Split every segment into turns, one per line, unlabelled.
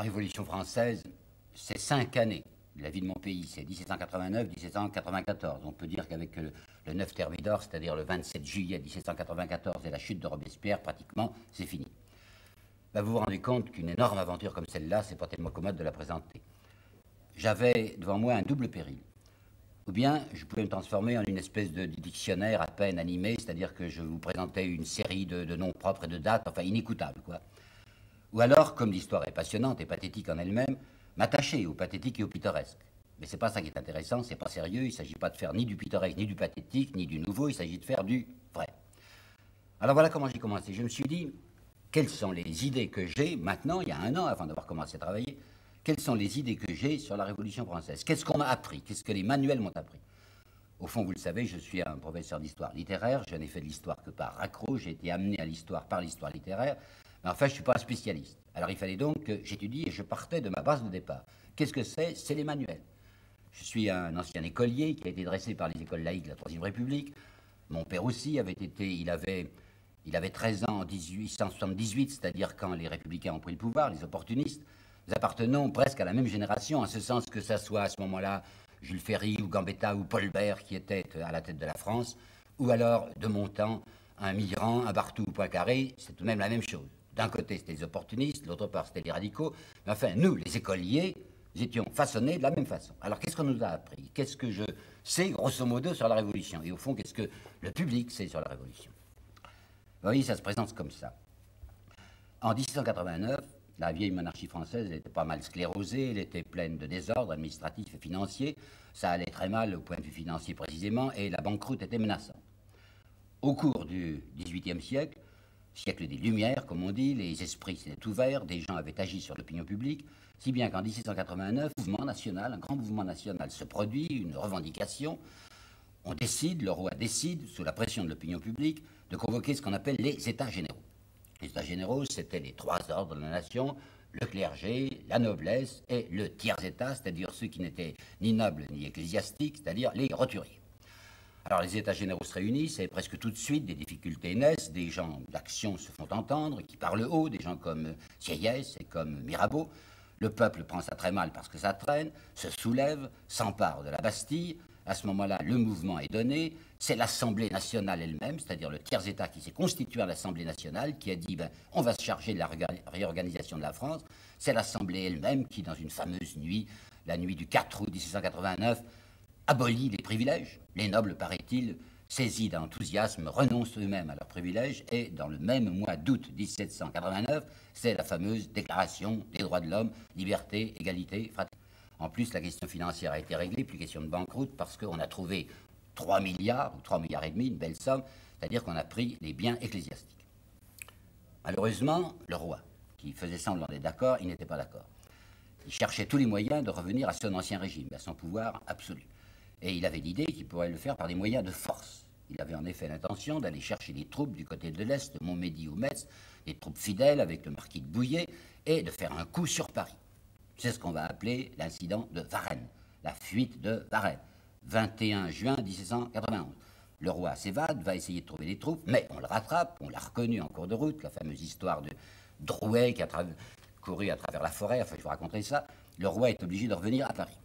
La Révolution française, c'est cinq années de la vie de mon pays. C'est 1789-1794. On peut dire qu'avec le, 9 Thermidor, c'est-à-dire le 27 juillet 1794 et la chute de Robespierre, pratiquement, c'est fini. Ben, vous vous rendez compte qu'une énorme aventure comme celle-là, c'est pas tellement commode de la présenter. J'avais devant moi un double péril. Ou bien je pouvais me transformer en une espèce de dictionnaire à peine animé, c'est-à-dire que je vous présentais une série de, de noms propres et de dates, enfin inécoutables, quoi. Ou alors, comme l'histoire est passionnante et pathétique en elle-même, m'attacher au pathétique et au pittoresque. Mais c'est pas ça qui est intéressant, c'est pas sérieux, il s'agit pas de faire ni du pittoresque, ni du pathétique, ni du nouveau, il s'agit de faire du vrai. Alors voilà comment j'ai commencé. Je me suis dit, quelles sont les idées que j'ai maintenant, il y a un an avant d'avoir commencé à travailler, quelles sont les idées que j'ai sur la Révolution française? Qu'est-ce qu'on m'a appris? Qu'est-ce que les manuels m'ont appris? Au fond, vous le savez, je suis un professeur d'histoire littéraire, je n'ai fait de l'histoire que par raccro, j'ai été amené à l'histoire par l'histoire littéraire, mais enfin, je ne suis pas un spécialiste. Alors il fallait donc que j'étudie et je partais de ma base de départ. Qu'est-ce que c'est? C'est les manuels. Je suis un ancien écolier qui a été dressé par les écoles laïques de la Troisième République. Mon père aussi avait été, il avait, il avait 13 ans en 1878, c'est-à-dire quand les républicains ont pris le pouvoir, les opportunistes. Nous appartenons presque à la même génération, en ce sens que ça soit à ce moment-là Jules Ferry ou Gambetta ou Paul Bert qui étaient à la tête de la France, ou alors de mon temps un migrant, un Bartou ou Poincaré, c'est tout de même la même chose. D'un côté, c'était les opportunistes, l'autre part, c'était les radicaux. Enfin, nous, les écoliers, nous étions façonnés de la même façon. Alors, qu'est-ce qu'on nous a appris? Qu'est-ce que je sais, grosso modo, sur la Révolution? Et au fond, qu'est-ce que le public sait sur la Révolution? Vous voyez, ça se présente comme ça. En 1789, la vieille monarchie française était pas mal sclérosée, elle était pleine de désordres administratifs et financiers, ça allait très mal au point de vue financier précisément, et la banqueroute était menaçante. Au cours du XVIIIe siècle, siècle des Lumières, comme on dit, les esprits s'étaient ouverts, des gens avaient agi sur l'opinion publique, si bien qu'en 1789, un mouvement national, un grand mouvement national se produit, une revendication. On décide, le roi décide, sous la pression de l'opinion publique, de convoquer ce qu'on appelle les États généraux. Les États généraux, c'était les trois ordres de la nation, le clergé, la noblesse et le tiers-État, c'est-à-dire ceux qui n'étaient ni nobles ni ecclésiastiques, c'est-à-dire les roturiers. Alors les États généraux se réunissent et presque tout de suite des difficultés naissent, des gens d'action se font entendre, qui parlent haut, des gens comme Sieyès et comme Mirabeau. Le peuple prend ça très mal parce que ça traîne, se soulève, s'empare de la Bastille. À ce moment-là, le mouvement est donné. C'est l'Assemblée nationale elle-même, c'est-à-dire le tiers-État qui s'est constitué à l'Assemblée nationale, qui a dit ben, on va se charger de la réorganisation de la France. C'est l'Assemblée elle-même qui, dans une fameuse nuit, la nuit du 4 août 1789, abolit les privilèges. Les nobles, paraît-il, saisis d'enthousiasme, renoncent eux-mêmes à leurs privilèges et dans le même mois d'août 1789, c'est la fameuse Déclaration des droits de l'homme, liberté, égalité, fraternité. En plus, la question financière a été réglée, plus question de banqueroute, parce qu'on a trouvé 3 milliards ou 3 milliards et demi, une belle somme, c'est-à-dire qu'on a pris les biens ecclésiastiques. Malheureusement, le roi, qui faisait semblant d'être d'accord, il n'était pas d'accord. Il cherchait tous les moyens de revenir à son ancien régime, à son pouvoir absolu. Et il avait l'idée qu'il pourrait le faire par des moyens de force. Il avait en effet l'intention d'aller chercher des troupes du côté de l'Est, de Montmédy ou Metz, des troupes fidèles avec le marquis de Bouillé, et de faire un coup sur Paris. C'est ce qu'on va appeler l'incident de Varennes, la fuite de Varennes, 21 juin 1791. Le roi s'évade, va essayer de trouver des troupes, mais on le rattrape, on l'a reconnu en cours de route, la fameuse histoire de Drouet qui a couru à travers la forêt, enfin je vous raconterai ça. Le roi est obligé de revenir à Paris.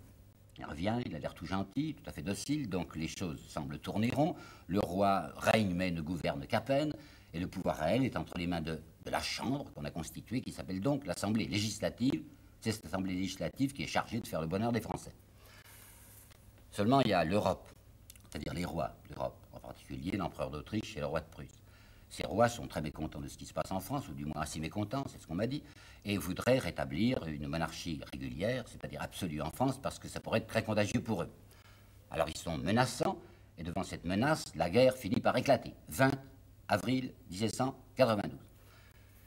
Il revient, il a l'air tout gentil, tout à fait docile, donc les choses semblent tourner rond. Le roi règne mais ne gouverne qu'à peine, et le pouvoir réel est entre les mains de, la Chambre qu'on a constituée, qui s'appelle donc l'Assemblée législative. C'est cette Assemblée législative qui est chargée de faire le bonheur des Français. Seulement, il y a l'Europe, c'est-à-dire les rois d'Europe, en particulier l'empereur d'Autriche et le roi de Prusse. Ces rois sont très mécontents de ce qui se passe en France, ou du moins assez mécontents, c'est ce qu'on m'a dit, et voudraient rétablir une monarchie régulière, c'est-à-dire absolue en France, parce que ça pourrait être très contagieux pour eux. Alors ils sont menaçants, et devant cette menace, la guerre finit par éclater. 20 avril 1792.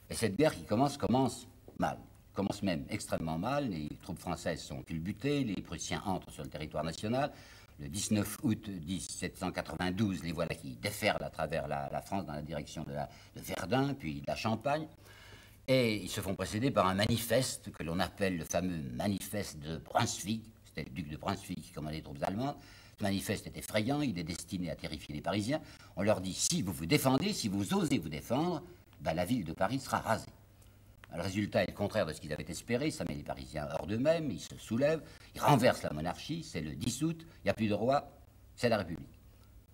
Et cette guerre qui commence, commence mal, commence même extrêmement mal. Les troupes françaises sont culbutées, les Prussiens entrent sur le territoire national. Le 19 août 1792, les voilà qui déferlent à travers la, France dans la direction de, Verdun, puis de la Champagne. Et ils se font précéder par un manifeste que l'on appelle le fameux manifeste de Brunswick. C'était le duc de Brunswick qui commandait les troupes allemandes. Ce manifeste est effrayant, il est destiné à terrifier les Parisiens. On leur dit si vous vous défendez, si vous osez vous défendre, ben, la ville de Paris sera rasée. Le résultat est le contraire de ce qu'ils avaient espéré, ça met les Parisiens hors d'eux-mêmes, ils se soulèvent, ils renversent la monarchie, c'est le 10 août, il n'y a plus de roi, c'est la République.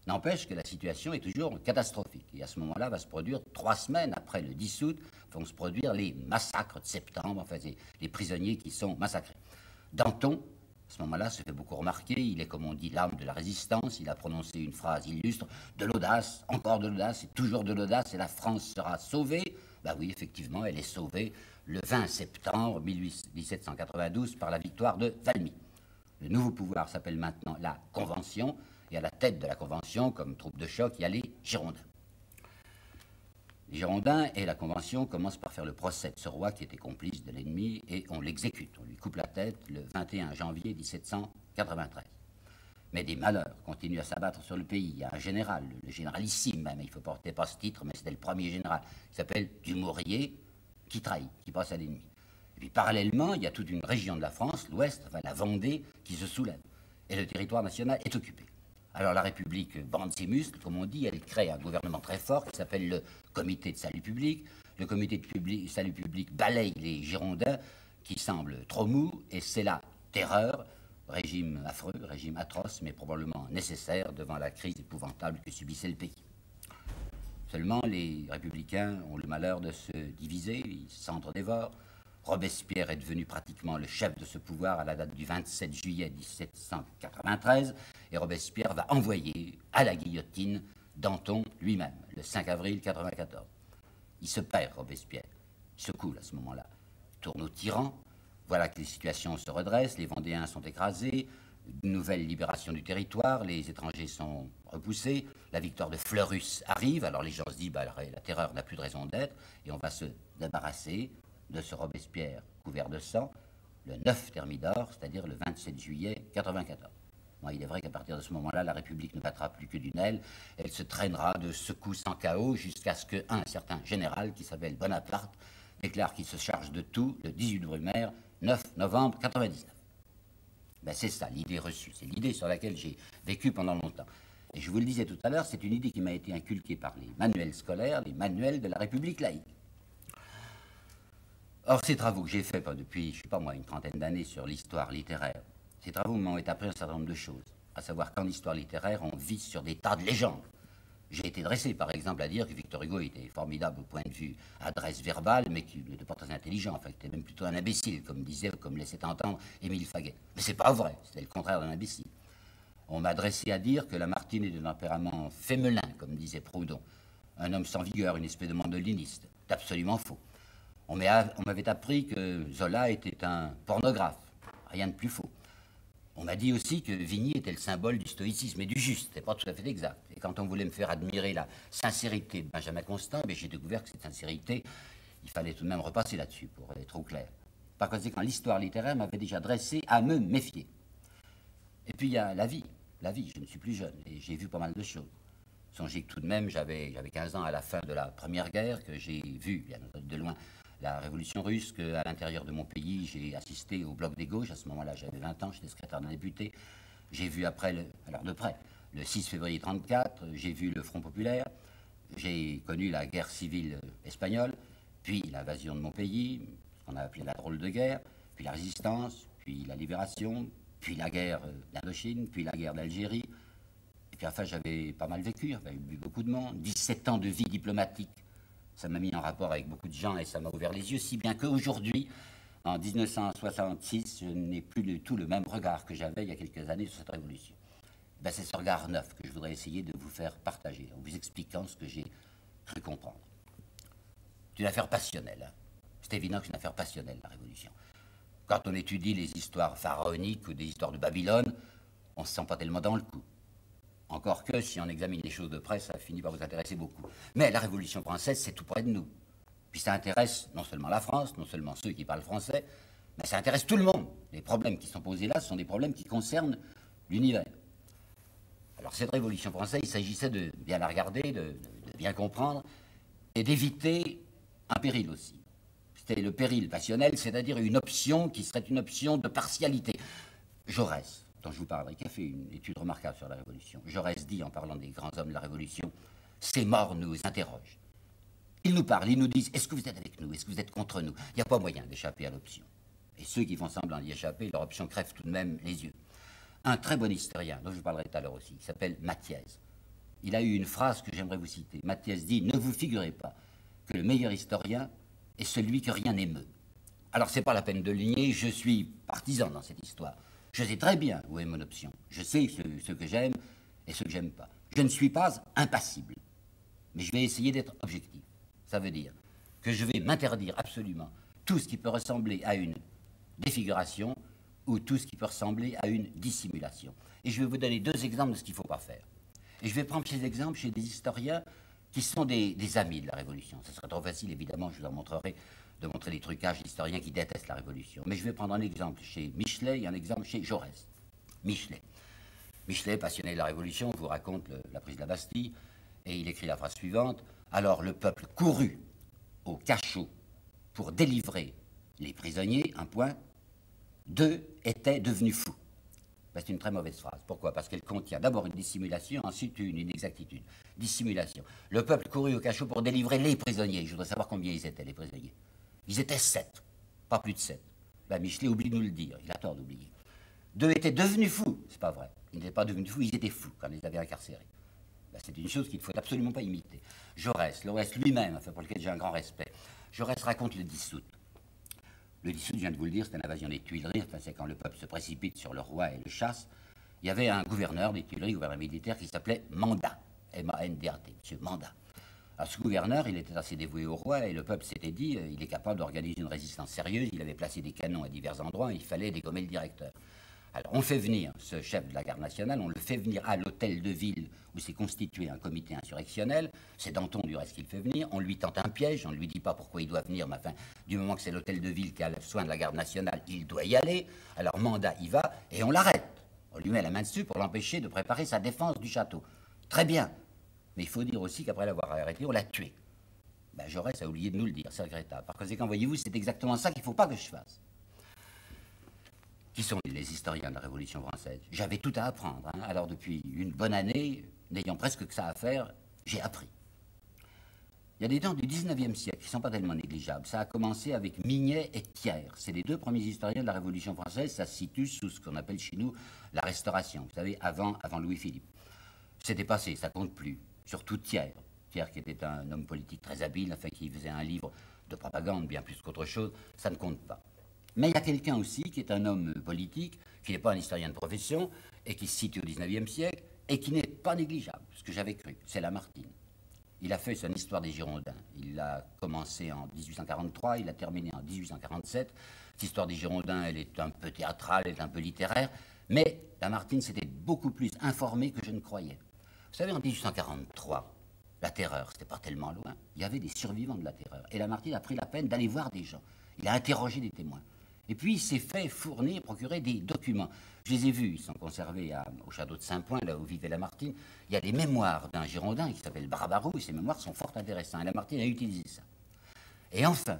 N'empêche que la situation est toujours catastrophique. Et à ce moment-là, va se produire, trois semaines après le 10 août, vont se produire les massacres de septembre, enfin, les prisonniers qui sont massacrés. Danton, à ce moment-là, se fait beaucoup remarquer. Il est, comme on dit, l'âme de la résistance. Il a prononcé une phrase illustre de l'audace, encore de l'audace, et toujours de l'audace, et la France sera sauvée. Ben oui, effectivement, elle est sauvée le 20 septembre 1792 par la victoire de Valmy. Le nouveau pouvoir s'appelle maintenant la Convention, et à la tête de la Convention, comme troupe de choc, il y a les Girondins. Les Girondins et la Convention commencent par faire le procès de ce roi qui était complice de l'ennemi et on l'exécute. On lui coupe la tête le 21 janvier 1793. Mais des malheurs continuent à s'abattre sur le pays. Il y a un général, le généralissime même, il ne faut porter pas ce titre, mais c'était le premier général, qui s'appelle Dumouriez, qui trahit, qui passe à l'ennemi. Et puis parallèlement, il y a toute une région de la France, l'Ouest, enfin la Vendée, qui se soulève. Et le territoire national est occupé. Alors la République bande ses muscles, comme on dit, elle crée un gouvernement très fort qui s'appelle le Comité de salut public. Le Comité de salut public balaye les Girondins qui semblent trop mous et c'est la terreur, régime affreux, régime atroce, mais probablement nécessaire devant la crise épouvantable que subissait le pays. Seulement, les républicains ont le malheur de se diviser, ils s'entre-dévorent. Robespierre est devenu pratiquement le chef de ce pouvoir à la date du 27 juillet 1793, et Robespierre va envoyer à la guillotine Danton lui-même, le 5 avril 1994. Il se perd, Robespierre. Il se coule à ce moment-là. Tourne au tyran. Voilà que les situations se redressent, les Vendéens sont écrasés, nouvelle libération du territoire, les étrangers sont repoussés, la victoire de Fleurus arrive, alors les gens se disent, bah, la terreur n'a plus de raison d'être, et on va se débarrasser de ce Robespierre couvert de sang le 9 Thermidor, c'est-à-dire le 27 juillet 1994. il est vrai qu'à partir de ce moment-là, la République ne battra plus que d'une aile. Elle se traînera de secousse en chaos jusqu'à ce qu'un certain général qui s'appelle Bonaparte déclare qu'il se charge de tout le 18 Brumaire, 9 novembre 1999. Ben, c'est ça, l'idée reçue. C'est l'idée sur laquelle j'ai vécu pendant longtemps. Et je vous le disais tout à l'heure, c'est une idée qui m'a été inculquée par les manuels scolaires, les manuels de la République laïque. Or, ces travaux que j'ai faits depuis, je ne sais pas moi, une trentaine d'années sur l'histoire littéraire, ces travaux m'ont appris un certain nombre de choses, à savoir qu'en histoire littéraire, on vit sur des tas de légendes. J'ai été dressé, par exemple, à dire que Victor Hugo était formidable au point de vue adresse verbale, mais qu'il n'était pas très intelligent, enfin, qu'il était même plutôt un imbécile, comme disait, comme laissait entendre Émile Faguet. Mais c'est pas vrai, c'était le contraire d'un imbécile. On m'a dressé à dire que Lamartine est de tempérament fémelin, comme disait Proudhon, un homme sans vigueur, une espèce de mandoliniste. C'est absolument faux. On m'avait appris que Zola était un pornographe. Rien de plus faux. On m'a dit aussi que Vigny était le symbole du stoïcisme et du juste. C'est pas tout à fait exact. Et quand on voulait me faire admirer la sincérité de Benjamin Constant, ben, j'ai découvert que cette sincérité, il fallait tout de même repasser là-dessus pour être au clair. Par conséquent, l'histoire littéraire m'avait déjà dressé à me méfier. Et puis il y a la vie. La vie, je ne suis plus jeune et j'ai vu pas mal de choses. Songez que tout de même, j'avais 15 ans à la fin de la Première Guerre, que j'ai vu, bien de loin, la révolution russe, qu'à l'intérieur de mon pays, j'ai assisté au bloc des gauches. À ce moment-là, j'avais 20 ans, j'étais secrétaire d'un député. J'ai vu après, le, alors de près, le 6 février 1934, j'ai vu le Front populaire, j'ai connu la guerre civile espagnole, puis l'invasion de mon pays, ce qu'on a appelé la drôle de guerre, puis la résistance, puis la libération, puis la guerre d'Indochine, puis la guerre d'Algérie. Et puis enfin, j'avais pas mal vécu, j'avais eu beaucoup de monde, 17 ans de vie diplomatique ça m'a mis en rapport avec beaucoup de gens et ça m'a ouvert les yeux, si bien qu'aujourd'hui, en 1966, je n'ai plus du tout le même regard que j'avais il y a quelques années sur cette révolution. Ben, c'est ce regard neuf que je voudrais essayer de vous faire partager, en vous expliquant ce que j'ai cru comprendre. C'est une affaire passionnelle. Hein. C'est évident que c'est une affaire passionnelle, la révolution. Quand on étudie les histoires pharaoniques ou des histoires de Babylone, on ne se sent pas tellement dans le coup. Encore que, si on examine les choses de près, ça finit par vous intéresser beaucoup. Mais la Révolution française, c'est tout près de nous. Puis ça intéresse non seulement la France, non seulement ceux qui parlent français, mais ça intéresse tout le monde. Les problèmes qui sont posés là, sont des problèmes qui concernent l'univers. Alors cette Révolution française, il s'agissait de bien la regarder, de, bien comprendre, et d'éviter un péril aussi. C'était le péril passionnel, c'est-à-dire une option qui serait une option de partialité. Jaurès, dont je vous parlerai, qui a fait une étude remarquable sur la Révolution. Jaurès dit, en parlant des grands hommes de la Révolution, ces morts nous interrogent. Ils nous parlent, ils nous disent est-ce que vous êtes avec nous? Est-ce que vous êtes contre nous Il n'y a pas moyen d'échapper à l'option. Et ceux qui font semblant d'y échapper, leur option crève tout de même les yeux. Un très bon historien, dont je vous parlerai tout à l'heure aussi, qui s'appelle Mathiez. Il a eu une phrase que j'aimerais vous citer. Mathiez dit Ne vous figurez pas que le meilleur historien est celui que rien n'émeut. Alors, c'est pas la peine de ligner, je suis partisan dans cette histoire. Je sais très bien où est mon option. Je sais ce, ce que j'aime et ce que j'aime pas. Je ne suis pas impassible, mais je vais essayer d'être objectif. Ça veut dire que je vais m'interdire absolument tout ce qui peut ressembler à une défiguration ou tout ce qui peut ressembler à une dissimulation. Et je vais vous donner deux exemples de ce qu'il ne faut pas faire. Et je vais prendre ces exemples chez des historiens qui sont des, amis de la Révolution. Ce serait trop facile, évidemment, je vous en montrerai, de montrer les trucages d'historiens qui détestent la Révolution. Mais je vais prendre un exemple chez Michelet et un exemple chez Jaurès. Michelet. Michelet, passionné de la Révolution, vous raconte la prise de la Bastille, et il écrit la phrase suivante Alors le peuple courut au cachot pour délivrer les prisonniers, un point. Deux étaient devenus fous. Ben, c'est une très mauvaise phrase. Pourquoi? Parce qu'elle contient d'abord une dissimulation, ensuite une inexactitude. Dissimulation. Le peuple courut au cachot pour délivrer les prisonniers. Je voudrais savoir combien ils étaient, les prisonniers. Ils étaient sept, pas plus de sept. Ben, Michelet oublie de nous le dire, il a tort d'oublier. Deux étaient devenus fous, c'est pas vrai. Ils n'étaient pas devenus fous, ils étaient fous quand ils les avaient incarcérés. Ben, c'est une chose qu'il ne faut absolument pas imiter. Jaurès, Jaurès lui-même, enfin, pour lequel j'ai un grand respect, Jaurès raconte le 10 août. Le 10 août, je viens de vous le dire, c'est l'invasion des Tuileries, enfin, c'est quand le peuple se précipite sur le roi et le chasse. Il y avait un gouverneur des Tuileries, gouverneur militaire, qui s'appelait Mandat, M-A-N-D-A-T, monsieur Mandat. Alors, ce gouverneur, il était assez dévoué au roi et le peuple s'était dit, euh, il est capable d'organiser une résistance sérieuse, il avait placé des canons à divers endroits, il fallait dégommer le directeur. Alors, on fait venir ce chef de la garde nationale, on le fait venir à l'hôtel de ville où s'est constitué un comité insurrectionnel. C'est Danton, du reste, qui le fait venir. On lui tente un piège, on ne lui dit pas pourquoi il doit venir, mais du moment que c'est l'hôtel de ville qui a le soin de la garde nationale, il doit y aller. Alors, mandat y va et on l'arrête. On lui met la main dessus pour l'empêcher de préparer sa défense du château. Très bien. Mais il faut dire aussi qu'après l'avoir arrêté, on l'a tué. Ben, Jaurès a oublié de nous le dire, c'est regrettable. Par conséquent, voyez-vous, c'est exactement ça qu'il ne faut pas que je fasse qui sont les historiens de la Révolution française? J'avais tout à apprendre. Hein. Alors depuis une bonne année, n'ayant presque que ça à faire, j'ai appris. Il y a des temps du 19e siècle qui ne sont pas tellement négligeables. Ça a commencé avec Mignet et Thiers. C'est les deux premiers historiens de la Révolution française. Ça se situe sous ce qu'on appelle chez nous la Restauration. Vous savez, avant, avant Louis-Philippe. C'était passé, ça compte plus. Surtout Thiers. Thiers qui était un homme politique très habile, enfin qui faisait un livre de propagande bien plus qu'autre chose, ça ne compte pas. Mais il y a quelqu'un aussi qui est un homme politique, qui n'est pas un historien de profession, et qui se situe au XIXe siècle, et qui n'est pas négligeable, ce que j'avais cru, c'est Lamartine. Il a fait son histoire des Girondins. Il a commencé en 1843, il a terminé en 1847. Cette histoire des Girondins, elle est un peu théâtrale, elle est un peu littéraire, mais Lamartine s'était beaucoup plus informé que je ne croyais. Vous savez, en 1843, la terreur, c'était pas tellement loin. Il y avait des survivants de la terreur. Et Lamartine a pris la peine d'aller voir des gens. Il a interrogé des témoins. Et puis, il s'est fait fournir, procurer des documents. Je les ai vus, ils sont conservés au château de Saint-Point, là où vivait Lamartine. Il y a des mémoires d'un Girondin qui s'appelle Barbarou, et ces mémoires sont fort intéressants. Et Lamartine a utilisé ça. Et enfin,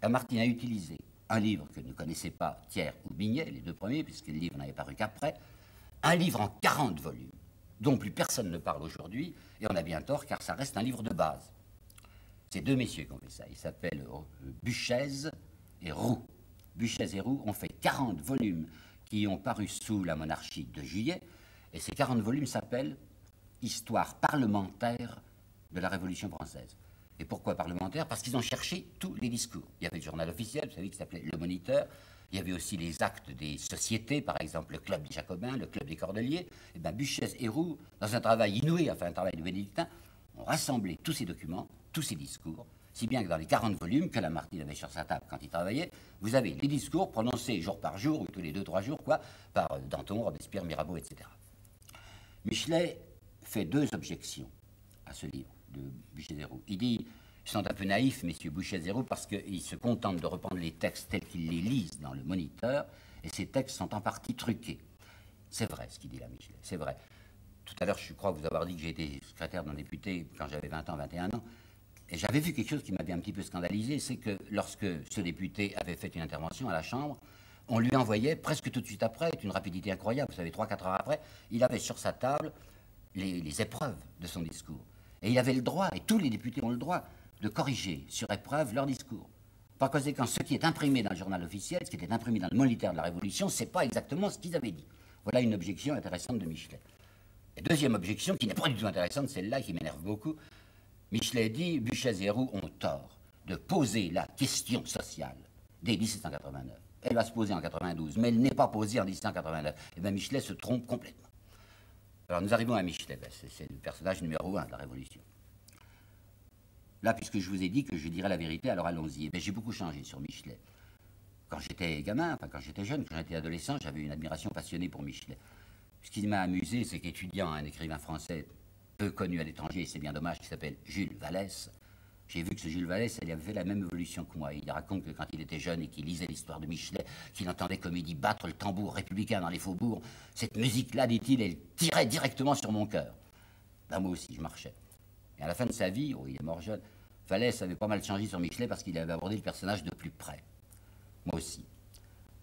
Lamartine a utilisé un livre que ne connaissait pas Thiers ou Bignet, les deux premiers, puisque le livre n'avait paru qu'après, un livre en 40 volumes, dont plus personne ne parle aujourd'hui, et on a bien tort, car ça reste un livre de base. C'est deux messieurs qui ont fait ça. Ils s'appellent Buchez et Roux. Buchez et Roux ont fait 40 volumes qui ont paru sous la monarchie de Juillet, et ces 40 volumes s'appellent Histoire parlementaire de la Révolution française. Et pourquoi parlementaire? Parce qu'ils ont cherché tous les discours. Il y avait le journal officiel, vous savez, qui s'appelait Le Moniteur. Il y avait aussi les actes des sociétés, par exemple le Club des Jacobins, le Club des Cordeliers. Et bien Buchez et Roux, dans un travail inouï, enfin un travail de bénédictin, ont rassemblé tous ces documents, tous ces discours, si bien que dans les 40 volumes que Lamartine avait sur sa table quand il travaillait, vous avez les discours prononcés jour par jour, ou tous les deux, trois jours, quoi, par euh, Danton, Robespierre, Mirabeau, etc. Michelet fait deux objections à ce livre de Boucher-Zéro. Il dit ils sont un peu naïfs, messieurs Boucher-Zéro, parce qu'ils se contentent de reprendre les textes tels qu'ils les lisent dans le moniteur, et ces textes sont en partie truqués. C'est vrai ce qu'il dit là, Michelet, c'est vrai. Tout à l'heure, je crois vous avoir dit que j'ai été secrétaire d'un député quand j'avais 20 ans, 21 ans. Et j'avais vu quelque chose qui m'avait un petit peu scandalisé, c'est que lorsque ce député avait fait une intervention à la Chambre, on lui envoyait presque tout de suite après, avec une rapidité incroyable, vous savez, 3-4 heures après, il avait sur sa table les, épreuves de son discours. Et il avait le droit, et tous les députés ont le droit, de corriger sur épreuve leur discours. Par conséquent, ce qui est imprimé dans le journal officiel, ce qui était imprimé dans le moniteur de la Révolution, ce n'est pas exactement ce qu'ils avaient dit. Voilà une objection intéressante de Michelet. Et deuxième objection, qui n'est pas du tout intéressante, celle-là qui m'énerve beaucoup. Michelet dit Buchez et Roux ont tort de poser la question sociale dès 1789. Elle va se poser en 92, mais elle n'est pas posée en 1789. Et bien Michelet se trompe complètement. Alors nous arrivons à Michelet, ben, c'est le personnage numéro un de la Révolution. Là, puisque je vous ai dit que je dirais la vérité, alors allons-y. Ben, j'ai beaucoup changé sur Michelet. Quand j'étais gamin, enfin quand j'étais jeune, quand j'étais adolescent, j'avais une admiration passionnée pour Michelet. Ce qui m'a amusé, c'est qu'étudiant un écrivain français peu connu à l'étranger, c'est bien dommage, qui s'appelle Jules Vallès, j'ai vu que ce Jules Vallès, il avait la même évolution que moi. Il raconte que quand il était jeune et qu'il lisait l'histoire de Michelet, qu'il entendait, dit, battre le tambour républicain dans les faubourgs, cette musique-là, dit-il, elle tirait directement sur mon cœur. Ben, moi aussi, je marchais. Et à la fin de sa vie, oh, il est mort jeune, Vallès avait pas mal changé sur Michelet parce qu'il avait abordé le personnage de plus près. Moi aussi.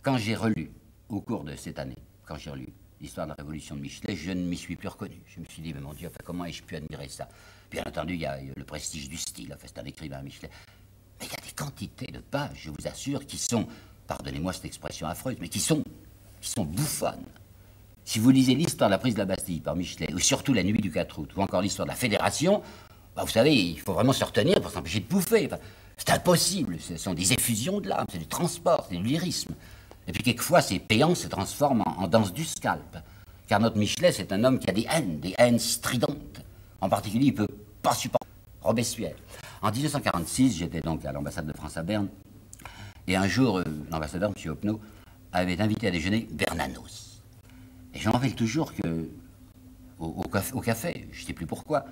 Quand j'ai relu, au cours de cette année, quand j'ai relu l'histoire de la révolution de Michelet, je ne m'y suis plus reconnu. Je me suis dit, mais mon Dieu, comment ai-je pu admirer ça? Bien entendu, il y a le prestige du style, enfin, c'est un écrivain Michelet. Mais il y a des quantités de pages, je vous assure, qui sont, pardonnez-moi cette expression affreuse, mais qui sont, qui sont bouffonnes. Si vous lisez l'histoire de la prise de la Bastille par Michelet, ou surtout la nuit du 4 août, ou encore l'histoire de la Fédération, bah, vous savez, il faut vraiment se retenir pour s'empêcher de bouffer. c'est impossible, ce sont des effusions de l'âme, c'est du transport, c'est du lyrisme. Et puis quelquefois, ces péants se transforment en, danse du scalp. Car notre Michelet, c'est un homme qui a des haines, des haines stridentes. En particulier, il ne peut pas supporter Robespierre. En 1946, j'étais donc à l'ambassade de France à Berne, et un jour, euh, l'ambassadeur, M. Opno, avait invité à déjeuner Bernanos. Et je me rappelle toujours que, au, café, je ne sais plus pourquoi,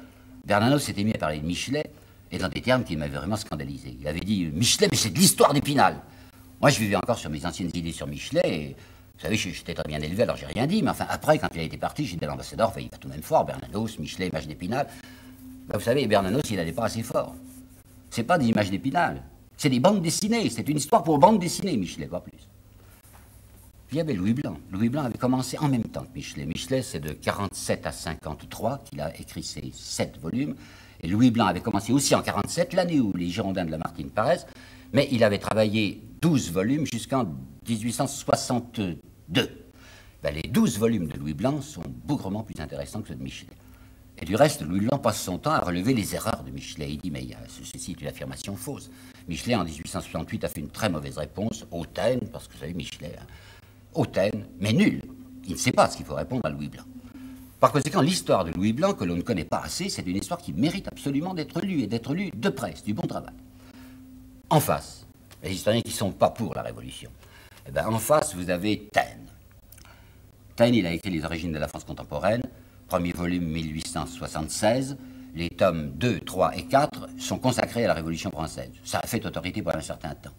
Bernanos s'était mis à parler de Michelet, et dans des termes qui m'avaient vraiment scandalisé. Il avait dit Michelet, mais c'est de l'histoire d'Épinal. Moi, je vivais encore sur mes anciennes idées sur Michelet, et vous savez, j'étais très bien élevé, alors j'ai rien dit, mais après, quand il a été parti, j'étais l'ambassadeur, enfin, il va tout de même fort, Bernanos, Michelet, Image d'Épinal. Ben, vous savez, Bernanos, il n'allait pas assez fort. C'est pas des images d'Épinal, c'est des bandes dessinées, c'est une histoire pour bandes dessinées, Michelet, pas plus. Il y avait Louis Blanc. Louis Blanc avait commencé en même temps que Michelet. Michelet, c'est de 47 à 53 qu'il a écrit ses sept volumes. Et Louis Blanc avait commencé aussi en 47, l'année où les Girondins de Lamartine paraissent, mais il avait travaillé 12 volumes jusqu'en 1862. Ben, les 12 volumes de Louis Blanc sont bougrement plus intéressants que ceux de Michelet. Et du reste, Louis Blanc passe son temps à relever les erreurs de Michelet. Il dit, mais ceci est une affirmation fausse. Michelet, en 1868, a fait une très mauvaise réponse, hautaine, parce que vous savez, Michelet, hein, hautaine, mais nul. Il ne sait pas ce qu'il faut répondre à Louis Blanc. Par conséquent, l'histoire de Louis Blanc, que l'on ne connaît pas assez, c'est une histoire qui mérite absolument d'être lue, et d'être lue de presse, du bon travail. En face, les historiens qui ne sont pas pour la Révolution, eh ben, en face, vous avez Taine. Taine, il a écrit Les origines de la France contemporaine, premier volume 1876. Les tomes 2, 3 et 4 sont consacrés à la Révolution française. Ça a fait autorité pendant un certain temps.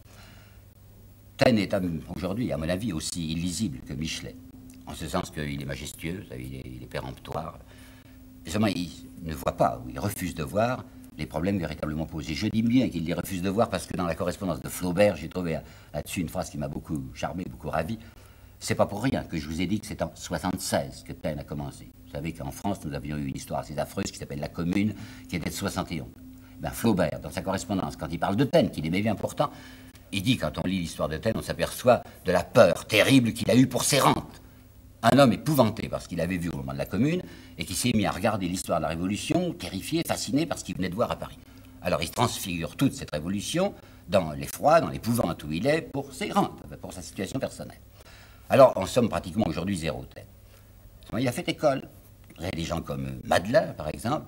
Taine est aujourd'hui, à mon avis, aussi illisible que Michelet, en ce sens qu'il est majestueux, il est, il est péremptoire. Mais seulement, il ne voit pas, ou il refuse de voir les problèmes véritablement posés. Je dis bien qu'il les refuse de voir parce que dans la correspondance de Flaubert, j'ai trouvé là-dessus une phrase qui m'a beaucoup charmé, beaucoup ravi. C'est pas pour rien que je vous ai dit que c'est en 76 que Taine a commencé. Vous savez qu'en France, nous avions eu une histoire assez affreuse qui s'appelle La Commune, qui était de 71. Ben, Flaubert, dans sa correspondance, quand il parle de Taine, qu'il aimait bien pourtant, il dit, quand on lit l'histoire de Taine, on s'aperçoit de la peur terrible qu'il a eue pour ses rentes. Un homme épouvanté parce qu'il avait vu au moment de la Commune et qui s'est mis à regarder l'histoire de la Révolution, terrifié, fasciné par ce qu'il venait de voir à Paris. Alors il transfigure toute cette révolution dans l'effroi, dans l'épouvante où il est pour ses rentes, pour sa situation personnelle. Alors en somme pratiquement aujourd'hui zéro Taine. Il a fait école. Vous avez des gens comme Madeleine, par exemple.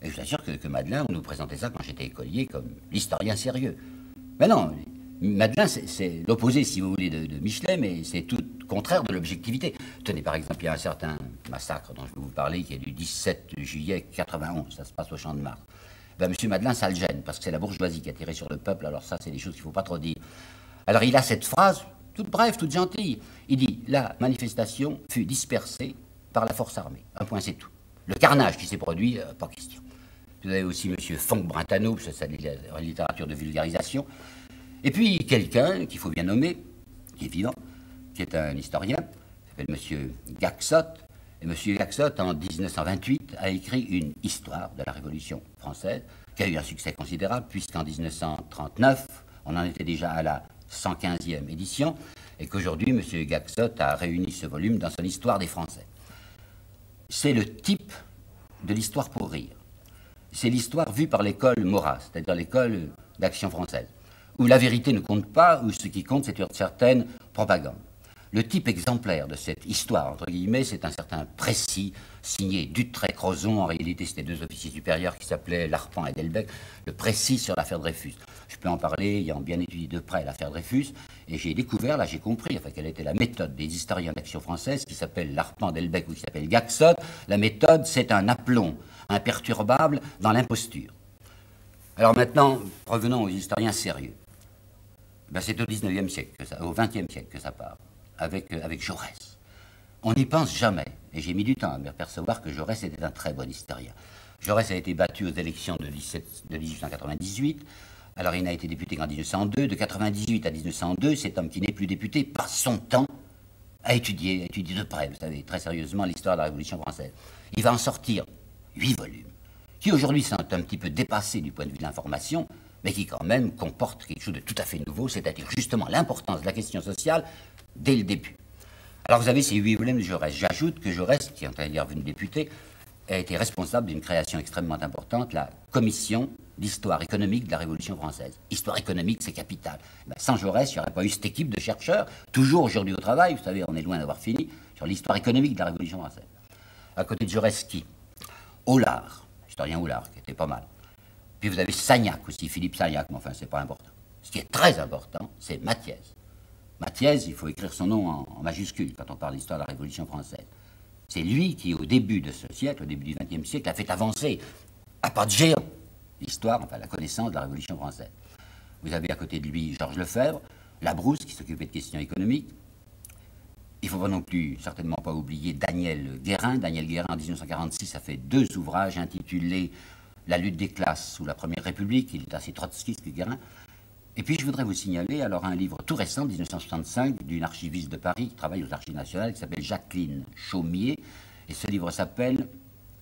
Et je vous assure que, que Madeleine, on nous présentait ça quand j'étais écolier comme l'historien sérieux. Mais non, Madeleine, c'est l'opposé, si vous voulez, de, Michelet, mais c'est tout contraire de l'objectivité. Tenez, par exemple, il y a un certain massacre dont je vais vous parler, qui est du 17 juillet 91, ça se passe au Champ de Mars. Ben, M. Madeleine, ça le gêne, parce que c'est la bourgeoisie qui a tiré sur le peuple, alors ça, c'est des choses qu'il ne faut pas trop dire. Alors il a cette phrase, toute brève, toute gentille. Il dit La manifestation fut dispersée par la force armée. Un point, c'est tout. Le carnage qui s'est produit, euh, pas question. Vous avez aussi M. Fonck Brintano, c'est la littérature de vulgarisation. Et puis quelqu'un qu'il faut bien nommer, qui est vivant, qui est un historien, s'appelle M. Gaxot. Et M. Gaxot, en 1928, a écrit une histoire de la Révolution française qui a eu un succès considérable, puisqu'en 1939, on en était déjà à la 115e édition, et qu'aujourd'hui, M. Gaxot a réuni ce volume dans son Histoire des Français. C'est le type de l'histoire pour rire. C'est l'histoire vue par l'école Maurras, c'est-à-dire l'école d'action française, où la vérité ne compte pas, où ce qui compte, c'est une certaine propagande. Le type exemplaire de cette histoire, entre guillemets, c'est un certain précis signé Dutrec-Roson. En réalité, c'était deux officiers supérieurs qui s'appelaient Larpan et Delbecq. Le précis sur l'affaire Dreyfus. Je peux en parler ayant bien étudié de près l'affaire Dreyfus. Et j'ai découvert, là j'ai compris, enfin, quelle était la méthode des historiens d'action française qui s'appellent Larpan, Delbecq ou qui s'appelle Gaxot. La méthode, c'est un aplomb imperturbable dans l'imposture. Alors maintenant, revenons aux historiens sérieux. Ben, c'est au 19e siècle, au 20e siècle que ça part avec, euh, avec Jaurès. On n'y pense jamais, et j'ai mis du temps à me percevoir que Jaurès était un très bon historien. Jaurès a été battu aux élections de, 1898, alors il n'a été député qu'en 1902. De 1998 à 1902, cet homme qui n'est plus député passe son temps à étudier, à étudier de près, vous savez, très sérieusement l'histoire de la Révolution française. Il va en sortir huit volumes, qui aujourd'hui sont un petit peu dépassés du point de vue de l'information, mais qui quand même comportent quelque chose de tout à fait nouveau, c'est-à-dire justement l'importance de la question sociale dès le début. Alors vous avez ces huit volumes de Jaurès. J'ajoute que Jaurès, qui est d'ailleurs venu député, a été responsable d'une création extrêmement importante, la commission d'histoire économique de la Révolution française. Histoire économique, c'est capital. Ben, sans Jaurès, il n'y aurait pas eu cette équipe de chercheurs, toujours aujourd'hui au travail, vous savez, on est loin d'avoir fini, sur l'histoire économique de la Révolution française. À côté de Jaurès, qui? Aulard, historien Aulard, qui était pas mal. Puis vous avez Sagnac aussi, Philippe Sagnac, mais enfin, c'est pas important. Ce qui est très important, c'est Mathiez. Mathiez, il faut écrire son nom en, majuscule quand on parle d'histoire de la Révolution française. C'est lui qui, au début de ce siècle, au début du XXe siècle, a fait avancer à pas de géant l'histoire, enfin la connaissance de la Révolution française. Vous avez à côté de lui Georges Lefebvre, Labrousse qui s'occupait de questions économiques. Il ne faut pas non plus, certainement pas oublier Daniel Guérin. Daniel Guérin, en 1946, a fait deux ouvrages intitulés La lutte des classes sous la Première République. Il est assez trotskiste que Guérin. Et puis je voudrais vous signaler alors un livre tout récent, 1965, d'une archiviste de Paris qui travaille aux archives nationales, qui s'appelle Jacqueline Chaumier. Et ce livre s'appelle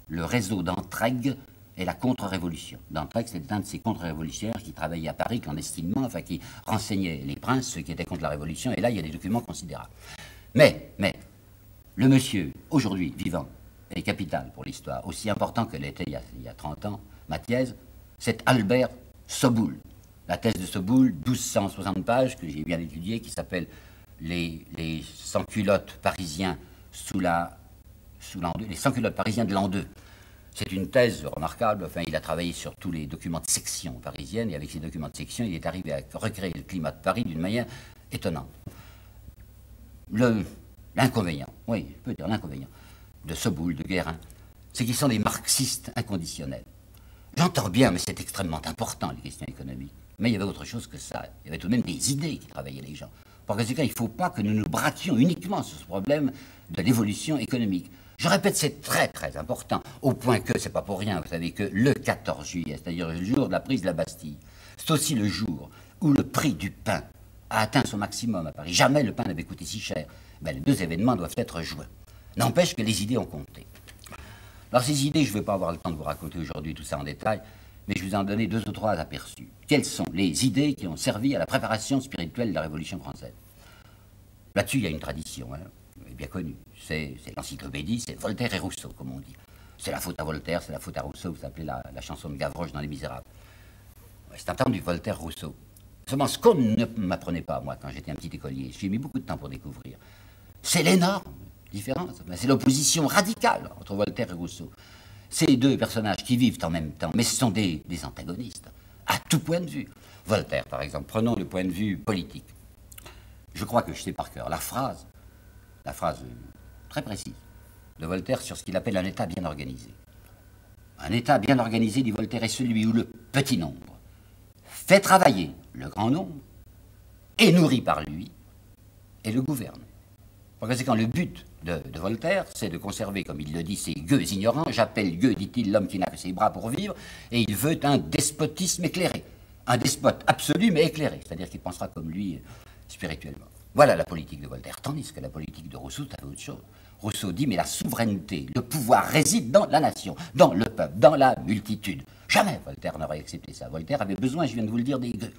Le réseau d'Entraigues et la contre-révolution. D'Entraigues, c'était un de ces contre-révolutionnaires qui travaillait à Paris clandestinement, enfin qui renseignait les princes, ceux qui étaient contre la révolution. Et là, il y a des documents considérables. Mais, mais, le monsieur, aujourd'hui vivant, est capital pour l'histoire, aussi important que l'était il, il, y a 30 ans, Mathiez, c'est Albert Soboul la thèse de Soboul, 1260 pages, que j'ai bien étudiée, qui s'appelle les, les sans-culottes parisiens sous la, sous l'an 2, les sans-culottes parisiens de l'an 2. C'est une thèse remarquable. Enfin, il a travaillé sur tous les documents de section parisienne, et avec ces documents de section, il est arrivé à recréer le climat de Paris d'une manière étonnante. l'inconvénient, oui, je peux dire l'inconvénient, de Soboul, de Guérin, c'est qu'ils sont des marxistes inconditionnels. J'entends bien, mais c'est extrêmement important, les questions économiques. Mais il y avait autre chose que ça. Il y avait tout de même des idées qui travaillaient les gens. Par conséquent, il ne faut pas que nous nous braquions uniquement sur ce problème de l'évolution économique. Je répète, c'est très très important, au point que, c'est pas pour rien, vous savez que le 14 juillet, c'est-à-dire le jour de la prise de la Bastille, c'est aussi le jour où le prix du pain a atteint son maximum à Paris. Jamais le pain n'avait coûté si cher. Ben, les deux événements doivent être joints. N'empêche que les idées ont compté. Alors ces idées, je ne vais pas avoir le temps de vous raconter aujourd'hui tout ça en détail, mais je vous en donner deux ou trois aperçus. Quelles sont les idées qui ont servi à la préparation spirituelle de la Révolution française? Là-dessus, il y a une tradition, hein, bien connue. C'est l'encyclopédie, c'est Voltaire et Rousseau, comme on dit. C'est la faute à Voltaire, c'est la faute à Rousseau, vous appelez la, la chanson de Gavroche dans Les Misérables. C'est entendu, Voltaire-Rousseau. Seulement, ce qu'on ne m'apprenait pas, moi, quand j'étais un petit écolier, j'ai mis beaucoup de temps pour découvrir, c'est l'énorme différence. C'est l'opposition radicale entre Voltaire et Rousseau ces deux personnages qui vivent en même temps, mais ce sont des, antagonistes, à tout point de vue. Voltaire, par exemple, prenons le point de vue politique. Je crois que je sais par cœur la phrase, la phrase très précise de Voltaire sur ce qu'il appelle un État bien organisé. Un État bien organisé, dit Voltaire, est celui où le petit nombre fait travailler le grand nombre, est nourri par lui, et le gouverne. Par conséquent, le but de, Voltaire, c'est de conserver, comme il le dit, ces gueux ignorants. J'appelle gueux, dit-il, l'homme qui n'a que ses bras pour vivre, et il veut un despotisme éclairé. Un despote absolu mais éclairé, c'est-à-dire qu'il pensera comme lui spirituellement. Voilà la politique de Voltaire, tandis que la politique de Rousseau, c'est autre chose. Rousseau dit, mais la souveraineté, le pouvoir réside dans la nation, dans le peuple, dans la multitude. Jamais Voltaire n'aurait accepté ça. Voltaire avait besoin, je viens de vous le dire, des gueux.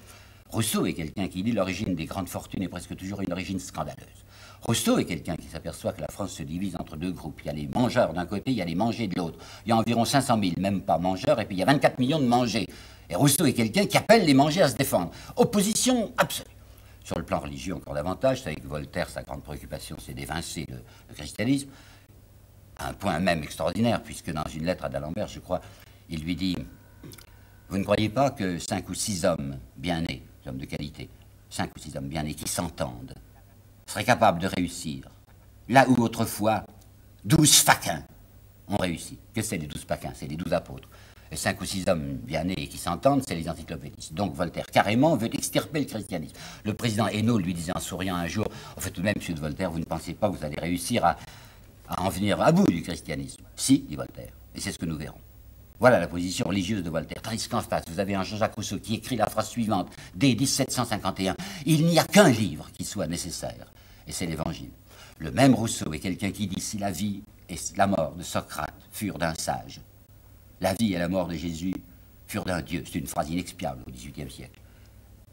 Rousseau est quelqu'un qui dit l'origine des grandes fortunes est presque toujours une origine scandaleuse. Rousseau est quelqu'un qui s'aperçoit que la France se divise entre deux groupes. Il y a les mangeurs d'un côté, il y a les mangés de l'autre. Il y a environ 500 000, même pas mangeurs, et puis il y a 24 millions de mangés. Et Rousseau est quelqu'un qui appelle les mangés à se défendre. Opposition absolue. Sur le plan religieux, encore davantage, savez que Voltaire, sa grande préoccupation, c'est d'évincer le, christianisme, un point même extraordinaire, puisque dans une lettre à d'Alembert, je crois, il lui dit Vous ne croyez pas que cinq ou six hommes bien nés, hommes de qualité, cinq ou six hommes bien nés qui s'entendent, seraient capables de réussir, là où autrefois douze faquins ont réussi. Que c'est les douze faquins? C'est les douze apôtres et cinq ou six hommes bien nés qui s'entendent, c'est les encyclopédistes. Donc Voltaire, carrément, veut extirper le christianisme. Le président Hainaut lui disait en souriant un jour, en fait, tout de même, monsieur de Voltaire, vous ne pensez pas que vous allez réussir à, en venir à bout du christianisme Si, dit Voltaire, et c'est ce que nous verrons. Voilà la position religieuse de Voltaire. Tandis qu'en face, vous avez un Jean-Jacques Rousseau qui écrit la phrase suivante, dès 1751, Il n'y a qu'un livre qui soit nécessaire, et c'est l'Évangile. Le même Rousseau est quelqu'un qui dit, si la vie et la mort de Socrate furent d'un sage, la vie et la mort de Jésus furent d'un Dieu. C'est une phrase inexpiable au XVIIIe siècle.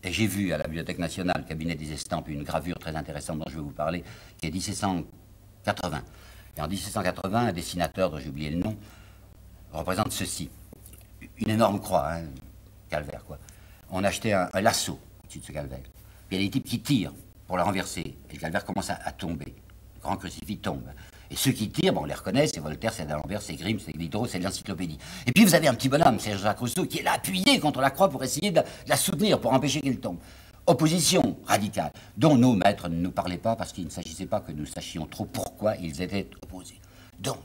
Et j'ai vu à la Bibliothèque nationale, cabinet des estampes, une gravure très intéressante dont je vais vous parler, qui est 1780. Et en 1780, un dessinateur dont j'ai oublié le nom représente ceci. Une énorme croix, hein, calvaire, quoi. On achetait un, un lasso au-dessus de ce calvaire. Puis il y a des types qui tirent pour le renverser. Et le calvaire commence à, tomber. Le grand crucifix tombe. Et ceux qui tirent, bon, on les reconnaît, c'est Voltaire, c'est D'Alembert, c'est Grimm, c'est Diderot, c'est l'encyclopédie. Et puis vous avez un petit bonhomme, c'est Jacques Rousseau, qui est appuyé contre la croix pour essayer de, la soutenir, pour empêcher qu'elle tombe. Opposition radicale, dont nos maîtres ne nous parlaient pas parce qu'il ne s'agissait pas que nous sachions trop pourquoi ils étaient opposés. Donc,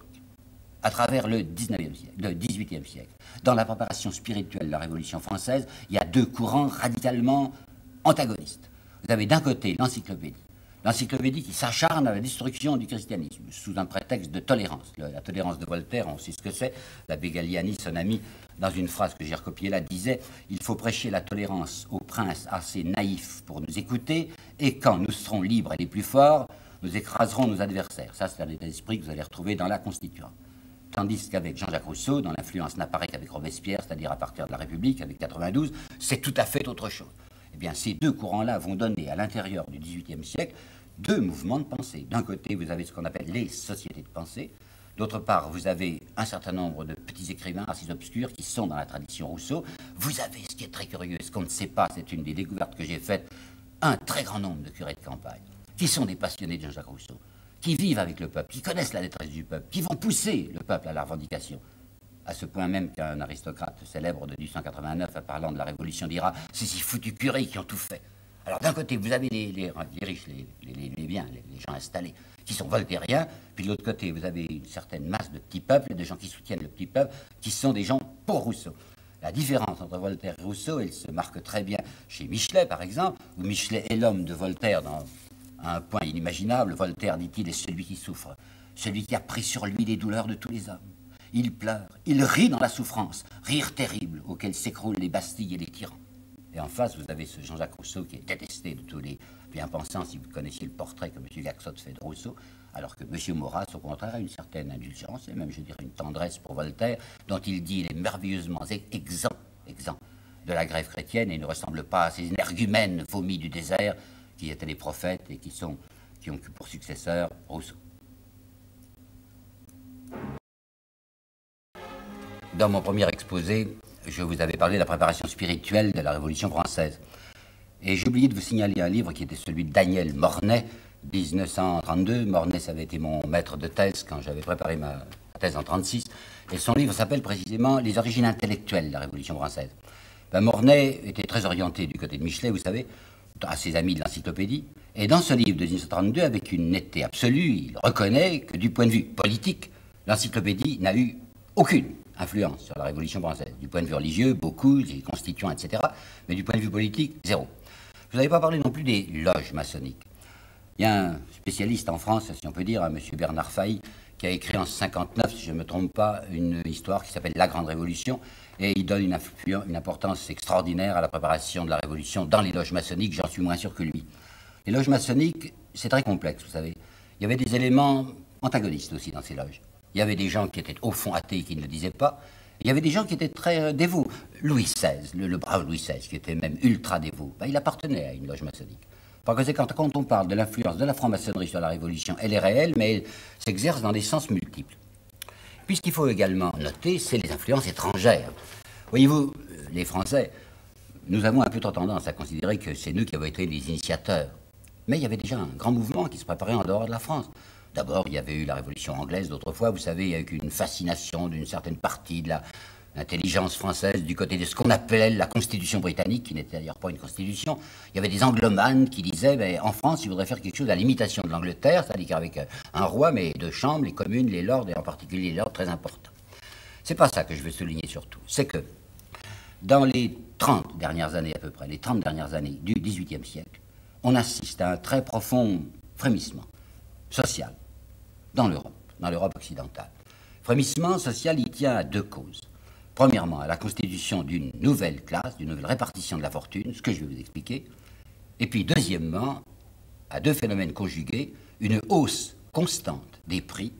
à travers le, 19e siècle, le 18e siècle, dans la préparation spirituelle de la Révolution française, il y a deux courants radicalement antagonistes. Vous avez d'un côté l'encyclopédie, l'encyclopédie qui s'acharne à la destruction du christianisme sous un prétexte de tolérance. La tolérance de Voltaire, on sait ce que c'est. L'abbé Galliani, son ami, dans une phrase que j'ai recopiée là, disait Il faut prêcher la tolérance aux princes assez naïfs pour nous écouter, et quand nous serons libres et les plus forts, nous écraserons nos adversaires. Ça, c'est un état d'esprit que vous allez retrouver dans la Constituante. Tandis qu'avec Jean-Jacques Rousseau, dont l'influence n'apparaît qu'avec Robespierre, c'est-à-dire à partir de la République, avec 92, c'est tout à fait autre chose. Eh bien, ces deux courants-là vont donner à l'intérieur du XVIIIe siècle deux mouvements de pensée. D'un côté, vous avez ce qu'on appelle les sociétés de pensée. D'autre part, vous avez un certain nombre de petits écrivains assez obscurs qui sont dans la tradition Rousseau. Vous avez, ce qui est très curieux, ce qu'on ne sait pas, c'est une des découvertes que j'ai faites, un très grand nombre de curés de campagne, qui sont des passionnés de Jean-Jacques Rousseau, qui vivent avec le peuple, qui connaissent la détresse du peuple, qui vont pousser le peuple à la revendication à ce point même qu'un aristocrate célèbre de 1889, parlant de la Révolution, dira C'est ces foutus curés qui ont tout fait. Alors d'un côté, vous avez les, riches, les, biens, les, gens installés, qui sont voltairiens, puis de l'autre côté, vous avez une certaine masse de petits peuples, des gens qui soutiennent le petit peuple, qui sont des gens pour Rousseau. La différence entre Voltaire et Rousseau, elle se marque très bien chez Michelet, par exemple, où Michelet est l'homme de Voltaire dans un point inimaginable. Voltaire, dit-il, est celui qui souffre, celui qui a pris sur lui les douleurs de tous les hommes. Il pleure, il rit dans la souffrance, rire terrible auquel s'écroulent les Bastilles et les tyrans. Et en face, vous avez ce Jean-Jacques Rousseau qui est détesté de tous les bien-pensants, si vous connaissiez le portrait que M. Gaxot fait de Rousseau, alors que M. Maurras, au contraire, a une certaine indulgence, et même, je dirais, une tendresse pour Voltaire, dont il dit qu'il est merveilleusement exempt, exempt de la grève chrétienne et ne ressemble pas à ces énergumènes vomis du désert qui étaient les prophètes et qui, sont, qui ont pour successeur Rousseau. Dans mon premier exposé, je vous avais parlé de la préparation spirituelle de la Révolution française. Et j'ai oublié de vous signaler un livre qui était celui de Daniel Mornay, 1932. Mornay, ça avait été mon maître de thèse quand j'avais préparé ma thèse en 36. Et son livre s'appelle précisément Les origines intellectuelles de la Révolution française. Ben, Mornay était très orienté du côté de Michelet, vous savez, à ses amis de l'encyclopédie. Et dans ce livre de 1932, avec une netteté absolue, il reconnaît que du point de vue politique, l'encyclopédie n'a eu aucune influence sur la Révolution française. Du point de vue religieux, beaucoup, des constituants, etc. Mais du point de vue politique, zéro. Je n'avais pas parlé non plus des loges maçonniques. Il y a un spécialiste en France, si on peut dire, M. Bernard Failly, qui a écrit en 59, si je ne me trompe pas, une histoire qui s'appelle La Grande Révolution, et il donne une, importance extraordinaire à la préparation de la Révolution dans les loges maçonniques, j'en suis moins sûr que lui. Les loges maçonniques, c'est très complexe, vous savez. Il y avait des éléments antagonistes aussi dans ces loges. Il y avait des gens qui étaient au fond athées qui ne le disaient pas. Il y avait des gens qui étaient très euh, dévots. Louis XVI, le, brave Louis XVI, qui était même ultra dévot, ben, il appartenait à une loge maçonnique. Par conséquent, quand on parle de l'influence de la franc-maçonnerie sur la Révolution, elle est réelle, mais elle s'exerce dans des sens multiples. Puis ce qu'il faut également noter, c'est les influences étrangères. Voyez-vous, les Français, nous avons un peu trop tendance à considérer que c'est nous qui avons été les initiateurs. Mais il y avait déjà un grand mouvement qui se préparait en dehors de la France. D'abord, il y avait eu la Révolution anglaise, d'autrefois, vous savez, avec une fascination d'une certaine partie de l'intelligence française du côté de ce qu'on appelait la Constitution britannique, qui n'était d'ailleurs pas une constitution. Il y avait des anglomanes qui disaient, ben, en France, il faudrait faire quelque chose à l'imitation de l'Angleterre, c'est-à-dire avec un roi, mais deux chambres, les communes, les lords, et en particulier les lords très importants. C'est pas ça que je veux souligner surtout. C'est que dans les 30 dernières années à peu près, les 30 dernières années du XVIIIe siècle, on assiste à un très profond frémissement social dans l'Europe, dans l'Europe occidentale. Frémissement social, il tient à deux causes. Premièrement, à la constitution d'une nouvelle classe, d'une nouvelle répartition de la fortune, ce que je vais vous expliquer. Et puis, deuxièmement, à deux phénomènes conjugués, une hausse constante des prix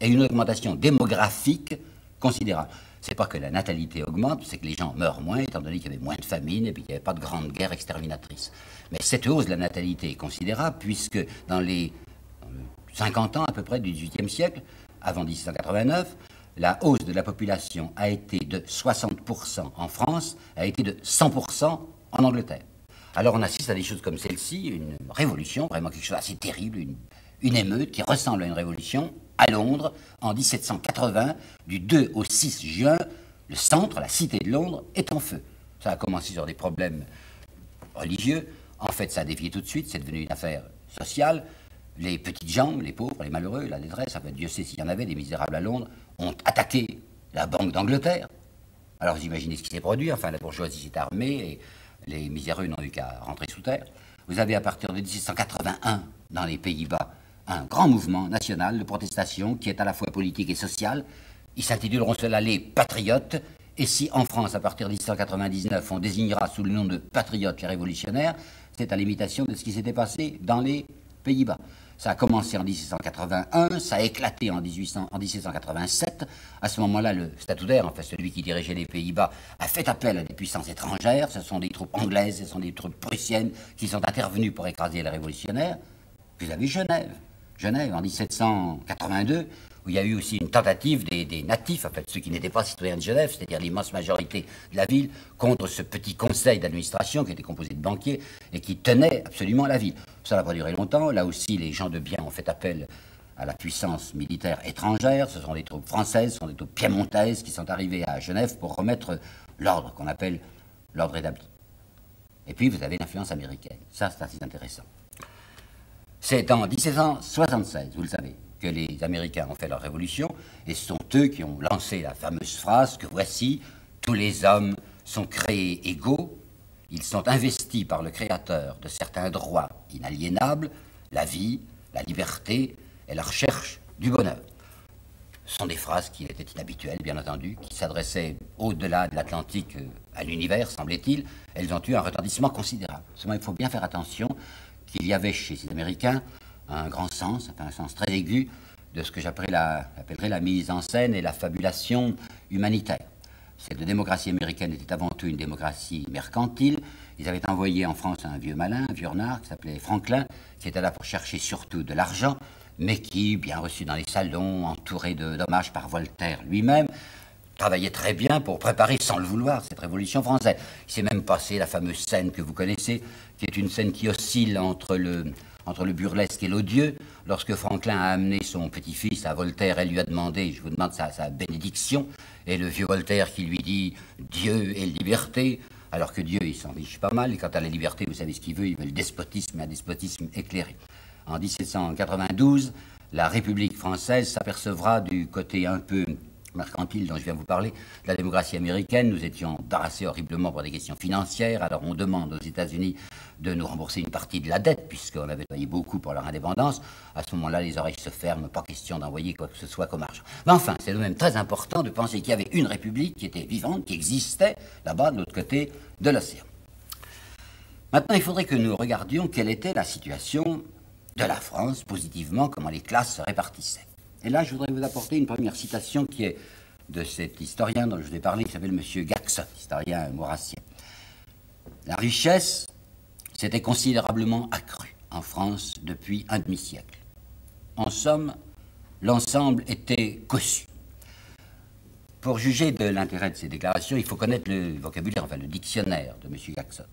et une augmentation démographique considérable c'est pas que la natalité augmente, c'est que les gens meurent moins, étant donné qu'il y avait moins de famine et qu'il n'y avait pas de grande guerre exterminatrice. Mais cette hausse de la natalité est considérable, puisque dans les 50 ans à peu près du XVIIIe siècle, avant 1789, la hausse de la population a été de 60% en France, a été de 100% en Angleterre. Alors on assiste à des choses comme celle-ci, une révolution, vraiment quelque chose d'assez terrible, une, une émeute qui ressemble à une révolution, à Londres en 1780. Du 2 au 6 juin, le centre, la cité de Londres, est en feu. Ça a commencé sur des problèmes religieux. En fait, ça a dévié tout de suite. C'est devenu une affaire sociale. Les petites gens, les pauvres, les malheureux, la détresse, fait, Dieu sait s'il y en avait, des misérables à Londres, ont attaqué la Banque d'Angleterre. Alors vous imaginez ce qui s'est produit. Enfin, la bourgeoisie s'est armée et les miséreux n'ont eu qu'à rentrer sous terre. Vous avez à partir de 1781, dans les Pays-Bas, un grand mouvement national de protestation qui est à la fois politique et social. Ils s'intituleront cela les patriotes. Et si en France, à partir de 1799, on désignera sous le nom de patriotes les révolutionnaires, c'est à l'imitation de ce qui s'était passé dans les Pays-Bas. Ça a commencé en 1781, ça a éclaté en, 1800, en 1787. À ce moment-là, le statutaire, enfin celui qui dirigeait les Pays-Bas, a fait appel à des puissances étrangères. Ce sont des troupes anglaises, ce sont des troupes prussiennes qui sont intervenues pour écraser les révolutionnaires. Vous avez Genève. Genève en 1782, où il y a eu aussi une tentative des, natifs, en fait, ceux qui n'étaient pas citoyens de Genève, c'est-à-dire l'immense majorité de la ville, contre ce petit conseil d'administration qui était composé de banquiers et qui tenait absolument la ville. Ça n'a pas duré longtemps. Là aussi, les gens de bien ont fait appel à la puissance militaire étrangère. Ce sont des troupes françaises, ce sont des troupes piémontaises qui sont arrivées à Genève pour remettre l'ordre qu'on appelle l'ordre établi. Et puis, vous avez l'influence américaine. Ça, c'est assez intéressant. C'est en 1776, vous le savez, que les Américains ont fait leur révolution, et ce sont eux qui ont lancé la fameuse phrase que voici, tous les hommes sont créés égaux, ils sont investis par le Créateur de certains droits inaliénables, la vie, la liberté et la recherche du bonheur. Ce sont des phrases qui étaient inhabituelles, bien entendu, qui s'adressaient au-delà de l'Atlantique euh, à l'univers, semblait-il. Elles ont eu un retentissement considérable. Seulement, il faut bien faire attention qu'il y avait chez ces Américains un grand sens, un sens très aigu de ce que j'appellerais la, la mise en scène et la fabulation humanitaire. Cette démocratie américaine était avant tout une démocratie mercantile. Ils avaient envoyé en France un vieux malin, un vieux renard, qui s'appelait Franklin, qui était là pour chercher surtout de l'argent, mais qui, bien reçu dans les salons, entouré d'hommages par Voltaire lui-même, travaillait très bien pour préparer, sans le vouloir, cette révolution française. Il s'est même passé la fameuse scène que vous connaissez, qui est une scène qui oscille entre le, entre le burlesque et l'odieux. Lorsque Franklin a amené son petit-fils à Voltaire, elle lui a demandé, je vous demande sa, sa bénédiction, et le vieux Voltaire qui lui dit Dieu et liberté, alors que Dieu, il s'en pas mal, et quant à la liberté, vous savez ce qu'il veut, il veut le despotisme, un despotisme éclairé. En 1792, la République française s'apercevra du côté un peu mercantile dont je viens vous parler, de la démocratie américaine. Nous étions embarrassés horriblement pour des questions financières. Alors on demande aux États-Unis de nous rembourser une partie de la dette, puisqu'on avait payé beaucoup pour leur indépendance. À ce moment-là, les oreilles se ferment, pas question d'envoyer quoi que ce soit comme argent. Mais enfin, c'est de même très important de penser qu'il y avait une république qui était vivante, qui existait là-bas, de l'autre côté de l'océan. Maintenant, il faudrait que nous regardions quelle était la situation de la France, positivement, comment les classes se répartissaient. Et là, je voudrais vous apporter une première citation qui est de cet historien dont je vous ai parlé, qui s'appelle M. Gaxon, historien maurassien. La richesse s'était considérablement accrue en France depuis un demi-siècle. En somme, l'ensemble était cossu. Pour juger de l'intérêt de ces déclarations, il faut connaître le vocabulaire, enfin le dictionnaire de M. Jackson.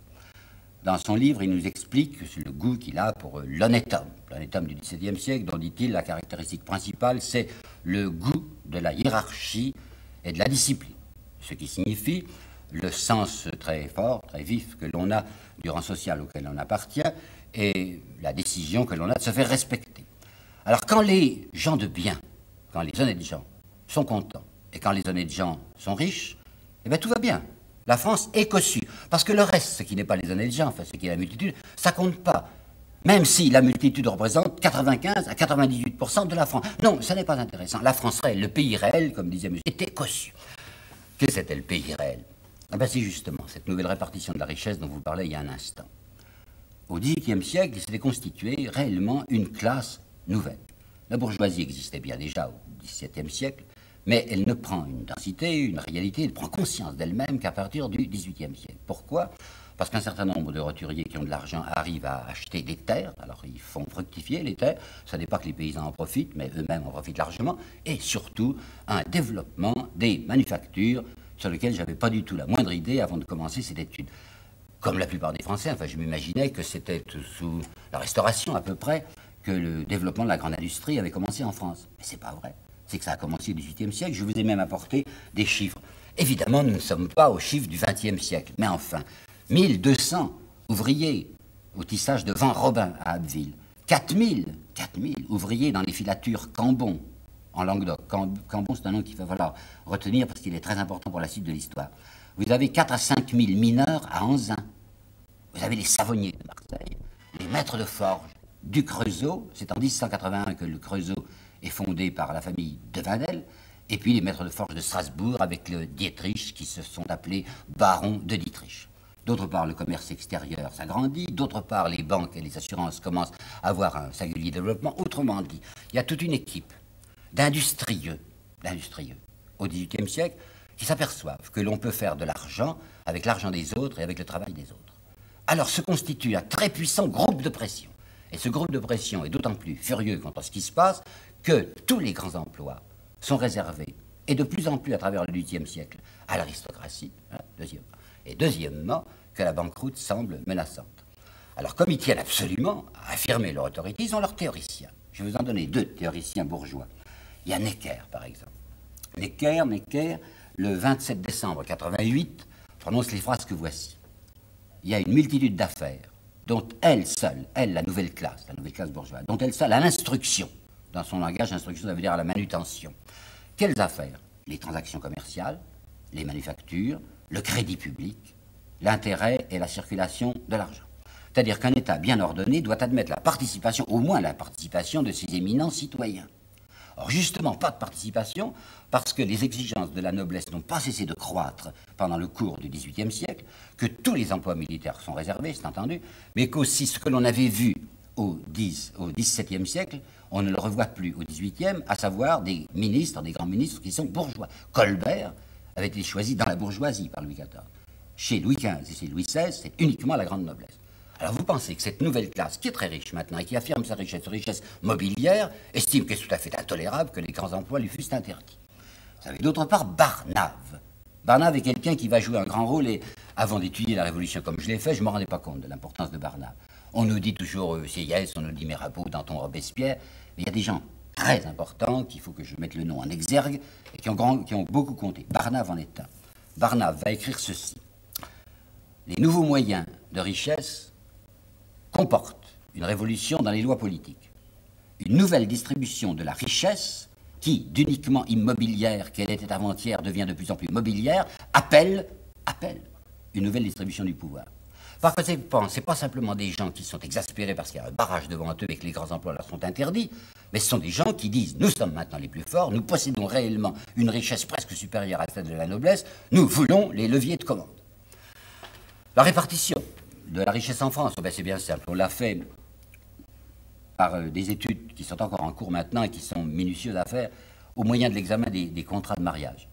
Dans son livre, il nous explique le goût qu'il a pour l'honnête homme. L'honnête homme du XVIIe siècle, dont dit-il la caractéristique principale, c'est le goût de la hiérarchie et de la discipline. Ce qui signifie le sens très fort, très vif que l'on a du rang social auquel on appartient et la décision que l'on a de se faire respecter. Alors quand les gens de bien, quand les honnêtes gens sont contents, et quand les honnêtes gens sont riches, eh bien tout va bien. La France est cossue. Parce que le reste, ce qui n'est pas les honnêtes gens, enfin ce qui est la multitude, ça compte pas. Même si la multitude représente 95 à 98% de la France. Non, ça n'est pas intéressant. La France réelle, le pays réel, comme disait M. était cossu. Qu'est-ce que c'était le pays réel? Ah ben C'est justement cette nouvelle répartition de la richesse dont vous parlez il y a un instant. Au XVIIIe siècle, il s'était constitué réellement une classe nouvelle. La bourgeoisie existait bien déjà au XVIIe siècle, mais elle ne prend une densité, une réalité, elle prend conscience d'elle-même qu'à partir du XVIIIe siècle. Pourquoi? Parce qu'un certain nombre de roturiers qui ont de l'argent arrivent à acheter des terres, alors ils font fructifier les terres, ça n'est pas que les paysans en profitent, mais eux-mêmes en profitent largement, et surtout un développement des manufactures sur lesquelles je n'avais pas du tout la moindre idée avant de commencer cette étude. Comme la plupart des Français, enfin je m'imaginais que c'était sous la Restauration à peu près que le développement de la grande industrie avait commencé en France. Mais c'est pas vrai c'est que ça a commencé au XVIIIe siècle. Je vous ai même apporté des chiffres. Évidemment, nous ne sommes pas aux chiffres du XXe siècle, mais enfin, 1200 ouvriers au tissage de vent Robin à Abbeville, 4000, 4000 ouvriers dans les filatures Cambon en Languedoc. Cambon, c'est un nom qu'il va falloir retenir parce qu'il est très important pour la suite de l'histoire. Vous avez 4 à 5 000 mineurs à Anzin. Vous avez les savonniers de Marseille, les maîtres de forge du Creusot. C'est en 1681 que le Creusot est fondé par la famille de Vandel, et puis les maîtres de forge de Strasbourg avec le Dietrich qui se sont appelés barons de Dietrich. D'autre part, le commerce extérieur s'agrandit, d'autre part, les banques et les assurances commencent à avoir un singulier développement. Autrement dit, il y a toute une équipe d'industrieux, d'industrieux au XVIIIe siècle qui s'aperçoivent que l'on peut faire de l'argent avec l'argent des autres et avec le travail des autres. Alors se constitue un très puissant groupe de pression. Et ce groupe de pression est d'autant plus furieux à ce qui se passe que tous les grands emplois sont réservés, et de plus en plus à travers le XVIIIe siècle, à l'aristocratie, hein. Et deuxièmement, que la banqueroute semble menaçante. Alors, comme ils tiennent absolument à affirmer leur autorité, ils ont leurs théoriciens. Je vais vous en donner deux théoriciens bourgeois. Il y a Necker, par exemple. Necker, Necker, le 27 décembre 88, prononce les phrases que voici. Il y a une multitude d'affaires dont elle seule, elle, la nouvelle classe, la nouvelle classe bourgeoise, dont elle seule a l'instruction dans son langage, instruction, ça veut dire à la manutention. Quelles affaires? Les transactions commerciales, les manufactures, le crédit public, l'intérêt et la circulation de l'argent. C'est-à-dire qu'un État bien ordonné doit admettre la participation, au moins la participation de ses éminents citoyens. Or, justement, pas de participation, parce que les exigences de la noblesse n'ont pas cessé de croître pendant le cours du XVIIIe siècle, que tous les emplois militaires sont réservés, c'est entendu, mais qu'aussi ce que l'on avait vu au, au XVIIe siècle, on ne le revoit plus au XVIIIe, à savoir des ministres, des grands ministres qui sont bourgeois. Colbert avait été choisi dans la bourgeoisie par Louis XIV. Chez Louis XV et chez Louis XVI, c'est uniquement la grande noblesse. Alors vous pensez que cette nouvelle classe, qui est très riche maintenant et qui affirme sa richesse, richesse mobilière, estime que c'est tout à fait intolérable que les grands emplois lui fussent interdits? Vous d'autre part Barnave. Barnave est quelqu'un qui va jouer un grand rôle et avant d'étudier la Révolution comme je l'ai fait, je ne me rendais pas compte de l'importance de Barnave. On nous dit toujours euh, Sieyès, on nous dit Mirabeau, Danton, Robespierre, il y a des gens très importants qu'il faut que je mette le nom en exergue et qui ont, qui ont beaucoup compté. Barnave en est un. Barnave va écrire ceci. Les nouveaux moyens de richesse comportent une révolution dans les lois politiques, une nouvelle distribution de la richesse qui, d'uniquement immobilière qu'elle était avant-hier, devient de plus en plus mobilière, appelle, appelle une nouvelle distribution du pouvoir. Par conséquent, ce n'est pas simplement des gens qui sont exaspérés parce qu'il y a un barrage devant eux et que les grands emplois leur sont interdits, mais ce sont des gens qui disent nous sommes maintenant les plus forts, nous possédons réellement une richesse presque supérieure à celle de la noblesse, nous voulons les leviers de commande. La répartition de la richesse en France oh ben, C'est bien simple. On l'a fait par euh, des études qui sont encore en cours maintenant et qui sont minutieuses à faire au moyen de l'examen des, contrats de mariage.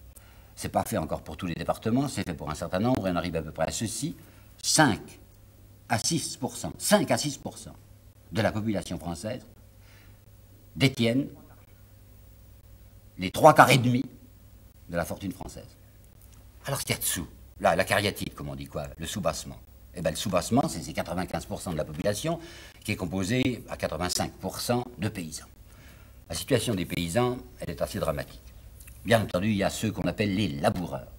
Ce n'est pas fait encore pour tous les départements, c'est fait pour un certain nombre et on arrive à peu près à ceci. 5 à 6 5 à 6 de la population française détiennent les trois quarts et demi de la fortune française. Alors ce qu'il y a dessous, là, la cariatide, comme on dit quoi, le soubassement. Eh bien, le soubassement, c'est ces 95% de la population qui est composée à 85% de paysans. La situation des paysans, elle est assez dramatique. Bien entendu, il y a ceux qu'on appelle les laboureurs.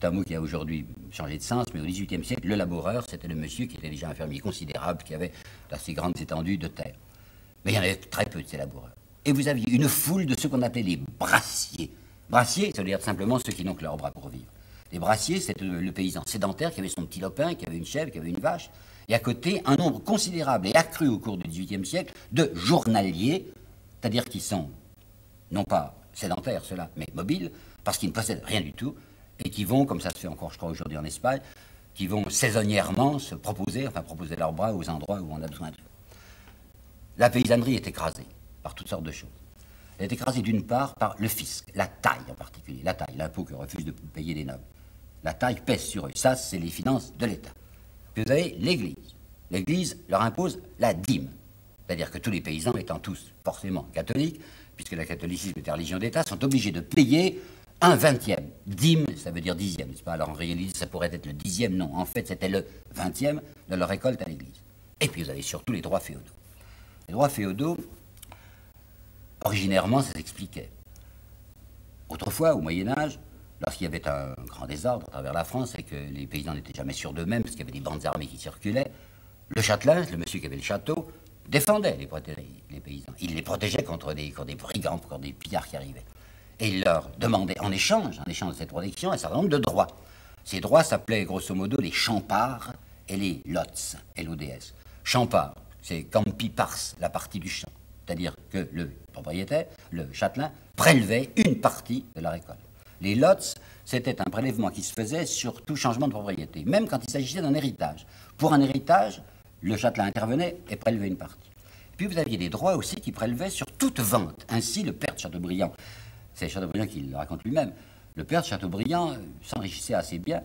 C'est un mot qui a aujourd'hui changé de sens, mais au XVIIIe siècle, le laboureur, c'était le monsieur qui était déjà un fermier considérable, qui avait d'assez grandes étendues de terre. Mais il y en avait très peu de ces laboureurs. Et vous aviez une foule de ceux qu'on appelait les brassiers. Brassiers, ça veut dire simplement ceux qui n'ont que leurs bras pour vivre. Les brassiers, c'était le, paysan sédentaire qui avait son petit lopin, qui avait une chèvre, qui avait une vache. Et à côté, un nombre considérable et accru au cours du XVIIIe siècle de journaliers, c'est-à-dire qui sont non pas sédentaires, ceux-là, mais mobiles, parce qu'ils ne possèdent rien du tout, et qui vont, comme ça se fait encore, je crois, aujourd'hui en Espagne, qui vont saisonnièrement se proposer, enfin proposer leurs bras aux endroits où on a besoin d'eux. La paysannerie est écrasée par toutes sortes de choses. Elle est écrasée d'une part par le fisc, la taille en particulier, la taille, l'impôt que refusent de payer les nobles. La taille pèse sur eux. Ça, c'est les finances de l'État. Puis vous avez l'Église. L'Église leur impose la dîme. C'est-à-dire que tous les paysans, étant tous forcément catholiques, puisque le catholicisme est religion d'État, sont obligés de payer un vingtième. Dîme, ça veut dire dixième, n'est-ce pas? Alors en réalité, ça pourrait être le dixième, non. En fait, c'était le vingtième de leur récolte à l'Église. Et puis vous avez surtout les droits féodaux. Les droits féodaux, originairement, ça s'expliquait. Autrefois, au Moyen Âge, lorsqu'il y avait un grand désordre à travers la France et que les paysans n'étaient jamais sûrs d'eux-mêmes parce qu'il y avait des bandes armées qui circulaient, le châtelain, le monsieur qui avait le château, défendait les, paysans. Il les protégeait contre des, contre des brigands, contre des pillards qui arrivaient. Et il leur demandait en échange, en échange de cette protection, un certain nombre de droits. Ces droits s'appelaient grosso modo les champards et les lots, L-O-D-S. Champards, c'est campi pars, la partie du champ. C'est-à-dire que le propriétaire, le châtelain, prélevait une partie de la récolte. Les lots, c'était un prélèvement qui se faisait sur tout changement de propriété, même quand il s'agissait d'un héritage. Pour un héritage, le châtelain intervenait et prélevait une partie. Puis vous aviez des droits aussi qui prélevaient sur toute vente. Ainsi, le père de Chateaubriand, c'est Chateaubriand qui le raconte lui-même, le père de Chateaubriand euh, s'enrichissait assez bien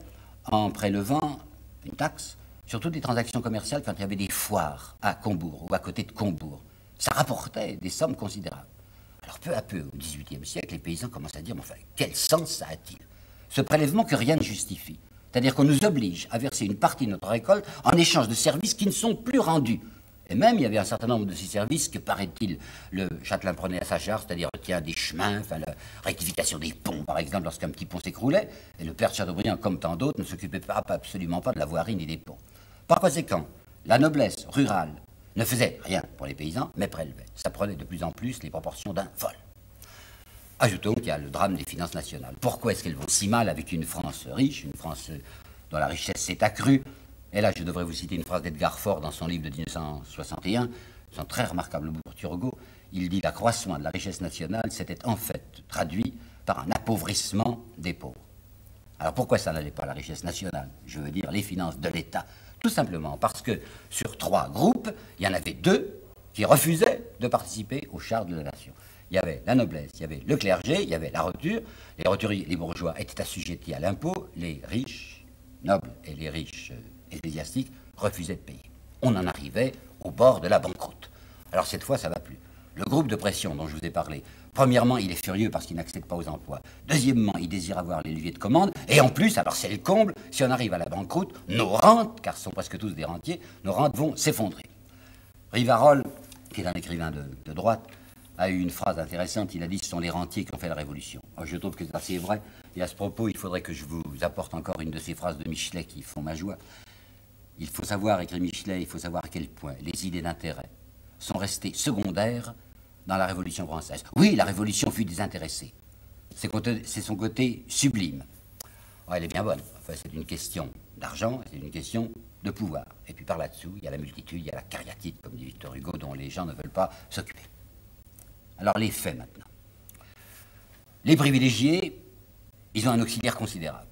en prélevant une taxe sur toutes les transactions commerciales quand il y avait des foires à Combourg ou à côté de Combourg. Ça rapportait des sommes considérables. Alors peu à peu, au XVIIIe siècle, les paysans commencent à dire, mais enfin, quel sens ça a-t-il? Ce prélèvement que rien ne justifie. C'est-à-dire qu'on nous oblige à verser une partie de notre récolte en échange de services qui ne sont plus rendus. Et même, il y avait un certain nombre de ces services que, paraît-il, le châtelain prenait à sa charge, c'est-à-dire tiens, des chemins, enfin, la rectification des ponts, par exemple, lorsqu'un petit pont s'écroulait. Et le père de Chateaubriand, comme tant d'autres, ne s'occupait pas, absolument pas de la voirie ni des ponts. Par conséquent, la noblesse rurale ne faisait rien pour les paysans, mais prélevait. Ça prenait de plus en plus les proportions d'un vol. Ajoutons qu'il y a le drame des finances nationales. Pourquoi est-ce qu'elles vont si mal avec une France riche, une France dont la richesse s'est accrue Et là, je devrais vous citer une phrase d'Edgar Faure dans son livre de 1961, son très remarquable pour Turgot. Il dit L'accroissement de la richesse nationale s'était en fait traduit par un appauvrissement des pauvres. Alors pourquoi ça n'allait pas la richesse nationale? Je veux dire les finances de l'État. Tout simplement parce que sur trois groupes, il y en avait deux qui refusaient de participer au char de la nation. Il y avait la noblesse, il y avait le clergé, il y avait la roture. Les roturiers, les bourgeois étaient assujettis à l'impôt, les riches, nobles et les riches ecclésiastiques refusaient de payer. On en arrivait au bord de la banqueroute. Alors cette fois, ça va plus. Le groupe de pression dont je vous ai parlé, premièrement, il est furieux parce qu'il n'accède pas aux emplois. Deuxièmement, il désire avoir les leviers de commande. Et en plus, alors c'est le comble, si on arrive à la banqueroute, nos rentes, car ce sont presque tous des rentiers, nos rentes vont s'effondrer. Rivarol, qui est un écrivain de droite, a eu une phrase intéressante. Il a dit Ce sont les rentiers qui ont fait la révolution. je trouve que c'est assez vrai. Et à ce propos, il faudrait que je vous apporte encore une de ces phrases de Michelet qui font ma joie. Il faut savoir, écrit Michelet, il faut savoir à quel point les idées d'intérêt sont restées secondaires dans la Révolution française. Oui, la Révolution fut désintéressée. C'est son côté sublime. Oh, elle est bien bonne. Enfin, c'est une question d'argent, c'est une question de pouvoir. Et puis par là-dessous, il y a la multitude, il y a la cariatide, comme dit Victor Hugo, dont les gens ne veulent pas s'occuper. Alors les faits maintenant. Les privilégiés, ils ont un auxiliaire considérable.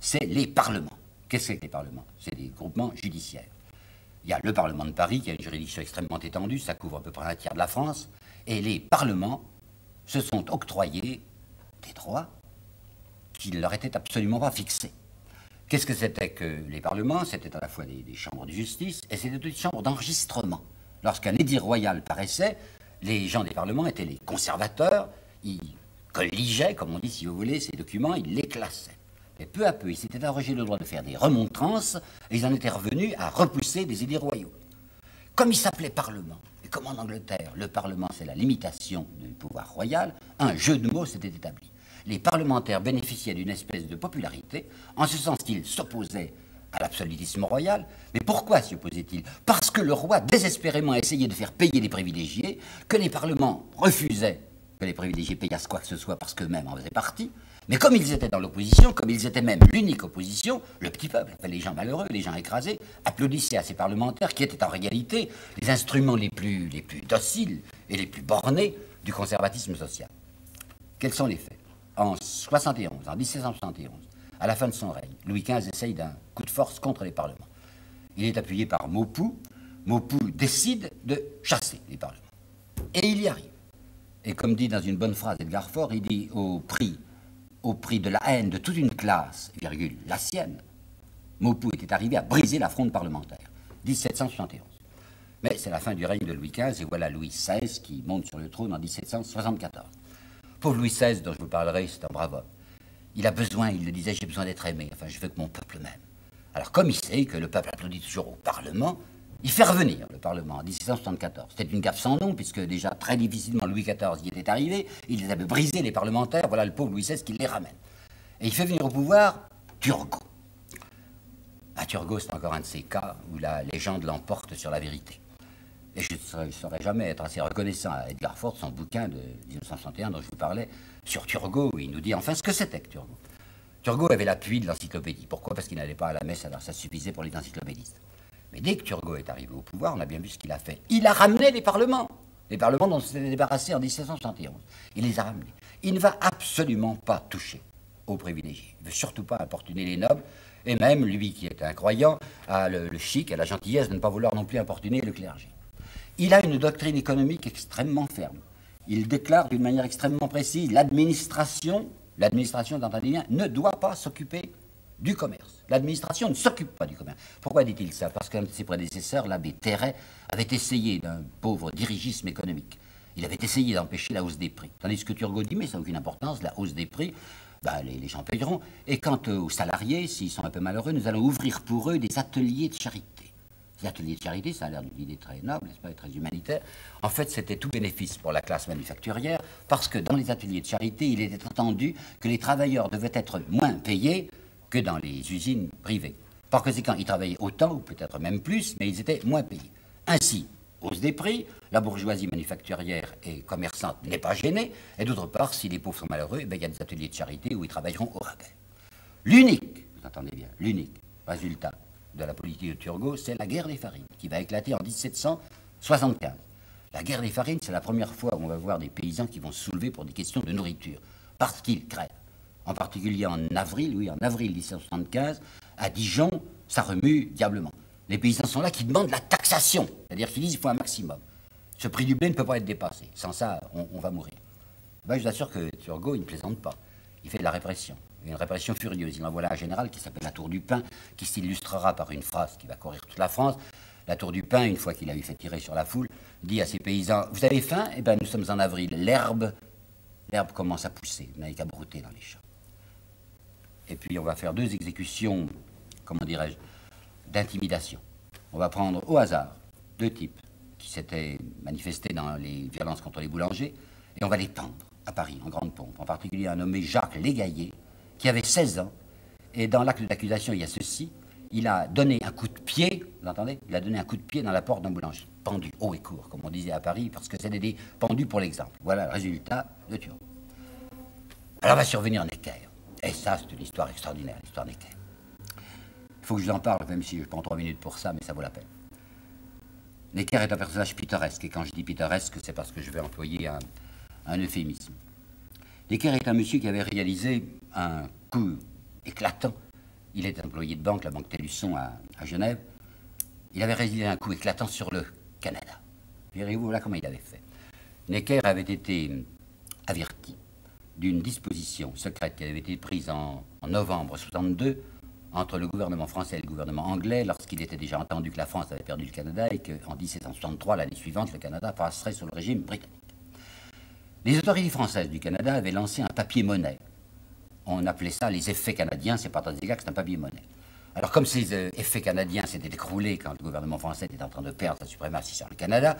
C'est les parlements. Qu'est-ce que c'est que les parlements? Des groupements judiciaires. Il y a le Parlement de Paris, qui a une juridiction extrêmement étendue, ça couvre à peu près un tiers de la France, et les parlements se sont octroyés des droits qui ne leur étaient absolument pas fixés. Qu'est-ce que c'était que les parlements? C'était à la fois des, chambres de justice et c'était des chambres d'enregistrement. Lorsqu'un édit royal paraissait, les gens des parlements étaient les conservateurs, ils colligeaient, comme on dit si vous voulez, ces documents, ils les classaient. Et peu à peu, ils s'étaient arrogé le droit de faire des remontrances et ils en étaient revenus à repousser des édits royaux. Comme ils s'appelaient Parlement, et comme en Angleterre, le Parlement c'est la limitation du pouvoir royal, un jeu de mots s'était établi. Les parlementaires bénéficiaient d'une espèce de popularité, en ce sens qu'ils s'opposaient à l'absolutisme royal. Mais pourquoi s'y opposait-il Parce que le roi désespérément essayait de faire payer les privilégiés, que les parlements refusaient que les privilégiés payassent quoi que ce soit parce qu'eux-mêmes en faisaient partie, mais comme ils étaient dans l'opposition, comme ils étaient même l'unique opposition, le petit peuple, les gens malheureux, les gens écrasés, applaudissaient à ces parlementaires qui étaient en réalité les instruments les plus, les plus dociles et les plus bornés du conservatisme social. Quels sont les faits? En 71, en 1771, à la fin de son règne, Louis XV essaye d'un coup de force contre les parlements. Il est appuyé par Maupoux. Maupoux décide de chasser les parlements. Et il y arrive. Et comme dit dans une bonne phrase Edgar Faure, il dit au prix au prix de la haine de toute une classe, virgule, la sienne, Maupoux était arrivé à briser la fronde parlementaire. 1771. Mais c'est la fin du règne de Louis XV, et voilà Louis XVI qui monte sur le trône en 1774. Pauvre Louis XVI, dont je vous parlerai, c'est un brave homme. Il a besoin, il le disait, j'ai besoin d'être aimé, enfin je veux que mon peuple m'aime. Alors comme il sait que le peuple applaudit toujours au Parlement, il fait revenir le Parlement en 1774. C'était une gaffe sans nom, puisque déjà très difficilement Louis XIV y était arrivé. Il avait brisés, les parlementaires. Voilà le pauvre Louis XVI qui les ramène. Et il fait venir au pouvoir Turgot. À ah, Turgot, c'est encore un de ces cas où la légende l'emporte sur la vérité. Et je ne saurais jamais être assez reconnaissant à Edgar Ford, son bouquin de 1961 dont je vous parlais, sur Turgot, où il nous dit enfin ce que c'était que Turgot. Turgot avait l'appui de l'encyclopédie. Pourquoi? Parce qu'il n'allait pas à la messe, alors ça suffisait pour les encyclopédistes. Mais dès que Turgot est arrivé au pouvoir, on a bien vu ce qu'il a fait. Il a ramené les parlements. Les parlements dont on s'était débarrassé en 1771. Il les a ramenés. Il ne va absolument pas toucher aux privilégiés. Il ne veut surtout pas importuner les nobles. Et même lui qui est un croyant a le, chic et la gentillesse de ne pas vouloir non plus importuner le clergé. Il a une doctrine économique extrêmement ferme. Il déclare d'une manière extrêmement précise l'administration, l'administration, d'entendez bien, ne doit pas s'occuper du commerce. L'administration ne s'occupe pas du commerce. Pourquoi dit-il ça? Parce qu'un de ses prédécesseurs, l'abbé Terret, avait essayé d'un pauvre dirigisme économique. Il avait essayé d'empêcher la hausse des prix. Tandis que Turgot dit, mais ça n'a aucune importance, la hausse des prix, bah, les, gens payeront. Et quant aux salariés, s'ils sont un peu malheureux, nous allons ouvrir pour eux des ateliers de charité. Ces ateliers de charité, ça a l'air d'une idée très noble, n'est-ce pas, et très humanitaire. En fait, c'était tout bénéfice pour la classe manufacturière, parce que dans les ateliers de charité, il était entendu que les travailleurs devaient être moins payés que dans les usines privées. Par conséquent, ils travaillaient autant, ou peut-être même plus, mais ils étaient moins payés. Ainsi, hausse des prix, la bourgeoisie manufacturière et commerçante n'est pas gênée, et d'autre part, si les pauvres sont malheureux, eh il y a des ateliers de charité où ils travailleront au rabais. L'unique, vous entendez bien, l'unique résultat de la politique de Turgot, c'est la guerre des farines, qui va éclater en 1775. La guerre des farines, c'est la première fois où on va voir des paysans qui vont se soulever pour des questions de nourriture, parce qu'ils crèvent en particulier en avril, oui, en avril 1775, à Dijon, ça remue diablement. Les paysans sont là qui demandent la taxation, c'est-à-dire qu'ils disent qu'il faut un maximum. Ce prix du blé ne peut pas être dépassé, sans ça, on, va mourir. Ben, je vous assure que Turgot, il ne plaisante pas. Il fait de la répression, une répression furieuse. Il envoie là un général qui s'appelle la Tour du Pain, qui s'illustrera par une phrase qui va courir toute la France. La Tour du Pain, une fois qu'il a eu fait tirer sur la foule, dit à ses paysans Vous avez faim? Eh bien, nous sommes en avril. L'herbe, l'herbe commence à pousser. Vous n'avez qu'à brouter dans les champs. Et puis on va faire deux exécutions, comment dirais-je, d'intimidation. On va prendre au hasard deux types qui s'étaient manifestés dans les violences contre les boulangers, et on va les tendre à Paris, en grande pompe. En particulier un nommé Jacques Légaillé, qui avait 16 ans, et dans l'acte d'accusation, il y a ceci, il a donné un coup de pied, vous entendez? Il a donné un coup de pied dans la porte d'un boulanger, pendu, haut et court, comme on disait à Paris, parce que c'était des pendus pour l'exemple. Voilà le résultat de Turgot. Alors va survenir Necker. Et ça, c'est une histoire extraordinaire, l'histoire Necker. Il faut que je vous en parle, même si je prends trois minutes pour ça, mais ça vaut la peine. Necker est un personnage pittoresque, et quand je dis pittoresque, c'est parce que je vais employer un, euphémisme. Necker est un monsieur qui avait réalisé un coup éclatant. Il est employé de banque, la banque Télusson à, Genève. il avait réalisé un coup éclatant sur le Canada. Verrez-vous, voilà comment il avait fait. Necker avait été averti d'une disposition secrète qui avait été prise en, novembre 62 entre le gouvernement français et le gouvernement anglais lorsqu'il était déjà entendu que la France avait perdu le Canada et qu'en 1763, l'année suivante, le Canada passerait sous le régime britannique. Les autorités françaises du Canada avaient lancé un papier-monnaie. On appelait ça les effets canadiens, c'est pas cas que c'est un papier-monnaie. Alors comme ces euh, effets canadiens s'étaient écroulés quand le gouvernement français était en train de perdre sa suprématie sur le Canada,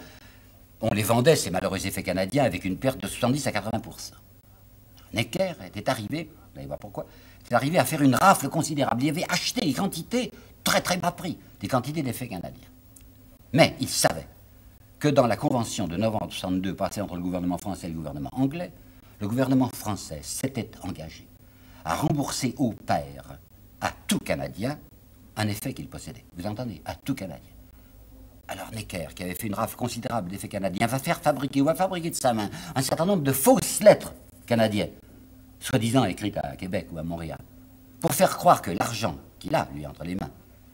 on les vendait, ces malheureux effets canadiens, avec une perte de 70 à 80 Necker était arrivé, vous allez voir pourquoi, était arrivé à faire une rafle considérable. Il avait acheté des quantités très très bas prix, des quantités d'effets canadiens. Mais il savait que dans la convention de novembre 62 passée entre le gouvernement français et le gouvernement anglais, le gouvernement français s'était engagé à rembourser au père, à tout Canadien, un effet qu'il possédait. Vous entendez? À tout Canadien. Alors Necker, qui avait fait une rafle considérable d'effets canadiens, va faire fabriquer ou va fabriquer de sa main un certain nombre de fausses lettres canadiennes, soi-disant écrites à Québec ou à Montréal, pour faire croire que l'argent qu'il a, lui, entre les mains,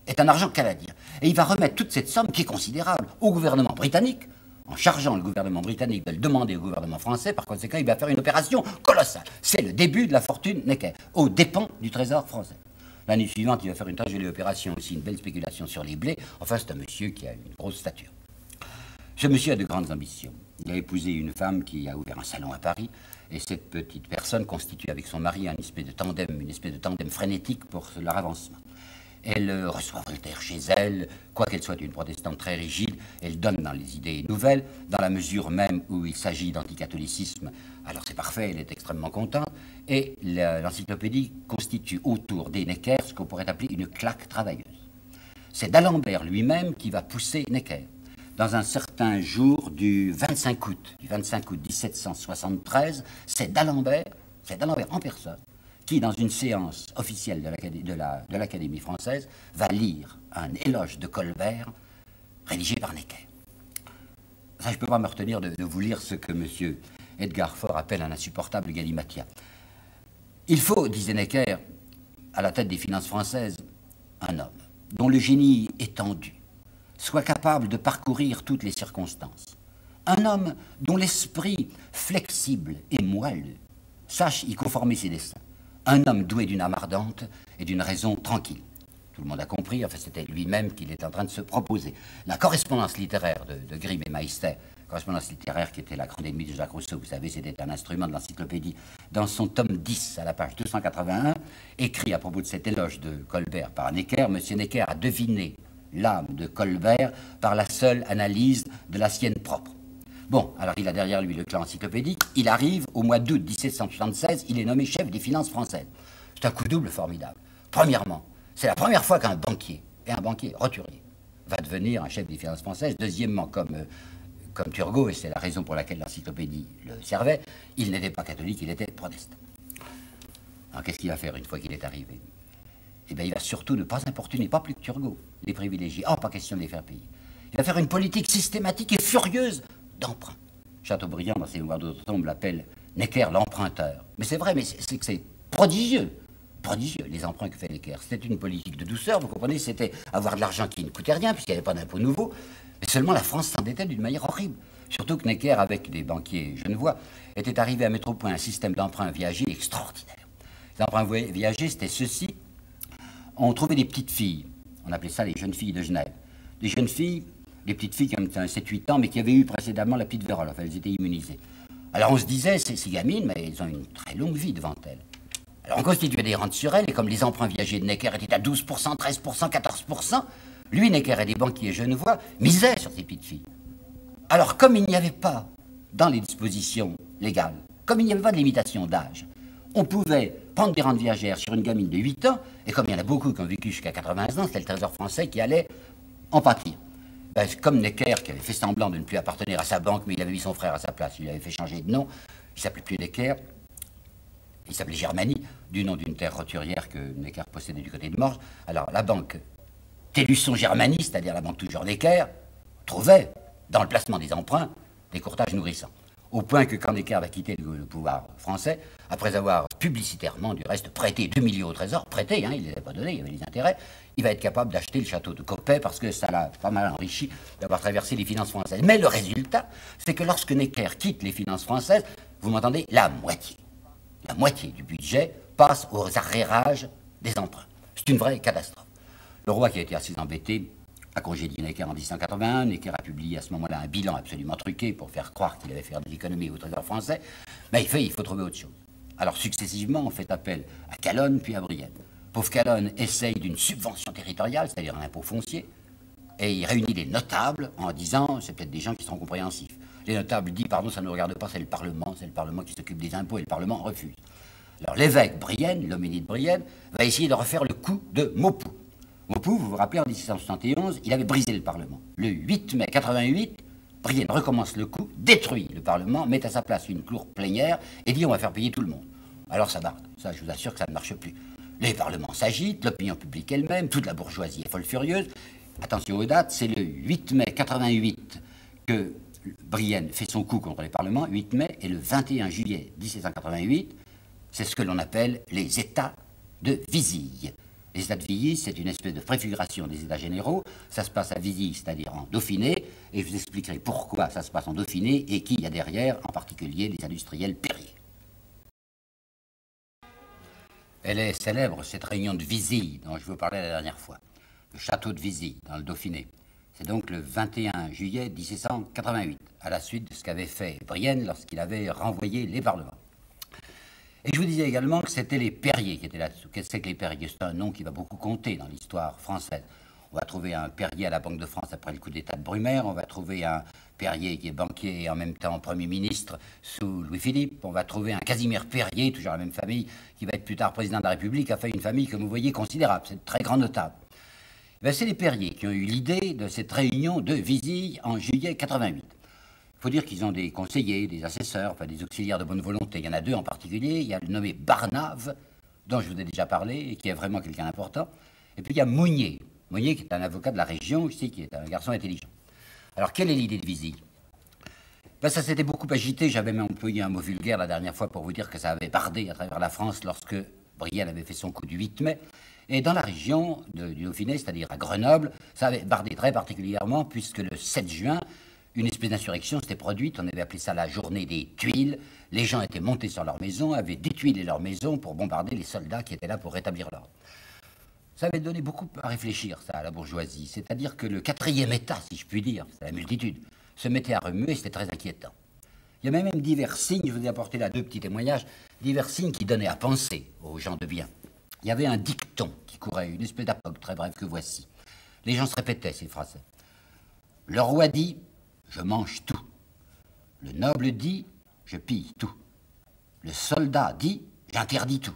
est un argent canadien. Et il va remettre toute cette somme, qui est considérable, au gouvernement britannique, en chargeant le gouvernement britannique de le demander au gouvernement français. Par conséquent, il va faire une opération colossale. C'est le début de la fortune Necker, aux dépens du trésor français. L'année suivante, il va faire une très jolie opération aussi, une belle spéculation sur les blés. Enfin, c'est un monsieur qui a une grosse stature. Ce monsieur a de grandes ambitions. Il a épousé une femme qui a ouvert un salon à Paris, et cette petite personne constitue avec son mari un espèce de tandem, une espèce de tandem frénétique pour leur avancement. Elle euh, reçoit Voltaire chez elle, quoiqu'elle soit une protestante très rigide, elle donne dans les idées nouvelles, dans la mesure même où il s'agit d'anticatholicisme. Alors c'est parfait, elle est extrêmement contente. Et l'encyclopédie constitue autour des Necker ce qu'on pourrait appeler une claque travailleuse. C'est d'Alembert lui-même qui va pousser Necker. Dans un certain jour du 25 août, du 25 août 1773, c'est d'Alembert, c'est d'Alembert en personne, qui, dans une séance officielle de l'Académie française, va lire un éloge de Colbert rédigé par Necker. Ça, je ne peux pas me retenir de, vous lire ce que M. Edgar Faure appelle un insupportable galimatia. Il faut, disait Necker, à la tête des finances françaises, un homme dont le génie étendu soit capable de parcourir toutes les circonstances. Un homme dont l'esprit flexible et moelleux sache y conformer ses desseins. Un homme doué d'une âme ardente et d'une raison tranquille. Tout le monde a compris, enfin c'était lui-même qu'il est en train de se proposer. La correspondance littéraire de, de Grimm et Meister correspondance littéraire qui était la grande ennemie de Jacques Rousseau, vous savez, c'était un instrument de l'encyclopédie, dans son tome 10, à la page 281, écrit à propos de cet éloge de Colbert par Necker, M. Necker a deviné l'âme de Colbert par la seule analyse de la sienne propre. Bon, alors il a derrière lui le clan encyclopédique, il arrive au mois d'août 1776, il est nommé chef des finances françaises. C'est un coup double formidable. Premièrement, c'est la première fois qu'un banquier, et un banquier roturier, va devenir un chef des finances françaises. Deuxièmement, comme euh, comme Turgot, et c'est la raison pour laquelle l'encyclopédie le servait, il n'était pas catholique, il était protestant. Alors qu'est-ce qu'il va faire une fois qu'il est arrivé? Eh bien, il va surtout ne pas importuner, pas plus que Turgot, les privilégiés. Oh, pas question de les faire payer. Il va faire une politique systématique et furieuse d'emprunt. Chateaubriand, dans ses mémoires d'automne, l'appelle Necker l'emprunteur. Mais c'est vrai, mais c'est que c'est prodigieux. Prodigieux, les emprunts que fait Necker. C'était une politique de douceur, vous comprenez, c'était avoir de l'argent qui ne coûtait rien, puisqu'il n'y avait pas d'impôts nouveaux, mais seulement la France s'endettait d'une manière horrible. Surtout que Necker, avec des banquiers genevois, était arrivé à mettre au point un système d'emprunt viagers extraordinaire. Les emprunts c'était ceci. On trouvait des petites filles, on appelait ça les jeunes filles de Genève. Des jeunes filles, des petites filles qui avaient 7-8 ans, mais qui avaient eu précédemment la petite vérole, enfin elles étaient immunisées. Alors on se disait, ces, ces gamines, mais elles ont une très longue vie devant elles. Alors on constituait des rentes sur elles, et comme les emprunts viagers de Necker étaient à 12%, 13%, 14%, lui, Necker et des banquiers genevois misaient sur ces petites filles. Alors, comme il n'y avait pas, dans les dispositions légales, comme il n'y avait pas de limitation d'âge, on pouvait prendre des rentes viagères sur une gamine de 8 ans, et comme il y en a beaucoup qui ont vécu jusqu'à 80 ans, c'était le Trésor français qui allait en pâtir. Ben, comme Necker, qui avait fait semblant de ne plus appartenir à sa banque, mais il avait mis son frère à sa place, il avait fait changer de nom, il s'appelait plus Necker, il s'appelait Germanie, du nom d'une terre roturière que Necker possédait du côté de Morges. Alors la banque Télusson Germanie, c'est-à-dire la banque toujours d'équerre, trouvait, dans le placement des emprunts, des courtages nourrissants. Au point que quand Necker va quitter le, pouvoir français, après avoir publicitairement, du reste, prêté 2 millions au trésor, prêté, hein, il ne les a pas donnés, il y avait des intérêts, il va être capable d'acheter le château de Coppet parce que ça l'a pas mal enrichi d'avoir traversé les finances françaises. Mais le résultat, c'est que lorsque Necker quitte les finances françaises, vous m'entendez, la moitié, la moitié du budget passe aux arrérages des emprunts. C'est une vraie catastrophe. Le roi qui a été assez embêté a congédié Necker en 1881. Necker a publié à ce moment-là un bilan absolument truqué pour faire croire qu'il avait fait de l'économie au trésor français. Mais il fait, il faut trouver autre chose. Alors successivement, on fait appel à Calonne puis à Brienne. Pauvre Calonne essaye d'une subvention territoriale, c'est-à-dire un impôt foncier, et il réunit les notables en disant, c'est peut-être des gens qui seront compréhensifs. Les notables disent, pardon, ça ne nous regarde pas, c'est le Parlement, c'est le Parlement qui s'occupe des impôts, et le Parlement refuse. Alors l'évêque Brienne, l'homénie de Brienne, va essayer de refaire le coup de Maupoux. Vous vous rappelez, en 1771, il avait brisé le Parlement. Le 8 mai 88, Brienne recommence le coup, détruit le Parlement, met à sa place une cour plénière et dit on va faire payer tout le monde. Alors ça marche. Ça, je vous assure que ça ne marche plus. Les parlements s'agitent, l'opinion publique elle-même, toute la bourgeoisie est folle furieuse. Attention aux dates, c'est le 8 mai 88 que Brienne fait son coup contre les parlements, 8 mai, et le 21 juillet 1788, c'est ce que l'on appelle les États de Visille. Les États de Visille, c'est une espèce de préfiguration des États généraux. Ça se passe à Visille, c'est-à-dire en Dauphiné, et je vous expliquerai pourquoi ça se passe en Dauphiné et qui y a derrière, en particulier les industriels Perrier. Elle est célèbre, cette réunion de Visille dont je vous parlais la dernière fois. Le château de Visille, dans le Dauphiné. C'est donc le 21 juillet 1788, à la suite de ce qu'avait fait Brienne lorsqu'il avait renvoyé les parlements. Et je vous disais également que c'était les Perriers qui étaient là-dessous. Qu'est-ce que c'est les Perriers? C'est un nom qui va beaucoup compter dans l'histoire française. On va trouver un Perrier à la Banque de France après le coup d'État de Brumaire. On va trouver un Perrier qui est banquier et en même temps Premier ministre sous Louis-Philippe. On va trouver un Casimir Perrier, toujours la même famille, qui va être plus tard président de la République, a fait une famille, comme vous voyez, considérable. C'est très grand notable. Ben, c'est les Perriers qui ont eu l'idée de cette réunion de Visille en juillet 88. Il faut dire qu'ils ont des conseillers, des assesseurs, enfin des auxiliaires de bonne volonté. Il y en a deux en particulier. Il y a le nommé Barnave, dont je vous ai déjà parlé, et qui est vraiment quelqu'un d'important. Et puis il y a Mounier, Monnier, qui est un avocat de la région aussi, qui est un garçon intelligent. Alors, quelle est l'idée de Visille ben, Ça s'était beaucoup agité. J'avais même employé un mot vulgaire la dernière fois pour vous dire que ça avait bardé à travers la France lorsque Brielle avait fait son coup du 8 mai. Et dans la région du Dauphiné, c'est-à-dire à Grenoble, ça avait bardé très particulièrement puisque le 7 juin, une espèce d'insurrection s'était produite. On avait appelé ça la journée des tuiles. Les gens étaient montés sur leurs maisons, avaient détuilé leurs maisons pour bombarder les soldats qui étaient là pour rétablir l'ordre. Ça avait donné beaucoup à réfléchir, ça, à la bourgeoisie. C'est-à-dire que le quatrième État, si je puis dire, c'est la multitude, se mettait à remuer, c'était très inquiétant. Il y avait même divers signes, je vous ai apporté là deux petits témoignages, divers signes qui donnaient à penser aux gens de bien. Il y avait un dicton qui courait, une espèce d'apoque très brève que voici. Les gens se répétaient ces phrases. Le roi dit Je mange tout. Le noble dit Je pille tout. Le soldat dit J'interdis tout.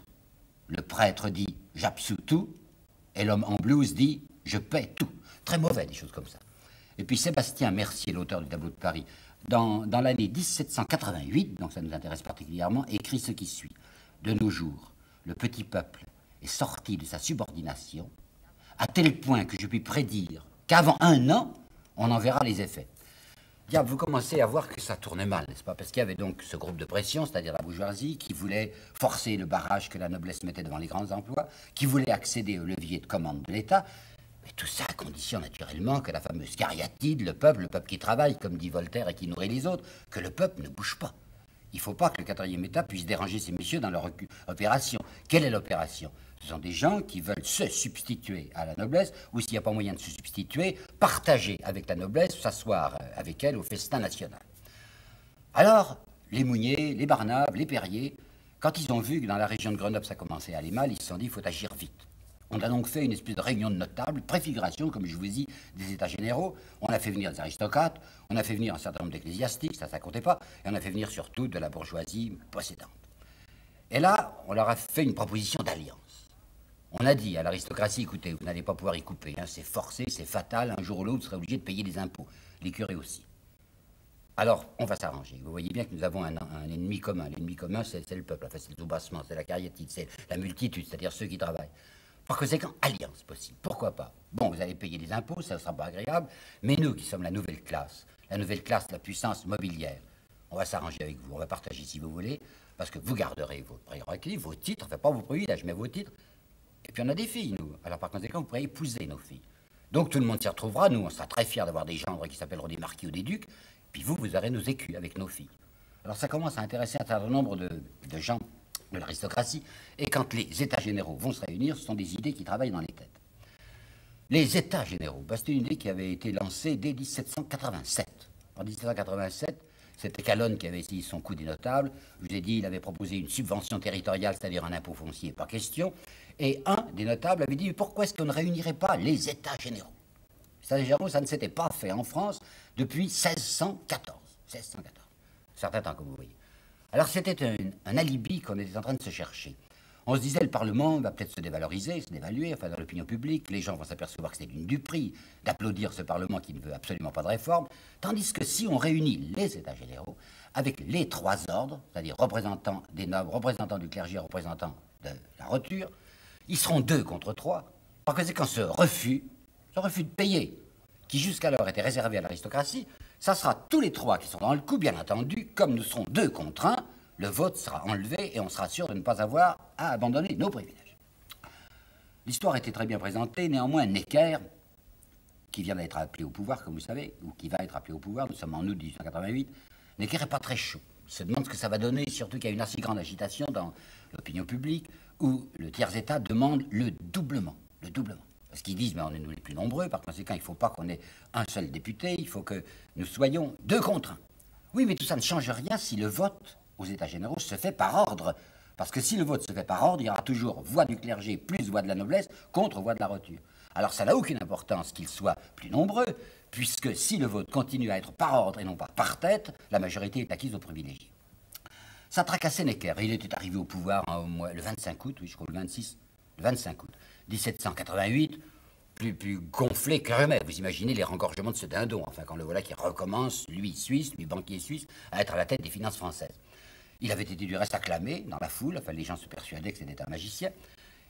Le prêtre dit J'absous tout. Et l'homme en blouse dit Je paie tout. Très mauvais, des choses comme ça. Et puis Sébastien Mercier, l'auteur du tableau de Paris, dans, dans l'année 1788, donc ça nous intéresse particulièrement, écrit ce qui suit. De nos jours, le petit peuple est sorti de sa subordination à tel point que je puis prédire qu'avant un an, on en verra les effets vous commencez à voir que ça tournait mal, n'est-ce pas? Parce qu'il y avait donc ce groupe de pression, c'est-à-dire la bourgeoisie, qui voulait forcer le barrage que la noblesse mettait devant les grands emplois, qui voulait accéder au levier de commande de l'État. Mais tout ça à condition naturellement que la fameuse cariatide, le peuple, le peuple qui travaille, comme dit Voltaire, et qui nourrit les autres, que le peuple ne bouge pas. Il ne faut pas que le quatrième État puisse déranger ces messieurs dans leur opération. Quelle est l'opération? Ce sont des gens qui veulent se substituer à la noblesse, ou s'il n'y a pas moyen de se substituer, partager avec la noblesse, s'asseoir euh, avec elle au festin national. Alors, les Mouniers, les Barnabes, les Perriers, quand ils ont vu que dans la région de Grenoble ça commençait à aller mal, ils se sont dit il faut agir vite. On a donc fait une espèce de réunion de notables, préfiguration, comme je vous dis, des États généraux. On a fait venir des aristocrates, on a fait venir un certain nombre d'ecclésiastiques, ça, ça comptait pas, et on a fait venir surtout de la bourgeoisie possédante. Et là, on leur a fait une proposition d'alliance. On a dit à l'aristocratie, écoutez, vous n'allez pas pouvoir y couper, hein, c'est forcé, c'est fatal, un jour ou l'autre, vous serez obligé de payer des impôts, les curés aussi. Alors, on va s'arranger. Vous voyez bien que nous avons un, ennemi commun. L'ennemi commun, c'est le peuple, enfin, c'est le soubassement, c'est la cariatide, c'est la multitude, c'est-à-dire ceux qui travaillent. Par conséquent, alliance possible. Pourquoi pas? Bon, vous allez payer des impôts, ça ne sera pas agréable, mais nous qui sommes la nouvelle classe, la nouvelle classe, la puissance mobilière, on va s'arranger avec vous, on va partager si vous voulez, parce que vous garderez vos prérogatives, vos titres, enfin pas vos privilèges, mais vos titres. Et puis on a des filles, nous. Alors par conséquent, vous pourrez épouser nos filles. Donc tout le monde s'y retrouvera, nous, on sera très fiers d'avoir des gendres qui s'appelleront des marquis ou des ducs, puis vous, vous aurez nos écus avec nos filles. Alors ça commence à intéresser un certain nombre de, gens de l'aristocratie, et quand les États généraux vont se réunir, ce sont des idées qui travaillent dans les têtes. Les États généraux, bah, c'est une idée qui avait été lancée dès 1787. En 1787, c'était Calonne qui avait essayé son coup des notables. Je vous ai dit, il avait proposé une subvention territoriale, c'est-à-dire un impôt foncier, pas question. Et un des notables avait dit pourquoi est-ce qu'on ne réunirait pas les États généraux? Les États généraux, ça ne s'était pas fait en France depuis 1614. 1614. Certain temps, comme vous voyez. Alors c'était un, alibi qu'on était en train de se chercher. On se disait, le Parlement va peut-être se dévaloriser, se dévaluer, enfin dans l'opinion publique, les gens vont s'apercevoir que c'est une duperie d'applaudir ce Parlement qui ne veut absolument pas de réforme, tandis que si on réunit les États généraux avec les trois ordres, c'est-à-dire représentants des nobles, représentants du clergé, représentants de la roture, ils seront deux contre trois. Par conséquent, ce refus, ce refus de payer, qui jusqu'alors était réservé à l'aristocratie, ça sera tous les trois qui sont dans le coup, bien entendu, comme nous serons deux contre un, le vote sera enlevé et on sera sûr de ne pas avoir à abandonner nos privilèges. L'histoire était très bien présentée, néanmoins Necker, qui vient d'être appelé au pouvoir, comme vous savez, ou qui va être appelé au pouvoir, nous sommes en août 1888, Necker n'est pas très chaud. Il se demande ce que ça va donner, surtout qu'il y a une assez grande agitation dans l'opinion publique, où le tiers-État demande le doublement. Le doublement. Parce qu'ils disent, mais on est nous les plus nombreux, par conséquent, il ne faut pas qu'on ait un seul député, il faut que nous soyons deux contre un. Oui, mais tout ça ne change rien si le vote aux États généraux se fait par ordre. Parce que si le vote se fait par ordre, il y aura toujours voix du clergé plus voix de la noblesse contre voix de la roture. Alors ça n'a aucune importance qu'ils soient plus nombreux, puisque si le vote continue à être par ordre et non pas par tête, la majorité est acquise aux privilégiés. Ça tracassait Necker. Il était arrivé au pouvoir hein, le 25 août, oui, je crois le 26, le 25 août 1788, plus, plus gonflé que jamais. Vous imaginez les rengorgements de ce dindon, enfin quand le voilà qui recommence, lui suisse, lui banquier suisse, à être à la tête des finances françaises. Il avait été du reste acclamé dans la foule, enfin les gens se persuadaient que c'était un magicien.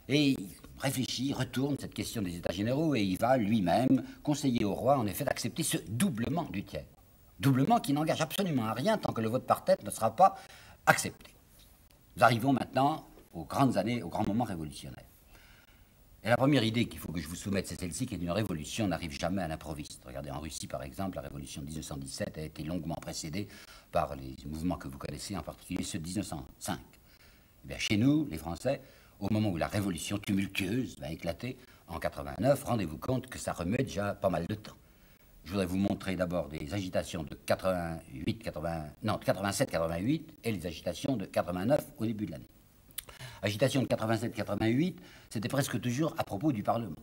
Et il réfléchit, retourne cette question des États généraux et il va lui-même conseiller au roi en effet d'accepter ce doublement du tiers. Doublement qui n'engage absolument à rien tant que le vote par tête ne sera pas accepté. Nous arrivons maintenant aux grandes années, aux grands moments révolutionnaires. Et la première idée qu'il faut que je vous soumette, c'est celle-ci, qui est une révolution n'arrive jamais à l'improviste. Regardez, en Russie, par exemple, la révolution de 1917 a été longuement précédée par les mouvements que vous connaissez, en particulier ceux de 1905. Eh bien, chez nous, les Français, au moment où la révolution tumultueuse va éclater, en 89, rendez-vous compte que ça remet déjà pas mal de temps. Je voudrais vous montrer d'abord des agitations de 88, 80, non, 87, 88 et les agitations de 89 au début de l'année. Agitation de 87-88, c'était presque toujours à propos du Parlement.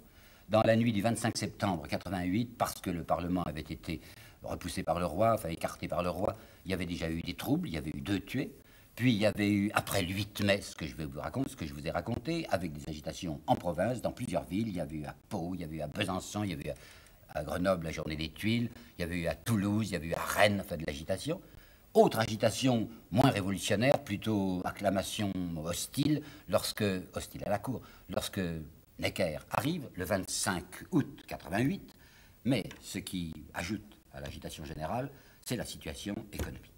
Dans la nuit du 25 septembre 88, parce que le Parlement avait été repoussé par le roi, enfin écarté par le roi, il y avait déjà eu des troubles, il y avait eu deux tués. Puis il y avait eu, après le 8 mai, ce que je vais vous raconter, ce que je vous ai raconté, avec des agitations en province, dans plusieurs villes. Il y avait eu à Pau, il y avait eu à Besançon, il y avait eu à Grenoble la journée des tuiles, il y avait eu à Toulouse, il y avait eu à Rennes, enfin de l'agitation. Autre agitation moins révolutionnaire, plutôt acclamation hostile, lorsque, hostile à la cour, lorsque Necker arrive le 25 août 88, mais ce qui ajoute à l'agitation générale, c'est la situation économique.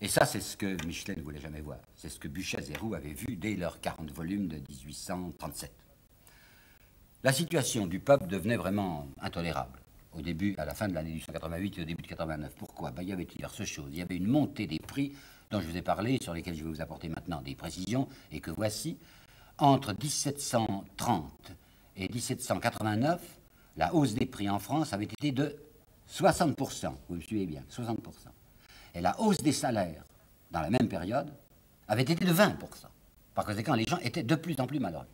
Et ça, c'est ce que Michelet ne voulait jamais voir. C'est ce que Buchez et Roux avaient vu dès leurs 40 volumes de 1837. La situation du peuple devenait vraiment intolérable au début, à la fin de l'année 1888 et au début de 89. Pourquoi? Ben, Il y avait diverses choses. Il y avait une montée des prix dont je vous ai parlé, sur lesquels je vais vous apporter maintenant des précisions, et que voici. Entre 1730 et 1789, la hausse des prix en France avait été de 60%. Vous me suivez bien, 60%. Et la hausse des salaires, dans la même période, avait été de 20%. Par conséquent, les gens étaient de plus en plus malheureux.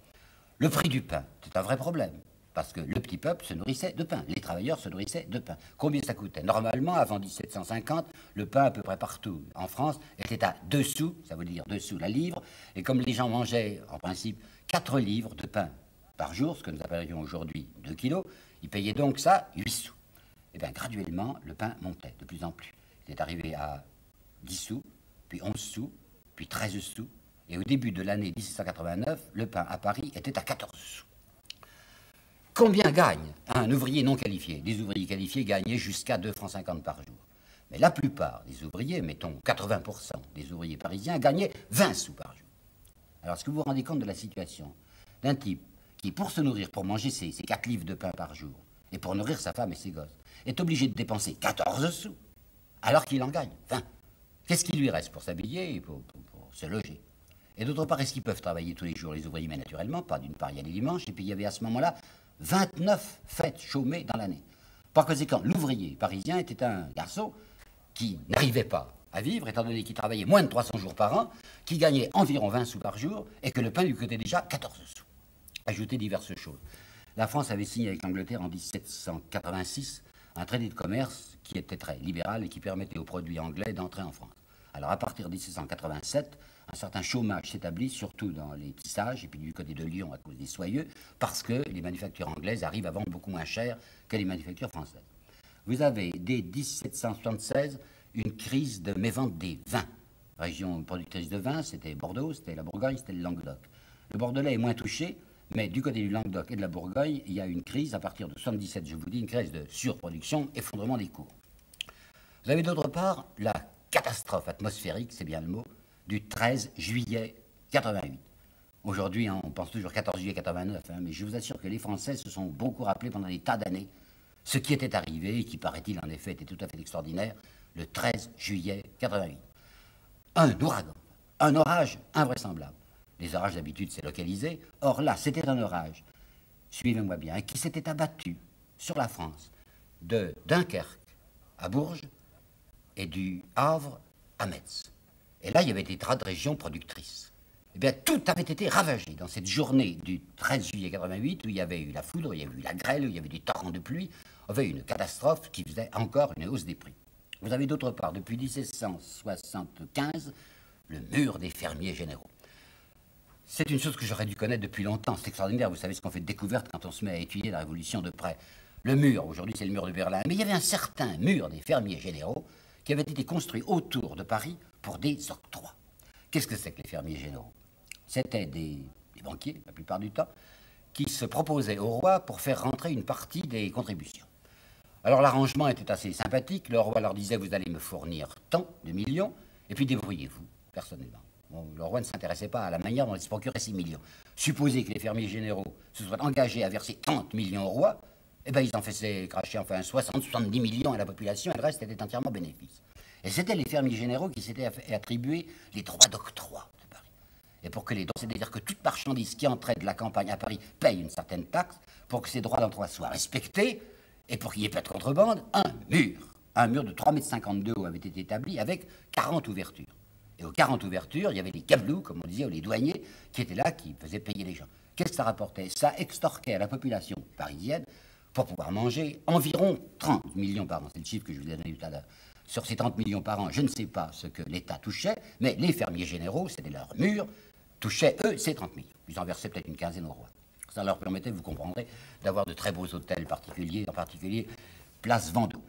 Le prix du pain, c'est un vrai problème. Parce que le petit peuple se nourrissait de pain, les travailleurs se nourrissaient de pain. Combien ça coûtait? Normalement, avant 1750, le pain à peu près partout en France était à 2 sous, ça veut dire 2 sous la livre, et comme les gens mangeaient en principe 4 livres de pain par jour, ce que nous appellerions aujourd'hui 2 kilos, ils payaient donc ça 8 sous. Et eh bien graduellement, le pain montait de plus en plus. Il est arrivé à 10 sous, puis 11 sous, puis 13 sous, et au début de l'année 1789, le pain à Paris était à 14 sous. Combien gagne un ouvrier non qualifié? Des ouvriers qualifiés gagnaient jusqu'à 2 francs 50 par jour. Mais la plupart des ouvriers, mettons 80% des ouvriers parisiens, gagnaient 20 sous par jour. Alors, est-ce que vous vous rendez compte de la situation? D'un type qui, pour se nourrir, pour manger ses, ses 4 livres de pain par jour, et pour nourrir sa femme et ses gosses, est obligé de dépenser 14 sous, alors qu'il en gagne 20 Qu'est-ce qui lui reste pour s'habiller et pour, se loger? Et d'autre part, est-ce qu'ils peuvent travailler tous les jours, les ouvriers Mais naturellement, pas d'une part, il y a les dimanches, et puis il y avait à ce moment-là 29 fêtes chômées dans l'année. Par conséquent, l'ouvrier parisien était un garçon qui n'arrivait pas à vivre, étant donné qu'il travaillait moins de 300 jours par an, qui gagnait environ 20 sous par jour, et que le pain lui coûtait déjà 14 sous. Ajouter diverses choses. La France avait signé avec l'Angleterre en 1786 un traité de commerce qui était très libéral et qui permettait aux produits anglais d'entrer en France. Alors à partir de 1787, un certain chômage s'établit, surtout dans les tissages et puis du côté de Lyon à cause des soyeux, parce que les manufactures anglaises arrivent à vendre beaucoup moins cher que les manufactures françaises. Vous avez dès 1776 une crise de mévente des vins. Région productrice de vin, c'était Bordeaux, c'était la Bourgogne, c'était le Languedoc. Le Bordelais est moins touché, mais du côté du Languedoc et de la Bourgogne, il y a une crise à partir de 77, je vous dis, une crise de surproduction, effondrement des cours. Vous avez d'autre part la catastrophe atmosphérique, c'est bien le mot, du 13 juillet 88. Aujourd'hui, hein, on pense toujours 14 juillet 89, hein, mais je vous assure que les Français se sont beaucoup rappelés pendant des tas d'années ce qui était arrivé, et qui paraît-il en effet était tout à fait extraordinaire, le 13 juillet 88. Un ouragan, un orage invraisemblable. Les orages d'habitude, c'est localisé. Or là, c'était un orage, suivez-moi bien, qui s'était abattu sur la France de Dunkerque à Bourges et du Havre à Metz. Et là, il y avait des tas de régions productrices. Eh bien, tout avait été ravagé dans cette journée du 13 juillet 88 où il y avait eu la foudre, il y avait eu la grêle, il y avait des torrents de pluie, il y avait une catastrophe qui faisait encore une hausse des prix. Vous avez d'autre part, depuis 1775, le mur des fermiers généraux. C'est une chose que j'aurais dû connaître depuis longtemps. C'est extraordinaire. Vous savez ce qu'on fait de découverte quand on se met à étudier la Révolution de près. Le mur, aujourd'hui c'est le mur de Berlin, mais il y avait un certain mur des fermiers généraux qui avait été construit autour de Paris pour des octrois. Qu'est-ce que c'est que les fermiers généraux? C'étaient des, banquiers, la plupart du temps, qui se proposaient au roi pour faire rentrer une partie des contributions. Alors l'arrangement était assez sympathique. Le roi leur disait Vous allez me fournir tant de millions, et puis débrouillez-vous, personnellement le roi ne s'intéressait pas à la manière dont il se procurait ces millions. Supposer que les fermiers généraux se soient engagés à verser 30 millions au roi, eh bien, ils en faisaient cracher enfin 60-70 millions à la population et le reste était entièrement bénéfice. Et c'était les fermiers généraux qui s'étaient attribués les droits d'octroi de Paris. Et pour que les droits, c'est-à-dire que toute marchandise qui entrait de la campagne à Paris paye une certaine taxe, pour que ces droits d'octroi soient respectés, et pour qu'il n'y ait pas de contrebande, un mur, un mur de 3,52 m avait été établi avec 40 ouvertures. Et aux 40 ouvertures, il y avait les cablous, comme on disait, ou les douaniers, qui étaient là, qui faisaient payer les gens. Qu'est-ce que ça rapportait? Ça extorquait à la population parisienne, pour pouvoir manger, environ 30 millions par an. C'est le chiffre que je vous ai donné tout à l'heure. Sur ces 30 millions par an, je ne sais pas ce que l'État touchait, mais les fermiers généraux, c'était leur mur, touchaient, eux, ces 30 millions. Ils en versaient peut-être une quinzaine au roi. Ça leur permettait, vous comprendrez, d'avoir de très beaux hôtels particuliers, en particulier Place Vendôme.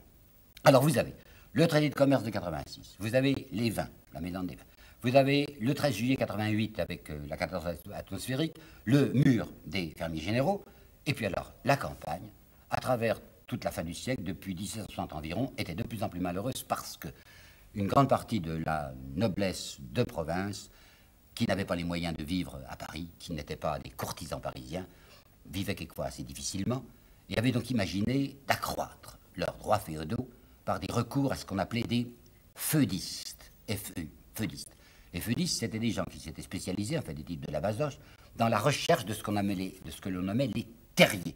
Alors vous avez le traité de commerce de 86, vous avez les vins, la maison des vins. Vous avez le 13 juillet 88 avec euh, la catastrophe atmosphérique, le mur des fermiers généraux, et puis alors la campagne, à travers toute la fin du siècle, depuis 1760 environ, était de plus en plus malheureuse parce que une grande partie de la noblesse de province, qui n'avait pas les moyens de vivre à Paris, qui n'étaient pas des courtisans parisiens, vivait quelquefois assez difficilement, et avait donc imaginé d'accroître leurs droits féodaux par des recours à ce qu'on appelait des feudistes, FE, feudistes. Les feudistes, c'était des gens qui s'étaient spécialisés, en fait des types de la basoche, dans la recherche de ce, qu'on de ce que l'on nommait les terriers.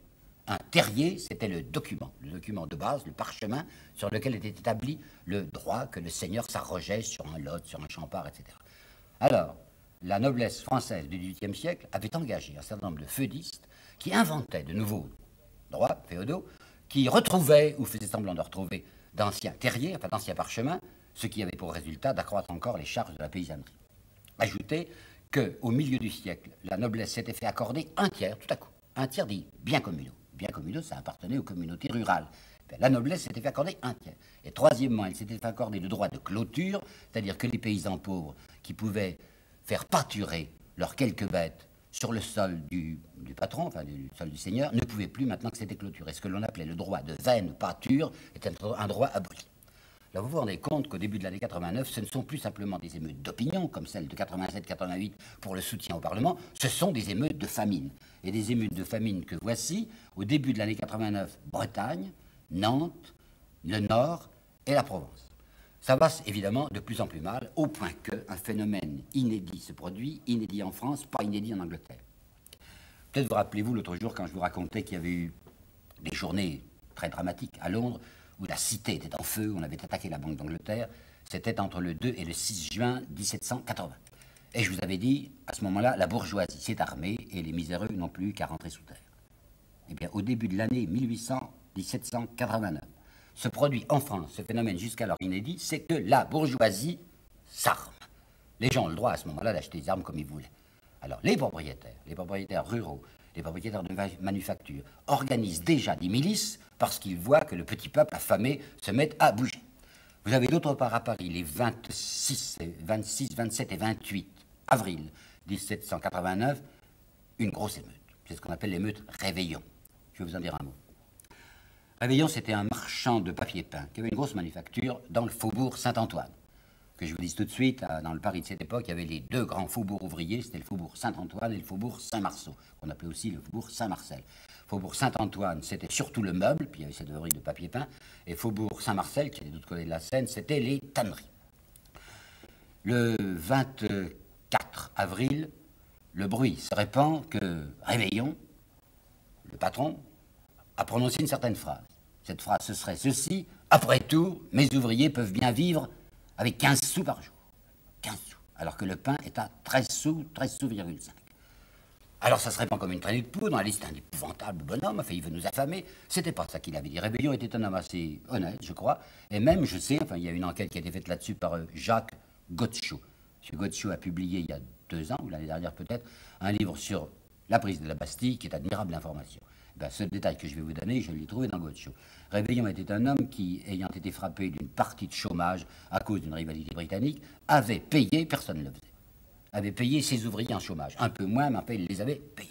Un terrier, c'était le document, le document de base, le parchemin sur lequel était établi le droit que le seigneur s'arrogeait sur un lot, sur un champard, etc. Alors, la noblesse française du XVIIIe siècle avait engagé un certain nombre de feudistes qui inventaient de nouveaux droits féodaux, qui retrouvaient ou faisaient semblant de retrouver d'anciens terriers, enfin d'anciens parchemins, ce qui avait pour résultat d'accroître encore les charges de la paysannerie. Ajoutez qu'au milieu du siècle, la noblesse s'était fait accorder un tiers, tout à coup, un tiers des biens communaux. Biens communaux, ça appartenait aux communautés rurales. La noblesse s'était fait accorder un tiers. Et troisièmement, elle s'était fait accorder le droit de clôture, c'est-à-dire que les paysans pauvres qui pouvaient faire pâturer leurs quelques bêtes sur le sol du, patron, enfin du sol du seigneur, ne pouvaient plus maintenant que c'était clôturé. Ce que l'on appelait le droit de vaine pâture était un droit aboli. vous vous rendez compte qu'au début de l'année 89, ce ne sont plus simplement des émeutes d'opinion, comme celles de 87-88 pour le soutien au Parlement, ce sont des émeutes de famine. Et des émeutes de famine que voici, au début de l'année 89, Bretagne, Nantes, le Nord et la Provence. Ça va évidemment de plus en plus mal, au point qu'un phénomène inédit se produit, inédit en France, pas inédit en Angleterre. Peut-être vous rappelez-vous l'autre jour quand je vous racontais qu'il y avait eu des journées très dramatiques à Londres, où la cité était en feu, on avait attaqué la Banque d'Angleterre. C'était entre le 2 et le 6 juin 1780. Et je vous avais dit, à ce moment-là, la bourgeoisie s'est armée et les miséreux n'ont plus qu'à rentrer sous terre. Eh bien, au début de l'année 1789, se produit en France ce phénomène jusqu'alors inédit, c'est que la bourgeoisie s'arme. Les gens ont le droit à ce moment-là d'acheter des armes comme ils voulaient. Alors, les propriétaires, les propriétaires ruraux, les propriétaires de manufactures organisent déjà des milices parce qu'ils voient que le petit peuple affamé se met à bouger. Vous avez d'autre part à Paris les 26, 26, 27 et 28 avril 1789 une grosse émeute. C'est ce qu'on appelle l'émeute Réveillon. Je vais vous en dire un mot. Réveillon, c'était un marchand de papier peint qui avait une grosse manufacture dans le faubourg Saint-Antoine que je vous dise tout de suite, euh, dans le Paris de cette époque, il y avait les deux grands faubourgs ouvriers, c'était le faubourg Saint-Antoine et le faubourg Saint-Marceau, qu'on appelait aussi le faubourg Saint-Marcel. Faubourg Saint-Antoine, c'était surtout le meuble, puis il y avait cette ouvrier de papier peint, et faubourg Saint-Marcel, qui était de l'autre côté de la Seine, c'était les tanneries. Le 24 avril, le bruit se répand que Réveillon, le patron, a prononcé une certaine phrase. Cette phrase, ce serait ceci Après tout, mes ouvriers peuvent bien vivre avec 15 sous par jour. 15 sous. Alors que le pain est à 13 sous, 13 sous,5. Alors ça se répand comme une traînée de poudre, dans la liste un épouvantable bonhomme, enfin il veut nous affamer. C'était pas ça qu'il avait dit. Rébellion était un homme assez honnête, je crois. Et même, je sais, il y a une enquête qui a été faite là-dessus par euh, Jacques Gottschow. M. A publié il y a deux ans, ou l'année dernière peut-être, un livre sur la prise de la Bastille, qui est admirable information. Ben, ce détail que je vais vous donner, je l'ai trouvé dans Gottschow. Réveillon était un homme qui, ayant été frappé d'une partie de chômage à cause d'une rivalité britannique, avait payé, personne ne le faisait, avait payé ses ouvriers en chômage. Un peu moins, mais il les avait payés.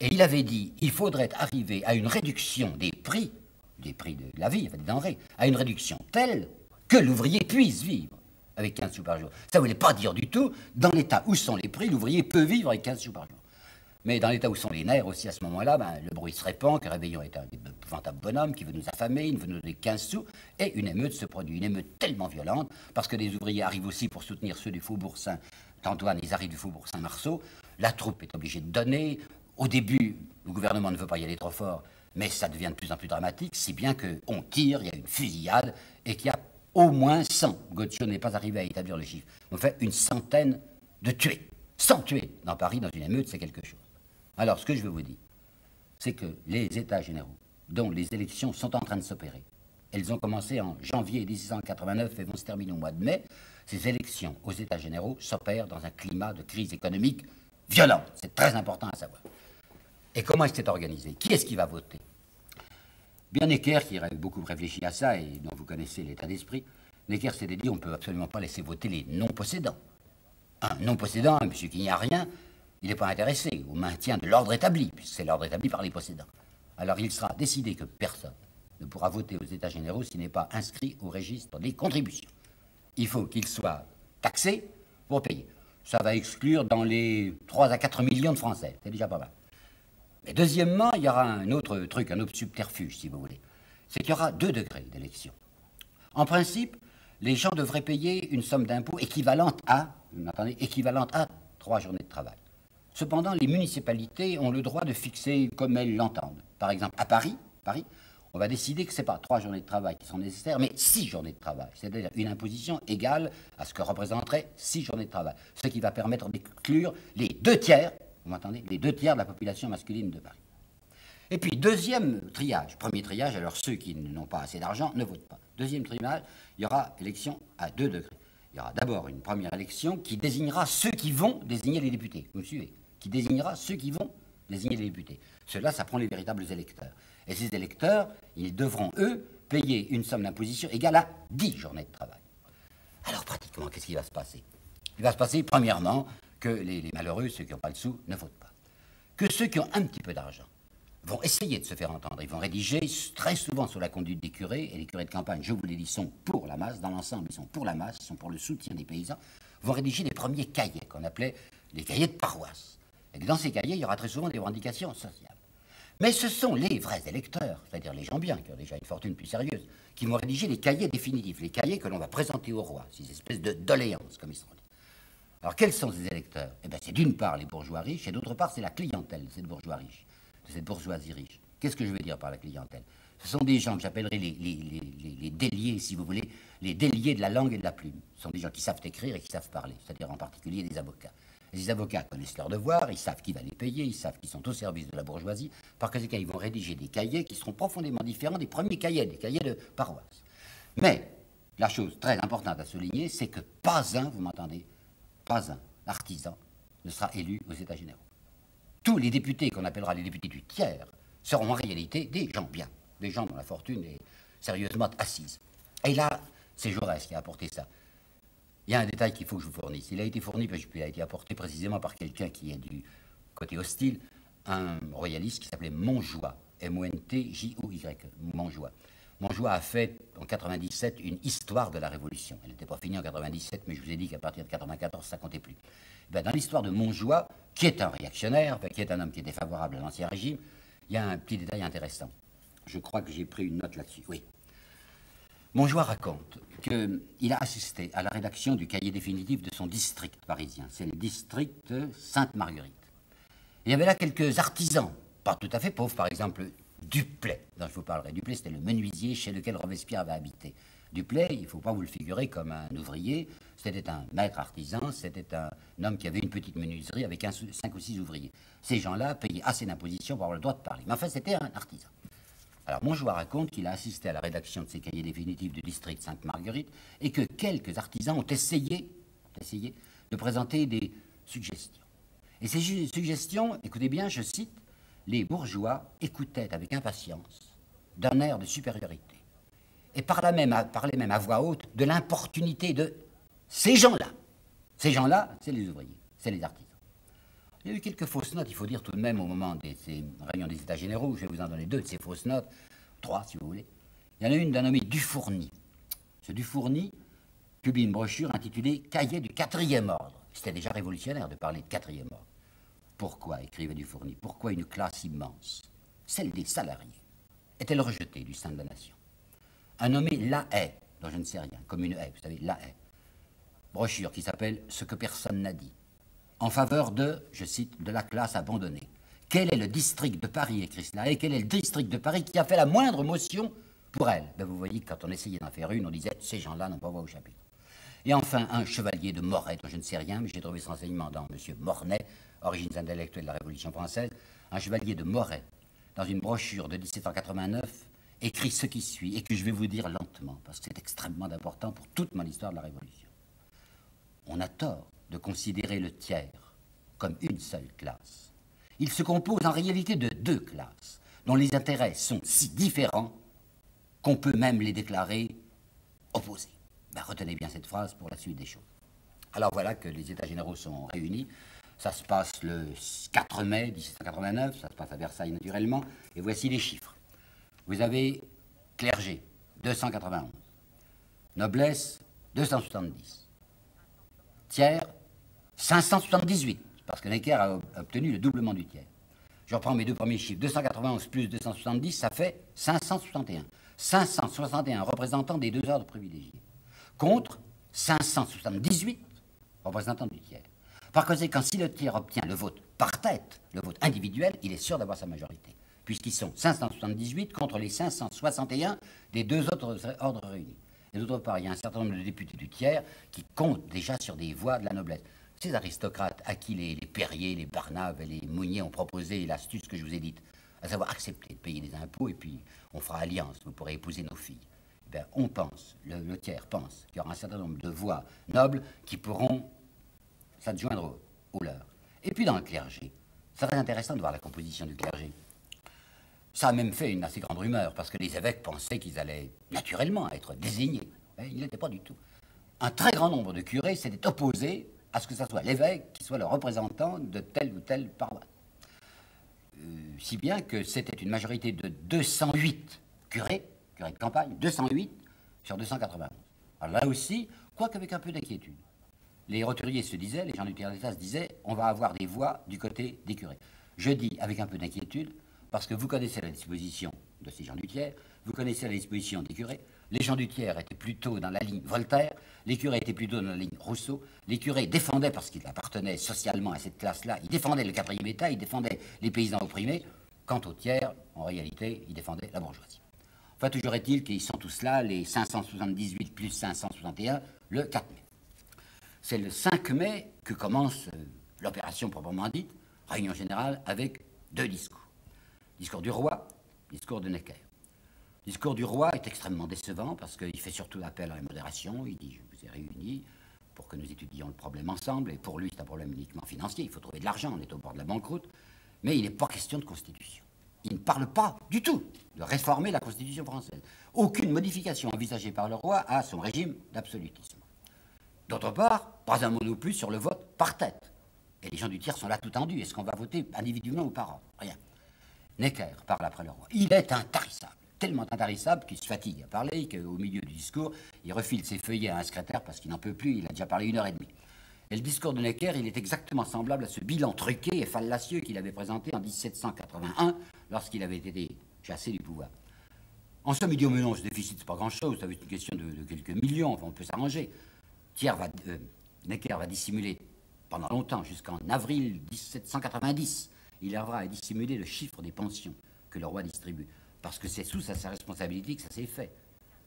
Et il avait dit, il faudrait arriver à une réduction des prix, des prix de la vie, des denrées, à une réduction telle que l'ouvrier puisse vivre avec 15 sous par jour. Ça ne voulait pas dire du tout, dans l'état où sont les prix, l'ouvrier peut vivre avec 15 sous par jour. Mais dans l'état où sont les nerfs aussi à ce moment-là, ben, le bruit se répand, que Réveillon est un épouvantable bonhomme qui veut nous affamer, il veut nous donner 15 sous, et une émeute se produit. Une émeute tellement violente, parce que des ouvriers arrivent aussi pour soutenir ceux du Faubourg Saint-Antoine, ils arrivent du Faubourg Saint-Marceau, la troupe est obligée de donner. Au début, le gouvernement ne veut pas y aller trop fort, mais ça devient de plus en plus dramatique, si bien qu'on tire, il y a une fusillade, et qu'il y a au moins 100. Gauthier n'est pas arrivé à établir le chiffre. On fait une centaine de tués. 100 tués dans Paris, dans une émeute, c'est quelque chose. Alors, ce que je veux vous dire, c'est que les États généraux, dont les élections sont en train de s'opérer, elles ont commencé en janvier 1689 et vont se terminer au mois de mai. Ces élections aux États généraux s'opèrent dans un climat de crise économique violent. C'est très important à savoir. Et comment est-ce que c'est organisé? Qui est-ce qui va voter? Bien Necker, qui a beaucoup réfléchi à ça et dont vous connaissez l'état d'esprit, Necker s'était dit on ne peut absolument pas laisser voter les non-possédants. Un non-possédant, un monsieur qui n'y a rien, il n'est pas intéressé au maintien de l'ordre établi, puisque c'est l'ordre établi par les possédants. Alors il sera décidé que personne ne pourra voter aux États généraux s'il n'est pas inscrit au registre des contributions. Il faut qu'il soit taxé pour payer. Ça va exclure dans les 3 à 4 millions de Français. C'est déjà pas mal. Mais deuxièmement, il y aura un autre truc, un autre subterfuge, si vous voulez. C'est qu'il y aura deux degrés d'élection. En principe, les gens devraient payer une somme d'impôt équivalente à, m'entendez, équivalente à trois journées de travail. Cependant, les municipalités ont le droit de fixer comme elles l'entendent. Par exemple, à Paris, Paris, on va décider que ce n'est pas trois journées de travail qui sont nécessaires, mais six journées de travail. C'est-à-dire une imposition égale à ce que représenteraient six journées de travail. Ce qui va permettre d'exclure les deux tiers, vous m'entendez, les deux tiers de la population masculine de Paris. Et puis, deuxième triage. Premier triage, alors ceux qui n'ont pas assez d'argent ne votent pas. Deuxième triage, il y aura élection à deux degrés. Il y aura d'abord une première élection qui désignera ceux qui vont désigner les députés. Vous me suivez qui désignera ceux qui vont désigner les députés. Cela, ça prend les véritables électeurs. Et ces électeurs, ils devront, eux, payer une somme d'imposition égale à 10 journées de travail. Alors, pratiquement, qu'est-ce qui va se passer? Il va se passer, premièrement, que les, malheureux, ceux qui n'ont pas le sou, ne votent pas. Que ceux qui ont un petit peu d'argent, vont essayer de se faire entendre. Ils vont rédiger très souvent sur la conduite des curés, et les curés de campagne, je vous l'ai dit, sont pour la masse, dans l'ensemble, ils sont pour la masse, ils sont pour le soutien des paysans, vont rédiger des premiers cahiers qu'on appelait les cahiers de paroisse. Et dans ces cahiers, il y aura très souvent des revendications sociales. Mais ce sont les vrais électeurs, c'est-à-dire les gens bien, qui ont déjà une fortune plus sérieuse, qui vont rédiger les cahiers définitifs, les cahiers que l'on va présenter au roi, ces espèces de doléances, comme ils sont dit. Alors quels sont ces électeurs? Eh bien c'est d'une part les bourgeois riches, et d'autre part c'est la clientèle de cette bourgeois riche, de cette bourgeoisie riche. Qu'est-ce que je veux dire par la clientèle? Ce sont des gens que j'appellerais les, déliés, si vous voulez, les déliés de la langue et de la plume. Ce sont des gens qui savent écrire et qui savent parler, c'est-à-dire en particulier des avocats. Les avocats connaissent leurs devoirs, ils savent qui va les payer, ils savent qu'ils sont au service de la bourgeoisie. Par conséquent, ils vont rédiger des cahiers qui seront profondément différents des premiers cahiers, des cahiers de paroisse. Mais la chose très importante à souligner, c'est que pas un, vous m'entendez, pas un artisan ne sera élu aux États généraux. Tous les députés qu'on appellera les députés du tiers seront en réalité des gens bien, des gens dont la fortune est sérieusement assise. Et là, c'est Jaurès qui a apporté ça. Il y a un détail qu'il faut que je vous fournisse. Il a été fourni, parce qu'il a été apporté précisément par quelqu'un qui est du côté hostile, un royaliste qui s'appelait Montjoie, M-O-N-T-J-O-Y, Montjoie. Montjoie a fait en 97 une histoire de la Révolution. Elle n'était pas finie en 97, mais je vous ai dit qu'à partir de 94, ça comptait plus. Ben, dans l'histoire de Montjoie, qui est un réactionnaire, qui est un homme qui est défavorable à l'Ancien Régime, il y a un petit détail intéressant. Je crois que j'ai pris une note là-dessus. Oui. Montjoie raconte qu'il a assisté à la rédaction du cahier définitif de son district parisien. C'est le district Sainte-Marguerite. Il y avait là quelques artisans, pas tout à fait pauvres, par exemple Duplay, dont je vous parlerai. Duplay, c'était le menuisier chez lequel Robespierre avait habité. Duplay, il ne faut pas vous le figurer comme un ouvrier, c'était un maître artisan, c'était un homme qui avait une petite menuiserie avec cinq ou six ouvriers. Ces gens-là payaient assez d'impositions pour avoir le droit de parler. Mais enfin, c'était un artisan. Alors Montjoie raconte qu'il a assisté à la rédaction de ces cahiers définitifs du district Sainte-Marguerite et que quelques artisans ont essayé, essayé de présenter des suggestions. Et ces suggestions, écoutez bien, je cite, les bourgeois écoutaient avec impatience, d'un air de supériorité, et parlaient même, à voix haute de l'importunité de ces gens-là. Ces gens-là, c'est les ouvriers, c'est les artisans. Il y a eu quelques fausses notes, il faut dire tout de même, au moment de ces réunions des États généraux. Je vais vous en donner deux de ces fausses notes, trois si vous voulez. Il y en a une d'un nommé Dufourny. Ce Dufourny publie une brochure intitulée Cahier du quatrième ordre. C'était déjà révolutionnaire de parler de quatrième ordre. Pourquoi, écrivait Dufourny, pourquoi une classe immense, celle des salariés, est-elle rejetée du sein de la nation? Un nommé La Haye, dont je ne sais rien, comme une haie, vous savez, La Haye. Brochure qui s'appelle Ce que personne n'a dit en faveur de, je cite, de la classe abandonnée. Quel est le district de Paris, écrit cela, et quel est le district de Paris qui a fait la moindre motion pour elle? Ben Vous voyez, quand on essayait d'en faire une, on disait ces gens-là n'ont pas voix au chapitre. Et enfin, un chevalier de Moret, dont je ne sais rien, mais j'ai trouvé ce renseignement dans M. Mornay, Origines intellectuelles de la Révolution française, un chevalier de Moret, dans une brochure de 1789, écrit ce qui suit, et que je vais vous dire lentement, parce que c'est extrêmement important pour toute mon histoire de la Révolution. On a tort de considérer le tiers comme une seule classe. Il se compose en réalité de deux classes, dont les intérêts sont si différents qu'on peut même les déclarer opposés. Ben, retenez bien cette phrase pour la suite des choses. Alors voilà que les États généraux sont réunis. Ça se passe le 4 mai 1789, ça se passe à Versailles naturellement, et voici les chiffres. Vous avez clergé, 291. Noblesse, 270. Tiers, 578, parce que Necker a obtenu le doublement du tiers. Je reprends mes deux premiers chiffres. 291 plus 270, ça fait 561. 561 représentants des deux ordres privilégiés. Contre 578 représentants du tiers. Par conséquent, si le tiers obtient le vote par tête, le vote individuel, il est sûr d'avoir sa majorité, puisqu'ils sont 578 contre les 561 des deux autres ordres réunis. Et d'autre part, il y a un certain nombre de députés du tiers qui comptent déjà sur des voix de la noblesse. Ces aristocrates à qui les, les les Barnaves et les Mounier ont proposé l'astuce que je vous ai dite, à savoir accepter de payer des impôts et puis on fera alliance, vous pourrez épouser nos filles. Eh on pense, le, tiers pense qu'il y aura un certain nombre de voix nobles qui pourront s'adjoindre aux, leurs. Et puis dans le clergé, c'est très intéressant de voir la composition du clergé. Ça a même fait une assez grande rumeur, parce que les évêques pensaient qu'ils allaient naturellement être désignés. Ils n'étaient pas du tout. Un très grand nombre de curés s'étaient opposés à ce que ce soit l'évêque qui soit le représentant de telle ou telle paroisse. Euh, si bien que c'était une majorité de 208 curés, curés de campagne, 208 sur 291. Alors là aussi, quoique avec un peu d'inquiétude. Les roturiers se disaient, les gens du tiers d'État se disaient, on va avoir des voix du côté des curés. Je dis avec un peu d'inquiétude, parce que vous connaissez la disposition de ces gens du tiers, vous connaissez la disposition des curés. Les gens du tiers étaient plutôt dans la ligne Voltaire, les curés étaient plutôt dans la ligne Rousseau. Les curés défendaient, parce qu'ils appartenaient socialement à cette classe-là, ils défendaient le quatrième État, ils défendaient les paysans opprimés. Quant aux tiers, en réalité, ils défendaient la bourgeoisie. Enfin, toujours est-il qu'ils sont tous là, les 578 plus 561, le 4 mai. C'est le 5 mai que commence euh, l'opération proprement dite, réunion générale, avec deux discours. Discours du roi, discours de Necker. Discours du roi est extrêmement décevant parce qu'il fait surtout appel à la modération. Il dit Je vous ai réunis pour que nous étudions le problème ensemble. Et pour lui, c'est un problème uniquement financier. Il faut trouver de l'argent. On est au bord de la banqueroute. Mais il n'est pas question de constitution. Il ne parle pas du tout de réformer la constitution française. Aucune modification envisagée par le roi à son régime d'absolutisme. D'autre part, pas un mot non plus sur le vote par tête. Et les gens du tiers sont là tout tendus. Est-ce qu'on va voter individuellement ou par ordre Rien. Necker parle après le roi. Il est intarissable tellement intarissable qu'il se fatigue à parler, qu'au milieu du discours, il refile ses feuillets à un secrétaire parce qu'il n'en peut plus, il a déjà parlé une heure et demie. Et le discours de Necker, il est exactement semblable à ce bilan truqué et fallacieux qu'il avait présenté en 1781 lorsqu'il avait été chassé du pouvoir. En somme, il dit, oh, mais non, ce déficit, c'est pas grand-chose, être une question de, quelques millions, on peut s'arranger. Euh, Necker va dissimuler pendant longtemps, jusqu'en avril 1790, il arrivera à dissimuler le chiffre des pensions que le roi distribue parce que c'est sous sa, responsabilité que ça s'est fait.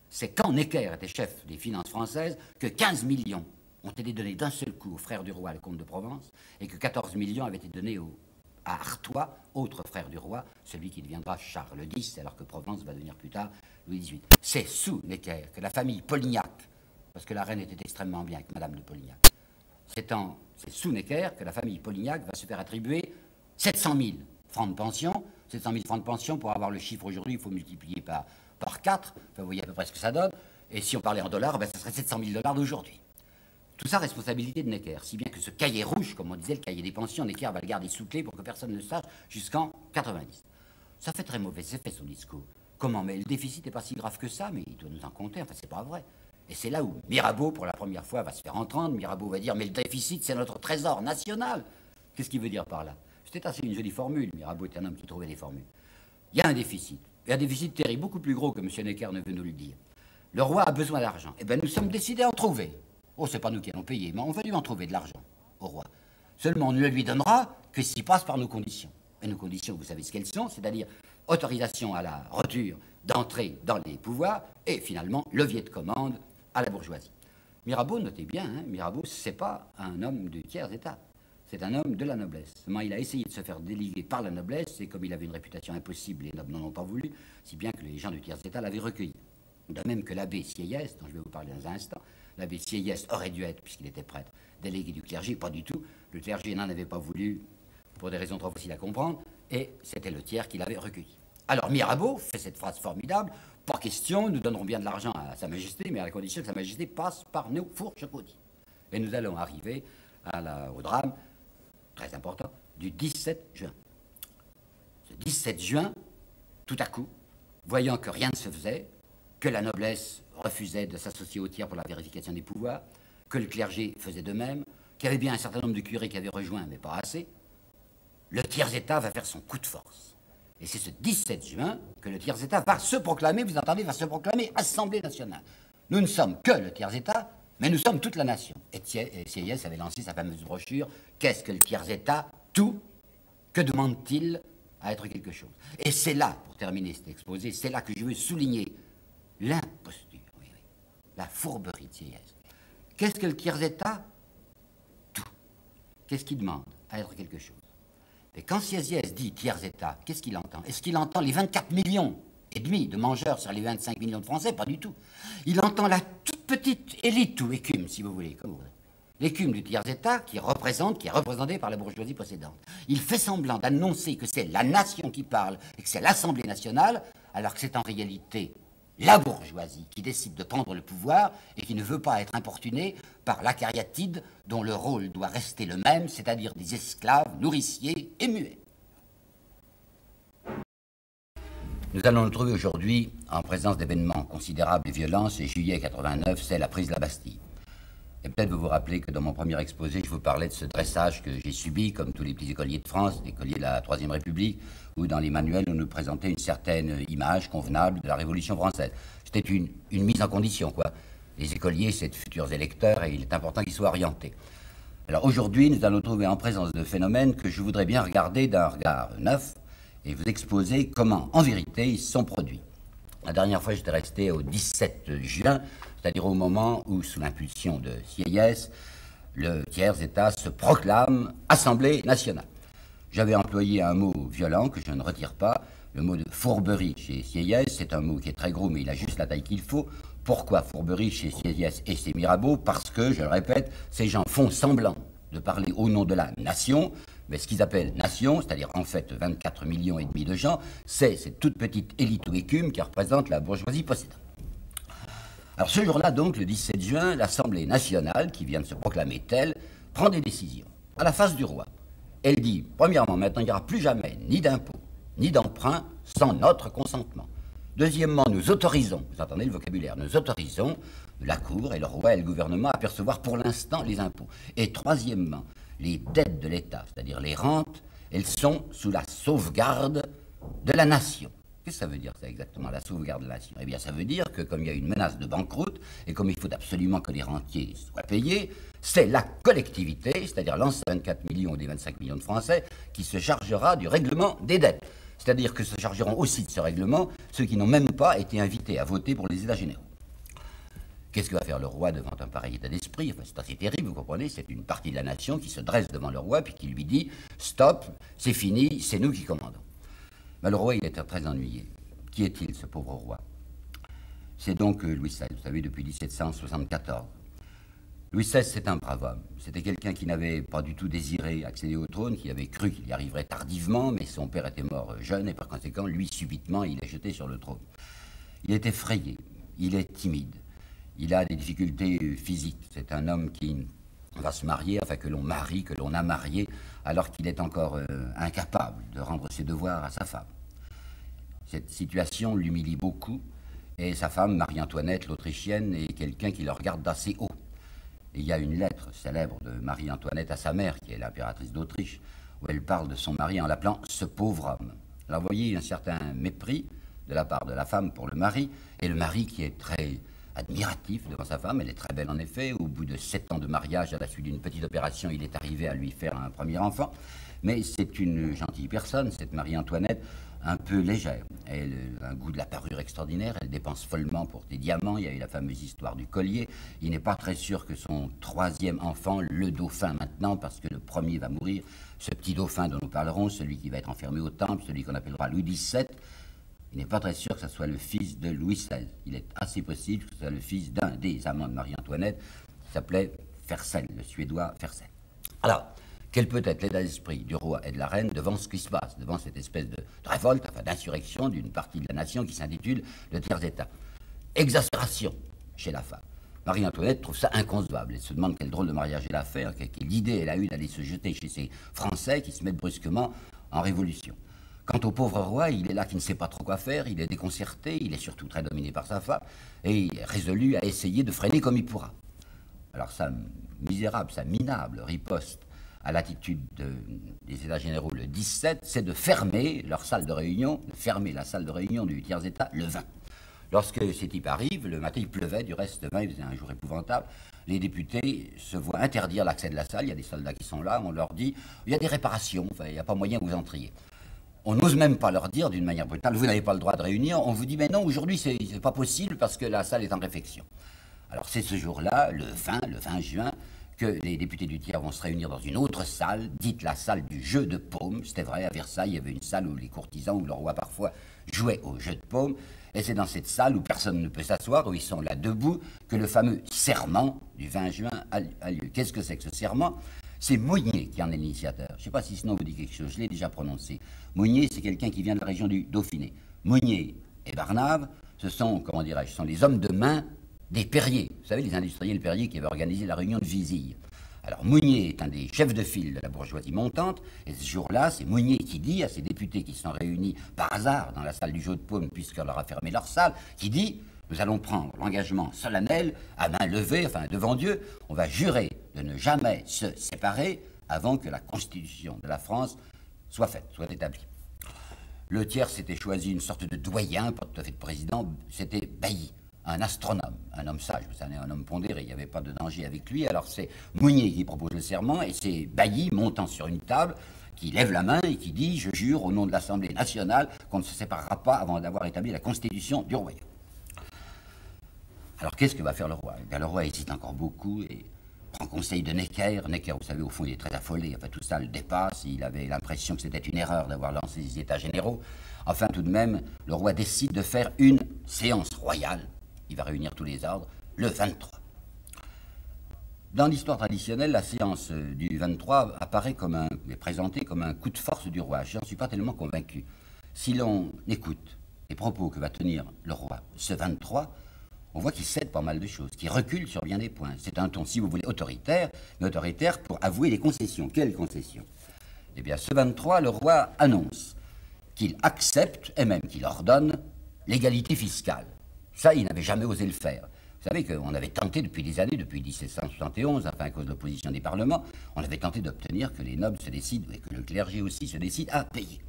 C'est quand Necker était chef des finances françaises que 15 millions ont été donnés d'un seul coup au frère du roi, le comte de Provence, et que 14 millions avaient été donnés à Artois, autre frère du roi, celui qui deviendra Charles X, alors que Provence va devenir plus tard Louis XVIII. C'est sous Necker que la famille Polignac, parce que la reine était extrêmement bien avec Madame de Polignac, c'est sous Necker que la famille Polignac va se faire attribuer 700 000 francs de pension, 700 000 francs de pension, pour avoir le chiffre aujourd'hui, il faut multiplier par, par 4. Enfin, vous voyez à peu près ce que ça donne. Et si on parlait en dollars, ben, ça serait 700 000 dollars d'aujourd'hui. Tout ça, responsabilité de Necker. Si bien que ce cahier rouge, comme on disait, le cahier des pensions, Necker va le garder sous clé pour que personne ne sache jusqu'en 90. Ça fait très mauvais effet son discours. Comment? Mais le déficit n'est pas si grave que ça, mais il doit nous en compter. Enfin, c'est pas vrai. Et c'est là où Mirabeau, pour la première fois, va se faire entendre. Mirabeau va dire Mais le déficit, c'est notre trésor national. Qu'est-ce qu'il veut dire par là? C'était assez une jolie formule. Mirabeau est un homme qui trouvait des formules. Il y a un déficit. Et un déficit terrible, beaucoup plus gros que M. Necker ne veut nous le dire. Le roi a besoin d'argent. Eh bien, nous sommes décidés à en trouver. Oh, c'est pas nous qui allons payer, mais on va lui en trouver de l'argent au roi. Seulement, on ne lui donnera que s'il passe par nos conditions. Et nos conditions, vous savez ce qu'elles sont, c'est-à-dire autorisation à la roture d'entrer dans les pouvoirs et finalement levier de commande à la bourgeoisie. Mirabeau, notez bien, hein, Mirabeau, c'est pas un homme du tiers état. C'est un homme de la noblesse. Il a essayé de se faire déléguer par la noblesse, et comme il avait une réputation impossible, les nobles n'en ont pas voulu, si bien que les gens du tiers-état l'avaient recueilli. De même que l'abbé Sieyès, dont je vais vous parler dans un instant, l'abbé Sieyès aurait dû être, puisqu'il était prêtre, délégué du clergé, pas du tout. Le clergé n'en avait pas voulu, pour des raisons trop faciles à comprendre, et c'était le tiers qui l'avait recueilli. Alors Mirabeau fait cette phrase formidable, question, nous donnerons bien de l'argent à Sa Majesté, mais à la condition que Sa Majesté passe par nos fourches caudies. Et nous allons arriver au drame très important, du 17 juin. Ce 17 juin, tout à coup, voyant que rien ne se faisait, que la noblesse refusait de s'associer au tiers pour la vérification des pouvoirs, que le clergé faisait de même, qu'il y avait bien un certain nombre de curés qui avaient rejoint, mais pas assez, le tiers-État va faire son coup de force. Et c'est ce 17 juin que le tiers-État va se proclamer, vous entendez, va se proclamer Assemblée nationale. Nous ne sommes que le tiers-État, mais nous sommes toute la nation. Et Sieyès avait lancé sa fameuse brochure Qu'est-ce que le tiers-État Tout. Que demande-t-il à être quelque chose? Et c'est là, pour terminer cet exposé, c'est là que je veux souligner l'imposture, la fourberie de Sieyès. Qu'est-ce que le tiers-État Tout. Qu'est-ce qu'il demande à être quelque chose? Et quand Sieyès dit tiers-État, qu'est-ce qu'il entend? Est-ce qu'il entend les 24 millions et demi de mangeurs sur les 25 millions de Français, pas du tout. Il entend la toute petite élite ou écume, si vous voulez, comme vous L'écume du tiers-État qui représente, qui est représentée par la bourgeoisie précédente. Il fait semblant d'annoncer que c'est la nation qui parle et que c'est l'Assemblée nationale, alors que c'est en réalité la bourgeoisie qui décide de prendre le pouvoir et qui ne veut pas être importunée par l'acariatide dont le rôle doit rester le même, c'est-à-dire des esclaves, nourriciers et muets. Nous allons nous trouver aujourd'hui en présence d'événements considérables et violents. C'est juillet 89, c'est la prise de la Bastille. Et peut-être vous vous rappelez que dans mon premier exposé, je vous parlais de ce dressage que j'ai subi, comme tous les petits écoliers de France, écoliers de la Troisième République, où dans les manuels, on nous présentait une certaine image convenable de la Révolution française. C'était une, mise en condition, quoi. Les écoliers, c'est de futurs électeurs, et il est important qu'ils soient orientés. Alors aujourd'hui, nous allons trouver en présence de phénomènes que je voudrais bien regarder d'un regard neuf, et vous exposer comment, en vérité, ils sont produits. La dernière fois, j'étais resté au 17 juin, c'est-à-dire au moment où, sous l'impulsion de Sieyès, le tiers-État se proclame Assemblée nationale. J'avais employé un mot violent que je ne retire pas, le mot de fourberie chez Sieyès. C'est un mot qui est très gros, mais il a juste la taille qu'il faut. Pourquoi fourberie chez Sieyès et chez Mirabeau Parce que, je le répète, ces gens font semblant de parler au nom de la nation, mais ce qu'ils appellent nation, c'est-à-dire en fait 24 millions et demi de gens, c'est cette toute petite élite ou écume qui représente la bourgeoisie possédante. Alors ce jour-là, donc, le 17 juin, l'Assemblée nationale, qui vient de se proclamer telle, prend des décisions à la face du roi. Elle dit, premièrement, maintenant, il n'y aura plus jamais ni d'impôts, ni d'emprunts sans notre consentement. Deuxièmement, nous autorisons, vous entendez le vocabulaire, nous autorisons la Cour et le roi et le gouvernement à percevoir pour l'instant les impôts. Et troisièmement, les dettes de l'État, c'est-à-dire les rentes, elles sont sous la sauvegarde de la nation. Qu'est-ce que ça veut dire, ça, exactement, la sauvegarde de la nation? Eh bien, ça veut dire que comme il y a une menace de banqueroute, et comme il faut absolument que les rentiers soient payés, c'est la collectivité, c'est-à-dire l'ancien 24 millions des 25 millions de Français, qui se chargera du règlement des dettes. C'est-à-dire que se chargeront aussi de ce règlement ceux qui n'ont même pas été invités à voter pour les États généraux. Qu'est-ce que va faire le roi devant un pareil état d'esprit? Enfin, C'est assez terrible, vous comprenez C'est une partie de la nation qui se dresse devant le roi puis qui lui dit Stop, c'est fini, c'est nous qui commandons. Mais le roi, il était très ennuyé. Qui est-il, ce pauvre roi? C'est donc euh, Louis XVI, vous savez, depuis 1774. Louis XVI, c'est un brave homme. C'était quelqu'un qui n'avait pas du tout désiré accéder au trône, qui avait cru qu'il y arriverait tardivement, mais son père était mort jeune et par conséquent, lui, subitement, il est jeté sur le trône. Il est effrayé, il est timide, il a des difficultés physiques. C'est un homme qui va se marier, enfin que l'on marie, que l'on a marié, alors qu'il est encore euh, incapable de rendre ses devoirs à sa femme. Cette situation l'humilie beaucoup, et sa femme, Marie-Antoinette, l'Autrichienne, est quelqu'un qui le regarde d'assez haut. Et il y a une lettre célèbre de Marie-Antoinette à sa mère, qui est l'impératrice d'Autriche, où elle parle de son mari en l'appelant ce pauvre homme. Alors vous voyez un certain mépris de la part de la femme pour le mari, et le mari qui est très admiratif devant sa femme. Elle est très belle en effet. Au bout de sept ans de mariage, à la suite d'une petite opération, il est arrivé à lui faire un premier enfant. Mais c'est une gentille personne, cette Marie-Antoinette, un peu légère. Elle a un goût de la parure extraordinaire, elle dépense follement pour des diamants. Il y a eu la fameuse histoire du collier. Il n'est pas très sûr que son troisième enfant, le dauphin maintenant, parce que le premier va mourir, ce petit dauphin dont nous parlerons, celui qui va être enfermé au temple, celui qu'on appellera Louis XVII, il n'est pas très sûr que ce soit le fils de Louis XVI. Il est assez possible que ce soit le fils d'un des amants de Marie-Antoinette, qui s'appelait Fersen, le Suédois Fersen. Alors, quel peut être l'état d'esprit du roi et de la reine devant ce qui se passe, devant cette espèce de, révolte, enfin d'insurrection d'une partie de la nation qui s'intitule le tiers-État? Exaspération chez la femme. Marie-Antoinette trouve ça inconcevable. Elle se demande quel drôle de mariage elle a fait, quelle idée elle a eu d'aller se jeter chez ces Français qui se mettent brusquement en révolution. Quant au pauvre roi, il est là qui ne sait pas trop quoi faire, il est déconcerté, il est surtout très dominé par sa femme, et il est résolu à essayer de freiner comme il pourra. Alors sa misérable, sa minable riposte à l'attitude des États généraux le 17, c'est de fermer leur salle de réunion, de fermer la salle de réunion du tiers-État le 20. Lorsque ces types arrivent, le matin il pleuvait, du reste, demain il faisait un jour épouvantable, les députés se voient interdire l'accès de la salle, il y a des soldats qui sont là, on leur dit, il y a des réparations, il n'y a pas moyen que vous entriez. On n'ose même pas leur dire d'une manière brutale, vous n'avez pas le droit de réunir. On vous dit, mais non, aujourd'hui, c'est n'est pas possible parce que la salle est en réfection. Alors c'est ce jour-là, le 20, le 20 juin, que les députés du tiers vont se réunir dans une autre salle, dite la salle du jeu de paume. C'était vrai, à Versailles, il y avait une salle où les courtisans, où le roi parfois jouait au jeu de paume. Et c'est dans cette salle où personne ne peut s'asseoir, où ils sont là debout, que le fameux serment du 20 juin a lieu. Qu'est-ce que c'est que ce serment? C'est Moigné qui en est l'initiateur. Je ne sais pas si ce nom vous dit quelque chose, je l'ai déjà prononcé. Moigné, c'est quelqu'un qui vient de la région du Dauphiné. Moigné et Barnave, ce sont, comment dirais-je, sont les hommes de main des Perriers. Vous savez, les industriels Perriers qui avaient organisé la réunion de Visille. Alors Mounier est un des chefs de file de la bourgeoisie montante, et ce jour-là, c'est Mounier qui dit à ses députés qui sont réunis par hasard dans la salle du jeu de paume, puisqu'on leur a fermé leur salle, qui dit nous allons prendre l'engagement solennel, à main levée, enfin devant Dieu, on va jurer de ne jamais se séparer avant que la constitution de la France soit faite, soit établie. Le tiers s'était choisi une sorte de doyen, tout à fait de président, c'était Bailly un astronome, un homme sage, vous savez, un homme pondéré, il n'y avait pas de danger avec lui. Alors c'est Mounier qui propose le serment et c'est Bailly montant sur une table qui lève la main et qui dit Je jure au nom de l'Assemblée nationale qu'on ne se séparera pas avant d'avoir établi la constitution du royaume. Alors qu'est-ce que va faire le roi? Eh Le roi hésite encore beaucoup et prend conseil de Necker. Necker, vous savez, au fond, il est très affolé. Enfin, tout ça le dépasse. Il avait l'impression que c'était une erreur d'avoir lancé les États généraux. Enfin, tout de même, le roi décide de faire une séance royale il va réunir tous les ordres, le 23. Dans l'histoire traditionnelle, la séance du 23 apparaît comme un, est présentée comme un coup de force du roi. Je n'en suis pas tellement convaincu. Si l'on écoute les propos que va tenir le roi ce 23, on voit qu'il cède pas mal de choses, qu'il recule sur bien des points. C'est un ton, si vous voulez, autoritaire, mais autoritaire pour avouer les concessions. Quelles concessions? Eh bien, ce 23, le roi annonce qu'il accepte et même qu'il ordonne l'égalité fiscale. Ça, il n'avait jamais osé le faire. Vous savez qu'on avait tenté depuis des années, depuis 1771, enfin à cause de l'opposition des parlements, on avait tenté d'obtenir que les nobles se décident, et que le clergé aussi se décide à payer.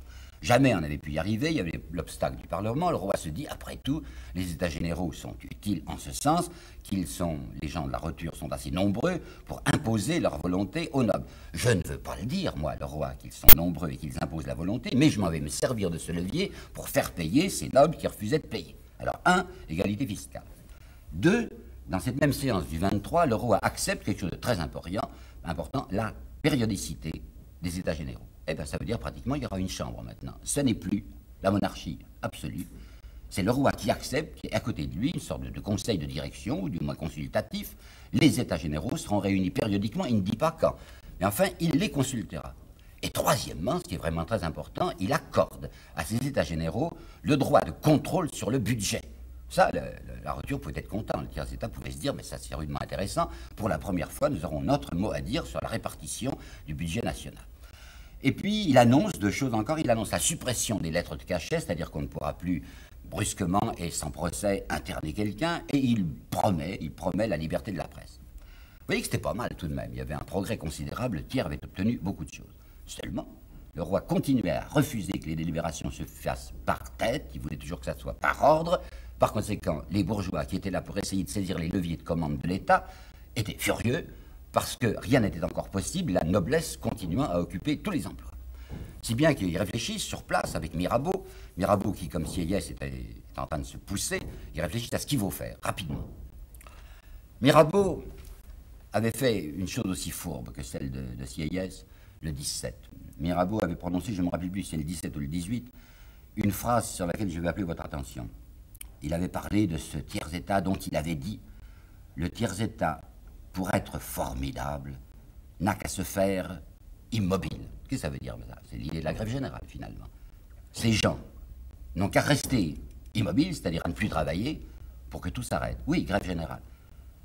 Jamais on n'avait pu y arriver, il y avait l'obstacle du Parlement. Le roi se dit, après tout, les États généraux sont utiles en ce sens qu'ils sont, les gens de la roture sont assez nombreux pour imposer leur volonté aux nobles. Je ne veux pas le dire, moi, le roi, qu'ils sont nombreux et qu'ils imposent la volonté, mais je m'en vais me servir de ce levier pour faire payer ces nobles qui refusaient de payer. Alors, un, égalité fiscale. Deux, dans cette même séance du 23, le roi accepte quelque chose de très important, important la périodicité des États généraux. Eh bien, ça veut dire pratiquement il y aura une chambre maintenant. Ce n'est plus la monarchie absolue. C'est le roi qui accepte, qui est à côté de lui, une sorte de conseil de direction, ou du moins consultatif. Les États généraux seront réunis périodiquement, il ne dit pas quand. Mais enfin, il les consultera. Et troisièmement, ce qui est vraiment très important, il accorde à ces États généraux le droit de contrôle sur le budget. Ça, la rupture pouvait être content. Le tiers État pouvait se dire, mais ça c'est rudement intéressant. Pour la première fois, nous aurons notre mot à dire sur la répartition du budget national. Et puis, il annonce deux choses encore. Il annonce la suppression des lettres de cachet, c'est-à-dire qu'on ne pourra plus brusquement et sans procès interner quelqu'un. Et il promet, il promet la liberté de la presse. Vous voyez que c'était pas mal tout de même. Il y avait un progrès considérable. Le tiers avait obtenu beaucoup de choses. Seulement, le roi continuait à refuser que les délibérations se fassent par tête, il voulait toujours que ça soit par ordre. Par conséquent, les bourgeois qui étaient là pour essayer de saisir les leviers de commande de l'État étaient furieux parce que rien n'était encore possible, la noblesse continuant à occuper tous les emplois. Si bien qu'ils réfléchissent sur place avec Mirabeau, Mirabeau qui, comme Sieyès, était en train de se pousser, il réfléchissent à ce qu'il faut faire, rapidement. Mirabeau avait fait une chose aussi fourbe que celle de, de Sieyès, le 17. Mirabeau avait prononcé, je ne me rappelle plus si c'est le 17 ou le 18, une phrase sur laquelle je vais appeler votre attention. Il avait parlé de ce tiers-État dont il avait dit Le tiers-État, pour être formidable, n'a qu'à se faire immobile. Qu'est-ce que ça veut dire C'est l'idée de la grève générale, finalement. Ces gens n'ont qu'à rester immobiles, c'est-à-dire à ne plus travailler, pour que tout s'arrête. Oui, grève générale.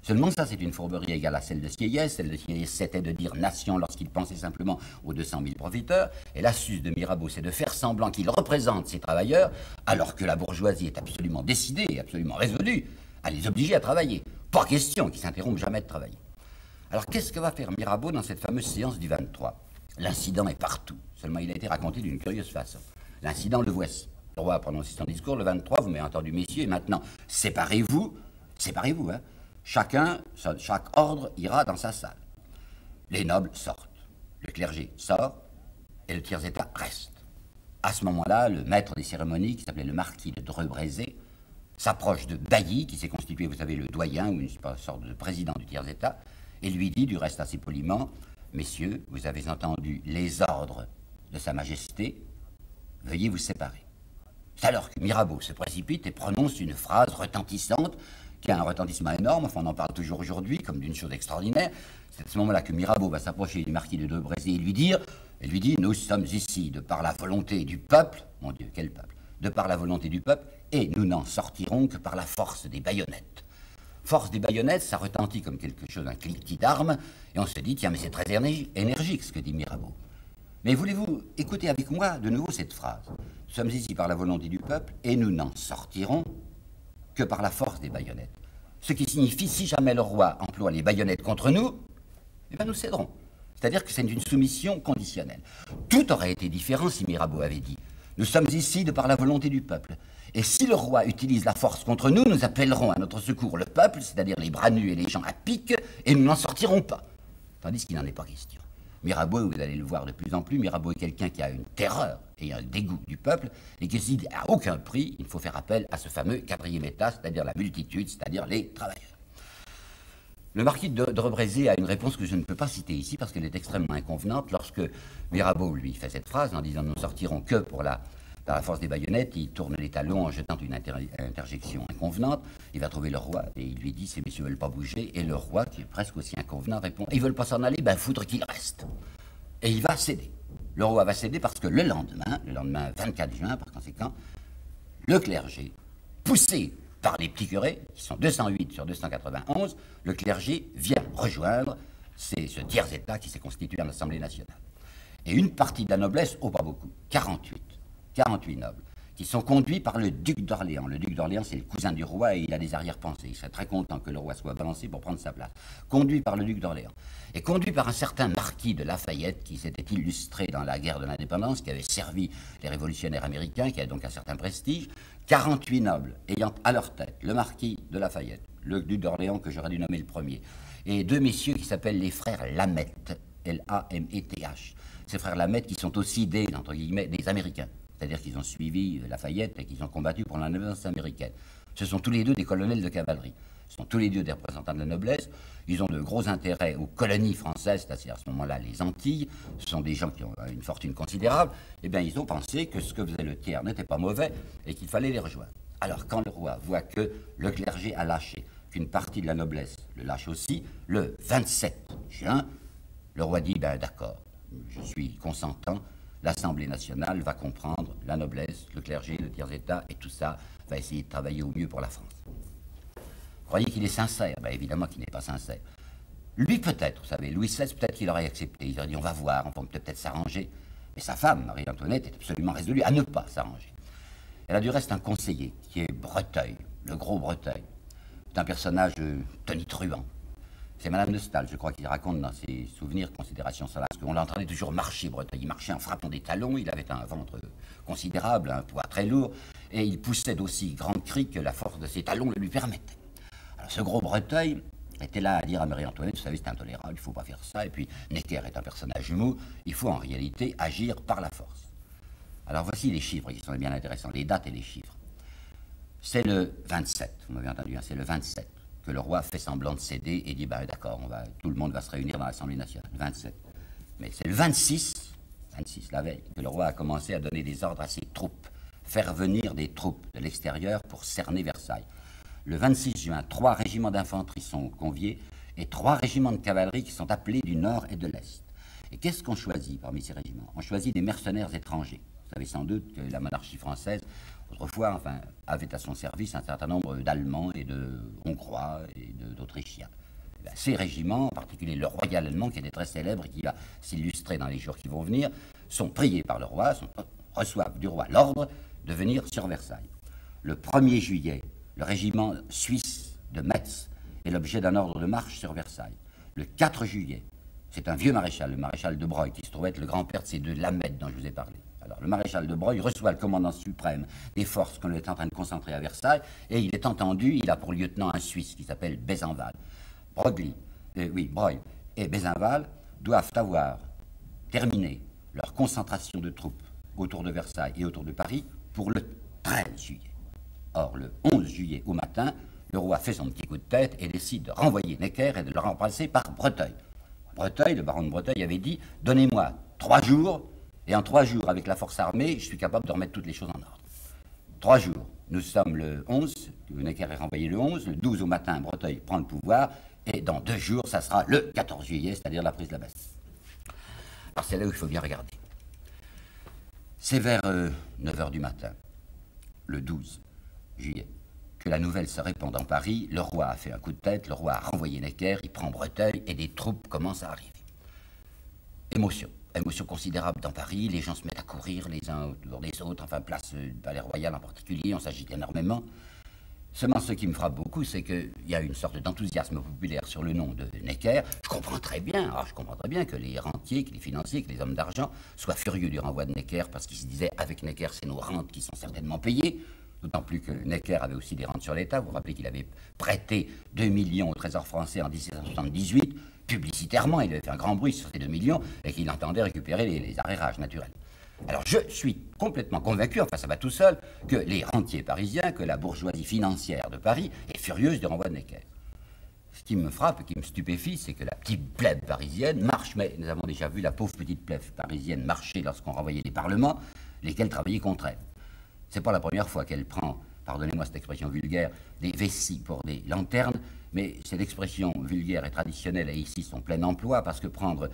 Seulement ça, c'est une fourberie égale à celle de Sieyès. Celle de Sieyès, c'était de dire nation lorsqu'il pensait simplement aux 200 000 profiteurs. Et l'astuce de Mirabeau, c'est de faire semblant qu'il représente ces travailleurs, alors que la bourgeoisie est absolument décidée absolument résolue à les obliger à travailler. Pas question qu'ils s'interrompent jamais de travailler. Alors qu'est-ce que va faire Mirabeau dans cette fameuse séance du 23 L'incident est partout, seulement il a été raconté d'une curieuse façon. L'incident, le voici. Le roi a prononcé son discours le 23, vous m'avez entendu, messieurs, et maintenant, séparez-vous, séparez-vous, hein, Chacun, chaque ordre ira dans sa salle. Les nobles sortent, le clergé sort, et le tiers-état reste. À ce moment-là, le maître des cérémonies, qui s'appelait le marquis de Dreux-Brézé, s'approche de Bailly, qui s'est constitué, vous savez, le doyen ou une sorte de président du tiers-état, et lui dit, du reste assez poliment, Messieurs, vous avez entendu les ordres de Sa Majesté, veuillez vous séparer. C'est alors que Mirabeau se précipite et prononce une phrase retentissante qui a un retentissement énorme, enfin on en parle toujours aujourd'hui comme d'une chose extraordinaire. C'est à ce moment-là que Mirabeau va s'approcher du marquis de Debrézé et lui dire, et lui dit, nous sommes ici de par la volonté du peuple, mon Dieu, quel peuple, de par la volonté du peuple, et nous n'en sortirons que par la force des baïonnettes. force des baïonnettes, ça retentit comme quelque chose, un cliquetis d'armes, et on se dit, tiens, mais c'est très énergique ce que dit Mirabeau. Mais voulez-vous écouter avec moi de nouveau cette phrase? Nous sommes ici par la volonté du peuple, et nous n'en sortirons que par la force des baïonnettes. Ce qui signifie, si jamais le roi emploie les baïonnettes contre nous, eh bien nous céderons. C'est-à-dire que c'est une soumission conditionnelle. Tout aurait été différent si Mirabeau avait dit Nous sommes ici de par la volonté du peuple. Et si le roi utilise la force contre nous, nous appellerons à notre secours le peuple, c'est-à-dire les bras nus et les gens à pic, et nous n'en sortirons pas. Tandis qu'il n'en est pas question. Mirabeau, vous allez le voir de plus en plus, Mirabeau est quelqu'un qui a une terreur et un dégoût du peuple, et qui dit à aucun prix, il faut faire appel à ce fameux quatrième état, c'est-à-dire la multitude, c'est-à-dire les travailleurs. Le marquis de, de a une réponse que je ne peux pas citer ici parce qu'elle est extrêmement inconvenante. Lorsque Mirabeau lui fait cette phrase en disant nous sortirons que pour la, par la force des baïonnettes, il tourne les talons en jetant une interjection inconvenante. Il va trouver le roi et il lui dit ces messieurs veulent pas bouger. Et le roi, qui est presque aussi inconvenant, répond ils veulent pas s'en aller, ben foutre qu'ils restent. Et il va céder. Le roi va céder parce que le lendemain, le lendemain 24 juin par conséquent, le clergé, poussé par les petits curés, qui sont 208 sur 291, le clergé vient rejoindre ce tiers-État qui s'est constitué en Assemblée nationale. Et une partie de la noblesse, oh pas beaucoup, 48, 48 nobles, qui sont conduits par le duc d'Orléans. Le duc d'Orléans, c'est le cousin du roi et il a des arrière-pensées. Il serait très content que le roi soit balancé pour prendre sa place. Conduit par le duc d'Orléans. Et conduit par un certain marquis de Lafayette qui s'était illustré dans la guerre de l'indépendance, qui avait servi les révolutionnaires américains, qui avait donc un certain prestige. 48 nobles ayant à leur tête le marquis de Lafayette, le duc d'Orléans que j'aurais dû nommer le premier, et deux messieurs qui s'appellent les frères Lamette, L-A-M-E-T-H. Ces frères Lamette qui sont aussi des, entre guillemets, des Américains. C'est-à-dire qu'ils ont suivi Lafayette et qu'ils ont combattu pour l'indépendance américaine. Ce sont tous les deux des colonels de cavalerie. Sont tous les deux des représentants de la noblesse. Ils ont de gros intérêts aux colonies françaises, c'est-à-dire à ce moment-là les Antilles. Ce sont des gens qui ont une fortune considérable. Eh bien, ils ont pensé que ce que faisait le tiers n'était pas mauvais et qu'il fallait les rejoindre. Alors, quand le roi voit que le clergé a lâché, qu'une partie de la noblesse le lâche aussi, le 27 juin, le roi dit ben, D'accord, je suis consentant, l'Assemblée nationale va comprendre la noblesse, le clergé, le tiers-État, et tout ça va essayer de travailler au mieux pour la France. Croyez qu'il est sincère ben, Évidemment qu'il n'est pas sincère. Lui peut-être, vous savez, Louis XVI peut-être qu'il aurait accepté. Il aurait dit on va voir, on peut peut-être s'arranger. Mais sa femme, Marie-Antoinette, est absolument résolue à ne pas s'arranger. Elle a du reste un conseiller qui est Breteuil, le gros Breteuil. Un personnage euh, tonitruant. C'est Madame de Stahl, je crois, qui raconte dans ses souvenirs, considérations parce qu'on l'entendait toujours marcher, Breteuil. Il marchait en frappant des talons, il avait un ventre considérable, un poids très lourd, et il poussait d'aussi grands cris que la force de ses talons le lui permettait. Ce gros Breteuil était là à dire à Marie-Antoinette, vous savez, c'est intolérable, il ne faut pas faire ça, et puis Necker est un personnage jumeau, il faut en réalité agir par la force. Alors voici les chiffres qui sont bien intéressants, les dates et les chiffres. C'est le 27, vous m'avez entendu, hein, c'est le 27 que le roi fait semblant de céder et dit bah, d'accord, on va, tout le monde va se réunir dans l'Assemblée nationale. 27. Mais c'est le 26, 26 la veille, que le roi a commencé à donner des ordres à ses troupes, faire venir des troupes de l'extérieur pour cerner Versailles. Le 26 juin, trois régiments d'infanterie sont conviés et trois régiments de cavalerie qui sont appelés du nord et de l'est. Et qu'est-ce qu'on choisit parmi ces régiments? On choisit des mercenaires étrangers. Vous savez sans doute que la monarchie française autrefois, enfin, avait à son service un certain nombre d'Allemands et de Hongrois et d'Autrichiens. Eh ces régiments, en particulier le royal allemand, qui était très célèbre et qui va s'illustrer dans les jours qui vont venir, sont priés par le roi, reçoivent du roi l'ordre de venir sur Versailles. Le 1er juillet, le régiment suisse de Metz est l'objet d'un ordre de marche sur Versailles. Le 4 juillet, c'est un vieux maréchal, le maréchal de Broglie, qui se trouve être le grand-père de ces deux Lamèdes dont je vous ai parlé. Alors, le maréchal de Broglie reçoit le commandant suprême des forces qu'on est en train de concentrer à Versailles, et il est entendu, il a pour lieutenant un Suisse qui s'appelle Bézenval. Broglie, euh, oui, Broglie et Bézenval doivent avoir terminé leur concentration de troupes autour de Versailles et autour de Paris pour le 13 juillet. Or, le 11 juillet au matin, le roi fait son petit coup de tête et décide de renvoyer Necker et de le remplacer par Breteuil. Breteuil, le baron de Breteuil, avait dit Donnez-moi trois jours et en trois jours, avec la force armée, je suis capable de remettre toutes les choses en ordre. Trois jours. Nous sommes le 11, Necker est renvoyé le 11, le 12 au matin, Breteuil prend le pouvoir, et dans deux jours, ça sera le 14 juillet, c'est-à-dire la prise de la Bastille. Alors c'est là où il faut bien regarder. C'est vers 9h euh, du matin, le 12 que la nouvelle se répand dans Paris, le roi a fait un coup de tête, le roi a renvoyé Necker, il prend Breteuil et des troupes commencent à arriver. Émotion. Émotion considérable dans Paris, les gens se mettent à courir les uns autour des autres, enfin place du Palais Royal en particulier, on s'agite énormément. Seulement, ce qui me frappe beaucoup, c'est qu'il y a une sorte d'enthousiasme populaire sur le nom de Necker. Je comprends très bien, ah, je comprends très bien que les rentiers, que les financiers, que les hommes d'argent soient furieux du renvoi de Necker parce qu'ils se disaient, avec Necker, c'est nos rentes qui sont certainement payées. D'autant plus que Necker avait aussi des rentes sur l'État. Vous vous rappelez qu'il avait prêté 2 millions au Trésor français en 1778. Publicitairement, il avait fait un grand bruit sur ces 2 millions et qu'il entendait récupérer les, les naturels. Alors je suis complètement convaincu, enfin ça va tout seul, que les rentiers parisiens, que la bourgeoisie financière de Paris est furieuse du renvoi de Necker. Ce qui me frappe, qui me stupéfie, c'est que la petite plèbe parisienne marche, mais nous avons déjà vu la pauvre petite plèbe parisienne marcher lorsqu'on renvoyait les parlements, lesquels travaillaient contre elle. C'est pas la première fois qu'elle prend, pardonnez-moi cette expression vulgaire, des vessies pour des lanternes, mais cette expression vulgaire et traditionnelle a ici son plein emploi parce que prendre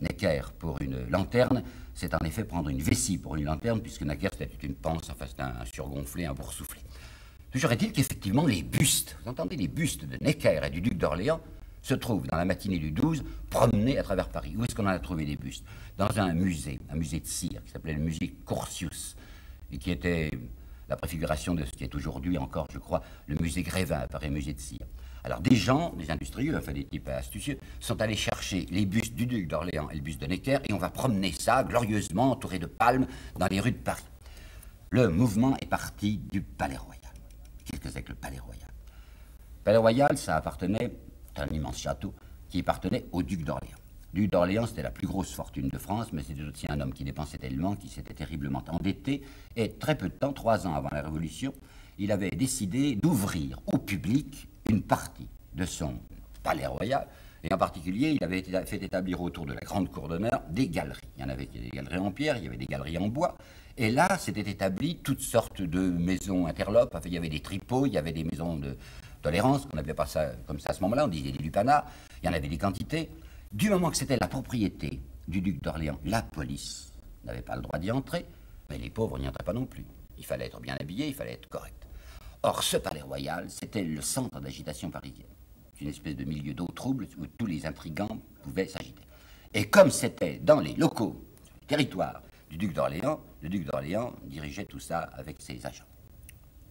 Necker pour une lanterne, c'est en effet prendre une vessie pour une lanterne, puisque Necker c'était une panse, enfin c'était un, surgonflé, un boursouflé. Toujours est-il qu'effectivement les bustes, vous entendez, les bustes de Necker et du duc d'Orléans se trouvent dans la matinée du 12 promenés à travers Paris. Où est-ce qu'on en a trouvé des bustes? Dans un musée, un musée de cire qui s'appelait le musée Corsius, qui était la préfiguration de ce qui est aujourd'hui encore, je crois, le musée Grévin à Paris, musée de cire. Alors des gens, des industrieux, enfin des types astucieux, sont allés chercher les bustes du duc d'Orléans et le buste de Necker et on va promener ça glorieusement entouré de palmes dans les rues de Paris. Le mouvement est parti du Palais Royal. Qu'est-ce que c'est que le Palais Royal? Palais Royal, ça appartenait, c'est un immense château, qui appartenait au duc d'Orléans. D'Orléans, c'était la plus grosse fortune de France, mais c'était aussi un homme qui dépensait tellement, qui s'était terriblement endetté, et très peu de temps, trois ans avant la Révolution, il avait décidé d'ouvrir au public une partie de son palais royal, et en particulier, il avait fait établir autour de la grande cour d'honneur des galeries. Il y en avait des galeries en pierre, il y avait des galeries en bois, et là, s'étaient établies toutes sortes de maisons interlopes. Enfin, il y avait des tripots, il y avait des maisons de tolérance, qu'on n'appelait pas ça comme ça à ce moment-là, on disait des lupanas, il y en avait des quantités. Du moment que c'était la propriété du duc d'Orléans, la police n'avait pas le droit d'y entrer, mais les pauvres n'y entraient pas non plus. Il fallait être bien habillé, il fallait être correct. Or, ce palais royal, c'était le centre d'agitation parisienne. Une espèce de milieu d'eau trouble où tous les intrigants pouvaient s'agiter. Et comme c'était dans les locaux, le territoire du duc d'Orléans, le duc d'Orléans dirigeait tout ça avec ses agents.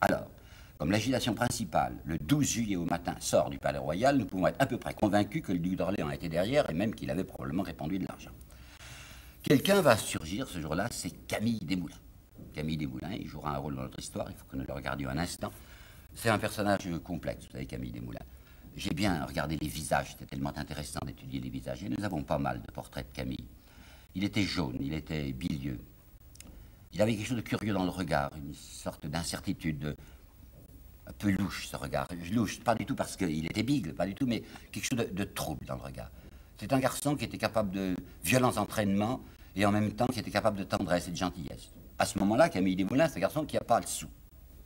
Alors, comme l'agitation principale, le 12 juillet au matin, sort du palais royal, nous pouvons être à peu près convaincus que le duc d'Orléans était derrière et même qu'il avait probablement répandu de l'argent. Quelqu'un va surgir ce jour-là, c'est Camille Desmoulins. Camille Desmoulins, il jouera un rôle dans notre histoire, il faut que nous le regardions un instant. C'est un personnage complexe, vous savez, Camille Desmoulins. J'ai bien regardé les visages, c'était tellement intéressant d'étudier les visages, et nous avons pas mal de portraits de Camille. Il était jaune, il était bilieux. Il avait quelque chose de curieux dans le regard, une sorte d'incertitude, un peu louche ce regard. Louche, pas du tout parce qu'il était bigle, pas du tout, mais quelque chose de, trouble dans le regard. C'est un garçon qui était capable de violents entraînements et en même temps qui était capable de tendresse et de gentillesse. À ce moment-là, Camille Desmoulins, c'est un garçon qui n'a pas le sou.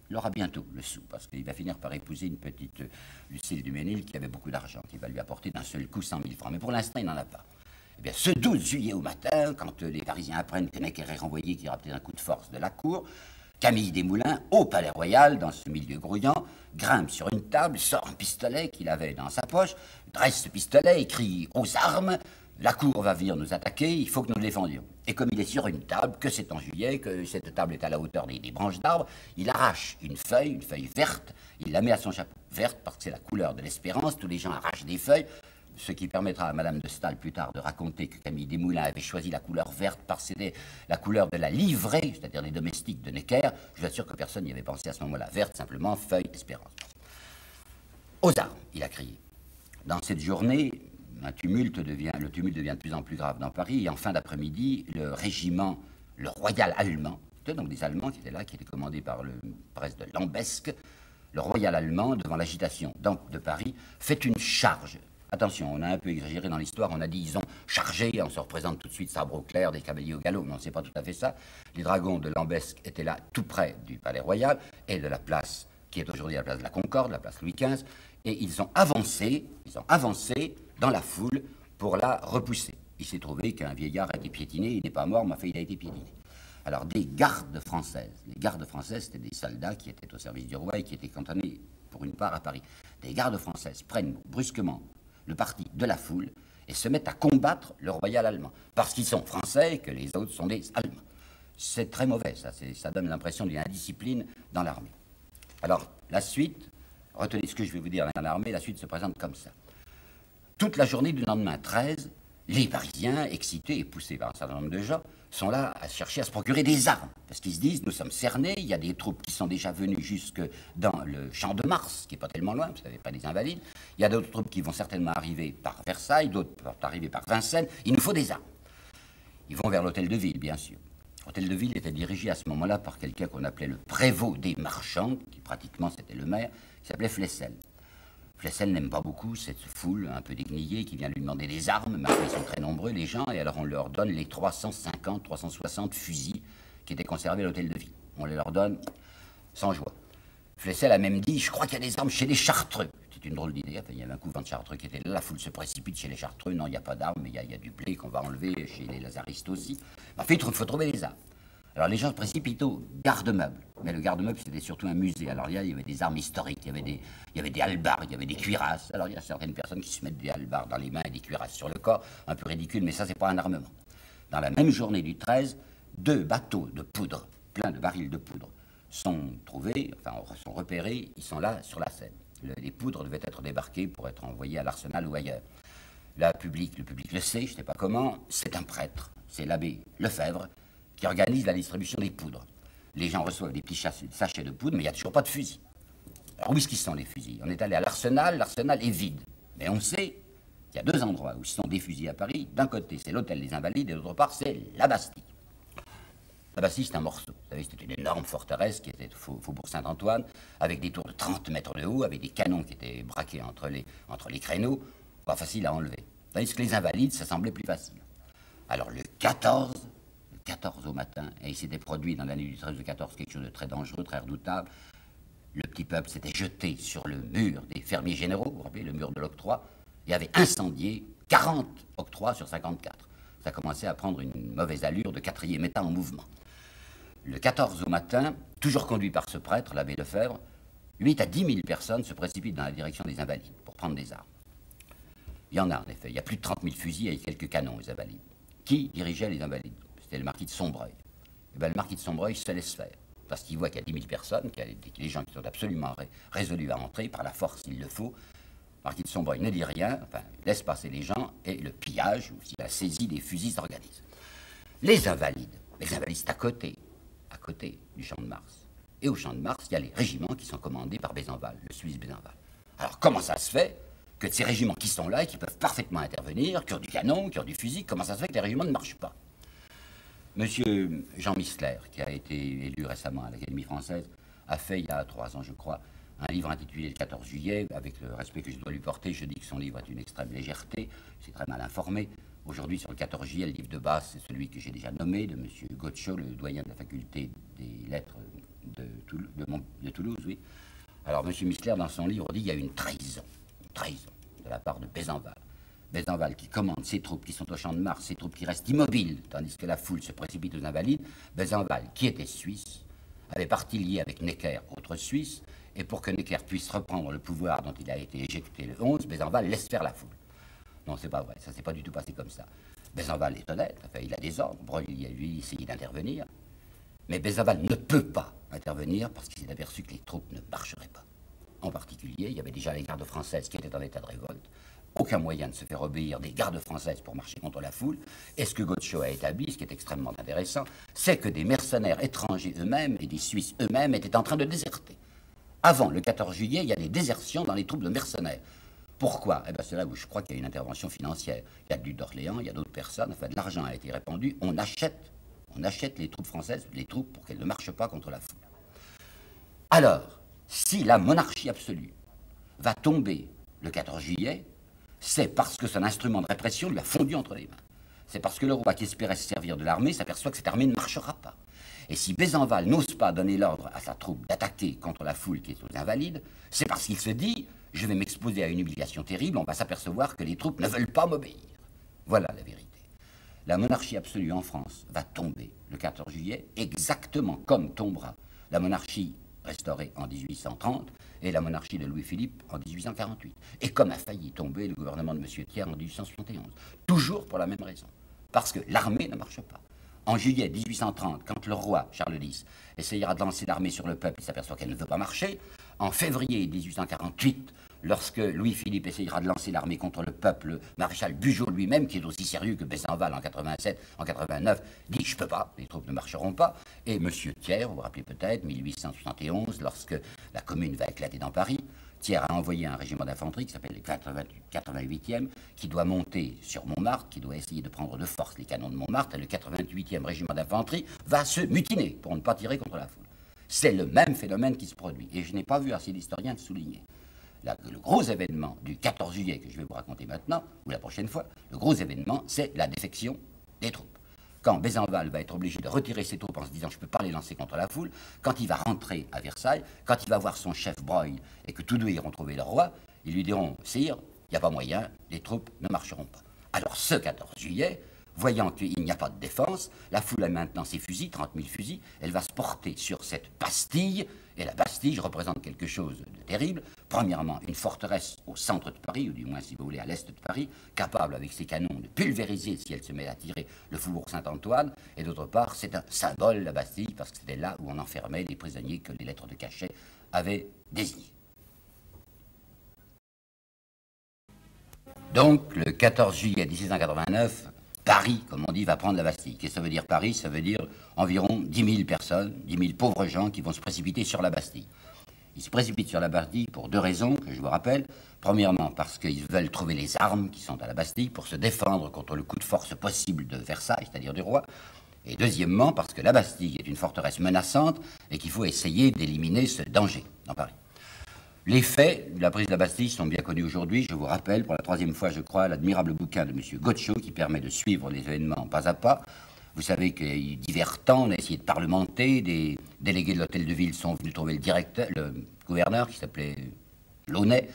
Il aura bientôt le sou, parce qu'il va finir par épouser une petite euh, Lucille Duménil qui avait beaucoup d'argent, qui va lui apporter d'un seul coup 100 000 francs. Mais pour l'instant, il n'en a pas. Eh bien, ce 12 juillet au matin, quand euh, les Parisiens apprennent que Necker est renvoyé, qu'il y aura peut-être un coup de force de la cour, Camille Desmoulins, au Palais Royal, dans ce milieu grouillant, grimpe sur une table, sort un pistolet qu'il avait dans sa poche, dresse ce pistolet et crie aux armes la cour va venir nous attaquer, il faut que nous le défendions. Et comme il est sur une table, que c'est en juillet, que cette table est à la hauteur des, des branches d'arbres, il arrache une feuille, une feuille verte, il la met à son chapeau. Verte parce que c'est la couleur de l'espérance, tous les gens arrachent des feuilles, ce qui permettra à Madame de Stahl plus tard de raconter que Camille Desmoulins avait choisi la couleur verte que c'était la couleur de la livrée, c'est-à-dire les domestiques de Necker. Je vous assure que personne n'y avait pensé à ce moment-là. Verte, simplement, feuille d'espérance. Aux armes, il a crié. Dans cette journée, le tumulte devient de plus en plus grave dans Paris. Et en fin d'après-midi, le régiment, le royal allemand, donc des Allemands qui étaient là, qui étaient commandés par le prince de Lambesque, le royal allemand, devant l'agitation de Paris, fait une charge. Attention, on a un peu exagéré dans l'histoire, on a dit ils ont chargé, on se représente tout de suite sabre au clair, des cavaliers au galop, mais on ne sait pas tout à fait ça. Les dragons de Lambesque étaient là, tout près du palais royal et de la place qui est aujourd'hui la place de la Concorde, la place Louis XV, et ils ont avancé, ils ont avancé dans la foule pour la repousser. Il s'est trouvé qu'un vieillard a été piétiné, il n'est pas mort, mais enfin il a été piétiné. alors des gardes françaises. Les gardes françaises, c'était des soldats qui étaient au service du roi et qui étaient cantonnés pour une part à Paris. Des gardes françaises prennent brusquement le parti de la foule et se mettent à combattre le royal allemand, parce qu'ils sont français et que les autres sont des Allemands. C'est très mauvais, ça, ça donne l'impression d'une indiscipline dans l'armée. Alors, la suite, retenez ce que je vais vous dire dans l'armée, la suite se présente comme ça. Toute la journée du lendemain 13, les Parisiens, excités et poussés par un certain nombre de gens, sont là à chercher à se procurer des armes. Parce qu'ils se disent, nous sommes cernés, il y a des troupes qui sont déjà venues jusque dans le champ de Mars, qui n'est pas tellement loin, vous savez, pas des invalides. Il y a d'autres troupes qui vont certainement arriver par Versailles, d'autres vont arriver par Vincennes. Il nous faut des armes. Ils vont vers l'hôtel de ville, bien sûr. L'hôtel de ville était dirigé à ce moment-là par quelqu'un qu'on appelait le prévôt des marchands, qui pratiquement c'était le maire, qui s'appelait Flessel. Flessel n'aime pas beaucoup cette foule un peu dégnillée qui vient lui demander des armes, mais ils sont très nombreux les gens, et alors on leur donne les 350, 360 fusils qui étaient conservés à l'hôtel de ville. On les leur donne sans joie. Flessel a même dit, je crois qu'il y a des armes chez les Chartreux. C'est une drôle d'idée. il y avait un couvent de Chartreux qui était là, la foule se précipite chez les Chartreux. Non, il n'y a pas d'armes, mais il y, a du blé qu'on va enlever chez les Lazaristes aussi. En il faut trouver des armes. Alors les gens se précipitent au garde-meuble. Mais le garde-meuble, c'était surtout un musée. Alors il y avait des armes historiques, il y avait des, il y avait des il y avait des cuirasses. Alors il y a certaines personnes qui se mettent des halbards dans les mains et des cuirasses sur le corps. Un peu ridicule, mais ça, c'est pas un armement. Dans la même journée du 13, deux bateaux de poudre, pleins de barils de poudre, sont trouvés, enfin sont repérés, ils sont là sur la Seine. les poudres devaient être débarquées pour être envoyées à l'arsenal ou ailleurs. La public, le public le sait, je ne sais pas comment, c'est un prêtre, c'est l'abbé Lefebvre, qui organise la distribution des poudres. Les gens reçoivent des petits sachets de poudre, mais il n'y a toujours pas de fusils. Alors où est-ce qu'ils sont les fusils? On est allé à l'arsenal, l'arsenal est vide. Mais on sait qu'il y a deux endroits où sont des fusils à Paris. D'un côté, c'est l'hôtel des Invalides, et d'autre part, c'est la Bastille. La Bastille, c'est un morceau. Vous savez, c'était une énorme forteresse qui était au faubourg Saint-Antoine, avec des tours de 30 mètres de haut, avec des canons qui étaient braqués entre les, entre les créneaux. Pas facile à enlever. Tandis que les Invalides, ça semblait plus facile. Alors le 14, 14 au matin, et il s'était produit dans l'année du 13 au 14 quelque chose de très dangereux, très redoutable. Le petit peuple s'était jeté sur le mur des fermiers généraux, vous vous rappelez, le mur de l'octroi, et avait incendié 40 octrois sur 54. Ça commençait à prendre une mauvaise allure de quatrième état en mouvement. Le 14 au matin, toujours conduit par ce prêtre, l'abbé Lefebvre, 8 à 10 000 personnes se précipitent dans la direction des Invalides pour prendre des armes. Il y en a en effet, il y a plus de 30 000 fusils et quelques canons, les Invalides. Qui dirigeait les Invalides? C'était le marquis de Sombreuil. Et eh bien, le marquis de Sombreuil se laisse faire, parce qu'il voit qu'il y a 10 000 personnes, qu'il y a des gens qui sont absolument résolus à entrer, par la force s'il le faut. Le marquis de Sombreuil ne dit rien, enfin, laisse passer les gens, et le pillage, ou la saisie des fusils s'organise. Les invalides, les invalides, c'est à côté, à côté du champ de Mars. Et au champ de Mars, il y a les régiments qui sont commandés par Bézenval, le Suisse Bézenval. Alors comment ça se fait que ces régiments qui sont là et qui peuvent parfaitement intervenir, qui ont du canon, qui ont du fusil, comment ça se fait que les régiments ne marchent pas? Monsieur Jean Missler, qui a été élu récemment à l'Académie française, a fait il y a trois ans, je crois, un livre intitulé Le 14 juillet. Avec le respect que je dois lui porter, je dis que son livre est une extrême légèreté. C'est très mal informé. Aujourd'hui, sur le 14 juillet, le livre de base, c'est celui que j'ai déjà nommé, de Monsieur Gotcho, le doyen de la faculté des lettres de, Toulouse. Oui. Alors, Monsieur Missler, dans son livre, dit qu'il y a une trahison, trahison de la part de Bézenval. Bézenval qui commande ses troupes qui sont au champ de Mars, ses troupes qui restent immobiles, tandis que la foule se précipite aux Invalides, Bézenval, qui était suisse, avait parti lié avec Necker, autre Suisse, et pour que Necker puisse reprendre le pouvoir dont il a été éjecté le 11, Bézenval laisse faire la foule. Non, c'est pas vrai, ça s'est pas du tout passé comme ça. Bézenval est honnête, enfin, il a des ordres, Broglie a lui essayé d'intervenir, mais Bézenval ne peut pas intervenir parce qu'il s'est aperçu que les troupes ne marcheraient pas. En particulier, il y avait déjà les gardes françaises qui étaient en état de révolte aucun moyen de se faire obéir des gardes françaises pour marcher contre la foule. Et ce que Gotcho a établi, ce qui est extrêmement intéressant, c'est que des mercenaires étrangers eux-mêmes et des Suisses eux-mêmes étaient en train de déserter. Avant le 14 juillet, il y a des désertions dans les troupes de mercenaires. Pourquoi? Eh bien, c'est là où je crois qu'il y a une intervention financière. Il y a du d'Orléans, il y a d'autres personnes, enfin, de l'argent a été répandu. On achète, on achète les troupes françaises, les troupes pour qu'elles ne marchent pas contre la foule. Alors, si la monarchie absolue va tomber le 14 juillet, c'est parce que son instrument de répression lui a fondu entre les mains. C'est parce que le roi qui espérait se servir de l'armée s'aperçoit que cette armée ne marchera pas. Et si Bézenval n'ose pas donner l'ordre à sa troupe d'attaquer contre la foule qui est aux invalides, c'est parce qu'il se dit je vais m'exposer à une humiliation terrible, on va s'apercevoir que les troupes ne veulent pas m'obéir. Voilà la vérité. la monarchie absolue en France va tomber le 14 juillet, exactement comme tombera la monarchie restaurée en 1830 et la monarchie de Louis-Philippe en 1848. Et comme a failli tomber le gouvernement de M. Thiers en 1871. Toujours pour la même raison. Parce que l'armée ne marche pas. En juillet 1830, quand le roi Charles X essayera de lancer l'armée sur le peuple, il s'aperçoit qu'elle ne veut pas marcher. En février 1848, lorsque Louis-Philippe essayera de lancer l'armée contre le peuple, le maréchal Bugeaud lui-même, qui est aussi sérieux que Bessenval en 87, en 89, dit je peux pas, les troupes ne marcheront pas. Et M. Thiers, vous vous rappelez peut-être, 1871, lorsque la commune va éclater dans Paris, Thiers a envoyé un régiment d'infanterie qui s'appelle le 88e, qui doit monter sur Montmartre, qui doit essayer de prendre de force les canons de Montmartre, et le 88e régiment d'infanterie va se mutiner pour ne pas tirer contre la foule. C'est le même phénomène qui se produit, et je n'ai pas vu assez d'historiens le souligner le gros événement du 14 juillet que je vais vous raconter maintenant, ou la prochaine fois, le gros événement, c'est la défection des troupes. Quand Bézenval va être obligé de retirer ses troupes en se disant je ne peux pas les lancer contre la foule, quand il va rentrer à Versailles, quand il va voir son chef Broglie et que tous deux iront trouver le roi, ils lui diront Sire, il n'y a pas moyen, les troupes ne marcheront pas. Alors ce 14 juillet, Voyant qu'il n'y a pas de défense, la foule a maintenant ses fusils, 30 000 fusils, elle va se porter sur cette Bastille, et la Bastille représente quelque chose de terrible. Premièrement, une forteresse au centre de Paris, ou du moins, si vous voulez, à l'est de Paris, capable avec ses canons de pulvériser si elle se met à tirer le faubourg Saint-Antoine, et d'autre part, c'est un symbole, la Bastille, parce que c'était là où on enfermait les prisonniers que les lettres de cachet avaient désignés. Donc, le 14 juillet 1689, Paris, comme on dit, va prendre la Bastille. Qu'est-ce que ça veut dire Paris? Ça veut dire environ 10 000 personnes, 10 000 pauvres gens qui vont se précipiter sur la Bastille. Ils se précipitent sur la Bastille pour deux raisons que je vous rappelle. Premièrement, parce qu'ils veulent trouver les armes qui sont à la Bastille pour se défendre contre le coup de force possible de Versailles, c'est-à-dire du roi. Et deuxièmement, parce que la Bastille est une forteresse menaçante et qu'il faut essayer d'éliminer ce danger dans Paris. Les faits de la prise de la Bastille sont bien connus aujourd'hui. Je vous rappelle pour la troisième fois, je crois, l'admirable bouquin de M. Gotcho qui permet de suivre les événements pas à pas. Vous savez qu'il divers temps, on a essayé de parlementer. Des délégués de l'hôtel de ville sont venus trouver le directeur, le gouverneur qui s'appelait Launay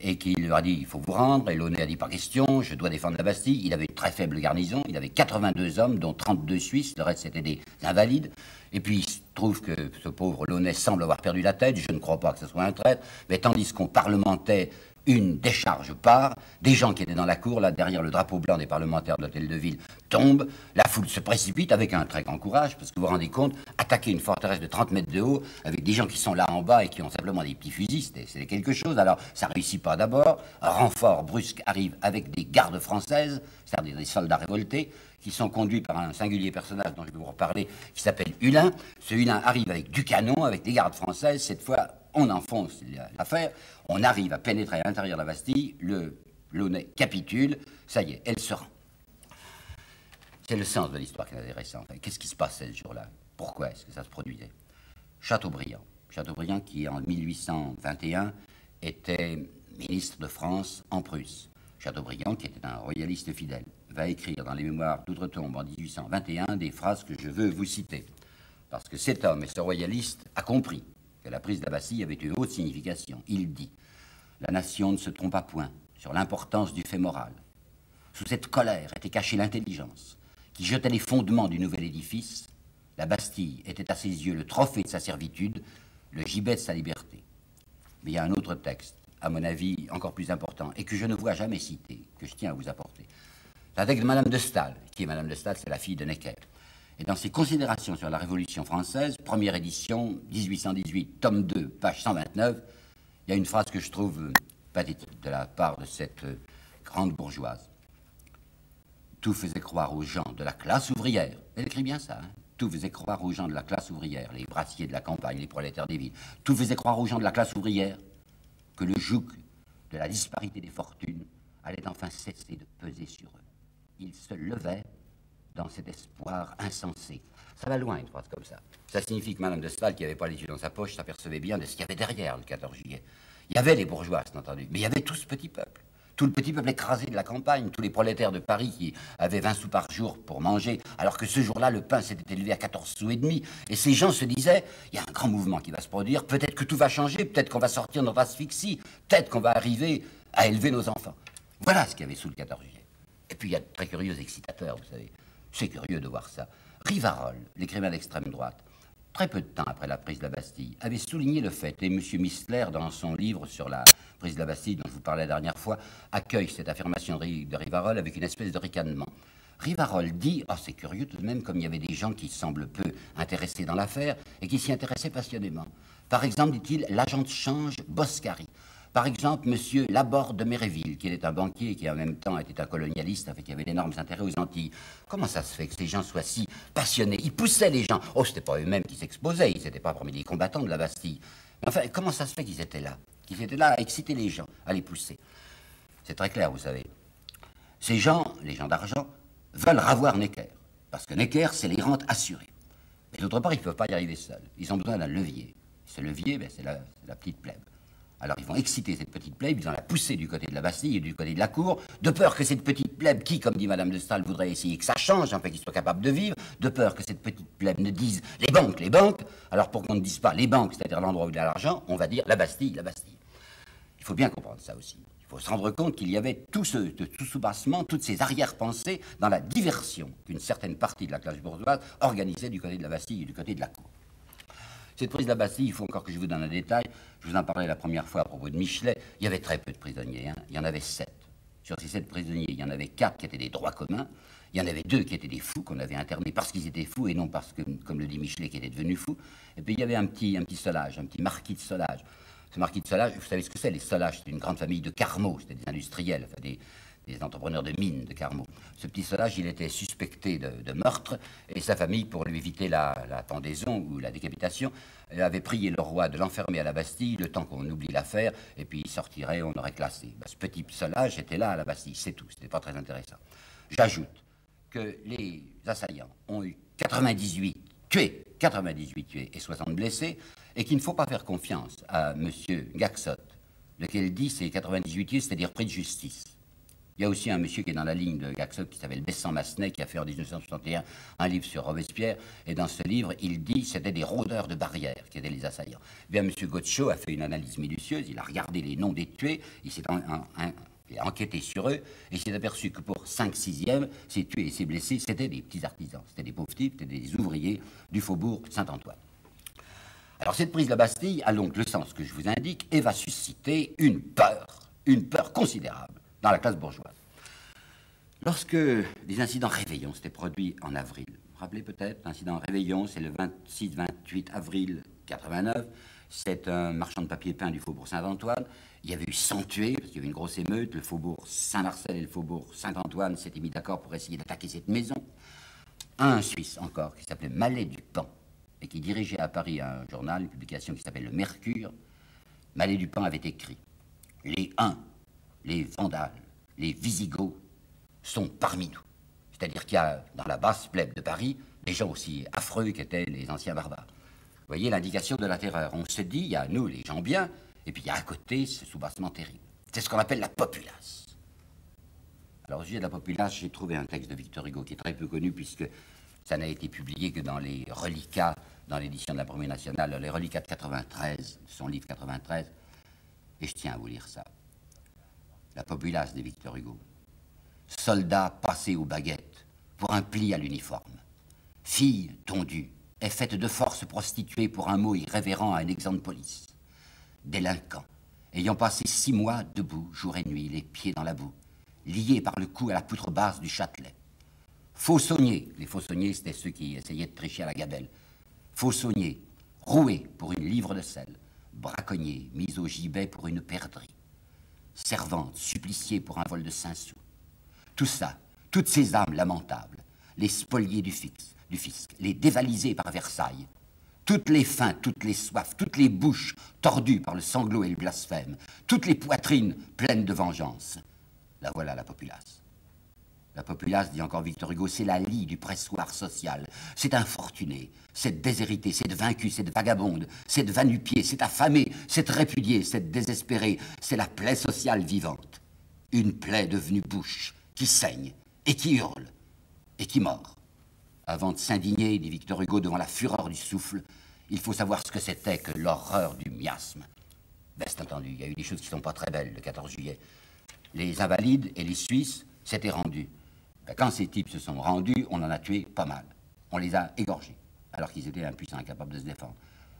et qui leur a dit il faut vous rendre. Et Launay a dit pas question, je dois défendre la Bastille. Il avait une très faible garnison, il avait 82 hommes, dont 32 Suisses, le reste c'était des invalides. Et puis trouve que ce pauvre Launay semble avoir perdu la tête, je ne crois pas que ce soit un traître, mais tandis qu'on parlementait une décharge part, des gens qui étaient dans la cour, là derrière le drapeau blanc des parlementaires de l'hôtel de ville, tombent, la foule se précipite avec un très grand courage, parce que vous vous rendez compte, attaquer une forteresse de 30 mètres de haut, avec des gens qui sont là en bas et qui ont simplement des petits fusils, c'est quelque chose. Alors ça réussit pas d'abord, un renfort brusque arrive avec des gardes françaises, c'est-à-dire des soldats révoltés, qui sont conduits par un singulier personnage dont je vais vous reparler, qui s'appelle Hulin. Ce Hulin arrive avec du canon, avec des gardes françaises, cette fois on enfonce l'affaire, on arrive à pénétrer à l'intérieur de la Bastille, le Launay capitule, ça y est, elle se rend. C'est le sens de l'histoire qui est intéressant. Qu'est-ce qui se passait ce jour-là? Pourquoi est-ce que ça se produisait? Chateaubriand. Chateaubriand qui, en 1821, était ministre de France en Prusse. Chateaubriand, qui était un royaliste fidèle, va écrire dans les mémoires d'Outre-Tombe en 1821 des phrases que je veux vous citer. Parce que cet homme et ce royaliste a compris la prise de la Bastille avait une haute signification. Il dit La nation ne se trompa point sur l'importance du fait moral. Sous cette colère était cachée l'intelligence, qui jetait les fondements du nouvel édifice. La Bastille était à ses yeux le trophée de sa servitude, le gibet de sa liberté. Mais il y a un autre texte, à mon avis encore plus important, et que je ne vois jamais cité, que je tiens à vous apporter. De Madame de Stahl, qui est Madame de Stahl, c'est la fille de Necker. Et dans ses considérations sur la Révolution française, première édition, 1818, tome 2, page 129, il y a une phrase que je trouve pathétique de la part de cette grande bourgeoise. Tout faisait croire aux gens de la classe ouvrière, elle écrit bien ça, hein. tout faisait croire aux gens de la classe ouvrière, les brassiers de la campagne, les prolétaires des villes, tout faisait croire aux gens de la classe ouvrière que le joug de la disparité des fortunes allait enfin cesser de peser sur eux. Ils se levaient dans cet espoir insensé. Ça va loin, une phrase comme ça. Ça signifie que Madame de Stahl, qui n'avait pas les yeux dans sa poche, s'apercevait bien de ce qu'il y avait derrière le 14 juillet. Il y avait les bourgeois, c'est entendu, mais il y avait tout ce petit peuple. Tout le petit peuple écrasé de la campagne, tous les prolétaires de Paris qui avaient 20 sous par jour pour manger, alors que ce jour-là, le pain s'était élevé à 14 sous et demi. Et ces gens se disaient, il y a un grand mouvement qui va se produire, peut-être que tout va changer, peut-être qu'on va sortir de notre asphyxie, peut-être qu'on va arriver à élever nos enfants. Voilà ce qu'il y avait sous le 14 juillet. Et puis il y a de très curieux excitateurs, vous savez. C'est curieux de voir ça. Rivarol, l'écrivain d'extrême droite, très peu de temps après la prise de la Bastille, avait souligné le fait, et M. Mistler, dans son livre sur la prise de la Bastille, dont je vous parlais la dernière fois, accueille cette affirmation de Rivarol avec une espèce de ricanement. Rivarol dit, oh, c'est curieux tout de même, comme il y avait des gens qui semblent peu intéressés dans l'affaire et qui s'y intéressaient passionnément. Par exemple, dit-il, l'agent de change Boscari. Par exemple, M. Laborde de Méréville, qui était un banquier et qui en même temps était un colonialiste, qui avait d'énormes intérêts aux Antilles. Comment ça se fait que ces gens soient si passionnés? Ils poussaient les gens. Oh, c'était pas eux-mêmes qui s'exposaient, ils n'étaient pas parmi les combattants de la Bastille. Mais enfin, comment ça se fait qu'ils étaient là? Qu'ils étaient là à exciter les gens, à les pousser C'est très clair, vous savez. Ces gens, les gens d'argent, veulent ravoir Necker. Parce que Necker, c'est les rentes assurées. Mais d'autre part, ils ne peuvent pas y arriver seuls. Ils ont besoin d'un levier. Ce levier, ben, c'est la, petite plèbe. Alors ils vont exciter cette petite plèbe, ils vont la pousser du côté de la Bastille et du côté de la cour, de peur que cette petite plèbe, qui, comme dit Madame de Staël, voudrait essayer que ça change, enfin qu'ils soient capables de vivre, de peur que cette petite plèbe ne dise les banques, les banques. Alors pour qu'on ne dise pas les banques, c'est-à-dire l'endroit où il y a l'argent, on va dire la Bastille, la Bastille. Il faut bien comprendre ça aussi. Il faut se rendre compte qu'il y avait tout ce tout soubassement, toutes ces arrière-pensées dans la diversion qu'une certaine partie de la classe bourgeoise organisait du côté de la Bastille et du côté de la cour. Cette prise de la Bastille, il faut encore que je vous donne un détail. Je vous en parlais la première fois à propos de Michelet. Il y avait très peu de prisonniers. Hein. Il y en avait sept. Sur ces sept prisonniers, il y en avait quatre qui étaient des droits communs. Il y en avait deux qui étaient des fous qu'on avait internés parce qu'ils étaient fous et non parce que, comme le dit Michelet, qui était devenu fou. Et puis il y avait un petit, un petit solage, un petit marquis de solage ce marquis de Solage, vous savez ce que c'est? Les Solages, c'est une grande famille de Carmaux, c'était des industriels, des, entrepreneurs de mines de Carmaux. Ce petit Solage, il était suspecté de, meurtre, et sa famille, pour lui éviter la, pendaison ou la décapitation, avait prié le roi de l'enfermer à la Bastille le temps qu'on oublie l'affaire, et puis il sortirait, on aurait classé. Ben, ce petit Solage était là à la Bastille, c'est tout, c'était pas très intéressant. J'ajoute que les assaillants ont eu 98 tués, 98 tués et 60 blessés, et qu'il ne faut pas faire confiance à M. Gaxot, lequel dit c'est 98 c'est-à-dire prix de justice. Il y a aussi un monsieur qui est dans la ligne de Gaxot qui s'appelle Bessan Massenet, qui a fait en 1961 un livre sur Robespierre, et dans ce livre, il dit que c'était des rôdeurs de barrières qui étaient les assaillants. Eh bien, M. Gotcho a fait une analyse minutieuse, il a regardé les noms des tués, il s'est enquêté sur eux, et il s'est aperçu que pour 5 sixièmes, ces tués et ces blessés, c'était des petits artisans, c'était des pauvres types, c'était des ouvriers du faubourg Saint-Antoine. Alors cette prise de la Bastille a donc le sens que je vous indique et va susciter une peur, une peur considérable dans la classe bourgeoise. Lorsque des incidents réveillons s'étaient produits en avril, vous vous rappelez peut-être, l'incident réveillon, c'est le 26-28 avril 89, c'est un marchand de papier peint du faubourg Saint-Antoine. Il y avait eu 100 tués, parce qu'il y avait une grosse émeute. Le faubourg Saint-Marcel et le faubourg Saint-Antoine s'étaient mis d'accord pour essayer d'attaquer cette maison. Un Suisse encore, qui s'appelait Mallet du Pan, et qui dirigeait à Paris un journal, une publication qui s'appelle Le Mercure, Mallet Dupin avait écrit Les Huns, les Vandales, les Visigoths sont parmi nous. C'est-à-dire qu'il y a dans la basse plèbe de Paris des gens aussi affreux qu'étaient les anciens barbares. Vous voyez l'indication de la terreur. On se dit, il y a nous, les gens bien, et puis il y a à côté ce soubassement terrible. C'est ce qu'on appelle la populace. Alors au sujet de la populace, j'ai trouvé un texte de Victor Hugo qui est très peu connu puisque ça n'a été publié que dans les reliquats, dans l'édition de la Première Nationale, les reliquats de 93, son livre 93. Et je tiens à vous lire ça. La populace de Victor Hugo. Soldats passés aux baguettes pour un pli à l'uniforme. Fille tondue est faite de force prostituée pour un mot irrévérent à un exemple de police. Délinquant, ayant passé six mois debout, jour et nuit, les pieds dans la boue, liés par le cou à la poutre basse du Châtelet Faussonniers, les faussonniers, c'était ceux qui essayaient de tricher à la gabelle. Faussonniers, roués pour une livre de sel. Braconniers, mis au gibet pour une perdrix. Servantes, suppliciés pour un vol de cinq sous. Tout ça, toutes ces âmes lamentables, les spoliés du, du fisc, les dévalisés par Versailles, toutes les fins, toutes les soifs, toutes les bouches tordues par le sanglot et le blasphème, toutes les poitrines pleines de vengeance. La voilà la populace. La populace, dit encore Victor Hugo, c'est la lie du pressoir social. C'est infortuné, c'est déshérité, c'est vaincu, c'est vagabonde, c'est vanupié, c'est affamé, c'est répudié, c'est désespéré, c'est la plaie sociale vivante. Une plaie devenue bouche, qui saigne, et qui hurle, et qui mord. Avant de s'indigner, dit Victor Hugo, devant la fureur du souffle, il faut savoir ce que c'était que l'horreur du miasme. Best entendu, il y a eu des choses qui ne sont pas très belles le 14 juillet. Les invalides et les Suisses s'étaient rendus. Ben, quand ces types se sont rendus, on en a tué pas mal. On les a égorgés, alors qu'ils étaient impuissants, incapables de se défendre.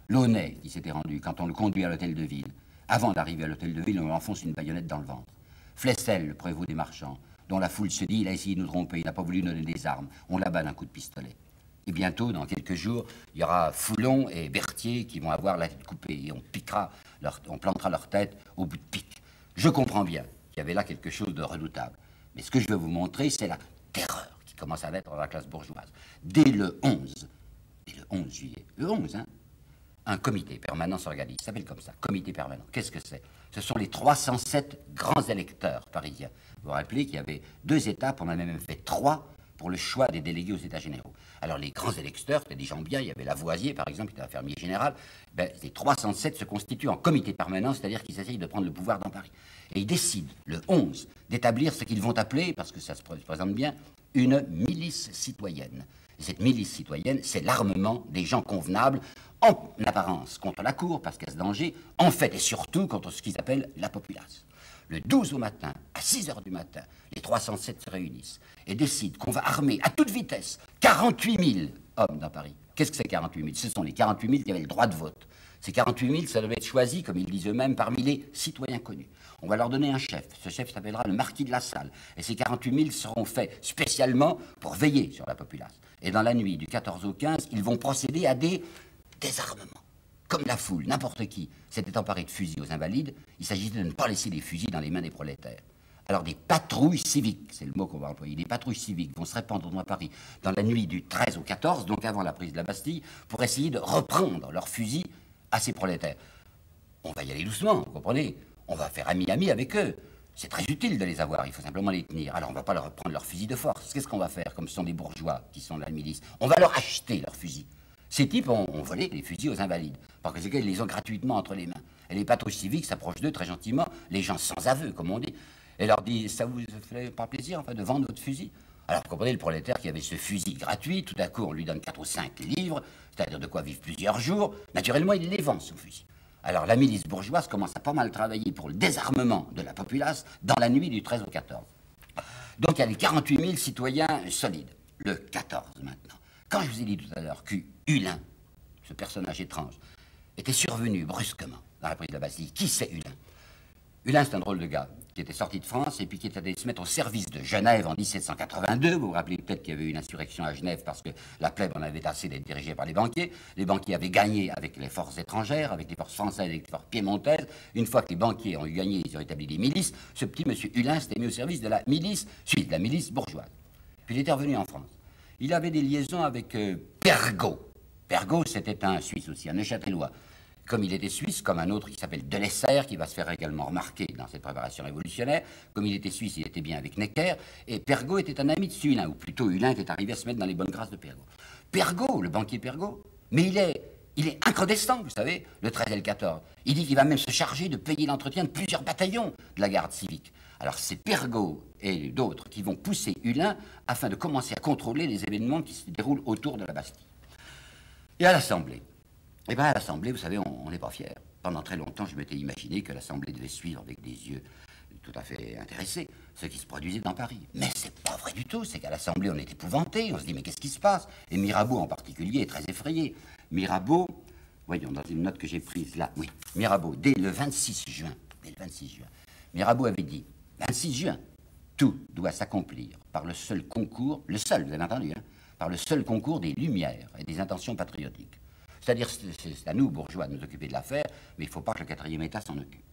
Launay, qui s'était rendu, quand on le conduit à l'hôtel de ville, avant d'arriver à l'hôtel de ville, on lui enfonce une baïonnette dans le ventre. Flessel, le prévôt des marchands, dont la foule se dit, il a essayé de nous tromper, il n'a pas voulu nous donner des armes, on l'abat d'un coup de pistolet. Et bientôt, dans quelques jours, il y aura Foulon et Berthier qui vont avoir la tête coupée et on piquera, on plantera leur tête au bout de pique. Je comprends bien qu'il y avait là quelque chose de redoutable. Mais ce que je veux vous montrer, c'est la terreur qui commence à naître dans la classe bourgeoise. Dès le 11, dès le 11 juillet, le 11, hein, un comité permanent s'organise. Ça s'appelle comme ça, comité permanent. Qu'est-ce que c'est? Ce sont les 307 grands électeurs parisiens. Vous vous rappelez qu'il y avait deux étapes, on en a même fait trois pour le choix des délégués aux États généraux. Alors les grands électeurs, c'était des gens bien, il y avait Lavoisier par exemple, qui était un fermier général, ben, les 307 se constituent en comité permanent, c'est-à-dire qu'ils essayent de prendre le pouvoir dans Paris. Et ils décident, le 11, d'établir ce qu'ils vont appeler, parce que ça se présente bien, une milice citoyenne. Et cette milice citoyenne, c'est l'armement des gens convenables, en apparence contre la cour, parce a ce danger, en fait et surtout contre ce qu'ils appellent la populace. Le 12 au matin, à 6 heures du matin, les 307 se réunissent et décident qu'on va armer à toute vitesse 48 000 hommes dans Paris. Qu'est-ce que c'est 48 000 Ce sont les 48 000 qui avaient le droit de vote. Ces 48 000, ça devait être choisi, comme ils disent eux-mêmes, parmi les citoyens connus. On va leur donner un chef. Ce chef s'appellera le marquis de la Salle. Et ces 48 000 seront faits spécialement pour veiller sur la populace. Et dans la nuit du 14 au 15, ils vont procéder à des désarmements. Comme la foule, n'importe qui s'était emparé de fusils aux invalides, il s'agissait de ne pas laisser les fusils dans les mains des prolétaires. Alors des patrouilles civiques, c'est le mot qu'on va employer, des patrouilles civiques vont se répandre dans Paris dans la nuit du 13 au 14, donc avant la prise de la Bastille, pour essayer de reprendre leurs fusils à ces prolétaires. On va y aller doucement, vous comprenez? On va faire ami-ami avec eux. C'est très utile de les avoir, il faut simplement les tenir. Alors on ne va pas leur reprendre leurs fusils de force. Qu'est-ce qu'on va faire, comme ce sont des bourgeois qui sont la milice On va leur acheter leurs fusils. Ces types ont, volé les fusils aux invalides, parce qu'ils les ont gratuitement entre les mains. Et les patrouilles civiques s'approchent d'eux très gentiment, les gens sans aveu, comme on dit, et leur disent Ça vous fait pas plaisir enfin, de vendre votre fusil? Alors vous comprenez, le prolétaire qui avait ce fusil gratuit, tout à coup on lui donne 4 ou 5 livres, c'est-à-dire de quoi vivre plusieurs jours, naturellement il les vend, ce fusil. Alors la milice bourgeoise commence à pas mal travailler pour le désarmement de la populace dans la nuit du 13 au 14. Donc il y a les 48 000 citoyens solides. Le 14 maintenant. Quand je vous ai dit tout à l'heure que Hulin, ce personnage étrange, était survenu brusquement dans la prise de la Bastille, qui c'est Hulin? Hulin, c'est un drôle de gars qui était sorti de France et puis qui était allé se mettre au service de Genève en 1782. Vous vous rappelez peut-être qu'il y avait eu une insurrection à Genève parce que la plèbe en avait assez d'être dirigée par les banquiers. Les banquiers avaient gagné avec les forces étrangères, avec les forces françaises, avec les forces piémontaises. Une fois que les banquiers ont eu gagné, ils ont établi des milices. Ce petit monsieur Hulin s'était mis au service de la milice suisse, de la milice bourgeoise. Puis il était revenu en France il avait des liaisons avec euh. Pergaud, c'était un Suisse aussi, un Neuchâtelois. Comme il était suisse, comme un autre qui s'appelle Delesser, qui va se faire également remarquer dans cette préparation révolutionnaire. Comme il était suisse, il était bien avec Necker. Et Pergaud était un ami de Sulin, ou plutôt Hulin était arrivé à se mettre dans les bonnes grâces de Pergaud. Pergaud, le banquier Pergaud, mais il est, il est vous savez, le 13 et le 14. Il dit qu'il va même se charger de payer l'entretien de plusieurs bataillons de la garde civique. Alors c'est Pergaud et d'autres qui vont pousser Hulin afin de commencer à contrôler les événements qui se déroulent autour de la Bastille. Et à l'Assemblée Eh bien, à l'Assemblée, vous savez, on n'est pas fier. Pendant très longtemps, je m'étais imaginé que l'Assemblée devait suivre avec des yeux tout à fait intéressés ce qui se produisait dans Paris. Mais c'est pas vrai du tout, c'est qu'à l'Assemblée, on est épouvanté, on se dit, mais qu'est-ce qui se passe? Et Mirabeau en particulier est très effrayé. Mirabeau, voyons, dans une note que j'ai prise là, oui, Mirabeau, dès le 26 juin, dès le 26 juin, Mirabeau avait dit, 26 juin, tout doit s'accomplir par le seul concours, le seul, vous avez entendu, hein, par le seul concours des lumières et des intentions patriotiques. C'est-à-dire, c'est à nous, bourgeois, de nous occuper de l'affaire, mais il ne faut pas que le quatrième État s'en occupe.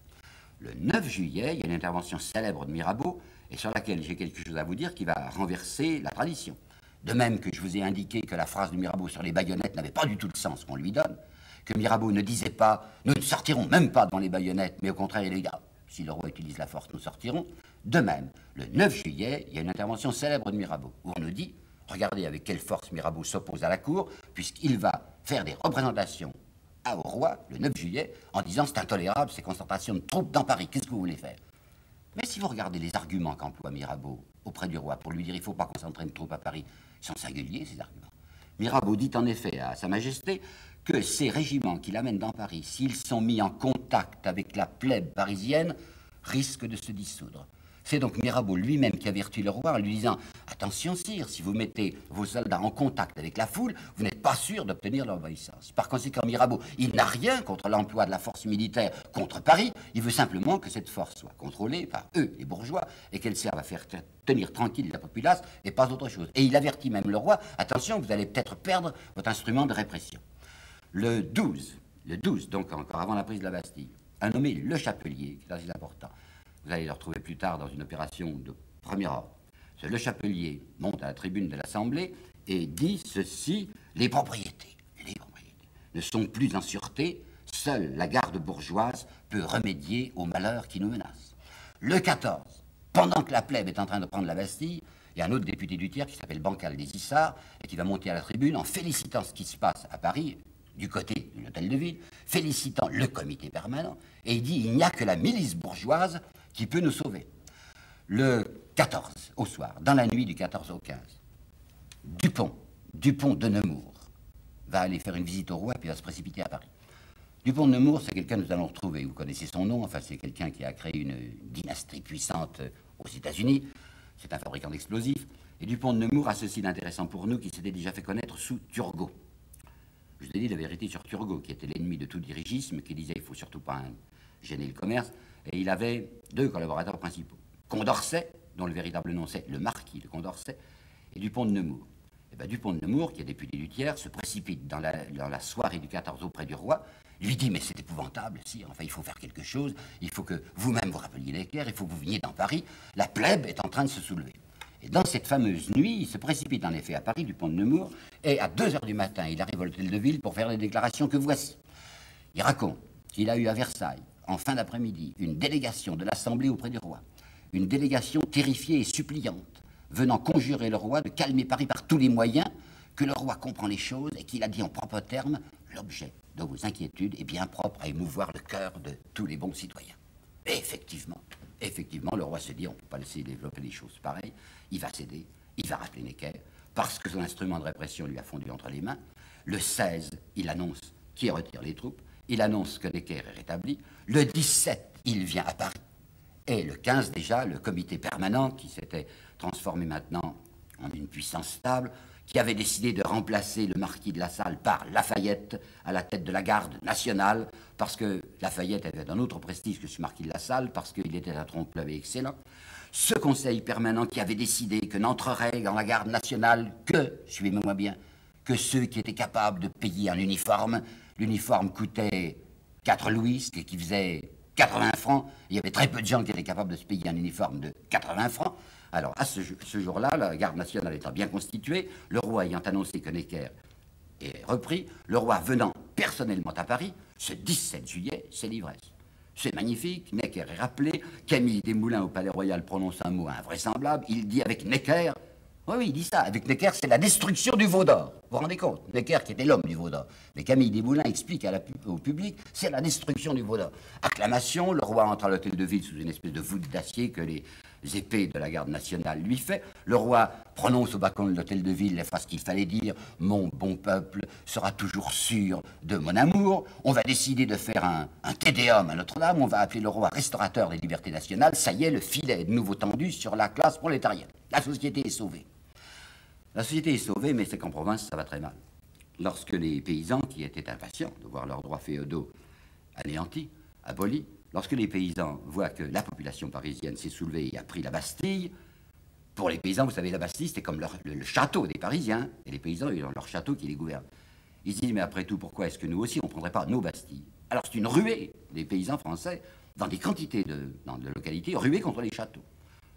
Le 9 juillet, il y a une intervention célèbre de Mirabeau, et sur laquelle j'ai quelque chose à vous dire qui va renverser la tradition. De même que je vous ai indiqué que la phrase de Mirabeau sur les baïonnettes n'avait pas du tout le sens qu'on lui donne, que Mirabeau ne disait pas « nous ne sortirons même pas devant les baïonnettes, mais au contraire, les gars, si le roi utilise la force, nous sortirons », de même, le 9 juillet, il y a une intervention célèbre de Mirabeau, où on nous dit, regardez avec quelle force Mirabeau s'oppose à la cour, puisqu'il va faire des représentations au roi, le 9 juillet, en disant c'est intolérable, ces concentrations de troupes dans Paris, qu'est-ce que vous voulez faire? Mais si vous regardez les arguments qu'emploie Mirabeau auprès du roi pour lui dire il ne faut pas concentrer une troupe à Paris, ils sont singuliers ces arguments. Mirabeau dit en effet à Sa Majesté que ces régiments qu'il amène dans Paris, s'ils sont mis en contact avec la plèbe parisienne, risquent de se dissoudre C'est donc Mirabeau lui-même qui avertit le roi en lui disant Attention, sire, si vous mettez vos soldats en contact avec la foule, vous n'êtes pas sûr d'obtenir l'obéissance. Par conséquent, Mirabeau, il n'a rien contre l'emploi de la force militaire contre Paris, il veut simplement que cette force soit contrôlée par eux, les bourgeois, et qu'elle serve à faire tenir tranquille la populace et pas autre chose. Et il avertit même le roi Attention, vous allez peut-être perdre votre instrument de répression. Le 12, le 12, donc encore avant la prise de la Bastille, un nommé Le Chapelier, qui est assez important, vous allez le retrouver plus tard dans une opération de premier ordre. Le Chapelier monte à la tribune de l'Assemblée et dit ceci les propriétés, les propriétés ne sont plus en sûreté, seule la garde bourgeoise peut remédier aux malheurs qui nous menacent. Le 14, pendant que la plèbe est en train de prendre la Bastille, il y a un autre député du tiers qui s'appelle Bancal des Issards et qui va monter à la tribune en félicitant ce qui se passe à Paris, du côté de l'hôtel de ville, félicitant le comité permanent, et il dit il n'y a que la milice bourgeoise qui peut nous sauver. Le 14, au soir, dans la nuit du 14 au 15, Dupont, Dupont de Nemours, va aller faire une visite au roi puis va se précipiter à Paris. Dupont de Nemours, c'est quelqu'un que nous allons retrouver. Vous connaissez son nom, enfin, c'est quelqu'un qui a créé une dynastie puissante aux États-Unis. C'est un fabricant d'explosifs. Et Dupont de Nemours a ceci d'intéressant pour nous qui s'était déjà fait connaître sous Turgot. Je vous ai dit la vérité sur Turgot, qui était l'ennemi de tout dirigisme, qui disait il faut surtout pas gêner le commerce. Et il avait deux collaborateurs principaux. Condorcet, dont le véritable nom c'est le marquis de Condorcet, et Dupont de Nemours. Et bien Dupont de Nemours, qui est député du tiers, se précipite dans la, soirée du 14 auprès du roi, lui dit mais c'est épouvantable, si, enfin il faut faire quelque chose, il faut que vous-même vous rappeliez l'équerre, il faut que vous veniez dans Paris, la plèbe est en train de se soulever. Et dans cette fameuse nuit, il se précipite en effet à Paris, du pont de Nemours, et à 2 heures du matin, il arrive à l'hôtel de ville pour faire les déclarations que voici. Il raconte qu'il a eu à Versailles en fin d'après-midi, une délégation de l'Assemblée auprès du roi, une délégation terrifiée et suppliante, venant conjurer le roi de calmer Paris par tous les moyens, que le roi comprend les choses et qu'il a dit en propres termes, l'objet de vos inquiétudes est bien propre à émouvoir le cœur de tous les bons citoyens. Effectivement, effectivement, le roi se dit, on ne peut pas laisser développer des choses pareilles, il va céder, il va rappeler Necker, parce que son instrument de répression lui a fondu entre les mains. Le 16, il annonce qu'il retire les troupes, il annonce que Necker est rétabli. Le 17, il vient à Paris. Et le 15 déjà, le comité permanent, qui s'était transformé maintenant en une puissance stable, qui avait décidé de remplacer le marquis de la Salle par Lafayette à la tête de la garde nationale, parce que Lafayette avait un autre prestige que ce marquis de la Salle, parce qu'il était un trompe-l'œil excellent. Ce conseil permanent qui avait décidé que n'entreraient dans la garde nationale que, suivez-moi bien, que ceux qui étaient capables de payer un uniforme L'uniforme coûtait 4 louis, et qui faisait 80 francs. Il y avait très peu de gens qui étaient capables de se payer un uniforme de 80 francs. Alors, à ce, jour-là, la garde nationale étant bien constituée, le roi ayant annoncé que Necker est repris, le roi venant personnellement à Paris, ce 17 juillet, c'est l'ivresse. C'est magnifique, Necker est rappelé, Camille Desmoulins au Palais Royal prononce un mot invraisemblable, il dit avec Necker, oui, oui, il dit ça. Avec Necker, c'est la destruction du veau d'or. Vous vous rendez compte? Necker, qui était l'homme du veau d'or. Mais Camille Desmoulins explique au public, c'est la destruction du veau d'or. Acclamation, le roi entre à l'hôtel de ville sous une espèce de voûte d'acier que les épées de la garde nationale lui fait. Le roi prononce au balcon de l'hôtel de ville les phrases qu'il fallait dire. Mon bon peuple sera toujours sûr de mon amour. On va décider de faire un, un tédéum à Notre-Dame. On va appeler le roi restaurateur des libertés nationales. Ça y est, le filet est de nouveau tendu sur la classe prolétarienne. La société est sauvée. La société est sauvée, mais c'est qu'en province, ça va très mal. Lorsque les paysans, qui étaient impatients de voir leurs droits féodaux anéantis, abolis, lorsque les paysans voient que la population parisienne s'est soulevée et a pris la Bastille, pour les paysans, vous savez, la Bastille, c'était comme le, château des Parisiens, et les paysans, ils ont leur château qui les gouverne. Ils se disent, mais après tout, pourquoi est-ce que nous aussi, on ne prendrait pas nos Bastilles? Alors c'est une ruée des paysans français, dans des quantités de localités, ruée contre les châteaux.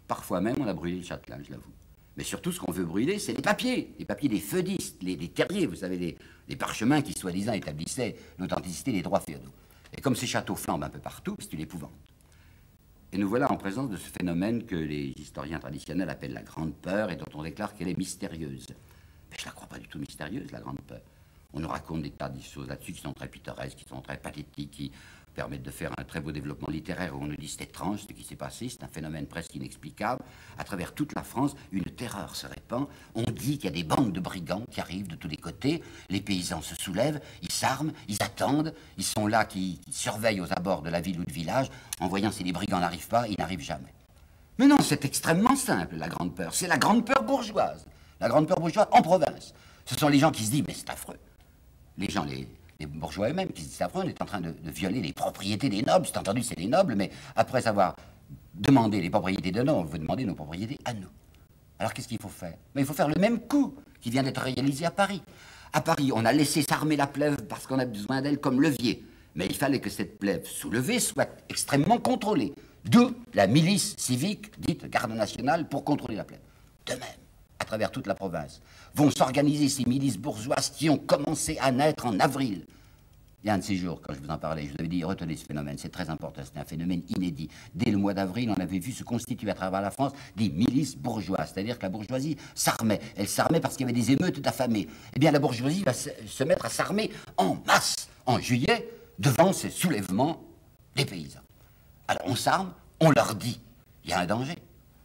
Parfois même, on a brûlé le châtelain, je l'avoue. Mais surtout, ce qu'on veut brûler, c'est les papiers, les papiers des feudistes, les, terriers, vous savez, les, parchemins qui soi-disant établissaient l'authenticité des droits féodaux. Et comme ces châteaux flambent un peu partout, c'est une épouvante. Et nous voilà en présence de ce phénomène que les historiens traditionnels appellent la grande peur et dont on déclare qu'elle est mystérieuse. Mais je ne la crois pas du tout mystérieuse, la grande peur. On nous raconte des tas de choses là-dessus qui sont très pittoresques, qui sont très pathétiques, qui permettent de faire un très beau développement littéraire où on nous dit c'est étrange ce qui s'est passé, c'est un phénomène presque inexplicable. À travers toute la France, une terreur se répand. On dit qu'il y a des bandes de brigands qui arrivent de tous les côtés. Les paysans se soulèvent, ils s'arment, ils attendent. Ils sont là, qui, surveillent aux abords de la ville ou du village, en voyant si les brigands n'arrivent pas, ils n'arrivent jamais. Mais non, c'est extrêmement simple, la grande peur. C'est la grande peur bourgeoise. La grande peur bourgeoise en province. Ce sont les gens qui se disent, mais c'est affreux. Les gens, les, bourgeois eux-mêmes, qui se disent, affreux, on est en train de, violer les propriétés des nobles. C'est entendu, c'est des nobles, mais après avoir demandé les propriétés de nobles, on veut demander nos propriétés à nous. Alors qu'est-ce qu'il faut faire? Il faut faire le même coup qui vient d'être réalisé à Paris. À Paris, on a laissé s'armer la plève parce qu'on a besoin d'elle comme levier. Mais il fallait que cette plève soulevée soit extrêmement contrôlée. D'où la milice civique, dite garde nationale, pour contrôler la plève. De même, à travers toute la province, vont s'organiser ces milices bourgeoises qui ont commencé à naître en avril. Il y a un de ces jours, quand je vous en parlais, je vous avais dit, retenez ce phénomène, c'est très important, c'est un phénomène inédit. Dès le mois d'avril, on avait vu se constituer à travers la France des milices bourgeoises, c'est-à-dire que la bourgeoisie s'armait. Elle s'armait parce qu'il y avait des émeutes d'affamés. Eh bien, la bourgeoisie va se mettre à s'armer en masse en juillet devant ces soulèvements des paysans. Alors on s'arme, on leur dit, il y a un danger.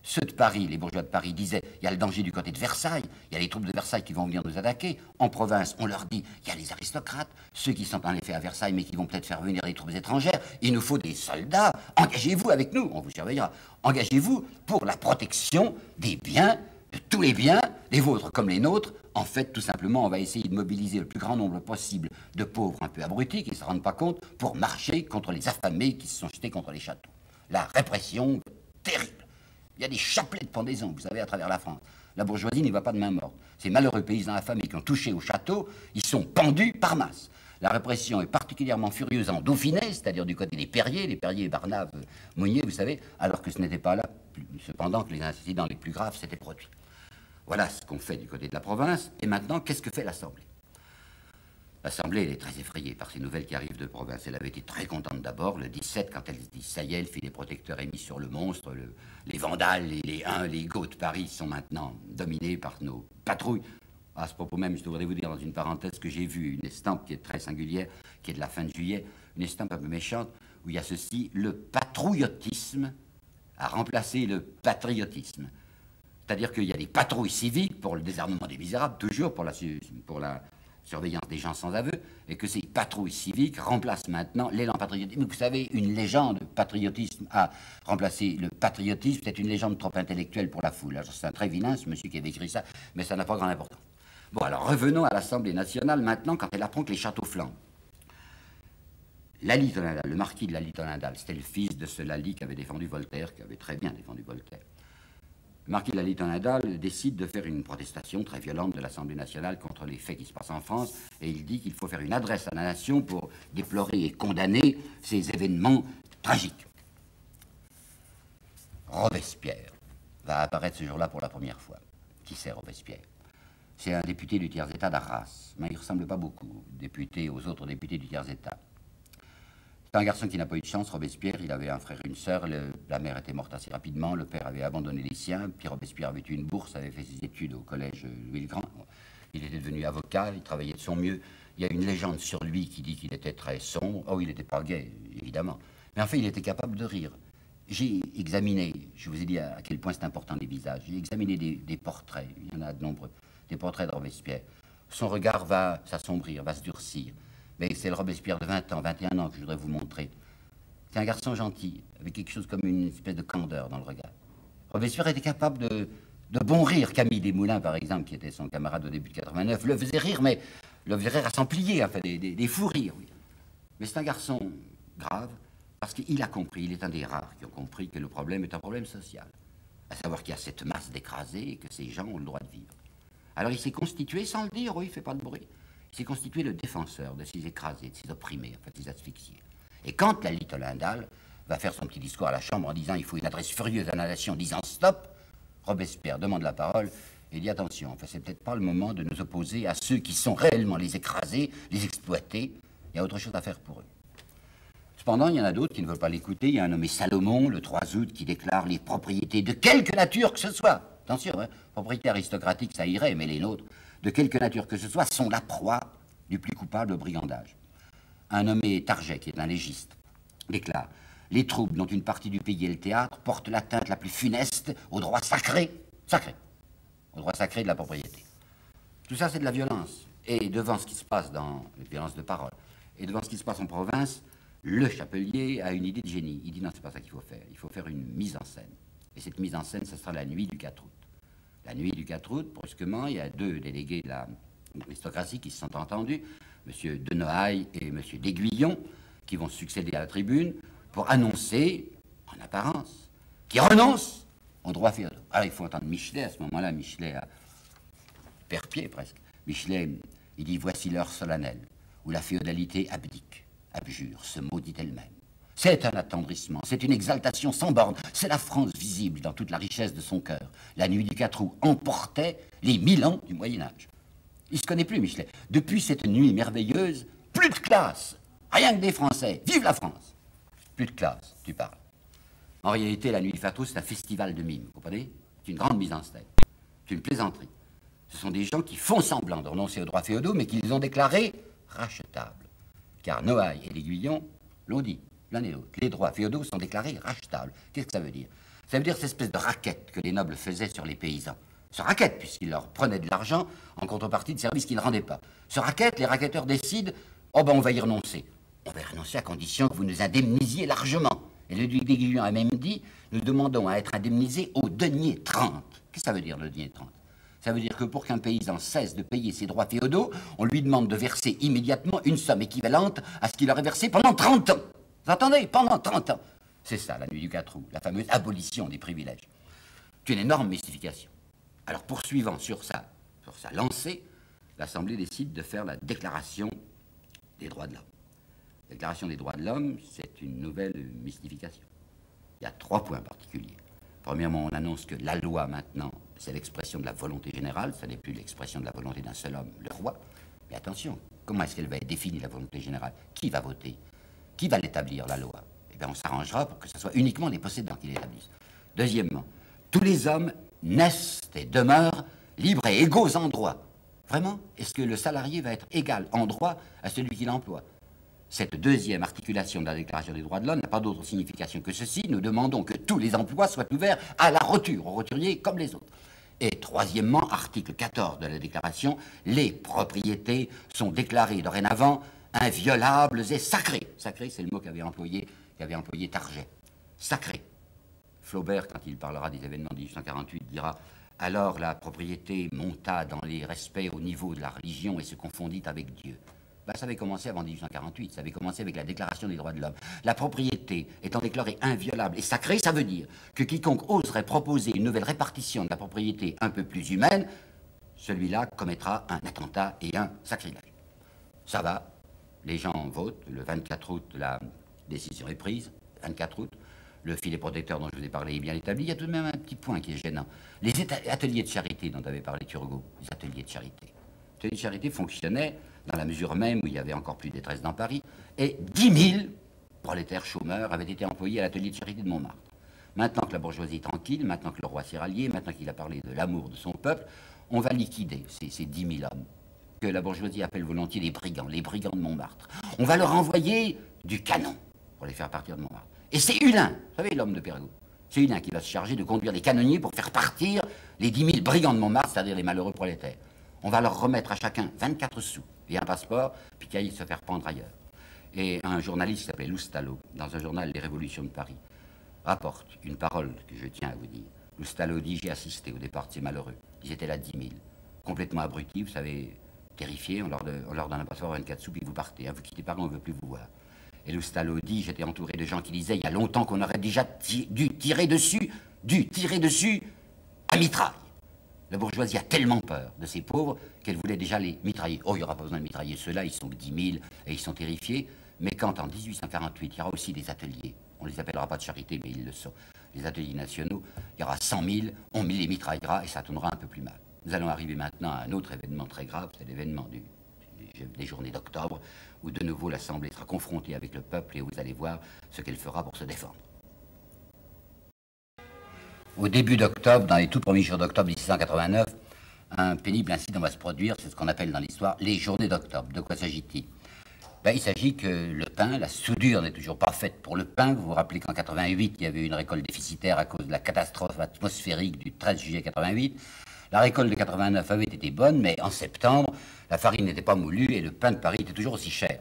Ceux de Paris, les bourgeois de Paris, disaient il y a le danger du côté de Versailles, il y a les troupes de Versailles qui vont venir nous attaquer. En province, on leur dit il y a les aristocrates, ceux qui sont en effet à Versailles, mais qui vont peut-être faire venir des troupes étrangères. Il nous faut des soldats. Engagez-vous avec nous, on vous surveillera. Engagez-vous pour la protection des biens, de tous les biens, les vôtres comme les nôtres. En fait, tout simplement, on va essayer de mobiliser le plus grand nombre possible de pauvres un peu abrutis qui ne se rendent pas compte pour marcher contre les affamés qui se sont jetés contre les châteaux. La répression terrible. Il y a des chapelets de pendaison, vous savez, à travers la France. La bourgeoisie n'y va pas de main morte. Ces malheureux paysans affamés qui ont touché au château, ils sont pendus par masse. La répression est particulièrement furieuse en Dauphiné, c'est-à-dire du côté des Perriers, les Perriers, Barnave, Mounier, vous savez, alors que ce n'était pas là, cependant que les incidents les plus graves s'étaient produits. Voilà ce qu'on fait du côté de la province. Et maintenant, qu'est-ce que fait l'Assemblée? L'Assemblée, elle est très effrayée par ces nouvelles qui arrivent de province. Elle avait été très contente d'abord, le 17, quand elle dit ça y est, le filet protecteur est mis sur le monstre, les Vandales, les, les Huns, les Goths de Paris sont maintenant dominés par nos patrouilles. À ce propos même, je devrais vous dire dans une parenthèse que j'ai vu une estampe qui est très singulière, qui est de la fin de juillet, une estampe un peu méchante, où il y a ceci le patrouillotisme a remplacé le patriotisme. C'est-à-dire qu'il y a des patrouilles civiques pour le désarmement des misérables, toujours pour la surveillance des gens sans aveu, et que ces patrouilles civiques remplacent maintenant l'élan patriotique. Vous savez, une légende patriotisme a remplacé le patriotisme, c'est une légende trop intellectuelle pour la foule. C'est un très vilain, ce monsieur qui avait écrit ça, mais ça n'a pas grand importance. Bon, alors revenons à l'Assemblée nationale maintenant, quand elle apprend que les châteaux flambent. Lali le marquis de Lali Tonindal, c'était le fils de ce Lali qui avait défendu Voltaire, qui avait très bien défendu Voltaire. Marquis de la Nadal décide de faire une protestation très violente de l'Assemblée nationale contre les faits qui se passent en France et il dit qu'il faut faire une adresse à la nation pour déplorer et condamner ces événements tragiques. Robespierre va apparaître ce jour-là pour la première fois. Qui c'est Robespierre? C'est un député du tiers-État d'Arras, mais il ne ressemble pas beaucoup, député aux autres députés du tiers-État. C'est un garçon qui n'a pas eu de chance, Robespierre. Il avait un frère et une sœur. la mère était morte assez rapidement. Le père avait abandonné les siens. Puis Robespierre avait eu une bourse, avait fait ses études au collège Louis le Grand. Il était devenu avocat, il travaillait de son mieux. Il y a une légende sur lui qui dit qu'il était très sombre. Oh, il n'était pas gay, évidemment. Mais en fait, il était capable de rire. J'ai examiné, je vous ai dit à quel point c'est important les visages, j'ai examiné des, des, portraits, il y en a de nombreux, des portraits de Robespierre. Son regard va s'assombrir, va se durcir. Mais c'est le Robespierre de 20 ans, 21 ans que je voudrais vous montrer. C'est un garçon gentil, avec quelque chose comme une espèce de candeur dans le regard. Robespierre était capable de, de bon rire. Camille Desmoulins, par exemple, qui était son camarade au début de 89, le faisait rire, mais le faisait rire à s'en plier, enfin des, fous rires. Oui. Mais c'est un garçon grave, parce qu'il a compris, il est un des rares qui ont compris que le problème est un problème social. À savoir qu'il y a cette masse d'écrasés et que ces gens ont le droit de vivre. Alors il s'est constitué sans le dire, oui, il fait pas de bruit s'est constitué le défenseur de ces écrasés, de ces opprimés, enfin de ces asphyxiés. Et quand la Lindal va faire son petit discours à la Chambre en disant il faut une adresse furieuse à la nation disant stop, Robespierre demande la parole et dit attention, enfin c'est peut-être pas le moment de nous opposer à ceux qui sont réellement les écrasés, les exploités, il y a autre chose à faire pour eux. Cependant, il y en a d'autres qui ne veulent pas l'écouter. Il y a un nommé Salomon, le 3 août, qui déclare les propriétés de quelque nature que ce soit. Attention, hein, propriété aristocratique, ça irait, mais les nôtres, de quelque nature que ce soit, sont la proie du plus coupable brigandage. Un nommé Target, qui est un légiste, déclare Les troubles dont une partie du pays est le théâtre portent l'atteinte la plus funeste au droit sacré, sacré, au droit sacré de la propriété. Tout ça, c'est de la violence. Et devant ce qui se passe dans les violences de parole, et devant ce qui se passe en province, le chapelier a une idée de génie. Il dit non, c'est pas ça qu'il faut faire. Il faut faire une mise en scène. Et cette mise en scène, ce sera la nuit du 4 août. La nuit du 4 août, brusquement, il y a deux délégués de l'aristocratie qui se sont entendus, M. de Noailles et M. d'Aiguillon, qui vont succéder à la tribune pour annoncer, en apparence, qu'ils renoncent au droit féodal. Alors il faut entendre Michelet à ce moment-là, Michelet a père-pied presque. Michelet, il dit Voici l'heure solennelle où la féodalité abdique, abjure, se maudit elle-même. C'est un attendrissement, c'est une exaltation sans borne, c'est la France visible dans toute la richesse de son cœur. La nuit du 4 août emportait les mille ans du Moyen Âge. Il se connaît plus, Michelet. Depuis cette nuit merveilleuse, plus de classe, rien que des Français. Vive la France Plus de classe, tu parles. En réalité, la nuit du 4 août, c'est un festival de mime, vous comprenez? C'est une grande mise en scène. C'est une plaisanterie. Ce sont des gens qui font semblant de renoncer aux droits féodaux, mais qui les ont déclarés rachetables. Car Noailles et l'Aiguillon l'ont dit Les droits féodaux sont déclarés rachetables. Qu'est-ce que ça veut dire? Ça veut dire cette espèce de raquette que les nobles faisaient sur les paysans. Ce raquette, puisqu'ils leur prenaient de l'argent en contrepartie de services qu'ils ne rendaient pas. Ce raquette, les raquetteurs décident Oh ben on va y renoncer. On va y renoncer à condition que vous nous indemnisiez largement. Et le duc d'Aiguillon a même dit Nous demandons à être indemnisés au denier 30. Qu'est-ce que ça veut dire le denier 30 ça veut dire que pour qu'un paysan cesse de payer ses droits féodaux, on lui demande de verser immédiatement une somme équivalente à ce qu'il aurait versé pendant 30 ans. Vous entendez Pendant 30 ans. C'est ça, la nuit du 4 août, la fameuse abolition des privilèges. C'est une énorme mystification. Alors, poursuivant sur sa, sur sa lancée, l'Assemblée décide de faire la déclaration des droits de l'homme. La déclaration des droits de l'homme, c'est une nouvelle mystification. Il y a trois points particuliers. Premièrement, on annonce que la loi maintenant, c'est l'expression de la volonté générale, ce n'est plus l'expression de la volonté d'un seul homme, le roi. Mais attention, comment est-ce qu'elle va être définie, la volonté générale? Qui va voter? Qui va l'établir, la loi? Eh bien, on s'arrangera pour que ce soit uniquement les possédants qui l'établissent. Deuxièmement, tous les hommes naissent et demeurent libres et égaux en droit. Vraiment? Est-ce que le salarié va être égal en droit à celui qui l'emploie? Cette deuxième articulation de la Déclaration des droits de l'homme n'a pas d'autre signification que ceci. Nous demandons que tous les emplois soient ouverts à la roture, aux roturiers comme les autres. Et troisièmement, article 14 de la Déclaration, les propriétés sont déclarées dorénavant inviolables et sacrées. Sacré, c'est le mot qu'avait employé, qu'avait employé Target. Sacré. Flaubert, quand il parlera des événements de 1848, dira alors la propriété monta dans les respects au niveau de la religion et se confondit avec Dieu. Ben, ça avait commencé avant 1848, ça avait commencé avec la Déclaration des droits de l'homme. La propriété étant déclarée inviolable et sacrée, ça veut dire que quiconque oserait proposer une nouvelle répartition de la propriété un peu plus humaine, celui-là commettra un attentat et un sacrilège. Ça va, les gens votent, le 24 août, la décision est prise, 24 août, le filet protecteur dont je vous ai parlé est bien établi. Il y a tout de même un petit point qui est gênant. Les ateliers de charité dont avait parlé Turgot, les ateliers de charité. Les ateliers de charité fonctionnaient dans la mesure même où il y avait encore plus de détresse dans Paris, et 10 000 prolétaires chômeurs avaient été employés à l'atelier de charité de Montmartre. Maintenant que la bourgeoisie est tranquille, maintenant que le roi s'est rallié, maintenant qu'il a parlé de l'amour de son peuple, on va liquider ces, ces 10 000 hommes que la bourgeoisie appelle volontiers les brigands, les brigands de Montmartre. On va leur envoyer du canon pour les faire partir de Montmartre. Et c'est Hulin, vous savez, l'homme de Périgord, c'est Hulin qui va se charger de conduire les canonniers pour faire partir les 10 000 brigands de Montmartre, c'est-à-dire les malheureux prolétaires. On va leur remettre à chacun 24 sous et un passeport, puis qu'il aille se faire pendre ailleurs. Et un journaliste qui s'appelait Loustalo, dans un journal Les Révolutions de Paris, rapporte une parole que je tiens à vous dire. Loustalo dit J'ai assisté au départ de ces malheureux. Ils étaient là 10 000, complètement abrutis, vous savez, On leur, donne un passeport 24 sous, puis vous partez. Hein, vous quittez Paris, on ne veut plus vous voir. Et Loustalo dit J'étais entouré de gens qui disaient Il y a longtemps qu'on aurait déjà dû tirer dessus, dû tirer dessus à mitraille. La bourgeoisie a tellement peur de ces pauvres qu'elle voulait déjà les mitrailler. Oh, il n'y aura pas besoin de mitrailler ceux-là, ils sont 10 000 et ils sont terrifiés. Mais quand en 1848, il y aura aussi des ateliers, on ne les appellera pas de charité, mais ils le sont, les ateliers nationaux, il y aura 100 000, on les mitraillera et ça tournera un peu plus mal. Nous allons arriver maintenant à un autre événement très grave, c'est l'événement des journées d'octobre, où de nouveau l'Assemblée sera confrontée avec le peuple et vous allez voir ce qu'elle fera pour se défendre. Au début d'octobre, dans les tout premiers jours d'octobre 1689, un pénible incident va se produire, c'est ce qu'on appelle dans l'histoire les journées d'octobre. De quoi s'agit-il? Ben, Il s'agit que le pain, la soudure n'est toujours pas faite pour le pain. Vous vous rappelez qu'en 88, il y avait une récolte déficitaire à cause de la catastrophe atmosphérique du 13 juillet 88. La récolte de 89 avait été bonne, mais en septembre, la farine n'était pas moulue et le pain de Paris était toujours aussi cher.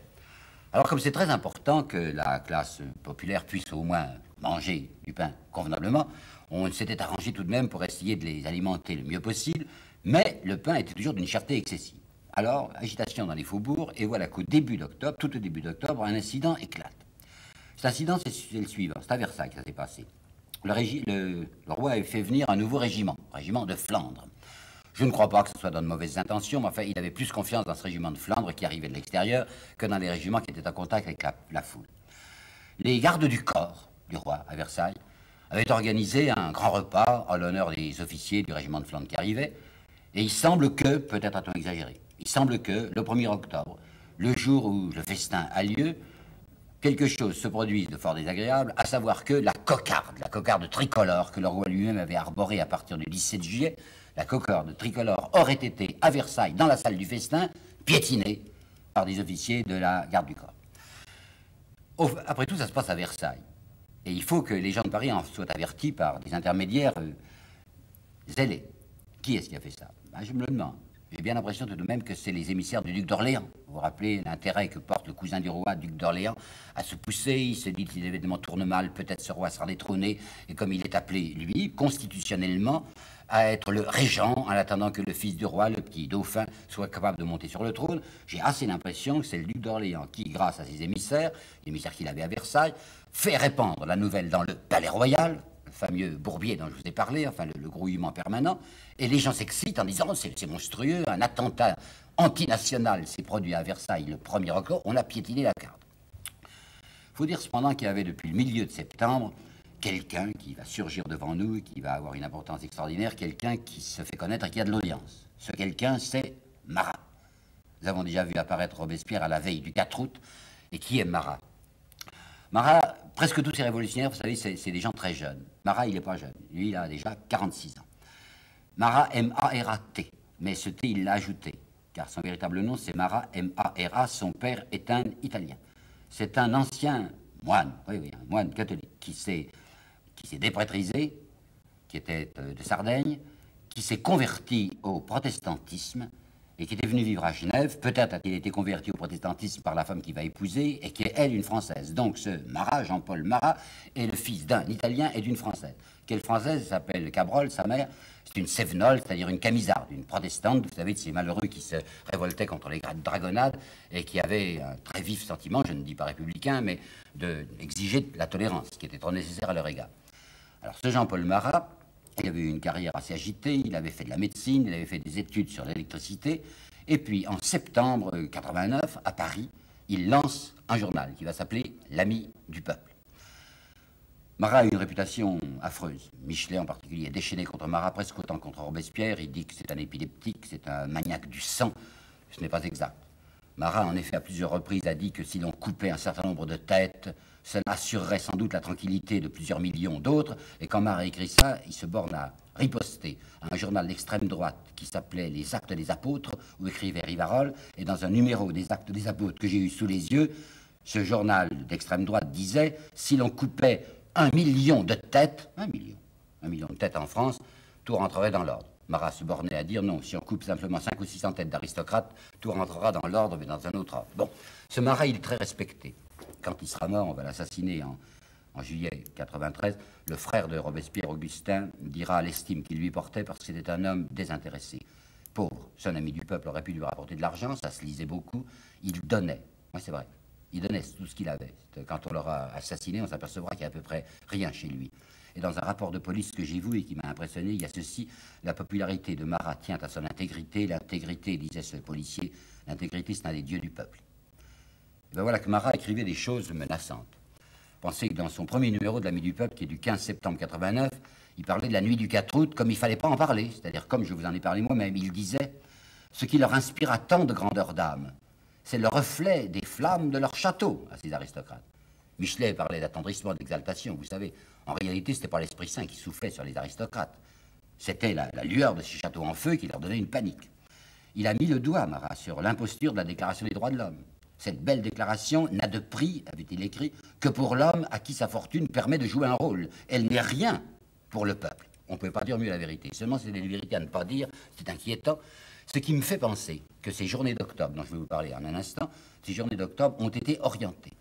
Alors comme c'est très important que la classe populaire puisse au moins manger du pain convenablement, on s'était arrangé tout de même pour essayer de les alimenter le mieux possible, mais le pain était toujours d'une cherté excessive. Alors, agitation dans les faubourgs, et voilà qu'au début d'octobre, tout au début d'octobre, un incident éclate. Cet incident, c'est le suivant, c'est à Versailles que ça s'est passé. Le, roi avait fait venir un nouveau régiment, régiment de Flandre. Je ne crois pas que ce soit dans de mauvaises intentions, mais enfin, il avait plus confiance dans ce régiment de Flandre qui arrivait de l'extérieur que dans les régiments qui étaient en contact avec la, foule. Les gardes du corps du roi à Versailles avaient organisé un grand repas en l'honneur des officiers du régiment de Flandre qui arrivaient, et il semble que, peut-être a-t-on exagéré, il semble que le 1er octobre, le jour où le festin a lieu, quelque chose se produise de fort désagréable, à savoir que la cocarde, la cocarde tricolore que le roi lui-même avait arborée à partir du 17 juillet, la cocarde tricolore aurait été à Versailles, dans la salle du festin, piétinée par des officiers de la garde du corps. Après tout, ça se passe à Versailles. Et il faut que les gens de Paris en soient avertis par des intermédiaires euh, zélés. Qui est-ce qui a fait ça? Ben, Je me le demande. J'ai bien l'impression tout de même que c'est les émissaires du duc d'Orléans. Vous vous rappelez l'intérêt que porte le cousin du roi, duc d'Orléans, à se pousser. Il se dit que les événements tournent mal, peut-être ce roi sera détrôné. Et comme il est appelé, lui, constitutionnellement, à être le régent en attendant que le fils du roi, le petit dauphin, soit capable de monter sur le trône, j'ai assez l'impression que c'est le duc d'Orléans qui, grâce à ses émissaires, l'émissaire qu'il avait à Versailles, fait répandre la nouvelle dans le palais royal, le fameux bourbier dont je vous ai parlé, enfin le, grouillement permanent, et les gens s'excitent en disant c'est monstrueux, un attentat antinational s'est produit à Versailles le 1er octobre, on a piétiné la carte. Il faut dire cependant qu'il y avait depuis le milieu de septembre quelqu'un qui va surgir devant nous, qui va avoir une importance extraordinaire, quelqu'un qui se fait connaître et qui a de l'audience. Ce quelqu'un, c'est Marat. Nous avons déjà vu apparaître Robespierre à la veille du 4 août. Et qui est Marat? Marat, presque tous ces révolutionnaires, vous savez, c'est des gens très jeunes. Marat, il n'est pas jeune. Lui, il a déjà 46 ans. Marat, M-A-R-A-T. Mais ce T, il l'a ajouté. Car son véritable nom, c'est Marat, M-A-R-A. Son père est un Italien. C'est un ancien moine, oui, oui, un moine catholique, qui s'est déprétrisé, qui était euh, de Sardaigne, qui s'est converti au protestantisme et qui était venu vivre à Genève. Peut-être a-t-il été converti au protestantisme par la femme qu'il va épouser et qui est, elle, une Française. Donc ce Marat, Jean-Paul Marat, est le fils d'un Italien et d'une Française. Quelle Française s'appelle Cabrol, sa mère? C'est une Sévenole, c'est-à-dire une camisarde, une protestante, vous savez, de ces malheureux qui se révoltaient contre les dragonnades et qui avaient un très vif sentiment, je ne dis pas républicain, mais d'exiger de, la tolérance, qui était trop nécessaire à leur égard. Alors ce Jean-Paul Marat, il avait eu une carrière assez agitée, il avait fait de la médecine, il avait fait des études sur l'électricité. Et puis en septembre 89, à Paris, il lance un journal qui va s'appeler L'Ami du Peuple. Marat a une réputation affreuse. Michelet en particulier est déchaîné contre Marat presque autant contre Robespierre. Il dit que c'est un épileptique, c'est un maniaque du sang. Ce n'est pas exact. Marat, en effet, à plusieurs reprises, a dit que si l'on coupait un certain nombre de têtes, cela assurerait sans doute la tranquillité de plusieurs millions d'autres. Et quand Marat écrit ça, il se borne à riposter à un journal d'extrême droite qui s'appelait Les Actes des Apôtres, où écrivait Rivarol. Et dans un numéro des Actes des Apôtres que j'ai eu sous les yeux, ce journal d'extrême droite disait si l'on coupait un million de têtes, un million, un million de têtes en France, tout rentrerait dans l'ordre. Marat se bornait à dire non, si on coupe simplement cinq ou 600 têtes d'aristocrates, tout rentrera dans l'ordre, mais dans un autre ordre. Bon, ce Marat, il est très respecté. Quand il sera mort, on va l'assassiner en, juillet 93, le frère de Robespierre, Augustin, dira l'estime qu'il lui portait parce que c'était un homme désintéressé. Pauvre, son ami du peuple aurait pu lui rapporter de l'argent, ça se lisait beaucoup. Il donnait. Moi, c'est vrai. Il donnait tout ce qu'il avait. Quand on l'aura assassiné, on s'apercevra qu'il n'y a à peu près rien chez lui. Et dans un rapport de police que j'ai vu et qui m'a impressionné, il y a ceci la popularité de Marat tient à son intégrité. L'intégrité, disait ce policier, l'intégrité, c'est un des dieux du peuple. Et bien voilà que Marat écrivait des choses menaçantes. Pensez que dans son premier numéro de l'Ami du Peuple, qui est du 15 septembre 89, il parlait de la nuit du 4 août comme il fallait pas en parler. C'est-à-dire, comme je vous en ai parlé moi-même, il disait Ce qui leur inspira tant de grandeur d'âme, c'est le reflet des flammes de leur château à ces aristocrates. Michelet parlait d'attendrissement, d'exaltation, vous savez. En réalité, ce n'était pas l'Esprit Saint qui soufflait sur les aristocrates. C'était la, lueur de ces châteaux en feu qui leur donnait une panique. Il a mis le doigt, Marat, sur l'imposture de la Déclaration des droits de l'homme. Cette belle déclaration n'a de prix, avait-il écrit, que pour l'homme à qui sa fortune permet de jouer un rôle. Elle n'est rien pour le peuple. On ne peut pas dire mieux la vérité. Seulement, c'est des vérités à ne pas dire. C'est inquiétant. Ce qui me fait penser que ces journées d'octobre, dont je vais vous parler en un instant, ces journées d'octobre ont été orientées.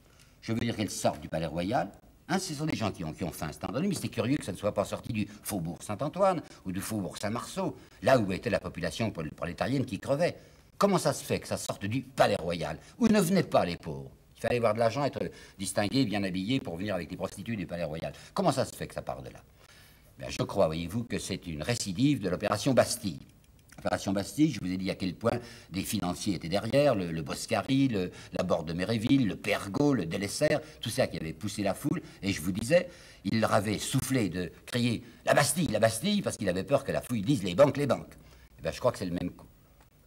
Je veux dire qu'elles sortent du palais royal, Hein, ce sont des gens qui ont, qui ont faim instantané, mais c'est curieux que ça ne soit pas sorti du faubourg Saint-Antoine ou du faubourg Saint-Marceau, là où était la population prolétarienne qui crevait. Comment ça se fait que ça sorte du palais royal, où ne venaient pas les pauvres Il fallait avoir de l'argent, être distingué, bien habillé pour venir avec les prostituées du palais royal. Comment ça se fait que ça part de là ben, Je crois, voyez-vous, que c'est une récidive de l'opération Bastille. L'opération Bastille, je vous ai dit à quel point des financiers étaient derrière, le, Boscari, le, la Borde de Méréville, le Pergot, le Delesser, tout ça qui avait poussé la foule. Et je vous disais, il leur avait soufflé de crier la Bastille, la Bastille, parce qu'il avait peur que la foule dise les banques, les banques. Et ben, je crois que c'est le même coup.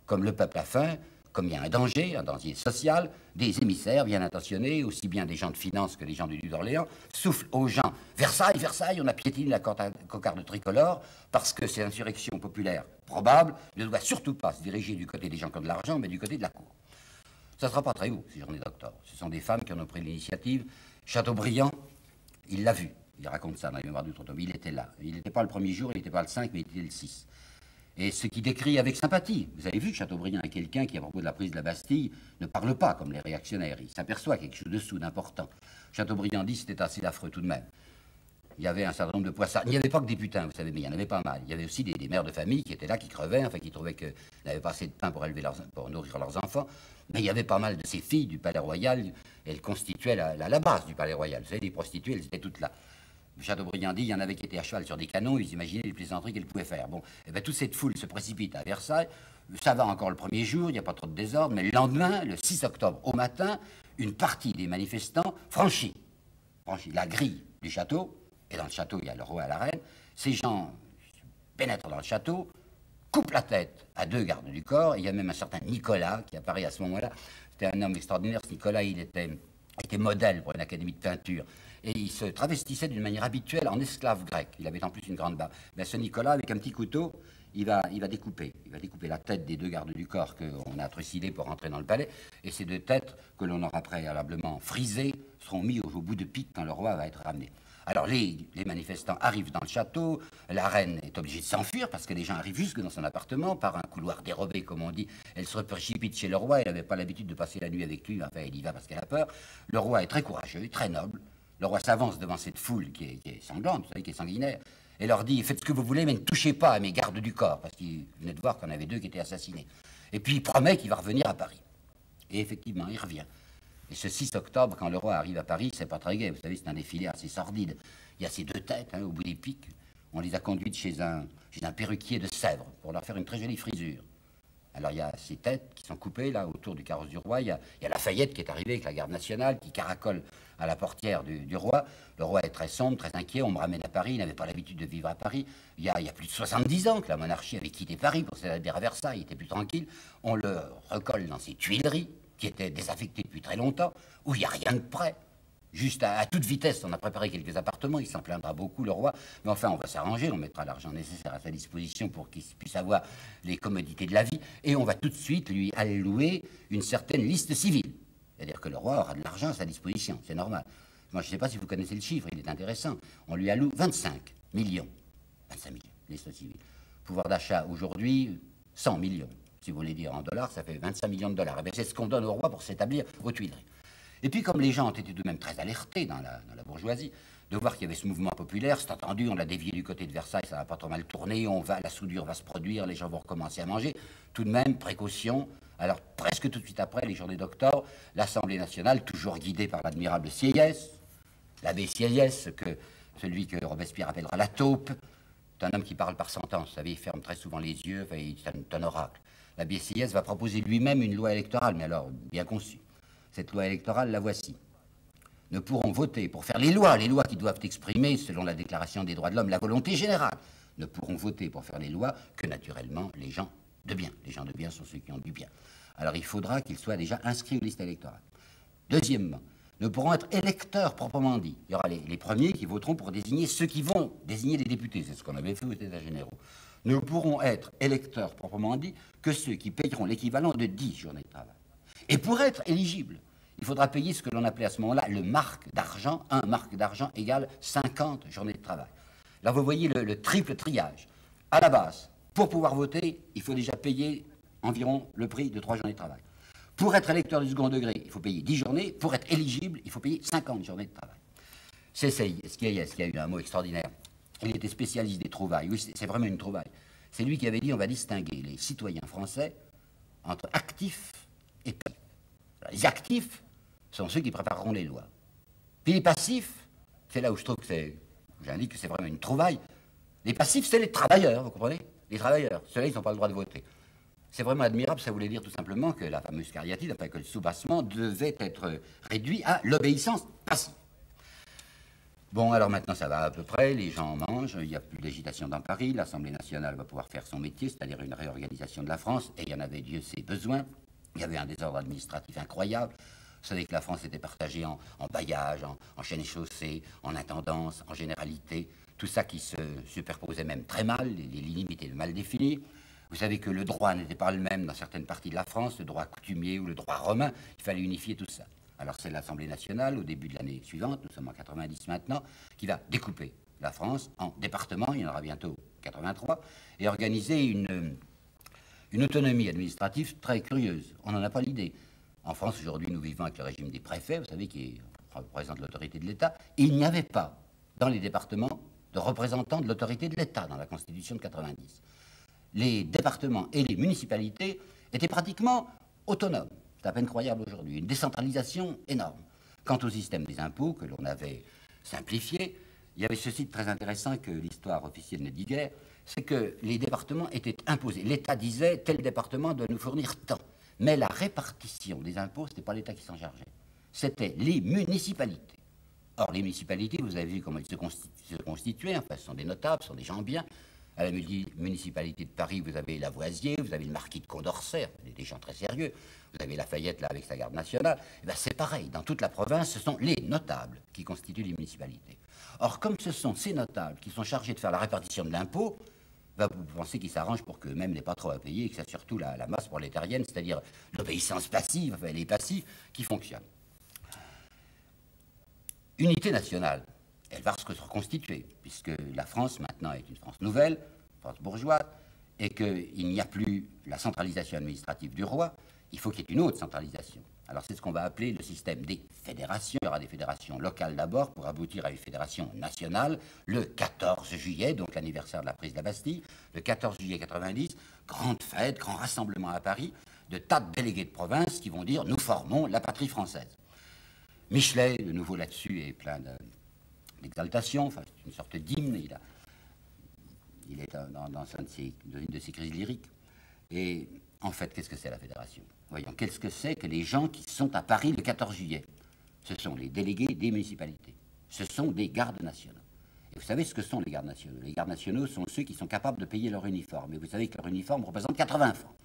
Comme le peuple a faim, comme il y a un danger, un danger social, des émissaires bien intentionnés, aussi bien des gens de finance que des gens du Duc d'Orléans, soufflent aux gens Versailles, Versailles, on a piétiné la cocarde tricolore parce que c'est insurrection populaire probable, ne doit surtout pas se diriger du côté des gens qui ont de l'argent, mais du côté de la cour. Ça ne sera pas très haut, ces journées d'octobre. Ce sont des femmes qui en ont pris l'initiative. Chateaubriand, il l'a vu. Il raconte ça dans les mémoires d'outre-tombe. Il était là. Il n'était pas le premier jour, il n'était pas le 5, mais il était le 6 et ce qui décrit avec sympathie. Vous avez vu que Chateaubriand est quelqu'un qui, à propos de la prise de la Bastille, ne parle pas comme les réactionnaires. Il s'aperçoit quelque chose dessous d'important. Chateaubriand dit c'était assez affreux tout de même. Il y avait un certain nombre de poissons. Il n'y avait pas que des putains, vous savez, mais il y en avait pas mal. Il y avait aussi des, mères de famille qui étaient là, qui crevaient, enfin, qui trouvaient qu'ils n'avaient pas assez de pain pour nourrir leurs enfants. Mais il y avait pas mal de ces filles du palais royal. Elles constituaient la, la base du palais royal. Vous savez, les prostituées, elles étaient toutes là. Chateaubriand dit, il y en avait qui étaient à cheval sur des canons, ils imaginaient les plaisanteries qu'elles pouvaient faire. Bon, et eh bien toute cette foule se précipite à Versailles, ça va encore le premier jour, il n'y a pas trop de désordre, mais le lendemain, le 6 octobre au matin, une partie des manifestants franchit, franchit la grille du château, et dans le château il y a le roi et la reine, ces gens pénètrent dans le château, coupent la tête à deux gardes du corps, et il y a même un certain Nicolas qui apparaît à ce moment-là, c'était un homme extraordinaire, ce Nicolas, il était, était modèle pour une académie de peinture, et il se travestissait d'une manière habituelle en esclave grec. Il avait en plus une grande barbe. Mais ce Nicolas, avec un petit couteau, il va, il va découper. Il va découper la tête des deux gardes du corps qu'on a trucidés pour entrer dans le palais. Et ces deux têtes, que l'on aura préalablement frisées, seront mises au, bout de pique quand le roi va être ramené. Alors les, les, manifestants arrivent dans le château, la reine est obligée de s'enfuir parce que les gens arrivent jusque dans son appartement par un couloir dérobé comme on dit. Elle se précipite chez le roi, elle n'avait pas l'habitude de passer la nuit avec lui, enfin elle y va parce qu'elle a peur. Le roi est très courageux, très noble, le roi s'avance devant cette foule qui est, sanglante, vous savez, qui est sanguinaire, et leur dit Faites ce que vous voulez, mais ne touchez pas à mes gardes du corps, parce qu'il venait de voir qu'on avait deux qui étaient assassinés. Et puis il promet qu'il va revenir à Paris. Et effectivement, il revient. Et ce 6 octobre, quand le roi arrive à Paris, c'est pas très gai, vous savez, c'est un défilé assez sordide. Il y a ces deux têtes hein, au bout des pics. On les a conduites chez un, chez un perruquier de Sèvres pour leur faire une très jolie frisure. Alors il y a ces têtes qui sont coupées là autour du carrosse du roi. Il y, a, Lafayette qui est arrivé avec la garde nationale qui caracole à la portière du, roi. Le roi est très sombre, très inquiet. On me ramène à Paris. Il n'avait pas l'habitude de vivre à Paris. Il y, a, plus de 70 ans que la monarchie avait quitté Paris pour s'établir à Versailles. Il était plus tranquille. On le recolle dans ces tuileries qui étaient désaffectées depuis très longtemps, où il n'y a rien de prêt. Juste à, toute vitesse, on a préparé quelques appartements, il s'en plaindra beaucoup, le roi. Mais enfin, on va s'arranger, on mettra l'argent nécessaire à sa disposition pour qu'il puisse avoir les commodités de la vie. Et on va tout de suite lui allouer une certaine liste civile. C'est-à-dire que le roi aura de l'argent à sa disposition, c'est normal. Moi, je ne sais pas si vous connaissez le chiffre, il est intéressant. On lui alloue 25 millions. 25 millions, liste civile. Pouvoir d'achat aujourd'hui, 100 millions. Si vous voulez dire en dollars, ça fait 25 millions de dollars. Et eh c'est ce qu'on donne au roi pour s'établir aux Tuileries. Et puis, comme les gens ont été tout de même très alertés dans la, bourgeoisie, de voir qu'il y avait ce mouvement populaire, c'est entendu, on l'a dévié du côté de Versailles, ça va pas trop mal tourner, on va, la soudure va se produire, les gens vont recommencer à manger. Tout de même, précaution. Alors, presque tout de suite après, les journées d'octobre, l'Assemblée nationale, toujours guidée par l'admirable Sieyès, l'abbé Sieyès, que, celui que Robespierre appellera la taupe, c'est un homme qui parle par sentence, vous savez, il ferme très souvent les yeux, c'est un, oracle. L'abbé Sieyès va proposer lui-même une loi électorale, mais alors bien conçue. Cette loi électorale, la voici. Ne pourront voter pour faire les lois, les lois qui doivent exprimer, selon la Déclaration des droits de l'homme, la volonté générale. Ne pourront voter pour faire les lois que naturellement les gens de bien. Les gens de bien sont ceux qui ont du bien. Alors il faudra qu'ils soient déjà inscrits aux listes électorales. Deuxièmement, ne pourront être électeurs proprement dit. Il y aura les, premiers qui voteront pour désigner ceux qui vont désigner les députés. C'est ce qu'on avait fait aux États généraux. Ne pourront être électeurs proprement dit que ceux qui payeront l'équivalent de 10 journées de travail. Et pour être éligible, il faudra payer ce que l'on appelait à ce moment-là le marque d'argent. Un marque d'argent égale 50 journées de travail. Là, vous voyez le, triple triage. À la base, pour pouvoir voter, il faut déjà payer environ le prix de trois journées de travail. Pour être électeur du second degré, il faut payer 10 journées. Pour être éligible, il faut payer 50 journées de travail. C'est Sieyès qui a eu un mot extraordinaire. Il était spécialiste des trouvailles. Oui, c'est vraiment une trouvaille. C'est lui qui avait dit on va distinguer les citoyens français entre actifs et passifs. Les actifs sont ceux qui prépareront les lois. Puis les passifs, c'est là où je trouve que c'est, j'indique que c'est vraiment une trouvaille. Les passifs, c'est les travailleurs, vous comprenez? Les travailleurs. Ceux-là, ils n'ont pas le droit de voter. C'est vraiment admirable, ça voulait dire tout simplement que la fameuse cariatide, enfin que le soubassement devait être réduit à l'obéissance passive. Bon, alors maintenant ça va à peu près, les gens mangent, il n'y a plus d'agitation dans Paris, l'Assemblée nationale va pouvoir faire son métier, c'est-à-dire une réorganisation de la France, et il y en avait Dieu ses besoins. Il y avait un désordre administratif incroyable. Vous savez que la France était partagée en, en bailliage, en, en chaînes et chaussées, en intendance, en généralité, tout ça qui se superposait même très mal, les, les limites étaient mal définies. Vous savez que le droit n'était pas le même dans certaines parties de la France, le droit coutumier ou le droit romain, il fallait unifier tout ça. Alors c'est l'Assemblée nationale, au début de l'année suivante, nous sommes en 90 maintenant, qui va découper la France en départements, il y en aura bientôt 83, et organiser une autonomie administrative très curieuse. On n'en a pas l'idée. En France, aujourd'hui, nous vivons avec le régime des préfets, vous savez, qui représente l'autorité de l'État. Il n'y avait pas, dans les départements, de représentants de l'autorité de l'État dans la Constitution de 90. Les départements et les municipalités étaient pratiquement autonomes. C'est à peine croyable aujourd'hui. Une décentralisation énorme. Quant au système des impôts, que l'on avait simplifié, il y avait ceci de très intéressant que l'histoire officielle ne dit guère, c'est que les départements étaient imposés. L'État disait, tel département doit nous fournir tant. Mais la répartition des impôts, ce n'était pas l'État qui s'en chargeait. C'était les municipalités. Or, les municipalités, vous avez vu comment elles se, constituaient. Enfin, ce sont des notables, ce sont des gens bien. À la municipalité de Paris, vous avez Lavoisier, vous avez le marquis de Condorcet, des gens très sérieux. Vous avez Lafayette, là, avec sa garde nationale. Eh ben, c'est pareil. Dans toute la province, ce sont les notables qui constituent les municipalités. Or, comme ce sont ces notables qui sont chargés de faire la répartition de l'impôt, ben, vous pensez qu'ils s'arrangent pour qu'eux-mêmes n'aient pas trop à payer et que c'est surtout la, masse prolétarienne, c'est-à-dire l'obéissance passive, enfin, les passifs, qui fonctionnent. Unité nationale, elle va se reconstituer, puisque la France maintenant est une France nouvelle, France bourgeoise, et qu'il n'y a plus la centralisation administrative du roi, il faut qu'il y ait une autre centralisation. Alors c'est ce qu'on va appeler le système des fédérations. Il y aura des fédérations locales d'abord pour aboutir à une fédération nationale le 14 juillet, donc l'anniversaire de la prise de la Bastille. Le 14 juillet 90, grande fête, grand rassemblement à Paris de tas de délégués de province qui vont dire nous formons la patrie française. Michelet, de nouveau là-dessus, est plein d'exaltation, enfin c'est une sorte d'hymne. Il, est dans, dans, une de ses crises lyriques. Et en fait, qu'est-ce que c'est la fédération? Voyons, qu'est-ce que c'est que les gens qui sont à Paris le 14 juillet? Ce sont les délégués des municipalités. Ce sont des gardes nationaux. Et vous savez ce que sont les gardes nationaux? Les gardes nationaux sont ceux qui sont capables de payer leur uniforme. Et vous savez que leur uniforme représente 80 francs.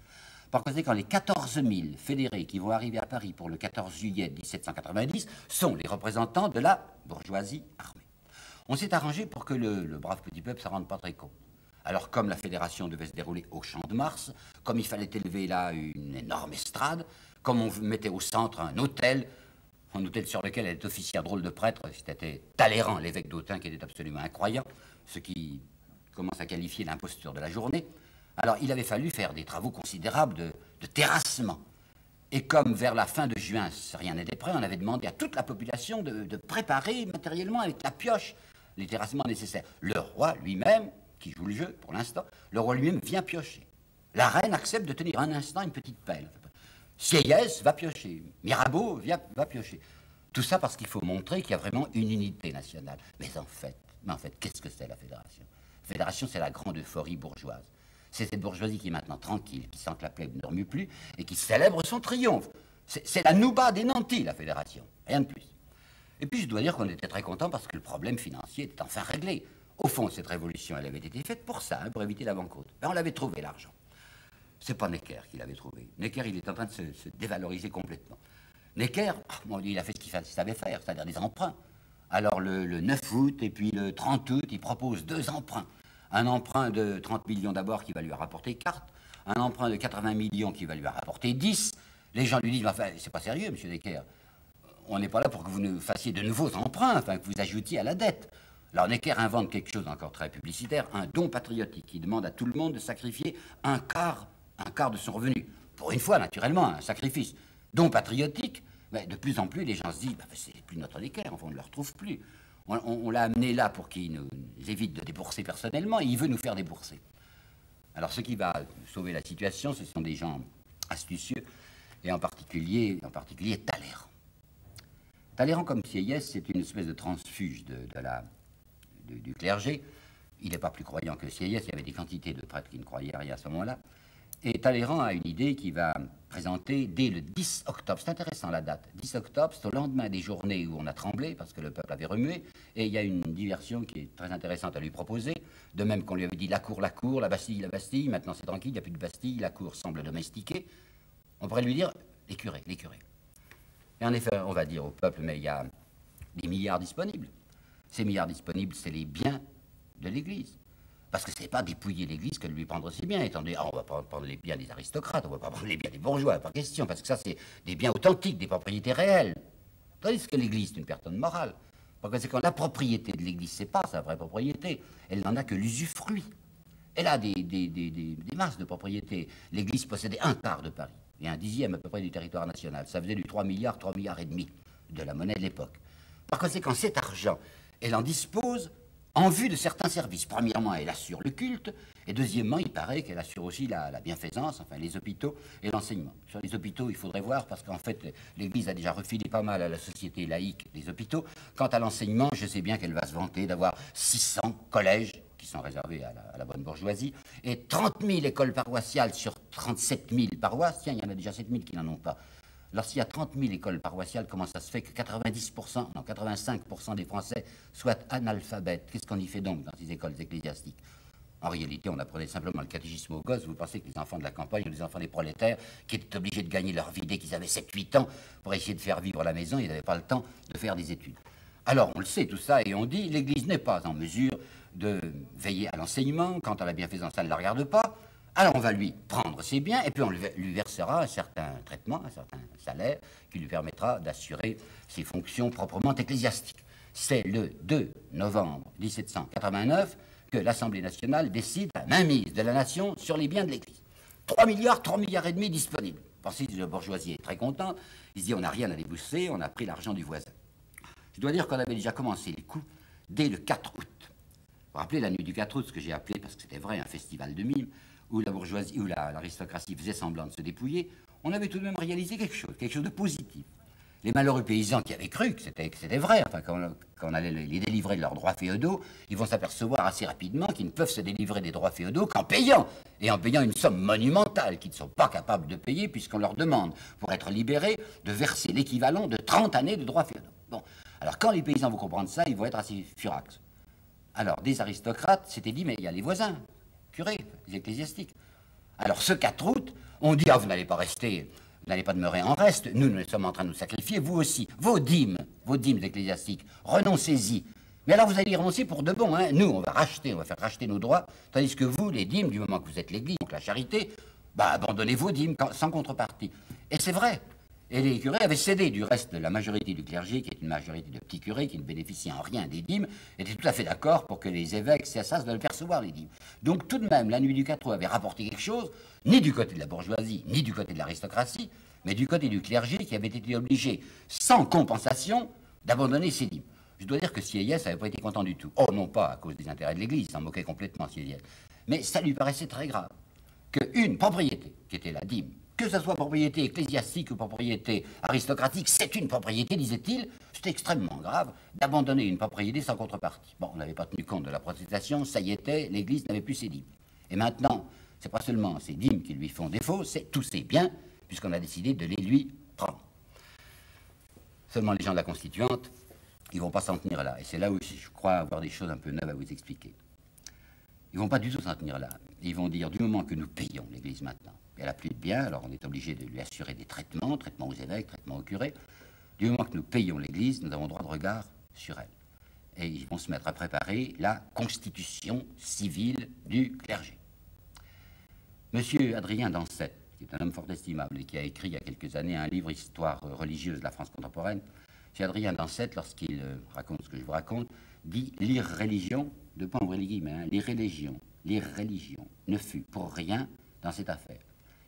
Par conséquent, les 14 000 fédérés qui vont arriver à Paris pour le 14 juillet 1790 sont les représentants de la bourgeoisie armée. On s'est arrangé pour que le, brave petit peuple ne s'en rende pas très compte. Alors comme la fédération devait se dérouler au Champ de Mars, comme il fallait élever là une énorme estrade, comme on mettait au centre un hôtel, un hôtel sur lequel elle était officière drôle de prêtre, c'était Talleyrand, l'évêque d'Autun, qui était absolument incroyant, ce qui commence à qualifier l'imposture de la journée. Alors il avait fallu faire des travaux considérables de, terrassement. Et comme vers la fin de juin, rien n'était prêt, on avait demandé à toute la population de préparer matériellement avec la pioche les terrassements nécessaires. Le roi lui-même qui joue le jeu pour l'instant, le roi lui-même vient piocher. La reine accepte de tenir un instant une petite pelle. Sieyès va piocher. Mirabeau vient, va piocher. Tout ça parce qu'il faut montrer qu'il y a vraiment une unité nationale. Mais en fait, mais en fait, qu'est-ce que c'est la fédération? La fédération, c'est la grande euphorie bourgeoise. C'est cette bourgeoisie qui est maintenant tranquille, qui sent que la plèbe ne remue plus et qui célèbre son triomphe. C'est la nouba des nantis, la fédération. Rien de plus. Et puis je dois dire qu'on était très content parce que le problème financier était enfin réglé. Au fond, cette révolution, elle avait été faite pour ça, hein, pour éviter la banqueroute. Ben, on l'avait trouvé, l'argent. C'est pas Necker qui l'avait trouvé. Necker, il est en train de se, dévaloriser complètement. Necker, il a fait ce qu'il savait faire, c'est-à-dire des emprunts. Alors le, 9 août et puis le 30 août, il propose deux emprunts. Un emprunt de 30 millions d'abord qui va lui rapporter 4, un emprunt de 80 millions qui va lui rapporter 10. Les gens lui disent, enfin, c'est pas sérieux, monsieur Necker. On n'est pas là pour que vous nous fassiez de nouveaux emprunts, enfin, que vous ajoutiez à la dette. Alors Necker invente quelque chose encore très publicitaire, un don patriotique qui demande à tout le monde de sacrifier un quart, un quart de son revenu. Pour une fois, naturellement, un sacrifice. Don patriotique, mais de plus en plus, les gens se disent, bah, c'est plus notre Necker, on ne le retrouve plus. On, l'a amené là pour qu'il nous évite de débourser personnellement, et il veut nous faire débourser. Alors ce qui va sauver la situation, ce sont des gens astucieux, et en particulier, en particulier Talleyrand. Talleyrand, comme Sieyès, c'est une espèce de transfuge de, la, du clergé. Il n'est pas plus croyant que Sieyès, il y avait des quantités de prêtres qui ne croyaient rien à ce moment-là. Et Talleyrand a une idée qui va présenter dès le 10 octobre. C'est intéressant la date. 10 octobre, c'est au lendemain des journées où on a tremblé parce que le peuple avait remué. Et il y a une diversion qui est très intéressante à lui proposer. De même qu'on lui avait dit la cour, la cour, la Bastille, la Bastille. Maintenant c'est tranquille, il n'y a plus de Bastille, la cour semble domestiquée. On pourrait lui dire les curés, les curés. Et en effet, on va dire au peuple, mais il y a des milliards disponibles. Ces milliards disponibles, c'est les biens de l'Église. Parce que ce n'est pas dépouiller l'Église que de lui prendre ses biens. Étant donné, ah, on va pas prendre les biens des aristocrates, on va pas prendre les biens des bourgeois, pas question, parce que ça, c'est des biens authentiques, des propriétés réelles. Tandis que l'Église, est une personne morale. Par conséquent, la propriété de l'Église, c'est pas sa vraie propriété. Elle n'en a que l'usufruit. Elle a des, des, masses de propriétés. L'Église possédait un quart de Paris et un dixième à peu près du territoire national. Ça faisait du 3 milliards, 3 milliards et demi de la monnaie de l'époque. Par conséquent, cet argent, elle en dispose en vue de certains services. Premièrement, elle assure le culte, et deuxièmement, il paraît qu'elle assure aussi la, bienfaisance, enfin les hôpitaux et l'enseignement. Sur les hôpitaux, il faudrait voir, parce qu'en fait, l'Église a déjà refilé pas mal à la société laïque des hôpitaux. Quant à l'enseignement, je sais bien qu'elle va se vanter d'avoir 600 collèges qui sont réservés à la, bonne bourgeoisie, et 30 000 écoles paroissiales sur 37 000 paroisses. Tiens, il y en a déjà 7 000 qui n'en ont pas. Lorsqu'il y a 30 000 écoles paroissiales, comment ça se fait que 90%, non 85% des Français soient analphabètes? Qu'est-ce qu'on y fait donc dans ces écoles ecclésiastiques? En réalité, on apprenait simplement le catéchisme aux gosses. Vous pensez que les enfants de la campagne ou les enfants des prolétaires, qui étaient obligés de gagner leur vie dès qu'ils avaient 7-8 ans pour essayer de faire vivre la maison, ils n'avaient pas le temps de faire des études. Alors, on le sait tout ça, et on dit l'Église n'est pas en mesure de veiller à l'enseignement. Quant à la bienfaisance, elle ne la regarde pas. Alors on va lui prendre ses biens et puis on lui versera un certain traitement, un certain salaire qui lui permettra d'assurer ses fonctions proprement ecclésiastiques. C'est le 2 novembre 1789 que l'Assemblée nationale décide la mainmise de la nation sur les biens de l'Église. 3 milliards, 3 milliards et demi disponibles. Pensez que la bourgeoisie est très contente. Il se dit on n'a rien à débousser, on a pris l'argent du voisin. Je dois dire qu'on avait déjà commencé les coups dès le 4 août. Vous vous rappelez la nuit du 4 août, ce que j'ai appelé, parce que c'était vrai, un festival de mime où la bourgeoisie, où l'aristocratie faisait semblant de se dépouiller, on avait tout de même réalisé quelque chose, quelque chose de positif. Les malheureux paysans qui avaient cru que c'était vrai, enfin, quand, on allait les délivrer de leurs droits féodaux, ils vont s'apercevoir assez rapidement qu'ils ne peuvent se délivrer des droits féodaux qu'en payant, et en payant une somme monumentale qu'ils ne sont pas capables de payer, puisqu'on leur demande, pour être libérés, de verser l'équivalent de 30 années de droits féodaux. Bon, alors quand les paysans vont comprendre ça, ils vont être assez furax. Alors, des aristocrates s'étaient dit, mais il y a les voisins, les ecclésiastiques. Alors ce 4 août, on dit, ah, vous n'allez pas rester, vous n'allez pas demeurer en reste, nous, nous sommes en train de nous sacrifier, vous aussi, vos dîmes, vos dîmes ecclésiastiques, renoncez-y. Mais alors vous allez y renoncer pour de bon, hein. Nous, on va racheter, on va faire racheter nos droits, tandis que vous, les dîmes, du moment que vous êtes l'église, donc la charité, bah, abandonnez vos dîmes sans contrepartie. Et c'est vrai. Et les curés avaient cédé du reste la majorité du clergé, qui est une majorité de petits curés qui ne bénéficient en rien des dîmes, étaient tout à fait d'accord pour que les évêques cessassent de le percevoir, les dîmes. Donc tout de même, la nuit du 4 août avait rapporté quelque chose, ni du côté de la bourgeoisie, ni du côté de l'aristocratie, mais du côté du clergé qui avait été obligé, sans compensation, d'abandonner ses dîmes. Je dois dire que Sieyès n'avait pas été content du tout. Oh, non pas à cause des intérêts de l'Église, s'en moquait complètement, Sieyès. Mais ça lui paraissait très grave qu'une propriété, qui était la dîme, que ce soit propriété ecclésiastique ou propriété aristocratique, c'est une propriété, disait-il. C'est extrêmement grave d'abandonner une propriété sans contrepartie. Bon, on n'avait pas tenu compte de la protestation, ça y était, l'Église n'avait plus ses dîmes. Et maintenant, c'est pas seulement ses dîmes qui lui font défaut, c'est tous ses biens, puisqu'on a décidé de les lui prendre. Seulement les gens de la Constituante, ils vont pas s'en tenir là. Et c'est là où je crois avoir des choses un peu neuves à vous expliquer. Ils vont pas du tout s'en tenir là. Ils vont dire, du moment que nous payons l'Église maintenant, elle n'a plus de biens, alors on est obligé de lui assurer des traitements, traitements aux évêques, traitements aux curés. Du moment que nous payons l'Église, nous avons droit de regard sur elle. Et ils vont se mettre à préparer la constitution civile du clergé. Monsieur Adrien Dancet, qui est un homme fort estimable et qui a écrit il y a quelques années un livre Histoire religieuse de la France contemporaine, monsieur Adrien Dancet, lorsqu'il euh, raconte ce que je vous raconte, dit l'irréligion, de les guillemets, hein, l'irréligion, l'irréligion ne fut pour rien dans cette affaire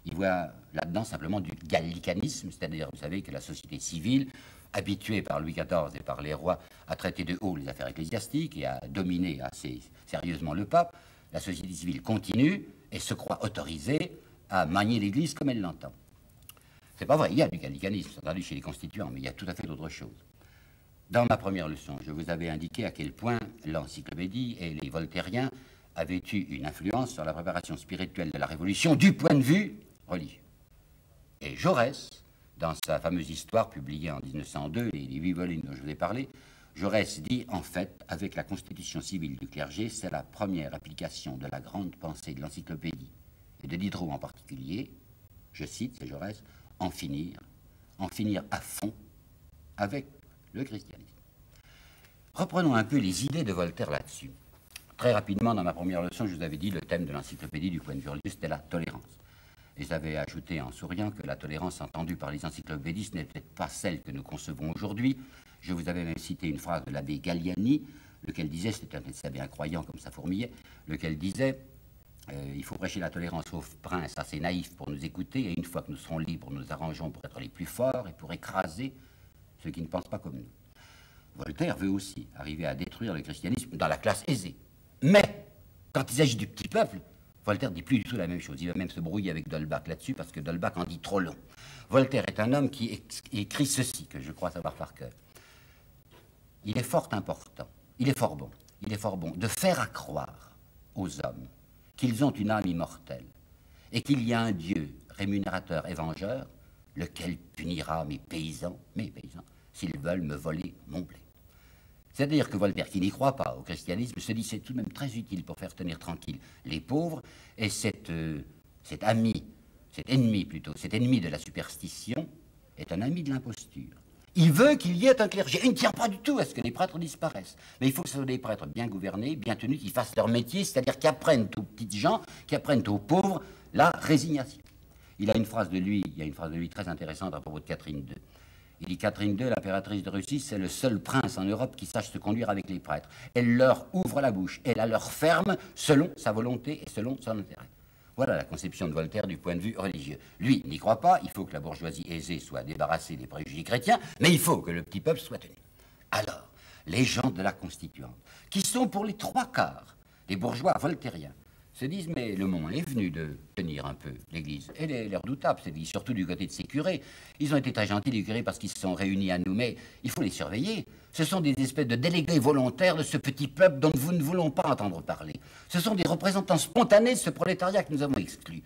Il voit là-dedans simplement du gallicanisme, c'est-à-dire, vous savez, que la société civile, habituée par Louis XIV et par les rois à traiter de haut les affaires ecclésiastiques et à dominer assez sérieusement le pape, la société civile continue et se croit autorisée à manier l'Église comme elle l'entend. C'est pas vrai, il y a du gallicanisme, entendu chez les constituants, mais il y a tout à fait d'autres choses. Dans ma première leçon, je vous avais indiqué à quel point l'encyclopédie et les voltairiens avaient eu une influence sur la préparation spirituelle de la Révolution du point de vue Et Jaurès, dans sa fameuse histoire publiée en 1902, les, les huit volumes dont je vous ai parlé, Jaurès dit en fait, avec la constitution civile du clergé, c'est la première application de la grande pensée de l'encyclopédie et de Diderot en particulier, je cite, c'est Jaurès, en finir, en finir à fond avec le christianisme. Reprenons un peu les idées de Voltaire là-dessus. Très rapidement, dans ma première leçon, je vous avais dit le thème de l'encyclopédie du point de vue religieux, c'était la tolérance. Et j'avais ajouté en souriant que la tolérance entendue par les encyclopédistes peut-être pas celle que nous concevons aujourd'hui. Je vous avais même cité une phrase de l'abbé Galliani, lequel disait, c'était un abbé incroyant comme ça fourmillait, lequel disait euh, il faut prêcher la tolérance aux princes assez naïfs pour nous écouter, et une fois que nous serons libres, nous arrangeons pour être les plus forts et pour écraser ceux qui ne pensent pas comme nous. Voltaire veut aussi arriver à détruire le christianisme dans la classe aisée. Mais, quand il s'agit du petit peuple, Voltaire dit plus du tout la même chose. Il va même se brouiller avec Dolbach là-dessus parce que Dolbach en dit trop long. Voltaire est un homme qui écrit ceci, que je crois savoir par cœur. Il est fort important, il est fort bon, il est fort bon de faire à croire aux hommes qu'ils ont une âme immortelle et qu'il y a un Dieu rémunérateur et vengeur, lequel punira mes paysans, mes paysans, s'ils veulent me voler mon blé. C'est-à-dire que Voltaire, qui n'y croit pas au christianisme, se dit c'est tout de même très utile pour faire tenir tranquille les pauvres, et cet, euh, cet ami, cet ennemi plutôt, cet ennemi de la superstition, est un ami de l'imposture. Il veut qu'il y ait un clergé. Il ne tient pas du tout à ce que les prêtres disparaissent. Mais il faut que ce soit des prêtres bien gouvernés, bien tenus, qui fassent leur métier, c'est-à-dire qui apprennent aux petites gens, qui apprennent aux pauvres la résignation. Il a une phrase de lui, il y a une phrase de lui très intéressante à propos de Catherine II. Il dit Catherine II, l'impératrice de Russie, c'est le seul prince en Europe qui sache se conduire avec les prêtres. Elle leur ouvre la bouche, elle leur ferme selon sa volonté et selon son intérêt. Voilà la conception de Voltaire du point de vue religieux. Lui n'y croit pas, il faut que la bourgeoisie aisée soit débarrassée des préjugés chrétiens, mais il faut que le petit peuple soit tenu. Alors, les gens de la Constituante, qui sont pour les trois quarts des bourgeois voltairiens, se disent mais le moment est venu de tenir un peu l'Église. Elle est redoutable, c'est dit, surtout du côté de ces curés. Ils ont été très gentils, les curés, parce qu'ils se sont réunis à nous, mais il faut les surveiller. Ce sont des espèces de délégués volontaires de ce petit peuple dont nous ne voulons pas entendre parler. Ce sont des représentants spontanés de ce prolétariat que nous avons exclu.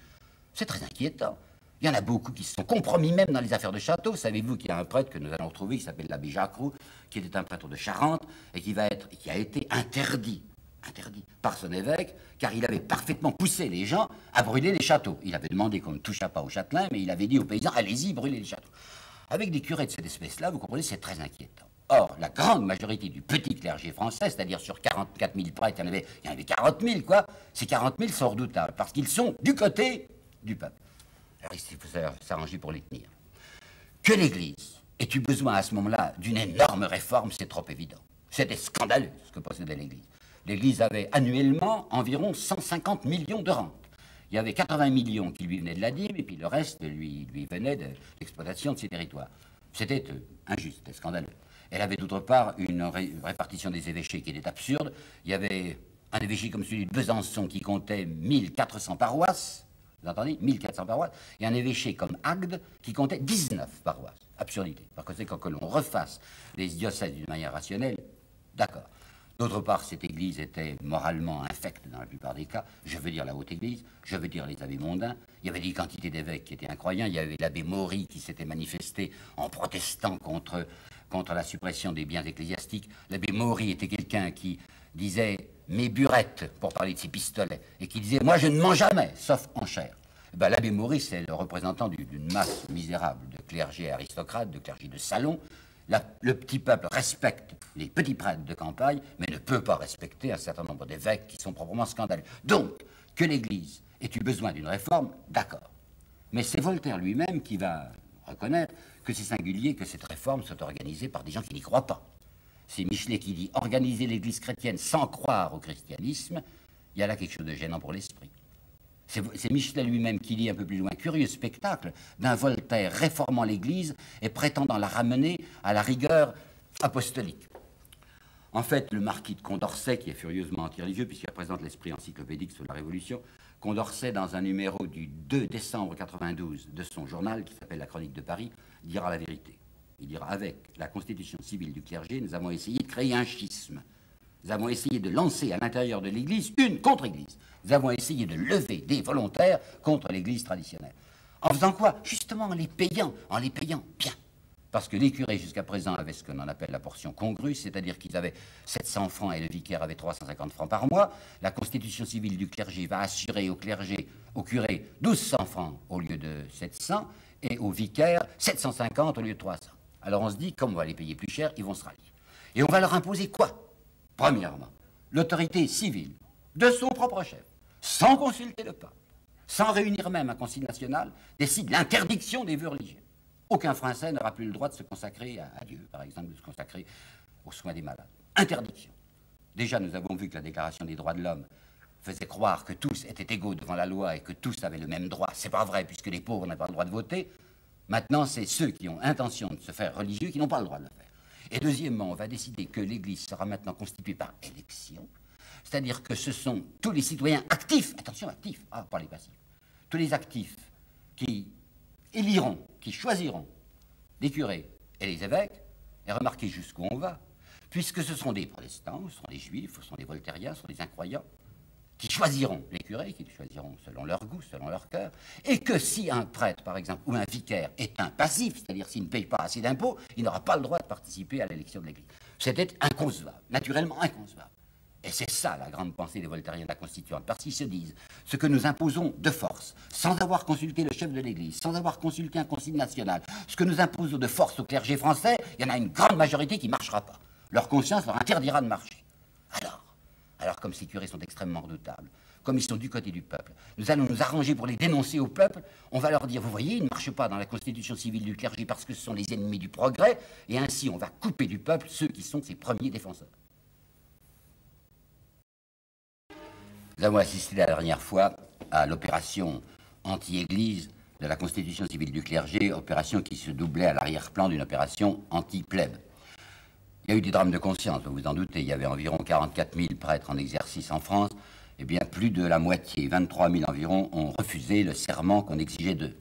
C'est très inquiétant. Il y en a beaucoup qui se sont compromis même dans les affaires de château. Savez-vous qu'il y a un prêtre que nous allons retrouver, qui s'appelle l'abbé Jacques Roux, qui était un prêtre de Charente et qui va être, qui a été interdit interdit par son évêque, car il avait parfaitement poussé les gens à brûler les châteaux. Il avait demandé qu'on ne touchât pas aux châtelains, mais il avait dit aux paysans, allez-y, brûlez les châteaux. Avec des curés de cette espèce-là, vous comprenez, c'est très inquiétant. Or, la grande majorité du petit clergé français, c'est-à-dire sur 44 000 prêtres, il y en avait, il y en avait 40 000, quoi. Ces 40 000 sont redoutables, parce qu'ils sont du côté du peuple. Alors, il faut s'arranger pour les tenir. Que l'Église ait eu besoin à ce moment-là d'une énorme réforme, c'est trop évident. C'était scandaleux ce que possédait l'Église l'Église avait annuellement environ 150 millions de rentes. Il y avait 80 millions qui lui venaient de la dîme, et puis le reste lui, lui venait de l'exploitation de ses territoires. C'était euh, injuste, scandaleux. Elle avait d'autre part une répartition des évêchés qui était absurde. Il y avait un évêché comme celui de Besançon qui comptait 1400 paroisses, vous entendez? 1400 paroisses, et un évêché comme Agde qui comptait 19 paroisses. Absurdité. Par conséquent, que l'on refasse les diocèses d'une manière rationnelle, d'accord. D'autre part, cette église était moralement infecte dans la plupart des cas. Je veux dire la haute église, je veux dire les abbés mondains. Il y avait des quantités d'évêques qui étaient incroyables. Il y avait l'abbé Maury qui s'était manifesté en protestant contre, la suppression des biens ecclésiastiques. L'abbé Maury était quelqu'un qui disait mes burettes, pour parler de ses pistolets, et qui disait moi je ne mens jamais, sauf en chair. Eh ben, l'abbé Maury, c'est le représentant d'une masse misérable de clergés aristocrates, de clergés de salon, le petit peuple respecte les petits prêtres de campagne, mais ne peut pas respecter un certain nombre d'évêques qui sont proprement scandaleux. Donc, que l'Église ait eu besoin d'une réforme, d'accord. Mais c'est Voltaire lui-même qui va reconnaître que c'est singulier que cette réforme soit organisée par des gens qui n'y croient pas. C'est Michelet qui dit organiser l'Église chrétienne sans croire au christianisme, il y a là quelque chose de gênant pour l'esprit. C'est Michelet lui-même qui dit un peu plus loin, curieux spectacle d'un Voltaire réformant l'Église et prétendant la ramener à la rigueur apostolique. En fait, le marquis de Condorcet, qui est furieusement anti-religieux, puisqu'il représente l'esprit encyclopédique sur la Révolution, Condorcet, dans un numéro du 2 décembre 92 de son journal, qui s'appelle La Chronique de Paris, dira la vérité. Il dira Avec la constitution civile du clergé, nous avons essayé de créer un schisme. Nous avons essayé de lancer à l'intérieur de l'Église une contre-Église. Nous avons essayé de lever des volontaires contre l'Église traditionnelle. En faisant quoi? Justement en les payant, en les payant bien. Parce que les curés, jusqu'à présent, avaient ce qu'on appelle la portion congrue, c'est-à-dire qu'ils avaient 700 francs et le vicaire avait 350 francs par mois. La constitution civile du clergé va assurer au clergé, au curé, 1200 francs au lieu de 700, et au vicaire, 750 au lieu de 300. Alors on se dit, comme on va les payer plus cher, ils vont se rallier. Et on va leur imposer quoi? Premièrement, l'autorité civile de son propre chef, sans consulter le peuple, sans réunir même un conseil national, décide l'interdiction des vœux religieux. Aucun Français n'aura plus le droit de se consacrer à, Dieu, par exemple, de se consacrer aux soins des malades. Interdiction. Déjà, nous avons vu que la Déclaration des droits de l'homme faisait croire que tous étaient égaux devant la loi et que tous avaient le même droit. C'est pas vrai, puisque les pauvres n'ont pas le droit de voter. Maintenant, c'est ceux qui ont intention de se faire religieux qui n'ont pas le droit de le faire. Et deuxièmement, on va décider que l'Église sera maintenant constituée par élection, c'est-à-dire que ce sont tous les citoyens actifs, attention, actifs, ah, pas les passifs, tous les actifs qui éliront, qui choisiront les curés et les évêques, et remarquez jusqu'où on va, puisque ce sont des protestants, ce sont des juifs, ce sont des voltairiens, ce sont des incroyants, qui choisiront les curés, qui choisiront selon leur goût, selon leur cœur, et que si un prêtre, par exemple, ou un vicaire est un passif, c'est-à-dire s'il ne paye pas assez d'impôts, il n'aura pas le droit de participer à l'élection de l'Église. C'était inconcevable, naturellement inconcevable. Et c'est ça la grande pensée des voltairiens de la Constituante, parce qu'ils se disent ce que nous imposons de force, sans avoir consulté le chef de l'Église, sans avoir consulté un concile national, ce que nous imposons de force au clergé français, il y en a une grande majorité qui ne marchera pas. Leur conscience leur interdira de marcher. Alors, alors comme ces curés sont extrêmement redoutables, comme ils sont du côté du peuple, nous allons nous arranger pour les dénoncer au peuple, on va leur dire, vous voyez, ils ne marchent pas dans la constitution civile du clergé parce que ce sont les ennemis du progrès, et ainsi on va couper du peuple ceux qui sont ses premiers défenseurs. Nous avons assisté la dernière fois à l'opération anti-Église de la constitution civile du clergé, opération qui se doublait à l'arrière-plan d'une opération anti-plèbe. Il y a eu des drames de conscience, vous vous en doutez. Il y avait environ 44 000 prêtres en exercice en France. et bien, plus de la moitié, 23 000 environ, ont refusé le serment qu'on exigeait d'eux.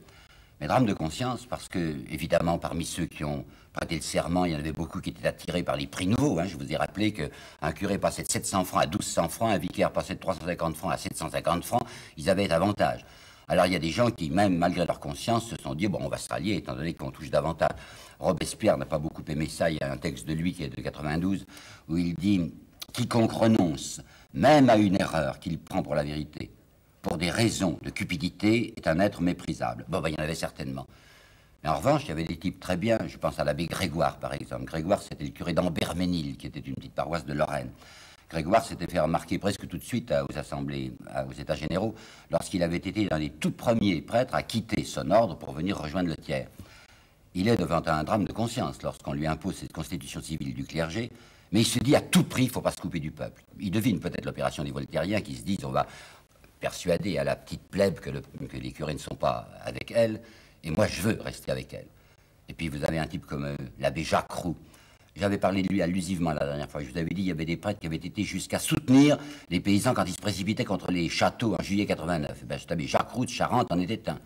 Mais drame de conscience, parce que, évidemment, parmi ceux qui ont prêté le serment, il y en avait beaucoup qui étaient attirés par les prix nouveaux. Hein. Je vous ai rappelé qu'un curé passait de 700 francs à 1200 francs, un vicaire passait de 350 francs à 750 francs. Ils avaient avantage. Alors il y a des gens qui, même malgré leur conscience, se sont dit bon, on va se rallier étant donné qu'on touche davantage. Robespierre n'a pas beaucoup aimé ça. Il y a un texte de lui qui est de 92 où il dit quiconque renonce, même à une erreur qu'il prend pour la vérité, pour des raisons de cupidité, est un être méprisable. Bon, ben, il y en avait certainement. Mais en revanche, il y avait des types très bien. Je pense à l'abbé Grégoire, par exemple. Grégoire, c'était le curé d'Amberménil, qui était une petite paroisse de Lorraine. Grégoire s'était fait remarquer presque tout de suite aux assemblées, aux États généraux, lorsqu'il avait été l'un des tout premiers prêtres à quitter son ordre pour venir rejoindre le tiers. Il est devant un drame de conscience lorsqu'on lui impose cette constitution civile du clergé, mais il se dit à tout prix, il ne faut pas se couper du peuple. Il devine peut-être l'opération des voltairiens qui se disent on va persuader à la petite plèbe que, les curés ne sont pas avec elle, et moi, je veux rester avec elle. Et puis, vous avez un type comme euh, l'abbé Jacques Roux. J'avais parlé de lui allusivement la dernière fois. Je vous avais dit qu'il y avait des prêtres qui avaient été jusqu'à soutenir les paysans quand ils se précipitaient contre les châteaux en juillet 89. Ben, cet abbé Jacques Roux de Charente en était un.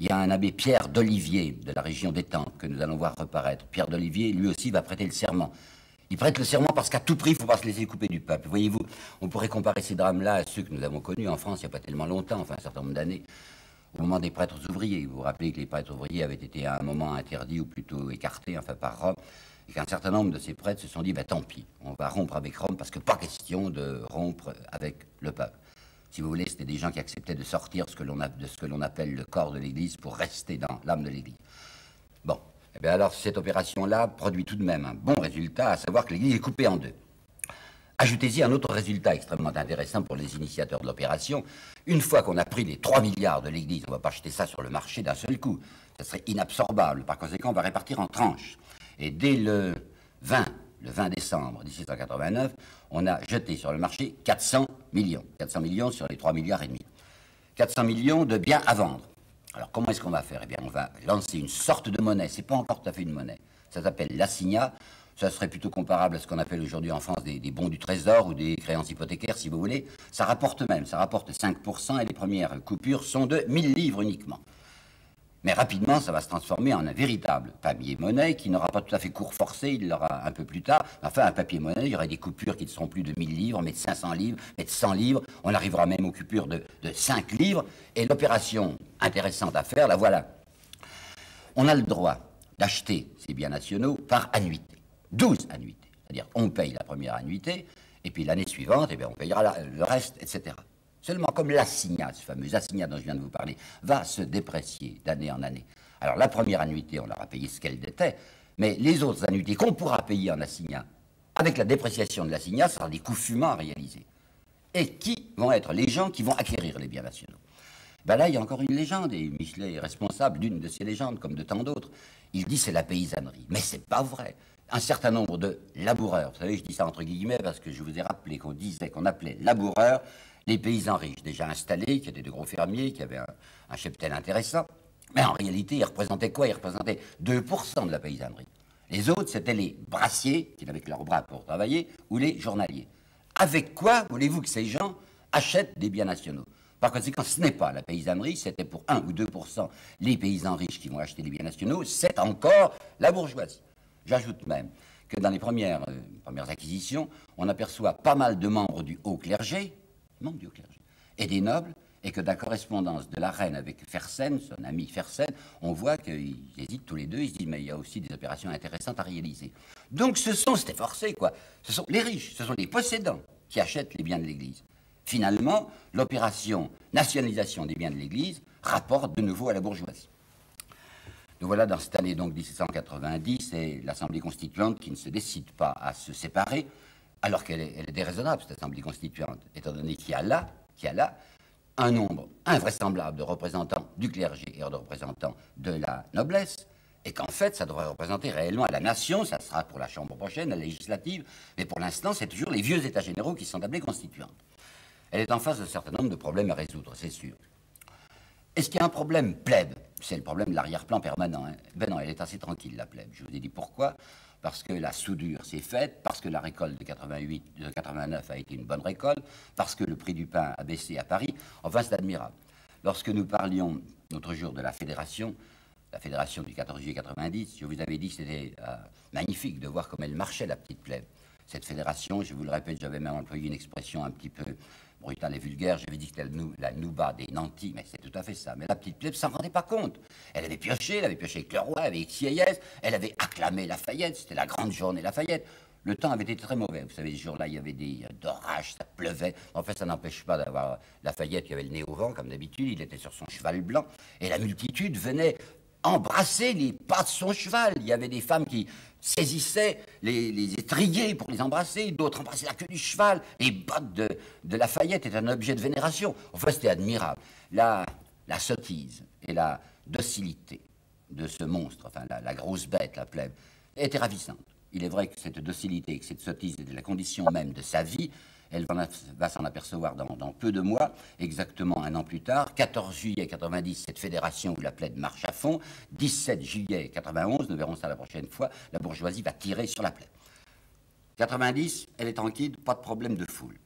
Il y a un abbé Pierre d'Olivier de la région d'Étampes que nous allons voir reparaître. Pierre d'Olivier, lui aussi, va prêter le serment. Il prête le serment parce qu'à tout prix, il ne faut pas se laisser couper du peuple. Voyez-vous, on pourrait comparer ces drames-là à ceux que nous avons connus en France il n'y a pas tellement longtemps, enfin un certain nombre d'années, au moment des prêtres ouvriers. Vous vous rappelez que les prêtres ouvriers avaient été à un moment interdits ou plutôt écartés, enfin par Rome, et qu'un certain nombre de ces prêtres se sont dit, ben, tant pis, on va rompre avec Rome parce que pas question de rompre avec le peuple. Si vous voulez, c'était des gens qui acceptaient de sortir de ce que l'on appelle le corps de l'Église pour rester dans l'âme de l'Église. Bon, eh bien alors cette opération-là produit tout de même un bon résultat, à savoir que l'Église est coupée en deux. Ajoutez-y un autre résultat extrêmement intéressant pour les initiateurs de l'opération. Une fois qu'on a pris les 3 milliards de l'Église, on ne va pas acheter ça sur le marché d'un seul coup. Ça serait inabsorbable. Par conséquent, on va répartir en tranches. Et dès le 20, le 20 décembre 1789, on a jeté sur le marché 400 millions. 400 millions sur les 3 milliards et demi. 400 millions de biens à vendre. Alors comment est-ce qu'on va faire? Eh bien, on va lancer une sorte de monnaie. C'est pas encore tout à fait une monnaie. Ça s'appelle l'assignat. Ça serait plutôt comparable à ce qu'on appelle aujourd'hui en France des, des, bons du trésor ou des créances hypothécaires, si vous voulez. Ça rapporte même, ça rapporte 5% et les premières coupures sont de 1000 livres uniquement. Mais rapidement, ça va se transformer en un véritable papier-monnaie qui n'aura pas tout à fait cours forcé, il l'aura un peu plus tard. Enfin, un papier-monnaie, il y aura des coupures qui ne seront plus de 1000 livres, mais de 500 livres, mais de 100 livres. On arrivera même aux coupures de, de 5 livres. Et l'opération intéressante à faire, la voilà. On a le droit d'acheter ces biens nationaux par annuité. 12 annuités. C'est-à-dire, on paye la première annuité, et puis l'année suivante, eh bien, on payera le reste, etc. Seulement, comme l'assignat, ce fameux assignat dont je viens de vous parler, va se déprécier d'année en année. Alors, la première annuité, on l'aura payé ce qu'elle était, mais les autres annuités qu'on pourra payer en assignat, avec la dépréciation de l'assignat, ce sera des coûts fumants à réaliser. Et qui vont être les gens qui vont acquérir les biens nationaux? Ben Là, il y a encore une légende, et Michelet est responsable d'une de ces légendes, comme de tant d'autres. Il dit c'est la paysannerie. Mais c'est pas vrai un certain nombre de laboureurs. Vous savez, je dis ça entre guillemets parce que je vous ai rappelé qu'on disait qu'on appelait laboureurs les paysans riches, déjà installés, qui étaient de gros fermiers, qui avaient un, cheptel intéressant. Mais en réalité, ils représentaient quoi? Ils représentaient 2% de la paysannerie. Les autres, c'était les brassiers, qui n'avaient que leurs bras pour travailler, ou les journaliers. Avec quoi voulez-vous que ces gens achètent des biens nationaux? Par conséquent, ce n'est pas la paysannerie, c'était pour 1 ou 2% les paysans riches qui vont acheter des biens nationaux, c'est encore la bourgeoisie. J'ajoute même que dans les premières, euh, premières acquisitions, on aperçoit pas mal de membres du haut clergé, membres du clergé, et des nobles, et que dans la correspondance de la reine avec Fersen, son ami Fersen, on voit qu'ils hésitent tous les deux, ils se disent, mais il y a aussi des opérations intéressantes à réaliser. Donc ce sont, c'était forcé quoi, ce sont les riches, ce sont les possédants qui achètent les biens de l'Église. Finalement, l'opération nationalisation des biens de l'Église rapporte de nouveau à la bourgeoisie. Nous voilà dans cette année donc 1790 et l'Assemblée constituante qui ne se décide pas à se séparer, alors qu'elle est, déraisonnable, cette Assemblée constituante, étant donné qu'il y a là, qu'il y a là un nombre invraisemblable de représentants du clergé et de représentants de la noblesse, et qu'en fait, ça devrait représenter réellement la nation, ça sera pour la Chambre prochaine, la législative, mais pour l'instant, c'est toujours les vieux États généraux qui sont appelés constituantes. Elle est en face d'un certain nombre de problèmes à résoudre, c'est sûr. Est-ce qu'il y a un problème plèbe? C'est le problème de l'arrière-plan permanent. Hein. Ben non, elle est assez tranquille, la plèbe. Je vous ai dit pourquoi. Parce que la soudure s'est faite, parce que la récolte de 88, de 89 a été une bonne récolte, parce que le prix du pain a baissé à Paris. Enfin, c'est admirable. Lorsque nous parlions l'autre jour de la fédération, la fédération du 14 juillet 90, je vous avais dit que c'était euh, magnifique de voir comment elle marchait, la petite plèbe. Cette fédération, je vous le répète, j'avais même employé une expression un petit peu brutal et vulgaire, j'avais dit que c'était la Nouba des nantis, mais c'est tout à fait ça. Mais la petite plèbe s'en rendait pas compte. Elle avait pioché, elle avait pioché avec le roi, avec Sieyès, elle avait acclamé Lafayette, c'était la grande journée Lafayette. Le temps avait été très mauvais. Vous savez, ce jour-là, il y avait des euh, orages, ça pleuvait. En fait, ça n'empêche pas d'avoir Lafayette qui avait le nez au vent, comme d'habitude. Il était sur son cheval blanc. Et la multitude venait embrasser les pas de son cheval. Il y avait des femmes qui saisissaient les, les étriers pour les embrasser, d'autres embrassaient la queue du cheval. Les bottes de, de Lafayette étaient un objet de vénération. Enfin, c'était admirable. La, la sottise et la docilité de ce monstre, enfin la, la grosse bête, la plèbe, était ravissante. Il est vrai que cette docilité, que cette sottise était la condition même de sa vie, elle va, s'en apercevoir dans, peu de mois, exactement un an plus tard. 14 juillet 90, cette fédération où la plaide marche à fond. 17 juillet 91, nous verrons ça la prochaine fois, la bourgeoisie va tirer sur la plaide. 90, elle est tranquille, pas de problème de foule.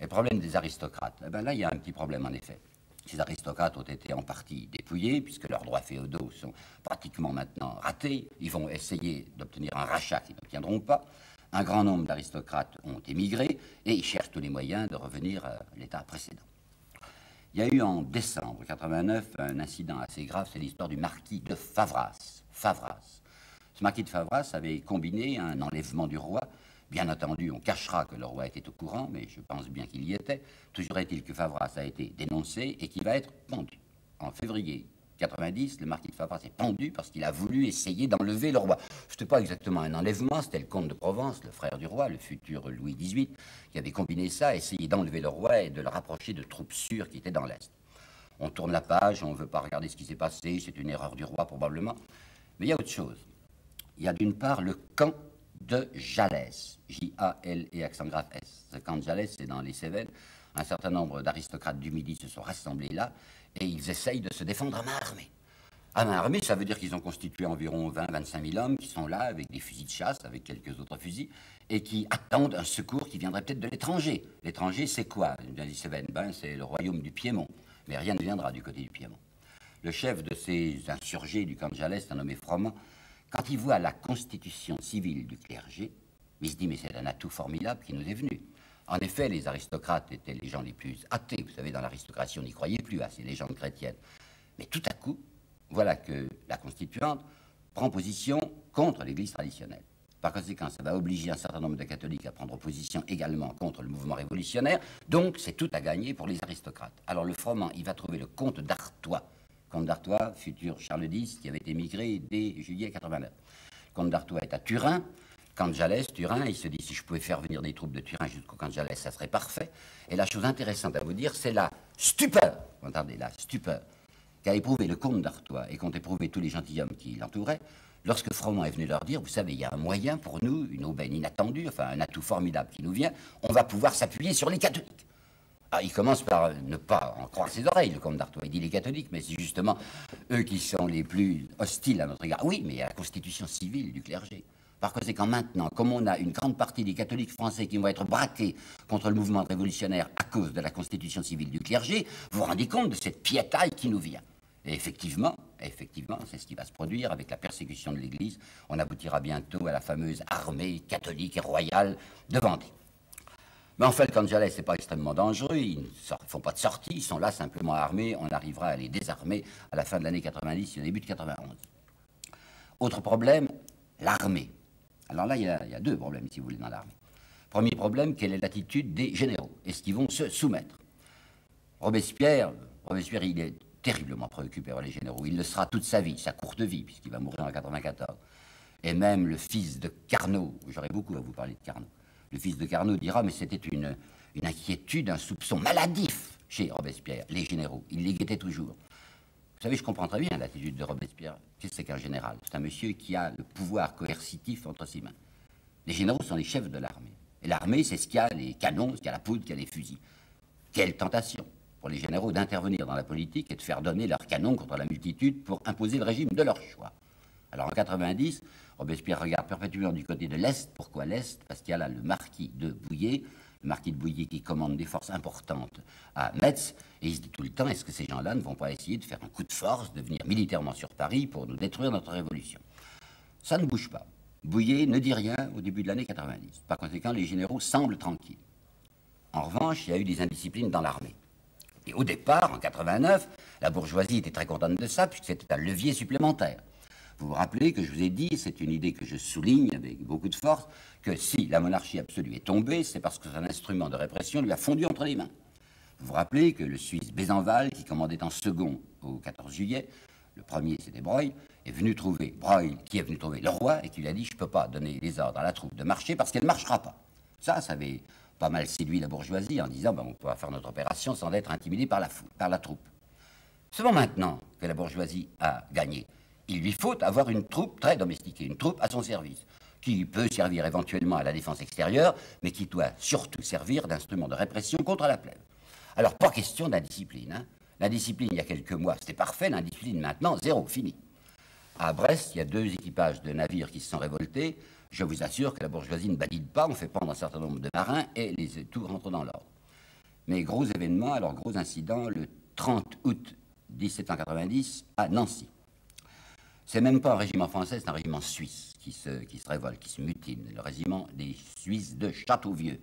Et problème des aristocrates. Eh bien là, il y a un petit problème en effet. Ces aristocrates ont été en partie dépouillés, puisque leurs droits féodaux sont pratiquement maintenant ratés. Ils vont essayer d'obtenir un rachat qu'ils n'obtiendront pas. Un grand nombre d'aristocrates ont émigré et ils cherchent tous les moyens de revenir à l'état précédent. Il y a eu en décembre 89 un incident assez grave, c'est l'histoire du marquis de Favras. Favras. Ce marquis de Favras avait combiné un enlèvement du roi. Bien entendu, on cachera que le roi était au courant, mais je pense bien qu'il y était. Toujours est-il que Favras a été dénoncé et qu'il va être pendu. En février 90, le marquis de Favras est pendu parce qu'il a voulu essayer d'enlever le roi. Ce n'était pas exactement un enlèvement, c'était le comte de Provence, le frère du roi, le futur Louis XVIII, qui avait combiné ça, essayé d'enlever le roi et de le rapprocher de troupes sûres qui étaient dans l'Est. On tourne la page, on ne veut pas regarder ce qui s'est passé, c'est une erreur du roi probablement. Mais il y a autre chose. Il y a d'une part le camp de Jalès, J-A-L et accent grave S. Ce camp de Jalès, c'est dans les Cévennes, un certain nombre d'aristocrates du Midi se sont rassemblés là, et ils essayent de se défendre à main armée. À main armée, ça veut dire qu'ils ont constitué environ 20-25 000 hommes qui sont là avec des fusils de chasse, avec quelques autres fusils, et qui attendent un secours qui viendrait peut-être de l'étranger. L'étranger, c'est quoi? Ben, C'est le royaume du Piémont. Mais rien ne viendra du côté du Piémont. Le chef de ces insurgés du camp de Jalès, un nommé Froment, quand il voit la constitution civile du clergé, il se dit mais c'est un atout formidable qui nous est venu. En effet, les aristocrates étaient les gens les plus athées. Vous savez, dans l'aristocratie, on n'y croyait plus à ces légendes chrétiennes. Mais tout à coup, voilà que la constituante prend position contre l'Église traditionnelle. Par conséquent, ça va obliger un certain nombre de catholiques à prendre position également contre le mouvement révolutionnaire. Donc, c'est tout à gagner pour les aristocrates. Alors, le froment, il va trouver le comte d'Artois. Comte d'Artois, futur Charles X, qui avait émigré dès juillet 89. Comte d'Artois est à Turin. Jalès, Turin, il se dit si je pouvais faire venir des troupes de Turin jusqu'au Jalès, ça serait parfait. Et la chose intéressante à vous dire, c'est la stupeur, entendez, la stupeur qu'a éprouvé le comte d'Artois et qu'ont éprouvé tous les gentilshommes qui l'entouraient, lorsque Froment est venu leur dire, vous savez, il y a un moyen pour nous, une aubaine inattendue, enfin un atout formidable qui nous vient, on va pouvoir s'appuyer sur les catholiques. Ah, il commence par ne pas en croire ses oreilles, le comte d'Artois. Il dit les catholiques, mais c'est justement eux qui sont les plus hostiles à notre égard. Oui, mais a la constitution civile du clergé. Par conséquent, maintenant, comme on a une grande partie des catholiques français qui vont être braqués contre le mouvement révolutionnaire à cause de la constitution civile du clergé, vous vous rendez compte de cette piétaille qui nous vient. Et effectivement, effectivement, c'est ce qui va se produire avec la persécution de l'Église. On aboutira bientôt à la fameuse armée catholique et royale de Vendée. Mais en fait, quand ce n'est pas extrêmement dangereux. Ils ne font pas de sortie. Ils sont là simplement armés. On arrivera à les désarmer à la fin de l'année 90 et au début de 91. Autre problème, l'armée. Alors là, il y, a, deux problèmes, si vous voulez, dans l'armée. Premier problème, quelle est l'attitude des généraux? Est-ce qu'ils vont se soumettre? Robespierre, Robespierre, il est terriblement préoccupé par les généraux. Il le sera toute sa vie, sa courte vie, puisqu'il va mourir en 94. Et même le fils de Carnot, j'aurais beaucoup à vous parler de Carnot, le fils de Carnot dira, mais c'était une inquiétude, un soupçon maladif chez Robespierre, les généraux. Il les guettait toujours. Vous savez, je comprends très bien l'attitude de Robespierre. Qu'est-ce qu'un général C'est un monsieur qui a le pouvoir coercitif entre ses mains. Les généraux sont les chefs de l'armée. Et l'armée, c'est ce qui a les canons, ce qui a la poudre, ce qui a les fusils. Quelle tentation pour les généraux d'intervenir dans la politique et de faire donner leurs canons contre la multitude pour imposer le régime de leur choix. Alors en 90, Robespierre regarde perpétuellement du côté de l'Est. Pourquoi l'Est? Parce qu'il y a là le marquis de Bouillé, marquis de Bouillé qui commande des forces importantes à Metz, et il se dit tout le temps, est-ce que ces gens-là ne vont pas essayer de faire un coup de force, de venir militairement sur Paris pour nous détruire notre révolution? Ça ne bouge pas. Bouillé ne dit rien au début de l'année 90. Par conséquent, les généraux semblent tranquilles. En revanche, il y a eu des indisciplines dans l'armée. Et au départ, en 89, la bourgeoisie était très contente de ça, puisque c'était un levier supplémentaire. Vous vous rappelez que je vous ai dit, c'est une idée que je souligne avec beaucoup de force, que si la monarchie absolue est tombée, c'est parce que son instrument de répression lui a fondu entre les mains. Vous vous rappelez que le Suisse Bézenval, qui commandait en second au 14 juillet, le premier c'était Breuil, est venu trouver Breuil, qui est venu trouver le roi, et qui lui a dit Je ne peux pas donner les ordres à la troupe de marcher parce qu'elle ne marchera pas. Ça, ça avait pas mal séduit la bourgeoisie en disant ben, on pourra faire notre opération sans être intimidé par la, par la troupe. Seulement maintenant que la bourgeoisie a gagné, il lui faut avoir une troupe très domestiquée, une troupe à son service, qui peut servir éventuellement à la défense extérieure, mais qui doit surtout servir d'instrument de répression contre la plèbe. Alors, pas question d'indiscipline. Hein. L'indiscipline, il y a quelques mois, c'était parfait. L'indiscipline, maintenant, zéro, fini. À Brest, il y a deux équipages de navires qui se sont révoltés. Je vous assure que la bourgeoisie ne badine pas, on fait prendre un certain nombre de marins et tout rentre dans l'ordre. Mais gros événement, alors gros incident, le 30 août 1790 à Nancy. C'est même pas un régiment français, c'est un régiment suisse qui se, révolte, qui se mutine, le régiment des Suisses de Châteauvieux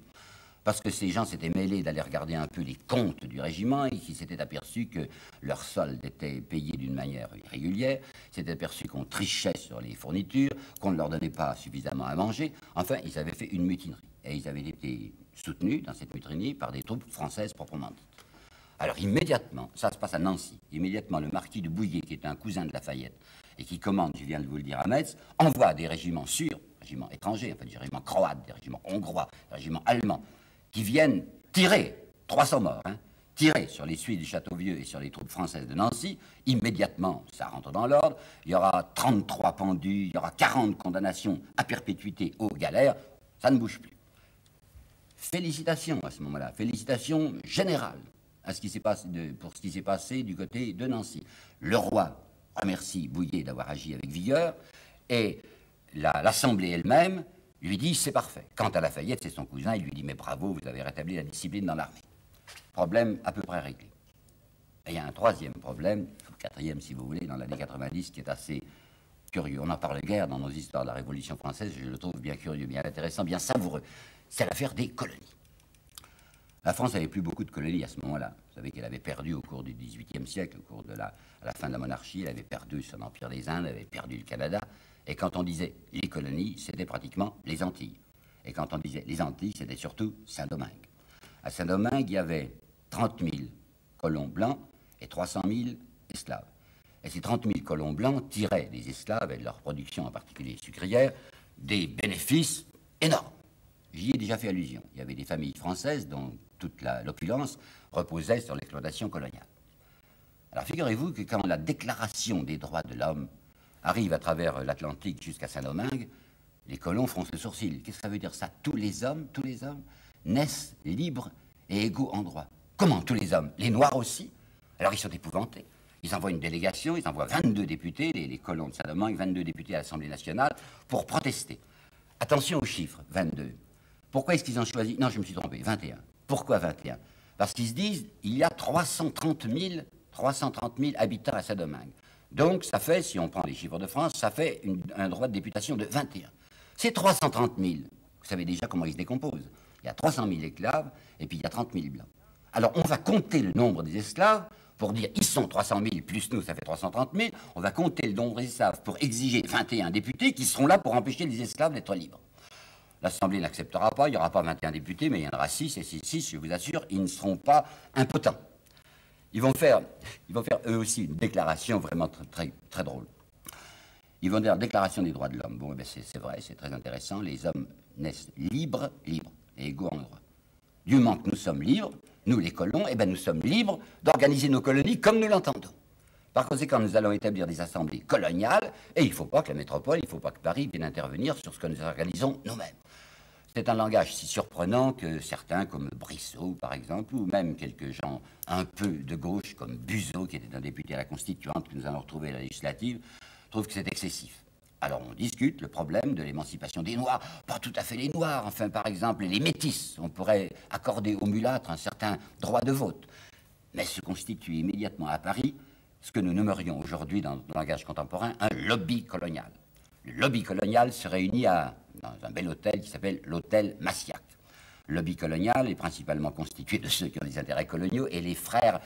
parce que ces gens s'étaient mêlés d'aller regarder un peu les comptes du régiment et qui s'étaient aperçus que leur solde était payé d'une manière irrégulière, s'étaient aperçus qu'on trichait sur les fournitures, qu'on ne leur donnait pas suffisamment à manger. Enfin, ils avaient fait une mutinerie et ils avaient été soutenus dans cette mutinerie par des troupes françaises proprement dites. Alors immédiatement, ça se passe à Nancy, immédiatement le marquis de Bouillé, qui est un cousin de Lafayette et qui commande, je viens de vous le dire, à Metz, envoie des régiments sûrs, régiments étrangers, enfin des régiments croates, des régiments hongrois, des régiments allemands, qui viennent tirer, 300 morts, hein, tirer sur les Suisses du Château-Vieux et sur les troupes françaises de Nancy, immédiatement, ça rentre dans l'ordre, il y aura 33 pendus, il y aura 40 condamnations à perpétuité aux galères, ça ne bouge plus. félicitations à ce moment-là, félicitations générales à ce qui passé pour ce qui s'est passé du côté de Nancy. Le roi remercie Bouillet d'avoir agi avec vigueur et l'Assemblée elle-même lui dit c'est parfait. Quant à Lafayette, c'est son cousin, il lui dit mais bravo, vous avez rétabli la discipline dans l'armée. Problème à peu près réglé. Et il y a un troisième problème, ou quatrième si vous voulez, dans l'année 90 qui est assez curieux. On en parle guère dans nos histoires de la Révolution française, je le trouve bien curieux, bien intéressant, bien savoureux. C'est l'affaire des colonies. La France n'avait plus beaucoup de colonies à ce moment-là. Vous savez qu'elle avait perdu au cours du XVIIIe siècle, au cours de la, fin de la monarchie, elle avait perdu son empire des Indes, elle avait perdu le Canada. Et quand on disait les colonies, c'était pratiquement les Antilles. Et quand on disait les Antilles, c'était surtout Saint-Domingue. À Saint-Domingue, il y avait 30 000 colons blancs et 300 000 esclaves. Et ces 30 000 colons blancs tiraient des esclaves et de leur production, en particulier sucrière, des bénéfices énormes. J'y ai déjà fait allusion. Il y avait des familles françaises dont toute l'opulence reposait sur l'exploitation coloniale. Alors figurez-vous que quand la déclaration des droits de l'homme arrive à travers l'Atlantique jusqu'à Saint-Domingue, les colons froncent le sourcil. Qu'est-ce que ça veut dire ça? Tous les hommes, tous les hommes naissent libres et égaux en droit. Comment tous les hommes? Les Noirs aussi? Alors ils sont épouvantés. Ils envoient une délégation, ils envoient 22 députés, les, les colons de Saint-Domingue, 22 députés à l'Assemblée nationale, pour protester. Attention aux chiffres, 22. Pourquoi est-ce qu'ils ont choisi? Non, je me suis trompé, 21. Pourquoi 21 Parce qu'ils se disent, il y a 330 000, 330 000 habitants à Saint-Domingue. Donc, ça fait, si on prend les chiffres de France, ça fait un droit de députation de 21. C'est 330 000. Vous savez déjà comment ils se décomposent. Il y a 300 000 esclaves et puis il y a 30 000 blancs. Alors, on va compter le nombre des esclaves pour dire ils sont 300 000 plus nous, ça fait 330 000. On va compter le nombre des esclaves pour exiger 21 députés qui seront là pour empêcher les esclaves d'être libres. L'Assemblée n'acceptera pas, il n'y aura pas 21 députés, mais il y en aura 6, et ces 6, je vous assure, ils ne seront pas impotents. Ils vont faire, ils vont faire eux aussi une déclaration vraiment très, très, drôle. Ils vont dire déclaration des droits de l'homme. Bon, eh c'est vrai, c'est très intéressant. Les hommes naissent libres, libres et égaux en droit. Du moment que nous sommes libres, nous les colons, eh bien nous sommes libres d'organiser nos colonies comme nous l'entendons. Par conséquent, nous allons établir des assemblées coloniales, et il ne faut pas que la métropole, il ne faut pas que Paris vienne intervenir sur ce que nous organisons nous-mêmes. C'est un langage si surprenant que certains, comme Brissot par exemple, ou même quelques gens un peu de gauche, comme Buzot, qui était un député à la Constituante, que nous allons retrouver à la législative, trouvent que c'est excessif. Alors on discute le problème de l'émancipation des Noirs, pas tout à fait les Noirs, enfin par exemple les métis, on pourrait accorder aux mulâtres un certain droit de vote. Mais se constitue immédiatement à Paris ce que nous nommerions aujourd'hui dans le langage contemporain un lobby colonial. Le lobby colonial se réunit à, dans un bel hôtel qui s'appelle l'hôtel Massiac. Le lobby colonial est principalement constitué de ceux qui ont des intérêts coloniaux et les frères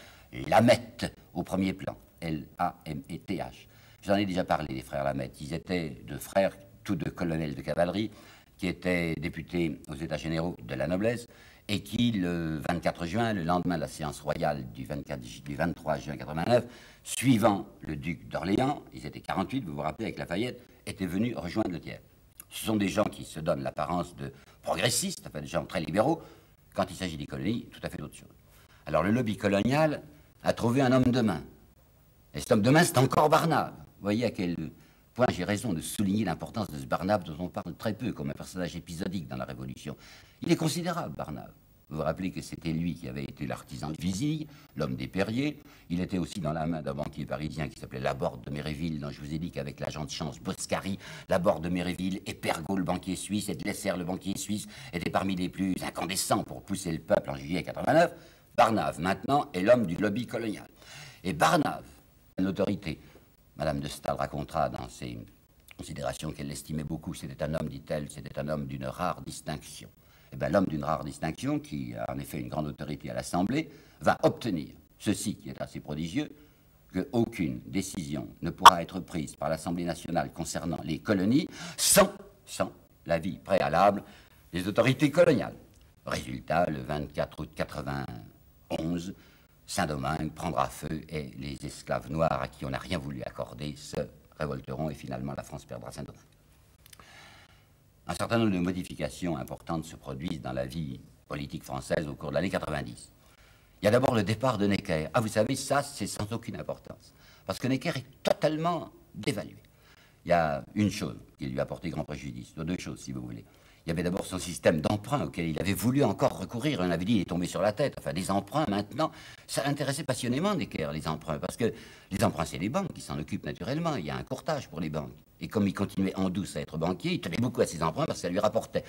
Lamette au premier plan, L-A-M-E-T-H. J'en ai déjà parlé, les frères Lamette. Ils étaient deux frères, tous deux colonels de cavalerie, qui étaient députés aux États généraux de la noblesse et qui, le 24 juin, le lendemain de la séance royale du, 24, du 23 juin 89, suivant le duc d'Orléans, ils étaient 48, vous vous rappelez, avec Lafayette, étaient venus rejoindre le tiers. Ce sont des gens qui se donnent l'apparence de progressistes, enfin des gens très libéraux, quand il s'agit des colonies, tout à fait d'autre chose. Alors le lobby colonial a trouvé un homme de main. Et cet homme de main, c'est encore Barnave. Voyez à quel j'ai raison de souligner l'importance de ce Barnave dont on parle très peu comme un personnage épisodique dans la Révolution? Il est considérable, Barnave. Vous vous rappelez que c'était lui qui avait été l'artisan de Visille, l'homme des Perriers. Il était aussi dans la main d'un banquier parisien qui s'appelait Laborde de Méréville, dont je vous ai dit qu'avec l'agent de chance Boscari, Laborde de Méréville et Pergaud, le banquier suisse, et Lesser, le banquier suisse, étaient parmi les plus incandescents pour pousser le peuple en juillet 89. Barnave, maintenant, est l'homme du lobby colonial. Et Barnave, l'autorité, Madame de Stahl racontera dans ses considérations qu'elle l'estimait beaucoup, c'était un homme, dit-elle, c'était un homme d'une rare distinction eh ben, l'homme d'une rare distinction, qui a en effet une grande autorité à l'Assemblée, va obtenir ceci qui est assez prodigieux, qu'aucune décision ne pourra être prise par l'Assemblée nationale concernant les colonies sans, sans l'avis préalable des autorités coloniales. Résultat, le 24 août 91, Saint-Domingue prendra feu et les esclaves noirs à qui on n'a rien voulu accorder se révolteront et finalement la France perdra Saint-Domingue un certain nombre de modifications importantes se produisent dans la vie politique française au cours de l'année 90. Il y a d'abord le départ de Necker. Ah, vous savez, ça, c'est sans aucune importance. Parce que Necker est totalement dévalué. il y a une chose qui lui a porté grand préjudice, deux choses si vous voulez. Il y avait d'abord son système d'emprunt auquel il avait voulu encore recourir. On avait dit il est tombé sur la tête. Enfin, des emprunts maintenant, ça intéressait passionnément Necker, les emprunts, parce que les emprunts, c'est les banques qui s'en occupent naturellement. Il y a un courtage pour les banques. Et comme il continuait en douce à être banquier, il tenait beaucoup à ses emprunts parce que ça lui rapportait.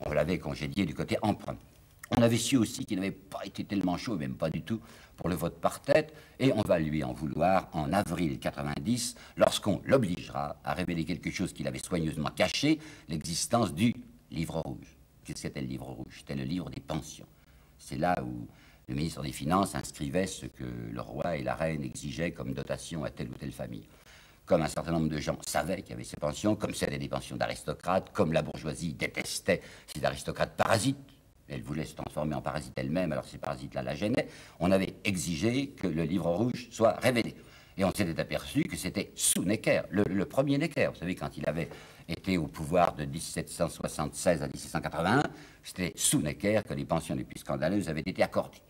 On l'avait congédié du côté emprunt. On avait su aussi qu'il n'avait pas été tellement chaud, même pas du tout, pour le vote par tête, et on va lui en vouloir en avril 90, lorsqu'on l'obligera à révéler quelque chose qu'il avait soigneusement caché, l'existence du livre rouge. Qu'est-ce que c'était le livre rouge? C'était le livre des pensions. C'est là où le ministre des Finances inscrivait ce que le roi et la reine exigeaient comme dotation à telle ou telle famille. Comme un certain nombre de gens savaient qu'il y avait ces pensions, comme c'était des pensions d'aristocrates, comme la bourgeoisie détestait ces aristocrates parasites, elle voulait se transformer en parasite elle-même, alors ces parasites-là la gênaient, on avait exigé que le livre rouge soit révélé. Et on s'était aperçu que c'était sous Necker, le, le, premier Necker. Vous savez, quand il avait était au pouvoir de 1776 à 1781, c'était sous Necker que les pensions les plus scandaleuses avaient été accordées.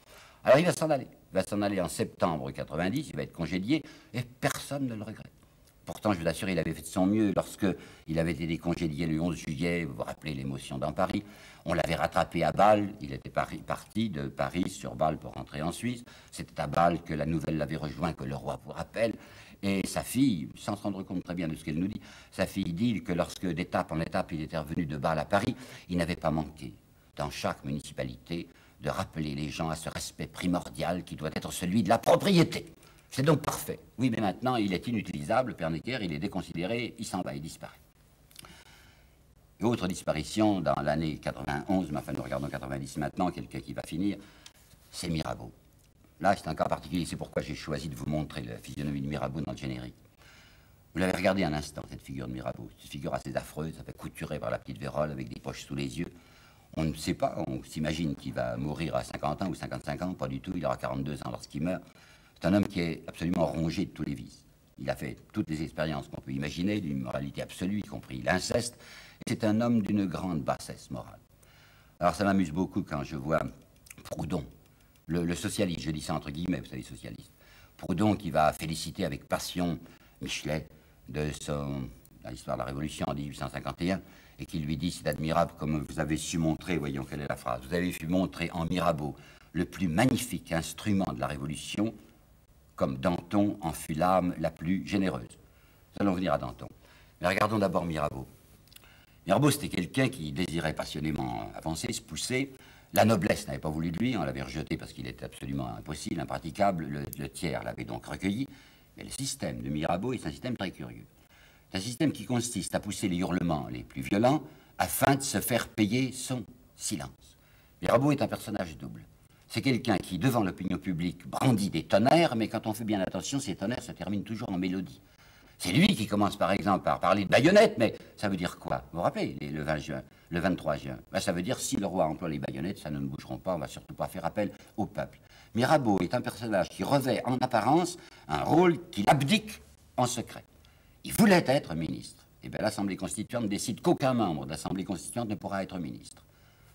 Alors il va s'en aller. Il va s'en aller en septembre 90, il va être congédié, et personne ne le regrette. Pourtant, je vous assure, il avait fait de son mieux lorsque il avait été congédié le 11 juillet. Vous vous rappelez l'émotion dans Paris. On l'avait rattrapé à Bâle. Il était parti de Paris sur Bâle pour rentrer en Suisse. C'était à Bâle que la nouvelle l'avait rejoint, que le roi vous rappelle. Et sa fille, sans se rendre compte très bien de ce qu'elle nous dit, sa fille dit que lorsque d'étape en étape il était revenu de Bâle à Paris, il n'avait pas manqué, dans chaque municipalité, de rappeler les gens à ce respect primordial qui doit être celui de la propriété. C'est donc parfait. Oui, mais maintenant, il est inutilisable, Père Necker, il est déconsidéré, il s'en va, il disparaît. Autre disparition dans l'année 91, mais enfin nous regardons 90 maintenant, quelqu'un qui va finir, c'est Mirabeau. Là, c'est un cas particulier, c'est pourquoi j'ai choisi de vous montrer la physionomie de Mirabeau dans le générique. Vous l'avez regardé un instant, cette figure de Mirabeau. Cette figure assez affreuse, fait couturée par la petite vérole avec des poches sous les yeux. On ne sait pas, on s'imagine qu'il va mourir à 50 ans ou 55 ans, pas du tout, il aura 42 ans lorsqu'il meurt. C'est un homme qui est absolument rongé de tous les vices. Il a fait toutes les expériences qu'on peut imaginer, d'une moralité absolue, y compris l'inceste. C'est un homme d'une grande bassesse morale. Alors ça m'amuse beaucoup quand je vois Proudhon, le, socialiste, je dis ça entre guillemets, vous savez, socialiste. Proudhon qui va féliciter avec passion Michelet de son l'histoire de la Révolution en 1851 et qui lui dit c'est admirable comme vous avez su montrer, voyons quelle est la phrase, vous avez su montrer en Mirabeau le plus magnifique instrument de la Révolution, comme Danton en fut l'âme la plus généreuse. Nous allons venir à Danton. Mais regardons d'abord Mirabeau. Mirabeau, c'était quelqu'un qui désirait passionnément avancer, se pousser, la noblesse n'avait pas voulu de lui, on l'avait rejeté parce qu'il était absolument impossible, impraticable. Le, tiers l'avait donc recueilli. Mais le système de Mirabeau est un système très curieux. C'est un système qui consiste à pousser les hurlements les plus violents afin de se faire payer son silence. Mirabeau est un personnage double. C'est quelqu'un qui, devant l'opinion publique, brandit des tonnerres, mais quand on fait bien attention, ces tonnerres se terminent toujours en mélodie. C'est lui qui commence par exemple par parler de baïonnettes, mais ça veut dire quoi? Vous vous rappelez, le 20 juin, le 23 juin ben, Ça veut dire si le roi emploie les baïonnettes, ça ne nous bougeront pas, on va surtout pas faire appel au peuple. Mirabeau est un personnage qui revêt en apparence un rôle qu'il abdique en secret. Il voulait être ministre. Et eh bien l'Assemblée constituante décide qu'aucun membre de l'Assemblée constituante ne pourra être ministre.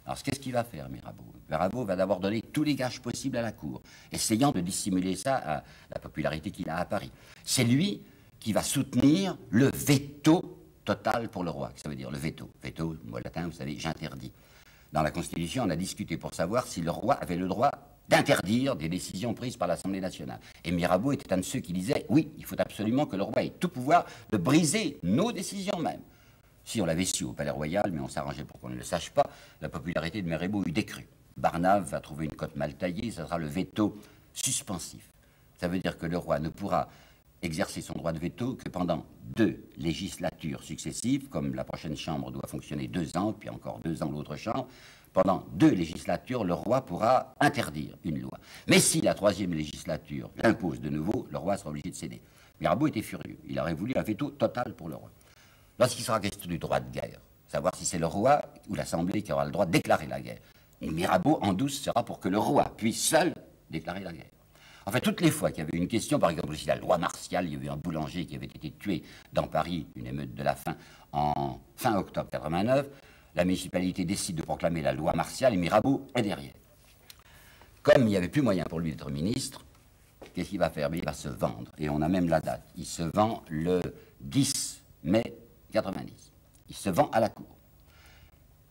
Alors qu'est-ce qu'il va faire, Mirabeau? Mirabeau va d'abord donner tous les gages possibles à la Cour, essayant de dissimuler ça à la popularité qu'il a à Paris. C'est lui qui va soutenir le veto total pour le roi. Ça veut dire le veto? Veto, mot latin, vous savez, j'interdis. Dans la Constitution, on a discuté pour savoir si le roi avait le droit d'interdire des décisions prises par l'Assemblée nationale. Et Mirabeau était un de ceux qui disaient oui, il faut absolument que le roi ait tout pouvoir de briser nos décisions même. Si on l'avait su au Palais Royal, mais on s'arrangeait pour qu'on ne le sache pas, la popularité de Mirabeau eût décru. Barnave va trouver une cote mal taillée, ce sera le veto suspensif. Ça veut dire que le roi ne pourra exercer son droit de veto que pendant deux législatures successives, comme la prochaine chambre doit fonctionner deux ans, puis encore deux ans l'autre chambre, pendant deux législatures, le roi pourra interdire une loi. Mais si la troisième législature l'impose de nouveau, le roi sera obligé de céder. Mirabeau était furieux. Il aurait voulu un veto total pour le roi. Lorsqu'il sera question du droit de guerre, savoir si c'est le roi ou l'Assemblée qui aura le droit de déclarer la guerre, Mirabeau, en douce, sera pour que le roi puisse seul déclarer la guerre. Enfin, toutes les fois qu'il y avait une question, par exemple, si la loi martiale, il y avait un boulanger qui avait été tué dans Paris, une émeute de la faim, en fin octobre 89, la municipalité décide de proclamer la loi martiale et Mirabeau est derrière. Comme il n'y avait plus moyen pour lui d'être ministre, qu'est-ce qu'il va faire? Il va se vendre. Et on a même la date. Il se vend le 10 mai 90. Il se vend à la cour.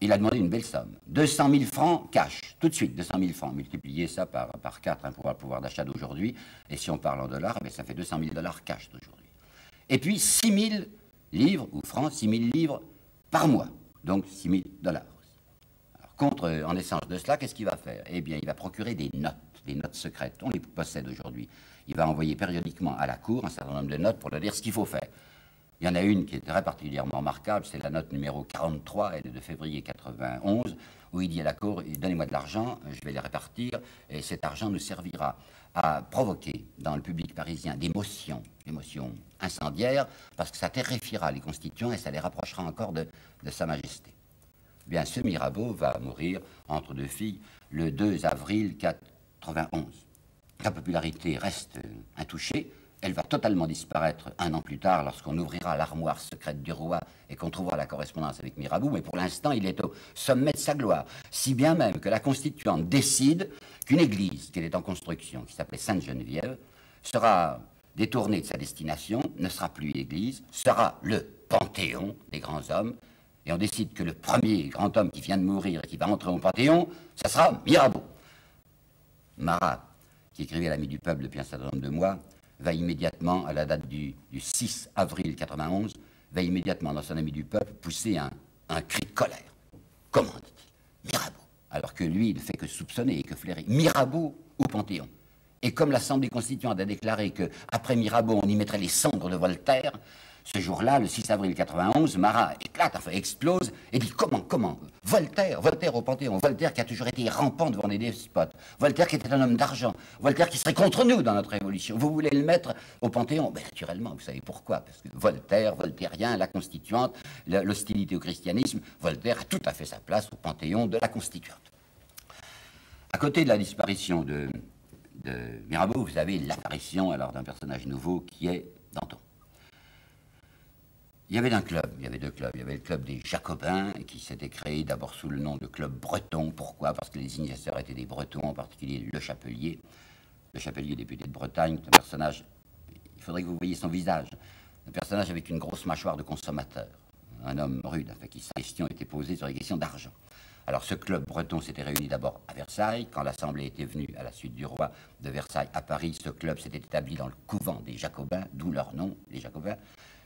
Il a demandé une belle somme. 200 000 francs cash, tout de suite, 200 000 francs. Multipliez ça par, par 4 hein, pour le pouvoir d'achat d'aujourd'hui. Et si on parle en dollars, eh ça fait 200 000 dollars cash d'aujourd'hui. Et puis 6 000 livres ou francs, 6 000 livres par mois. Donc 6 000 dollars. contre, en échange de cela, qu'est-ce qu'il va faire? Eh bien, il va procurer des notes, des notes secrètes. On les possède aujourd'hui. Il va envoyer périodiquement à la Cour un certain nombre de notes pour leur dire ce qu'il faut faire. Il y en a une qui est très particulièrement remarquable, c'est la note numéro 43, elle est de février 91, où il dit à la Cour, donnez-moi de l'argent, je vais les répartir, et cet argent nous servira à provoquer dans le public parisien des motions, des incendiaires, parce que ça terrifiera les constituants et ça les rapprochera encore de, Sa Majesté. Eh bien, ce Mirabeau va mourir entre deux filles le 2 avril 91. La popularité reste intouchée, elle va totalement disparaître un an plus tard lorsqu'on ouvrira l'armoire secrète du roi et qu'on trouvera la correspondance avec Mirabeau, mais pour l'instant, il est au sommet de sa gloire. Si bien même que la Constituante décide qu'une église qui est en construction, qui s'appelait Sainte-Geneviève, sera détournée de sa destination, ne sera plus église, sera le panthéon des grands hommes, et on décide que le premier grand homme qui vient de mourir et qui va entrer au panthéon, ça sera Mirabeau. Marat, qui écrivait à l'ami du peuple depuis un certain nombre de mois, va immédiatement, à la date du, 6 avril 91, va immédiatement, dans son ami du peuple, pousser un, cri de colère. Comment dit-il Mirabeau. Alors que lui, il ne fait que soupçonner et que flairer. Mirabeau ou Panthéon. Et comme l'Assemblée constituante a déclaré qu'après Mirabeau, on y mettrait les cendres de Voltaire, ce jour-là, le 6 avril 91, Marat éclate, enfin explose, et dit comment, comment Voltaire, Voltaire au Panthéon, Voltaire qui a toujours été rampant devant les despotes, Voltaire qui était un homme d'argent, Voltaire qui serait contre nous dans notre révolution. Vous voulez le mettre au Panthéon? Ben, Naturellement, vous savez pourquoi Parce que Voltaire, Voltairien, la constituante, l'hostilité au christianisme, Voltaire a tout à fait sa place au Panthéon de la constituante. À côté de la disparition de, de Mirabeau, vous avez l'apparition alors d'un personnage nouveau qui est Danton. Il y avait un club, il y avait deux clubs. Il y avait le club des Jacobins, qui s'était créé d'abord sous le nom de club breton. Pourquoi? Parce que les initiateurs étaient des Bretons, en particulier le Chapelier. Le Chapelier, député de Bretagne, un personnage, il faudrait que vous voyiez son visage, un personnage avec une grosse mâchoire de consommateur, un homme rude, enfin, qui sa question était sur les questions d'argent. Alors ce club breton s'était réuni d'abord à Versailles. Quand l'Assemblée était venue à la suite du roi de Versailles à Paris, ce club s'était établi dans le couvent des Jacobins, d'où leur nom, les Jacobins.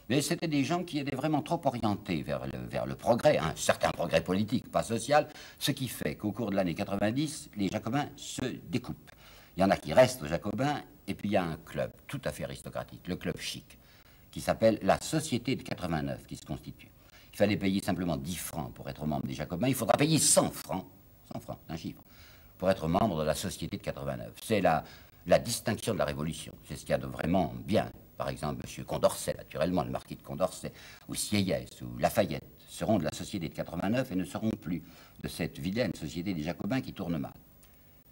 Mais c'était des gens qui étaient vraiment trop orientés vers le, vers le progrès, un certain progrès politique, pas social, ce qui fait qu'au cours de l'année 90, les Jacobins se découpent. Il y en a qui restent aux Jacobins, et puis il y a un club tout à fait aristocratique, le club chic, qui s'appelle la Société de 89, qui se constitue. Il fallait payer simplement 10 francs pour être membre des Jacobins, il faudra payer 100 francs, 100 francs, un chiffre, pour être membre de la Société de 89. C'est la, la distinction de la Révolution, c'est ce qu'il y a de vraiment bien par exemple M. Condorcet, naturellement, le marquis de Condorcet, ou Sieyès, ou Lafayette, seront de la Société de 89 et ne seront plus de cette vilaine Société des Jacobins qui tourne mal.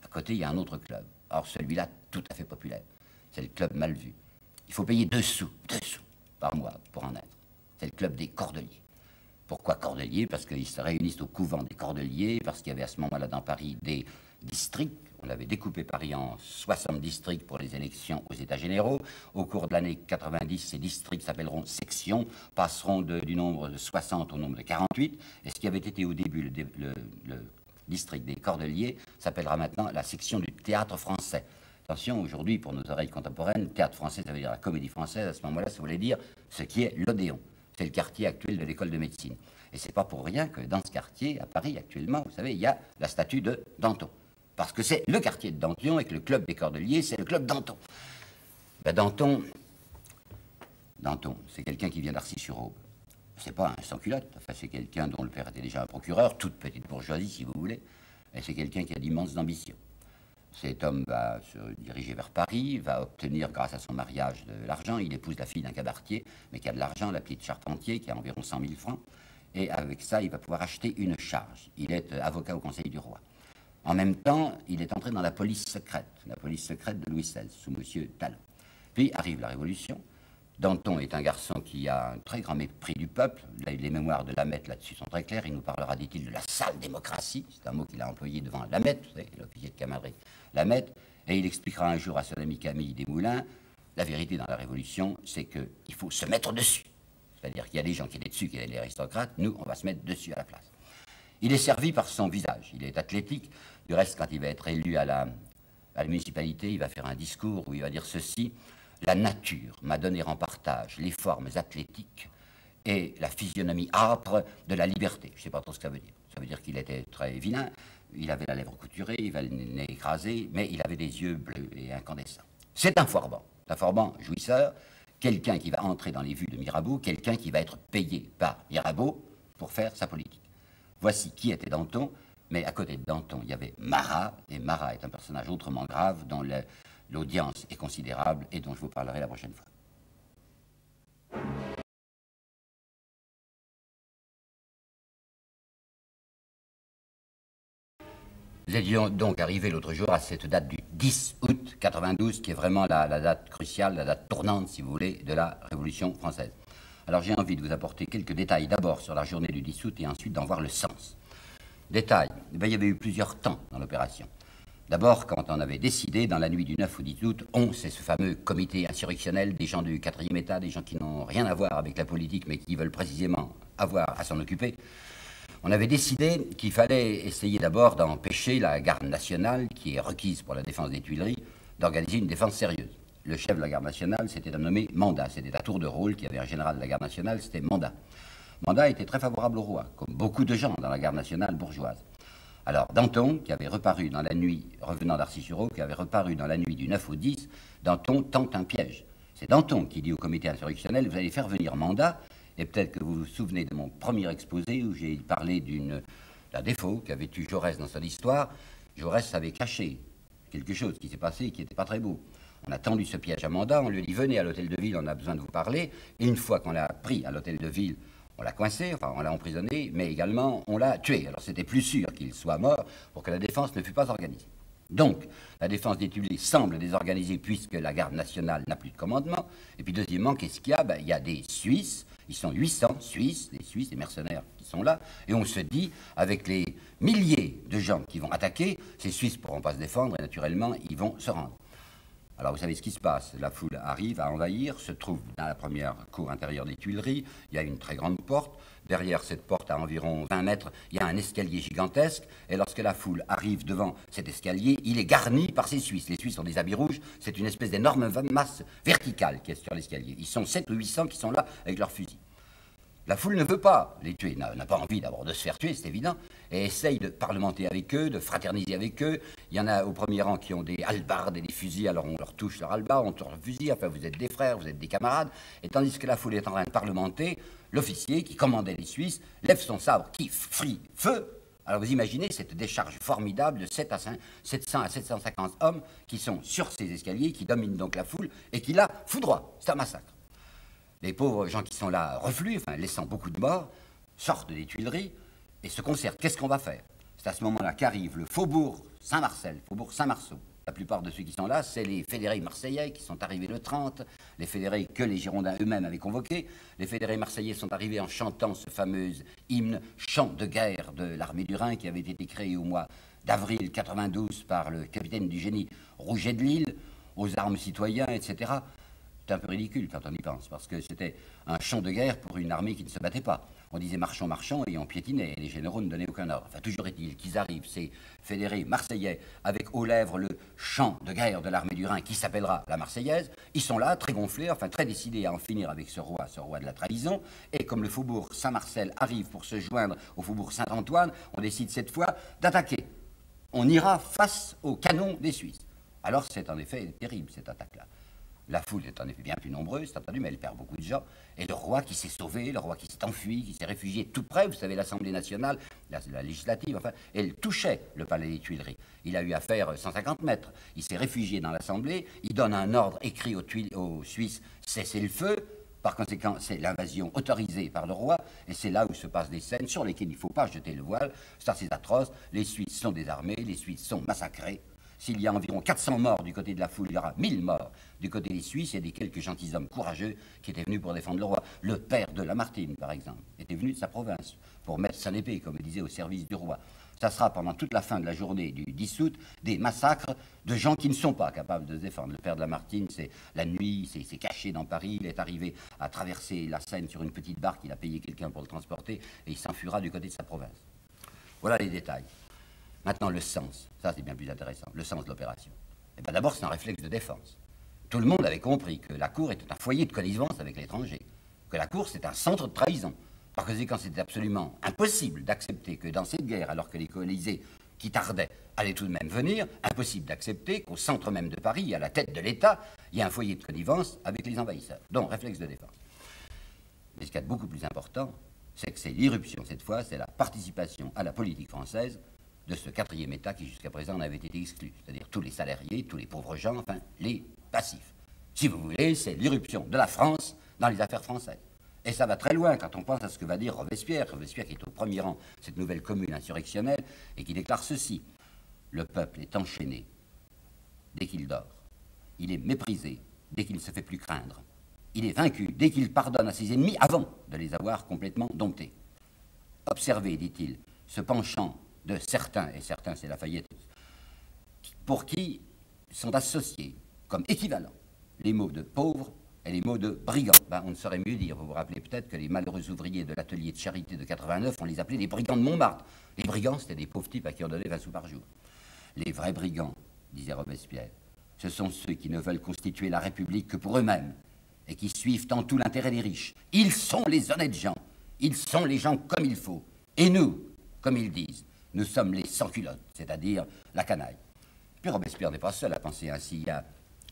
À côté, il y a un autre club. Or, celui-là, tout à fait populaire. C'est le club mal vu. Il faut payer deux sous, deux sous par mois pour en être. C'est le club des Cordeliers. Pourquoi Cordeliers? Parce qu'ils se réunissent au couvent des Cordeliers, parce qu'il y avait à ce moment-là dans Paris des districts on avait découpé Paris en 60 districts pour les élections aux États généraux. Au cours de l'année 90, ces districts s'appelleront sections, passeront du nombre de 60 au nombre de 48. Et ce qui avait été au début le, district des Cordeliers s'appellera maintenant la section du théâtre français. Attention, aujourd'hui, pour nos oreilles contemporaines, théâtre français, ça veut dire la comédie française. À ce moment-là, ça voulait dire ce qui est l'Odéon. C'est le quartier actuel de l'école de médecine. Et c'est pas pour rien que dans ce quartier, à Paris actuellement, vous savez, il y a la statue de Danton parce que c'est le quartier de Danton et que le club des Cordeliers, c'est le club Danton. Ben Danton, Danton, c'est quelqu'un qui vient d'Arcy-sur-Aube. C'est pas un sans-culotte, enfin, c'est quelqu'un dont le père était déjà un procureur, toute petite bourgeoisie si vous voulez, et c'est quelqu'un qui a d'immenses ambitions. Cet homme va se diriger vers Paris, va obtenir, grâce à son mariage, de l'argent. Il épouse la fille d'un cabaretier, mais qui a de l'argent, la petite Charpentier, qui a environ 100 000 francs. Et avec ça, il va pouvoir acheter une charge. Il est avocat au Conseil du roi. En même temps, il est entré dans la police secrète, la police secrète de Louis XVI, sous M. Talon. Puis arrive la Révolution. Danton est un garçon qui a un très grand mépris du peuple. Les mémoires de Lamette là-dessus sont très claires. Il nous parlera, dit-il, de la sale démocratie. C'est un mot qu'il a employé devant Lamette, l'officier de camarerie Lamette. Et il expliquera un jour à son ami Camille Desmoulins la vérité dans la Révolution, c'est qu'il faut se mettre dessus. C'est-à-dire qu'il y a des gens qui étaient dessus, qui étaient les aristocrates, nous, on va se mettre dessus à la place. Il est servi par son visage, il est athlétique. Du reste, quand il va être élu à la, municipalité, il va faire un discours où il va dire ceci La nature m'a donné en partage les formes athlétiques et la physionomie âpre de la liberté. Je ne sais pas trop ce que ça veut dire. Ça veut dire qu'il était très vilain, il avait la lèvre couturée, il avait le nez écrasé, mais il avait des yeux bleus et incandescents. C'est un Forban, un Forban jouisseur, quelqu'un qui va entrer dans les vues de Mirabeau, quelqu'un qui va être payé par Mirabeau pour faire sa politique. Voici qui était Danton, mais à côté de Danton, il y avait Marat, et Marat est un personnage autrement grave dont l'audience est considérable et dont je vous parlerai la prochaine fois. Nous étions donc arrivés l'autre jour à cette date du 10 août 92, qui est vraiment la, la, date cruciale, la date tournante, si vous voulez, de la Révolution française. Alors j'ai envie de vous apporter quelques détails d'abord sur la journée du 10 août et ensuite d'en voir le sens. Détail, eh il y avait eu plusieurs temps dans l'opération. D'abord, quand on avait décidé, dans la nuit du 9 au 10 août, on, c'est ce fameux comité insurrectionnel des gens du quatrième État, des gens qui n'ont rien à voir avec la politique, mais qui veulent précisément avoir à s'en occuper, on avait décidé qu'il fallait essayer d'abord d'empêcher la garde nationale, qui est requise pour la défense des Tuileries, d'organiser une défense sérieuse. Le chef de la garde nationale, c'était un nommé Mandat. C'était à tour de rôle qu'il y avait un général de la garde nationale, c'était Mandat. Mandat était très favorable au roi, comme beaucoup de gens dans la garde nationale bourgeoise. Alors, Danton, qui avait reparu dans la nuit, revenant d'Arcy-sur-Aube, qui avait reparu dans la nuit du 9 au 10, Danton tente un piège. C'est Danton qui dit au comité insurrectionnel, vous allez faire venir Mandat, et peut-être que vous vous souvenez de mon premier exposé où j'ai parlé d'une la défaut qu'avait eu Jaurès dans son histoire. Jaurès avait caché quelque chose qui s'est passé qui n'était pas très beau. On a tendu ce piège à mandat, on lui a dit venez à l'hôtel de ville, on a besoin de vous parler. Et une fois qu'on l'a pris à l'hôtel de ville, on l'a coincé, enfin on l'a emprisonné, mais également on l'a tué. Alors c'était plus sûr qu'il soit mort pour que la défense ne fût pas organisée. Donc, la défense des Tuileries semble désorganisée puisque la garde nationale n'a plus de commandement. Et puis, deuxièmement, qu'est-ce qu'il y a? Ben, Il y a des Suisses, ils sont 800 Suisses, les Suisses, les mercenaires qui sont là, et on se dit, avec les milliers de gens qui vont attaquer, ces Suisses ne pourront pas se défendre et naturellement, ils vont se rendre. Alors vous savez ce qui se passe. La foule arrive à envahir, se trouve dans la première cour intérieure des Tuileries. Il y a une très grande porte. Derrière cette porte, à environ 20 mètres, il y a un escalier gigantesque. Et lorsque la foule arrive devant cet escalier, il est garni par ces Suisses. Les Suisses ont des habits rouges. C'est une espèce d'énorme masse verticale qui est sur l'escalier. Ils sont 7 ou 800 qui sont là avec leurs fusils. La foule ne veut pas les tuer, n'a pas envie d'abord de se faire tuer, c'est évident, et essaye de parlementer avec eux, de fraterniser avec eux. Il y en a au premier rang qui ont des halbardes et des fusils, alors on leur touche leur halbarde, on leur fusil, enfin vous êtes des frères, vous êtes des camarades. Et tandis que la foule est en train de parlementer, l'officier qui commandait les Suisses lève son sabre, qui frit feu. Alors vous imaginez cette décharge formidable de 7 à 700 à 750 hommes qui sont sur ces escaliers, qui dominent donc la foule et qui la foudroient. C'est un massacre. Les pauvres gens qui sont là refluent, enfin, laissant beaucoup de morts, sortent des Tuileries et se concertent. Qu'est-ce qu'on va faire? C'est à ce moment-là qu'arrive le faubourg Saint-Marcel, faubourg Saint-Marceau. La plupart de ceux qui sont là, c'est les fédérés marseillais qui sont arrivés le 30, les fédérés que les Girondins eux-mêmes avaient convoqués. Les fédérés marseillais sont arrivés en chantant ce fameux hymne Chant de guerre de l'armée du Rhin qui avait été créé au mois d'avril 92 par le capitaine du génie Rouget de Lille, aux armes citoyens, etc un peu ridicule quand on y pense, parce que c'était un champ de guerre pour une armée qui ne se battait pas. On disait marchons, marchons, et on piétinait, les généraux ne donnaient aucun ordre. Enfin, toujours est-il qu'ils arrivent, ces fédérés marseillais, avec aux lèvres le champ de guerre de l'armée du Rhin qui s'appellera la Marseillaise. Ils sont là, très gonflés, enfin très décidés à en finir avec ce roi, ce roi de la trahison. Et comme le faubourg Saint-Marcel arrive pour se joindre au faubourg Saint-Antoine, on décide cette fois d'attaquer. On ira face au canon des Suisses. Alors c'est en effet terrible cette attaque-là. La foule est en effet bien plus nombreuse, c'est entendu, mais elle perd beaucoup de gens. Et le roi qui s'est sauvé, le roi qui s'est enfui, qui s'est réfugié tout près, vous savez, l'Assemblée nationale, la, législative, enfin, elle touchait le palais des Tuileries. Il a eu à faire 150 mètres. Il s'est réfugié dans l'Assemblée, il donne un ordre écrit aux, Suisses, cessez le feu. Par conséquent, c'est l'invasion autorisée par le roi, et c'est là où se passent des scènes sur lesquelles il ne faut pas jeter le voile. Ça, c'est atroce. Les Suisses sont désarmés, les Suisses sont massacrés. S'il y a environ 400 morts du côté de la foule, il y aura 1000 morts du côté des Suisses. Il y a des quelques gentilshommes courageux qui étaient venus pour défendre le roi. Le père de Lamartine, par exemple, était venu de sa province pour mettre son épée, comme il disait, au service du roi. ça sera pendant toute la fin de la journée du 10 août des massacres de gens qui ne sont pas capables de se défendre. Le père de Lamartine, c'est la nuit, c'est caché dans Paris, il est arrivé à traverser la Seine sur une petite barque, il a payé quelqu'un pour le transporter et il s'enfuira du côté de sa province. Voilà les détails. Maintenant, le sens, ça c'est bien plus intéressant, le sens de l'opération. Eh ben, D'abord, c'est un réflexe de défense. Tout le monde avait compris que la Cour était un foyer de connivence avec l'étranger, que la Cour c'est un centre de trahison. Par conséquent, c'était absolument impossible d'accepter que dans cette guerre, alors que les coalisés qui tardaient allaient tout de même venir, impossible d'accepter qu'au centre même de Paris, à la tête de l'État, il y ait un foyer de connivence avec les envahisseurs. Donc, réflexe de défense. Mais ce qui est beaucoup plus important, c'est que c'est l'irruption, cette fois, c'est la participation à la politique française de ce quatrième État qui jusqu'à présent en avait été exclu, c'est-à-dire tous les salariés, tous les pauvres gens, enfin les passifs. Si vous voulez, c'est l'irruption de la France dans les affaires françaises. Et ça va très loin quand on pense à ce que va dire Robespierre, Robespierre qui est au premier rang cette nouvelle commune insurrectionnelle, et qui déclare ceci. Le peuple est enchaîné dès qu'il dort. Il est méprisé dès qu'il ne se fait plus craindre. Il est vaincu dès qu'il pardonne à ses ennemis avant de les avoir complètement domptés. Observez, dit-il, ce penchant de certains, et certains c'est Lafayette, pour qui sont associés comme équivalents les mots de pauvre et les mots de brigands. Ben, on ne saurait mieux dire. Vous vous rappelez peut-être que les malheureux ouvriers de l'atelier de charité de 89, on les appelait les brigands de Montmartre. Les brigands, c'était des pauvres types à qui on donnait 20 sous par jour. Les vrais brigands, disait Robespierre, ce sont ceux qui ne veulent constituer la République que pour eux-mêmes et qui suivent en tout l'intérêt des riches. Ils sont les honnêtes gens. Ils sont les gens comme il faut. Et nous, comme ils disent, nous sommes les sans-culottes, c'est-à-dire la canaille. Puis Robespierre n'est pas seul à penser ainsi. Il y a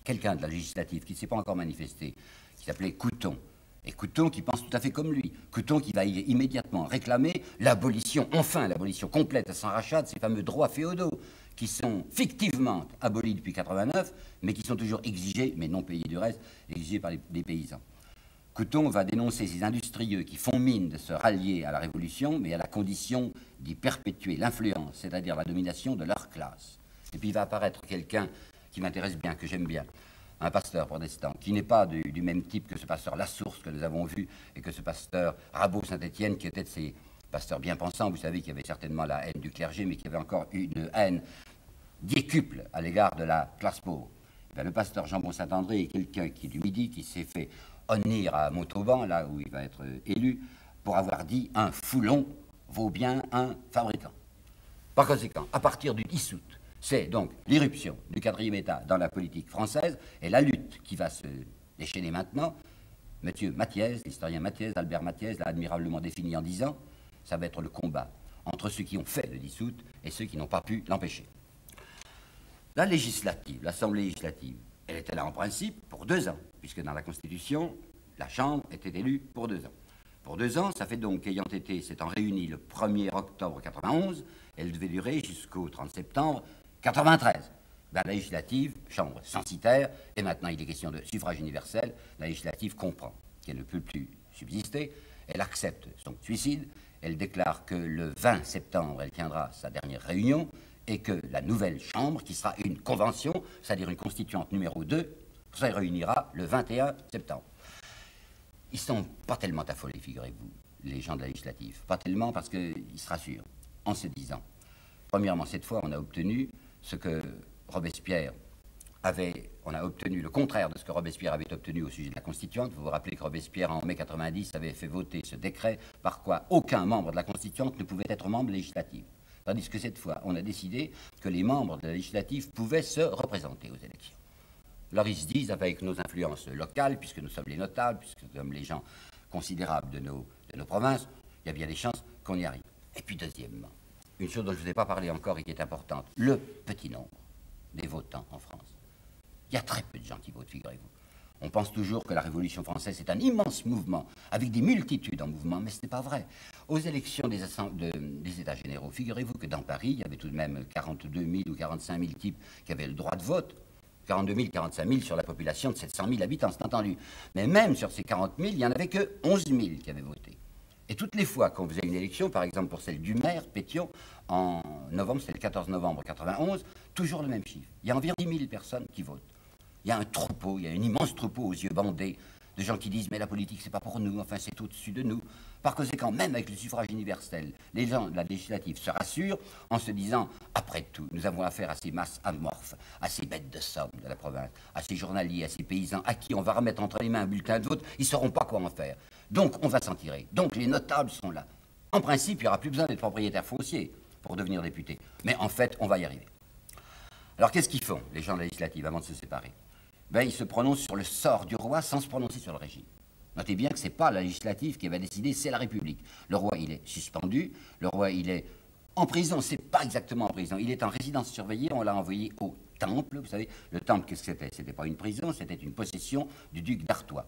quelqu'un de la législative qui ne s'est pas encore manifesté, qui s'appelait Couton. Et Couton qui pense tout à fait comme lui. Couton qui va immédiatement réclamer l'abolition, enfin l'abolition complète à sans rachat de ces fameux droits féodaux qui sont fictivement abolis depuis 89, mais qui sont toujours exigés, mais non payés du reste, exigés par les paysans. Couton va dénoncer ces industrieux qui font mine de se rallier à la Révolution, mais à la condition d'y perpétuer l'influence, c'est-à-dire la domination de leur classe. Et puis il va apparaître quelqu'un qui m'intéresse bien, que j'aime bien, un pasteur protestant, qui n'est pas du, même type que ce pasteur Lassource que nous avons vu, et que ce pasteur Rabot Saint-Étienne, qui était de ces pasteurs bien pensants, vous savez, qui avait certainement la haine du clergé, mais qui avait encore une haine décuple à l'égard de la classe pauvre. Eh le pasteur Jean-Bon Saint-André est quelqu'un qui, du Midi, qui s'est fait honnir à Montauban, là où il va être élu, pour avoir dit un foulon vaut bien un fabricant. Par conséquent, à partir du 10 août, c'est donc l'irruption du quatrième État dans la politique française et la lutte qui va se déchaîner maintenant. Mathieu Mathiez, l'historien Mathiez, Albert Mathiez, l'a admirablement défini en disant ça va être le combat entre ceux qui ont fait le 10 août et ceux qui n'ont pas pu l'empêcher. La législative, l'Assemblée législative, elle était là en principe pour deux ans, puisque dans la Constitution, la Chambre était élue pour deux ans. Pour deux ans, ça fait donc qu'ayant été s'étant réunie le 1er octobre 91, elle devait durer jusqu'au 30 septembre 93. La législative, chambre censitaire, et maintenant il est question de suffrage universel, la législative comprend qu'elle ne peut plus subsister, elle accepte son suicide, elle déclare que le 20 septembre, elle tiendra sa dernière réunion, et que la nouvelle Chambre, qui sera une convention, c'est-à-dire une constituante numéro 2, se réunira le 21 septembre. Ils ne sont pas tellement affolés, figurez-vous, les gens de la législative. Pas tellement parce qu'ils se rassurent en se disant, premièrement, cette fois, on a obtenu ce que Robespierre avait, on a obtenu le contraire de ce que Robespierre avait obtenu au sujet de la Constituante. Vous vous rappelez que Robespierre, en mai 90, avait fait voter ce décret par quoi aucun membre de la Constituante ne pouvait être membre législatif. Tandis que cette fois, on a décidé que les membres de la législative pouvaient se représenter aux élections. Alors ils se disent, avec nos influences locales, puisque nous sommes les notables, puisque nous sommes les gens considérables de nos, de nos provinces, il y a bien des chances qu'on y arrive. Et puis deuxièmement, une chose dont je ne vous ai pas parlé encore et qui est importante, le petit nombre des votants en France. Il y a très peu de gens qui votent, figurez-vous. On pense toujours que la Révolution française est un immense mouvement, avec des multitudes en mouvement, mais ce n'est pas vrai. Aux élections des, des États généraux, figurez-vous que dans Paris, il y avait tout de même 42 000 ou 45 000 types qui avaient le droit de vote. 42 000, 45 000 sur la population de 700 000 habitants, c'est entendu. Mais même sur ces 40 000, il n'y en avait que 11 000 qui avaient voté. Et toutes les fois qu'on faisait une élection, par exemple pour celle du maire, Pétion, en novembre, c'est le 14 novembre 91, toujours le même chiffre. Il y a environ 10 000 personnes qui votent. Il y a un troupeau, il y a un immense troupeau aux yeux bandés de gens qui disent mais la politique c'est pas pour nous, enfin c'est au-dessus de nous. Par conséquent, même avec le suffrage universel, les gens de la législative se rassurent en se disant après tout, nous avons affaire à ces masses amorphes, à ces bêtes de somme de la province, à ces journaliers, à ces paysans à qui on va remettre entre les mains un bulletin de vote, ils ne sauront pas quoi en faire. Donc on va s'en tirer. Donc les notables sont là. En principe, il n'y aura plus besoin d'être propriétaire foncier pour devenir député. Mais en fait, on va y arriver. Alors qu'est-ce qu'ils font, les gens de la législative, avant de se séparer? Ben, Ils se prononcent sur le sort du roi sans se prononcer sur le régime. Notez bien que ce n'est pas la législative qui va décider, c'est la République. Le roi, il est suspendu, le roi, il est en prison, c'est pas exactement en prison, il est en résidence surveillée, on l'a envoyé au temple, vous savez, le temple, qu'est-ce que c'était? C'était pas une prison, c'était une possession du duc d'Artois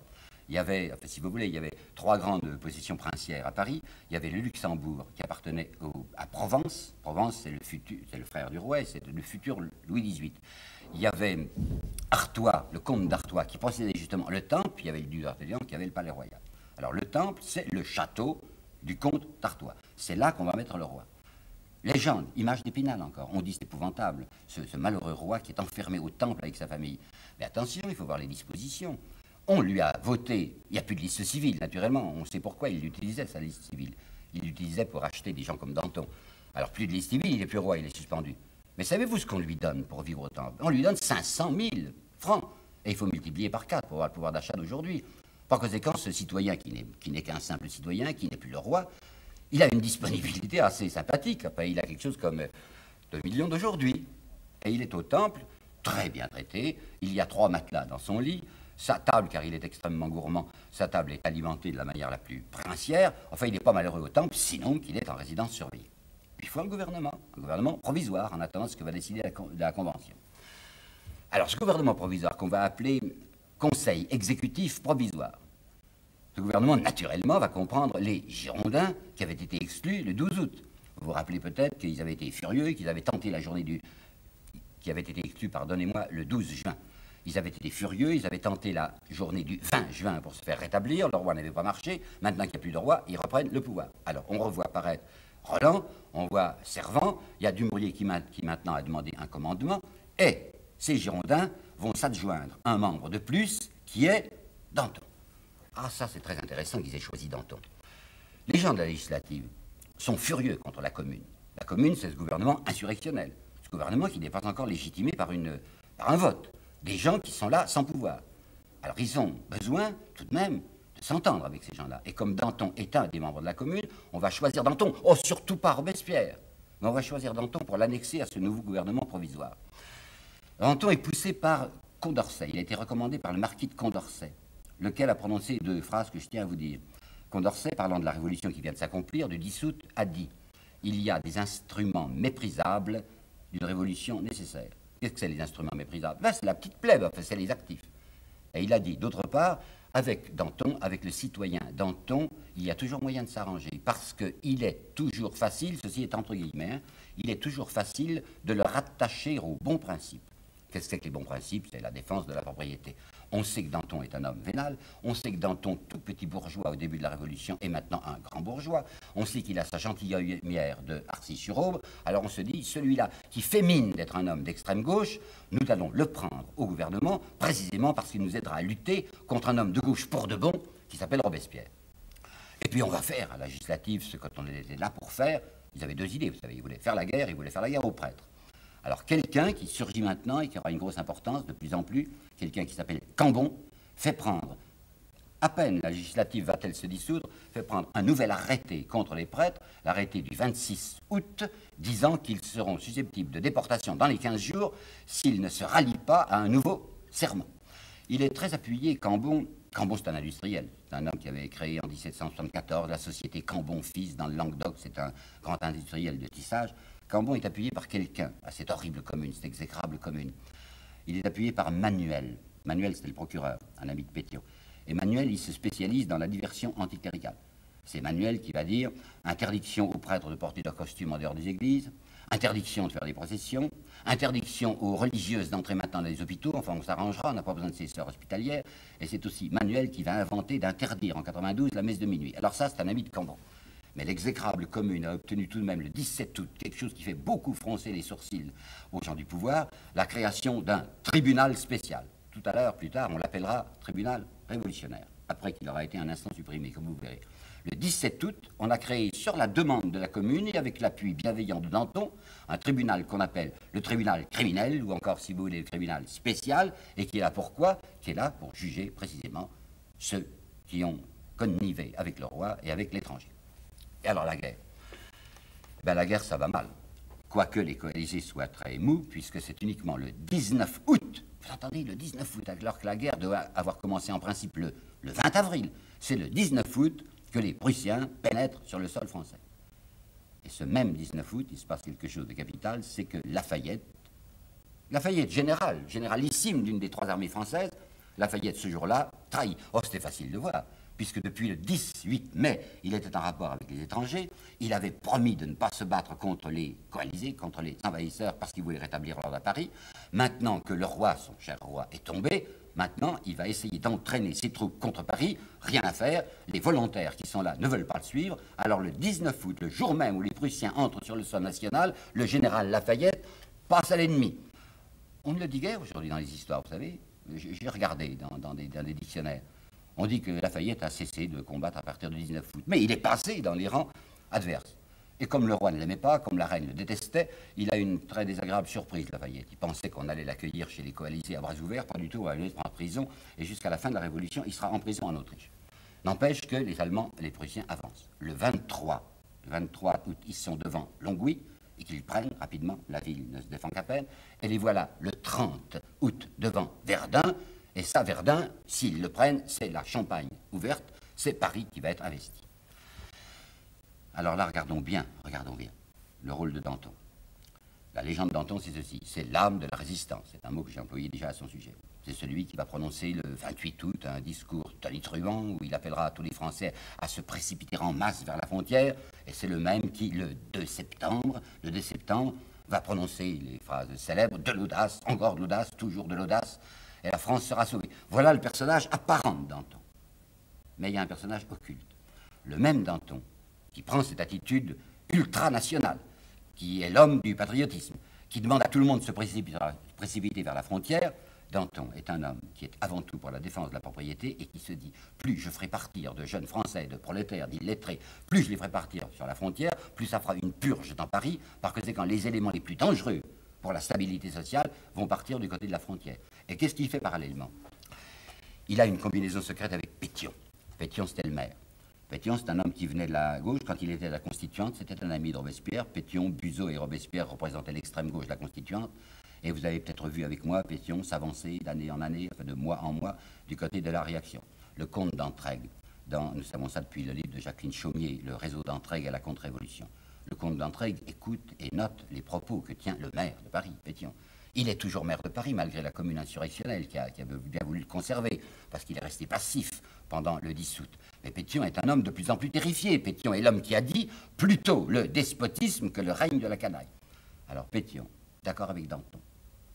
il y avait, si vous voulez, il y avait trois grandes possessions princières à Paris. Il y avait le Luxembourg qui appartenait à Provence. Provence, c'est le, futur, c'est le frère du roi, c'est le futur Louis XVIII. Il y avait Artois, le comte d'Artois, qui possédait justement le temple, il y avait le duc d'Artagnan qui avait le palais royal. Alors le temple, c'est le château du comte d'Artois. C'est là qu'on va mettre le roi. Légende, image d'Épinal encore. On dit c'est épouvantable, ce malheureux roi qui est enfermé au temple avec sa famille. Mais attention, il faut voir les dispositions. On lui a voté, il n'y a plus de liste civile, naturellement, on sait pourquoi il utilisait, sa liste civile. Il l'utilisait pour acheter des gens comme Danton. Alors plus de liste civile, il n'est plus roi, il est suspendu. Mais savez-vous ce qu'on lui donne pour vivre au temple On lui donne 500 000 francs. Et il faut multiplier par 4 pour avoir le pouvoir d'achat d'aujourd'hui. Par conséquent, ce citoyen qui n'est qu'un simple citoyen, qui n'est plus le roi, il a une disponibilité assez sympathique. il a quelque chose comme 2 millions d'aujourd'hui. Et il est au temple, très bien traité. Il y a trois matelas dans son lit. Sa table, car il est extrêmement gourmand, sa table est alimentée de la manière la plus princière. Enfin, il n'est pas malheureux au temple, sinon qu'il est en résidence surveillée. Il faut un gouvernement, un gouvernement provisoire, en attendant ce que va décider la, Convention. Alors, ce gouvernement provisoire qu'on va appeler Conseil exécutif provisoire, ce gouvernement, naturellement, va comprendre les Girondins qui avaient été exclus le 12 août. Vous vous rappelez peut-être qu'ils avaient été furieux, qu'ils avaient tenté la journée du... qui avait été exclus, pardonnez-moi, le 12 juin. Ils avaient été furieux, ils avaient tenté la journée du 20 juin pour se faire rétablir, le roi n'avait pas marché, maintenant qu'il n'y a plus de roi, ils reprennent le pouvoir. Alors on revoit apparaître Roland, on voit Servant, il y a Dumouriez qui, maintenant a demandé un commandement, et ces Girondins vont s'adjoindre un membre de plus qui est Danton. Ah ça c'est très intéressant qu'ils aient choisi Danton. Les gens de la législative sont furieux contre la commune. La commune c'est ce gouvernement insurrectionnel, ce gouvernement qui n'est pas encore légitimé par un vote des gens qui sont là sans pouvoir. Alors ils ont besoin tout de même de s'entendre avec ces gens-là. Et comme Danton est un des membres de la commune, on va choisir Danton. Oh, surtout pas Robespierre. Mais on va choisir Danton pour l'annexer à ce nouveau gouvernement provisoire. Danton est poussé par Condorcet. Il a été recommandé par le marquis de Condorcet, lequel a prononcé deux phrases que je tiens à vous dire. Condorcet, parlant de la révolution qui vient de s'accomplir, du 10 août, a dit Il y a des instruments méprisables d'une révolution nécessaire. Qu'est-ce que c'est les instruments méprisables ben, C'est la petite plèbe, c'est les actifs. Et il a dit, d'autre part, avec Danton, avec le citoyen Danton, il y a toujours moyen de s'arranger, parce qu'il est toujours facile, ceci est entre guillemets, hein, il est toujours facile de le rattacher aux bons principes. Qu'est-ce que c'est que les bons principes? C'est la défense de la propriété. On sait que Danton est un homme vénal, on sait que Danton, tout petit bourgeois au début de la Révolution, est maintenant un grand bourgeois, on sait qu'il a sa gentilhommière de Arcis-sur-Aube, alors on se dit, celui-là qui fait mine d'être un homme d'extrême gauche, nous allons le prendre au gouvernement, précisément parce qu'il nous aidera à lutter contre un homme de gauche pour de bon, qui s'appelle Robespierre. Et puis on va faire à la législative ce qu'on était là pour faire. Ils avaient deux idées, vous savez, ils voulaient faire la guerre, ils voulaient faire la guerre aux prêtres. Alors quelqu'un qui surgit maintenant et qui aura une grosse importance de plus en plus, quelqu'un qui s'appelle Cambon, fait prendre, à peine la législative va-t-elle se dissoudre, fait prendre un nouvel arrêté contre les prêtres, l'arrêté du 26 août, disant qu'ils seront susceptibles de déportation dans les 15 jours s'ils ne se rallient pas à un nouveau serment. Il est très appuyé, Cambon, Cambon c'est un industriel, c'est un homme qui avait créé en 1774 la société Cambon-Fils dans le Languedoc, c'est un grand industriel de tissage. Cambon est appuyé par quelqu'un à cette horrible commune, cette exécrable commune. Il est appuyé par Manuel. Manuel, c'était le procureur, un ami de Pétion. Et Manuel, il se spécialise dans la diversion anticléricale. C'est Manuel qui va dire interdiction aux prêtres de porter leur costume en dehors des églises, interdiction de faire des processions, interdiction aux religieuses d'entrer maintenant dans les hôpitaux, enfin on s'arrangera, on n'a pas besoin de ces sœurs hospitalières, et c'est aussi Manuel qui va inventer d'interdire en 92 la messe de minuit. Alors ça, c'est un ami de Cambon. Mais l'exécrable commune a obtenu tout de même le 17 août quelque chose qui fait beaucoup froncer les sourcils aux gens du pouvoir, la création d'un tribunal spécial. Tout à l'heure, plus tard, on l'appellera tribunal révolutionnaire. après qu'il aura été un instant supprimé, comme vous verrez. Le 17 août, on a créé sur la demande de la commune et avec l'appui bienveillant de Danton, un tribunal qu'on appelle le tribunal criminel, ou encore, si vous voulez, le tribunal spécial, et qui est là pourquoi? Qui est là pour juger précisément ceux qui ont connivé avec le roi et avec l'étranger. Et alors la guerre ben, La guerre, ça va mal. Quoique les coalisés soient très mous, puisque c'est uniquement le 19 août, vous entendez, le 19 août, alors que la guerre doit avoir commencé en principe le, le 20 avril, c'est le 19 août que les Prussiens pénètrent sur le sol français. Et ce même 19 août, il se passe quelque chose de capital, c'est que Lafayette, Lafayette, général, généralissime d'une des trois armées françaises, Lafayette ce jour-là trahit. Oh, c'était facile de voir, puisque depuis le 18 mai, il était en rapport avec les étrangers, il avait promis de ne pas se battre contre les coalisés, contre les envahisseurs, parce qu'il voulait rétablir l'ordre à Paris. Maintenant que le roi, son cher roi, est tombé, Maintenant, il va essayer d'entraîner ses troupes contre Paris. Rien à faire. Les volontaires qui sont là ne veulent pas le suivre. Alors le 19 août, le jour même où les Prussiens entrent sur le sol national, le général Lafayette passe à l'ennemi. On ne le dit guère aujourd'hui dans les histoires, vous savez. J'ai regardé dans, dans, des, dictionnaires. On dit que Lafayette a cessé de combattre à partir du 19 août. Mais il est passé dans les rangs adverses. Et comme le roi ne l'aimait pas, comme la reine le détestait, il a une très désagréable surprise, Lafayette. Il pensait qu'on allait l'accueillir chez les coalisés à bras ouverts, pas du tout, on va le mettre en prison, et jusqu'à la fin de la Révolution, il sera en prison en Autriche. N'empêche que les Allemands les Prussiens avancent. Le 23, le 23 août, ils sont devant Longwy, et qu'ils prennent rapidement, la ville ne se défend qu'à peine, et les voilà le 30 août devant Verdun, et ça, Verdun, s'ils le prennent, c'est la Champagne ouverte, c'est Paris qui va être investi. Alors là, regardons bien, regardons bien le rôle de Danton. La légende de Danton, c'est ceci, c'est l'âme de la résistance. C'est un mot que j'ai employé déjà à son sujet. C'est celui qui va prononcer le 28 août un discours tonitruant où il appellera tous les Français à se précipiter en masse vers la frontière. Et c'est le même qui, le 2 septembre, le 2 septembre, va prononcer les phrases célèbres de l'audace, encore de l'audace, toujours de l'audace, et la France sera sauvée. Voilà le personnage apparent de Danton. Mais il y a un personnage occulte. Le même Danton qui prend cette attitude ultranationale, qui est l'homme du patriotisme, qui demande à tout le monde de se précipiter vers la frontière, Danton est un homme qui est avant tout pour la défense de la propriété et qui se dit plus je ferai partir de jeunes Français, de prolétaires, d'illettrés, plus je les ferai partir sur la frontière, plus ça fera une purge dans Paris, parce que c'est quand les éléments les plus dangereux pour la stabilité sociale vont partir du côté de la frontière. Et qu'est-ce qu'il fait parallèlement? Il a une combinaison secrète avec Pétion. Pétion, c'était le maire. Pétion, c'est un homme qui venait de la gauche. Quand il était à la Constituante, c'était un ami de Robespierre. Pétion, Buzot et Robespierre représentaient l'extrême gauche de la Constituante. Et vous avez peut-être vu avec moi Pétion s'avancer d'année en année, enfin de mois en mois, du côté de la réaction. Le comte d'Entraigue, nous savons ça depuis le livre de Jacqueline Chaumier, Le réseau d'Entraigue à la contre-révolution. Le comte d'Entraigue écoute et note les propos que tient le maire de Paris, Pétion. Il est toujours maire de Paris, malgré la commune insurrectionnelle qui a, bien voulu le conserver, parce qu'il est resté passif pendant le 10 août. Mais Pétion est un homme de plus en plus terrifié. Pétion est l'homme qui a dit plutôt le despotisme que le règne de la canaille. Alors Pétion, d'accord avec Danton,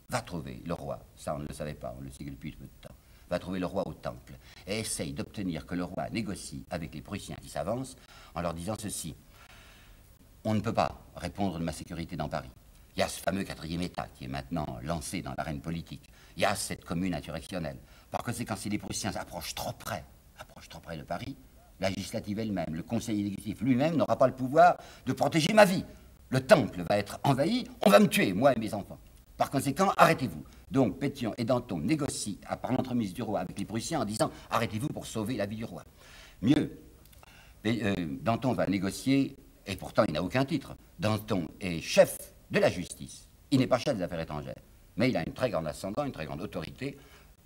va trouver le roi, ça on ne le savait pas, on le sait depuis peu de temps, va trouver le roi au temple et essaye d'obtenir que le roi négocie avec les Prussiens qui s'avancent en leur disant ceci. On ne peut pas répondre de ma sécurité dans Paris. Il y a ce fameux quatrième État qui est maintenant lancé dans l'arène politique. Il y a cette commune insurrectionnelle. Par conséquent, si les Prussiens approchent trop près approche trop près de Paris, la législative elle-même, le conseil exécutif lui-même n'aura pas le pouvoir de protéger ma vie. Le temple va être envahi, on va me tuer, moi et mes enfants. Par conséquent, arrêtez-vous. Donc Pétion et Danton négocient par l'entremise du roi avec les Prussiens en disant arrêtez-vous pour sauver la vie du roi. Mieux, euh, Danton va négocier, et pourtant il n'a aucun titre. Danton est chef de la justice. Il n'est pas chef des affaires étrangères, mais il a une très grande ascendant, une très grande autorité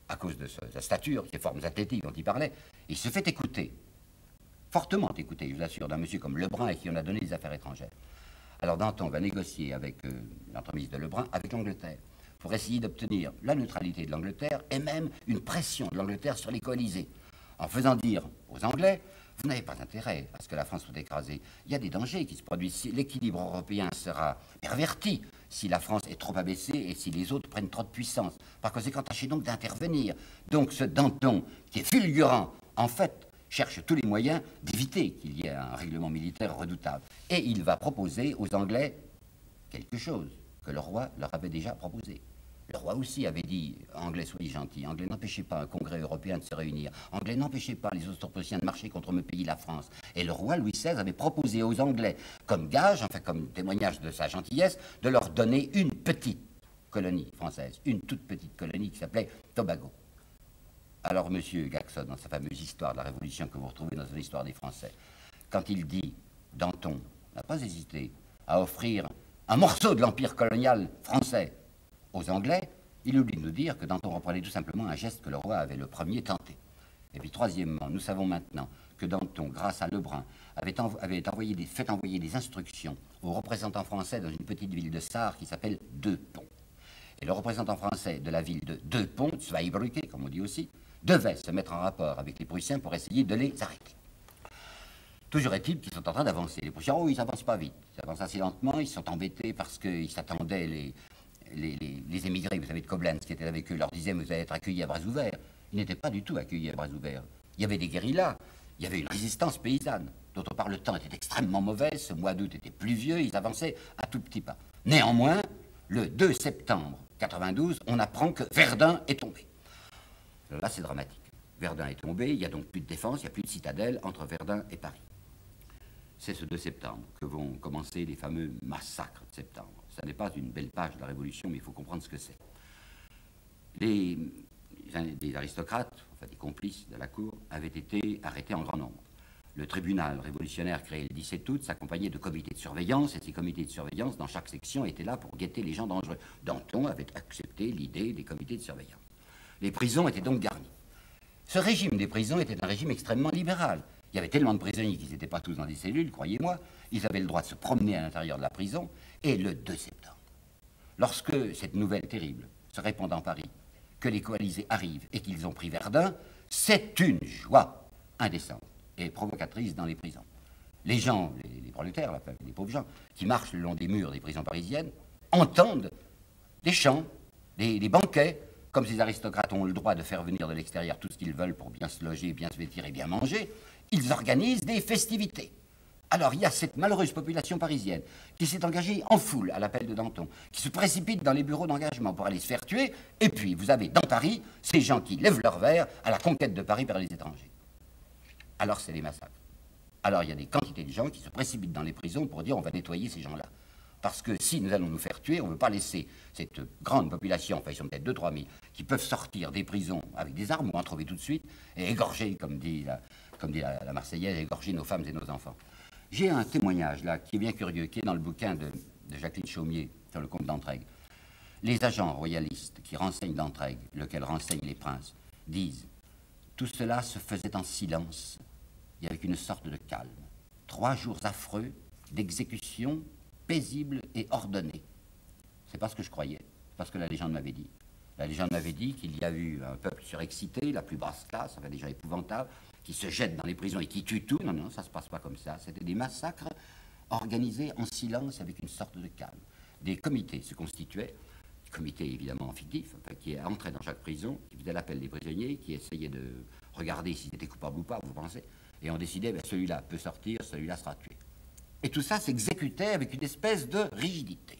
à cause de sa stature, ses formes athlétiques dont il parlait, il se fait écouter, fortement écouter, je vous l'assure, d'un monsieur comme Lebrun et qui en a donné les affaires étrangères. Alors Danton va négocier avec euh, l'entremise de Lebrun, avec l'Angleterre, pour essayer d'obtenir la neutralité de l'Angleterre et même une pression de l'Angleterre sur les coalisés, en faisant dire aux Anglais, vous n'avez pas intérêt à ce que la France soit écrasée. Il y a des dangers qui se produisent. L'équilibre européen sera perverti si la France est trop abaissée et si les autres prennent trop de puissance. Par conséquent, tâchez donc d'intervenir. Donc ce Danton, qui est fulgurant, en fait, cherche tous les moyens d'éviter qu'il y ait un règlement militaire redoutable. Et il va proposer aux Anglais quelque chose que le roi leur avait déjà proposé. Le roi aussi avait dit Anglais, soyez gentils. Anglais, n'empêchez pas un congrès européen de se réunir. Anglais, n'empêchez pas les Austro-Prussiens de marcher contre mon pays, la France. Et le roi Louis XVI avait proposé aux Anglais, comme gage, enfin comme témoignage de sa gentillesse, de leur donner une petite colonie française, une toute petite colonie qui s'appelait Tobago. Alors, M. Jackson, dans sa fameuse histoire de la Révolution que vous retrouvez dans l'histoire des Français, quand il dit Danton n'a pas hésité à offrir un morceau de l'empire colonial français aux Anglais, il oublie de nous dire que Danton reprenait tout simplement un geste que le roi avait le premier tenté. Et puis troisièmement, nous savons maintenant que Danton, grâce à Lebrun, avait, envoyé fait envoyer des instructions aux représentants français dans une petite ville de Sarre qui s'appelle Deux Ponts. Et le représentant français de la ville de Deux Ponts, Zweibrücke, comme on dit aussi, devait se mettre en rapport avec les Prussiens pour essayer de les arrêter. Toujours est-il qu'ils sont en train d'avancer. Les Prussiens, oh, ils n'avancent pas vite. Ils avancent assez lentement, ils sont embêtés parce qu'ils s'attendaient, les, les, émigrés, vous savez, de Koblenz, qui étaient avec eux, leur disaient, vous allez être accueillis à bras ouverts. Ils n'étaient pas du tout accueillis à bras ouverts. Il y avait des guérillas, il y avait une résistance paysanne. D'autre part, le temps était extrêmement mauvais, ce mois d'août était pluvieux, ils avançaient à tout petit pas. Néanmoins, le 2 septembre 92, on apprend que Verdun est tombé. Là, c'est dramatique. Verdun est tombé, il n'y a donc plus de défense, il n'y a plus de citadelle entre Verdun et Paris. C'est ce 2 septembre que vont commencer les fameux massacres de septembre. Ce n'est pas une belle page de la Révolution, mais il faut comprendre ce que c'est. Les, les, aristocrates, enfin des complices de la cour, avaient été arrêtés en grand nombre. Le tribunal révolutionnaire créé le 17 août s'accompagnait de comités de surveillance, et ces comités de surveillance, dans chaque section, étaient là pour guetter les gens dangereux. Danton avait accepté l'idée des comités de surveillance. Les prisons étaient donc garnies. Ce régime des prisons était un régime extrêmement libéral. Il y avait tellement de prisonniers qu'ils n'étaient pas tous dans des cellules, croyez-moi. Ils avaient le droit de se promener à l'intérieur de la prison. Et le 2 septembre, lorsque cette nouvelle terrible se répand en Paris, que les coalisés arrivent et qu'ils ont pris Verdun, c'est une joie indécente et provocatrice dans les prisons. Les gens, les, prolétaires, les pauvres gens, qui marchent le long des murs des prisons parisiennes, entendent des chants, des banquets, comme ces aristocrates ont le droit de faire venir de l'extérieur tout ce qu'ils veulent pour bien se loger, bien se vêtir et bien manger, ils organisent des festivités. Alors il y a cette malheureuse population parisienne qui s'est engagée en foule à l'appel de Danton, qui se précipite dans les bureaux d'engagement pour aller se faire tuer, et puis vous avez dans Paris ces gens qui lèvent leur verre à la conquête de Paris par les étrangers. Alors c'est des massacres. Alors il y a des quantités de gens qui se précipitent dans les prisons pour dire on va nettoyer ces gens-là. Parce que si nous allons nous faire tuer, on ne veut pas laisser cette grande population, enfin ils sont peut-être 2-3 000, qui peuvent sortir des prisons avec des armes ou en trouver tout de suite, et égorger, comme dit la, comme dit la, Marseillaise, égorger nos femmes et nos enfants. J'ai un témoignage là qui est bien curieux, qui est dans le bouquin de, Jacqueline Chaumier sur le comte d'Entraigue. Les agents royalistes qui renseignent d'Entraigue, lequel renseigne les princes, disent Tout cela se faisait en silence et avec une sorte de calme. Trois jours affreux d'exécution paisible et ordonnée. C'est pas ce que je croyais, parce que la légende m'avait dit. La légende m'avait dit qu'il y a eu un peuple surexcité, la plus basse classe, va déjà épouvantable, qui se jette dans les prisons et qui tue tout. Non, non, ça ne se passe pas comme ça. C'était des massacres organisés en silence avec une sorte de calme. Des comités se constituaient, des comités évidemment fictifs, qui entraient dans chaque prison, qui faisaient l'appel des prisonniers, qui essayaient de regarder s'ils étaient coupables ou pas, vous pensez, et on décidait, ben, celui-là peut sortir, celui-là sera tué. Et tout ça s'exécutait avec une espèce de rigidité.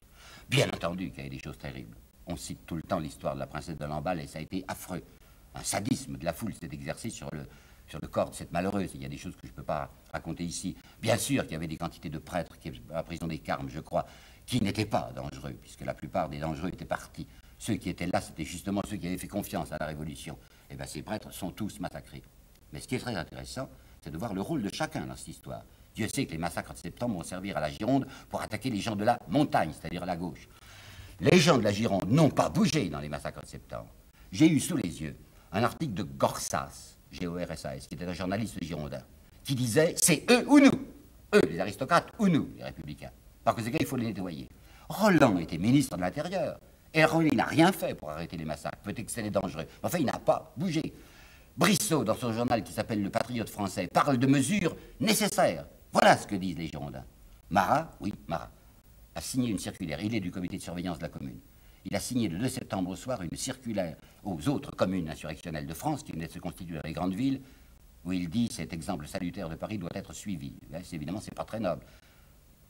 Bien entendu qu'il y avait des choses terribles. On cite tout le temps l'histoire de la princesse de Lamballe et ça a été affreux. Un sadisme de la foule s'est exercé sur le, sur le corps de cette malheureuse. Il y a des choses que je ne peux pas raconter ici. Bien sûr qu'il y avait des quantités de prêtres qui, à la prison des Carmes, je crois, qui n'étaient pas dangereux, puisque la plupart des dangereux étaient partis. Ceux qui étaient là, c'était justement ceux qui avaient fait confiance à la Révolution. Et eh bien ces prêtres sont tous massacrés. Mais ce qui est très intéressant, c'est de voir le rôle de chacun dans cette histoire. Dieu sait que les massacres de septembre vont servir à la Gironde pour attaquer les gens de la montagne, c'est-à-dire la gauche. Les gens de la Gironde n'ont pas bougé dans les massacres de septembre. J'ai eu sous les yeux un article de Gorsas, G-O-R-S-A-S, qui était un journaliste girondin, qui disait c'est eux ou nous. Eux, les aristocrates, ou nous, les républicains. Parce que ces gars, il faut les nettoyer. Roland était ministre de l'Intérieur. Et Roland n'a rien fait pour arrêter les massacres. Peut-être que c'était dangereux. Enfin, il n'a pas bougé. Brissot, dans son journal qui s'appelle Le Patriote français, parle de mesures nécessaires. Voilà ce que disent les Girondins. Marat, oui, Marat, a signé une circulaire. Il est du comité de surveillance de la commune. Il a signé le 2 septembre au soir une circulaire aux autres communes insurrectionnelles de France qui venaient de se constituer dans les grandes villes, où il dit cet exemple salutaire de Paris doit être suivi. Évidemment, ce n'est pas très noble.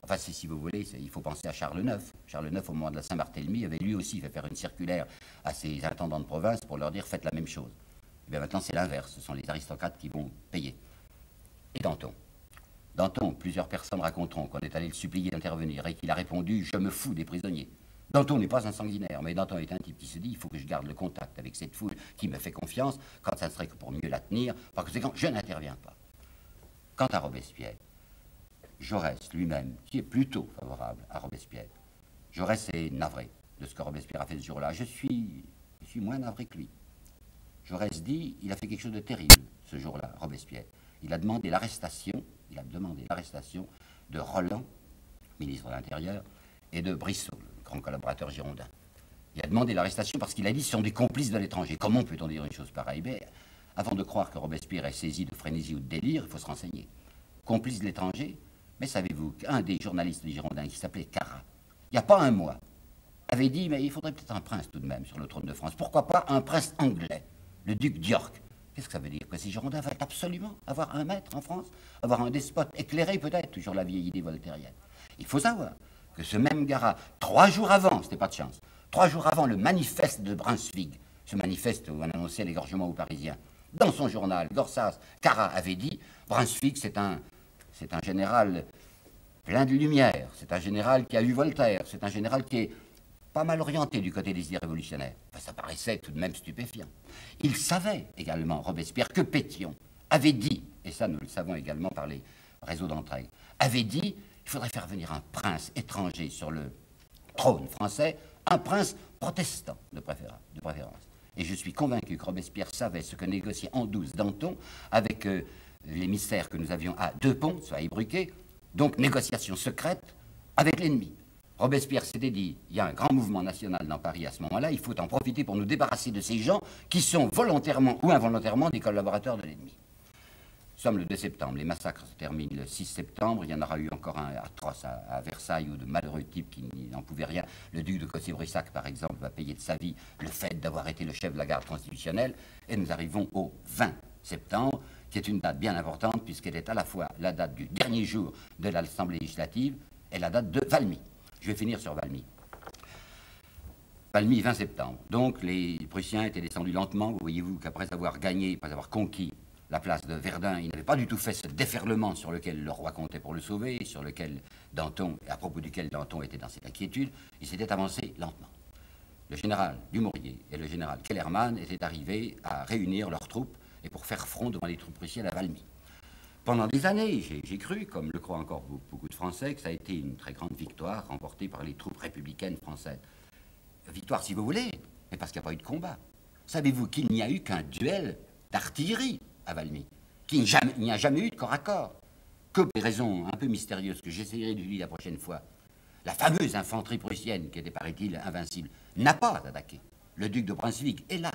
Enfin, si vous voulez, il faut penser à Charles IX. Charles IX, au moment de la Saint-Barthélemy, avait lui aussi fait faire une circulaire à ses intendants de province pour leur dire faites la même chose. Et eh maintenant, c'est l'inverse. Ce sont les aristocrates qui vont payer. Et Danton Danton, plusieurs personnes raconteront qu'on est allé le supplier d'intervenir et qu'il a répondu Je me fous des prisonniers. Danton n'est pas un sanguinaire, mais Danton est un type qui se dit il faut que je garde le contact avec cette foule qui me fait confiance, quand ça ne serait que pour mieux la tenir. Par conséquent, je n'interviens pas. Quant à Robespierre, Jaurès lui-même, qui est plutôt favorable à Robespierre, Jaurès est navré de ce que Robespierre a fait ce jour-là. Je suis, moins navré que lui. Jaurès dit il a fait quelque chose de terrible ce jour-là, Robespierre. Il a demandé l'arrestation, il a demandé l'arrestation de Roland, ministre de l'Intérieur, et de Brissot, grand collaborateur girondin. Il a demandé l'arrestation parce qu'il a dit ce sont des complices de l'étranger. Comment peut-on dire une chose pareille? Mais avant de croire que Robespierre est saisi de frénésie ou de délire, il faut se renseigner. Complice de l'étranger? Mais savez-vous qu'un des journalistes des Girondins, qui s'appelait Cara, il n'y a pas un mois, avait dit mais il faudrait peut-être un prince tout de même sur le trône de France. Pourquoi pas un prince anglais, le duc d'York? Qu'est-ce que ça veut dire? Que ces Girondins veulent absolument avoir un maître en France Avoir un despote éclairé peut-être, toujours la vieille idée voltairienne. Il faut savoir que ce même Gara, trois jours avant, c'était pas de chance, trois jours avant le manifeste de Brunswick, ce manifeste où on annonçait l'égorgement aux Parisiens, dans son journal, Gorsas, Cara avait dit Brunswick, c'est un, c'est un général plein de lumière, c'est un général qui a eu Voltaire, c'est un général qui est pas mal orienté du côté des idées révolutionnaires. ça paraissait tout de même stupéfiant. Il savait également, Robespierre, que Pétion avait dit, et ça nous le savons également par les réseaux d'entrailles, avait dit il faudrait faire venir un prince étranger sur le trône français, un prince protestant de préférence. Et je suis convaincu que Robespierre savait ce que négociait en douce Danton avec euh, que nous avions à Deux Ponts, soit Ébruquet, donc négociation secrète avec l'ennemi. Robespierre s'était dit, il y a un grand mouvement national dans Paris à ce moment-là, il faut en profiter pour nous débarrasser de ces gens qui sont volontairement ou involontairement des collaborateurs de l'ennemi. Sommes le 2 septembre, les massacres se terminent le 6 septembre, il y en aura eu encore un atroce à, Versailles où de malheureux types qui n'en pouvaient rien. Le duc de Cossé-Brissac, par exemple, va payer de sa vie le fait d'avoir été le chef de la garde constitutionnelle. Et nous arrivons au 20 septembre, qui est une date bien importante puisqu'elle est à la fois la date du dernier jour de l'Assemblée législative et la date de Valmy. Je vais finir sur Valmy. Valmy, 20 septembre. Donc les Prussiens étaient descendus lentement. Vous voyez-vous qu'après avoir gagné, après avoir conquis la place de Verdun, il n'avait pas du tout fait ce déferlement sur lequel le roi comptait pour le sauver, sur lequel Danton, à propos duquel Danton était dans cette inquiétude, il s'était avancé lentement. Le général Dumouriez et le général Kellermann étaient arrivés à réunir leurs troupes et pour faire front devant les troupes prussiennes à Valmy. Pendant des années, j'ai cru, comme le croient encore beaucoup de Français, que ça a été une très grande victoire remportée par les troupes républicaines françaises. Victoire, si vous voulez, mais parce qu'il n'y a pas eu de combat. Savez-vous qu'il n'y a eu qu'un duel d'artillerie à n'y a jamais eu de corps à corps. Que pour des raisons un peu mystérieuses que j'essaierai de lui la prochaine fois, la fameuse infanterie prussienne, qui était, paraît-il, invincible, n'a pas attaqué. Le duc de Brunswick est là.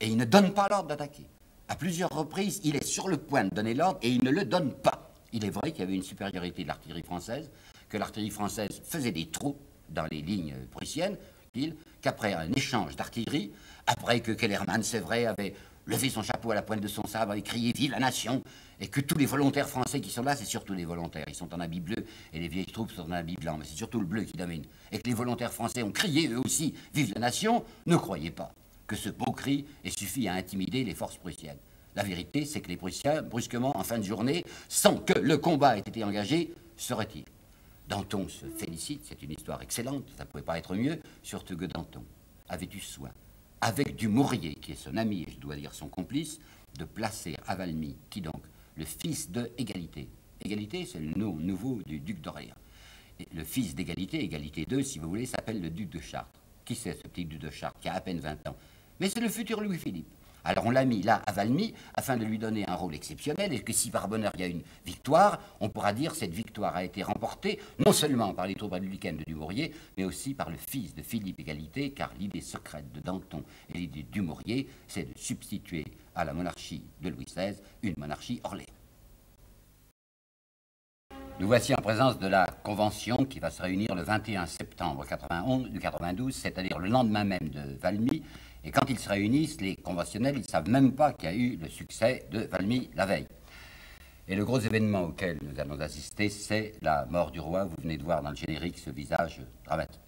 Et il ne donne pas l'ordre d'attaquer. À plusieurs reprises, il est sur le point de donner l'ordre et il ne le donne pas. Il est vrai qu'il y avait une supériorité de l'artillerie française, que l'artillerie française faisait des trous dans les lignes prussiennes, qu'après un échange d'artillerie, après que Kellermann, c'est vrai, avait levé son chapeau à la pointe de son sabre et crié Vive la nation Et que tous les volontaires français qui sont là, c'est surtout les volontaires. Ils sont en habit bleu et les vieilles troupes sont en habit blanc, mais c'est surtout le bleu qui domine. Et que les volontaires français ont crié eux aussi Vive la nation, ne croyez pas que ce beau cri ait suffi à intimider les forces prussiennes. La vérité, c'est que les Prussiens, brusquement, en fin de journée, sans que le combat ait été engagé, se retirent. Danton se félicite, c'est une histoire excellente, ça ne pouvait pas être mieux, surtout que Danton avait eu soin avec Dumouriez, qui est son ami et je dois dire son complice, de placer à Valmy, qui donc, le fils de Égalité. Égalité, c'est le nom nouveau du duc d'Orléans. Le fils d'Égalité, Égalité 2, si vous voulez, s'appelle le duc de Chartres. Qui c'est ce petit duc de Chartres qui a à peine 20 ans? Mais c'est le futur Louis-Philippe. Alors on l'a mis là à Valmy afin de lui donner un rôle exceptionnel et que si par bonheur il y a une victoire, on pourra dire cette victoire a été remportée non seulement par les troupes républicaines de Dumouriez, mais aussi par le fils de Philippe Égalité, car l'idée secrète de Danton et l'idée de Dumouriez, c'est de substituer à la monarchie de Louis XVI une monarchie orléans. Nous voici en présence de la convention qui va se réunir le 21 septembre 91, 92, c'est-à-dire le lendemain même de Valmy, et quand ils se réunissent, les conventionnels, ils ne savent même pas qu'il y a eu le succès de Valmy la veille. Et le gros événement auquel nous allons assister, c'est la mort du roi. Vous venez de voir dans le générique ce visage dramatique.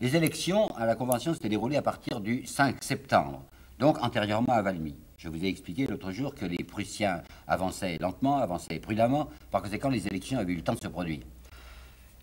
Les élections à la Convention s'étaient déroulées à partir du 5 septembre, donc antérieurement à Valmy. Je vous ai expliqué l'autre jour que les Prussiens avançaient lentement, avançaient prudemment, par conséquent les élections avaient eu le temps de se produire.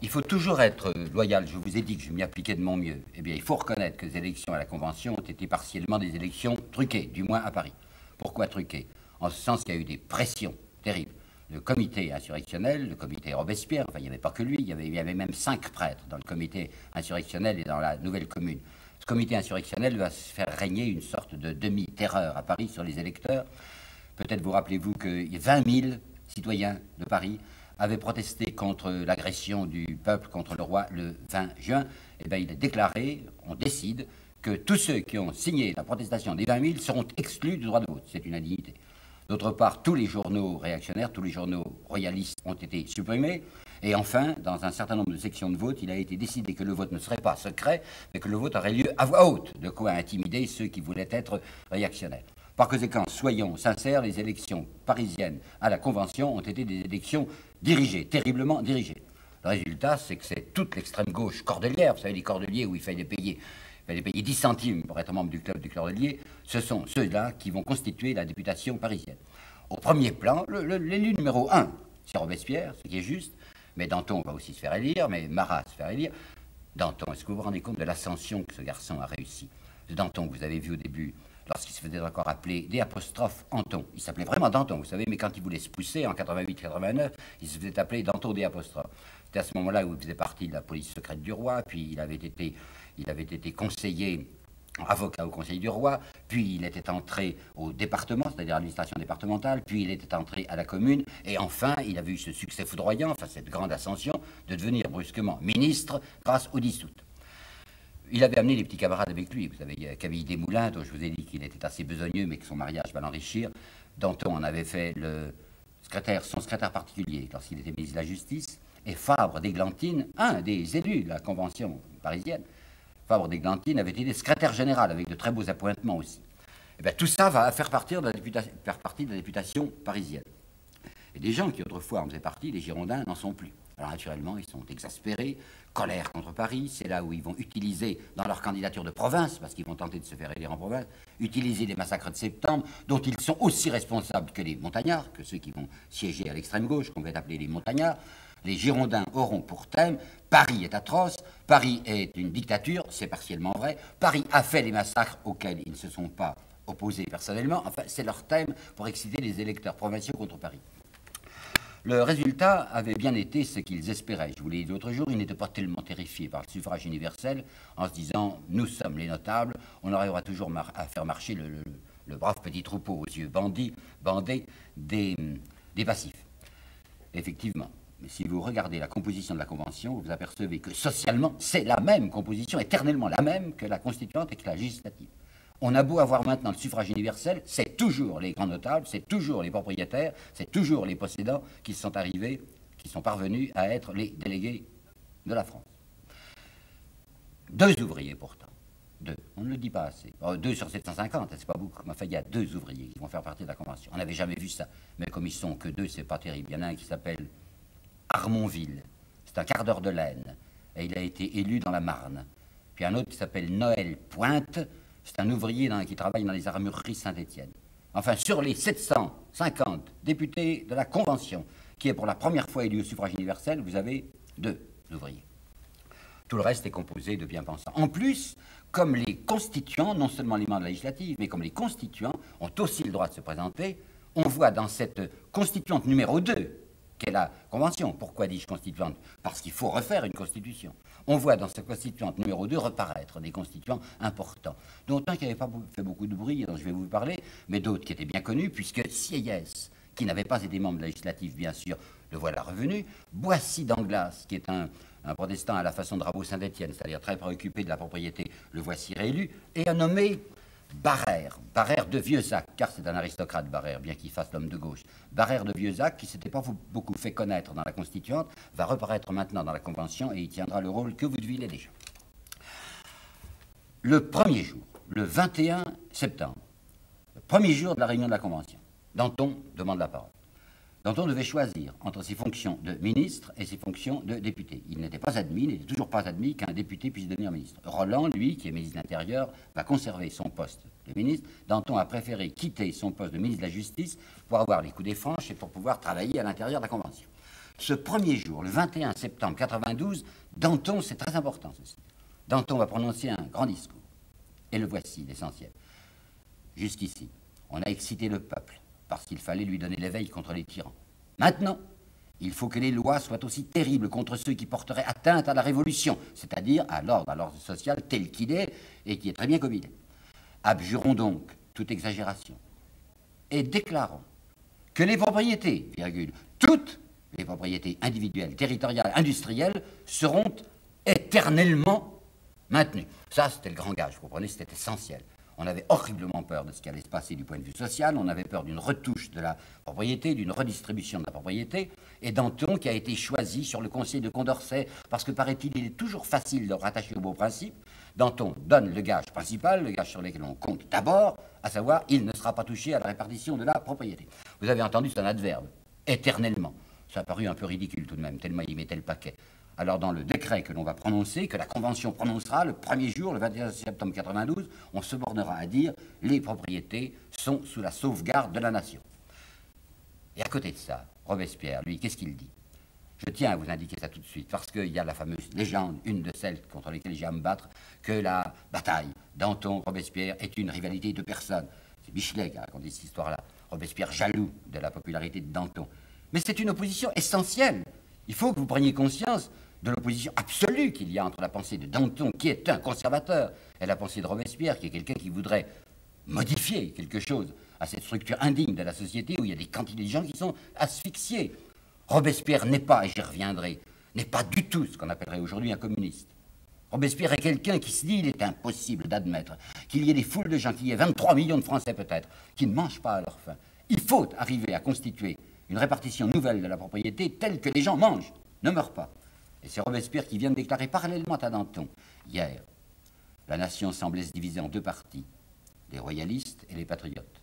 Il faut toujours être loyal, je vous ai dit que je m'y appliquais de mon mieux. Eh bien, il faut reconnaître que les élections à la Convention ont été partiellement des élections truquées, du moins à Paris. Pourquoi truquées? En ce sens qu'il y a eu des pressions terribles le comité insurrectionnel, le comité Robespierre, enfin il n'y avait pas que lui, il y, avait, il y avait même cinq prêtres dans le comité insurrectionnel et dans la nouvelle commune. Ce comité insurrectionnel va se faire régner une sorte de demi-terreur à Paris sur les électeurs. Peut-être vous rappelez-vous que 20 000 citoyens de Paris avaient protesté contre l'agression du peuple contre le roi le 20 juin. Eh bien il est déclaré, on décide, que tous ceux qui ont signé la protestation des 20 000 seront exclus du droit de vote. C'est une indignité. D'autre part, tous les journaux réactionnaires, tous les journaux royalistes ont été supprimés. Et enfin, dans un certain nombre de sections de vote, il a été décidé que le vote ne serait pas secret, mais que le vote aurait lieu à voix haute, de quoi intimider ceux qui voulaient être réactionnaires. Par conséquent, soyons sincères, les élections parisiennes à la Convention ont été des élections dirigées, terriblement dirigées. Le résultat, c'est que c'est toute l'extrême gauche cordelière, vous savez, les cordeliers où il fallait payer fallait payer 10 centimes pour être membre du club du cordelier, ce sont ceux-là qui vont constituer la députation parisienne. Au premier plan, l'élu numéro 1, c'est Robespierre, ce qui est juste, mais Danton va aussi se faire élire, mais Marat se faire élire. Danton, est-ce que vous vous rendez compte de l'ascension que ce garçon a réussi? Danton, vous avez vu au début, lorsqu'il se faisait encore appeler des apostrophes Anton. Il s'appelait vraiment Danton, vous savez, mais quand il voulait se pousser en 88-89, il se faisait appeler Danton des apostrophes. C'était à ce moment-là où il faisait partie de la police secrète du roi, puis il avait été il avait été conseiller avocat au Conseil du Roi, puis il était entré au département, c'est-à-dire l'administration départementale, puis il était entré à la commune, et enfin, il avait eu ce succès foudroyant, enfin cette grande ascension, de devenir brusquement ministre grâce au dissoutes. Il avait amené les petits camarades avec lui. Vous savez, Camille Desmoulins, dont je vous ai dit qu'il était assez besogneux, mais que son mariage va l'enrichir. Danton en avait fait le secrétaire, son secrétaire particulier lorsqu'il était ministre de la Justice. Et Fabre d'Églantine, un des élus de la Convention parisienne, Fabre d'Églantine avait été secrétaire général avec de très beaux appointements aussi. Et eh bien, tout ça va faire, de la faire partie de la députation parisienne. Et des gens qui autrefois en faisaient partie, les Girondins, n'en sont plus. Alors naturellement, ils sont exaspérés, colère contre Paris, c'est là où ils vont utiliser dans leur candidature de province, parce qu'ils vont tenter de se faire élire en province, utiliser les massacres de septembre, dont ils sont aussi responsables que les montagnards, que ceux qui vont siéger à l'extrême gauche, qu'on va appeler les montagnards, les Girondins auront pour thème Paris est atroce, Paris est une dictature, c'est partiellement vrai, Paris a fait les massacres auxquels ils ne se sont pas opposés personnellement, enfin c'est leur thème pour exciter les électeurs provinciaux contre Paris. Le résultat avait bien été ce qu'ils espéraient. Je vous l'ai dit l'autre jour, ils n'étaient pas tellement terrifiés par le suffrage universel en se disant nous sommes les notables, on aura toujours à faire marcher le, brave petit troupeau aux yeux bandits, bandés des, des passifs. Effectivement, mais si vous regardez la composition de la Convention, vous apercevez que socialement, c'est la même composition, éternellement la même que la constituante et que la législative. On a beau avoir maintenant le suffrage universel, c'est toujours les grands notables, c'est toujours les propriétaires, c'est toujours les possédants qui sont arrivés, qui sont parvenus à être les délégués de la France. Deux ouvriers pourtant. Deux. On ne le dit pas assez. Oh, deux sur 750, c'est pas beaucoup. Enfin, il y a deux ouvriers qui vont faire partie de la Convention. On n'avait jamais vu ça. Mais comme ils sont que deux, c'est pas terrible. Il y en a un qui s'appelle Armonville. C'est un quart d'heure de laine. Et il a été élu dans la Marne. Puis un autre qui s'appelle Noël Pointe. C'est un ouvrier qui travaille dans les armureries Saint-Étienne. Enfin, sur les 750 députés de la Convention, qui est pour la première fois élu au suffrage universel, vous avez deux ouvriers. Tout le reste est composé de bien-pensants. En plus, comme les constituants, non seulement les membres de la législative, mais comme les constituants ont aussi le droit de se présenter, on voit dans cette constituante numéro 2, qu'est la Convention. Pourquoi dis-je constituante? Parce qu'il faut refaire une constitution. On voit dans cette constituante numéro 2 reparaître des constituants importants, dont un qui n'avait pas fait beaucoup de bruit, dont je vais vous parler, mais d'autres qui étaient bien connus, puisque Sieyès, qui n'avait pas été membre législatif, bien sûr, le voilà revenu. Boissy d'Anglas, qui est un, un, protestant à la façon de Rabot Saint-Étienne, c'est-à-dire très préoccupé de la propriété, le voici réélu, et a nommé Barrère, Barrère de Vieuxac, car c'est un aristocrate Barrère, bien qu'il fasse l'homme de gauche. Barrère de Vieuxac, qui s'était pas beaucoup fait connaître dans la Constituante, va reparaître maintenant dans la Convention et il tiendra le rôle que vous devinez déjà. Le premier jour, le 21 septembre, le premier jour de la réunion de la Convention, Danton demande la parole. Danton devait choisir entre ses fonctions de ministre et ses fonctions de député. Il n'était pas admis, il n'était toujours pas admis qu'un député puisse devenir ministre. Roland, lui, qui est ministre de l'Intérieur, va conserver son poste de ministre. Danton a préféré quitter son poste de ministre de la Justice pour avoir les coups des franches et pour pouvoir travailler à l'intérieur de la Convention. Ce premier jour, le 21 septembre 92, Danton, c'est très important ceci. Danton va prononcer un grand discours. Et le voici, l'essentiel. Jusqu'ici, on a excité le peuple parce qu'il fallait lui donner l'éveil contre les tyrans. Maintenant, il faut que les lois soient aussi terribles contre ceux qui porteraient atteinte à la révolution, c'est-à-dire à l'ordre, à l'ordre social tel qu'il est et qui est très bien combiné. Abjurons donc toute exagération et déclarons que les propriétés, virgule, toutes les propriétés individuelles, territoriales, industrielles seront éternellement maintenues. Ça, c'était le grand gage, vous comprenez, c'était essentiel. On avait horriblement peur de ce qui allait se passer du point de vue social, on avait peur d'une retouche de la propriété, d'une redistribution de la propriété, et Danton qui a été choisi sur le conseil de Condorcet, parce que paraît-il, il est toujours facile de rattacher au beau principe, Danton donne le gage principal, le gage sur lequel on compte d'abord, à savoir, il ne sera pas touché à la répartition de la propriété. Vous avez entendu, c'est un adverbe, éternellement. Ça a paru un peu ridicule tout de même, tellement il mettait le paquet alors dans le décret que l'on va prononcer, que la Convention prononcera le premier jour, le 21 septembre 92, on se bornera à dire les propriétés sont sous la sauvegarde de la nation. Et à côté de ça, Robespierre, lui, qu'est-ce qu'il dit? Je tiens à vous indiquer ça tout de suite, parce qu'il y a la fameuse légende, une de celles contre lesquelles j'ai à me battre, que la bataille Danton-Robespierre est une rivalité de personnes. C'est Michelet qui a raconté cette histoire-là. Robespierre jaloux de la popularité de Danton. Mais c'est une opposition essentielle. Il faut que vous preniez conscience de l'opposition absolue qu'il y a entre la pensée de Danton, qui est un conservateur, et la pensée de Robespierre, qui est quelqu'un qui voudrait modifier quelque chose à cette structure indigne de la société où il y a des quantités de gens qui sont asphyxiés. Robespierre n'est pas, et j'y reviendrai, n'est pas du tout ce qu'on appellerait aujourd'hui un communiste. Robespierre est quelqu'un qui se dit il est impossible d'admettre qu'il y ait des foules de gens, qu'il y ait 23 millions de Français peut-être, qui ne mangent pas à leur faim. Il faut arriver à constituer une répartition nouvelle de la propriété telle que les gens mangent, ne meurent pas. Et c'est Robespierre qui vient de déclarer parallèlement à Danton, hier, la nation semblait se diviser en deux parties, les royalistes et les patriotes.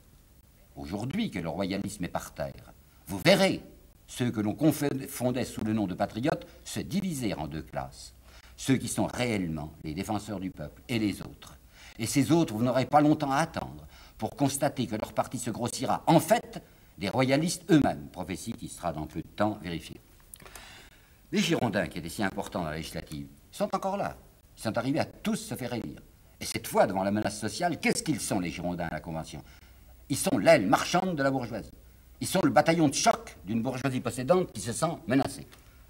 Aujourd'hui que le royalisme est par terre, vous verrez ceux que l'on confondait sous le nom de patriotes se diviser en deux classes, ceux qui sont réellement les défenseurs du peuple et les autres. Et ces autres, vous n'aurez pas longtemps à attendre pour constater que leur parti se grossira en fait des royalistes eux-mêmes, prophétie qui sera dans peu de temps vérifiée. Les Girondins, qui étaient si importants dans la législative, sont encore là. Ils sont arrivés à tous se faire élire. Et cette fois, devant la menace sociale, qu'est-ce qu'ils sont, les Girondins, à la Convention? Ils sont l'aile marchande de la bourgeoisie. Ils sont le bataillon de choc d'une bourgeoisie possédante qui se sent menacée.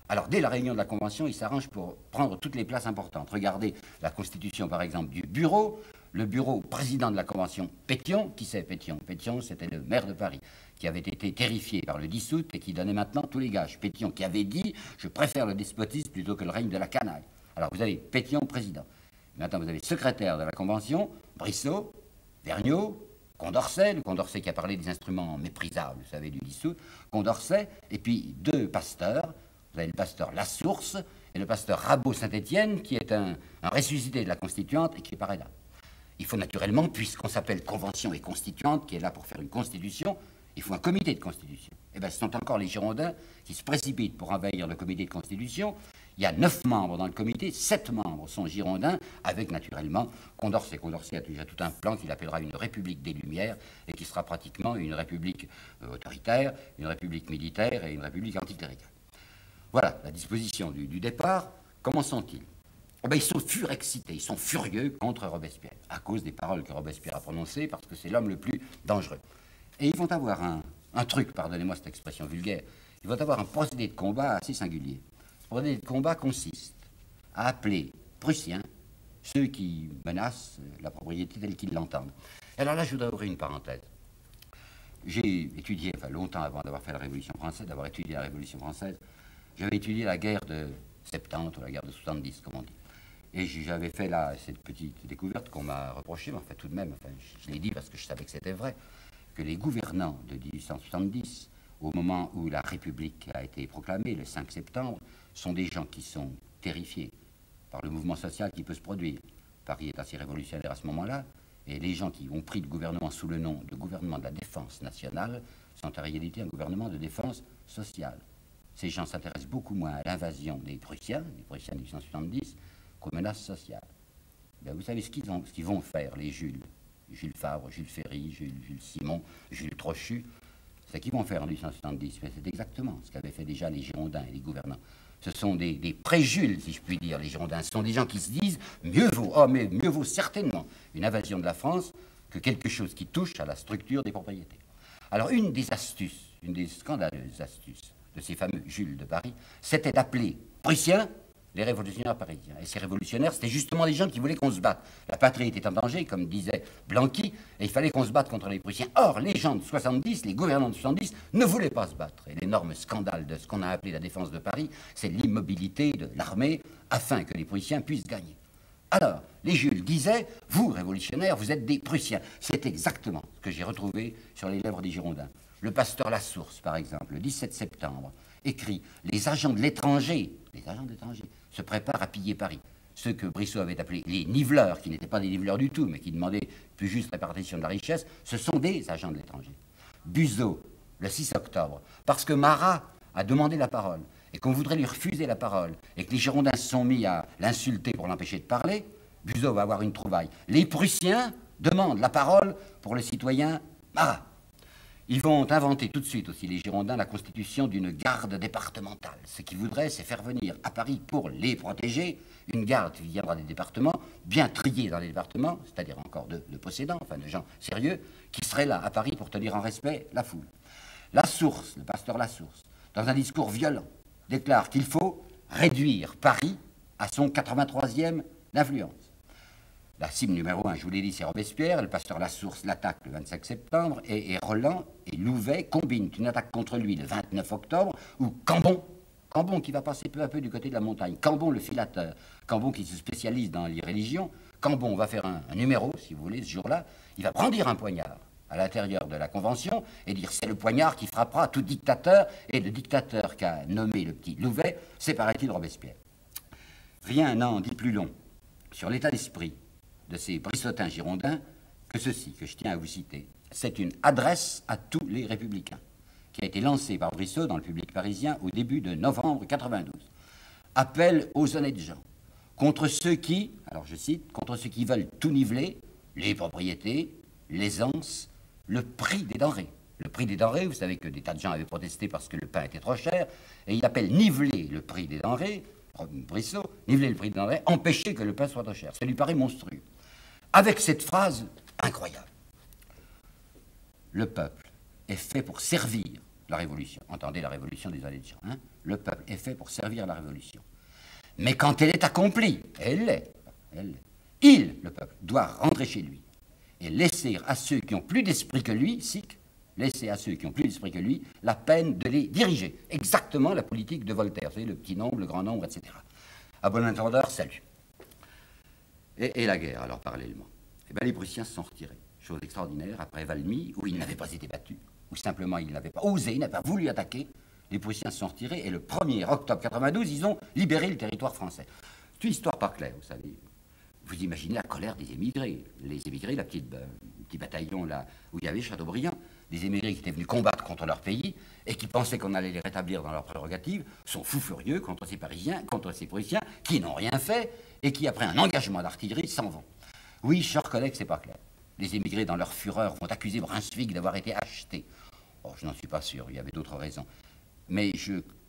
Alors, dès la réunion de la Convention, ils s'arrangent pour prendre toutes les places importantes. Regardez la constitution, par exemple, du bureau. Le bureau président de la Convention, Pétion. Qui c'est Pétion? Pétion, c'était le maire de Paris qui avait été terrifié par le dissoute et qui donnait maintenant tous les gages. Pétion qui avait dit Je préfère le despotisme plutôt que le règne de la canaille. Alors vous avez Pétion président. Maintenant vous avez secrétaire de la Convention, Brissot, Vergniaud, Condorcet, le Condorcet qui a parlé des instruments méprisables, vous savez, du dissoute, Condorcet, et puis deux pasteurs. Vous avez le pasteur Lassource et le pasteur Rabot-Saint-Étienne, qui est un, un ressuscité de la Constituante et qui paraît là. Il faut naturellement, puisqu'on s'appelle Convention et Constituante, qui est là pour faire une constitution, il faut un comité de constitution. Eh bien, ce sont encore les Girondins qui se précipitent pour envahir le comité de constitution. Il y a neuf membres dans le comité, sept membres sont Girondins, avec naturellement Condorcet. Condorcet a déjà tout un plan qu'il appellera une république des Lumières et qui sera pratiquement une république euh, autoritaire, une république militaire et une république anticléricale. Voilà la disposition du, départ. Comment sont-ils? Eh bien, Ils sont furexcités, ils sont furieux contre Robespierre, à cause des paroles que Robespierre a prononcées, parce que c'est l'homme le plus dangereux. Et ils vont avoir un, truc, pardonnez-moi cette expression vulgaire, ils vont avoir un procédé de combat assez singulier. Ce procédé de combat consiste à appeler Prussiens ceux qui menacent la propriété telle qu'ils l'entendent. Alors là, je voudrais ouvrir une parenthèse. J'ai étudié, enfin longtemps avant d'avoir fait la Révolution française, d'avoir étudié la Révolution française, j'avais étudié la guerre de 70 ou la guerre de 70, comme on dit. Et j'avais fait là cette petite découverte qu'on m'a reprochée, mais enfin tout de même, je l'ai dit parce que je savais que c'était vrai que les gouvernants de 1870, au moment où la République a été proclamée, le 5 septembre, sont des gens qui sont terrifiés par le mouvement social qui peut se produire. Paris est assez révolutionnaire à ce moment-là, Et les gens qui ont pris le gouvernement sous le nom de gouvernement de la défense nationale sont en réalité un gouvernement de défense sociale. Ces gens s'intéressent beaucoup moins à l'invasion des Prussiens, des Prussiens de 1870, qu'aux menaces sociales. Ben, vous savez ce qu'ils vont, faire, les Jules? Jules Favre, Jules Ferry, Jules, Simon, Jules Trochu, ce qu'ils vont faire en 1870, c'est exactement ce qu'avaient fait déjà les Girondins et les gouvernants. Ce sont des, des préjules, si je puis dire, les Girondins. Ce sont des gens qui se disent mieux vaut, oh, mais mieux vaut certainement une invasion de la France que quelque chose qui touche à la structure des propriétés. Alors, une des astuces, une des scandaleuses astuces de ces fameux Jules de Paris, c'était d'appeler Prussiens les révolutionnaires parisiens. Et ces révolutionnaires, c'était justement des gens qui voulaient qu'on se batte. La patrie était en danger, comme disait Blanqui, et il fallait qu'on se batte contre les Prussiens. Or, les gens de 70, les gouvernants de 70, ne voulaient pas se battre. Et l'énorme scandale de ce qu'on a appelé la défense de Paris, c'est l'immobilité de l'armée afin que les Prussiens puissent gagner. Alors, les Jules disaient, vous, révolutionnaires, vous êtes des Prussiens. C'est exactement ce que j'ai retrouvé sur les lèvres des Girondins. Le pasteur Lassource, par exemple, le 17 septembre, écrit Les agents de l'étranger, les agents de l'étranger, se préparent à piller Paris. Ceux que Brissot avait appelés les niveleurs, qui n'étaient pas des niveleurs du tout, mais qui demandaient plus juste répartition de la richesse, ce sont des agents de l'étranger. Buzot, le 6 octobre, parce que Marat a demandé la parole, et qu'on voudrait lui refuser la parole, et que les Girondins se sont mis à l'insulter pour l'empêcher de parler, Buzot va avoir une trouvaille. Les Prussiens demandent la parole pour le citoyen Marat. Ils vont inventer tout de suite aussi, les Girondins, la constitution d'une garde départementale. Ce qu'ils voudraient, c'est faire venir à Paris, pour les protéger, une garde qui viendra des départements, bien triée dans les départements, c'est-à-dire encore de, possédants, enfin de gens sérieux, qui seraient là à Paris pour tenir en respect la foule. La source, le pasteur La Source, dans un discours violent, déclare qu'il faut réduire Paris à son 83e influence. La cible numéro un, je vous l'ai dit, c'est Robespierre. Le pasteur Lassource l'attaque le 25 septembre. Et, Roland et Louvet combinent une attaque contre lui le 29 octobre, où Cambon, Cambon qui va passer peu à peu du côté de la montagne, Cambon le filateur, Cambon qui se spécialise dans les religions, Cambon va faire un, numéro, si vous voulez, ce jour-là. Il va brandir un poignard à l'intérieur de la Convention et dire c'est le poignard qui frappera tout dictateur. Et le dictateur qu'a nommé le petit Louvet, c'est paraît-il Robespierre. Rien n'en dit plus long sur l'état d'esprit de ces brissotins girondins que ceci, que je tiens à vous citer. C'est une adresse à tous les républicains, qui a été lancée par Brissot dans le public parisien au début de novembre 92. Appel aux honnêtes gens, contre ceux qui, alors je cite, contre ceux qui veulent tout niveler, les propriétés, l'aisance, le prix des denrées. Le prix des denrées, vous savez que des tas de gens avaient protesté parce que le pain était trop cher, et il appelle niveler le prix des denrées, Brissot, niveler le prix des denrées, empêcher que le pain soit trop cher. Ça lui paraît monstrueux avec cette phrase incroyable. Le peuple est fait pour servir la révolution. Entendez la révolution des années de hein Le peuple est fait pour servir la révolution. Mais quand elle est accomplie, elle l'est, elle il, le peuple, doit rentrer chez lui et laisser à ceux qui ont plus d'esprit que lui, sic, laisser à ceux qui ont plus d'esprit que lui la peine de les diriger. Exactement la politique de Voltaire, vous savez, le petit nombre, le grand nombre, etc. À bon entendeur, salut. Et, la guerre, alors parallèlement. Eh bien, les Prussiens se sont retirés. Chose extraordinaire, après Valmy, où ils n'avaient pas été battus, où simplement ils n'avaient pas osé, ils n'avaient pas voulu attaquer, les Prussiens se sont retirés, et le 1er octobre 92, ils ont libéré le territoire français. C'est une histoire pas claire, vous savez. Vous imaginez la colère des émigrés. Les émigrés, la petite, euh, petit bataillon là où il y avait Chateaubriand, des émigrés qui étaient venus combattre contre leur pays et qui pensaient qu'on allait les rétablir dans leurs prérogatives, sont fous furieux contre ces Parisiens, contre ces Prussiens, qui n'ont rien fait et qui, après un engagement d'artillerie, s'en vont. Oui, chers collègues, c'est pas clair. Les émigrés, dans leur fureur, vont accuser Brunswick d'avoir été acheté. Oh, je n'en suis pas sûr, il y avait d'autres raisons. Mais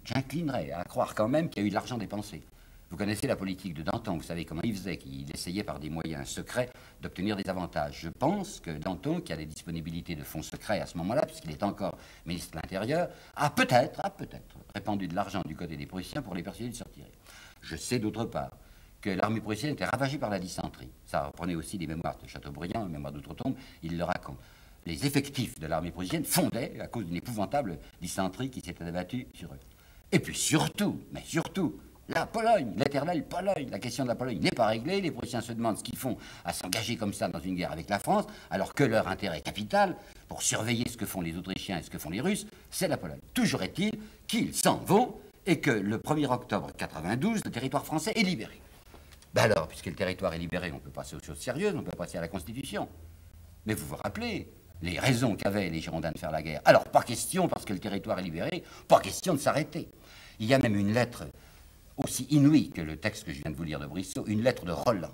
j'inclinerais à croire quand même qu'il y a eu de l'argent dépensé. Vous connaissez la politique de Danton, vous savez comment il faisait, qu'il essayait par des moyens secrets d'obtenir des avantages. Je pense que Danton, qui a des disponibilités de fonds secrets à ce moment-là, puisqu'il est encore ministre de l'Intérieur, a peut-être, a peut-être répandu de l'argent du côté des Prussiens pour les persuader de se retirer. Je sais d'autre part l'armée prussienne était ravagée par la dysenterie. Ça reprenait aussi des mémoires de Chateaubriand, des mémoires d'outre-tombe, il le raconte. Les effectifs de l'armée prussienne fondaient à cause d'une épouvantable dysenterie qui s'était abattue sur eux. Et puis surtout, mais surtout, la Pologne, l'éternelle Pologne. La question de la Pologne n'est pas réglée. Les Prussiens se demandent ce qu'ils font à s'engager comme ça dans une guerre avec la France, alors que leur intérêt capital, pour surveiller ce que font les Autrichiens et ce que font les Russes, c'est la Pologne. Toujours est-il qu'ils s'en vont et que le 1er octobre 92, le territoire français est libéré. Ben alors, puisque le territoire est libéré, on peut passer aux choses sérieuses, on peut passer à la Constitution. Mais vous vous rappelez les raisons qu'avaient les Girondins de faire la guerre. Alors, pas question, parce que le territoire est libéré, pas question de s'arrêter. Il y a même une lettre aussi inouïe que le texte que je viens de vous lire de Brissot, une lettre de Roland,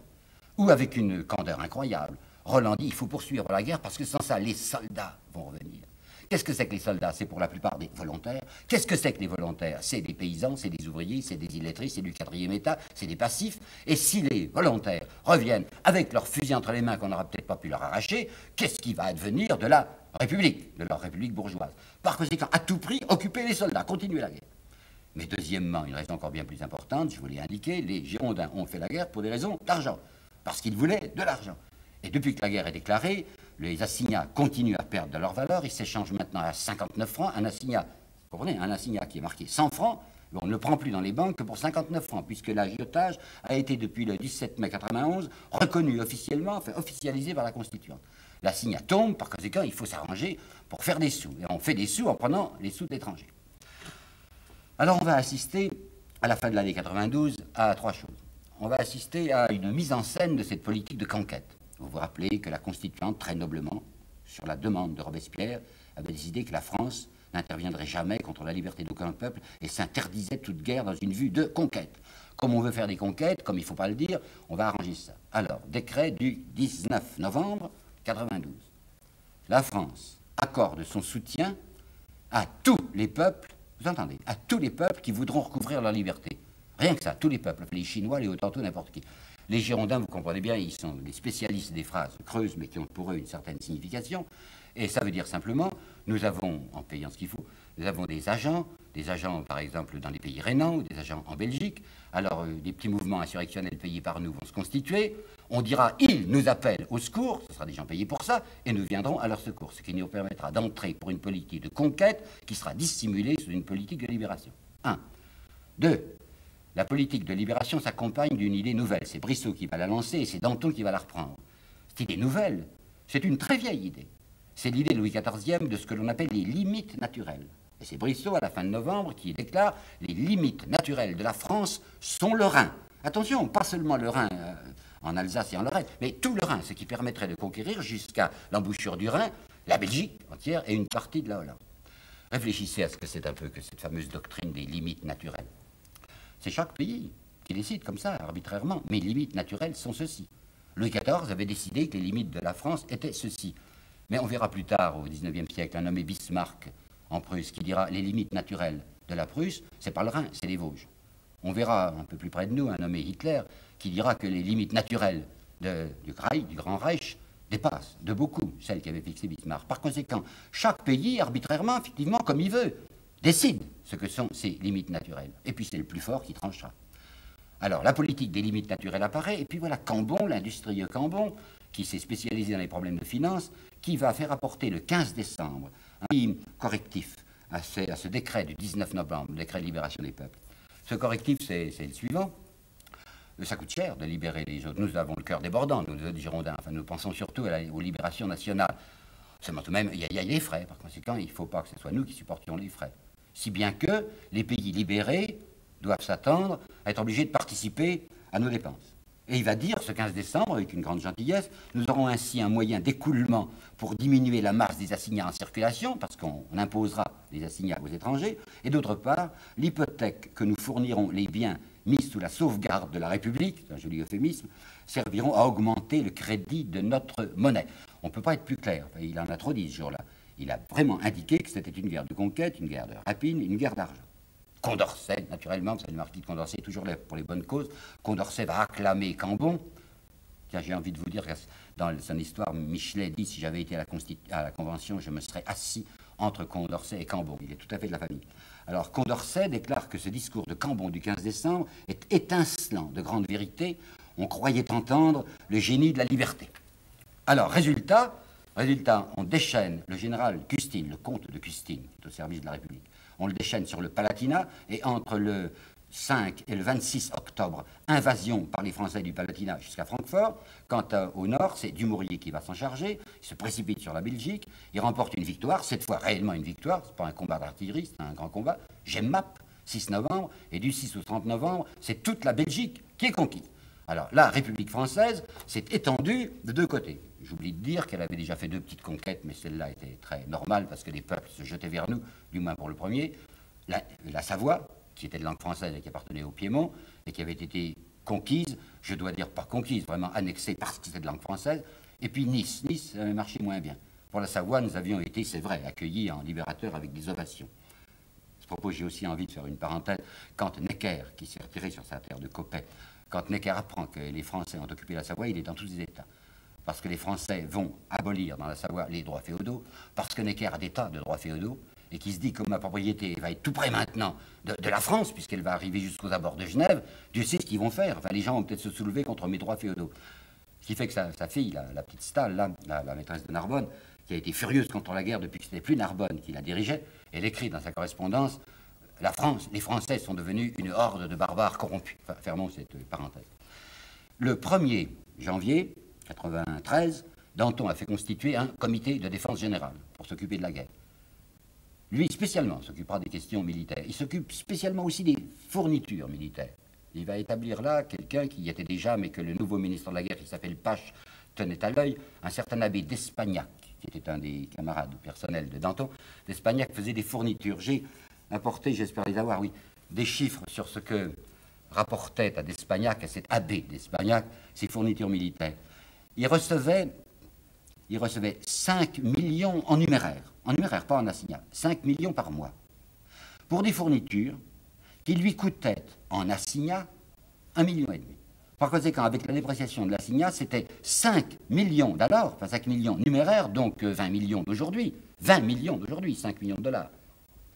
où avec une candeur incroyable, Roland dit il faut poursuivre la guerre parce que sans ça, les soldats vont revenir. Qu'est-ce que c'est que les soldats? C'est pour la plupart des volontaires. Qu'est-ce que c'est que les volontaires? C'est des paysans, c'est des ouvriers, c'est des illettrés, c'est du quatrième état, c'est des passifs. Et si les volontaires reviennent avec leurs fusils entre les mains qu'on n'aura peut-être pas pu leur arracher, qu'est-ce qui va advenir de la République, de leur République bourgeoise? Par conséquent, à tout prix, occuper les soldats, continuer la guerre. Mais deuxièmement, une raison encore bien plus importante, je vous l'ai indiqué, les Girondins ont fait la guerre pour des raisons d'argent, parce qu'ils voulaient de l'argent. Et depuis que la guerre est déclarée, les assignats continuent à perdre de leur valeur. Ils s'échangent maintenant à 59 francs. Un assignat, vous comprenez, un assignat qui est marqué 100 francs, on ne le prend plus dans les banques que pour 59 francs, puisque l'agiotage a été depuis le 17 mai 91 reconnu officiellement, enfin officialisé par la Constituante. L'assignat tombe, par conséquent, il faut s'arranger pour faire des sous. Et on fait des sous en prenant les sous de l'étranger. Alors on va assister, à la fin de l'année 92, à trois choses. On va assister à une mise en scène de cette politique de conquête. Vous vous rappelez que la Constituante, très noblement, sur la demande de Robespierre, avait décidé que la France n'interviendrait jamais contre la liberté d'aucun peuple et s'interdisait toute guerre dans une vue de conquête. Comme on veut faire des conquêtes, comme il ne faut pas le dire, on va arranger ça. Alors, décret du 19 novembre 92. La France accorde son soutien à tous les peuples, vous entendez, à tous les peuples qui voudront recouvrir leur liberté. Rien que ça, tous les peuples, les Chinois, les Hottentots, n'importe qui. Les Girondins, vous comprenez bien, ils sont des spécialistes des phrases creuses, mais qui ont pour eux une certaine signification. Et ça veut dire simplement, nous avons, en payant ce qu'il faut, nous avons des agents, des agents par exemple dans les pays rénans ou des agents en Belgique. Alors euh, des petits mouvements insurrectionnels payés par nous vont se constituer. On dira, ils nous appellent au secours, ce sera des gens payés pour ça, et nous viendrons à leur secours, ce qui nous permettra d'entrer pour une politique de conquête qui sera dissimulée sous une politique de libération. Un. Deux, la politique de libération s'accompagne d'une idée nouvelle. C'est Brissot qui va la lancer et c'est Danton qui va la reprendre. Cette idée nouvelle, c'est une très vieille idée. C'est l'idée Louis XIV de ce que l'on appelle les limites naturelles. Et c'est Brissot, à la fin de novembre, qui déclare les limites naturelles de la France sont le Rhin. Attention, pas seulement le Rhin euh, en Alsace et en Lorraine, mais tout le Rhin, ce qui permettrait de conquérir jusqu'à l'embouchure du Rhin la Belgique entière et une partie de la Hollande. Réfléchissez à ce que c'est un peu que cette fameuse doctrine des limites naturelles. C'est chaque pays qui décide comme ça, arbitrairement. Mais les limites naturelles sont ceci. Louis XIV avait décidé que les limites de la France étaient ceci. Mais on verra plus tard, au XIXe siècle, un nommé Bismarck en Prusse qui dira les limites naturelles de la Prusse, c'est pas le Rhin, c'est les Vosges. On verra un peu plus près de nous un nommé Hitler qui dira que les limites naturelles du Reich, du Grand Reich, dépassent de beaucoup celles qu'avait fixées Bismarck. Par conséquent, chaque pays, arbitrairement, effectivement, comme il veut, décide ce que sont ces limites naturelles. Et puis c'est le plus fort qui tranchera. Alors la politique des limites naturelles apparaît, et puis voilà Cambon, l'industrieux Cambon, qui s'est spécialisé dans les problèmes de finance, qui va faire apporter le 15 décembre un correctif à ce, décret du 19 novembre, le décret de libération des peuples. Ce correctif, c'est le suivant. Ça coûte cher de libérer les autres. Nous avons le cœur débordant, nous, les Girondins. Enfin, nous pensons surtout aux libérations nationales. Seulement, tout de même, il y, a les frais. Par conséquent, il ne faut pas que ce soit nous qui supportions les frais. Si bien que les pays libérés doivent s'attendre à être obligés de participer à nos dépenses. Et il va dire, ce 15 décembre, avec une grande gentillesse, nous aurons ainsi un moyen d'écoulement pour diminuer la masse des assignats en circulation, parce qu'on imposera les assignats aux étrangers, et d'autre part, l'hypothèque que nous fournirons les biens mis sous la sauvegarde de la République, c'est un joli euphémisme, serviront à augmenter le crédit de notre monnaie. On ne peut pas être plus clair, il en a trop dit ce jour-là. Il a vraiment indiqué que c'était une guerre de conquête, une guerre de rapine, une guerre d'argent. Condorcet, naturellement, savez, le marquis de Condorcet toujours là pour les bonnes causes. Condorcet va acclamer Cambon. Tiens, j'ai envie de vous dire que dans son histoire, Michelet dit si j'avais été à la, à la, Convention, je me serais assis entre Condorcet et Cambon. Il est tout à fait de la famille. Alors Condorcet déclare que ce discours de Cambon du 15 décembre est étincelant de grande vérité. On croyait entendre le génie de la liberté. Alors, résultat, résultat, on déchaîne le général Custine, le comte de Custine, au service de la République. On le déchaîne sur le Palatinat et entre le 5 et le 26 octobre, invasion par les Français du Palatinat jusqu'à Francfort. Quant au nord, c'est Dumouriez qui va s'en charger. Il se précipite sur la Belgique. Il remporte une victoire, cette fois réellement une victoire. C'est pas un combat d'artillerie, c'est un grand combat. Gemmap, 6 novembre. Et du 6 au 30 novembre, c'est toute la Belgique qui est conquise. Alors, la République française s'est étendue de deux côtés. J'oublie de dire qu'elle avait déjà fait deux petites conquêtes, mais celle-là était très normale parce que les peuples se jetaient vers nous, du moins pour le premier. La, Savoie, qui était de langue française et qui appartenait au Piémont, et qui avait été conquise, je dois dire pas conquise, vraiment annexée parce que c'était de langue française. Et puis Nice. Nice avait marché moins bien. Pour la Savoie, nous avions été, c'est vrai, accueillis en libérateur avec des ovations. À ce propos, j'ai aussi envie de faire une parenthèse. Quand Necker, qui s'est retiré sur sa terre de Coppet, quand Necker apprend que les Français ont occupé la Savoie, il est dans tous les États. Parce que les Français vont abolir dans la Savoie les droits féodaux, parce que Necker a des tas de droits féodaux, et qui se dit que ma propriété va être tout près maintenant de, la France, puisqu'elle va arriver jusqu'aux abords de Genève, Dieu sait ce qu'ils vont faire. Enfin, les gens vont peut-être se soulever contre mes droits féodaux. Ce qui fait que sa, fille, la, petite Stahl, la, maîtresse de Narbonne, qui a été furieuse contre la guerre depuis que ce n'était plus Narbonne qui la dirigeait, elle écrit dans sa correspondance La France, les Français sont devenus une horde de barbares corrompus. Fermons cette parenthèse. Le 1er janvier 1993, Danton a fait constituer un comité de défense générale pour s'occuper de la guerre. Lui, spécialement, s'occupera des questions militaires. Il s'occupe spécialement aussi des fournitures militaires. Il va établir là quelqu'un qui y était déjà, mais que le nouveau ministre de la guerre, qui s'appelle Pache, tenait à l'œil, un certain abbé d'Espagnac, qui était un des camarades personnels de Danton. D'Espagnac faisait des fournitures. J'ai apporté, j'espère les avoir, oui, des chiffres sur ce que rapportait à d'Espagnac, à cet abbé d'Espagnac, ses fournitures militaires. Il recevait, il recevait 5 millions en numéraire en numéraire, pas en assignat, 5 millions par mois, pour des fournitures qui lui coûtaient en assignat 1,5 million et demi. Par conséquent, avec la dépréciation de l'assignat, c'était 5 millions d'alors, enfin 5 millions numéraires, donc 20 euh, millions d'aujourd'hui, 20 millions d'aujourd'hui, 5 millions de dollars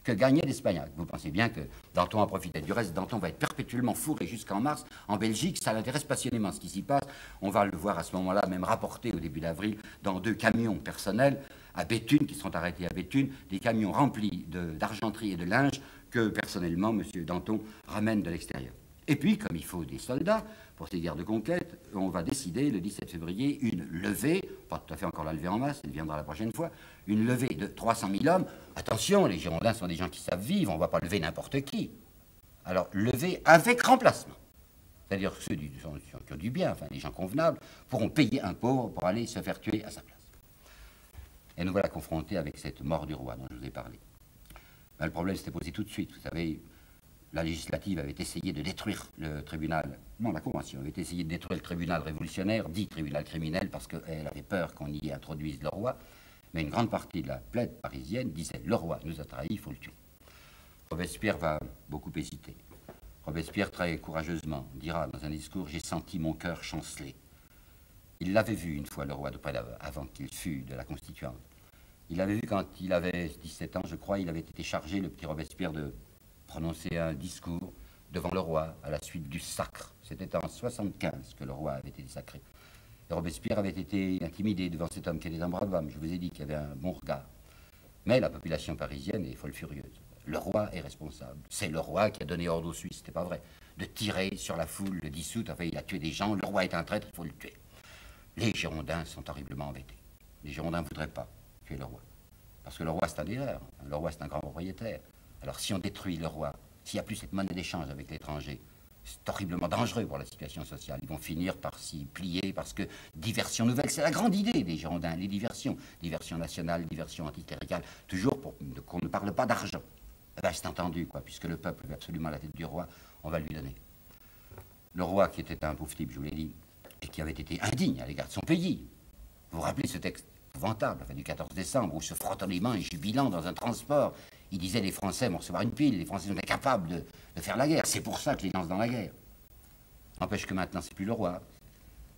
que gagnait l'Espagnol. Vous pensez bien que Danton en profitait. Du reste, Danton va être perpétuellement fourré jusqu'en mars en Belgique. Ça l'intéresse passionnément ce qui s'y passe. On va le voir à ce moment-là, même rapporté au début d'avril, dans deux camions personnels à Béthune, qui sont arrêtés à Béthune, des camions remplis d'argenterie et de linge que personnellement M. Danton ramène de l'extérieur. Et puis, comme il faut des soldats pour ces guerres de conquête, on va décider le 17 février une levée, pas tout à fait encore la levée en masse, elle viendra la prochaine fois, une levée de 300 000 hommes. Attention, les Girondins sont des gens qui savent vivre, on ne va pas lever n'importe qui. Alors, lever avec remplacement. C'est-à-dire ceux qui ont du bien, enfin, les gens convenables, pourront payer un pauvre pour aller se faire tuer à sa place. Et nous voilà confrontés avec cette mort du roi dont je vous ai parlé. Ben, le problème s'était posé tout de suite. Vous savez, la législative avait essayé de détruire le tribunal, non, la Convention avait essayé de détruire le tribunal révolutionnaire, dit tribunal criminel, parce qu'elle avait peur qu'on y introduise le roi. Mais une grande partie de la plaide parisienne disait le roi nous a trahis, il faut le tuer. Robespierre va beaucoup hésiter. Robespierre, très courageusement, dira dans un discours J'ai senti mon cœur chanceler. Il l'avait vu une fois, le roi de avant qu'il fût de la Constituante. Il l'avait vu quand il avait 17 ans, je crois, il avait été chargé, le petit Robespierre, de prononcer un discours devant le roi à la suite du sacre. C'était en 75 que le roi avait été sacré. Robespierre avait été intimidé devant cet homme qui était un brave homme. Je vous ai dit qu'il avait un bon regard. Mais la population parisienne est folle furieuse. Le roi est responsable. C'est le roi qui a donné ordre aux Suisses, c'était pas vrai, de tirer sur la foule, le dissoute. Enfin, il a tué des gens. Le roi est un traître, il faut le tuer. Les Girondins sont horriblement embêtés. Les Girondins ne voudraient pas tuer le roi. Parce que le roi, c'est un erreur. Le roi, c'est un grand propriétaire. Alors, si on détruit le roi, s'il n'y a plus cette monnaie d'échange avec l'étranger, c'est horriblement dangereux pour la situation sociale. Ils vont finir par s'y plier parce que diversion nouvelle, c'est la grande idée des Girondins, les diversions. Diversion nationale, diversion anticléricale, toujours pour qu'on ne parle pas d'argent. Eh ben, c'est entendu, quoi, puisque le peuple veut absolument la tête du roi, on va lui donner. Le roi, qui était un pauvre type, je vous l'ai dit, et qui avait été indigne à l'égard de son pays. Vous vous rappelez ce texte épouvantable, du 14 décembre, où se frottant les mains et jubilant dans un transport, il disait les Français vont recevoir une pile, les Français sont incapables de, faire la guerre. C'est pour ça qu'ils lancent dans la guerre. N'empêche que maintenant, c'est plus le roi.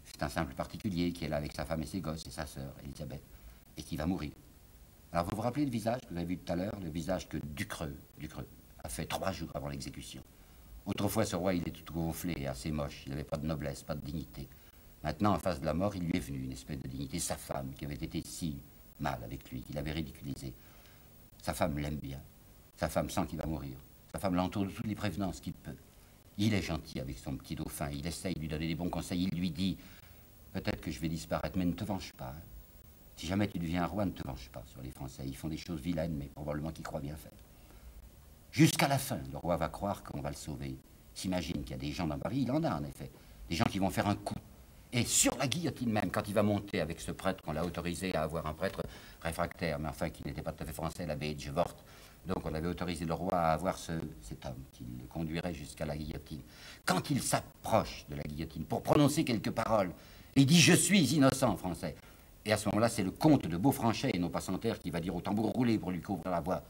C'est un simple particulier qui est là avec sa femme et ses gosses et sa sœur, Elisabeth, et qui va mourir. Alors vous vous rappelez le visage que vous avez vu tout à l'heure, le visage que Ducreux, Ducreux a fait trois jours avant l'exécution. Autrefois, ce roi, il était tout gonflé assez moche. Il n'avait pas de noblesse, pas de dignité. Maintenant, en face de la mort, il lui est venu une espèce de dignité. Sa femme, qui avait été si mal avec lui, qu'il avait ridiculisé. Sa femme l'aime bien. Sa femme sent qu'il va mourir. Sa femme l'entoure de toutes les prévenances qu'il peut. Il est gentil avec son petit dauphin. Il essaye de lui donner des bons conseils. Il lui dit Peut-être que je vais disparaître, mais ne te venge pas. Hein. Si jamais tu deviens un roi, ne te venge pas sur les Français. Ils font des choses vilaines, mais probablement qu'ils croient bien faire. Jusqu'à la fin, le roi va croire qu'on va le sauver. S'imagine qu'il y a des gens dans Paris, il en a en effet, des gens qui vont faire un coup. Et sur la guillotine même, quand il va monter avec ce prêtre qu'on l'a autorisé à avoir un prêtre réfractaire, mais enfin qui n'était pas tout à fait français, l'abbé Edgevort, donc on avait autorisé le roi à avoir cet homme qui le conduirait jusqu'à la guillotine. Quand il s'approche de la guillotine pour prononcer quelques paroles, il dit Je suis innocent en français. Et à ce moment-là, c'est le comte de Beaufranchet et non pas Santerre qui va dire au tambour roulé pour lui couvrir la voix.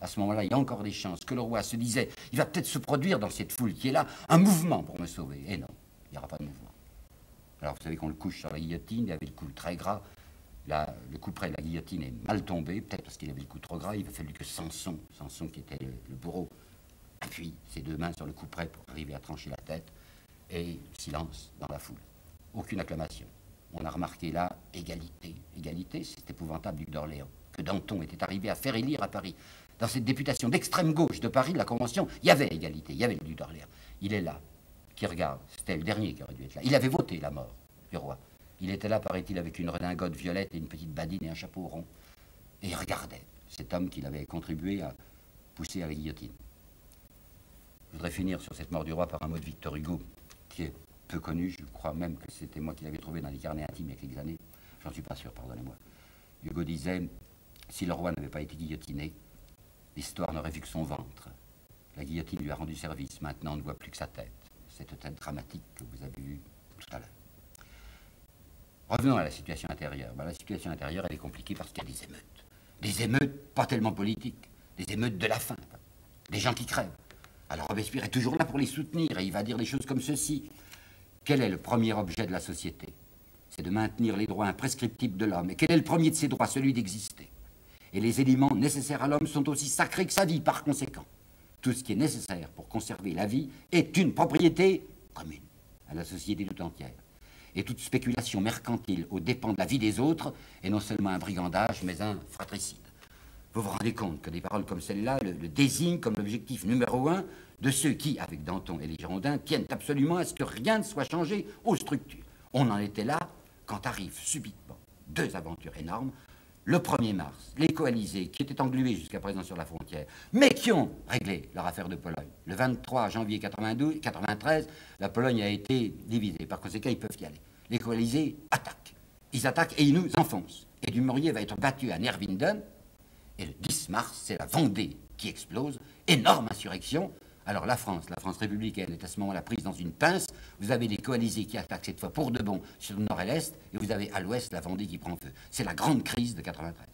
À ce moment-là, il y a encore des chances que le roi se disait Il va peut-être se produire dans cette foule qui est là un mouvement pour me sauver. Et non, il n'y aura pas de mouvement. Alors vous savez qu'on le couche sur la guillotine, il avait le coup très gras. Là, le coup près de la guillotine est mal tombé, peut-être parce qu'il avait le coup trop gras. Il a fallu que Samson, Samson qui était le, bourreau, appuie ses deux mains sur le coup près pour arriver à trancher la tête. Et silence dans la foule. Aucune acclamation. On a remarqué là égalité. Égalité, c'est épouvantable, duc d'Orléans. Que Danton était arrivé à faire élire à Paris. Dans cette députation d'extrême gauche de Paris, de la Convention, il y avait égalité, il y avait le duc d'Orléans. Il est là, qui regarde. C'était le dernier qui aurait dû être là. Il avait voté la mort du roi. Il était là, paraît-il, avec une redingote violette et une petite badine et un chapeau rond. Et il regardait cet homme qui avait contribué à pousser à la guillotine. Je voudrais finir sur cette mort du roi par un mot de Victor Hugo, qui est peu connu. Je crois même que c'était moi qui l'avais trouvé dans les carnets intimes il y a quelques années. J'en suis pas sûr, pardonnez-moi. Hugo disait Si le roi n'avait pas été guillotiné, l'histoire n'aurait vu que son ventre. La guillotine lui a rendu service. Maintenant, on ne voit plus que sa tête. Cette dramatique que vous avez vue tout à l'heure. Revenons à la situation intérieure. Ben, la situation intérieure, elle est compliquée parce qu'il y a des émeutes. Des émeutes pas tellement politiques, des émeutes de la faim, des gens qui crèvent. Alors Robespierre est toujours là pour les soutenir et il va dire les choses comme ceci. Quel est le premier objet de la société? C'est de maintenir les droits imprescriptibles de l'homme. Et quel est le premier de ces droits? Celui d'exister. Et les éléments nécessaires à l'homme sont aussi sacrés que sa vie, par conséquent. Tout ce qui est nécessaire pour conserver la vie est une propriété commune à la société tout entière et toute spéculation mercantile aux dépens de la vie des autres est non seulement un brigandage, mais un fratricide. Vous vous rendez compte que des paroles comme celle-là le, désignent comme l'objectif numéro un de ceux qui, avec Danton et les Girondins, tiennent absolument à ce que rien ne soit changé aux structures. On en était là quand arrivent subitement deux aventures énormes. Le 1er mars, les coalisés qui étaient englués jusqu'à présent sur la frontière, mais qui ont réglé leur affaire de Pologne. Le 23 janvier 92, 93, la Pologne a été divisée. Par conséquent, ils peuvent y aller. Les coalisés attaquent. Ils attaquent et ils nous enfoncent. Et Dumouriez va être battu à Nervinden. Et le 10 mars, c'est la Vendée qui explose. Énorme insurrection. Alors la France, la France républicaine est à ce moment-là prise dans une pince. Vous avez les coalisés qui attaquent cette fois pour de bon sur le nord et l'est, et vous avez à l'ouest la Vendée qui prend feu. C'est la grande crise de 93.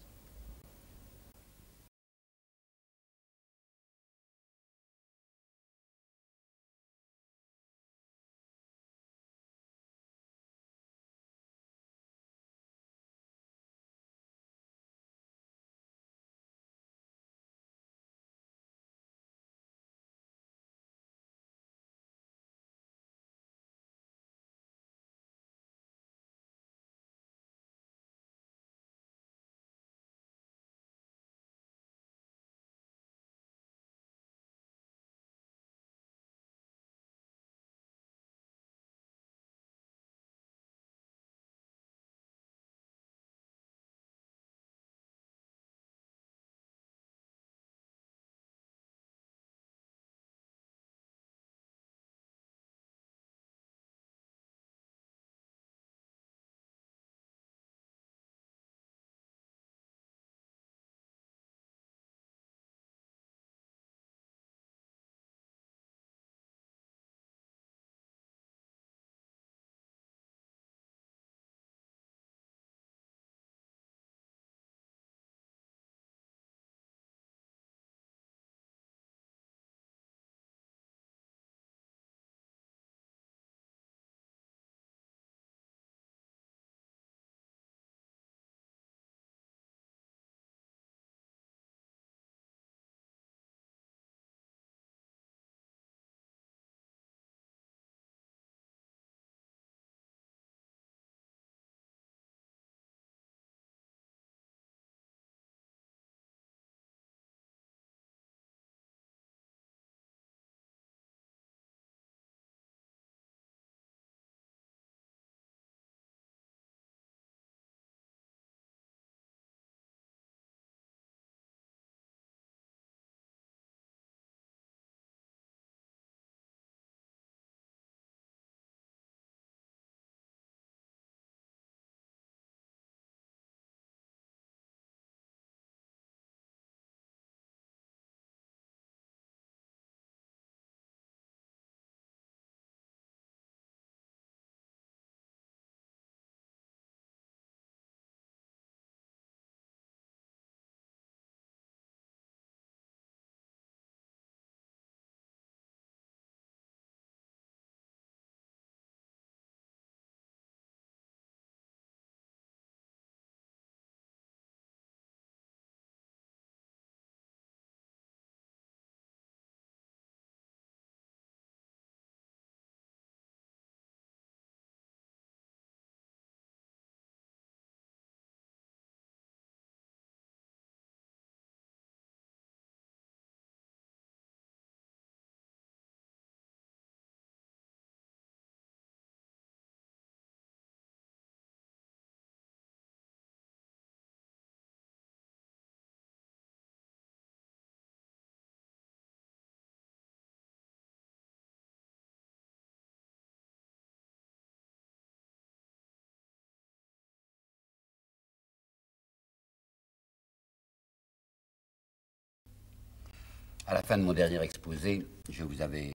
À la fin de mon dernier exposé, je vous avais,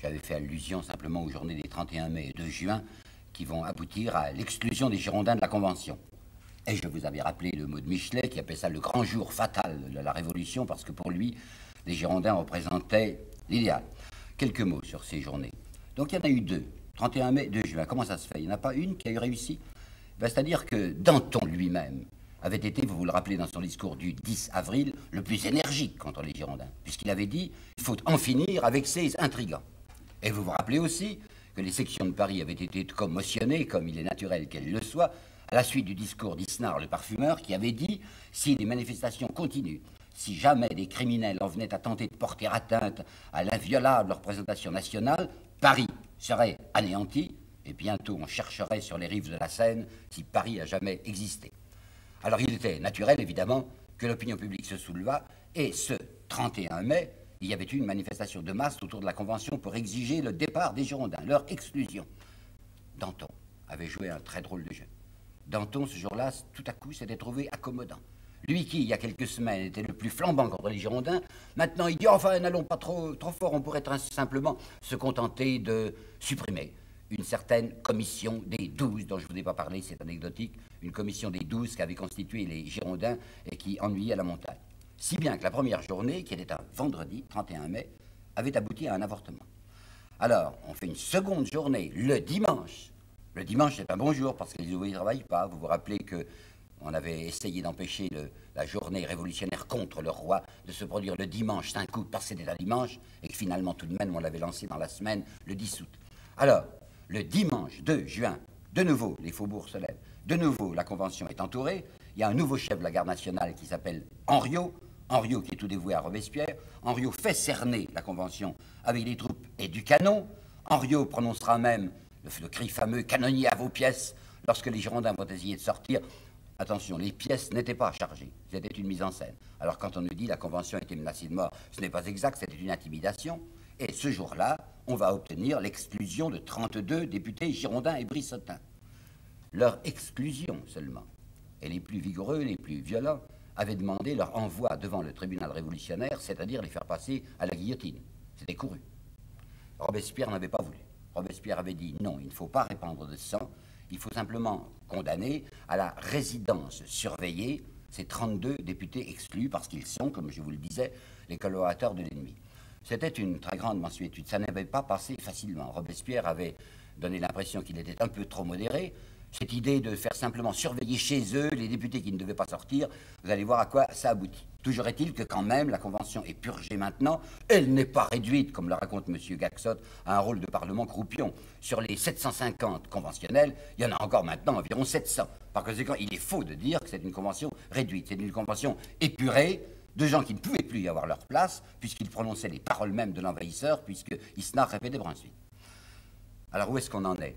j'avais fait allusion simplement aux journées des 31 mai et 2 juin qui vont aboutir à l'exclusion des Girondins de la Convention. Et je vous avais rappelé le mot de Michelet qui appelait ça le grand jour fatal de la Révolution parce que pour lui, les Girondins représentaient l'idéal. Quelques mots sur ces journées. Donc il y en a eu deux, 31 mai, 2 juin. Comment ça se fait? Il n'y en a pas une qui a eu réussi? Ben, C'est-à-dire que Danton lui-même, avait été, vous vous le rappelez dans son discours du 10 avril, le plus énergique contre les Girondins, puisqu'il avait dit il faut en finir avec ces intrigants. Et vous vous rappelez aussi que les sections de Paris avaient été commotionnées, comme il est naturel qu'elles le soient, à la suite du discours d'Isnard le parfumeur, qui avait dit si les manifestations continuent, si jamais des criminels en venaient à tenter de porter atteinte à l'inviolable représentation nationale, Paris serait anéanti, et bientôt on chercherait sur les rives de la Seine si Paris a jamais existé. Alors il était naturel, évidemment, que l'opinion publique se souleva, et ce 31 mai, il y avait eu une manifestation de masse autour de la Convention pour exiger le départ des Girondins, leur exclusion. Danton avait joué un très drôle de jeu. Danton, ce jour-là, tout à coup, s'était trouvé accommodant. Lui qui, il y a quelques semaines, était le plus flambant contre les Girondins, maintenant il dit enfin, n'allons pas trop, trop fort, on pourrait simplement se contenter de supprimer une certaine commission des douze, dont je ne vous ai pas parlé, c'est anecdotique, une commission des douze qui avait constitué les Girondins et qui ennuyait la montagne. Si bien que la première journée, qui était un vendredi, 31 mai, avait abouti à un avortement. Alors, on fait une seconde journée le dimanche. Le dimanche, c'est un bon jour parce que les ouvriers ne travaillent pas. Vous vous rappelez que on avait essayé d'empêcher la journée révolutionnaire contre le roi de se produire le dimanche 5 août parce que c'était un dimanche et que finalement tout de même on l'avait lancé dans la semaine le 10 août. Alors, le dimanche 2 juin, de nouveau, les faubourgs se lèvent. De nouveau, la Convention est entourée. Il y a un nouveau chef de la garde nationale qui s'appelle Henriot. Henriot qui est tout dévoué à Robespierre. Henriot fait cerner la Convention avec des troupes et du canon. Henriot prononcera même le, cri fameux canonnier à vos pièces lorsque les Girondins vont essayer de sortir. Attention, les pièces n'étaient pas chargées, c'était une mise en scène. Alors quand on nous dit la Convention était menacée de mort, ce n'est pas exact, c'était une intimidation. Et ce jour-là, on va obtenir l'exclusion de 32 députés girondins et brissotins. Leur exclusion seulement. Et les plus vigoureux, les plus violents, avaient demandé leur envoi devant le tribunal révolutionnaire, c'est-à-dire les faire passer à la guillotine. C'était couru. Robespierre n'avait pas voulu. Robespierre avait dit non, il ne faut pas répandre de sang, il faut simplement condamner à la résidence surveillée ces 32 députés exclus parce qu'ils sont, comme je vous le disais, les collaborateurs de l'ennemi. C'était une très grande mensuétude. Ça n'avait pas passé facilement. Robespierre avait donné l'impression qu'il était un peu trop modéré. Cette idée de faire simplement surveiller chez eux les députés qui ne devaient pas sortir, vous allez voir à quoi ça aboutit. Toujours est-il que quand même la Convention est purgée maintenant, elle n'est pas réduite, comme le raconte M. Gaxot, à un rôle de Parlement croupion. Sur les 750 conventionnels, il y en a encore maintenant environ 700. Par conséquent, il est faux de dire que c'est une convention réduite. C'est une convention épurée, de gens qui ne pouvaient plus y avoir leur place, puisqu'ils prononçaient les paroles mêmes de l'envahisseur, puisque Isnar répétait Brunswick. Alors où est-ce qu'on en est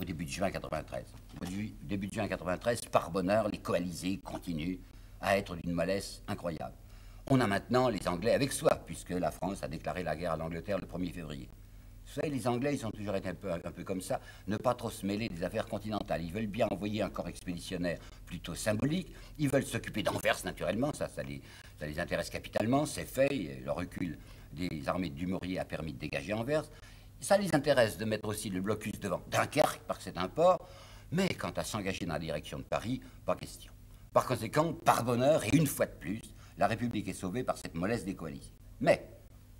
Au début de juin 93. Au début de juin 93, par bonheur, les coalisés continuent à être d'une mollesse incroyable. On a maintenant les Anglais avec soi, puisque la France a déclaré la guerre à l'Angleterre le 1er février. Les Anglais, ils ont toujours été un peu, comme ça, ne pas trop se mêler des affaires continentales. Ils veulent bien envoyer un corps expéditionnaire plutôt symbolique. Ils veulent s'occuper d'Anvers, naturellement. Ça, ça les, ça les intéresse capitalement. C'est fait. le recul des armées de Dumouriez a permis de dégager Anvers. Ça les intéresse de mettre aussi le blocus devant Dunkerque, parce que c'est un port. Mais quant à s'engager dans la direction de Paris, pas question. Par conséquent, par bonheur, et une fois de plus, la République est sauvée par cette mollesse des coalitions. Mais,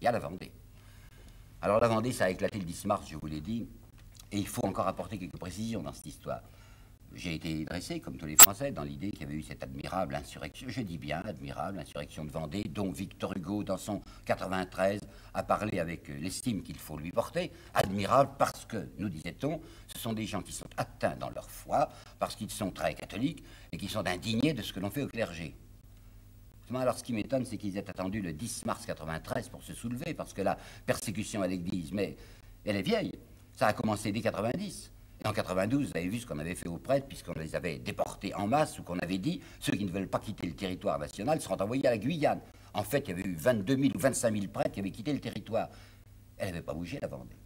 il y a la Vendée. Alors la Vendée, ça a éclaté le 10 mars, je vous l'ai dit, et il faut encore apporter quelques précisions dans cette histoire. J'ai été dressé, comme tous les Français, dans l'idée qu'il y avait eu cette admirable insurrection, je dis bien admirable insurrection de Vendée, dont Victor Hugo, dans son 93, a parlé avec l'estime qu'il faut lui porter. Admirable parce que, nous disait-on, ce sont des gens qui sont atteints dans leur foi, parce qu'ils sont très catholiques et qui sont indignés de ce que l'on fait au clergé. Alors, ce qui m'étonne, c'est qu'ils aient attendu le 10 mars 93 pour se soulever, parce que la persécution à l'Église, mais elle est vieille. Ça a commencé dès 90. Et en 92, vous avez vu ce qu'on avait fait aux prêtres, puisqu'on les avait déportés en masse, ou qu'on avait dit ceux qui ne veulent pas quitter le territoire national seront envoyés à la Guyane. En fait, il y avait eu 22 000 ou 25 000 prêtres qui avaient quitté le territoire. Elle n'avait pas bougé, la Vendée.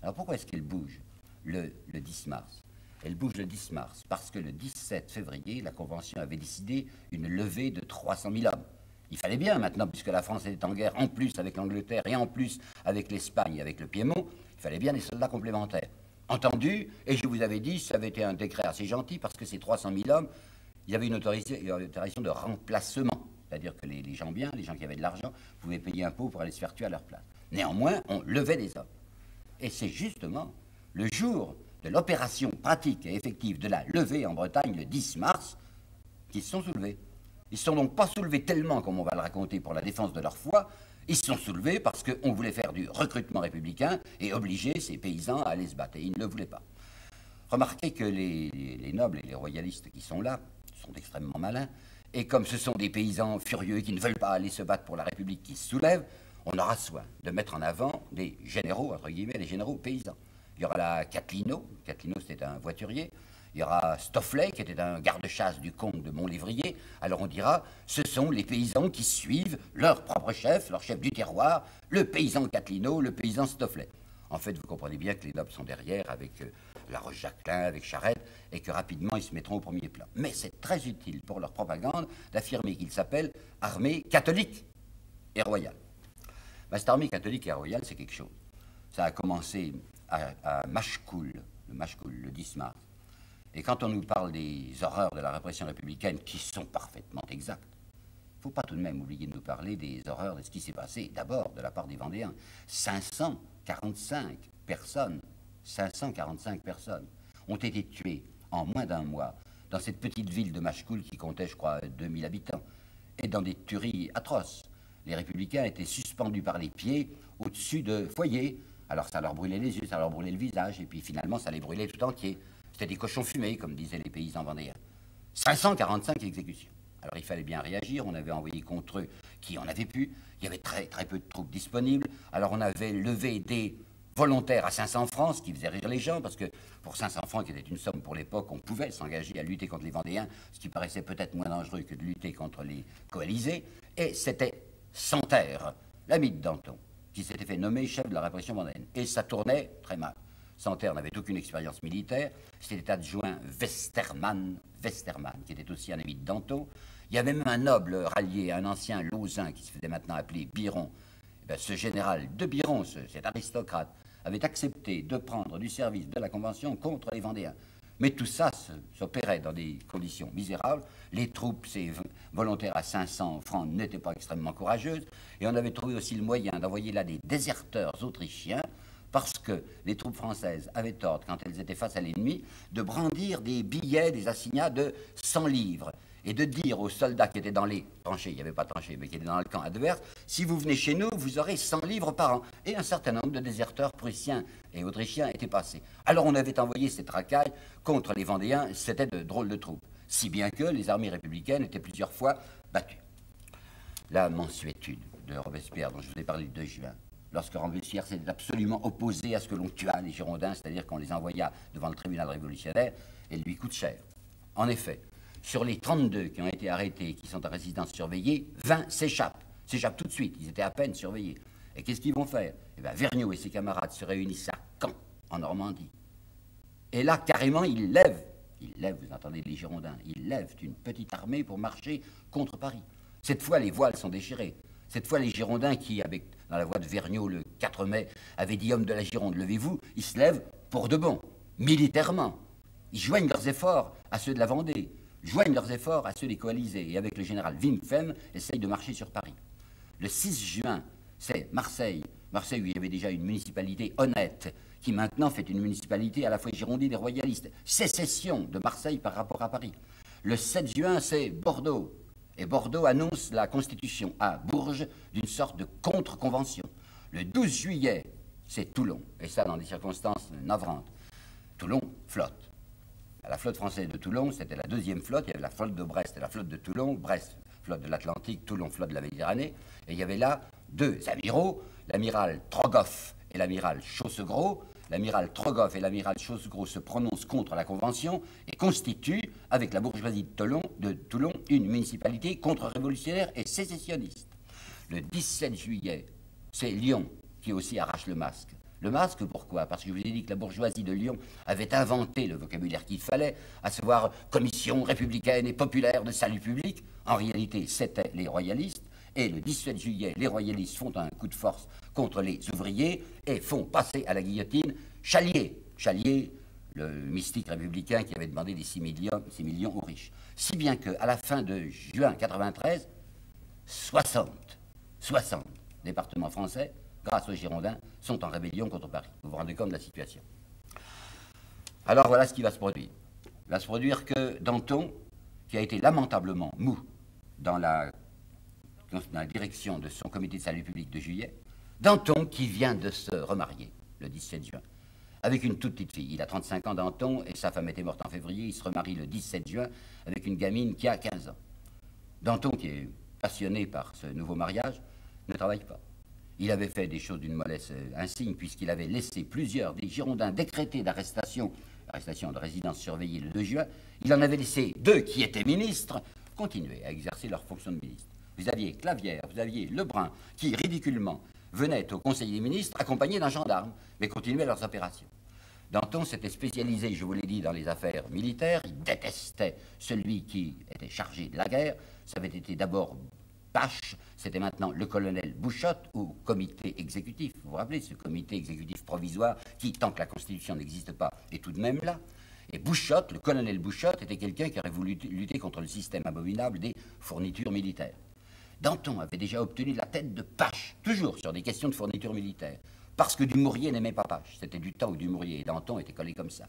Alors pourquoi est-ce qu'elle bouge le, le 10 mars? Elle bouge le 10 mars parce que le 17 février, la Convention avait décidé une levée de 300 000 hommes. Il fallait bien maintenant, puisque la France était en guerre, en plus avec l'Angleterre et en plus avec l'Espagne et avec le Piémont, il fallait bien des soldats complémentaires. Entendu, et je vous avais dit, ça avait été un décret assez gentil, parce que ces 300 000 hommes, il y avait une autorisation de remplacement. C'est-à-dire que les, gens bien, les gens qui avaient de l'argent, pouvaient payer un pot pour aller se faire tuer à leur place. Néanmoins, on levait des hommes. Et c'est justement le jour de l'opération pratique et effective de la levée en Bretagne, le 10 mars, qu'ils se sont soulevés. Ils ne sont donc pas soulevés tellement, comme on va le raconter, pour la défense de leur foi, ils se sont soulevés parce qu'on voulait faire du recrutement républicain et obliger ces paysans à aller se battre. Et ils ne le voulaient pas. Remarquez que les, nobles et les royalistes qui sont là sont extrêmement malins. Et comme ce sont des paysans furieux qui ne veulent pas aller se battre pour la République qui se soulève, on aura soin de mettre en avant des généraux, entre guillemets, les généraux paysans. Il y aura la Catlino. Catlino, c'était un voiturier. Il y aura Stofflet, qui était un garde-chasse du comte de Montlévrier. Alors on dira, ce sont les paysans qui suivent leur propre chef, leur chef du terroir, le paysan Catlino, le paysan Stofflet. En fait, vous comprenez bien que les nobles sont derrière avec euh, la Roche-Jacquelin, avec Charette, et que rapidement ils se mettront au premier plan. Mais c'est très utile pour leur propagande d'affirmer qu'ils s'appellent armée catholique et royale. cette armée catholique et royale, c'est quelque chose. Ça a commencé à, à le le 10 mars. Et quand on nous parle des horreurs de la répression républicaine, qui sont parfaitement exactes, il ne faut pas tout de même oublier de nous parler des horreurs de ce qui s'est passé, d'abord de la part des Vendéens. 545 personnes, 545 personnes ont été tuées en moins d'un mois dans cette petite ville de Machecoul qui comptait, je crois, 2000 habitants, et dans des tueries atroces. Les républicains étaient suspendus par les pieds au-dessus de foyers. Alors ça leur brûlait les yeux, ça leur brûlait le visage, et puis finalement ça les brûlait tout entier. C'était des cochons fumés, comme disaient les paysans vendéens. 545 exécutions. Alors il fallait bien réagir, on avait envoyé contre eux qui en avait pu, il y avait très très peu de troupes disponibles, alors on avait levé des volontaires à 500 francs, ce qui faisait rire les gens, parce que pour 500 francs, qui était une somme pour l'époque, on pouvait s'engager à lutter contre les Vendéens, ce qui paraissait peut-être moins dangereux que de lutter contre les coalisés, et c'était Santerre, l'ami de Danton, qui s'était fait nommer chef de la répression vendéenne. Et ça tournait très mal. Santerre n'avait aucune expérience militaire. C'était adjoint Westermann, Westermann, qui était aussi un ami de Danton. Il y avait même un noble rallié, un ancien Lausanne, qui se faisait maintenant appeler Biron. Eh ce général de Biron, cet aristocrate, avait accepté de prendre du service de la Convention contre les Vendéens. Mais tout ça s'opérait dans des conditions misérables. Les troupes, ces volontaires à 500 francs, n'étaient pas extrêmement courageuses. Et on avait trouvé aussi le moyen d'envoyer là des déserteurs autrichiens parce que les troupes françaises avaient tort, quand elles étaient face à l'ennemi, de brandir des billets, des assignats de 100 livres, et de dire aux soldats qui étaient dans les tranchées, il n'y avait pas de tranchées, mais qui étaient dans le camp adverse, si vous venez chez nous, vous aurez 100 livres par an. Et un certain nombre de déserteurs prussiens et autrichiens étaient passés. Alors on avait envoyé ces racailles contre les Vendéens, c'était de drôles de troupes, si bien que les armées républicaines étaient plusieurs fois battues. La mensuétude de Robespierre, dont je vous ai parlé le 2 juin, lorsque Robespierre s'était absolument opposé à ce que l'on tuât les Girondins, c'est-à-dire qu'on les envoya devant le tribunal révolutionnaire, elle lui coûte cher. En effet, sur les 32 qui ont été arrêtés, qui sont en résidence surveillée, 20 s'échappent. S'échappent tout de suite, ils étaient à peine surveillés. Et qu'est-ce qu'ils vont faire? Eh bien, Vergniaud et ses camarades se réunissent à Caen, en Normandie. Et là, carrément, ils lèvent, ils lèvent, vous entendez les Girondins, ils lèvent une petite armée pour marcher contre Paris. Cette fois, les voiles sont déchirées. Cette fois, les Girondins qui, avec dans la voix de Vergniaud le 4 mai, avait dit Homme de la Gironde, levez-vous, ils se lèvent pour de bon, militairement. Ils joignent leurs efforts à ceux de la Vendée, joignent leurs efforts à ceux des coalisés, et avec le général Wimpfen, essayent de marcher sur Paris. Le 6 juin, c'est Marseille. Marseille, où il y avait déjà une municipalité honnête, qui maintenant fait une municipalité à la fois girondine et royaliste. Sécession de Marseille par rapport à Paris. Le 7 juin, c'est Bordeaux, et Bordeaux annonce la constitution à Bourges d'une sorte de contre-convention. Le 12 juillet, c'est Toulon, et ça dans des circonstances navrantes. Toulon flotte. La flotte française de Toulon, c'était la deuxième flotte, il y avait la flotte de Brest et la flotte de Toulon, Brest, flotte de l'Atlantique, Toulon, flotte de la Méditerranée, et il y avait là deux amiraux, l'amiral Trogoff et l'amiral Chaussegros, l'amiral Trogoff et l'amiral Chaussegros se prononcent contre la Convention et constituent, avec la bourgeoisie de Toulon, de Toulon une municipalité contre-révolutionnaire et sécessionniste. Le 17 juillet, c'est Lyon qui aussi arrache le masque. Le masque, pourquoi? Parce que je vous ai dit que la bourgeoisie de Lyon avait inventé le vocabulaire qu'il fallait, à savoir commission républicaine et populaire de salut public. En réalité, c'était les royalistes. Et le 17 juillet, les royalistes font un coup de force contre les ouvriers et font passer à la guillotine Chalier. Chalier, le mystique républicain qui avait demandé des 6 millions, 6 millions aux riches. Si bien qu'à la fin de juin 93, 60, 60 départements français, grâce aux Girondins, sont en rébellion contre Paris. Vous vous rendez compte de la situation. Alors voilà ce qui va se produire. Il va se produire que Danton, qui a été lamentablement mou dans la, direction de son comité de salut public de juillet, Danton qui vient de se remarier le 17 juin, avec une toute petite fille. Il a 35 ans, Danton, et sa femme était morte en février. Il se remarie le 17 juin avec une gamine qui a 15 ans. Danton, qui est passionné par ce nouveau mariage, ne travaille pas. Il avait fait des choses d'une mollesse euh, insigne, puisqu'il avait laissé plusieurs des Girondins décrétés d'arrestation, arrestation de résidence surveillée le 2 juin. Il en avait laissé deux qui étaient ministres continuer à exercer leur fonction de ministre. Vous aviez Clavière, vous aviez Lebrun, qui ridiculement venaient au Conseil des ministres accompagnés d'un gendarme, mais continuaient leurs opérations. Danton s'était spécialisé, je vous l'ai dit, dans les affaires militaires. Il détestait celui qui était chargé de la guerre. Ça avait été d'abord Pache, c'était maintenant le colonel Bouchotte au comité exécutif. Vous vous rappelez, ce comité exécutif provisoire qui, tant que la Constitution n'existe pas, est tout de même là. Et Bouchotte, le colonel Bouchotte, était quelqu'un qui aurait voulu lutter contre le système abominable des fournitures militaires. Danton avait déjà obtenu la tête de Pache, toujours sur des questions de fournitures militaires, parce que Dumouriez n'aimait pas Pache. C'était du temps où Dumouriez et Danton étaient collés comme ça.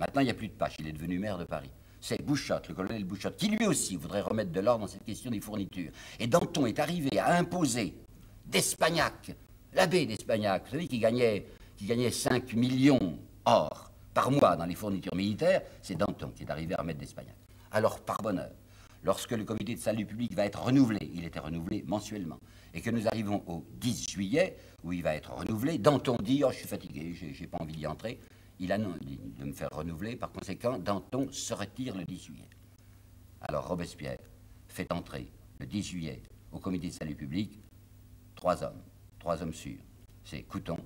Maintenant, il n'y a plus de Pache, il est devenu maire de Paris. C'est Bouchotte, le colonel Bouchotte, qui lui aussi voudrait remettre de l'ordre dans cette question des fournitures. Et Danton est arrivé à imposer d'Espagnac, l'abbé d'Espagnac, vous savez, qui gagnait, qui gagnait 5 millions or par mois dans les fournitures militaires, c'est Danton qui est arrivé à remettre d'Espagnac. Alors, par bonheur, lorsque le comité de salut public va être renouvelé, il était renouvelé mensuellement, et que nous arrivons au 10 juillet, où il va être renouvelé, Danton dit Oh, je suis fatigué, j'ai pas envie d'y entrer. Il annonce de me faire renouveler, par conséquent, Danton se retire le 10 juillet. Alors Robespierre fait entrer le 10 juillet au comité de salut public trois hommes, trois hommes sûrs. C'est Couton,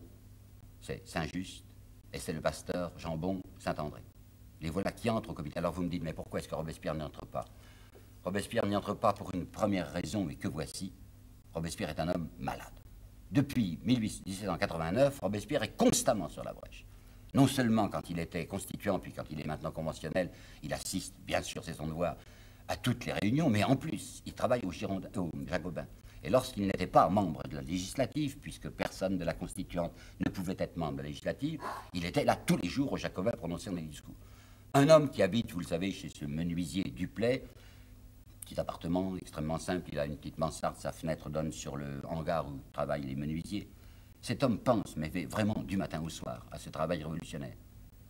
c'est Saint-Just et c'est le pasteur Jambon Saint-André. Les voilà qui entrent au comité. Alors vous me dites, mais pourquoi est-ce que Robespierre n'y entre pas? Robespierre n'y entre pas pour une première raison, et que voici? Robespierre est un homme malade. Depuis 1789, Robespierre est constamment sur la brèche. Non seulement quand il était constituant, puis quand il est maintenant conventionnel, il assiste, bien sûr, c'est son devoir, à toutes les réunions, mais en plus, il travaille au Girondin, aux Jacobins. Et lorsqu'il n'était pas membre de la législative, puisque personne de la constituante ne pouvait être membre de la législative, il était là tous les jours aux Jacobins prononçant des discours. Un homme qui habite, vous le savez, chez ce menuisier Duplay, petit appartement extrêmement simple, il a une petite mansarde, sa fenêtre donne sur le hangar où travaillent les menuisiers. Cet homme pense, mais fait vraiment du matin au soir, à ce travail révolutionnaire.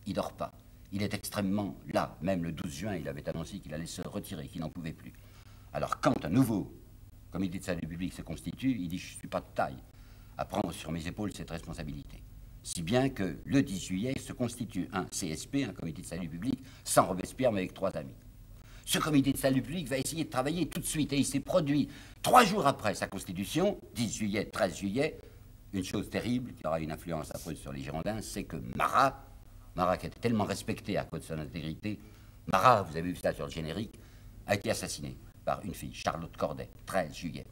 Il dort pas. Il est extrêmement là. Même le 12 juin, il avait annoncé qu'il allait se retirer, qu'il n'en pouvait plus. Alors quand un nouveau comité de salut public se constitue, il dit Je ne suis pas de taille à prendre sur mes épaules cette responsabilité. Si bien que le 10 juillet se constitue un CSP, un comité de salut public, sans Robespierre, mais avec trois amis. Ce comité de salut public va essayer de travailler tout de suite et il s'est produit trois jours après sa constitution, 10 juillet, 13 juillet, une chose terrible qui aura une influence affreuse sur les Girondins, c'est que Marat, Marat qui était tellement respecté à cause de son intégrité, Marat, vous avez vu ça sur le générique, a été assassiné par une fille, Charlotte Corday, 13 juillet.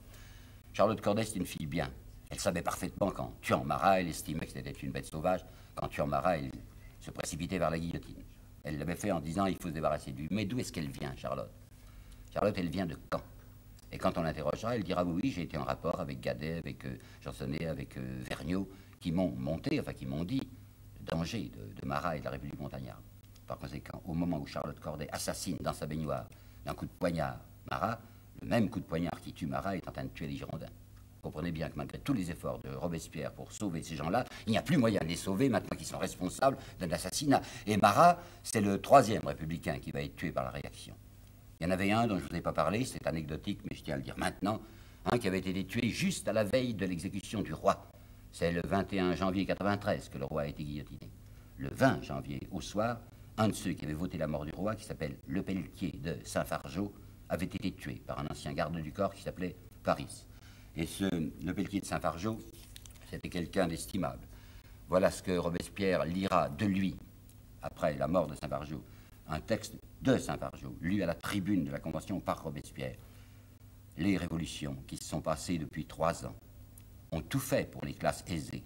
Charlotte Corday, c'est une fille bien. Elle savait parfaitement qu'en tuant Marat, elle estimait que c'était une bête sauvage. Qu'en tuant Marat, elle se précipitait vers la guillotine. Elle l'avait fait en disant il faut se débarrasser de lui. Mais d'où est-ce qu'elle vient, Charlotte? Charlotte, elle vient de Caen. Et quand on l'interrogera, elle dira oui, j'ai été en rapport avec Gadet, avec euh, Jansonnet, avec euh, Vergniaud, qui m'ont monté, enfin qui m'ont dit le danger de, Marat et de la République montagnarde. Par conséquent, au moment où Charlotte Corday assassine dans sa baignoire d'un coup de poignard Marat, le même coup de poignard qui tue Marat est en train de tuer les Girondins. Comprenez bien que malgré tous les efforts de Robespierre pour sauver ces gens-là, il n'y a plus moyen de les sauver maintenant qu'ils sont responsables d'un assassinat. Et Marat, c'est le troisième républicain qui va être tué par la réaction. Il y en avait un dont je ne vous ai pas parlé, c'est anecdotique, mais je tiens à le dire maintenant, un qui avait été tué juste à la veille de l'exécution du roi. C'est le 21 janvier 93 que le roi a été guillotiné. Le 20 janvier, au soir, un de ceux qui avaient voté la mort du roi, qui s'appelle Le Pelletier de Saint-Fargeau, avait été tué par un ancien garde du corps qui s'appelait Paris. Et ce Le Pelletier de Saint-Fargeau, c'était quelqu'un d'estimable. Voilà ce que Robespierre lira de lui après la mort de Saint-Fargeau un texte de Saint-Fargeau, lu à la tribune de la Convention par Robespierre. Les révolutions qui se sont passées depuis trois ans ont tout fait pour les classes aisées,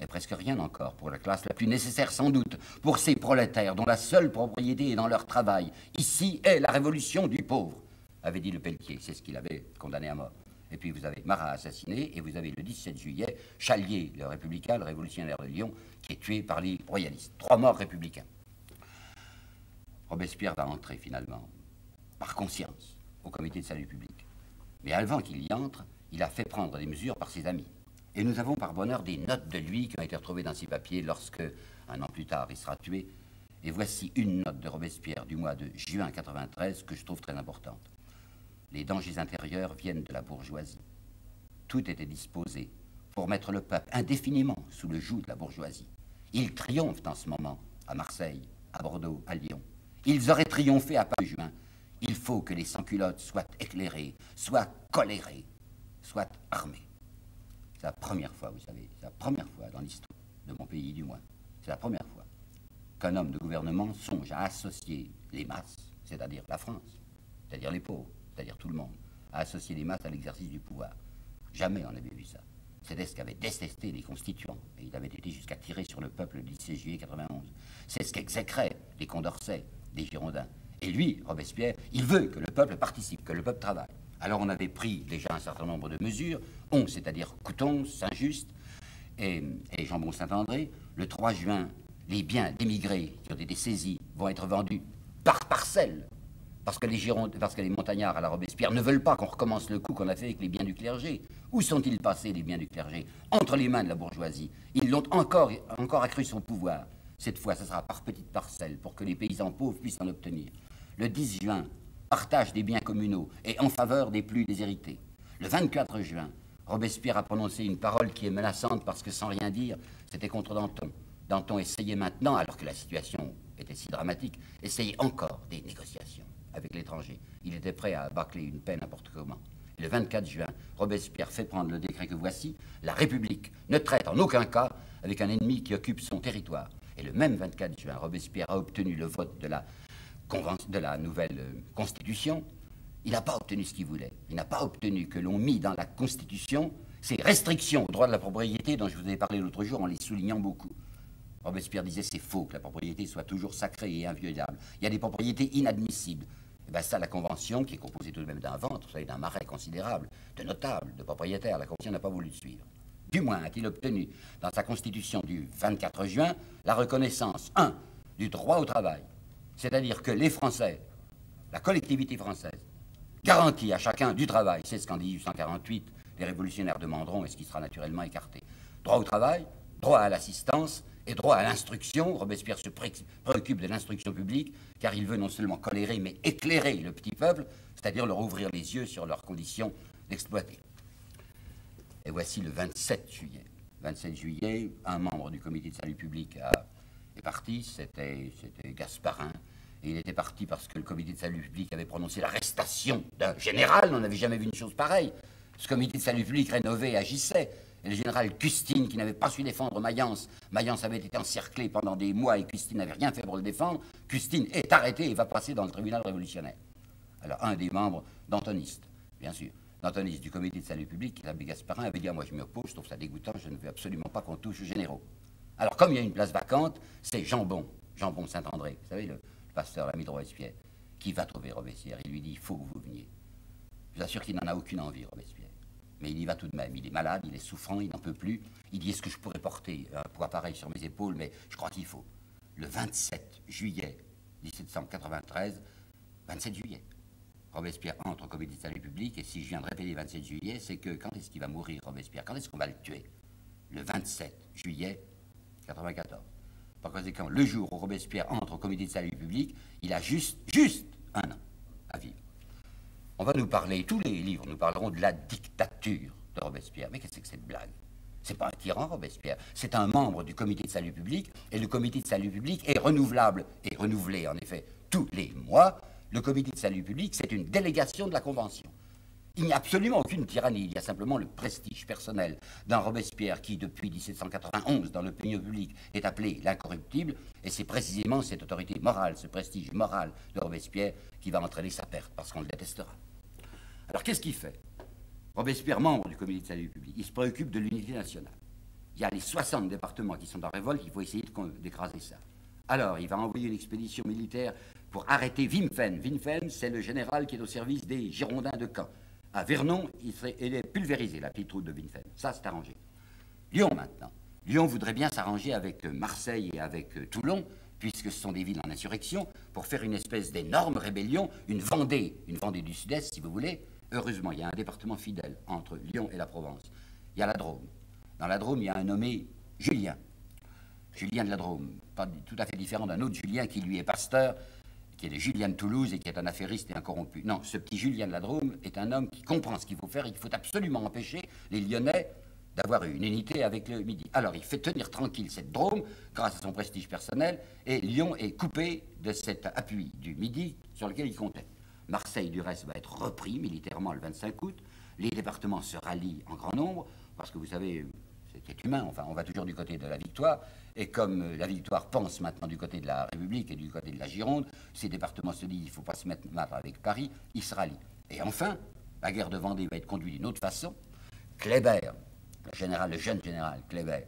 et presque rien encore pour la classe la plus nécessaire sans doute, pour ces prolétaires dont la seule propriété est dans leur travail. Ici est la révolution du pauvre, avait dit le Pelletier, c'est ce qu'il avait condamné à mort. Et puis vous avez Marat assassiné, et vous avez le 17 juillet Chalier, le républicain, le révolutionnaire de Lyon, qui est tué par les royalistes. Trois morts républicains. Robespierre va entrer finalement, par conscience, au comité de salut public. Mais avant qu'il y entre, il a fait prendre des mesures par ses amis. Et nous avons par bonheur des notes de lui qui ont été retrouvées dans ses papiers lorsque, un an plus tard, il sera tué. Et voici une note de Robespierre du mois de juin 93 que je trouve très importante. Les dangers intérieurs viennent de la bourgeoisie. Tout était disposé pour mettre le peuple indéfiniment sous le joug de la bourgeoisie. Ils triomphent en ce moment à Marseille, à Bordeaux, à Lyon. Ils auraient triomphé à Paris-Juin. Il faut que les sans-culottes soient éclairés, soient colérés, soient armés. C'est la première fois, vous savez, c'est la première fois dans l'histoire de mon pays du moins. C'est la première fois qu'un homme de gouvernement songe à associer les masses, c'est-à-dire la France, c'est-à-dire les pauvres, c'est-à-dire tout le monde, à associer les masses à l'exercice du pouvoir. Jamais on n'avait vu ça. C'est ce qu'avait détesté les constituants, et il avait été jusqu'à tirer sur le peuple le 17 juillet 91. C'est ce qu'exécraient les Condorcet, des Girondins. Et lui, Robespierre, il veut que le peuple participe, que le peuple travaille. Alors on avait pris déjà un certain nombre de mesures, on, c'est-à-dire Couton, Saint-Just et, et Jambon-Saint-André. Le 3 juin, les biens d'émigrés qui ont été saisis vont être vendus par parcelle parce que les parce que les montagnards à la Robespierre ne veulent pas qu'on recommence le coup qu'on a fait avec les biens du clergé. Où sont-ils passés, les biens du clergé? Entre les mains de la bourgeoisie. Ils l'ont encore, encore accru son pouvoir. Cette fois, ce sera par petites parcelles pour que les paysans pauvres puissent en obtenir. Le 10 juin, partage des biens communaux et en faveur des plus déshérités. Le 24 juin, Robespierre a prononcé une parole qui est menaçante parce que sans rien dire, c'était contre Danton. Danton essayait maintenant, alors que la situation était si dramatique, essayait encore des négociations avec l'étranger. Il était prêt à bâcler une peine n'importe comment. Le 24 juin, Robespierre fait prendre le décret que voici. La République ne traite en aucun cas avec un ennemi qui occupe son territoire. Et le même 24 juin, Robespierre a obtenu le vote de la, nouvelle euh, Constitution. Il n'a pas obtenu ce qu'il voulait. Il n'a pas obtenu que l'on mit dans la Constitution ces restrictions au droit de la propriété dont je vous ai parlé l'autre jour en les soulignant beaucoup. Robespierre disait c'est faux que la propriété soit toujours sacrée et inviolable. Il y a des propriétés inadmissibles. Et bien ça, la Convention, qui est composée tout de même d'un ventre, vous savez, d'un marais considérable, de notables, de propriétaires, la Convention n'a pas voulu suivre. Du moins a-t-il obtenu, dans sa Constitution du 24 juin, la reconnaissance, un, du droit au travail, c'est-à-dire que les Français, la collectivité française, garantit à chacun du travail, c'est ce qu'en 1848 les révolutionnaires demanderont et ce qui sera naturellement écarté. Droit au travail, droit à l'assistance, et droit à l'instruction. Robespierre se préoccupe de l'instruction publique, car il veut non seulement colérer, mais éclairer le petit peuple, c'est-à-dire leur ouvrir les yeux sur leurs conditions d'exploiter. Et voici le 27 juillet. 27 juillet, un membre du comité de salut public est parti, c'était Gasparin. Et il était parti parce que le comité de salut public avait prononcé l'arrestation d'un général. On n'avait jamais vu une chose pareille. Ce comité de salut public rénové agissait. Et le général Custine, qui n'avait pas su défendre Mayence, Mayence avait été encerclé pendant des mois et Custine n'avait rien fait pour le défendre, Custine est arrêté et va passer dans le tribunal révolutionnaire. Alors, un des membres d'Antoniste, bien sûr, d'Antoniste du comité de salut public, l'abbé Gasparin, avait dit Moi, je m'y oppose, je trouve ça dégoûtant, je ne veux absolument pas qu'on touche aux généraux. Alors, comme il y a une place vacante, c'est Jambon, Jambon Saint-André, vous savez, le, pasteur, l'ami de Robespierre, qui va trouver Robespierre. Il lui dit Il faut que vous veniez. Je vous assure qu'il n'en a aucune envie, Robespierre. Mais il y va tout de même. Il est malade, il est souffrant, il n'en peut plus. Il dit Est-ce que je pourrais porter un poids pareil sur mes épaules? Mais je crois qu'il faut. Le 27 juillet 1793, 27 juillet, Robespierre entre au comité de salut public. Et si je viens de répéter 27 juillet, c'est que quand est-ce qu'il va mourir, Robespierre? Quand est-ce qu'on va le tuer? Le 27 juillet 94. Par conséquent, le jour où Robespierre entre au comité de salut public, il a juste, juste un an à vivre. On va nous parler, tous les livres nous parleront de la dictature de Robespierre. Mais qu'est-ce que c'est que cette blague? C'est pas un tyran, Robespierre. C'est un membre du comité de salut public. Et le comité de salut public est renouvelable et renouvelé, en effet, tous les mois. Le comité de salut public, c'est une délégation de la Convention. Il n'y a absolument aucune tyrannie, il y a simplement le prestige personnel d'un Robespierre qui, depuis 1791, dans l'opinion publique, est appelé l'incorruptible, et c'est précisément cette autorité morale, ce prestige moral de Robespierre qui va entraîner sa perte, parce qu'on le détestera. Alors qu'est-ce qu'il fait? Robespierre, membre du comité de salut public, il se préoccupe de l'unité nationale. Il y a les 60 départements qui sont en révolte, il faut essayer d'écraser ça. Alors, il va envoyer une expédition militaire pour arrêter Wimpfen. Wimpfen, c'est le général qui est au service des Girondins de Caen. À Vernon, il, serait, est pulvérisé, la petite route de Wimpfen. Ça, c'est arrangé. Lyon, maintenant. Lyon voudrait bien s'arranger avec Marseille et avec euh, Toulon, puisque ce sont des villes en insurrection, pour faire une espèce d'énorme rébellion, une Vendée, une Vendée du Sud-Est, si vous voulez. Heureusement, il y a un département fidèle entre Lyon et la Provence. Il y a la Drôme. Dans la Drôme, il y a un nommé Julien. Julien de la Drôme, pas tout à fait différent d'un autre Julien qui lui est pasteur, qui est de Julien de Toulouse et qui est un affairiste et un corrompu. Non, ce petit Julien de la Drôme est un homme qui comprend ce qu'il faut faire. Il faut absolument empêcher les Lyonnais d'avoir une unité avec le Midi. Alors il fait tenir tranquille cette Drôme grâce à son prestige personnel et Lyon est coupé de cet appui du Midi sur lequel il comptait. Marseille, du reste, va être repris militairement le 25 août. Les départements se rallient en grand nombre parce que vous savez, c'était humain, enfin on va toujours du côté de la victoire. Et comme euh, la victoire pense maintenant du côté de la République et du côté de la Gironde, ces départements se disent il ne faut pas se mettre mal avec Paris, ils se rallient. Et enfin, la guerre de Vendée va être conduite d'une autre façon. Kléber, le jeune général Kléber,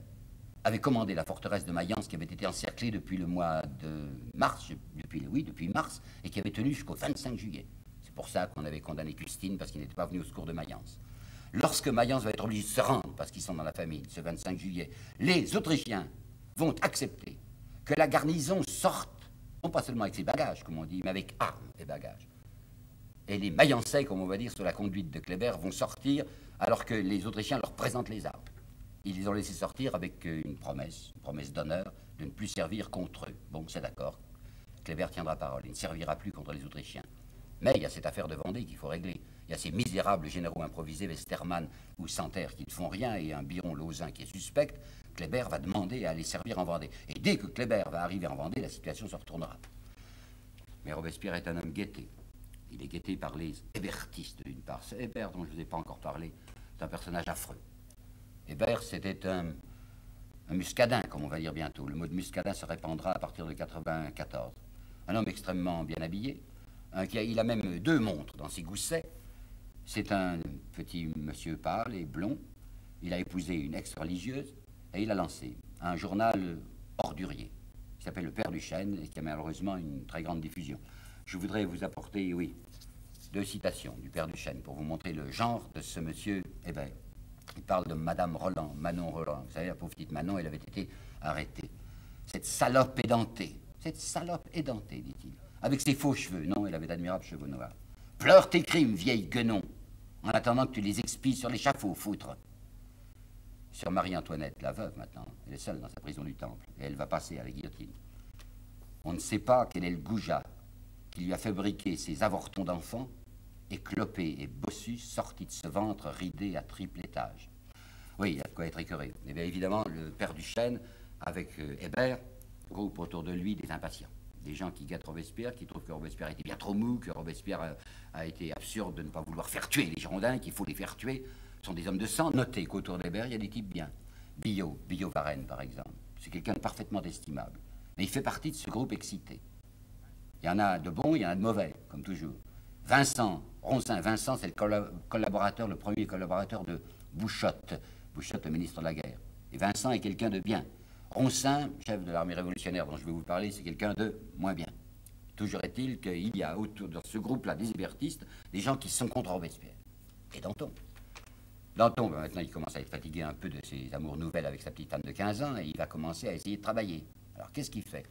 avait commandé la forteresse de Mayence qui avait été encerclée depuis le mois de mars, depuis, oui, depuis mars, et qui avait tenu jusqu'au 25 juillet. C'est pour ça qu'on avait condamné Custine parce qu'il n'était pas venu au secours de Mayence. Lorsque Mayence va être obligé de se rendre parce qu'ils sont dans la famine, ce 25 juillet, les Autrichiens vont accepter que la garnison sorte, non pas seulement avec ses bagages, comme on dit, mais avec armes et bagages. Et les Mayençais, comme on va dire, sous la conduite de Kléber, vont sortir alors que les Autrichiens leur présentent les armes. Ils les ont laissés sortir avec une promesse, une promesse d'honneur, de ne plus servir contre eux. Bon, c'est d'accord. Kléber tiendra parole. Il ne servira plus contre les Autrichiens. Mais il y a cette affaire de Vendée qu'il faut régler. Il y a ces misérables généraux improvisés, Westermann ou Santerre, qui ne font rien, et un Biron Lausanne qui est suspect. Kléber va demander à les servir en Vendée. Et dès que Kléber va arriver en Vendée, la situation se retournera. Mais Robespierre est un homme guetté. Il est guetté par les hébertistes, d'une part. C'est Hébert dont je ne vous ai pas encore parlé. C'est un personnage affreux. Hébert, c'était un, muscadin, comme on va dire bientôt. Le mot de muscadin se répandra à partir de 94. Un homme extrêmement bien habillé. qui il a même deux montres dans ses goussets. C'est un petit monsieur pâle et blond. Il a épousé une ex-religieuse et il a lancé un journal ordurier qui s'appelle Le Père du Chêne et qui a malheureusement une très grande diffusion. Je voudrais vous apporter, oui, deux citations du Père du Chêne pour vous montrer le genre de ce monsieur Hébert. Il parle de Madame Roland, Manon Roland. Vous savez, la pauvre petite Manon, elle avait été arrêtée. Cette salope édentée, cette salope édentée, dit-il, avec ses faux cheveux. Non, elle avait d'admirables cheveux noirs. Pleure tes crimes, vieille guenon, en attendant que tu les expies sur l'échafaud, foutre. Sur Marie-Antoinette, la veuve maintenant, elle est seule dans sa prison du Temple, et elle va passer à la guillotine. On ne sait pas quel est le goujat qui lui a fabriqué ces avortons d'enfants, éclopés et bossus, sortis de ce ventre ridé à triple étage. Oui, il y a de quoi être écœuré. Et bien évidemment, le père du chêne, avec euh, Hébert, groupe autour de lui des impatients des gens qui gâtent Robespierre, qui trouvent que Robespierre était bien trop mou, que Robespierre a, été absurde de ne pas vouloir faire tuer les Girondins, qu'il faut les faire tuer. Sont des hommes de sang. Notez qu'autour d'Hébert, il y a des types bien. Billot, Billot Varenne, par exemple. C'est quelqu'un de parfaitement estimable. Mais il fait partie de ce groupe excité. Il y en a de bons, il y en a de mauvais, comme toujours. Vincent, Roncin, Vincent, c'est le collaborateur, le premier collaborateur de Bouchotte. Bouchotte, le ministre de la Guerre. Et Vincent est quelqu'un de bien. Ronsin, chef de l'armée révolutionnaire dont je vais vous parler, c'est quelqu'un de moins bien. Toujours est-il qu'il y a autour de ce groupe-là des hébertistes, des gens qui sont contre Robespierre. Et Danton. Danton, maintenant, il commence à être fatigué un peu de ses amours nouvelles avec sa petite femme de 15 ans et il va commencer à essayer de travailler. Alors, qu'est-ce qu'il fait?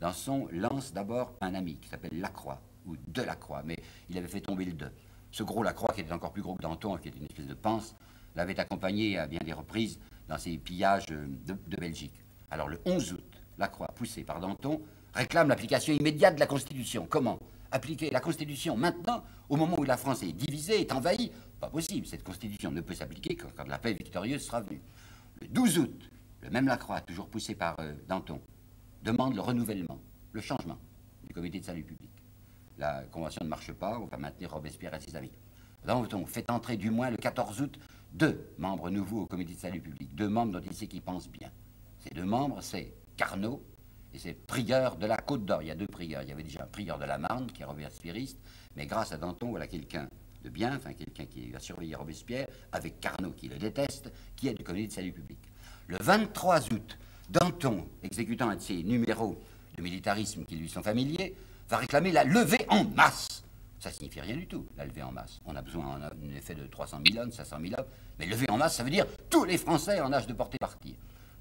Danton lance d'abord un ami qui s'appelle Lacroix, ou de Lacroix, mais il avait fait tomber le 2. Ce gros Lacroix, qui était encore plus gros que Danton, qui était une espèce de pince, l'avait accompagné à bien des reprises dans ses pillages de Belgique. Alors le 11 août, la Croix, poussée par Danton, réclame l'application immédiate de la Constitution. Comment? Appliquer la Constitution maintenant, au moment où la France est divisée, est envahie Pas possible, cette Constitution ne peut s'appliquer que quand la paix victorieuse sera venue. Le 12 août, le même Lacroix, toujours poussé par euh, Danton, demande le renouvellement, le changement du comité de salut public. La convention ne marche pas, on va maintenir Robespierre et ses amis. Danton fait entrer du moins le 14 août deux membres nouveaux au comité de salut public, deux membres dont il sait qu'ils pensent bien. Ces deux membres, c'est Carnot et c'est prieur de la Côte d'Or. Il y a deux prieurs. Il y avait déjà un prieur de la Marne, qui est Robert Spiriste, mais grâce à Danton, voilà quelqu'un de bien, enfin quelqu'un qui va surveiller Robespierre, avec Carnot qui le déteste, qui est du comité de salut public. Le 23 août, Danton, exécutant un de ses numéros de militarisme qui lui sont familiers, va réclamer la levée en masse. Ça signifie rien du tout, la levée en masse. On a besoin d'un effet de 300 000 hommes, 500 000 hommes, mais lever en masse, ça veut dire tous les Français en âge de porter parti.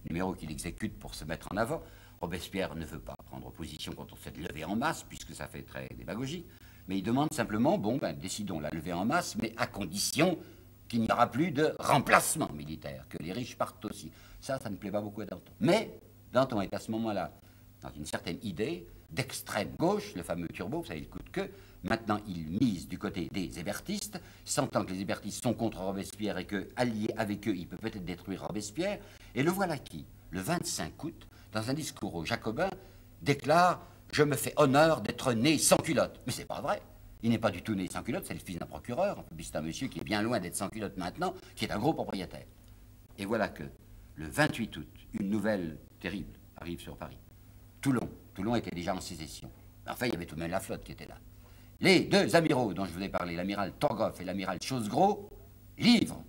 Numéro qu'il exécute pour se mettre en avant. Robespierre ne veut pas prendre position contre cette levée en masse, puisque ça fait très démagogique, mais il demande simplement, bon, ben, décidons la levée en masse, mais à condition qu'il n'y aura plus de remplacement militaire, que les riches partent aussi. Ça, ça ne plaît pas beaucoup à Danton. Mais Danton est à ce moment-là dans une certaine idée d'extrême gauche, le fameux turbo, vous savez, il coûte que. Maintenant, il mise du côté des hébertistes, sentant que les hébertistes sont contre Robespierre et que, allié avec eux, il peut peut-être détruire Robespierre. Et le voilà qui, le 25 août, dans un discours aux Jacobins, déclare Je me fais honneur d'être né sans culotte. Mais c'est pas vrai. Il n'est pas du tout né sans culotte, c'est le fils d'un procureur. C'est un monsieur qui est bien loin d'être sans culotte maintenant, qui est un gros propriétaire. Et voilà que, le 28 août, une nouvelle terrible arrive sur Paris. Toulon. Toulon était déjà en sécession. Enfin, il y avait tout de même la flotte qui était là. Les deux amiraux dont je vous ai parlé, l'amiral Torgoff et l'amiral Chosegros, livrent,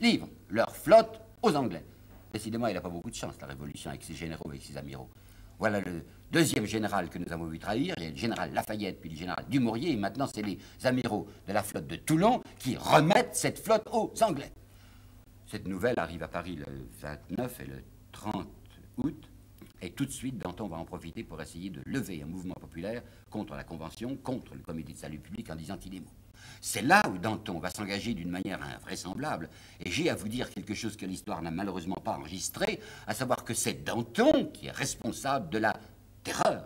livrent leur flotte aux Anglais. Décidément, il n'a pas beaucoup de chance, la Révolution, avec ses généraux, avec ses amiraux. Voilà le deuxième général que nous avons vu trahir. Il y a le général Lafayette, puis le général Dumouriez, et maintenant c'est les amiraux de la flotte de Toulon qui remettent cette flotte aux Anglais. Cette nouvelle arrive à Paris le 29 et le 30 août. Et tout de suite, Danton va en profiter pour essayer de lever un mouvement populaire contre la Convention, contre le Comité de salut public en disant qu'il est mot. C'est là où Danton va s'engager d'une manière invraisemblable. Et j'ai à vous dire quelque chose que l'histoire n'a malheureusement pas enregistré, à savoir que c'est Danton qui est responsable de la terreur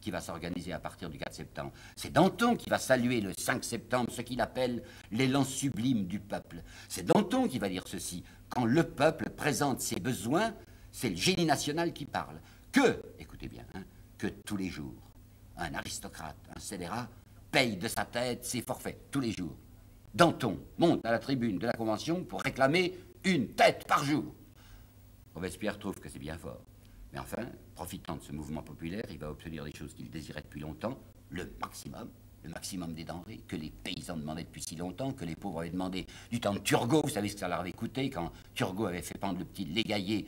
qui va s'organiser à partir du 4 septembre. C'est Danton qui va saluer le 5 septembre ce qu'il appelle l'élan sublime du peuple. C'est Danton qui va dire ceci. Quand le peuple présente ses besoins, c'est le génie national qui parle. Que, écoutez bien, hein, que tous les jours, un aristocrate, un scélérat, paye de sa tête ses forfaits, tous les jours. Danton monte à la tribune de la Convention pour réclamer une tête par jour. Robespierre trouve que c'est bien fort. Mais enfin, profitant de ce mouvement populaire, il va obtenir des choses qu'il désirait depuis longtemps, le maximum, le maximum des denrées que les paysans demandaient depuis si longtemps, que les pauvres avaient demandé du temps de Turgot. Vous savez ce que ça leur avait coûté quand Turgot avait fait pendre le petit Légaillé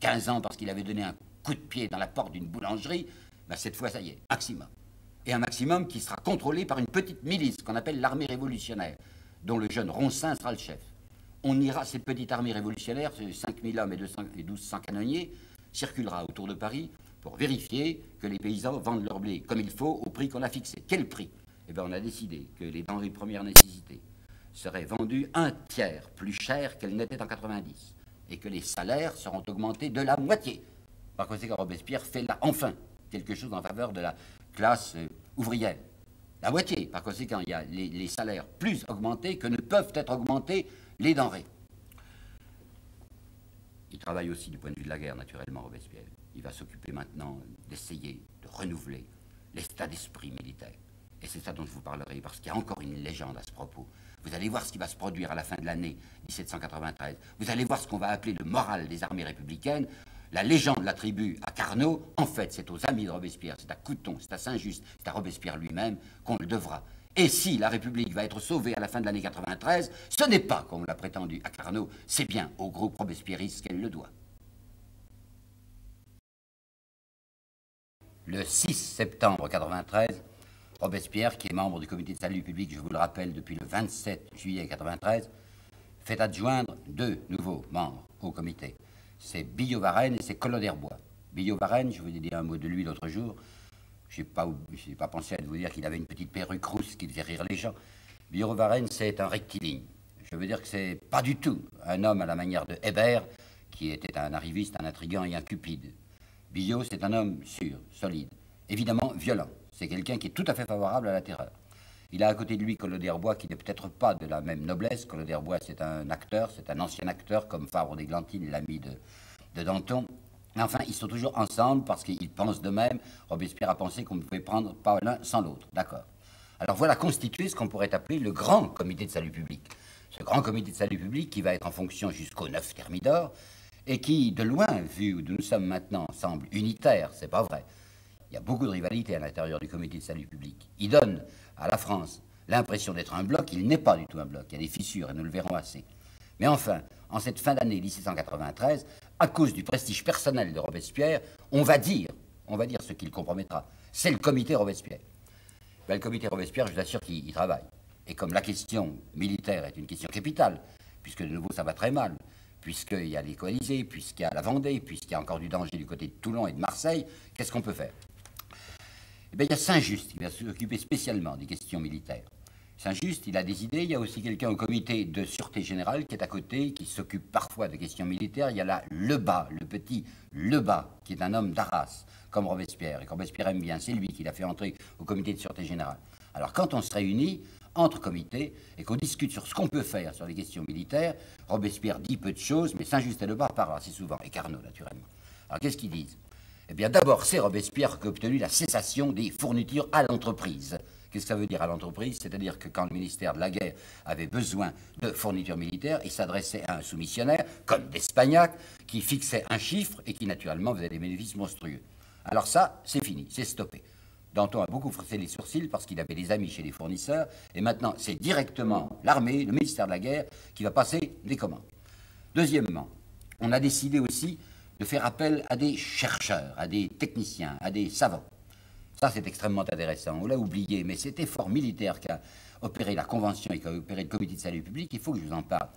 15 ans parce qu'il avait donné un coup de pied dans la porte d'une boulangerie. Ben, cette fois, ça y est, maximum. Et un maximum qui sera contrôlé par une petite milice qu'on appelle l'armée révolutionnaire, dont le jeune Roncin sera le chef. On ira, cette petite armée révolutionnaire, 5000 hommes et, 200, et 1200 canonniers, circulera autour de Paris pour vérifier que les paysans vendent leur blé comme il faut au prix qu'on a fixé. Quel prix? Eh bien, on a décidé que les denrées de première nécessité seraient vendues un tiers plus cher qu'elles n'étaient en 90 et que les salaires seront augmentés de la moitié. Par conséquent, Robespierre fait là, enfin, quelque chose en faveur de la classe euh, ouvrière. La moitié. Par conséquent, il y a les, salaires plus augmentés que ne peuvent être augmentés les denrées. Il travaille aussi du point de vue de la guerre, naturellement, Robespierre. Il va s'occuper maintenant d'essayer de renouveler l'état d'esprit militaire. Et c'est ça dont je vous parlerai, parce qu'il y a encore une légende à ce propos. Vous allez voir ce qui va se produire à la fin de l'année 1793. Vous allez voir ce qu'on va appeler le moral des armées républicaines. La légende l'attribue à Carnot. En fait, c'est aux amis de Robespierre, c'est à Couton, c'est à Saint-Just, c'est à Robespierre lui-même qu'on le devra. Et si la République va être sauvée à la fin de l'année 93, ce n'est pas, comme l'a prétendu à Carnot, c'est bien au groupe robespierriste qu'elle le doit. Le 6 septembre 93, Robespierre, qui est membre du comité de salut public, je vous le rappelle, depuis le 27 juillet 1993, fait adjoindre deux nouveaux membres au comité. C'est Billot-Varenne et c'est Collot d'Herbois. Billot-Varenne, je vous ai dit un mot de lui l'autre jour. Je n'ai pas, pensé à vous dire qu'il avait une petite perruque rousse qui faisait rire les gens. Billot-Varenne, c'est un rectiligne. Je veux dire que c'est pas du tout un homme à la manière de Hébert, qui était un arriviste, un intrigant et un cupide. Billot, c'est un homme sûr, solide, évidemment violent. C'est quelqu'un qui est tout à fait favorable à la terreur. Il a à côté de lui Colodère-Bois, qui n'est peut-être pas de la même noblesse. Colodère-Bois, c'est un acteur, c'est un ancien acteur, comme Fabre d'Églantine, l'ami de, de Danton. Enfin, ils sont toujours ensemble parce qu'ils pensent de même. Robespierre a pensé qu'on ne pouvait prendre pas l'un sans l'autre. D'accord. Alors voilà constitué ce qu'on pourrait appeler le grand comité de salut public. Ce grand comité de salut public qui va être en fonction jusqu'au 9 Thermidor et qui, de loin, vu où nous sommes maintenant, semble unitaire. C'est pas vrai. Il y a beaucoup de rivalité à l'intérieur du comité de salut public. Il donne à la France l'impression d'être un bloc, il n'est pas du tout un bloc, il y a des fissures et nous le verrons assez. Mais enfin, en cette fin d'année 1793, à cause du prestige personnel de Robespierre, on va dire, on va dire ce qu'il compromettra, c'est le comité Robespierre. Ben, le comité Robespierre, je vous assure qu'il travaille. Et comme la question militaire est une question capitale, puisque de nouveau ça va très mal, puisqu'il y a les puisqu'il y a la Vendée, puisqu'il y a encore du danger du côté de Toulon et de Marseille, qu'est-ce qu'on peut faire? Eh Il y a Saint-Just qui va s'occuper spécialement des questions militaires. Saint-Just, il a des idées. Il y a aussi quelqu'un au comité de sûreté générale qui est à côté, qui s'occupe parfois de questions militaires. Il y a là Lebas, le petit Lebas, qui est un homme d'Arras, comme Robespierre. Et Robespierre aime bien, c'est lui qui l'a fait entrer au comité de sûreté générale. Alors quand on se réunit entre comités et qu'on discute sur ce qu'on peut faire sur les questions militaires, Robespierre dit peu de choses, mais Saint-Just et Lebas parlent assez souvent, et Carnot naturellement. Alors qu'est-ce qu'ils disent? Eh bien d'abord, c'est Robespierre qui a obtenu la cessation des fournitures à l'entreprise. Qu'est-ce que ça veut dire à l'entreprise? C'est-à-dire que quand le ministère de la Guerre avait besoin de fournitures militaires, il s'adressait à un soumissionnaire, comme d'Espagnac, qui fixait un chiffre et qui naturellement faisait des bénéfices monstrueux. Alors ça, c'est fini, c'est stoppé. Danton a beaucoup froissé les sourcils parce qu'il avait des amis chez les fournisseurs, et maintenant c'est directement l'armée, le ministère de la Guerre, qui va passer les commandes. Deuxièmement, on a décidé aussi de faire appel à des chercheurs, à des techniciens, à des savants. Ça, c'est extrêmement intéressant. On l'a oublié, mais cet effort militaire qu'a opéré la Convention et qu'a opéré le Comité de salut public, il faut que je vous en parle.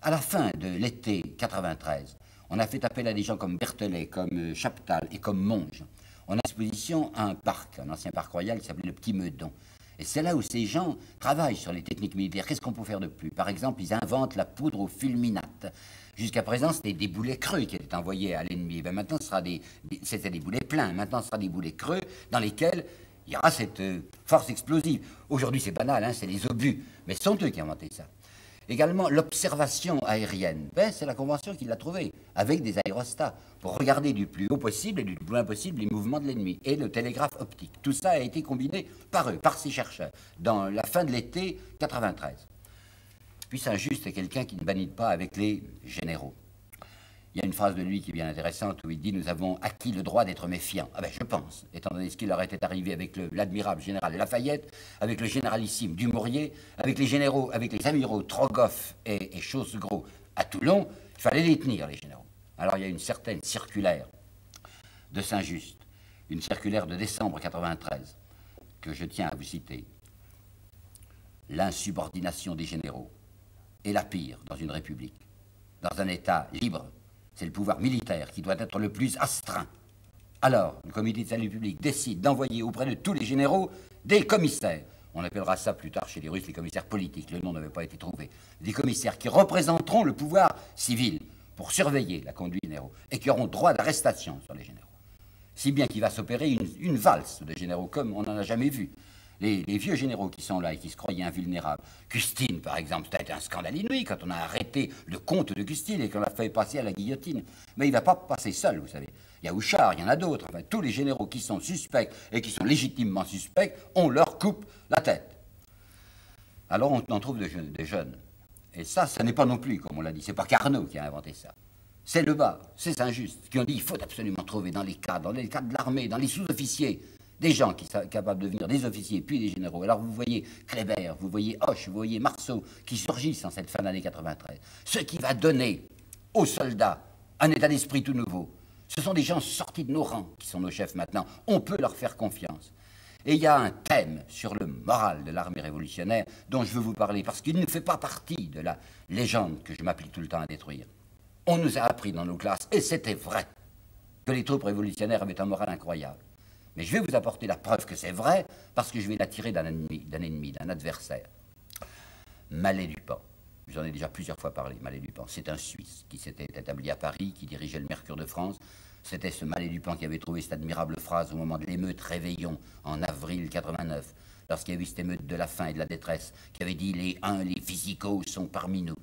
À la fin de l'été 93, on a fait appel à des gens comme Berthelet, comme euh, Chaptal et comme Monge. On a à disposition un parc, un ancien parc royal qui s'appelait le Petit Meudon. Et c'est là où ces gens travaillent sur les techniques militaires. Qu'est-ce qu'on peut faire de plus? Par exemple, ils inventent la poudre au fulminate. Jusqu'à présent, c'était des boulets creux qui étaient envoyés à l'ennemi. Ben maintenant, ce sera des, c'était des boulets pleins. Maintenant, ce sera des boulets creux dans lesquels il y aura cette euh, force explosive. Aujourd'hui, c'est banal, hein, c'est les obus. Mais ce sont eux qui ont inventé ça. Également, l'observation aérienne. Ben, c'est la Convention qui l'a trouvée, avec des aérostats, pour regarder du plus haut possible et du plus loin possible les mouvements de l'ennemi. Et le télégraphe optique. Tout ça a été combiné par eux, par ces chercheurs, dans la fin de l'été 93. Puis Saint-Just est quelqu'un qui ne banit pas avec les généraux. Il y a une phrase de lui qui est bien intéressante où il dit Nous avons acquis le droit d'être méfiants. Ah ben, je pense, étant donné ce qui leur était arrivé avec l'admirable général Lafayette, avec le généralissime Dumouriez, avec les généraux, avec les amiraux Trogoff et, et Chaussegros à Toulon, il fallait les tenir, les généraux. Alors il y a une certaine circulaire de Saint-Just, une circulaire de décembre 93, que je tiens à vous citer. L'insubordination des généraux est la pire dans une république. Dans un État libre, c'est le pouvoir militaire qui doit être le plus astreint. Alors, le comité de salut public décide d'envoyer auprès de tous les généraux des commissaires. On appellera ça plus tard chez les Russes les commissaires politiques, le nom n'avait pas été trouvé. Des commissaires qui représenteront le pouvoir civil pour surveiller la conduite des généraux et qui auront droit d'arrestation sur les généraux. Si bien qu'il va s'opérer une, une valse de généraux comme on n'en a jamais vu les, vieux généraux qui sont là et qui se croyaient invulnérables. Custine, par exemple, ça a été un scandale inouï quand on a arrêté le comte de Custine et qu'on l'a fait passer à la guillotine. Mais il ne va pas passer seul, vous savez. Il y a Houchard, il y en a d'autres. Enfin, tous les généraux qui sont suspects et qui sont légitimement suspects, on leur coupe la tête. Alors on en trouve des jeunes. Et ça, ce n'est pas non plus, comme on l'a dit, c'est pas Carnot qui a inventé ça. C'est le bas, c'est injuste, qui ont dit il faut absolument trouver dans les cadres, dans les cadres de l'armée, dans les sous-officiers, des gens qui sont capables de devenir des officiers puis des généraux. Alors vous voyez Kléber, vous voyez Hoche, vous voyez Marceau qui surgissent en cette fin d'année 93. Ce qui va donner aux soldats un état d'esprit tout nouveau. Ce sont des gens sortis de nos rangs qui sont nos chefs maintenant. On peut leur faire confiance. Et il y a un thème sur le moral de l'armée révolutionnaire dont je veux vous parler parce qu'il ne fait pas partie de la légende que je m'applique tout le temps à détruire. On nous a appris dans nos classes, et c'était vrai, que les troupes révolutionnaires avaient un moral incroyable. Mais je vais vous apporter la preuve que c'est vrai, parce que je vais la tirer d'un ennemi, d'un ennemi, d'un adversaire. Mallet Dupin. J'en ai déjà plusieurs fois parlé, Mallet Dupin. C'est un Suisse qui s'était établi à Paris, qui dirigeait le Mercure de France. C'était ce Mallet Dupin qui avait trouvé cette admirable phrase au moment de l'émeute Réveillon en avril 89, lorsqu'il y a eu cette émeute de la faim et de la détresse, qui avait dit Les uns, les physicaux sont parmi nous.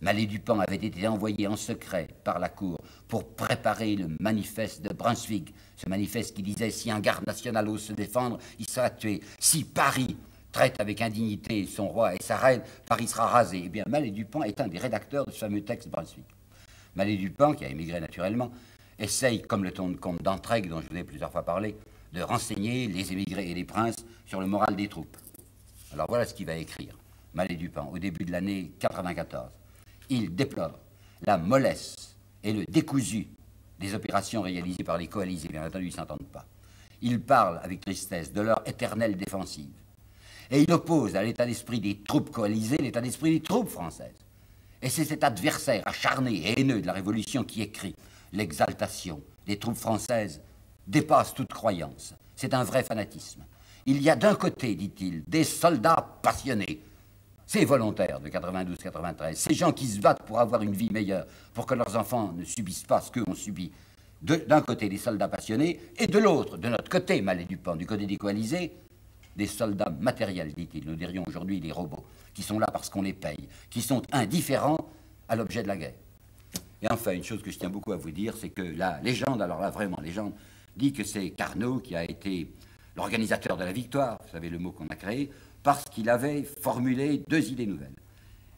Mallet Dupin avait été envoyé en secret par la Cour pour préparer le manifeste de Brunswick, ce manifeste qui disait si un garde national ose se défendre, il sera tué. Si Paris traite avec indignité son roi et sa reine, Paris sera rasé. Eh bien, Mallet Dupin est un des rédacteurs de ce fameux texte Brunswick. Mallet Dupin, qui a émigré naturellement, essaye, comme le ton de compte dont je vous ai plusieurs fois parlé, de renseigner les émigrés et les princes sur le moral des troupes. Alors voilà ce qu'il va écrire, Mallet Dupin, au début de l'année 94. Il déplore la mollesse et le décousu des opérations réalisées par les coalisés. Bien entendu, ils ne s'entendent pas. Il parle avec tristesse de leur éternelle défensive. Et il oppose à l'état d'esprit des troupes coalisées l'état d'esprit des troupes françaises. Et c'est cet adversaire acharné et haineux de la Révolution qui écrit L'exaltation des troupes françaises dépasse toute croyance. C'est un vrai fanatisme. Il y a d'un côté, dit-il, des soldats passionnés, ces volontaires de 92-93, ces gens qui se battent pour avoir une vie meilleure, pour que leurs enfants ne subissent pas ce qu'eux ont subi. D'un côté, des soldats passionnés, et de l'autre, de notre côté, Malais Dupont, du côté des coalisés, des soldats matériels, dit-il. Nous dirions aujourd'hui des robots, qui sont là parce qu'on les paye, qui sont indifférents à l'objet de la guerre. Et enfin, une chose que je tiens beaucoup à vous dire, c'est que la légende, alors là vraiment, légende, dit que c'est Carnot qui a été l'organisateur de la victoire, vous savez le mot qu'on a créé, parce qu'il avait formulé deux idées nouvelles.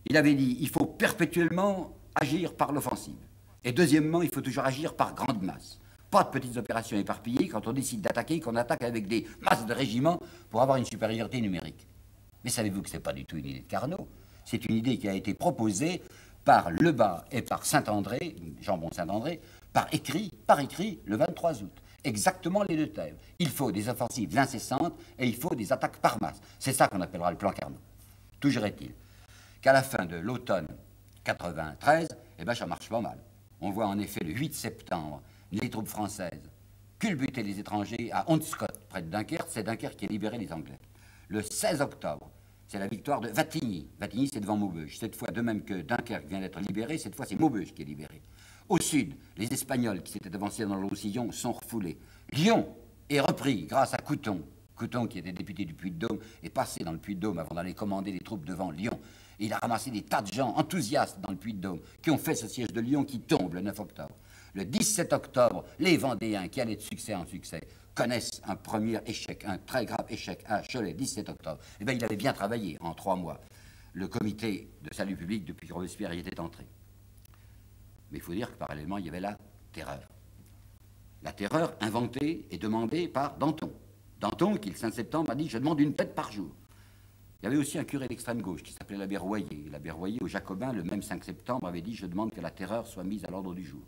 Il avait dit il faut perpétuellement agir par l'offensive. Et deuxièmement, il faut toujours agir par grande masse. Pas de petites opérations éparpillées. Quand on décide d'attaquer, qu'on attaque avec des masses de régiments pour avoir une supériorité numérique. Mais savez-vous que ce n'est pas du tout une idée de Carnot? C'est une idée qui a été proposée par Lebas et par Saint-André, Jean-Bon Saint-André, par écrit, par écrit, le 23 août. Exactement les deux thèmes. Il faut des offensives incessantes et il faut des attaques par masse. C'est ça qu'on appellera le plan Carnot. Toujours est-il qu'à la fin de l'automne 93, eh ben, ça marche pas mal. On voit en effet le 8 septembre les troupes françaises culbuter les étrangers à Honscott, près de Dunkerque. C'est Dunkerque qui a libéré les Anglais. Le 16 octobre, c'est la victoire de Vatigny. Vatigny, c'est devant Maubeuge. Cette fois, de même que Dunkerque vient d'être libéré, cette fois, c'est Maubeuge qui est libéré. Au sud, les Espagnols qui s'étaient avancés dans le Roussillon sont refoulés. Lyon est repris grâce à Couton. Couton, qui était député du Puy-de-Dôme, est passé dans le Puy-de-Dôme avant d'aller commander les troupes devant Lyon. il a ramassé des tas de gens enthousiastes dans le Puy-de-Dôme qui ont fait ce siège de Lyon qui tombe le 9 octobre. Le 17 octobre, les Vendéens, qui allaient de succès en succès, connaissent un premier échec, un très grave échec à Cholet, 17 octobre. Eh bien, il avait bien travaillé en trois mois. Le comité de salut public, depuis Robespierre y était entré. Mais il faut dire que parallèlement, il y avait la terreur. La terreur inventée et demandée par Danton. Danton, qui le 5 septembre a dit Je demande une tête par jour. Il y avait aussi un curé d'extrême gauche qui s'appelait l'abbé Royer. L'abbé Royer, aux Jacobins, le même 5 septembre, avait dit Je demande que la terreur soit mise à l'ordre du jour.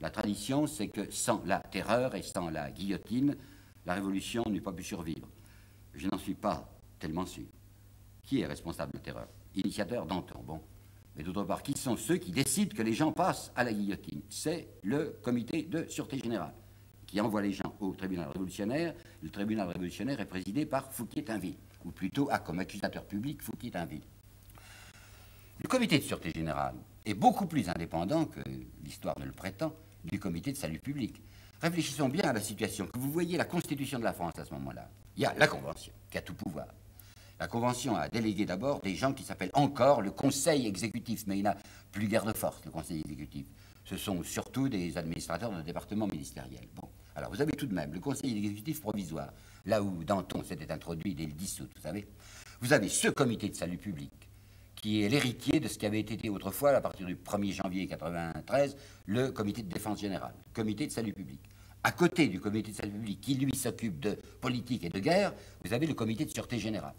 La tradition, c'est que sans la terreur et sans la guillotine, la révolution n'eût pas pu survivre. Je n'en suis pas tellement sûr. Qui est responsable de la terreur? Initiateur Danton. Bon, mais d'autre part, qui sont ceux qui décident que les gens passent à la guillotine? C'est le comité de sûreté générale qui envoie les gens au tribunal révolutionnaire. Le tribunal révolutionnaire est présidé par Fouquier-Tinville, ou plutôt a comme accusateur public Fouquier-Tinville. Le comité de sûreté générale est beaucoup plus indépendant que l'histoire ne le prétend du comité de salut public. Réfléchissons bien à la situation. Que vous voyez la constitution de la France à ce moment-là. Il y a la Convention qui a tout pouvoir. La Convention a délégué d'abord des gens qui s'appellent encore le Conseil exécutif, mais il n'a plus guère de force, le Conseil exécutif. Ce sont surtout des administrateurs de département ministériel. Bon. Alors vous avez tout de même le Conseil exécutif provisoire, là où Danton s'était introduit dès le 10 août, vous savez. Vous avez ce comité de salut public, qui est l'héritier de ce qui avait été autrefois, à partir du 1er janvier 1993, le comité de défense générale, comité de salut public. À côté du comité de salut public, qui lui s'occupe de politique et de guerre, vous avez le comité de sûreté générale.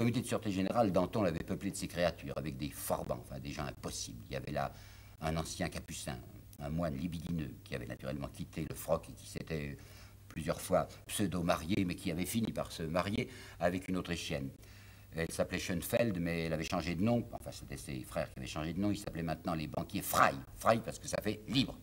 Comité de sûreté générale, Danton l'avait peuplé de ces créatures, avec des forbans, enfin des gens impossibles. Il y avait là un ancien capucin, un moine libidineux, qui avait naturellement quitté le froc et qui s'était plusieurs fois pseudo-marié, mais qui avait fini par se marier avec une Autrichienne. Elle s'appelait Schoenfeld, mais elle avait changé de nom. Enfin, c'était ses frères qui avaient changé de nom. Ils s'appelaient maintenant les banquiers Frey. Frey parce que ça fait libre.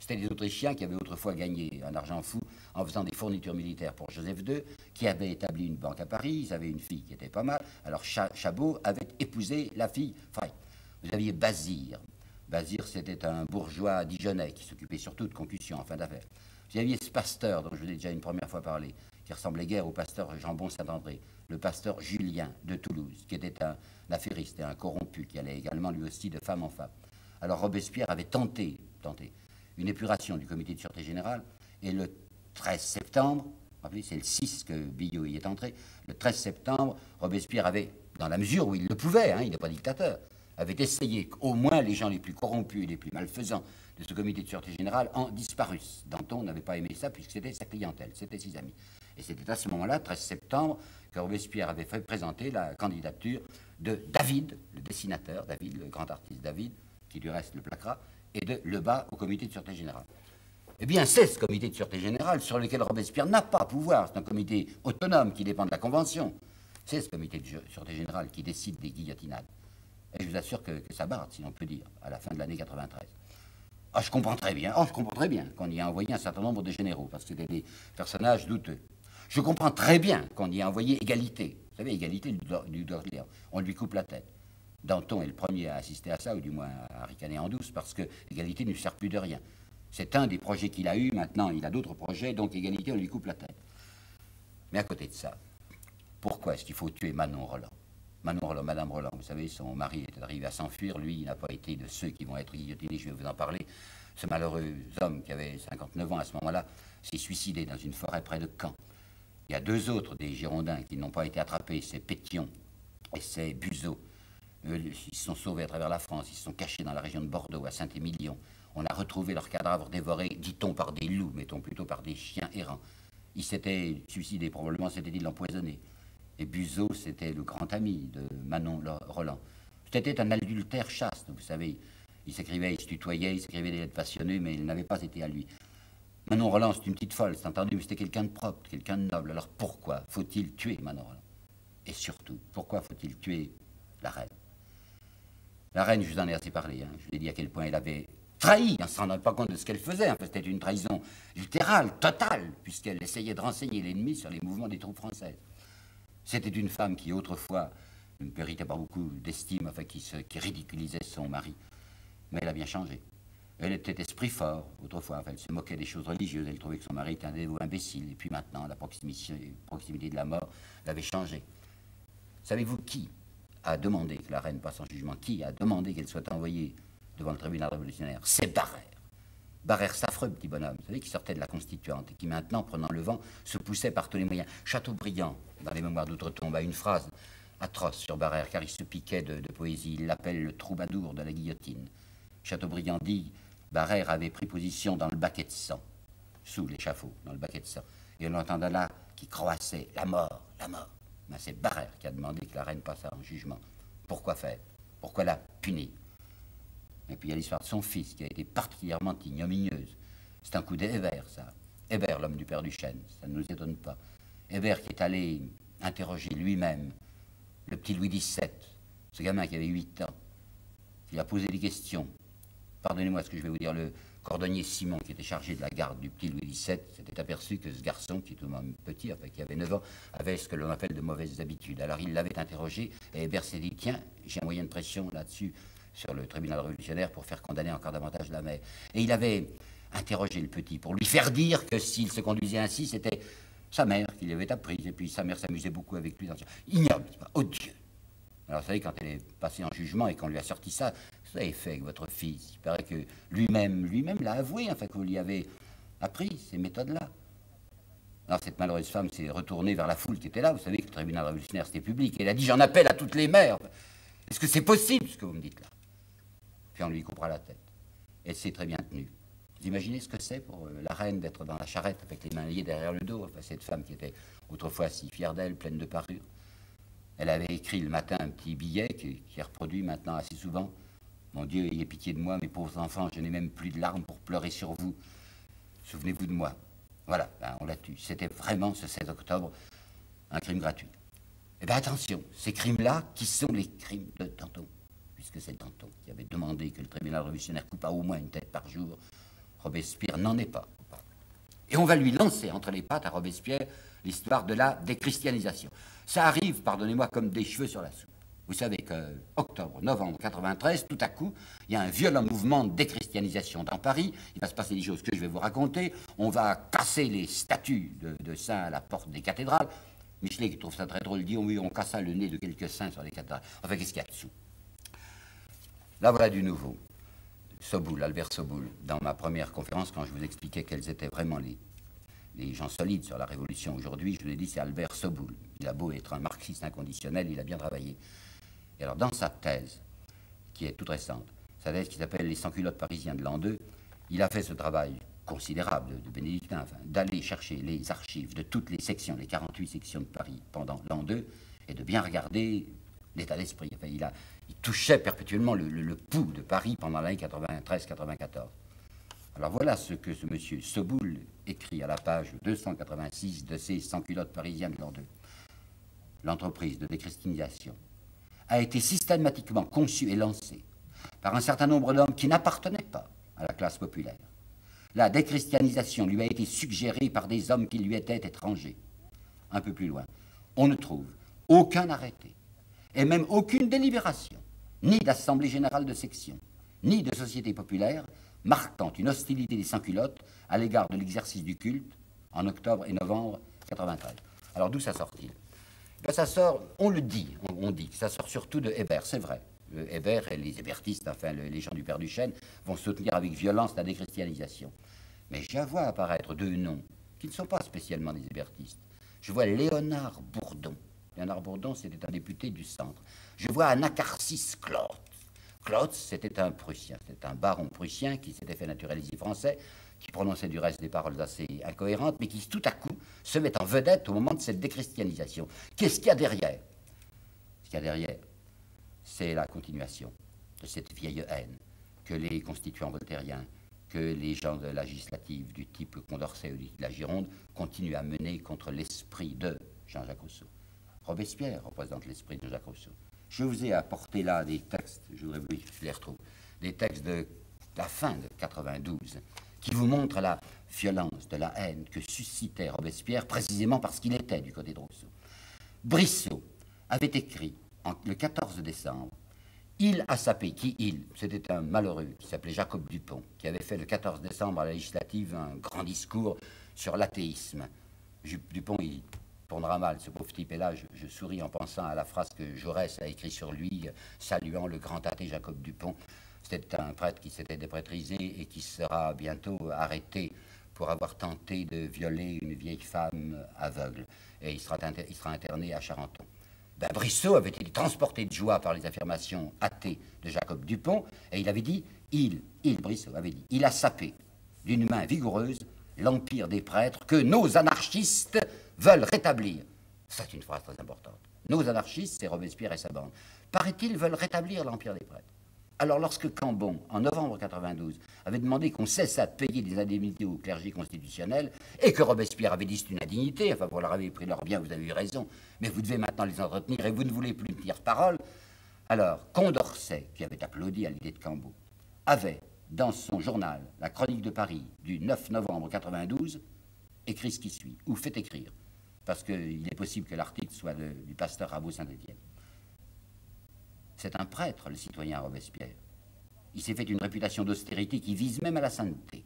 C'était des Autrichiens qui avaient autrefois gagné un argent fou en faisant des fournitures militaires pour Joseph II, qui avaient établi une banque à Paris. Ils avaient une fille qui était pas mal. Alors Chabot avait épousé la fille Frey. Vous aviez Bazir. Bazir, c'était un bourgeois dijonnais qui s'occupait surtout de concussion en fin d'affaires. Vous aviez ce pasteur dont je vous ai déjà une première fois parlé, qui ressemblait guère au pasteur Jean-Bon Saint-André, le pasteur Julien de Toulouse, qui était un affairiste et un corrompu, qui allait également lui aussi de femme en femme. Alors Robespierre avait tenté, tenté une épuration du comité de sûreté générale, et le 13 septembre, c'est le 6 que Billot y est entré, le 13 septembre, Robespierre avait, dans la mesure où il le pouvait, hein, il n'est pas dictateur, avait essayé qu'au moins les gens les plus corrompus et les plus malfaisants de ce comité de sûreté générale en disparussent. Danton n'avait pas aimé ça puisque c'était sa clientèle, c'était ses amis. Et c'était à ce moment-là, 13 septembre, que Robespierre avait fait présenter la candidature de David, le dessinateur, David, le grand artiste David, qui du reste le plaquera, et de Lebas au comité de sûreté générale. Eh bien, c'est ce comité de sûreté générale sur lequel Robespierre n'a pas pouvoir. C'est un comité autonome qui dépend de la Convention. C'est ce comité de sûreté générale qui décide des guillotinades. Et je vous assure que, ça barde, si l'on peut dire, à la fin de l'année 93. Ah, je comprends très bien, oh, je comprends très bien qu'on y a envoyé un certain nombre de généraux, parce que c'était des personnages douteux. Je comprends très bien qu'on y a envoyé égalité. Vous savez, égalité du d'Orléans. On lui coupe la tête. Danton est le premier à assister à ça, ou du moins à ricaner en douce, parce que égalité ne sert plus de rien. C'est un des projets qu'il a eu, maintenant il a d'autres projets, donc égalité, on lui coupe la tête. Mais à côté de ça, pourquoi est-ce qu'il faut tuer Manon Roland? Manon Roland, Madame Roland, vous savez, son mari était arrivé à s'enfuir, lui, il n'a pas été de ceux qui vont être guillotinés, je vais vous en parler. Ce malheureux homme qui avait 59 ans à ce moment-là s'est suicidé dans une forêt près de Caen. Il y a deux autres des Girondins qui n'ont pas été attrapés, c'est Pétion et c'est Buzeau. Ils se sont sauvés à travers la France, ils se sont cachés dans la région de Bordeaux, à Saint-Émilion. On a retrouvé leurs cadavres dévorés, dit-on, par des loups, mettons plutôt par des chiens errants. Ils s'étaient suicidés, probablement s'était-il empoisonné. Et Buzeau, c'était le grand ami de Manon Roland. C'était un adultère chaste, vous savez. Il s'écrivait, il se tutoyait, il s'écrivait des lettres passionnées, mais il n'avait pas été à lui. Manon Roland, c'est une petite folle, c'est entendu, mais c'était quelqu'un de propre, quelqu'un de noble. Alors pourquoi faut-il tuer Manon Roland? Et surtout, pourquoi faut-il tuer la reine? La reine, je vous en ai assez parlé, hein. je vous ai dit à quel point elle avait trahi, en s'en rendant pas compte de ce qu'elle faisait. C'était une trahison littérale, totale, puisqu'elle essayait de renseigner l'ennemi sur les mouvements des troupes françaises. C'était une femme qui, autrefois, ne méritait pas beaucoup d'estime, enfin, qui, ridiculisait son mari. Mais elle a bien changé. Elle était esprit fort, autrefois. elle se moquait des choses religieuses. Elle trouvait que son mari était un dévot imbécile. Et puis maintenant, la proximité, proximité de la mort l'avait changé. Savez-vous qui a demandé que la reine passe en jugement Qui a demandé qu'elle soit envoyée devant le tribunal révolutionnaire C'est Barrère. Barrère, s'affreux petit bonhomme, vous savez, qui sortait de la Constituante et qui maintenant, prenant le vent, se poussait par tous les moyens. Chateaubriand, dans les mémoires d'outre-tombe, a une phrase atroce sur Barrère, car il se piquait de, poésie. Il l'appelle le troubadour de la guillotine. Chateaubriand dit Barrère avait pris position dans le baquet de sang, sous l'échafaud, dans le baquet de sang. Et on entendait là qui croissait La mort, la mort. Mais c'est Barrère qui a demandé que la reine passe en jugement. Pourquoi faire? Pourquoi la punir? Et puis il y a l'histoire de son fils qui a été particulièrement ignominieuse. C'est un coup d'Hébert, ça. Hébert, l'homme du père Duchesne, ça ne nous étonne pas. Hébert qui est allé interroger lui-même le petit Louis XVII, ce gamin qui avait 8 ans. Il a posé des questions pardonnez-moi ce que je vais vous dire, le cordonnier Simon, qui était chargé de la garde du petit Louis XVII, s'était aperçu que ce garçon, qui est tout de même petit, enfin, qui avait 9 ans, avait ce que l'on appelle de mauvaises habitudes. Alors il l'avait interrogé, et Hébert s'est dit, tiens, j'ai un moyen de pression là-dessus, sur le tribunal révolutionnaire, pour faire condamner encore davantage la mère. Et il avait interrogé le petit, pour lui faire dire que s'il se conduisait ainsi, c'était sa mère qui l'avait appris, et puis sa mère s'amusait beaucoup avec lui. Ignoble, odieux. Alors, vous savez, quand elle est passée en jugement et qu'on lui a sorti ça, vous avez fait avec votre fils. Il paraît que lui-même, lui-même l'a avoué, enfin, que vous lui avez appris ces méthodes-là. Alors, cette malheureuse femme s'est retournée vers la foule qui était là. Vous savez que le tribunal révolutionnaire, c'était public. Elle a dit J'en appelle à toutes les mères. Est-ce que c'est possible ce que vous me dites là? Puis on lui coupera la tête. Elle s'est très bien tenue. Vous imaginez ce que c'est pour euh, la reine d'être dans la charrette avec les mains liées derrière le dos enfin, Cette femme qui était autrefois si fière d'elle, pleine de parures. Elle avait écrit le matin un petit billet qui est reproduit maintenant assez souvent. Mon Dieu, ayez pitié de moi, mes pauvres enfants, je n'ai même plus de larmes pour pleurer sur vous. Souvenez-vous de moi. Voilà, ben, on l'a tué. C'était vraiment ce 16 octobre un crime gratuit. Eh bien attention, ces crimes-là, qui sont les crimes de Danton? Puisque c'est Danton qui avait demandé que le tribunal révolutionnaire coupa au moins une tête par jour, Robespierre n'en est pas Et on va lui lancer entre les pattes à Robespierre l'histoire de la déchristianisation. Ça arrive, pardonnez-moi, comme des cheveux sur la soupe. Vous savez que octobre, novembre 93, tout à coup, il y a un violent mouvement de déchristianisation dans Paris. Il va se passer des choses que je vais vous raconter. On va casser les statues de, saints à la porte des cathédrales. Michelet qui trouve ça très drôle dit oui, on cassa le nez de quelques saints sur les cathédrales. Enfin, qu'est-ce qu'il y a dessous? Là, voilà du nouveau. Soboul, Albert Soboul, dans ma première conférence, quand je vous expliquais quels étaient vraiment les, les gens solides sur la Révolution aujourd'hui, je vous ai dit c'est Albert Soboul. Il a beau être un marxiste inconditionnel, il a bien travaillé. Et alors, dans sa thèse, qui est toute récente, sa thèse qui s'appelle Les sans-culottes parisiens de l'an 2, il a fait ce travail considérable de bénédictins, d'aller chercher les archives de toutes les sections, les 48 sections de Paris pendant l'an 2, et de bien regarder l'état d'esprit. il, il touchait perpétuellement le, pouls de Paris pendant l'année 93-94. Alors voilà ce que ce monsieur Soboul écrit à la page 286 de ses sans-culottes parisiennes de l'an 2. L'entreprise de déchristianisation a été systématiquement conçue et lancée par un certain nombre d'hommes qui n'appartenaient pas à la classe populaire. La déchristianisation lui a été suggérée par des hommes qui lui étaient étrangers. Un peu plus loin, on ne trouve aucun arrêté et même aucune délibération, ni d'assemblée générale de section, ni de société populaire, marquant une hostilité des sans-culottes à l'égard de l'exercice du culte en octobre et novembre 93. Alors d'où ça sort-il ben, Ça sort, on le dit, on, dit que ça sort surtout de Hébert, c'est vrai. Hébert et les hébertistes, enfin les gens du Père Duchesne, vont soutenir avec violence la déchristianisation. Mais je vois apparaître deux noms qui ne sont pas spécialement des hébertistes. Je vois Léonard Bourdon. Léonard Bourdon, c'était un député du centre. Je vois Anacarsis Klotz. Klotz, c'était un Prussien, c'était un baron prussien qui s'était fait naturaliser français, qui prononçait du reste des paroles assez incohérentes, mais qui tout à coup se met en vedette au moment de cette déchristianisation. Qu'est-ce qu'il y a derrière? Ce qu'il y a derrière, c'est la continuation de cette vieille haine que les constituants voltairiens, que les gens de la législative du type Condorcet ou de la Gironde continuent à mener contre l'esprit de Jean-Jacques Rousseau. Robespierre représente l'esprit de Jacques Rousseau. Je vous ai apporté là des textes, je voudrais je les retrouve, des textes de la fin de 92, qui vous montrent la violence de la haine que suscitait Robespierre précisément parce qu'il était du côté de Rousseau. Brissot avait écrit le 14 décembre il a sapé, qui il C'était un malheureux qui s'appelait Jacob Dupont, qui avait fait le 14 décembre à la législative un grand discours sur l'athéisme. Dupont, il tournera mal, ce pauvre type. Et là, je, souris en pensant à la phrase que Jaurès a écrite sur lui, saluant le grand athée Jacob Dupont. C'était un prêtre qui s'était déprétrisé et qui sera bientôt arrêté pour avoir tenté de violer une vieille femme aveugle. Et il sera, il sera interné à Charenton. Ben, Brissot avait été transporté de joie par les affirmations athées de Jacob Dupont, et il avait dit, il, il, Brissot avait dit, il a sapé d'une main vigoureuse l'empire des prêtres que nos anarchistes veulent rétablir. C'est une phrase très importante. Nos anarchistes, c'est Robespierre et sa bande, paraît-il, veulent rétablir l'empire des prêtres. Alors lorsque Cambon, en novembre 92, avait demandé qu'on cesse à payer des indemnités au clergé constitutionnel, et que Robespierre avait dit c'est une indignité, enfin vous leur avez pris leur bien, vous avez eu raison, mais vous devez maintenant les entretenir et vous ne voulez plus dire parole, alors Condorcet, qui avait applaudi à l'idée de Cambon, avait dans son journal, la Chronique de Paris, du 9 novembre 92, écrit ce qui suit, ou fait écrire parce qu'il est possible que l'article soit du pasteur Rabot Saint-Étienne. C'est un prêtre, le citoyen Robespierre. Il s'est fait une réputation d'austérité qui vise même à la sainteté.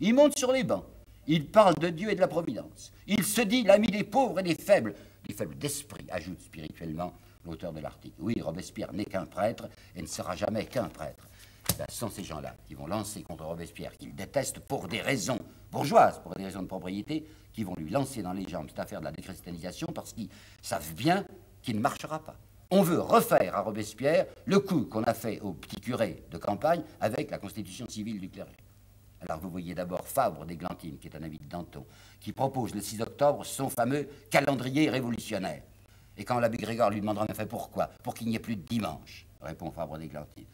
Il monte sur les bancs, il parle de Dieu et de la providence. Il se dit l'ami des pauvres et des faibles, des faibles d'esprit, ajoute spirituellement l'auteur de l'article. Oui, Robespierre n'est qu'un prêtre et ne sera jamais qu'un prêtre. Ben, ce sont ces gens-là qui vont lancer contre Robespierre, qu'ils détestent pour des raisons bourgeoises, pour des raisons de propriété, qui vont lui lancer dans les jambes cette affaire de la déchristianisation parce qu'ils savent bien qu'il ne marchera pas. On veut refaire à Robespierre le coup qu'on a fait au petit curé de campagne avec la constitution civile du clergé. Alors vous voyez d'abord Fabre d'Églantine, qui est un ami de Danton, qui propose le 6 octobre son fameux calendrier révolutionnaire. Et quand l'abbé Grégoire lui demandera, mais fait pourquoi? Pour qu'il n'y ait plus de dimanche, répond Fabre d'Églantine.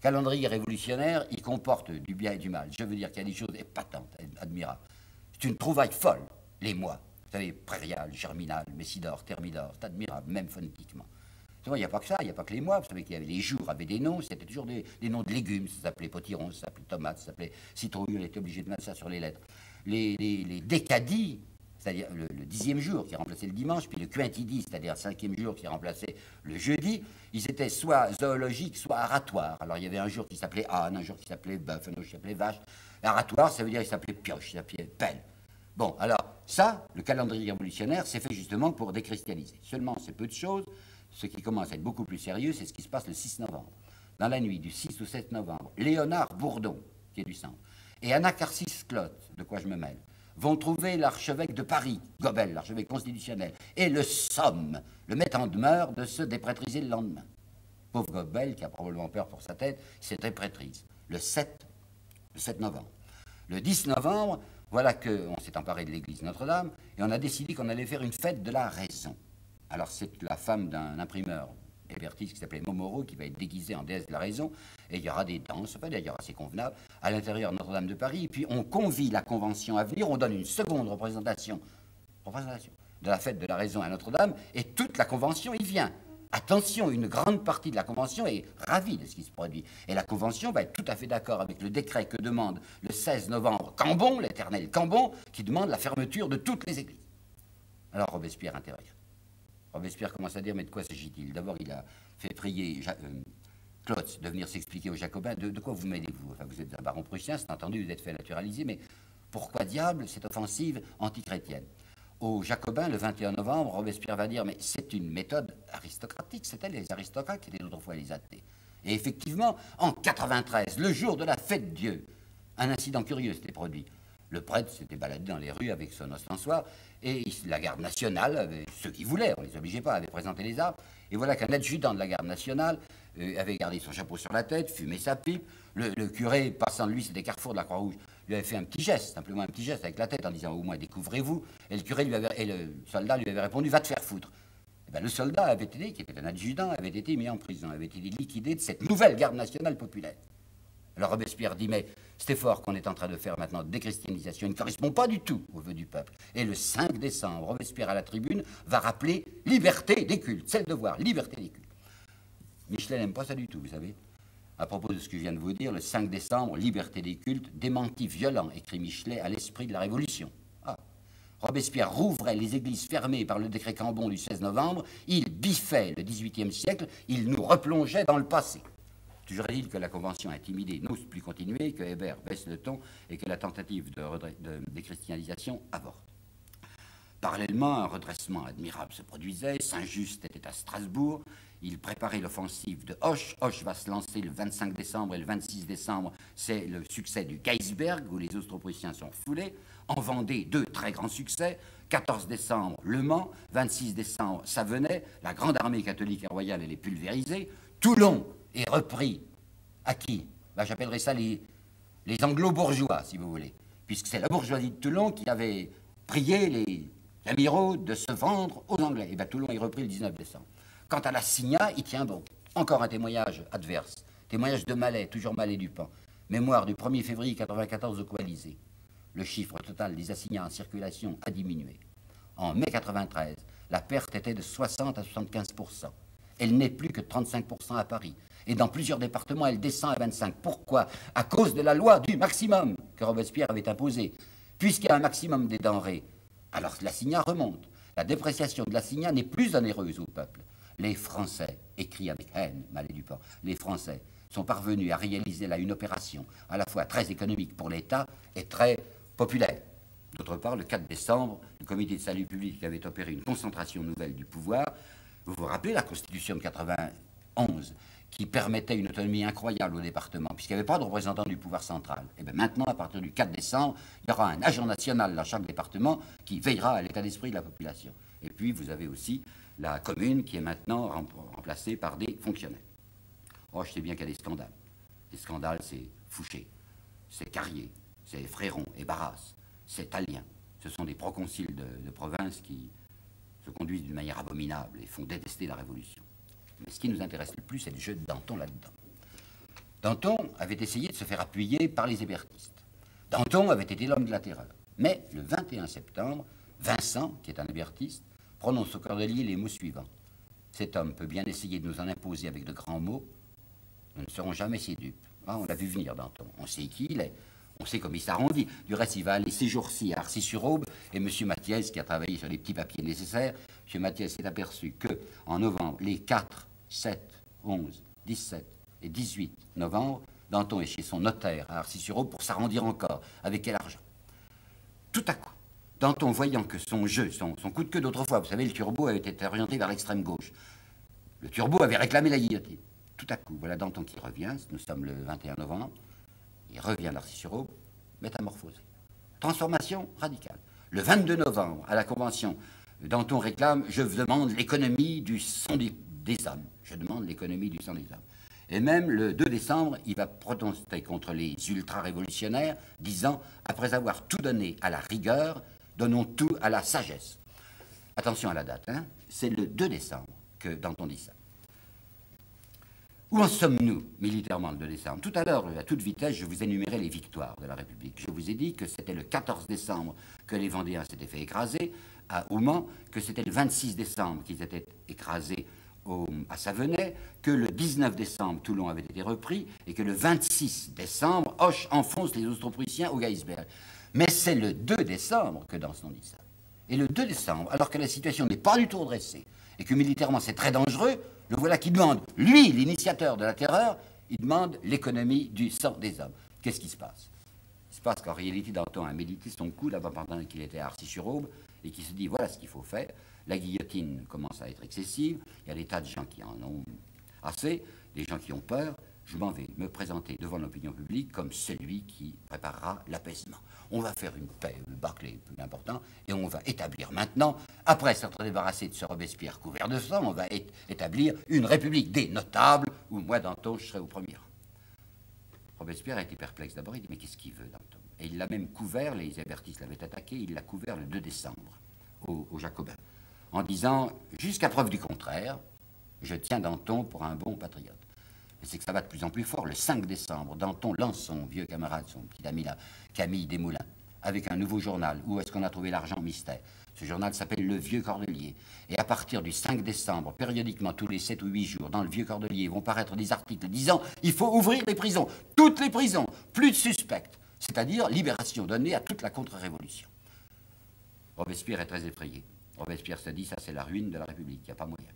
Calendrier révolutionnaire, il comporte du bien et du mal. Je veux dire qu'il y a des choses épatantes, admirables. C'est une trouvaille folle les mois. Vous savez, Prairial, Germinal, Messidor, Thermidor, c'est admirable, même phonétiquement. Il n'y a pas que ça, il n'y a pas que les mois. Vous savez qu'il y avait les jours, avaient des noms, c'était toujours des, noms de légumes. Ça s'appelait potiron, ça s'appelait tomate, ça s'appelait citrouille, on était obligé de mettre ça sur les lettres. Les, décadis, c'est-à-dire le, dixième jour qui remplaçait le dimanche, puis le quintidi, c'est-à-dire le cinquième jour qui remplaçait le jeudi, ils étaient soit zoologiques, soit aratoires. Alors il y avait un jour qui s'appelait âne, un jour qui s'appelait bœuf, un autre qui s'appelait vache. Aratoire, ça veut dire qu'il s'appelait pioche, il s'appelait pelle. Bon, alors ça, le calendrier révolutionnaire, c'est fait justement pour déchristianiser. Seulement, c'est peu de choses. Ce qui commence à être beaucoup plus sérieux, c'est ce qui se passe le 6 novembre. Dans la nuit du 6 au 7 novembre, Léonard Bourdon, qui est du centre, et Anacarsis Clotte, de quoi je me mêle, vont trouver l'archevêque de Paris, Gobel, l'archevêque constitutionnel, et le somme, le mettre en demeure de se déprétriser le lendemain. Pauvre Gobel, qui a probablement peur pour sa tête, s'est déprétrise le 7, le 7 novembre. Le 10 novembre, voilà qu'on s'est emparé de l'église Notre-Dame et on a décidé qu'on allait faire une fête de la raison. Alors c'est la femme d'un imprimeur hébertiste qui s'appelait Momoro qui va être déguisée en déesse de la raison et il y aura des danses, d'ailleurs assez convenables, à l'intérieur de Notre-Dame de Paris. Et puis on convie la convention à venir, on donne une seconde représentation, représentation de la fête de la raison à Notre-Dame et toute la convention y vient. Attention, une grande partie de la Convention est ravie de ce qui se produit. Et la Convention va être tout à fait d'accord avec le décret que demande le 16 novembre Cambon, l'éternel Cambon, qui demande la fermeture de toutes les églises. Alors Robespierre intervient. Robespierre commence à dire, mais de quoi s'agit-il? D'abord, il a fait prier euh, de venir s'expliquer aux Jacobins. De, quoi vous mêlez-vous? Vous êtes un baron prussien, c'est entendu, vous êtes fait naturaliser, mais pourquoi diable cette offensive antichrétienne? Aux Jacobins le 21 novembre, Robespierre va dire Mais c'est une méthode aristocratique, c'était les aristocrates qui étaient autrefois les athées. Et effectivement, en 93, le jour de la fête Dieu, un incident curieux s'était produit. Le prêtre s'était baladé dans les rues avec son ostensoir, et la garde nationale, ceux qui voulaient, on ne les obligeait pas, avait présenté les armes. Et voilà qu'un adjudant de la garde nationale euh, avait gardé son chapeau sur la tête, fumé sa pipe. Le, le curé, passant de lui, c'était Carrefour de la Croix-Rouge, lui avait fait un petit geste, simplement un petit geste avec la tête en disant au moins découvrez-vous. Et le curé lui avait, et le soldat lui avait répondu va te faire foutre. Et eh bien, le soldat avait été, qui était un adjudant, avait été mis en prison, avait été liquidé de cette nouvelle garde nationale populaire. Alors Robespierre dit mais cet effort qu'on est en train de faire maintenant de déchristianisation ne correspond pas du tout au vœu du peuple. Et le 5 décembre, Robespierre à la tribune va rappeler liberté des cultes, c'est le devoir, liberté des cultes. Michelet n'aime pas ça du tout, vous savez à propos de ce que je viens de vous dire, le 5 décembre, liberté des cultes, démenti violent, écrit Michelet, à l'esprit de la Révolution. Ah. Robespierre rouvrait les églises fermées par le décret Cambon du 16 novembre, il biffait le XVIIIe siècle, il nous replongeait dans le passé. Toujours est-il que la Convention intimidée n'ose plus continuer, que Hébert baisse le ton et que la tentative de, déchristianisation avorte. Parallèlement, un redressement admirable se produisait. Saint-Just était à Strasbourg. Il préparait l'offensive de Hoche. Hoche va se lancer le 25 décembre et le 26 décembre, c'est le succès du Geisberg, où les Austro-Prussiens sont foulés. En Vendée, deux très grands succès. 14 décembre, Le Mans. 26 décembre, ça venait. La grande armée catholique et royale, elle est pulvérisée. Toulon est repris. À qui? Ben, J'appellerais ça les, anglo-bourgeois, si vous voulez. Puisque c'est la bourgeoisie de Toulon qui avait prié les amiraux de se vendre aux Anglais. Et bien Toulon est repris le 19 décembre. Quant à la Signa, il tient bon. Encore un témoignage adverse. Témoignage de Malais, toujours Malais Dupin. Mémoire du 1er février 1994 au Coalisé. Le chiffre total des assignats en circulation a diminué. En mai 93, la perte était de 60 à 75% Elle n'est plus que 35% à Paris. Et dans plusieurs départements, elle descend à 25 Pourquoi? À cause de la loi du maximum que Robespierre avait imposée. Puisqu'il y a un maximum des denrées, alors la Signa remonte. La dépréciation de la Signa n'est plus onéreuse au peuple les Français, écrit avec haine, Malais Dupont, les Français sont parvenus à réaliser là une opération à la fois très économique pour l'État et très populaire. D'autre part, le 4 décembre, le comité de salut public avait opéré une concentration nouvelle du pouvoir. Vous vous rappelez la Constitution de 91 qui permettait une autonomie incroyable au département, puisqu'il n'y avait pas de représentant du pouvoir central. Et eh bien maintenant, à partir du 4 décembre, il y aura un agent national dans chaque département qui veillera à l'état d'esprit de la population. Et puis, vous avez aussi la commune qui est maintenant remplacée par des fonctionnaires. Oh, je sais bien qu'il y a des scandales. Les scandales, c'est Fouché, c'est Carrier, c'est Fréron et Barras, c'est Talien. Ce sont des proconsuls de, province qui se conduisent d'une manière abominable et font détester la Révolution. Mais ce qui nous intéresse le plus, c'est le jeu de Danton là-dedans. Danton avait essayé de se faire appuyer par les hébertistes. Danton avait été l'homme de la terreur. Mais le 21 septembre, Vincent, qui est un hébertiste, prononce au cordelier les mots suivants. Cet homme peut bien essayer de nous en imposer avec de grands mots. Nous ne serons jamais ses dupes. Ah, on l'a vu venir, Danton. On sait qui il est. On sait comment il s'arrondit. Du reste, il va aller ces jours-ci à Arcis-sur-Aube. Et M. Mathiès, qui a travaillé sur les petits papiers nécessaires, M. Mathiès s'est aperçu que en novembre, les 4, 7, 11, 17 et 18 novembre, Danton est chez son notaire à Arcis-sur-Aube pour s'arrondir encore. Avec quel argent? Tout à coup, Danton, voyant que son jeu, son, coup de queue d'autrefois, vous savez, le turbo avait été orienté vers l'extrême gauche. Le turbo avait réclamé la guillotine. Tout à coup, voilà Danton qui revient, nous sommes le 21 novembre, il revient d'Arcis-sur-Aube, métamorphosé. Transformation radicale. Le 22 novembre, à la Convention, Danton réclame Je demande l'économie du des, des, hommes. Je demande l'économie du sang des hommes. Et même le 2 décembre, il va protester contre les ultra-révolutionnaires, disant Après avoir tout donné à la rigueur, donnons tout à la sagesse. Attention à la date, hein c'est le 2 décembre que Danton dit ça. Où en sommes-nous militairement le 2 décembre? Tout à l'heure, à toute vitesse, je vous énumérais les victoires de la République. Je vous ai dit que c'était le 14 décembre que les Vendéens s'étaient fait écraser à Ouman, que c'était le 26 décembre qu'ils étaient écrasés à Savenay, que le 19 décembre, Toulon avait été repris, et que le 26 décembre, Hoche enfonce les Austro-Prussiens au Geisberg. Mais c'est le 2 décembre que Danson dit ça. Et le 2 décembre, alors que la situation n'est pas du tout redressée, et que militairement c'est très dangereux, le voilà qui demande, lui, l'initiateur de la terreur, il demande l'économie du sang des hommes. Qu'est-ce qui se passe? Il se passe qu'en réalité, Danton a médité son coup là-bas pendant qu'il était à Arcis-sur-Aube et qui se dit voilà ce qu'il faut faire. La guillotine commence à être excessive, il y a des tas de gens qui en ont assez, des gens qui ont peur. Je m'en vais me présenter devant l'opinion publique comme celui qui préparera l'apaisement. On va faire une paix, le Barclay plus important, et on va établir maintenant, après s'être débarrassé de ce Robespierre couvert de sang, on va établir une république des notables, où moi, Danton, je serai au premier. Robespierre a été perplexe. D'abord, il dit Mais qu'est-ce qu'il veut, Danton? Et il l'a même couvert, les hébertistes l'avaient attaqué, il l'a couvert le 2 décembre aux, Jacobins, en disant Jusqu'à preuve du contraire, je tiens Danton pour un bon patriote. Et c'est que ça va de plus en plus fort. Le 5 décembre, Danton lance son vieux camarade, son petit ami là, Camille Desmoulins, avec un nouveau journal. Où est-ce qu'on a trouvé l'argent mystère? Ce journal s'appelle Le Vieux Cordelier. Et à partir du 5 décembre, périodiquement, tous les 7 ou 8 jours, dans Le Vieux Cordelier, vont paraître des articles disant il faut ouvrir les prisons, toutes les prisons, plus de suspects. C'est-à-dire libération donnée à toute la contre-révolution. Robespierre est très effrayé. Robespierre se dit ça, c'est la ruine de la République, il n'y a pas moyen.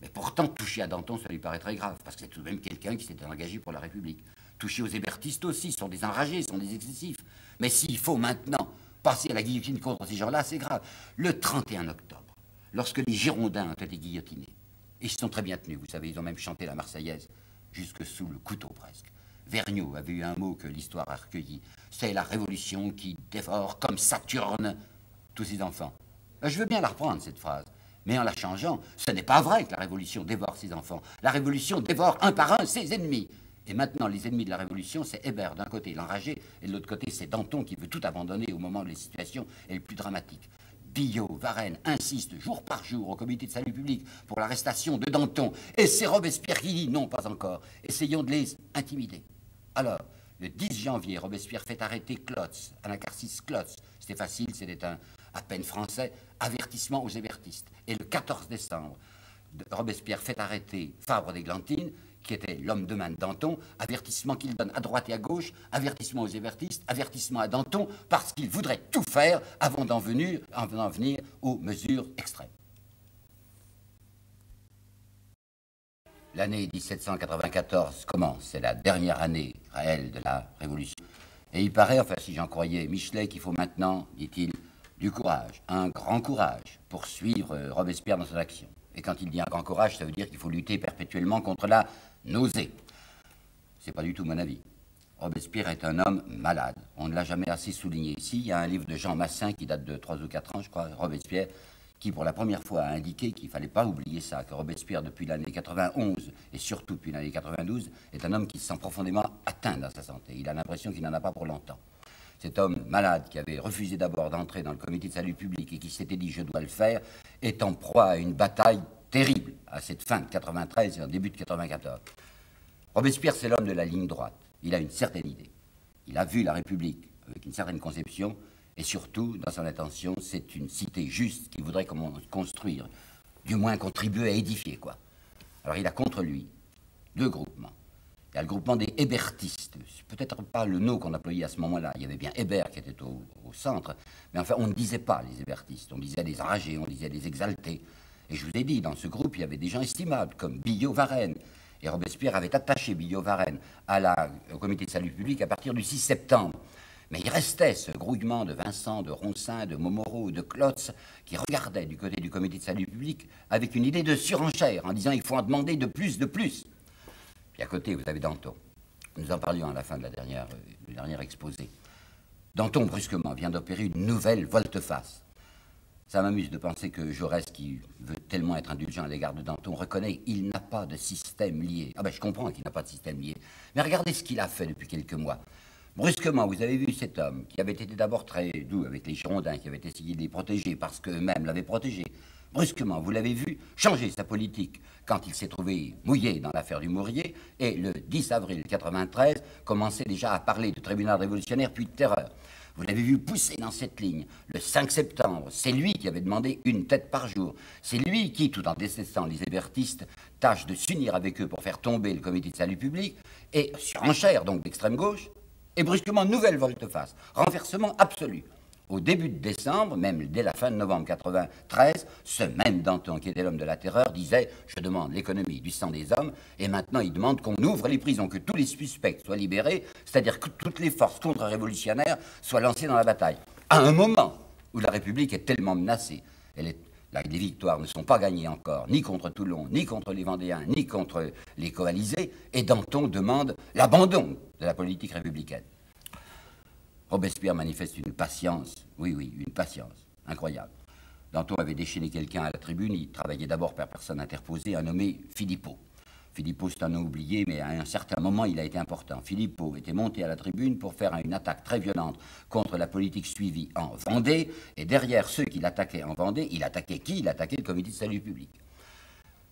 Mais pourtant, toucher à Danton, ça lui paraît très grave, parce que c'est tout de même quelqu'un qui s'était engagé pour la République. Toucher aux hébertistes aussi, sont des enragés, sont des excessifs. Mais s'il faut maintenant passer à la guillotine contre ces gens-là, c'est grave. Le 31 octobre, lorsque les Girondins ont été guillotinés, et ils sont très bien tenus, vous savez, ils ont même chanté la Marseillaise, jusque sous le couteau presque. Vergniaud avait eu un mot que l'histoire a recueilli. C'est la révolution qui dévore comme Saturne tous ses enfants. Je veux bien la reprendre, cette phrase. Mais en la changeant, ce n'est pas vrai que la révolution dévore ses enfants. La révolution dévore un par un ses ennemis. Et maintenant, les ennemis de la Révolution, c'est Hébert d'un côté, l'enragé, et de l'autre côté, c'est Danton qui veut tout abandonner au moment où les situations est le plus dramatique. Billot, Varenne insistent jour par jour au comité de salut public pour l'arrestation de Danton. Et c'est Robespierre qui dit non, pas encore. Essayons de les intimider. Alors, le 10 janvier, Robespierre fait arrêter Klotz, Anacarsis Klotz. C'était facile, c'était un à peine français, avertissement aux hébertistes. Et le 14 décembre, Robespierre fait arrêter Fabre d'Églantine, qui était l'homme de main de Danton, avertissement qu'il donne à droite et à gauche, avertissement aux hébertistes, avertissement à Danton, parce qu'il voudrait tout faire avant d'en venir, venir aux mesures extrêmes. L'année 1794 commence, c'est la dernière année réelle de la Révolution. Et il paraît, enfin si j'en croyais Michelet, qu'il faut maintenant, dit-il, du courage, un grand courage pour suivre euh, Robespierre dans son action. Et quand il dit un grand courage, ça veut dire qu'il faut lutter perpétuellement contre la nausée. C'est pas du tout mon avis. Robespierre est un homme malade. On ne l'a jamais assez souligné ici. Il y a un livre de Jean Massin qui date de 3 ou 4 ans, je crois, Robespierre, qui pour la première fois a indiqué qu'il ne fallait pas oublier ça, que Robespierre, depuis l'année 91 et surtout depuis l'année 92, est un homme qui se sent profondément atteint dans sa santé. Il a l'impression qu'il n'en a pas pour longtemps cet homme malade qui avait refusé d'abord d'entrer dans le comité de salut public et qui s'était dit je dois le faire, est en proie à une bataille terrible à cette fin de 93 et en début de 94. Robespierre, c'est l'homme de la ligne droite. Il a une certaine idée. Il a vu la République avec une certaine conception et surtout, dans son intention, c'est une cité juste qu'il voudrait construire, du moins contribuer à édifier. Alors il a contre lui deux groupements. Il y a le groupement des hébertistes. Peut-être pas le nom qu'on employait à ce moment-là. Il y avait bien Hébert qui était au, centre. Mais enfin, on ne disait pas les hébertistes. On disait des enragés, on disait des exaltés. Et je vous ai dit, dans ce groupe, il y avait des gens estimables, comme Billot Varenne. Et Robespierre avait attaché Billot Varenne à la, au comité de salut public à partir du 6 septembre. Mais il restait ce grouillement de Vincent, de Roncin, de Momoreau, de Klotz, qui regardait du côté du comité de salut public avec une idée de surenchère, en disant il faut en demander de plus, de plus. Et à côté, vous avez Danton. Nous en parlions à la fin de la dernière, du dernier exposé. Danton, brusquement, vient d'opérer une nouvelle volte-face. Ça m'amuse de penser que Jaurès, qui veut tellement être indulgent à l'égard de Danton, reconnaît qu'il n'a pas de système lié. Ah ben je comprends qu'il n'a pas de système lié. Mais regardez ce qu'il a fait depuis quelques mois. Brusquement, vous avez vu cet homme qui avait été d'abord très doux avec les Girondins, qui avait essayé de les protéger parce qu'eux-mêmes l'avaient protégé. Brusquement, vous l'avez vu changer sa politique quand il s'est trouvé mouillé dans l'affaire du Mourier et le 10 avril 93 commençait déjà à parler de tribunal révolutionnaire puis de terreur. Vous l'avez vu pousser dans cette ligne. Le 5 septembre, c'est lui qui avait demandé une tête par jour. C'est lui qui, tout en détestant les hébertistes, tâche de s'unir avec eux pour faire tomber le comité de salut public, et surenchère donc d'extrême gauche, et brusquement nouvelle volte-face, renversement absolu. Au début de décembre, même dès la fin de novembre 93, ce même Danton, qui était l'homme de la terreur, disait Je demande l'économie du sang des hommes, et maintenant il demande qu'on ouvre les prisons, que tous les suspects soient libérés, c'est-à-dire que toutes les forces contre-révolutionnaires soient lancées dans la bataille. À un moment où la République est tellement menacée, les victoires ne sont pas gagnées encore, ni contre Toulon, ni contre les Vendéens, ni contre les coalisés, et Danton demande l'abandon de la politique républicaine. Robespierre manifeste une patience, oui, oui, une patience incroyable. Danton avait déchaîné quelqu'un à la tribune, il travaillait d'abord par personne interposée, un nommé Philippot. Philippot, c'est un nom oublié, mais à un certain moment, il a été important. Philippot était monté à la tribune pour faire une attaque très violente contre la politique suivie en Vendée, et derrière ceux qui l'attaquaient en Vendée, il attaquait qui? Il attaquait le comité de salut public.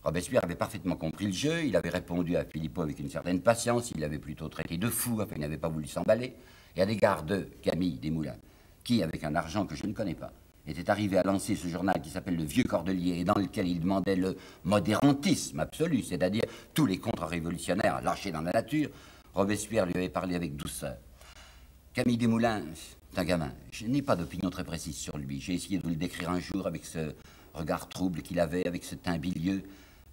Robespierre avait parfaitement compris le jeu, il avait répondu à Philippot avec une certaine patience, il l'avait plutôt traité de fou, enfin il n'avait pas voulu s'emballer et à l'égard de Camille Desmoulins, qui, avec un argent que je ne connais pas, était arrivé à lancer ce journal qui s'appelle Le Vieux Cordelier et dans lequel il demandait le modérantisme absolu, c'est-à-dire tous les contre-révolutionnaires lâchés dans la nature, Robespierre lui avait parlé avec douceur. Camille Desmoulins, c'est un gamin. Je n'ai pas d'opinion très précise sur lui. J'ai essayé de vous le décrire un jour avec ce regard trouble qu'il avait, avec ce teint bilieux,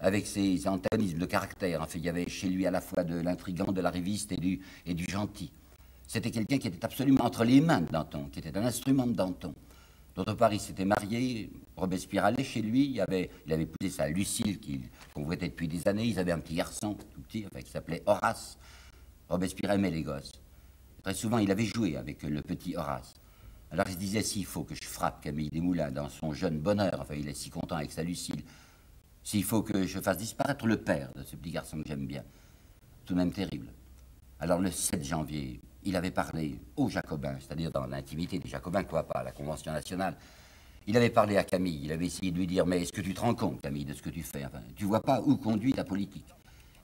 avec ses antagonismes de caractère. En fait, il y avait chez lui à la fois de l'intrigant, de la riviste et et du gentil. C'était quelqu'un qui était absolument entre les mains de Danton, qui était un instrument de Danton. D'autre part, il s'était marié, Robespierre allait chez lui, il avait, il avait épousé sa Lucille, qu'il convoitait depuis des années, ils avaient un petit garçon, tout petit, qui s'appelait Horace. Robespierre aimait les gosses. Très souvent, il avait joué avec le petit Horace. Alors il se disait, s'il faut que je frappe Camille Desmoulins dans son jeune bonheur, enfin il est si content avec sa Lucille, s'il faut que je fasse disparaître le père de ce petit garçon que j'aime bien, tout de même terrible. Alors le 7 janvier il avait parlé aux Jacobins, c'est-à-dire dans l'intimité des Jacobins, quoi, pas à la Convention nationale. Il avait parlé à Camille, il avait essayé de lui dire Mais est-ce que tu te rends compte, Camille, de ce que tu fais? Tu vois pas où conduit ta politique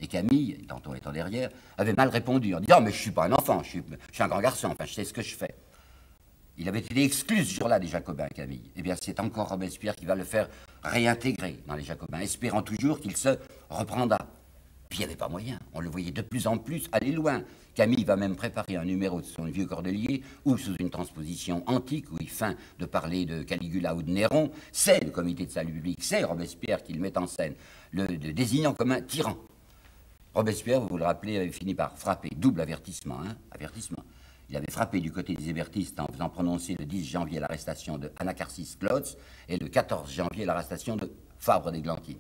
Et Camille, tantôt étant derrière, avait mal répondu en disant Mais je suis pas un enfant, je suis, un grand garçon, enfin, je sais ce que je fais. Il avait été exclu ce jour-là des Jacobins, Camille. Eh bien, c'est encore Robespierre qui va le faire réintégrer dans les Jacobins, espérant toujours qu'il se reprendra. Puis il n'y avait pas moyen. On le voyait de plus en plus aller loin. Camille va même préparer un numéro de son vieux cordelier, ou sous une transposition antique, où il feint de parler de Caligula ou de Néron. C'est le comité de salut public, c'est Robespierre qui le met en scène, le, désignant comme un tyran. Robespierre, vous vous le rappelez, avait fini par frapper, double avertissement, hein, avertissement. Il avait frappé du côté des hébertistes en faisant prononcer le 10 janvier l'arrestation de Anacarsis Klotz et le 14 janvier l'arrestation de Fabre d'Églantine.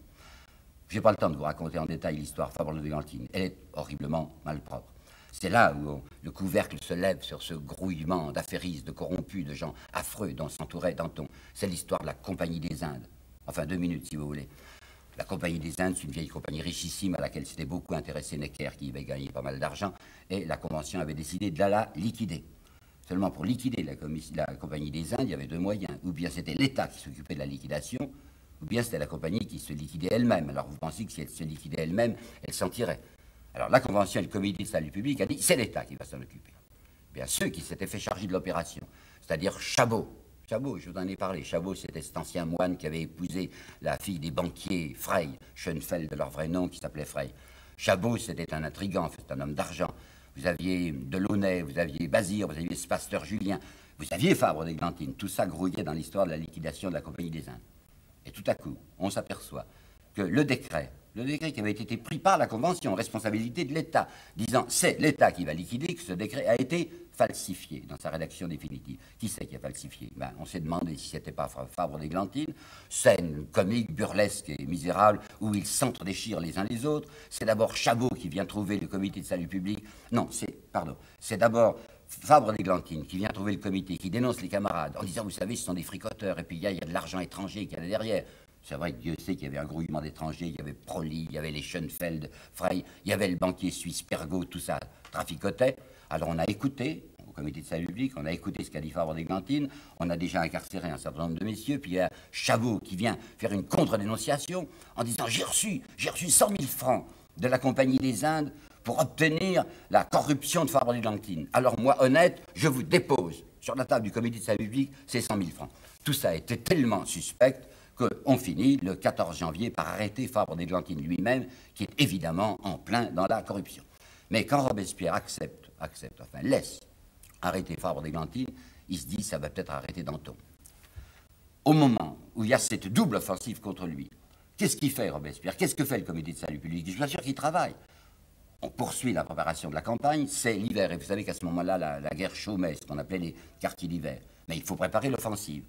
Je n'ai pas le temps de vous raconter en détail l'histoire Fabre d'Églantine. Elle est horriblement malpropre. C'est là où le couvercle se lève sur ce grouillement d'affairistes, de corrompus, de gens affreux dont s'entourait Danton. C'est l'histoire de la Compagnie des Indes. Enfin, deux minutes si vous voulez. La Compagnie des Indes, c'est une vieille compagnie richissime à laquelle s'était beaucoup intéressé Necker, qui avait gagné pas mal d'argent, et la Convention avait décidé de la, liquider. Seulement pour liquider la Compagnie des Indes, il y avait deux moyens. Ou bien c'était l'État qui s'occupait de la liquidation, ou bien c'était la compagnie qui se liquidait elle-même. Alors vous pensez que si elle se liquidait elle-même, elle s'en tirait? Alors la Convention et le Comité de salut public a dit c'est l'État qui va s'en occuper. Bien ceux qui s'étaient fait charger de l'opération, c'est-à-dire Chabot. Chabot, je vous en ai parlé. Chabot, c'était cet ancien moine qui avait épousé la fille des banquiers Frey, Schoenfeld de leur vrai nom, qui s'appelait Frey. Chabot, c'était un intrigant, c'est un homme d'argent. Vous aviez Delaunay, vous aviez Bazir, vous aviez ce pasteur Julien, vous aviez Fabre d'Églantine. Tout ça grouillait dans l'histoire de la liquidation de la Compagnie des Indes. Et tout à coup, on s'aperçoit que le décret, le décret qui avait été pris par la Convention, responsabilité de l'État, disant c'est l'État qui va liquider, que ce décret a été falsifié dans sa rédaction définitive. Qui c'est qui a falsifié? Ben, On s'est demandé si c'était pas Fabre d'Églantine, scène comique, burlesque et misérable, où ils s'entre-déchirent les uns les autres. C'est d'abord Chabot qui vient trouver le comité de salut public. Non, c'est, pardon, c'est d'abord Fabre d'Églantine qui vient trouver le comité, qui dénonce les camarades en disant, vous savez, ce sont des fricoteurs, et puis il y, a de l'argent étranger qui est derrière. C'est vrai que Dieu sait qu'il y avait un grouillement d'étrangers, il y avait Proli, il y avait les Schoenfeld, Frey, il y avait le banquier suisse Pergaud, tout ça traficotait. Alors on a écouté, au comité de salut public, on a écouté ce qu'a dit Fabre d'Églantine, on a déjà incarcéré un certain nombre de messieurs, puis il y a Chavot qui vient faire une contre-dénonciation en disant j'ai reçu, j'ai reçu 100 000 francs de la Compagnie des Indes pour obtenir la corruption de Fabre d'Églantine. Alors moi, honnête, je vous dépose sur la table du comité de salut public ces 100 000 francs. Tout ça était tellement suspect qu'on finit le 14 janvier par arrêter Fabre d'Églantine lui-même, qui est évidemment en plein dans la corruption. Mais quand Robespierre accepte, accepte, enfin laisse arrêter Fabre d'Églantine, il se dit ça va peut-être arrêter Danton. Au moment où il y a cette double offensive contre lui, qu'est-ce qu'il fait Robespierre? Qu'est-ce que fait le comité de salut public? Je suis sûr qu'il travaille. On poursuit la préparation de la campagne, c'est l'hiver, et vous savez qu'à ce moment-là, la, la, guerre chômait, ce qu'on appelait les quartiers d'hiver. Mais il faut préparer l'offensive.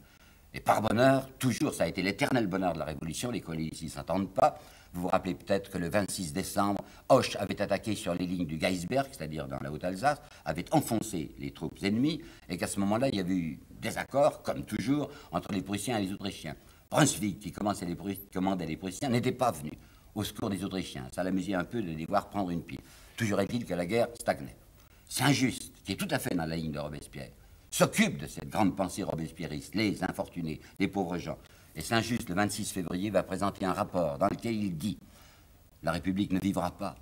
Et par bonheur, toujours, ça a été l'éternel bonheur de la Révolution, les coalitions ne s'entendent pas. Vous vous rappelez peut-être que le 26 décembre, Hoche avait attaqué sur les lignes du Geisberg, c'est-à-dire dans la Haute-Alsace, avait enfoncé les troupes ennemies, et qu'à ce moment-là, il y avait eu des accords, comme toujours, entre les Prussiens et les Autrichiens. Brunswick, qui commandait les Prussiens, n'était pas venu au secours des Autrichiens. Ça l'amusait un peu de les voir prendre une pile. Toujours est-il que la guerre stagnait. Saint-Just, qui est tout à fait dans la ligne de Robespierre, s'occupe de cette grande pensée robespierriste, les infortunés, les pauvres gens. Et Saint-Just, le 26 février, va présenter un rapport dans lequel il dit La République ne vivra pas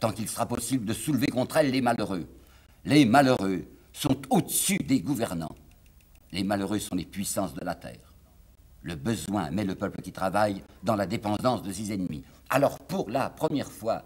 tant qu'il sera possible de soulever contre elle les malheureux. Les malheureux sont au-dessus des gouvernants. Les malheureux sont les puissances de la terre. Le besoin met le peuple qui travaille dans la dépendance de ses ennemis. Alors, pour la première fois,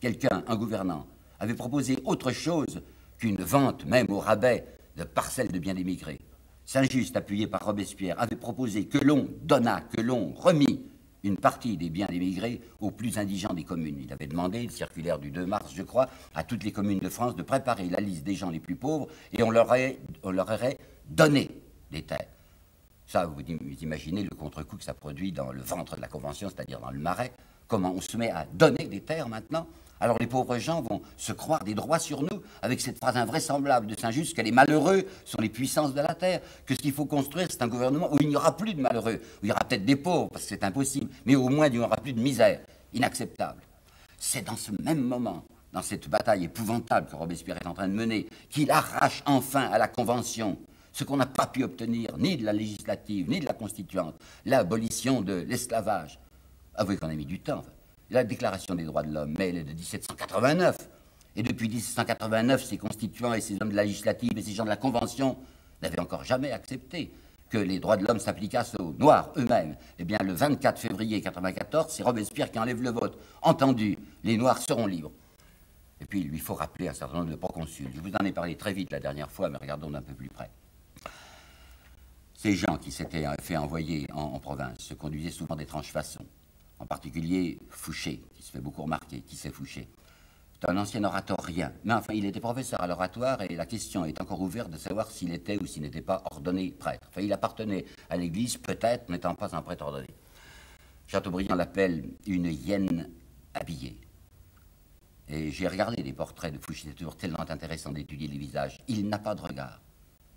quelqu'un, un gouvernant, avait proposé autre chose qu'une vente, même au rabais, de parcelles de biens d'émigrés. Saint-Just, appuyé par Robespierre, avait proposé que l'on donnât, que l'on remît une partie des biens d'émigrés aux plus indigents des communes. Il avait demandé, le circulaire du 2 mars, je crois, à toutes les communes de France de préparer la liste des gens les plus pauvres et on leur aurait, on leur aurait donné des terres. Ça, vous imaginez le contre-coup que ça produit dans le ventre de la Convention, c'est-à-dire dans le marais. Comment on se met à donner des terres maintenant? Alors les pauvres gens vont se croire des droits sur nous avec cette phrase invraisemblable de Saint-Just que les malheureux sont les puissances de la terre, que ce qu'il faut construire, c'est un gouvernement où il n'y aura plus de malheureux, où il y aura peut-être des pauvres, parce que c'est impossible, mais au moins il n'y aura plus de misère. Inacceptable. C'est dans ce même moment, dans cette bataille épouvantable que Robespierre est en train de mener, qu'il arrache enfin à la Convention ce qu'on n'a pas pu obtenir ni de la législative, ni de la constituante, l'abolition de l'esclavage. Avouez qu'on a mis du temps. La Déclaration des droits de l'homme, mais elle est de 1789. Et depuis 1789, ces constituants et ces hommes de la législative et ces gens de la Convention n'avaient encore jamais accepté que les droits de l'homme s'appliquassent aux Noirs eux-mêmes. Eh bien, le 24 février 1994, c'est Robespierre qui enlève le vote. Entendu, les Noirs seront libres. Et puis, il lui faut rappeler un certain nombre de proconsuls. Je vous en ai parlé très vite la dernière fois, mais regardons d'un peu plus près. Ces gens qui s'étaient fait envoyer en, en province se conduisaient souvent d'étranges façons en particulier Fouché, qui se fait beaucoup remarquer. Qui c'est Fouché? C'est un ancien oratorien. Mais enfin, il était professeur à l'oratoire et la question est encore ouverte de savoir s'il était ou s'il n'était pas ordonné prêtre. Enfin, il appartenait à l'Église, peut-être, n'étant pas un prêtre ordonné. Chateaubriand l'appelle une hyène habillée. Et j'ai regardé les portraits de Fouché, c'est toujours tellement intéressant d'étudier les visages. Il n'a pas de regard.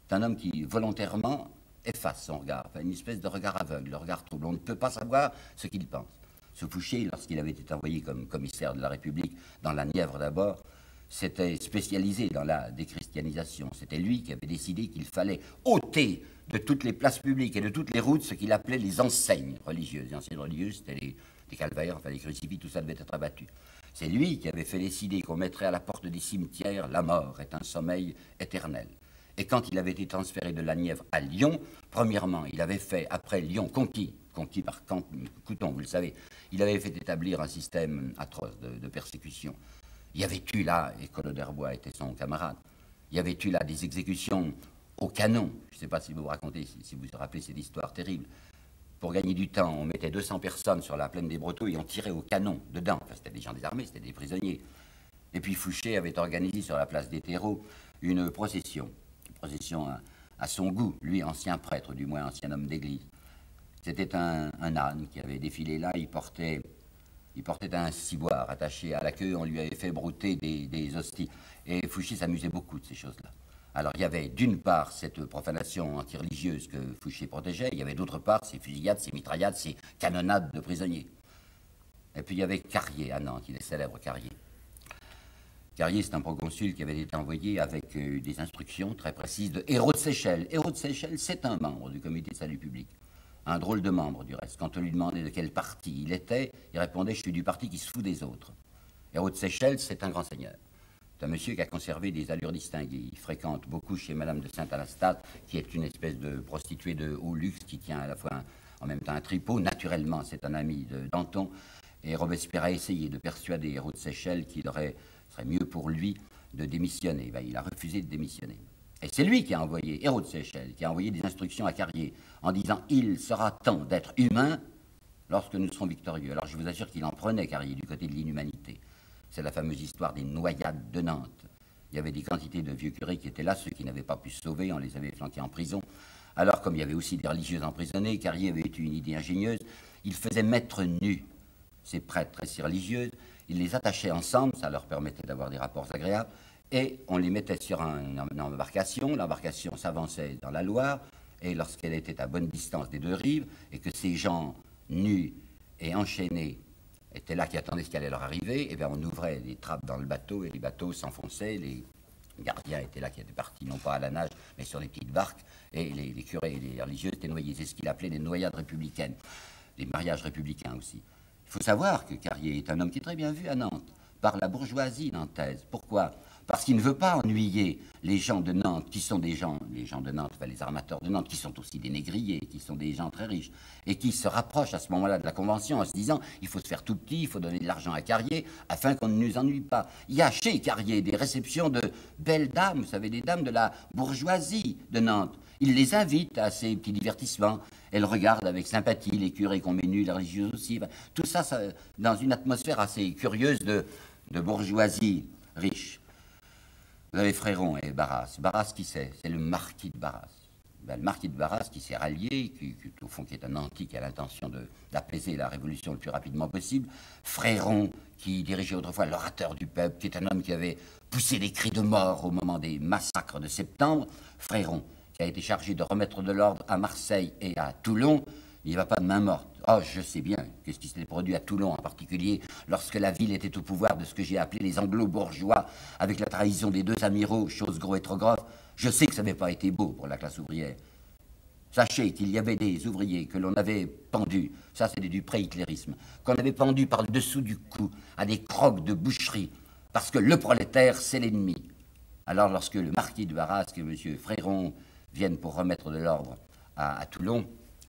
C'est un homme qui, volontairement, efface son regard, une espèce de regard aveugle, le regard trouble. On ne peut pas savoir ce qu'il pense. Ce Fouché, lorsqu'il avait été envoyé comme commissaire de la République dans la Nièvre d'abord, s'était spécialisé dans la déchristianisation. C'était lui qui avait décidé qu'il fallait ôter de toutes les places publiques et de toutes les routes ce qu'il appelait les enseignes religieuses. Les enseignes religieuses, c'était les, calvaires, enfin les crucifix, tout ça devait être abattu. C'est lui qui avait fait décider qu'on mettrait à la porte des cimetières la mort est un sommeil éternel. Et quand il avait été transféré de la Nièvre à Lyon, premièrement, il avait fait, après Lyon conquis, conquis par Couton, vous le savez, il avait fait établir un système atroce de, persécution. Il y avait eu là, et Collot d'Herbois était son camarade, il y avait eu là des exécutions au canon. Je ne sais pas si vous vous racontez, si, vous vous rappelez cette histoire terrible. Pour gagner du temps, on mettait 200 personnes sur la plaine des Bretons et on tirait au canon dedans. Enfin, c'était des gens des armées, c'était des prisonniers. Et puis Fouché avait organisé sur la place des terreaux une procession, à son goût, lui ancien prêtre, du moins ancien homme d'église. C'était un, âne qui avait défilé là, il portait, il portait un ciboire attaché à la queue, on lui avait fait brouter des, hosties. Et Fouché s'amusait beaucoup de ces choses-là. Alors il y avait d'une part cette profanation anti-religieuse que Fouché protégeait, il y avait d'autre part ces fusillades, ces mitraillades, ces canonnades de prisonniers. Et puis il y avait Carrier à Nantes, il est célèbre Carrier. Carrier, c'est un proconsul qui avait été envoyé avec euh, des instructions très précises de Héros de Seychelles. Héros de Seychelles, c'est un membre du comité de salut public. Un drôle de membre, du reste. Quand on lui demandait de quel parti il était, il répondait Je suis du parti qui se fout des autres. Héros de Seychelles, c'est un grand seigneur. C'est un monsieur qui a conservé des allures distinguées. Il fréquente beaucoup chez Madame de Saint-Anastas, qui est une espèce de prostituée de haut luxe qui tient à la fois en même temps un tripot. Naturellement, c'est un ami de Danton. Et Robespierre a essayé de persuader Héros de Seychelles qu'il aurait serait mieux pour lui de démissionner. Ben, il a refusé de démissionner. Et c'est lui qui a envoyé, héros de Seychelles, qui a envoyé des instructions à Carrier en disant Il sera temps d'être humain lorsque nous serons victorieux. Alors je vous assure qu'il en prenait, Carrier, du côté de l'inhumanité. C'est la fameuse histoire des noyades de Nantes. Il y avait des quantités de vieux curés qui étaient là, ceux qui n'avaient pas pu se sauver, on les avait flanqués en prison. Alors, comme il y avait aussi des religieux emprisonnés, Carrier avait eu une idée ingénieuse, il faisait mettre nus ces prêtres et ces religieuses, ils les attachaient ensemble, ça leur permettait d'avoir des rapports agréables, et on les mettait sur une embarcation. L'embarcation s'avançait dans la Loire, et lorsqu'elle était à bonne distance des deux rives, et que ces gens nus et enchaînés étaient là qui attendaient ce qui allait leur arriver, et eh bien on ouvrait des trappes dans le bateau, et les bateaux s'enfonçaient, les gardiens étaient là qui étaient partis non pas à la nage, mais sur des petites barques, et les, les curés et les religieux étaient noyés. C'est ce qu'il appelait les noyades républicaines, des mariages républicains aussi. Faut savoir que Carrier est un homme qui est très bien vu à Nantes, par la bourgeoisie nantaise. Pourquoi? Parce qu'il ne veut pas ennuyer les gens de Nantes, qui sont des gens, les gens de Nantes, les armateurs de Nantes, qui sont aussi des négriers, qui sont des gens très riches, et qui se rapprochent à ce moment-là de la Convention en se disant il faut se faire tout petit, il faut donner de l'argent à Carrier, afin qu'on ne nous ennuie pas. Il y a chez Carrier des réceptions de belles dames, vous savez, des dames de la bourgeoisie de Nantes. Il les invite à ces petits divertissements. Elle regarde avec sympathie les curés qu'on met nus, les religieuses aussi. Tout ça, dans une atmosphère assez curieuse de, bourgeoisie riche. Vous avez Fréron et Barras. Barras, qui c'est? C'est le marquis de Barras. Ben, le marquis de Barras qui s'est rallié, qui, au fond qui est un anti qui a l'intention d'apaiser la révolution le plus rapidement possible. Fréron qui dirigeait autrefois l'orateur du peuple, qui est un homme qui avait poussé des cris de mort au moment des massacres de septembre. Fréron qui a été chargé de remettre de l'ordre à Marseille et à Toulon, il n'y va pas de main morte. Oh, je sais bien qu'est-ce qui s'était produit à Toulon en particulier, lorsque la ville était au pouvoir de ce que j'ai appelé les anglo-bourgeois, avec la trahison des deux amiraux, chose gros et trop grosse. Je sais que ça n'avait pas été beau pour la classe ouvrière. Sachez qu'il y avait des ouvriers que l'on avait pendus, ça c'était du pré-hitlérisme, qu'on avait pendus par le dessous du cou à des crocs de boucherie, parce que le prolétaire, c'est l'ennemi. Alors lorsque le marquis de Barras, que M. Fréron viennent pour remettre de l'ordre à, Toulon,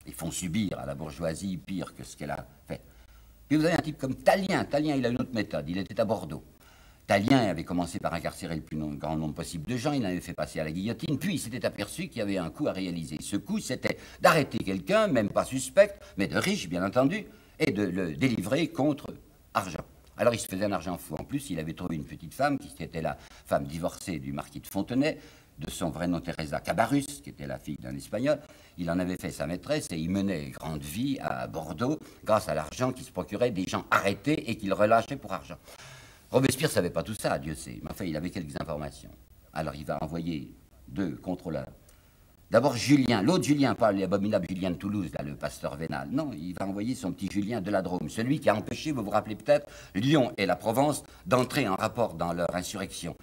ils font subir à la bourgeoisie pire que ce qu'elle a fait. Puis vous avez un type comme Talien. Talien, il a une autre méthode. Il était à Bordeaux. Talien avait commencé par incarcérer le plus grand nombre possible de gens, il avait fait passer à la guillotine, puis il s'était aperçu qu'il y avait un coup à réaliser. Ce coup, c'était d'arrêter quelqu'un, même pas suspect, mais de riche, bien entendu, et de le délivrer contre argent. Alors il se faisait un argent fou. En plus, il avait trouvé une petite femme, qui était la femme divorcée du marquis de Fontenay, de son vrai nom Teresa Cabarrus, qui était la fille d'un Espagnol. Il en avait fait sa maîtresse et il menait grande vie à Bordeaux grâce à l'argent qu'il se procurait des gens arrêtés et qu'il relâchait pour argent. Robespierre ne savait pas tout ça, Dieu sait, mais enfin il avait quelques informations. Alors il va envoyer deux contrôleurs. D'abord Julien, l'autre Julien, pas l'abominable Julien de Toulouse, là, le pasteur vénal. Non, il va envoyer son petit Julien de la Drôme, celui qui a empêché, vous vous rappelez peut-être, Lyon et la Provence d'entrer en rapport dans leur insurrection.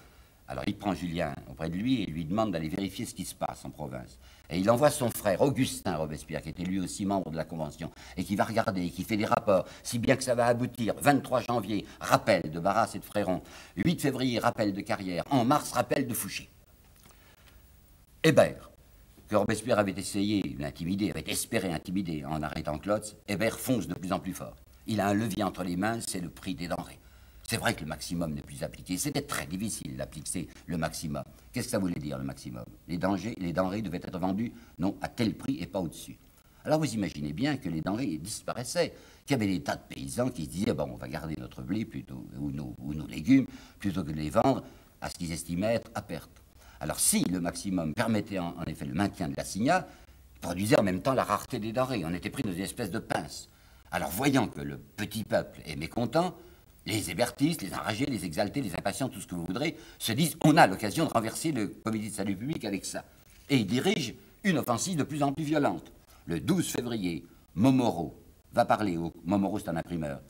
Alors il prend Julien auprès de lui et lui demande d'aller vérifier ce qui se passe en province. Et il envoie son frère, Augustin Robespierre, qui était lui aussi membre de la Convention, et qui va regarder, qui fait des rapports, si bien que ça va aboutir. 23 janvier, rappel de Barras et de Fréron. 8 février, rappel de Carrière. En mars, rappel de Fouché. Hébert, que Robespierre avait essayé d'intimider, avait espéré intimider en arrêtant Klotz, Hébert fonce de plus en plus fort. Il a un levier entre les mains, c'est le prix des denrées. C'est vrai que le maximum n'est plus appliqué. C'était très difficile d'appliquer le maximum. Qu'est-ce que ça voulait dire, le maximum? Les, dangers, les denrées devaient être vendues, non, à tel prix et pas au-dessus. Alors vous imaginez bien que les denrées disparaissaient, qu'il y avait des tas de paysans qui se disaient, bon, on va garder notre blé plutôt, ou nos, légumes, plutôt que de les vendre à ce qu'ils estimaient être à perte. Alors si le maximum permettait en, en effet le maintien de l'assignat, produisait en même temps la rareté des denrées. On était pris dans une espèce de pince. Alors voyant que le petit peuple est mécontent, les hébertistes, les enragés, les exaltés, les impatients, tout ce que vous voudrez, se disent on a l'occasion de renverser le comité de salut public avec ça. Et ils dirigent une offensive de plus en plus violente. Le 12 février, Momoro va parler. Au... Momoro, c'est un imprimeur.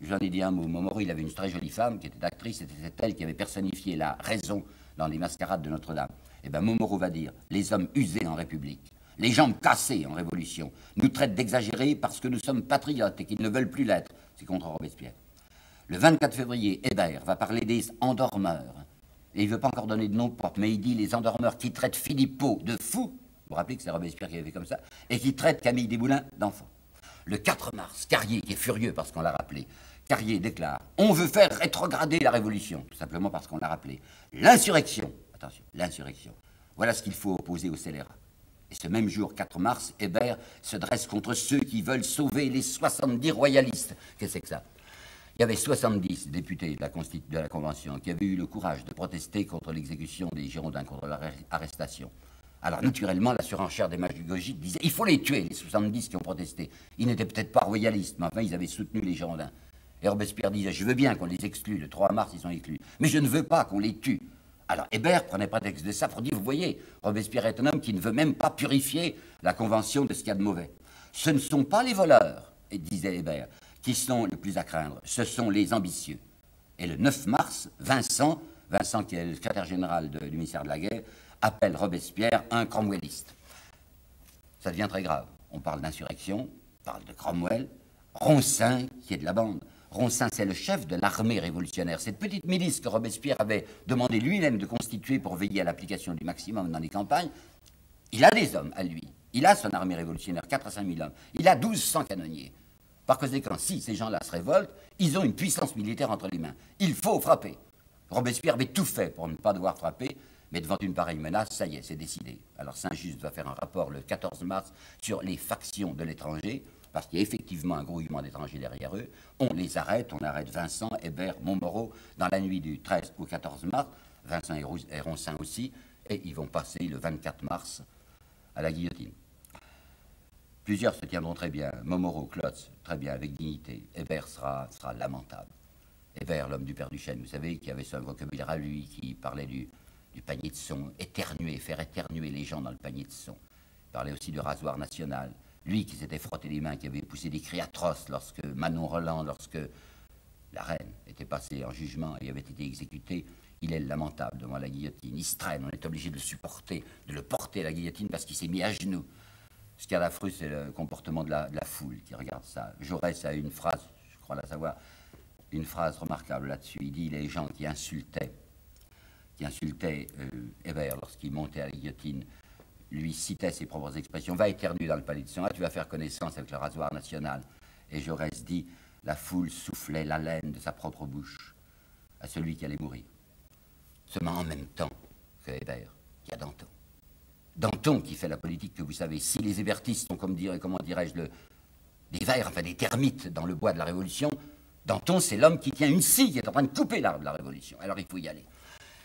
J'en ai dit un mot. Momoro, il avait une très jolie femme qui était actrice, c'était elle qui avait personnifié la raison dans les mascarades de Notre-Dame. Eh bien, Momoro va dire les hommes usés en République, les jambes cassées en Révolution, nous traitent d'exagérés parce que nous sommes patriotes et qu'ils ne veulent plus l'être. C'est contre Robespierre. Le 24 février, Hébert va parler des endormeurs. Et il ne veut pas encore donner de nom propre, mais il dit les endormeurs qui traitent Philippot de fou. Vous vous rappelez que c'est Robespierre qui avait fait comme ça? Et qui traitent Camille Desmoulins d'enfant. Le 4 mars, Carrier, qui est furieux parce qu'on l'a rappelé, Carrier déclare On veut faire rétrograder la révolution, tout simplement parce qu'on l'a rappelé. L'insurrection, attention, l'insurrection. Voilà ce qu'il faut opposer au scélérat. Et ce même jour, 4 mars, Hébert se dresse contre ceux qui veulent sauver les 70 royalistes. Qu'est-ce que ça? Il y avait 70 députés de la, Convention qui avaient eu le courage de protester contre l'exécution des Girondins, contre leur arrestation. Alors, naturellement, la surenchère des démagogique disait il faut les tuer, les 70 qui ont protesté. Ils n'étaient peut-être pas royalistes, mais enfin, ils avaient soutenu les Girondins. Et Robespierre disait je veux bien qu'on les exclue, le 3 mars, ils sont exclus, mais je ne veux pas qu'on les tue. Alors Hébert prenait prétexte de ça pour dire, vous voyez, Robespierre est un homme qui ne veut même pas purifier la Convention de ce qu'il y a de mauvais. Ce ne sont pas les voleurs, disait Hébert, qui sont les plus à craindre, ce sont les ambitieux. Et le 9 mars, Vincent, Vincent qui est le secrétaire général du ministère de la Guerre, appelle Robespierre un cromwelliste. Ça devient très grave. On parle d'insurrection, on parle de Cromwell, Roncin, qui est de la bande. Roncin, c'est le chef de l'armée révolutionnaire. Cette petite milice que Robespierre avait demandé lui-même de constituer pour veiller à l'application du maximum dans les campagnes, il a des hommes à lui. Il a son armée révolutionnaire, 4 à 5 000 hommes. Il a 1200 canonniers. Par conséquent, si ces gens-là se révoltent, ils ont une puissance militaire entre les mains. Il faut frapper. Robespierre avait tout fait pour ne pas devoir frapper, mais devant une pareille menace, ça y est, c'est décidé. Alors Saint-Just va faire un rapport le 14 mars sur les factions de l'étranger, parce qu'il y a effectivement un grouillement d'étrangers derrière eux. On les arrête, on arrête Vincent, Hébert, Montmoreau dans la nuit du 13 au 14 mars, Vincent et Roncin aussi, et ils vont passer le 24 mars à la guillotine. Plusieurs se tiendront très bien. Momoro, Klotz, très bien, avec dignité. Hébert sera, lamentable. Hébert, l'homme du Père Duchesne, vous savez, qui avait son vocabulaire à lui, qui parlait du, panier de son, éternuer, faire éternuer les gens dans le panier de son. Il parlait aussi du rasoir national. Lui qui s'était frotté les mains, qui avait poussé des cris atroces lorsque Manon Roland, lorsque la reine était passée en jugement et avait été exécutée, il est lamentable devant la guillotine. Il se traîne, on est obligé de le supporter, de le porter à la guillotine parce qu'il s'est mis à genoux. Ce qui a l'affreux, c'est le comportement de la, foule qui regarde ça. Jaurès a une phrase, je crois la savoir, une phrase remarquable là-dessus. Il dit les gens qui insultaient, qui insultaient euh, lorsqu'il montait à la guillotine, lui citaient ses propres expressions. Va éternuer dans le palais de Sion, tu vas faire connaissance avec le rasoir national. Et Jaurès dit la foule soufflait la laine de sa propre bouche à celui qui allait mourir. Seulement en même temps que Hébert, il y a Danton. Danton qui fait la politique que vous savez. Si les hébertistes sont, comme dirait, comment dirais-je, le, des vers, enfin des termites dans le bois de la Révolution, Danton, c'est l'homme qui tient une scie, qui est en train de couper l'arbre de la Révolution. Alors il faut y aller.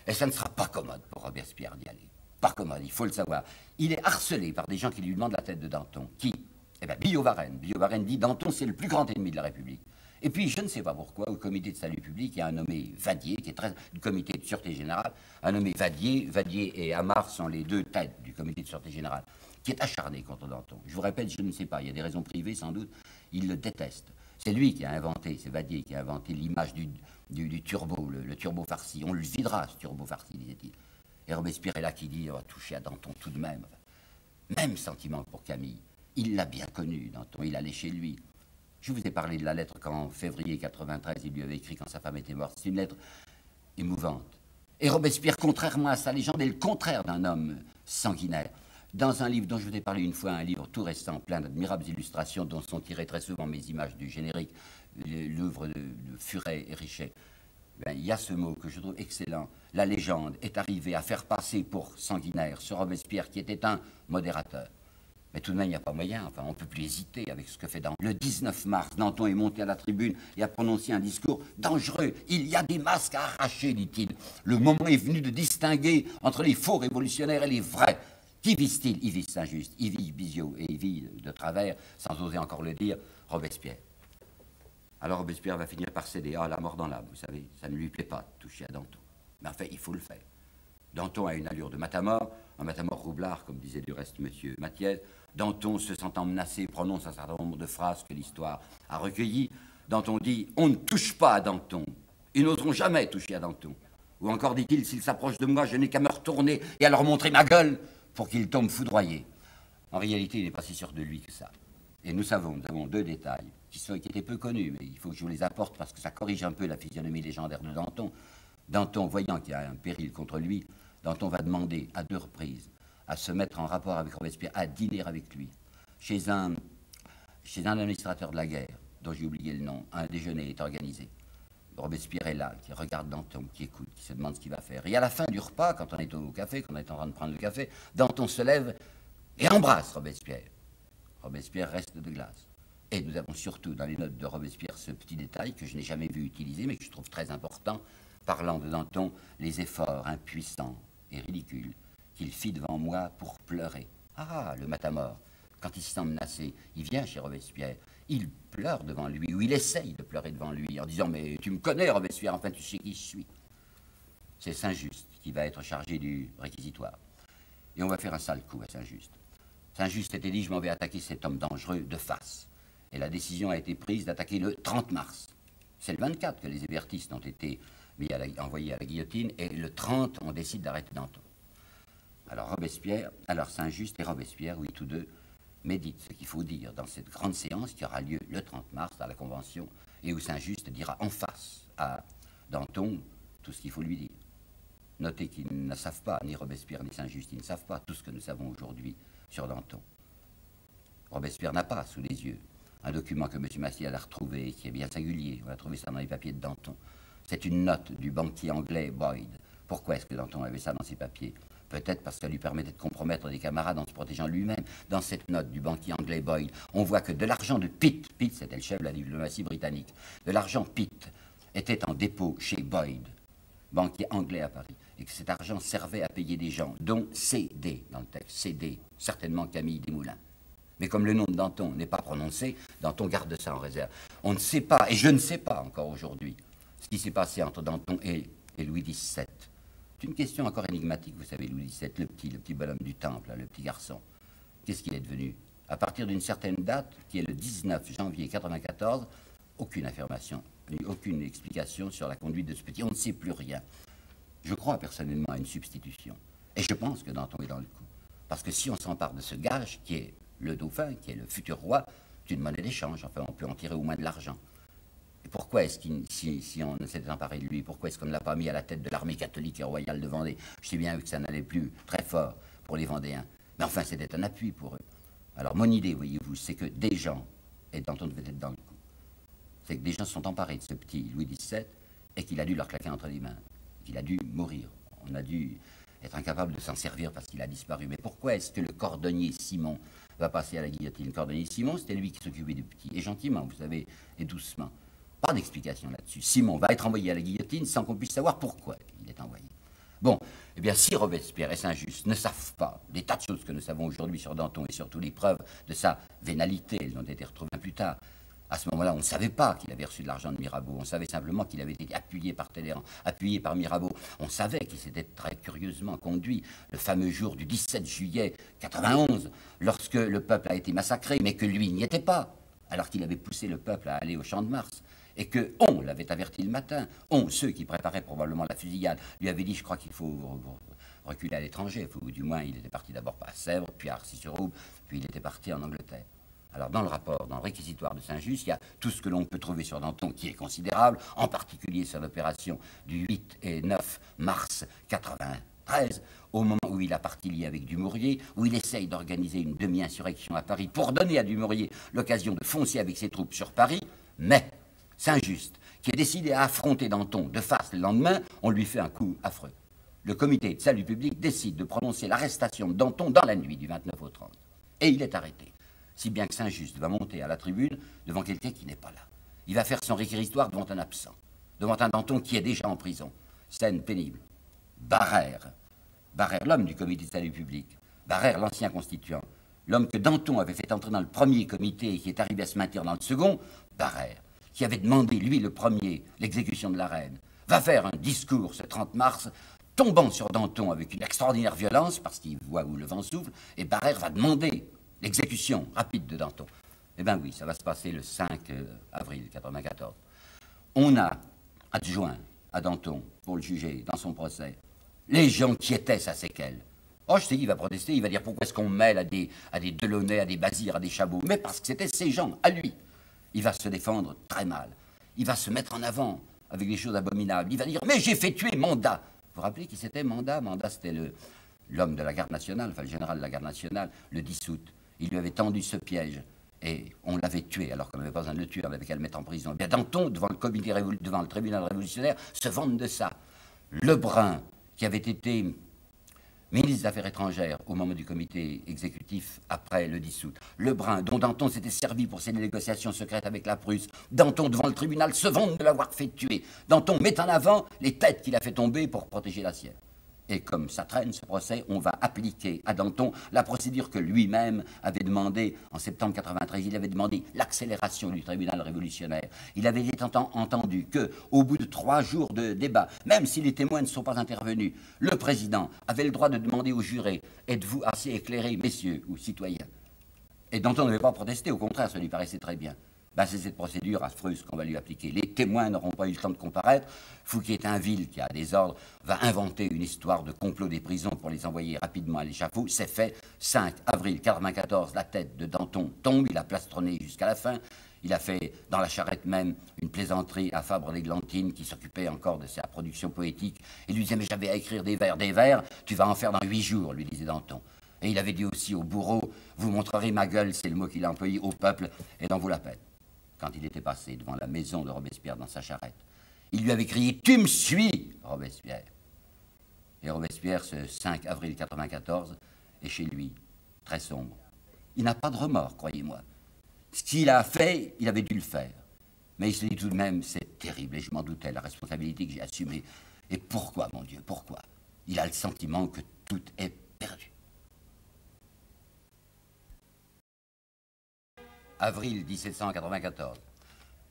Et ça ne sera pas commode pour Robespierre d'y aller. Pas commode, il faut le savoir. Il est harcelé par des gens qui lui demandent la tête de Danton. Qui? Eh bien, Billot Varenne. Billot Varenne dit Danton, c'est le plus grand ennemi de la République. Et puis, je ne sais pas pourquoi, au comité de salut public, il y a un nommé Vadier, qui est très, du comité de sûreté générale, un nommé Vadier. Vadier et Amar sont les deux têtes du comité de sûreté générale, qui est acharné contre Danton. Je vous répète, je ne sais pas, il y a des raisons privées sans doute, il le déteste. C'est lui qui a inventé, c'est Vadier qui a inventé l'image du, turbo, le, turbo farci. On le videra, ce turbo farci, disait-il. Et Robespierre est là qui dit, on va toucher à Danton tout de même. Même sentiment pour Camille. Il l'a bien connu, Danton, il allait chez lui. Je vous ai parlé de la lettre qu'en février 93, il lui avait écrit quand sa femme était morte. C'est une lettre émouvante. Et Robespierre, contrairement à sa légende, est le contraire d'un homme sanguinaire. Dans un livre dont je vous ai parlé une fois, un livre tout récent, plein d'admirables illustrations dont sont tirées très souvent mes images du générique, l'œuvre de, Furet et Richet, ben, il y a ce mot que je trouve excellent. La légende est arrivée à faire passer pour sanguinaire ce Robespierre qui était un modérateur. Mais tout de même, il n'y a pas moyen, enfin, on ne peut plus hésiter avec ce que fait Danton. Le 19 mars, Danton est monté à la tribune et a prononcé un discours dangereux. Il y a des masques à arracher, dit-il. Le moment est venu de distinguer entre les faux révolutionnaires et les vrais. Qui vise-t-il? Il Saint-Just, il vise Biziot et il vise de travers, sans oser encore le dire, Robespierre. Alors Robespierre va finir par céder. Ah, la mort dans l'âme, vous savez, ça ne lui plaît pas de toucher à Danton. Mais enfin, il faut le faire. Danton a une allure de matamor, un matamor roublard, comme disait du reste M. Mathiez. Danton, se sentant menacé, prononce un certain nombre de phrases que l'histoire a recueillies. Danton dit On ne touche pas à Danton. Ils n'oseront jamais toucher à Danton. Ou encore dit-il S'ils s'approchent de moi, je n'ai qu'à me retourner et à leur montrer ma gueule pour qu'ils tombent foudroyés. En réalité, il n'est pas si sûr de lui que ça. Et nous savons, nous avons deux détails qui, sont, qui étaient peu connus, mais il faut que je vous les apporte parce que ça corrige un peu la physionomie légendaire de Danton. Danton, voyant qu'il y a un péril contre lui, Danton va demander à deux reprises à se mettre en rapport avec Robespierre, à dîner avec lui. Chez un, chez un administrateur de la guerre, dont j'ai oublié le nom, un déjeuner est organisé. Robespierre est là, qui regarde Danton, qui écoute, qui se demande ce qu'il va faire. Et à la fin du repas, quand on est au café, quand on est en train de prendre le café, Danton se lève et embrasse Robespierre. Robespierre reste de glace. Et nous avons surtout dans les notes de Robespierre ce petit détail que je n'ai jamais vu utiliser, mais que je trouve très important, parlant de Danton, les efforts impuissants et ridicules qu'il fit devant moi pour pleurer. Ah, le matamor, quand il se sent menacé, il vient chez Robespierre, il pleure devant lui, ou il essaye de pleurer devant lui, en disant Mais tu me connais, Robespierre, enfin tu sais qui je suis. C'est Saint-Just qui va être chargé du réquisitoire. Et on va faire un sale coup à Saint-Just. Saint-Just était dit Je m'en vais attaquer cet homme dangereux de face. Et la décision a été prise d'attaquer le 30 mars. C'est le 24 que les hébertistes ont été mis à envoyés à la guillotine, et le 30, on décide d'arrêter Danton. Alors Robespierre, alors Saint-Just et Robespierre, oui, tous deux, méditent ce qu'il faut dire dans cette grande séance qui aura lieu le 30 mars à la Convention, et où Saint-Just dira en face à Danton tout ce qu'il faut lui dire. Notez qu'ils ne savent pas, ni Robespierre ni Saint-Just, ils ne savent pas tout ce que nous savons aujourd'hui sur Danton. Robespierre n'a pas sous les yeux un document que M. Massiel a retrouvé, qui est bien singulier. On a trouvé ça dans les papiers de Danton. C'est une note du banquier anglais Boyd. Pourquoi est-ce que Danton avait ça dans ses papiers? Peut-être parce que ça lui permettait de compromettre des camarades en se protégeant lui-même. Dans cette note du banquier anglais Boyd, on voit que de l'argent de Pitt, Pitt c'était le chef de la diplomatie britannique, de l'argent Pitt était en dépôt chez Boyd, banquier anglais à Paris, et que cet argent servait à payer des gens, dont CD dans le texte, CD, certainement Camille Desmoulins. Mais comme le nom de Danton n'est pas prononcé, Danton garde ça en réserve. On ne sait pas, et je ne sais pas encore aujourd'hui, ce qui s'est passé entre Danton et, Louis XVII. C'est une question encore énigmatique, vous savez, Louis XVII, le petit, le petit bonhomme du temple, le petit garçon. Qu'est-ce qu'il est devenu? À partir d'une certaine date, qui est le 19 janvier 1994, aucune affirmation, aucune explication sur la conduite de ce petit. On ne sait plus rien. Je crois personnellement à une substitution. Et je pense que Danton est dans le coup. Parce que si on s'empare de ce gage, qui est le dauphin, qui est le futur roi, c'est une monnaie d'échange. Enfin, on peut en tirer au moins de l'argent. Pourquoi est-ce qu'il, si, on s'était emparé de lui, pourquoi est-ce qu'on ne l'a pas mis à la tête de l'armée catholique et royale de Vendée? Je sais bien que ça n'allait plus très fort pour les Vendéens. Mais enfin, c'était un appui pour eux. Alors, mon idée, voyez-vous, c'est que des gens, et Danton devait être dans le coup, c'est que des gens se sont emparés de ce petit Louis XVII et qu'il a dû leur claquer entre les mains, qu'il a dû mourir. On a dû être incapable de s'en servir parce qu'il a disparu. Mais pourquoi est-ce que le cordonnier Simon va passer à la guillotine? Le cordonnier Simon, c'était lui qui s'occupait du petit. Et gentiment, vous savez, et doucement. Pas d'explication là-dessus. Simon va être envoyé à la guillotine sans qu'on puisse savoir pourquoi il est envoyé. Bon, eh bien, si Robespierre et Saint-Just ne savent pas des tas de choses que nous savons aujourd'hui sur Danton et surtout les preuves de sa vénalité, elles ont été retrouvées plus tard, à ce moment-là, on ne savait pas qu'il avait reçu de l'argent de Mirabeau. On savait simplement qu'il avait été appuyé par Talleyrand, appuyé par Mirabeau. On savait qu'il s'était très curieusement conduit le fameux jour du 17 juillet 91, lorsque le peuple a été massacré, mais que lui n'y était pas, alors qu'il avait poussé le peuple à aller au champ de Mars. Et que on l'avait averti le matin, on, ceux qui préparaient probablement la fusillade, lui avaient dit, je crois qu'il faut reculer à l'étranger, du moins il était parti d'abord à Sèvres, puis à Arcis-sur-Aube, puis il était parti en Angleterre. Alors dans le rapport, dans le réquisitoire de Saint-Just, il y a tout ce que l'on peut trouver sur Danton qui est considérable, en particulier sur l'opération du 8 et 9 mars 93, au moment où il a parti lié avec Dumouriez, où il essaye d'organiser une demi-insurrection à Paris pour donner à Dumouriez l'occasion de foncer avec ses troupes sur Paris, mais Saint-Just, qui est décidé à affronter Danton de face le lendemain, on lui fait un coup affreux. Le comité de salut public décide de prononcer l'arrestation de Danton dans la nuit du 29 au 30. Et il est arrêté si bien que Saint-Just va monter à la tribune devant quelqu'un qui n'est pas là. Il va faire son réquisitoire devant un absent, devant un Danton qui est déjà en prison. Scène pénible. Barrère. Barrère, l'homme du comité de salut public. Barrère, l'ancien constituant. L'homme que Danton avait fait entrer dans le premier comité et qui est arrivé à se maintenir dans le second. Barrère, qui avait demandé, lui le premier, l'exécution de la reine, va faire un discours ce 30 mars, tombant sur Danton avec une extraordinaire violence, parce qu'il voit où le vent souffle, et Barrère va demander l'exécution rapide de Danton. Eh bien oui, ça va se passer le 5 euh, avril 1994. On a adjoint à Danton, pour le juger, dans son procès, les gens qui étaient sa séquelle. Oh, je sais, il va protester, il va dire pourquoi est-ce qu'on mêle à des, à des Delaunay, à des Bazirs, à des Chabots Mais parce que c'était ces gens, à lui. Il va se défendre très mal. Il va se mettre en avant avec des choses abominables. Il va dire Mais j'ai fait tuer Mandat. Vous vous rappelez qui c'était Mandat Mandat, c'était l'homme de la garde nationale, enfin le général de la garde nationale, le 10 août. Il lui avait tendu ce piège et on l'avait tué alors qu'on n'avait pas besoin de le tuer, on avait qu'à le mettre en prison. Bien Danton, devant le, comité devant le tribunal révolutionnaire, se vante de ça. Lebrun, qui avait été ministre des Affaires étrangères au moment du comité exécutif après le dissout. Lebrun, dont Danton s'était servi pour ses négociations secrètes avec la Prusse. Danton, devant le tribunal, se vante de l'avoir fait tuer. Danton met en avant les têtes qu'il a fait tomber pour protéger la sienne. Et comme ça traîne ce procès, on va appliquer à Danton la procédure que lui-même avait demandé en septembre 93. Il avait demandé l'accélération du tribunal révolutionnaire. Il avait entendu que, au bout de trois jours de débat, même si les témoins ne sont pas intervenus, le président avait le droit de demander aux jurés Êtes-vous assez éclairés, messieurs ou citoyens? Et Danton n'avait pas protesté, au contraire, ça lui paraissait très bien. Ben, c'est cette procédure affreuse qu'on va lui appliquer. Les témoins n'auront pas eu le temps de comparaître. Fouquier-Tinville, qui a des ordres, va inventer une histoire de complot des prisons pour les envoyer rapidement à l'échafaud. C'est fait. 5 avril 1994, la tête de Danton tombe. Il a plastronné jusqu'à la fin. Il a fait, dans la charrette même, une plaisanterie à Fabre d'Églantine, qui s'occupait encore de sa production poétique. Il lui disait Mais j'avais à écrire des vers, des vers, tu vas en faire dans huit jours, lui disait Danton. Et il avait dit aussi au bourreau Vous montrerez ma gueule, c'est le mot qu'il a employé au peuple, et dans vous la peine quand il était passé devant la maison de Robespierre dans sa charrette. Il lui avait crié Tu me suis, Robespierre Et Robespierre, ce 5 avril 1994, est chez lui, très sombre. Il n'a pas de remords, croyez-moi. Ce qu'il a fait, il avait dû le faire. Mais il se dit tout de même C'est terrible, et je m'en doutais, la responsabilité que j'ai assumée. Et pourquoi, mon Dieu, pourquoi? Il a le sentiment que tout est perdu. Avril 1794.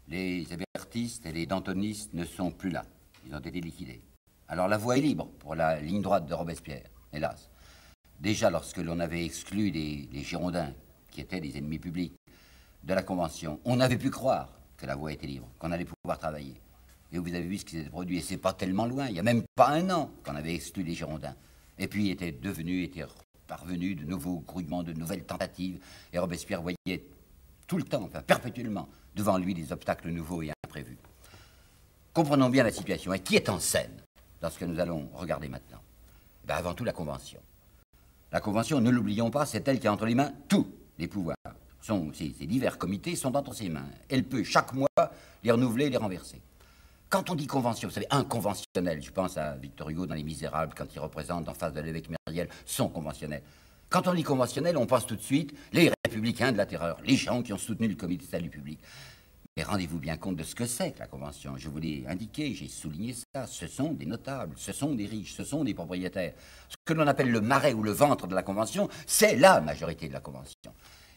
Les hébertistes et les dantonistes ne sont plus là. Ils ont été liquidés. Alors la voie est libre pour la ligne droite de Robespierre, hélas. Déjà lorsque l'on avait exclu les, Girondins, qui étaient des ennemis publics, de la Convention, on avait pu croire que la voie était libre, qu'on allait pouvoir travailler. Et vous avez vu ce qui s'était produit, et c'est pas tellement loin, il n'y a même pas un an qu'on avait exclu les Girondins. Et puis étaient devenus, étaient parvenus de nouveaux grouillements, de nouvelles tentatives, et Robespierre voyait tout le temps, enfin perpétuellement, devant lui des obstacles nouveaux et imprévus. Comprenons bien la situation. Et qui est en scène dans ce que nous allons regarder maintenant? Ben, Avant tout la Convention. La Convention, ne l'oublions pas, c'est elle qui a entre les mains tous les pouvoirs. Son, ces, divers comités sont entre ses mains. Elle peut chaque mois les renouveler, les renverser. Quand on dit convention, vous savez, un conventionnel, je pense à Victor Hugo dans Les Misérables, quand il représente en face de l'évêque Myriel son conventionnel. Quand on dit conventionnel, on pense tout de suite les républicains de la terreur, les gens qui ont soutenu le comité de salut public. Mais rendez-vous bien compte de ce que c'est que la Convention. Je vous l'ai indiqué, j'ai souligné ça. Ce sont des notables, ce sont des riches, ce sont des propriétaires. Ce que l'on appelle le marais ou le ventre de la Convention, c'est la majorité de la Convention.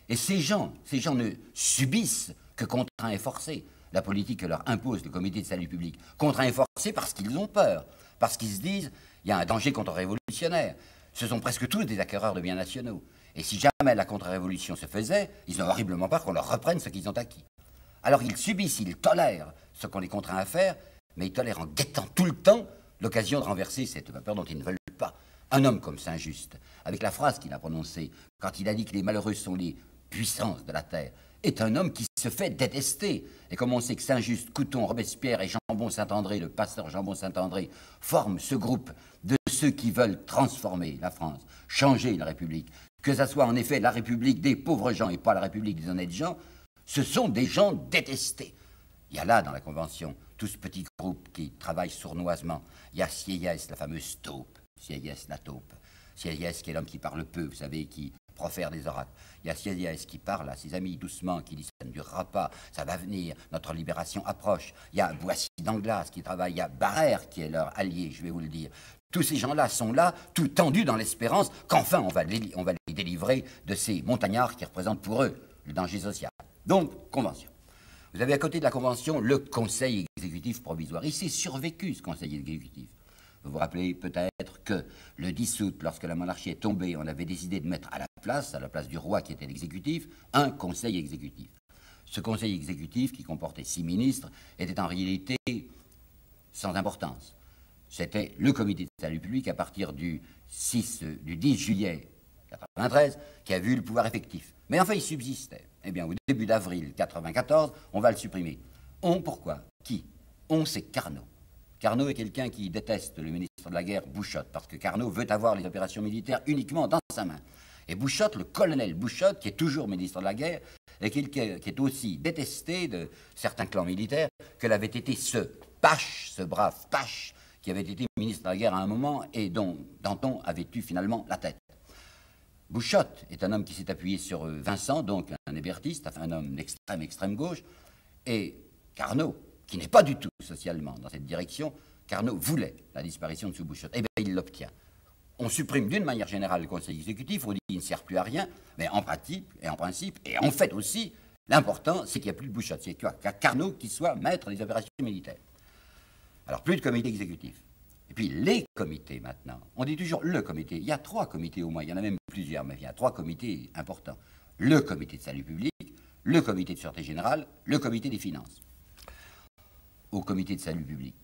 Et ces gens, ces gens ne subissent que contraints et forcés la politique que leur impose le comité de salut public. Contraints et forcés parce qu'ils ont peur, parce qu'ils se disent il y a un danger contre-révolutionnaire. Ce sont presque tous des acquéreurs de biens nationaux. Et si jamais la contre-révolution se faisait, ils ont horriblement peur qu'on leur reprenne ce qu'ils ont acquis. Alors ils subissent, ils tolèrent ce qu'on les contraint à faire, mais ils tolèrent en guettant tout le temps l'occasion de renverser cette vapeur dont ils ne veulent pas. Un homme comme Saint-Just, avec la phrase qu'il a prononcée quand il a dit que les malheureux sont les puissances de la terre, est un homme qui se fait détester. Et comme on sait que Saint-Just, Couton, Robespierre et Jambon Saint-André, le pasteur Jambon Saint-André, forment ce groupe de ceux qui veulent transformer la France, changer la République, que ce soit en effet la République des pauvres gens et pas la République des honnêtes gens, ce sont des gens détestés. Il y a là, dans la Convention, tout ce petit groupe qui travaille sournoisement. Il y a Sieyès, la fameuse taupe. Sieyès, la taupe. Sieyès, qui est l'homme qui parle peu, vous savez, qui profère des oracles. Il y a Sieyès qui parle à ses amis doucement, qui dit ça ne durera pas, ça va venir, notre libération approche. Il y a Boissy d'Anglas qui travaille, il y a Barrère qui est leur allié, je vais vous le dire. Tous ces gens-là sont là, tout tendus dans l'espérance qu'enfin on, va les, délivrer de ces montagnards qui représentent pour eux le danger social. Donc, convention. Vous avez à côté de la Convention le Conseil exécutif provisoire. Il s'est survécu, ce Conseil exécutif. Vous vous rappelez peut-être que le 10 août, lorsque la monarchie est tombée, on avait décidé de mettre à la place, à la place du roi qui était l'exécutif, un Conseil exécutif. Ce Conseil exécutif, qui comportait six ministres, était en réalité sans importance. C'était le comité de salut public à partir du, 6, du 10 juillet 1993 qui a vu le pouvoir effectif. Mais enfin, il subsistait. Eh bien, au début d'avril 1994, on va le supprimer. On, pourquoi? Qui? On, c'est Carnot. Carnot est quelqu'un qui déteste le ministre de la Guerre, Bouchotte, parce que Carnot veut avoir les opérations militaires uniquement dans sa main. Et Bouchotte, le colonel Bouchotte, qui est toujours ministre de la Guerre, et qui, qui est aussi détesté de certains clans militaires, que l'avait été ce Pache, ce brave Pache, qui avait été ministre de la Guerre à un moment et dont Danton avait eu finalement la tête. Bouchotte est un homme qui s'est appuyé sur euh, Vincent, donc un hébertiste, un homme d'extrême extrême gauche, et Carnot, qui n'est pas du tout socialement dans cette direction, Carnot voulait la disparition de ce Bouchotte. Eh bien, il l'obtient. On supprime d'une manière générale le Conseil exécutif, on dit qu'il ne sert plus à rien, mais en pratique et en principe, et en fait aussi, l'important, c'est qu'il n'y a plus de Bouchotte, c'est qu'il y a Carnot qui soit maître des opérations militaires. Alors, plus de comité exécutif. Et puis les comités maintenant. On dit toujours le comité. Il y a trois comités au moins, il y en a même plusieurs, mais il y a trois comités importants. Le comité de salut public, le comité de sûreté générale, le comité des finances. Au comité de salut public,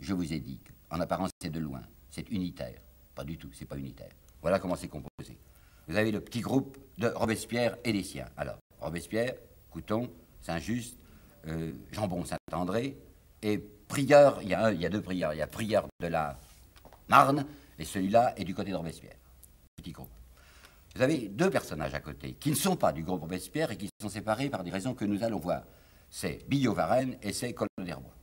je vous ai dit qu'en apparence c'est de loin, c'est unitaire. Pas du tout, c'est pas unitaire. Voilà comment c'est composé. Vous avez le petit groupe de Robespierre et des siens. Alors, Robespierre, Couton, Saint-Just, euh, Jambon Saint-André et prieur, il y, a deux prieurs. Il y a prieur de la Marne, et celui-là est du côté de Robespierre. Petit groupe. Vous avez deux personnages à côté, qui ne sont pas du groupe Robespierre et qui sont séparés par des raisons que nous allons voir. C'est Billot-Varenne et c'est Colonel d'Herbois.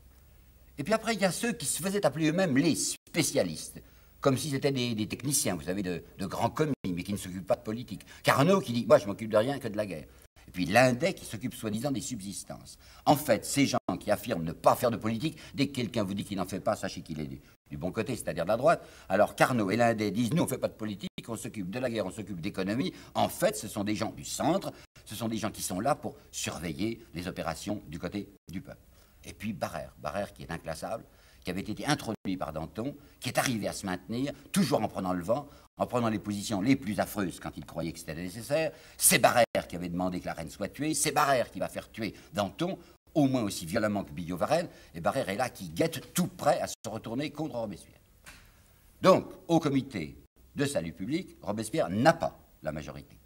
Et puis après, il y a ceux qui se faisaient appeler eux-mêmes les spécialistes, comme si c'était des, techniciens, vous savez, de, de grands commis, mais qui ne s'occupent pas de politique. Carnot qui dit Moi, je m'occupe de rien que de la guerre et puis l'Indais qui s'occupe soi-disant des subsistances. En fait, ces gens qui affirment ne pas faire de politique, dès que quelqu'un vous dit qu'il n'en fait pas, sachez qu'il est du, bon côté, c'est-à-dire de la droite. Alors Carnot et l'Indais disent nous on ne fait pas de politique, on s'occupe de la guerre, on s'occupe d'économie. En fait, ce sont des gens du centre, ce sont des gens qui sont là pour surveiller les opérations du côté du peuple. Et puis Barrère, Barrère qui est inclassable, qui avait été introduit par Danton, qui est arrivé à se maintenir, toujours en prenant le vent, en prenant les positions les plus affreuses quand il croyait que c'était nécessaire. C'est Barrère qui avait demandé que la reine soit tuée, c'est Barrère qui va faire tuer Danton, au moins aussi violemment que Billot-Varenne, et Barrère est là qui guette tout prêt à se retourner contre Robespierre. Donc, au comité de salut public, Robespierre n'a pas la majorité.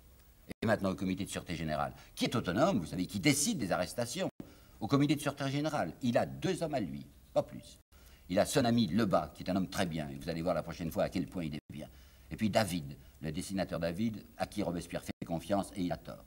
Et maintenant au comité de sûreté générale, qui est autonome, vous savez, qui décide des arrestations. Au comité de sûreté générale, il a deux hommes à lui, pas plus. Il a son ami Lebas, qui est un homme très bien, et vous allez voir la prochaine fois à quel point il est bien. Et puis David, le dessinateur David, à qui Robespierre fait confiance et il a tort.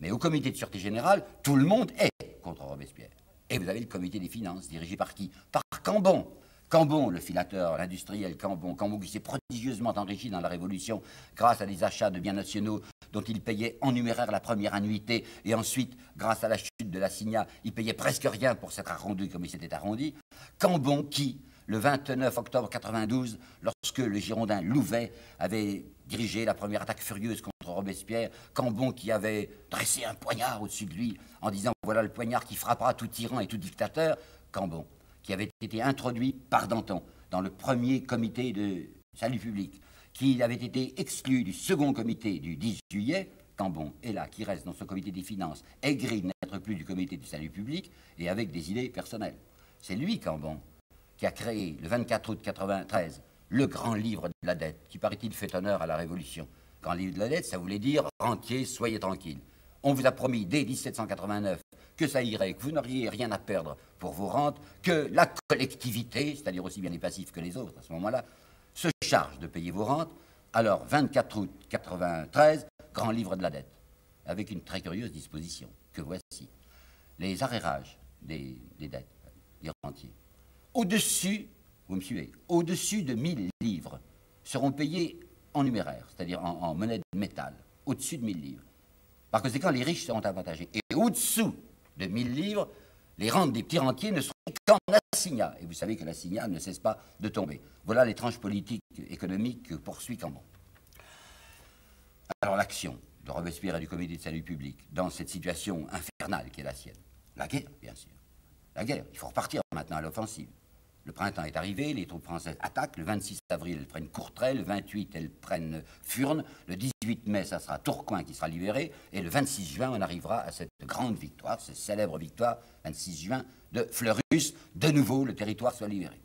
Mais au comité de sûreté générale, tout le monde est contre Robespierre. Et vous avez le comité des finances, dirigé par qui Par Cambon. Cambon, le filateur, l'industriel Cambon, Cambon qui s'est prodigieusement enrichi dans la Révolution grâce à des achats de biens nationaux dont il payait en numéraire la première annuité, et ensuite, grâce à la chute de la Signa, il payait presque rien pour s'être arrondi comme il s'était arrondi. Cambon qui, le 29 octobre 92, lorsque le Girondin Louvet avait dirigé la première attaque furieuse contre Robespierre, Cambon qui avait dressé un poignard au-dessus de lui en disant voilà le poignard qui frappera tout tyran et tout dictateur, Cambon, qui avait été introduit par Danton dans le premier comité de salut public, qui avait été exclu du second comité du 10 juillet, Cambon est là, qui reste dans ce comité des finances, aigri de n'être plus du comité du salut public et avec des idées personnelles. C'est lui, Cambon, qui a créé le 24 août 1993 le grand livre de la dette, qui paraît-il fait honneur à la Révolution. Grand livre de la dette, ça voulait dire rentier, soyez tranquille. On vous a promis dès 1789 que ça irait, que vous n'auriez rien à perdre pour vos rentes, que la collectivité, c'est-à-dire aussi bien les passifs que les autres à ce moment-là, se charge de payer vos rentes. Alors, 24 août 93, grand livre de la dette, avec une très curieuse disposition, que voici. Les arrérages des, des dettes, des rentiers, au-dessus, vous me suivez, au-dessus de 1000 livres seront payés en numéraire, c'est-à-dire en, monnaie de métal, au-dessus de 1000 livres. Par conséquent, les riches seront avantagés. Et au-dessous de 1000 livres, les rentes des petits rentiers ne seront qu'en assignat. Et vous savez que l'assignat ne cesse pas de tomber. Voilà l'étrange politique économique que poursuit Cambon. Alors l'action de Robespierre et du Comité de salut public dans cette situation infernale qui est la sienne. La guerre, bien sûr. La guerre. Il faut repartir maintenant à l'offensive. Le printemps est arrivé, les troupes françaises attaquent. Le 26 avril, elles prennent Courtrai. Le 28, elles prennent Furnes. Le 18 mai, ça sera Tourcoing qui sera libéré. Et le 26 juin, on arrivera à cette grande victoire, cette célèbre victoire, 26 juin, de Fleurus. De nouveau, le territoire soit libéré.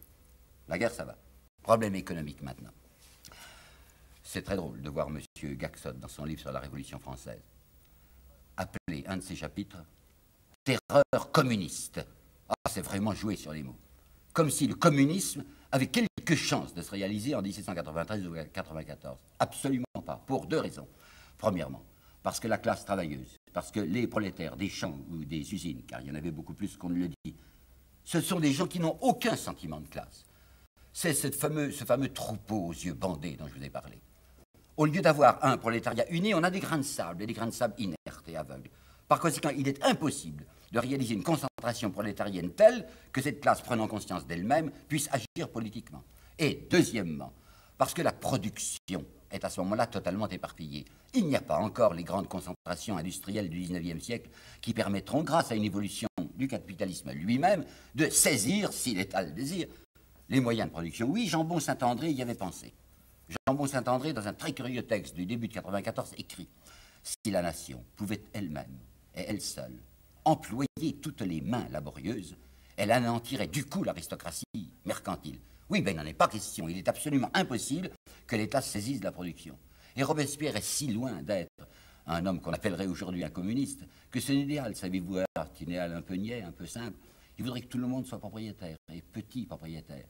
La guerre, ça va. Problème économique maintenant. C'est très drôle de voir M. Gaxot, dans son livre sur la Révolution française, appeler un de ses chapitres Terreur communiste. Ah, c'est vraiment joué sur les mots comme si le communisme avait quelque chance de se réaliser en 1793 ou 1794. Absolument pas, pour deux raisons. Premièrement, parce que la classe travailleuse, parce que les prolétaires des champs ou des usines, car il y en avait beaucoup plus qu'on ne le dit, ce sont des gens qui n'ont aucun sentiment de classe. C'est ce fameux, ce fameux troupeau aux yeux bandés dont je vous ai parlé. Au lieu d'avoir un prolétariat uni, on a des grains de sable, et des grains de sable inertes et aveugles. Par conséquent, il est impossible de réaliser une concentration prolétarienne telle que cette classe, prenant conscience d'elle-même, puisse agir politiquement. Et deuxièmement, parce que la production est à ce moment-là totalement éparpillée. Il n'y a pas encore les grandes concentrations industrielles du XIXe siècle qui permettront, grâce à une évolution du capitalisme lui-même, de saisir, si l'État le désire, les moyens de production. Oui, Jean-Bon Saint-André y avait pensé. Jean-Bon Saint-André, dans un très curieux texte du début de 1994, écrit Si la nation pouvait elle-même et elle seule employer toutes les mains laborieuses, elle anéantirait du coup l'aristocratie mercantile. Oui, ben il n'en est pas question. Il est absolument impossible que l'État saisisse la production. Et Robespierre est si loin d'être un homme qu'on appellerait aujourd'hui un communiste, que c'est idéal, savez-vous, un idéal un peu niais, un peu simple. Il voudrait que tout le monde soit propriétaire, et petit propriétaire.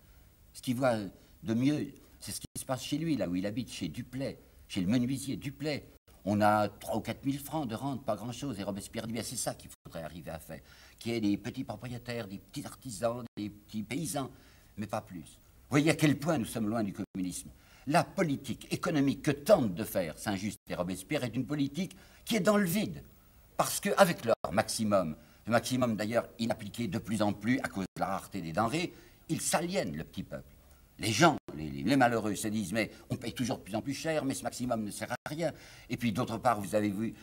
Ce qu'il voit de mieux, c'est ce qui se passe chez lui, là où il habite, chez Duplay, chez le menuisier Duplay. On a 3 ou 4 000 francs de rente, pas grand-chose. Et Robespierre dit, c'est ça qu'il faudrait arriver à faire. Qu'il y ait des petits propriétaires, des petits artisans, des petits paysans, mais pas plus. Voyez à quel point nous sommes loin du communisme. La politique économique que tentent de faire Saint-Just et Robespierre est une politique qui est dans le vide. Parce qu'avec leur maximum, le maximum d'ailleurs inappliqué de plus en plus à cause de la rareté des denrées, ils s'aliènent le petit peuple. Les gens, les, malheureux se disent, mais on paye toujours de plus en plus cher, mais ce maximum ne sert à rien. Et puis d'autre part, vous avez vu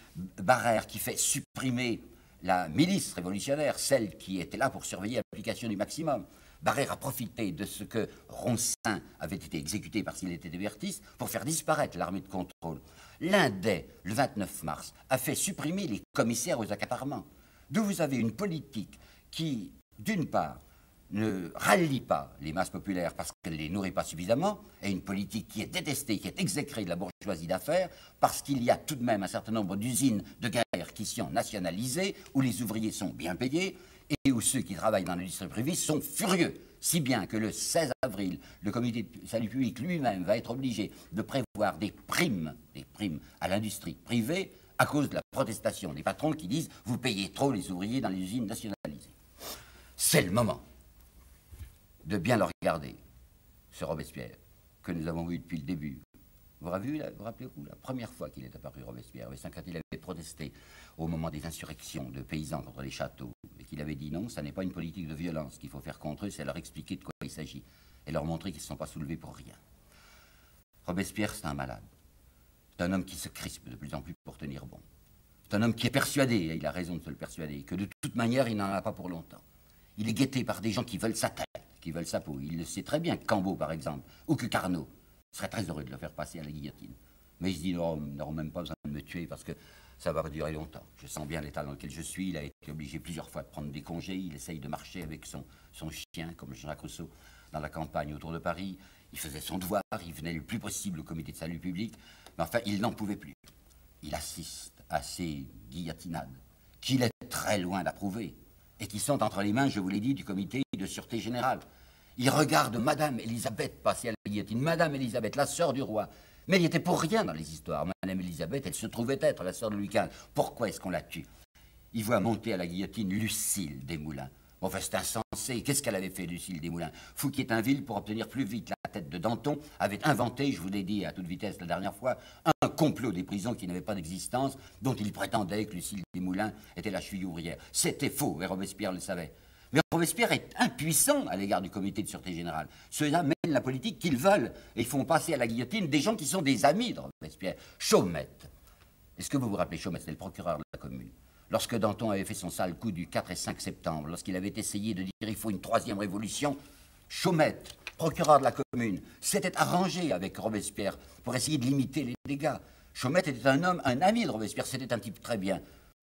Barrère qui fait supprimer la milice révolutionnaire, celle qui était là pour surveiller l'application du maximum. Barrère a profité de ce que Roncin avait été exécuté parce qu'il était dévertiste pour faire disparaître l'armée de contrôle. L'Indais, le 29 mars, a fait supprimer les commissaires aux accaparements. D'où vous avez une politique qui, d'une part, ne rallie pas les masses populaires parce qu'elle ne les nourrit pas suffisamment, et une politique qui est détestée, qui est exécrée de la bourgeoisie d'affaires, parce qu'il y a tout de même un certain nombre d'usines de guerre qui sont nationalisées, où les ouvriers sont bien payés, et où ceux qui travaillent dans l'industrie privée sont furieux. Si bien que le 16 avril, le comité de salut public lui-même va être obligé de prévoir des primes, des primes à l'industrie privée à cause de la protestation des patrons qui disent vous payez trop les ouvriers dans les usines nationalisées. C'est le moment de bien le regarder, ce Robespierre, que nous avons vu depuis le début. Vous vous rappelez-vous, la première fois qu'il est apparu Robespierre, quand il avait protesté au moment des insurrections de paysans contre les châteaux, et qu'il avait dit non, ça n'est pas une politique de violence qu'il faut faire contre eux, c'est leur expliquer de quoi il s'agit, et leur montrer qu'ils ne sont pas soulevés pour rien. Robespierre, c'est un malade. C'est un homme qui se crispe de plus en plus pour tenir bon. C'est un homme qui est persuadé, et il a raison de se le persuader, que de toute manière, il n'en a pas pour longtemps. Il est guetté par des gens qui veulent sa tête, qui veulent sa peau. Il le sait très bien, Cambo par exemple, ou que Carnot très heureux de le faire passer à la guillotine. Mais se dit, non, n'auront même pas besoin de me tuer parce que ça va durer longtemps. Je sens bien l'état dans lequel je suis. Il a été obligé plusieurs fois de prendre des congés. Il essaye de marcher avec son, son chien, comme Jacques Rousseau, dans la campagne autour de Paris. Il faisait son devoir. Il venait le plus possible au comité de salut public. Mais enfin, il n'en pouvait plus. Il assiste à ces guillotinades qu'il est très loin d'approuver et qui sont entre les mains, je vous l'ai dit, du comité de sûreté générale. Il regarde Madame Elisabeth passer à la guillotine. Madame Elisabeth, la sœur du roi? Mais il était pour rien dans les histoires. Madame Elisabeth, elle se trouvait être la sœur de Louis XV. Pourquoi est-ce qu'on la tue? Il voit monter à la guillotine Lucille Desmoulins. Enfin, c'est insensé. Qu'est-ce qu'elle avait fait, Lucille Desmoulins? Fouquier-Tinville, pour obtenir plus vite la tête de Danton, avait inventé, je vous l'ai dit à toute vitesse la dernière fois, un complot des prisons qui n'avait pas d'existence, dont il prétendait que Lucille Desmoulins était la cheville ouvrière. C'était faux, et Robespierre le savait. Mais Robespierre est impuissant à l'égard du comité de sûreté générale. Ceux-là mènent la politique qu'ils veulent et font passer à la guillotine des gens qui sont des amis de Robespierre. Chaumette. Est-ce que vous vous rappelez Chaumette C'était le procureur de la commune? lorsque Danton avait fait son sale coup du 4 et 5 septembre, lorsqu'il avait essayé de dire il faut une troisième révolution, Chaumette, procureur de la commune, s'était arrangé avec Robespierre pour essayer de limiter les dégâts. Chaumette était un homme, un ami de Robespierre, c'était un type très bien.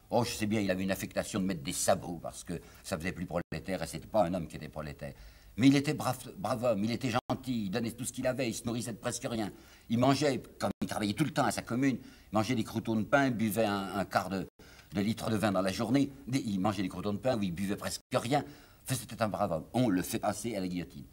Oh, je sais bien, il avait une affectation de mettre des sabots parce que ça faisait plus prolétaire et c'était pas un homme qui était prolétaire. Mais il était brave, homme, il était gentil, il donnait tout ce qu'il avait, il se nourrissait de presque rien. Il mangeait, comme il travaillait tout le temps à sa commune, il mangeait des croutons de pain, buvait un, quart de, litre de vin dans la journée, il mangeait des croutons de pain où il buvait presque rien. C'était un brave homme. On le fait passer à la guillotine.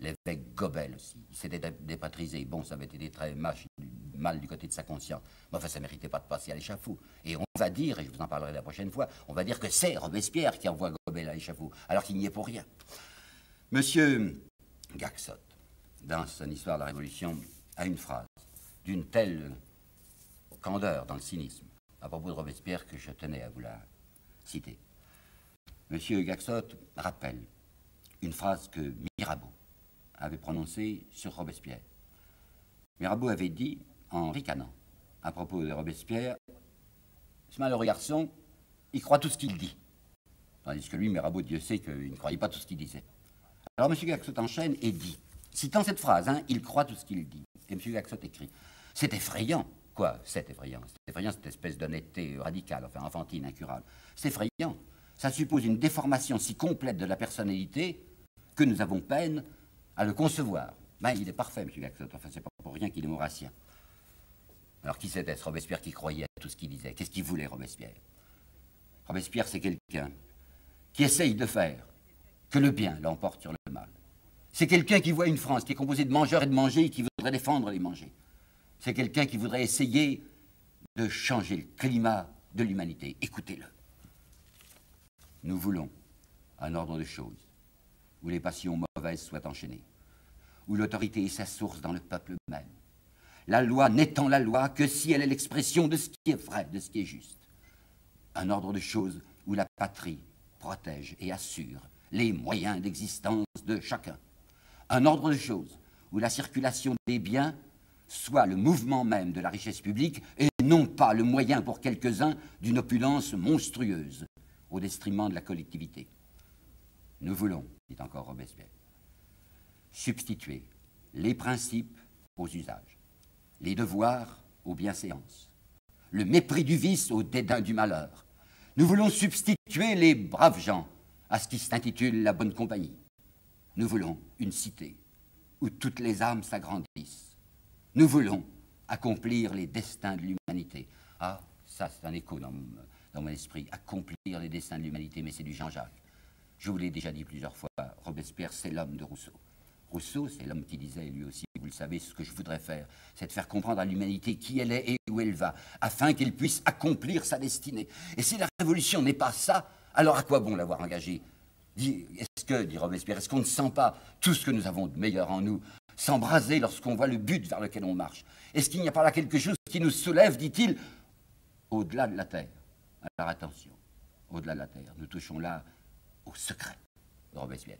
L'évêque Gobel aussi, il s'était dépatrisé. Bon, ça avait été très mal du côté de sa conscience. Mais enfin, ça ne méritait pas de passer à l'échafaud. Et on va dire, et je vous en parlerai la prochaine fois, on va dire que c'est Robespierre qui envoie Gobel à l'échafaud, alors qu'il n'y est pour rien. Monsieur Gaxot, dans son histoire de la Révolution, a une phrase d'une telle candeur dans le cynisme à propos de Robespierre que je tenais à vous la citer. Monsieur Gaxot rappelle une phrase que Mirabeau avait prononcée sur Robespierre. Mirabeau avait dit, en ricanant, à propos de Robespierre, ce malheureux garçon, il croit tout ce qu'il dit. Tandis que lui, Mirabeau, Dieu sait qu'il ne croyait pas tout ce qu'il disait. Alors M. Gaxot enchaîne et dit, citant cette phrase, hein, il croit tout ce qu'il dit. Et M. Gaxot écrit, c'est effrayant. Quoi C'est effrayant? C'est effrayant, cette espèce d'honnêteté radicale, enfin enfantine, incurable. C'est effrayant. Ça suppose une déformation si complète de la personnalité que nous avons peine à le concevoir. Ben, il est parfait, M. Gaxot. Enfin, c'est pas pour rien qu'il est maurassien. Alors, qui c'était ce Robespierre qui croyait à tout ce qu'il disait? Qu'est-ce qu'il voulait, Robespierre? Robespierre, c'est quelqu'un qui essaye de faire que le bien l'emporte sur le mal. C'est quelqu'un qui voit une France qui est composée de mangeurs et de mangés et qui voudrait défendre les mangés. C'est quelqu'un qui voudrait essayer de changer le climat de l'humanité. Écoutez-le. Nous voulons un ordre de choses où les passions mauvaises soient enchaînées, où l'autorité est sa source dans le peuple même. La loi n'étant la loi que si elle est l'expression de ce qui est vrai, de ce qui est juste. Un ordre de choses où la patrie protège et assure les moyens d'existence de chacun. Un ordre de choses où la circulation des biens soit le mouvement même de la richesse publique et non pas le moyen pour quelques-uns d'une opulence monstrueuse au détriment de la collectivité. Nous voulons, dit encore Robespierre, substituer les principes aux usages, les devoirs aux bienséances, le mépris du vice au dédain du malheur. Nous voulons substituer les braves gens à ce qui s'intitule la bonne compagnie. Nous voulons une cité où toutes les âmes s'agrandissent. Nous voulons accomplir les destins de l'humanité. Ah, ça c'est un écho dans, dans mon esprit. Accomplir les destins de l'humanité, mais c'est du Jean-Jacques. Je vous l'ai déjà dit plusieurs fois, Robespierre, c'est l'homme de Rousseau. Rousseau, c'est l'homme qui disait lui aussi, vous le savez, ce que je voudrais faire, c'est de faire comprendre à l'humanité qui elle est et où elle va, afin qu'elle puisse accomplir sa destinée. Et si la révolution n'est pas ça, alors à quoi bon l'avoir engagé? Est-ce que, dit Robespierre, est-ce qu'on ne sent pas tout ce que nous avons de meilleur en nous s'embraser lorsqu'on voit le but vers lequel on marche? Est-ce qu'il n'y a pas là quelque chose qui nous soulève, dit-il, au-delà de la terre? Alors attention, au-delà de la terre, nous touchons là au secret de Robespierre.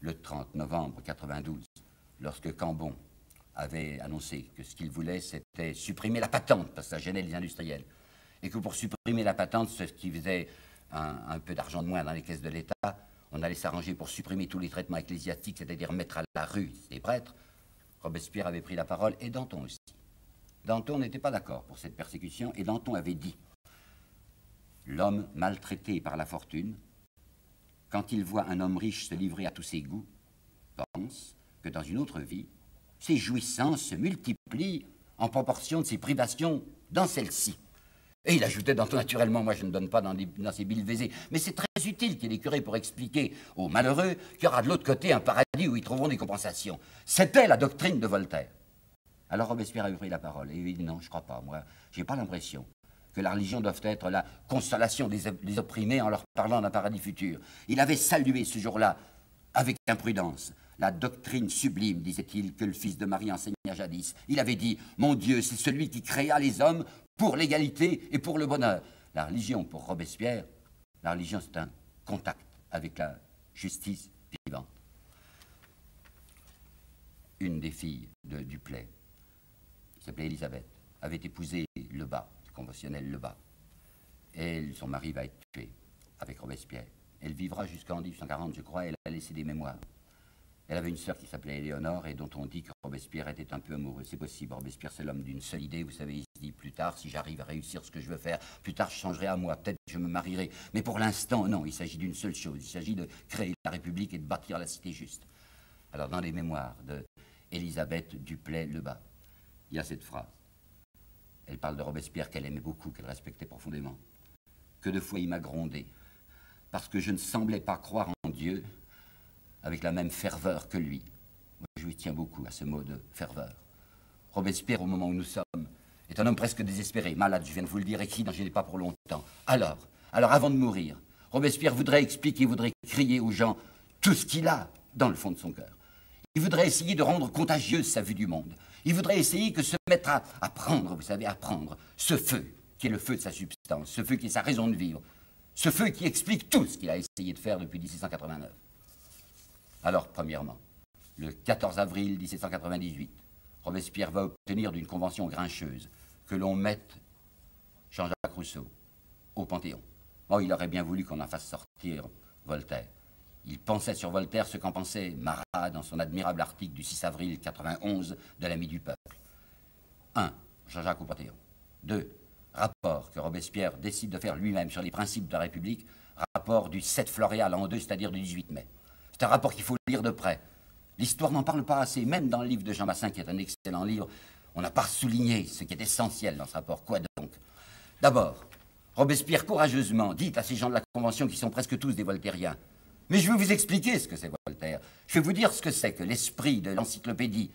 Le 30 novembre 92, lorsque Cambon avait annoncé que ce qu'il voulait, c'était supprimer la patente, parce que ça gênait les industriels, et que pour supprimer la patente, ce qui faisait un, peu d'argent de moins dans les caisses de l'État, on allait s'arranger pour supprimer tous les traitements ecclésiastiques, c'est-à-dire mettre à la rue les prêtres. Robespierre avait pris la parole, et Danton aussi. Danton n'était pas d'accord pour cette persécution, et Danton avait dit L'homme maltraité par la fortune quand il voit un homme riche se livrer à tous ses goûts, pense que dans une autre vie, ses jouissances se multiplient en proportion de ses privations dans celle-ci. Et il ajoutait dans tout naturellement, moi je ne donne pas dans, ces baisés, mais c'est très utile qu'il ait curé pour expliquer aux malheureux qu'il y aura de l'autre côté un paradis où ils trouveront des compensations. C'était la doctrine de Voltaire. Alors Robespierre a pris la parole et il dit non, je ne crois pas, moi, j'ai pas l'impression la religion doit être la consolation des, opprimés en leur parlant d'un paradis futur. Il avait salué ce jour-là, avec imprudence, la doctrine sublime, disait-il, que le fils de Marie enseigna jadis. Il avait dit, mon Dieu, c'est celui qui créa les hommes pour l'égalité et pour le bonheur. La religion, pour Robespierre, la religion, c'est un contact avec la justice vivante. Une des filles de Duplay, qui s'appelait Elisabeth, avait épousé Lebas conventionnel Lebas. Et son mari va être tué avec Robespierre. Elle vivra jusqu'en 1840, je crois, elle a laissé des mémoires. Elle avait une sœur qui s'appelait Éléonore et dont on dit que Robespierre était un peu amoureux. C'est possible. Robespierre, c'est l'homme d'une seule idée. Vous savez, il se dit plus tard, si j'arrive à réussir ce que je veux faire, plus tard je changerai à moi. Peut-être je me marierai. Mais pour l'instant, non. Il s'agit d'une seule chose. Il s'agit de créer la République et de bâtir la cité juste. Alors, dans les mémoires de Elisabeth Duplay-Lebas, il y a cette phrase. Elle parle de Robespierre qu'elle aimait beaucoup, qu'elle respectait profondément. Que de fois il m'a grondé, parce que je ne semblais pas croire en Dieu avec la même ferveur que lui. je lui tiens beaucoup à ce mot de ferveur. Robespierre, au moment où nous sommes, est un homme presque désespéré, malade, je viens de vous le dire, et qui n'en gênait pas pour longtemps. Alors, alors avant de mourir, Robespierre voudrait expliquer, voudrait crier aux gens tout ce qu'il a dans le fond de son cœur. Il voudrait essayer de rendre contagieuse sa vue du monde. Il voudrait essayer que se à, prendre, vous savez, à prendre ce feu qui est le feu de sa substance, ce feu qui est sa raison de vivre, ce feu qui explique tout ce qu'il a essayé de faire depuis 1789. Alors, premièrement, le 14 avril 1798, Robespierre va obtenir d'une convention grincheuse que l'on mette Jean-Jacques Rousseau au Panthéon. Bon, il aurait bien voulu qu'on en fasse sortir Voltaire. Il pensait sur Voltaire ce qu'en pensait Marat dans son admirable article du 6 avril 91 de l'Ami du Peuple. 1. Jean-Jacques au Panthéon. 2. Rapport que Robespierre décide de faire lui-même sur les principes de la République, rapport du 7 Floréal en 2, c'est-à-dire du 18 mai. C'est un rapport qu'il faut lire de près. L'histoire n'en parle pas assez, même dans le livre de Jean Bassin, qui est un excellent livre, on n'a pas souligné ce qui est essentiel dans ce rapport. Quoi donc? D'abord, Robespierre courageusement dit à ces gens de la Convention qui sont presque tous des voltairiens Mais je vais vous expliquer ce que c'est Voltaire. Je vais vous dire ce que c'est que l'esprit de l'encyclopédie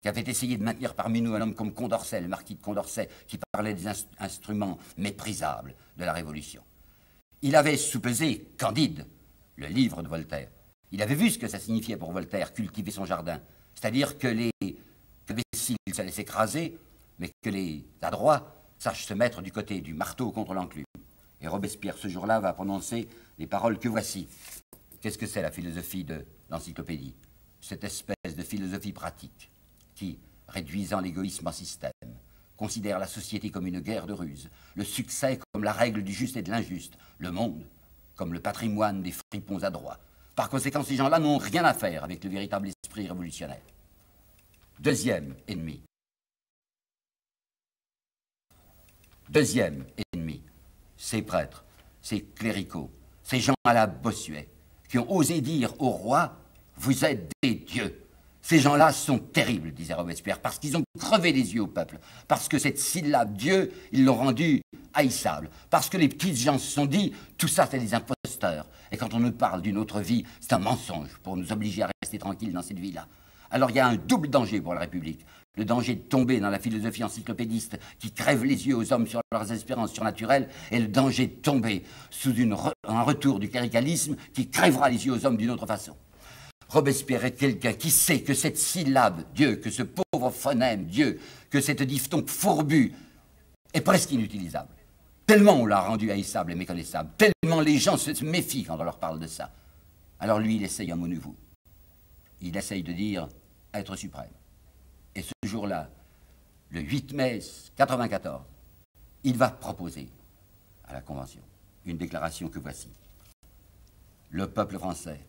qui avait essayé de maintenir parmi nous un homme comme Condorcet, le marquis de Condorcet, qui parlait des instruments méprisables de la Révolution. Il avait soupesé Candide, le livre de Voltaire. Il avait vu ce que ça signifiait pour Voltaire, cultiver son jardin. C'est-à-dire que les imbéciles se laissent écraser, mais que les adroits sachent se mettre du côté du marteau contre l'enclume. Et Robespierre, ce jour-là, va prononcer les paroles que voici. Qu'est-ce que c'est la philosophie de l'encyclopédie? Cette espèce de philosophie pratique qui, réduisant l'égoïsme en système, considère la société comme une guerre de ruse, le succès comme la règle du juste et de l'injuste, le monde comme le patrimoine des fripons adroits, par conséquent, ces gens-là n'ont rien à faire avec le véritable esprit révolutionnaire. Deuxième ennemi. Deuxième ennemi, ces prêtres, ces cléricaux, ces gens à la Bossuet, qui ont osé dire au roi, vous êtes des dieux. Ces gens-là sont terribles, disait Robespierre, parce qu'ils ont crevé les yeux au peuple, parce que cette syllabe Dieu, ils l'ont rendue haïssable, parce que les petites gens se sont dit, tout ça c'est des imposteurs, et quand on nous parle d'une autre vie, c'est un mensonge pour nous obliger à rester tranquilles dans cette vie-là. Alors il y a un double danger pour la République. Le danger de tomber dans la philosophie encyclopédiste qui crève les yeux aux hommes sur leurs espérances surnaturelles, et le danger de tomber sous un retour du cléricalisme qui crèvera les yeux aux hommes d'une autre façon. Robespierre est quelqu'un qui sait que cette syllabe, Dieu, que ce pauvre phonème, Dieu, que cette diphtongue fourbue est presque inutilisable. Tellement on l'a rendu haïssable et méconnaissable, tellement les gens se méfient quand on leur parle de ça. Alors lui, il essaye un mot nouveau. Il essaye de dire être suprême. Et ce jour-là, le 8 mai 1994, il va proposer à la Convention une déclaration que voici. Le peuple français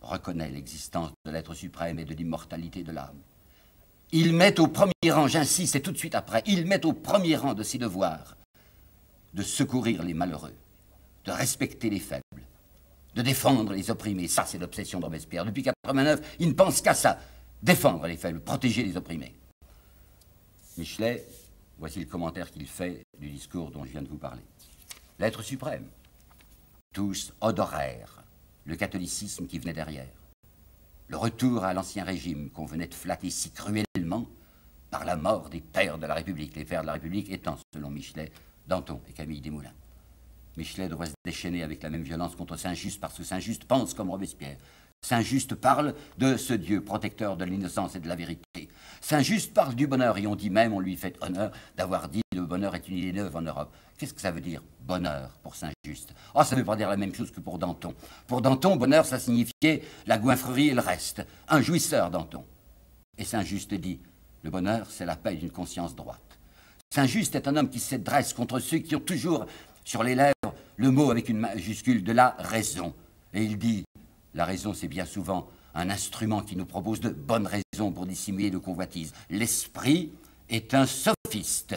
reconnaît l'existence de l'être suprême et de l'immortalité de l'âme. Il met au premier rang, j'insiste, et tout de suite après, il met au premier rang de ses devoirs de secourir les malheureux, de respecter les faibles, de défendre les opprimés. Ça, c'est l'obsession de Robespierre. Depuis 89, il ne pense qu'à ça, défendre les faibles, protéger les opprimés. Michelet, voici le commentaire qu'il fait du discours dont je viens de vous parler. L'être suprême, tous odorèrent le catholicisme qui venait derrière, le retour à l'ancien régime qu'on venait de flatter si cruellement par la mort des pères de la République, les pères de la République étant, selon Michelet, Danton et Camille Desmoulins. Michelet devrait se déchaîner avec la même violence contre Saint-Just parce que Saint-Just pense comme Robespierre. Saint-Just parle de ce Dieu protecteur de l'innocence et de la vérité. Saint-Just parle du bonheur et on dit même, on lui fait honneur d'avoir dit bonheur est une idée neuve en Europe. Qu'est-ce que ça veut dire, bonheur, pour Saint-Just? Oh, ça ne veut pas dire la même chose que pour Danton. Pour Danton, bonheur, ça signifiait la goinfrerie et le reste. Un jouisseur, Danton. Et Saint-Just dit, le bonheur, c'est la paix d'une conscience droite. Saint-Just est un homme qui se dresse contre ceux qui ont toujours sur les lèvres le mot avec une majuscule de la raison. Et il dit, la raison c'est bien souvent un instrument qui nous propose de bonnes raisons pour dissimuler nos convoitises. L'esprit est un sophiste,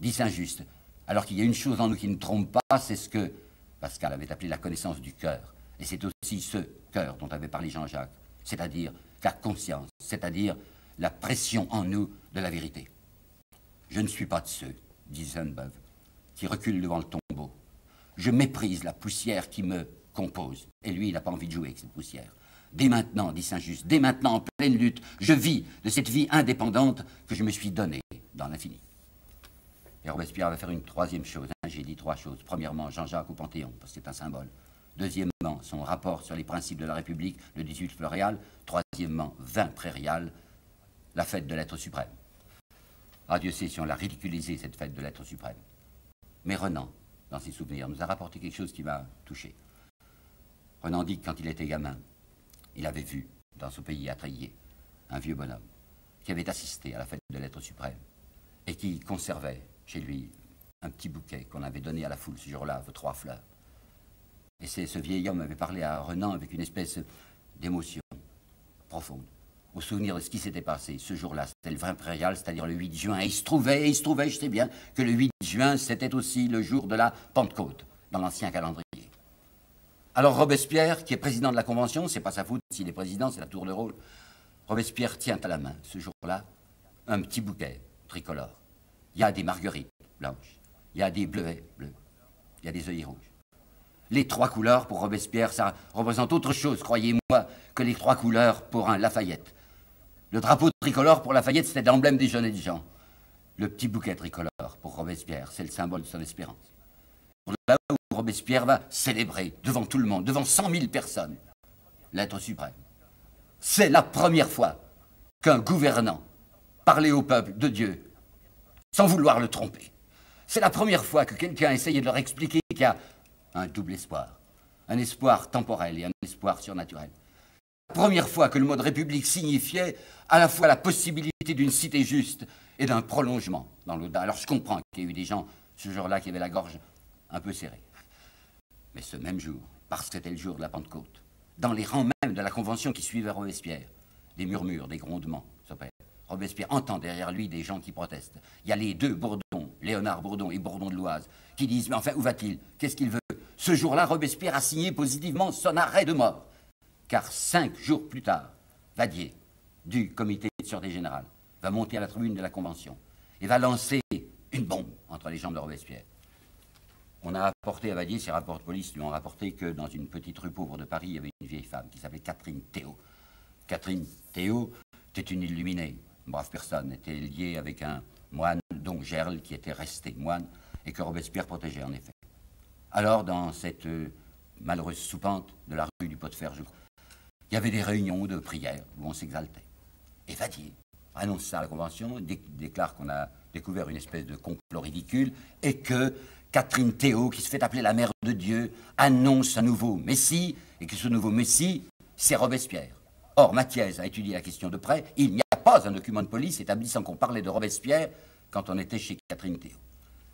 dit Saint-Just. Alors qu'il y a une chose en nous qui ne trompe pas, c'est ce que Pascal avait appelé la connaissance du cœur. Et c'est aussi ce cœur dont avait parlé Jean-Jacques, c'est-à-dire la conscience, c'est-à-dire la pression en nous de la vérité. Je ne suis pas de ceux, dit Sainte-Beuve, qui reculent devant le tombeau. Je méprise la poussière qui me compose. Et lui, il n'a pas envie de jouer avec cette poussière. Dès maintenant, dit Saint-Just, dès maintenant, en pleine lutte, je vis de cette vie indépendante que je me suis donnée dans l'infini. Et Robespierre va faire une troisième chose. Hein. J'ai dit trois choses. Premièrement, Jean-Jacques au Panthéon, parce que c'est un symbole. Deuxièmement, son rapport sur les principes de la République, le 18 Floréal. Troisièmement, 20 Prairial, la fête de l'être suprême. Ah, Dieu sait si on l'a ridiculisé, cette fête de l'être suprême. Mais Renan, dans ses souvenirs, nous a rapporté quelque chose qui m'a touché. Renan dit que quand il était gamin, il avait vu, dans ce pays attrayé, un vieux bonhomme qui avait assisté à la fête de l'être suprême et qui conservait chez lui un petit bouquet qu'on avait donné à la foule ce jour-là, vos trois fleurs. Et ce vieil homme avait parlé à Renan avec une espèce d'émotion profonde, au souvenir de ce qui s'était passé ce jour-là. C'était le vrai impérial, c'est-à-dire le 8 juin. Et il se trouvait, il se trouvait, je sais bien, que le 8 juin, c'était aussi le jour de la Pentecôte, dans l'ancien calendrier. Alors Robespierre, qui est président de la Convention, c'est pas sa faute s'il est président, c'est la tour de rôle. Robespierre tient à la main, ce jour-là, un petit bouquet tricolore. Il y a des marguerites blanches, il y a des bleuets bleus, il y a des œillets rouges. Les trois couleurs, pour Robespierre, ça représente autre chose, croyez-moi, que les trois couleurs pour un Lafayette. Le drapeau tricolore pour Lafayette, c'était l'emblème des jeunes et des gens. Le petit bouquet tricolore pour Robespierre, c'est le symbole de son espérance. Là où Robespierre va célébrer devant tout le monde, devant cent mille personnes, l'être suprême. C'est la première fois qu'un gouvernant parlait au peuple de Dieu sans vouloir le tromper. C'est la première fois que quelqu'un a essayé de leur expliquer qu'il y a un double espoir. Un espoir temporel et un espoir surnaturel. La première fois que le mot de république signifiait à la fois la possibilité d'une cité juste et d'un prolongement dans l'au-delà. Alors je comprends qu'il y ait eu des gens ce jour-là qui avaient la gorge un peu serrée. Mais ce même jour, parce que c'était le jour de la Pentecôte, dans les rangs même de la convention qui suivait Robespierre, des murmures, des grondements. Robespierre entend derrière lui des gens qui protestent. Il y a les deux Bourdon, Léonard Bourdon et Bourdon de l'Oise, qui disent Mais enfin, où va-t-il? Qu'est-ce qu'il veut? Ce jour-là, Robespierre a signé positivement son arrêt de mort. Car cinq jours plus tard, Vadier, du comité de sûreté générale, va monter à la tribune de la Convention et va lancer une bombe entre les jambes de Robespierre. On a apporté à Vadier, ses rapports de police lui ont rapporté que dans une petite rue pauvre de Paris, il y avait une vieille femme qui s'appelait Catherine Théo. Catherine Théo était une illuminée, brave personne, était liée avec un moine, dont Gerle, qui était resté moine, et que Robespierre protégeait en effet. Alors, dans cette euh, malheureuse soupente de la rue du Pot de Fer, il y avait des réunions de prière où on s'exaltait. Et Vadier annonce ça à la Convention, déclare qu'on a découvert une espèce de complot ridicule, et que Catherine Théo, qui se fait appeler la mère de Dieu, annonce un nouveau Messie, et que ce nouveau Messie, c'est Robespierre. Or, Mathiez a étudié la question de près. Il n'y a un document de police établissant qu'on parlait de Robespierre quand on était chez Catherine Théo.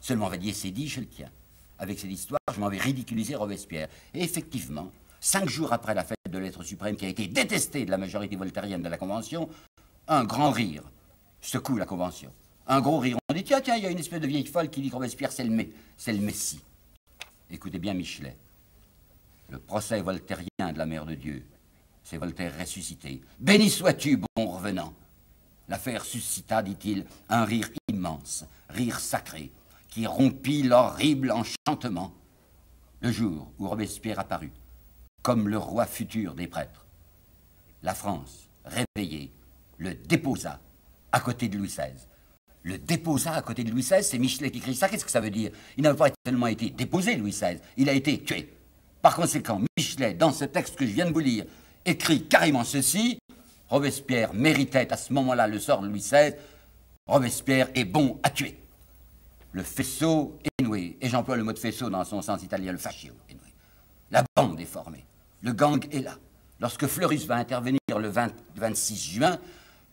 Seulement, Vadier s'est dit, je le tiens. Avec cette histoire, je m'en vais ridiculiser Robespierre. Et effectivement, cinq jours après la fête de l'être suprême qui a été détestée de la majorité voltairienne de la Convention, un grand rire secoue la Convention. Un gros rire. On dit, tiens, tiens, il y a une espèce de vieille folle qui dit que Robespierre, c'est le, le Messie. Écoutez bien Michelet. Le procès voltairien de la Mère de Dieu c'est Voltaire ressuscité. Béni sois-tu, bon revenant. L'affaire suscita, dit-il, un rire immense, rire sacré, qui rompit l'horrible enchantement. Le jour où Robespierre apparut, comme le roi futur des prêtres, la France, réveillée, le déposa à côté de Louis XVI. Le déposa à côté de Louis XVI, c'est Michelet qui écrit ça. Qu'est-ce que ça veut dire? Il n'a pas tellement été déposé, Louis XVI, il a été tué. Par conséquent, Michelet, dans ce texte que je viens de vous lire, écrit carrément ceci. Robespierre méritait à ce moment-là le sort de Louis XVI. Robespierre est bon à tuer. Le faisceau est noué. Et j'emploie le mot de faisceau dans son sens italien, le fascio est noué. La bande est formée. Le gang est là. Lorsque Fleurus va intervenir le 26 juin,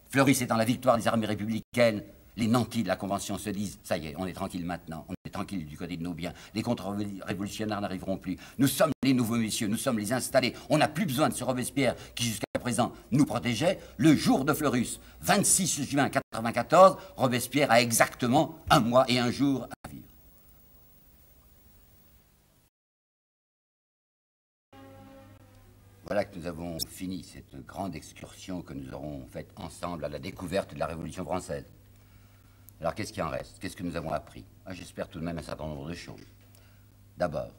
Fleurus étant la victoire des armées républicaines, les nantis de la Convention se disent Ça y est, on est tranquille maintenant, tranquille du côté de nos biens. Les contre-révolutionnaires n'arriveront plus. Nous sommes les nouveaux messieurs, nous sommes les installés. On n'a plus besoin de ce Robespierre qui jusqu'à présent nous protégeait. Le jour de Fleurus, 26 juin 1994, Robespierre a exactement un mois et un jour à vivre. Voilà que nous avons fini cette grande excursion que nous aurons faite ensemble à la découverte de la Révolution française. Alors qu'est-ce qui en reste? Qu'est-ce que nous avons appris? Ah, J'espère tout de même un certain nombre de choses. D'abord,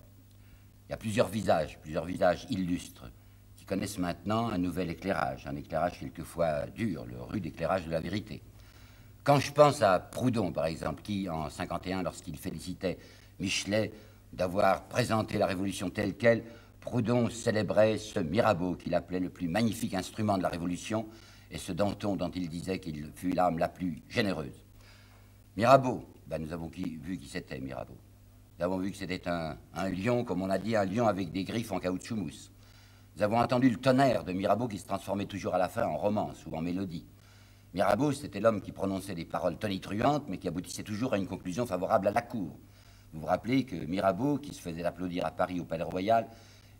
il y a plusieurs visages, plusieurs visages illustres, qui connaissent maintenant un nouvel éclairage, un éclairage quelquefois dur, le rude éclairage de la vérité. Quand je pense à Proudhon, par exemple, qui, en 51, lorsqu'il félicitait Michelet d'avoir présenté la Révolution telle qu'elle, Proudhon célébrait ce Mirabeau qu'il appelait le plus magnifique instrument de la Révolution et ce Danton dont il disait qu'il fut l'âme la plus généreuse. Mirabeau, ben nous avons vu qui c'était Mirabeau. Nous avons vu que c'était un, lion, comme on a dit, un lion avec des griffes en caoutchouc mousse. Nous avons entendu le tonnerre de Mirabeau qui se transformait toujours à la fin en romance ou en mélodie. Mirabeau, c'était l'homme qui prononçait des paroles tonitruantes, mais qui aboutissait toujours à une conclusion favorable à la cour. Vous vous rappelez que Mirabeau, qui se faisait applaudir à Paris au Palais Royal,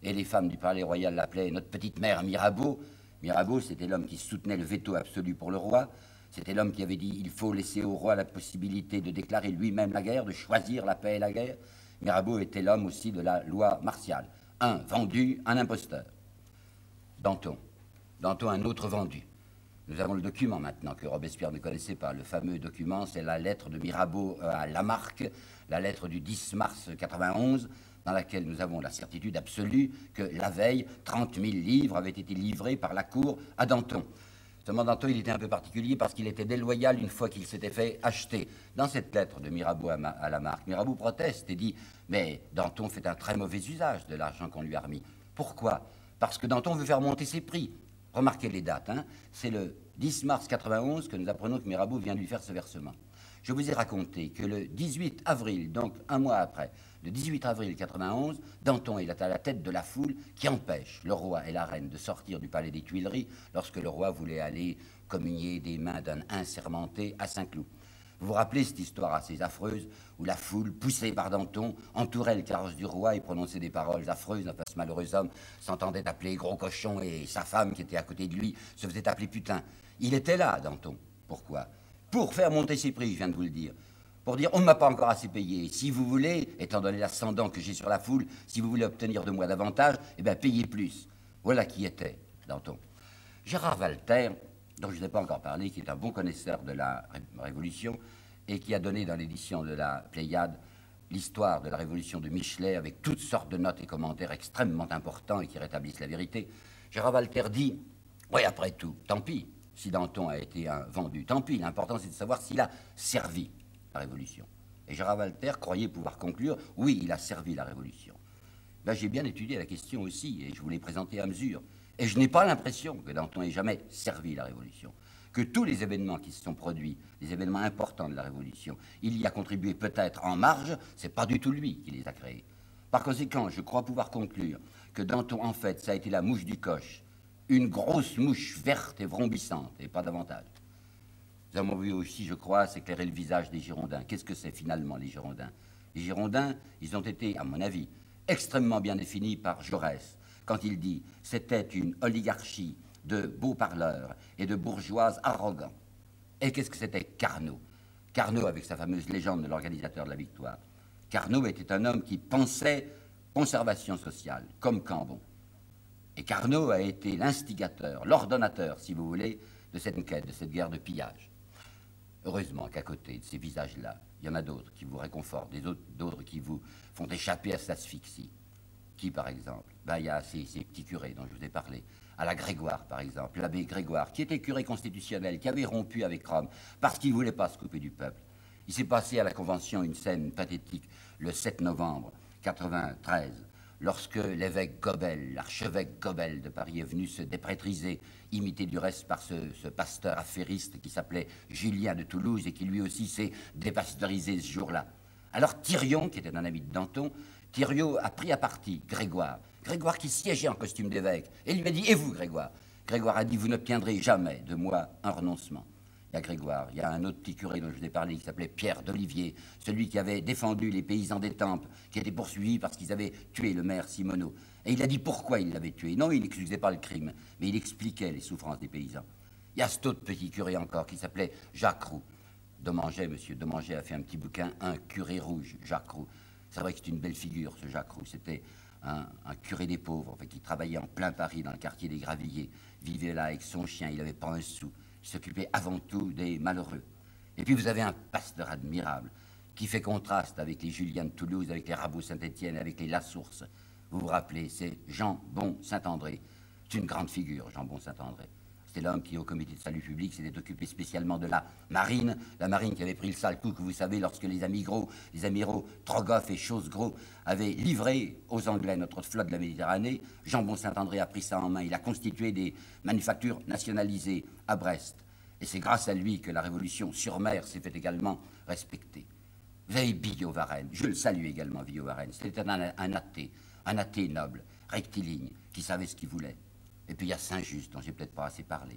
et les femmes du Palais Royal l'appelaient notre petite mère Mirabeau. Mirabeau, c'était l'homme qui soutenait le veto absolu pour le roi. C'était l'homme qui avait dit il faut laisser au roi la possibilité de déclarer lui-même la guerre, de choisir la paix et la guerre. Mirabeau était l'homme aussi de la loi martiale. Un vendu, un imposteur. Danton. Danton, un autre vendu. Nous avons le document maintenant que Robespierre ne connaissait pas. Le fameux document, c'est la lettre de Mirabeau à Lamarck, la lettre du 10 mars 91, dans laquelle nous avons la certitude absolue que la veille, 30 000 livres avaient été livrés par la cour à Danton. Seulement, Danton, il était un peu particulier parce qu'il était déloyal une fois qu'il s'était fait acheter. Dans cette lettre de Mirabeau à, à Lamarck, Mirabeau proteste et dit Mais Danton fait un très mauvais usage de l'argent qu'on lui a remis. Pourquoi? Parce que Danton veut faire monter ses prix. Remarquez les dates. Hein. C'est le 10 mars 91 que nous apprenons que Mirabeau vient de lui faire ce versement. Je vous ai raconté que le 18 avril, donc un mois après, le 18 avril 91, Danton est à la tête de la foule qui empêche le roi et la reine de sortir du palais des Tuileries lorsque le roi voulait aller communier des mains d'un insermenté à Saint-Cloud. Vous vous rappelez cette histoire assez affreuse où la foule, poussée par Danton, entourait le carrosse du roi et prononçait des paroles affreuses. Ce malheureux homme s'entendait appeler gros cochon et sa femme, qui était à côté de lui, se faisait appeler putain. Il était là, Danton. Pourquoi? Pour faire monter ses prix, je viens de vous le dire pour dire on ne m'a pas encore assez payé. Si vous voulez, étant donné l'ascendant que j'ai sur la foule, si vous voulez obtenir de moi davantage, eh bien payez plus. Voilà qui était Danton. Gérard Walter, dont je n'ai pas encore parlé, qui est un bon connaisseur de la Révolution et qui a donné dans l'édition de la Pléiade l'histoire de la Révolution de Michelet avec toutes sortes de notes et commentaires extrêmement importants et qui rétablissent la vérité. Gérard Walter dit Oui, après tout, tant pis si Danton a été un vendu, tant pis, l'important c'est de savoir s'il a servi la Révolution. Et Gérard Walter croyait pouvoir conclure, oui, il a servi la Révolution. Ben, j'ai bien étudié la question aussi, et je vous l'ai présentée à mesure. Et je n'ai pas l'impression que Danton ait jamais servi la Révolution. Que tous les événements qui se sont produits, les événements importants de la Révolution, il y a contribué peut-être en marge, c'est pas du tout lui qui les a créés. Par conséquent, je crois pouvoir conclure que Danton, en fait, ça a été la mouche du coche, une grosse mouche verte et vrombissante, et pas davantage. Nous avons vu aussi, je crois, s'éclairer le visage des Girondins. Qu'est-ce que c'est finalement les Girondins? Les Girondins, ils ont été, à mon avis, extrêmement bien définis par Jaurès, quand il dit c'était une oligarchie de beaux parleurs et de bourgeoises arrogants. Et qu'est-ce que c'était Carnot? Carnot, avec sa fameuse légende de l'organisateur de la victoire. Carnot était un homme qui pensait conservation sociale, comme Cambon. Et Carnot a été l'instigateur, l'ordonnateur, si vous voulez, de cette quête, de cette guerre de pillage. Heureusement qu'à côté de ces visages-là, il y en a d'autres qui vous réconfortent, d'autres qui vous font échapper à cette asphyxie. Qui, par exemple? Ben, Il y a ces, petits curés dont je vous ai parlé. À la Grégoire, par exemple, l'abbé Grégoire, qui était curé constitutionnel, qui avait rompu avec Rome parce qu'il ne voulait pas se couper du peuple. Il s'est passé à la Convention une scène pathétique le 7 novembre 93 lorsque l'évêque Gobel, l'archevêque Gobel de Paris est venu se déprétriser, imité du reste par ce, pasteur affairiste qui s'appelait Julien de Toulouse et qui lui aussi s'est dépasteurisé ce jour-là. Alors Thirion, qui était un ami de Danton, Thirion a pris à partie Grégoire, Grégoire qui siégeait en costume d'évêque, et il lui dit Et vous, Grégoire? Grégoire a dit Vous n'obtiendrez jamais de moi un renoncement. Il y a Grégoire, il y a un autre petit curé dont je vous ai parlé qui s'appelait Pierre d'Olivier, celui qui avait défendu les paysans des Tempes, qui étaient poursuivis parce qu'ils avaient tué le maire Simoneau. Et il a dit pourquoi il l'avait tué. Non, il n'excusait pas le crime, mais il expliquait les souffrances des paysans. Il y a cet autre petit curé encore qui s'appelait Jacques Roux. Domanger, monsieur Domanger a fait un petit bouquin, Un curé rouge, Jacques Roux. C'est vrai que c'est une belle figure, ce Jacques Roux. C'était un, curé des pauvres, qui travaillait en plein Paris, dans le quartier des Gravilliers, vivait là avec son chien, il n'avait pas un sou s'occupait avant tout des malheureux. Et puis vous avez un pasteur admirable qui fait contraste avec les Juliens de Toulouse, avec les Rabault Saint-Étienne, avec les Lassources. Vous vous rappelez, c'est Jean Bon Saint-André. C'est une grande figure, Jean Bon Saint-André. C'était l'homme qui, au comité de salut public, s'était occupé spécialement de la marine. La marine qui avait pris le sale coup que vous savez lorsque les amiraux, les amiraux Trogoff et Chosgros avaient livré aux Anglais notre flotte de la Méditerranée. Jean Bon Saint-André a pris ça en main. Il a constitué des manufactures nationalisées à Brest. Et c'est grâce à lui que la révolution sur mer s'est fait également respecter. Vous avez Billot Varenne. Je le salue également, Billot Varenne. C'était un athée, un athée noble, rectiligne, qui savait ce qu'il voulait. Et puis il y a Saint-Just, dont j'ai peut-être pas assez parlé.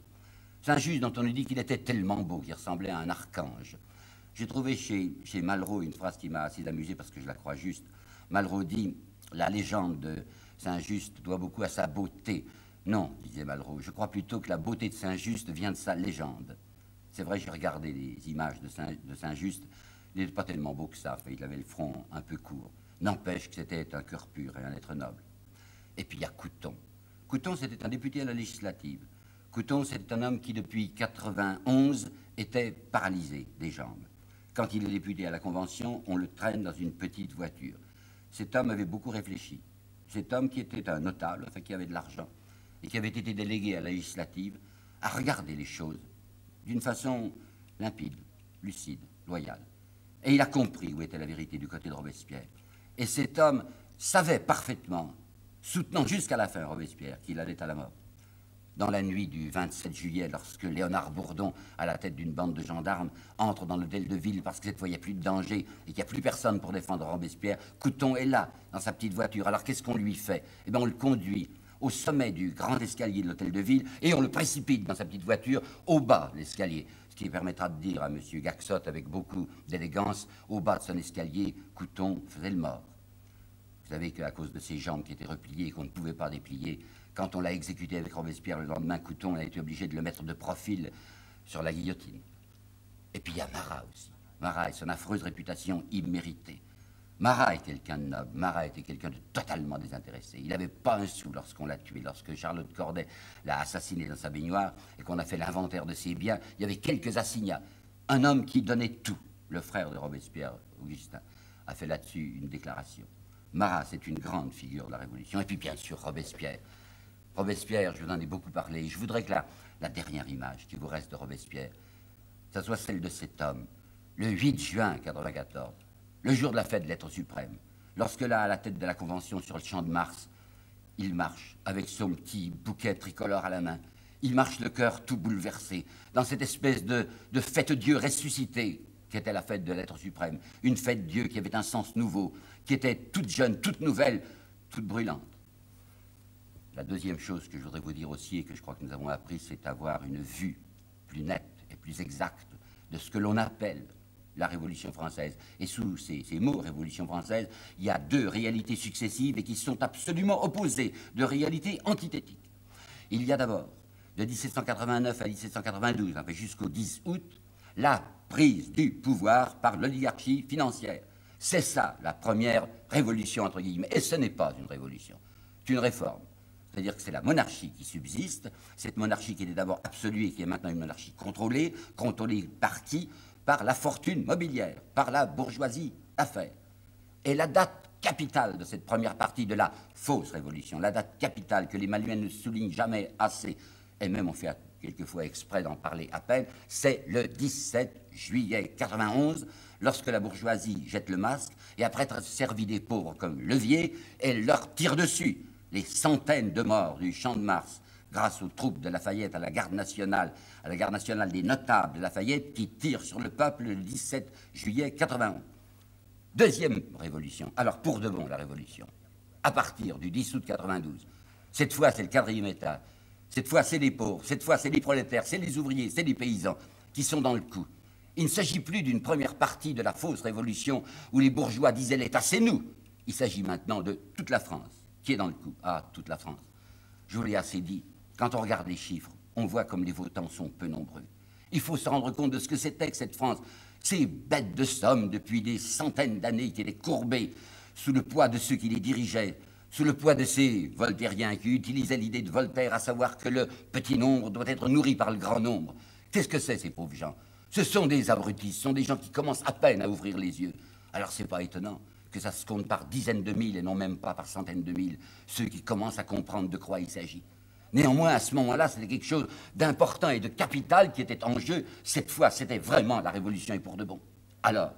Saint-Just, dont on nous dit qu'il était tellement beau, qu'il ressemblait à un archange. J'ai trouvé chez, chez Malraux une phrase qui m'a assez amusé parce que je la crois juste. Malraux dit La légende de Saint-Just doit beaucoup à sa beauté. Non, disait Malraux, je crois plutôt que la beauté de Saint-Just vient de sa légende. C'est vrai, j'ai regardé les images de Saint-Just. il n'était pas tellement beau que ça. Il avait le front un peu court. N'empêche que c'était un cœur pur et un être noble. Et puis il y a Couton. Couton, c'était un député à la législative. Couton, c'était un homme qui, depuis 91, était paralysé des jambes. Quand il est député à la Convention, on le traîne dans une petite voiture. Cet homme avait beaucoup réfléchi. Cet homme qui était un notable, enfin qui avait de l'argent, et qui avait été délégué à la législative, a regardé les choses d'une façon limpide, lucide, loyale. Et il a compris où était la vérité du côté de Robespierre. Et cet homme savait parfaitement soutenant jusqu'à la fin Robespierre qu'il allait à la mort. Dans la nuit du 27 juillet, lorsque Léonard Bourdon, à la tête d'une bande de gendarmes, entre dans l'hôtel de ville parce que cette fois il n'y a plus de danger et qu'il n'y a plus personne pour défendre Robespierre, Couton est là, dans sa petite voiture. Alors qu'est-ce qu'on lui fait? Eh bien, on le conduit au sommet du grand escalier de l'hôtel de ville et on le précipite dans sa petite voiture au bas de l'escalier. Ce qui permettra de dire à M. Gaxot avec beaucoup d'élégance, au bas de son escalier, Couton faisait le mort. Vous savez qu'à cause de ses jambes qui étaient repliées et qu'on ne pouvait pas déplier, quand on l'a exécuté avec Robespierre le lendemain, Couton a été obligé de le mettre de profil sur la guillotine. Et puis il y a Marat aussi. Marat et son affreuse réputation imméritée. Marat était quelqu'un de noble, Marat était quelqu'un de totalement désintéressé. Il n'avait pas un sou lorsqu'on l'a tué, lorsque Charlotte Corday l'a assassiné dans sa baignoire et qu'on a fait l'inventaire de ses biens. Il y avait quelques assignats. Un homme qui donnait tout, le frère de Robespierre, Augustin, a fait là-dessus une déclaration. Marat, c'est une grande figure de la Révolution. Et puis, bien sûr, Robespierre. Robespierre, je vous en ai beaucoup parlé. Je voudrais que la, dernière image qui vous reste de Robespierre, ça soit celle de cet homme, le 8 juin 1994, le jour de la fête de l'être suprême, lorsque là, à la tête de la Convention sur le champ de Mars, il marche avec son petit bouquet tricolore à la main. Il marche le cœur tout bouleversé, dans cette espèce de, de fête Dieu ressuscité qui était la fête de l'être suprême. Une fête Dieu qui avait un sens nouveau, qui était toute jeune, toute nouvelle, toute brûlante. La deuxième chose que je voudrais vous dire aussi et que je crois que nous avons appris, c'est avoir une vue plus nette et plus exacte de ce que l'on appelle la Révolution française. Et sous ces, ces, mots, Révolution française, il y a deux réalités successives et qui sont absolument opposées, deux réalités antithétiques. Il y a d'abord, de 1789 à 1792, enfin jusqu'au 10 août, la prise du pouvoir par l'oligarchie financière. C'est ça la première révolution, entre guillemets. Et ce n'est pas une révolution, c'est une réforme. C'est-à-dire que c'est la monarchie qui subsiste, cette monarchie qui était d'abord absolue et qui est maintenant une monarchie contrôlée, contrôlée par qui? Par la fortune mobilière, par la bourgeoisie d'affaires. Et la date capitale de cette première partie de la fausse révolution, la date capitale que les manuels ne soulignent jamais assez, et même on fait quelquefois exprès d'en parler à peine, c'est le 17 juillet 91, lorsque la bourgeoisie jette le masque et après être servi des pauvres comme levier, elle leur tire dessus. Les centaines de morts du champ de Mars, grâce aux troupes de Lafayette, à la garde nationale, à la garde nationale des notables de Lafayette qui tirent sur le peuple le 17 juillet 91. Deuxième révolution. Alors pour de bon la révolution. À partir du 10 août 92. Cette fois c'est le quatrième État. Cette fois c'est les pauvres. Cette fois c'est les prolétaires, c'est les ouvriers, c'est les paysans qui sont dans le coup. Il ne s'agit plus d'une première partie de la fausse révolution où les bourgeois disaient l'État c'est nous. Il s'agit maintenant de toute la France qui est dans le coup. Ah, toute la France. Je vous l'ai assez dit, quand on regarde les chiffres, on voit comme les votants sont peu nombreux. Il faut se rendre compte de ce que c'était que cette France. Ces bêtes de somme depuis des centaines d'années qui étaient courbées sous le poids de ceux qui les dirigeaient, sous le poids de ces voltairiens qui utilisaient l'idée de Voltaire, à savoir que le petit nombre doit être nourri par le grand nombre. Qu'est-ce que c'est, ces pauvres gens? Ce sont des abrutis, ce sont des gens qui commencent à peine à ouvrir les yeux. Alors c'est pas étonnant que ça se compte par dizaines de mille et non même pas par centaines de mille, ceux qui commencent à comprendre de quoi il s'agit. Néanmoins, à ce moment-là, c'était quelque chose d'important et de capital qui était en jeu. Cette fois, c'était vraiment la révolution et pour de bon. Alors,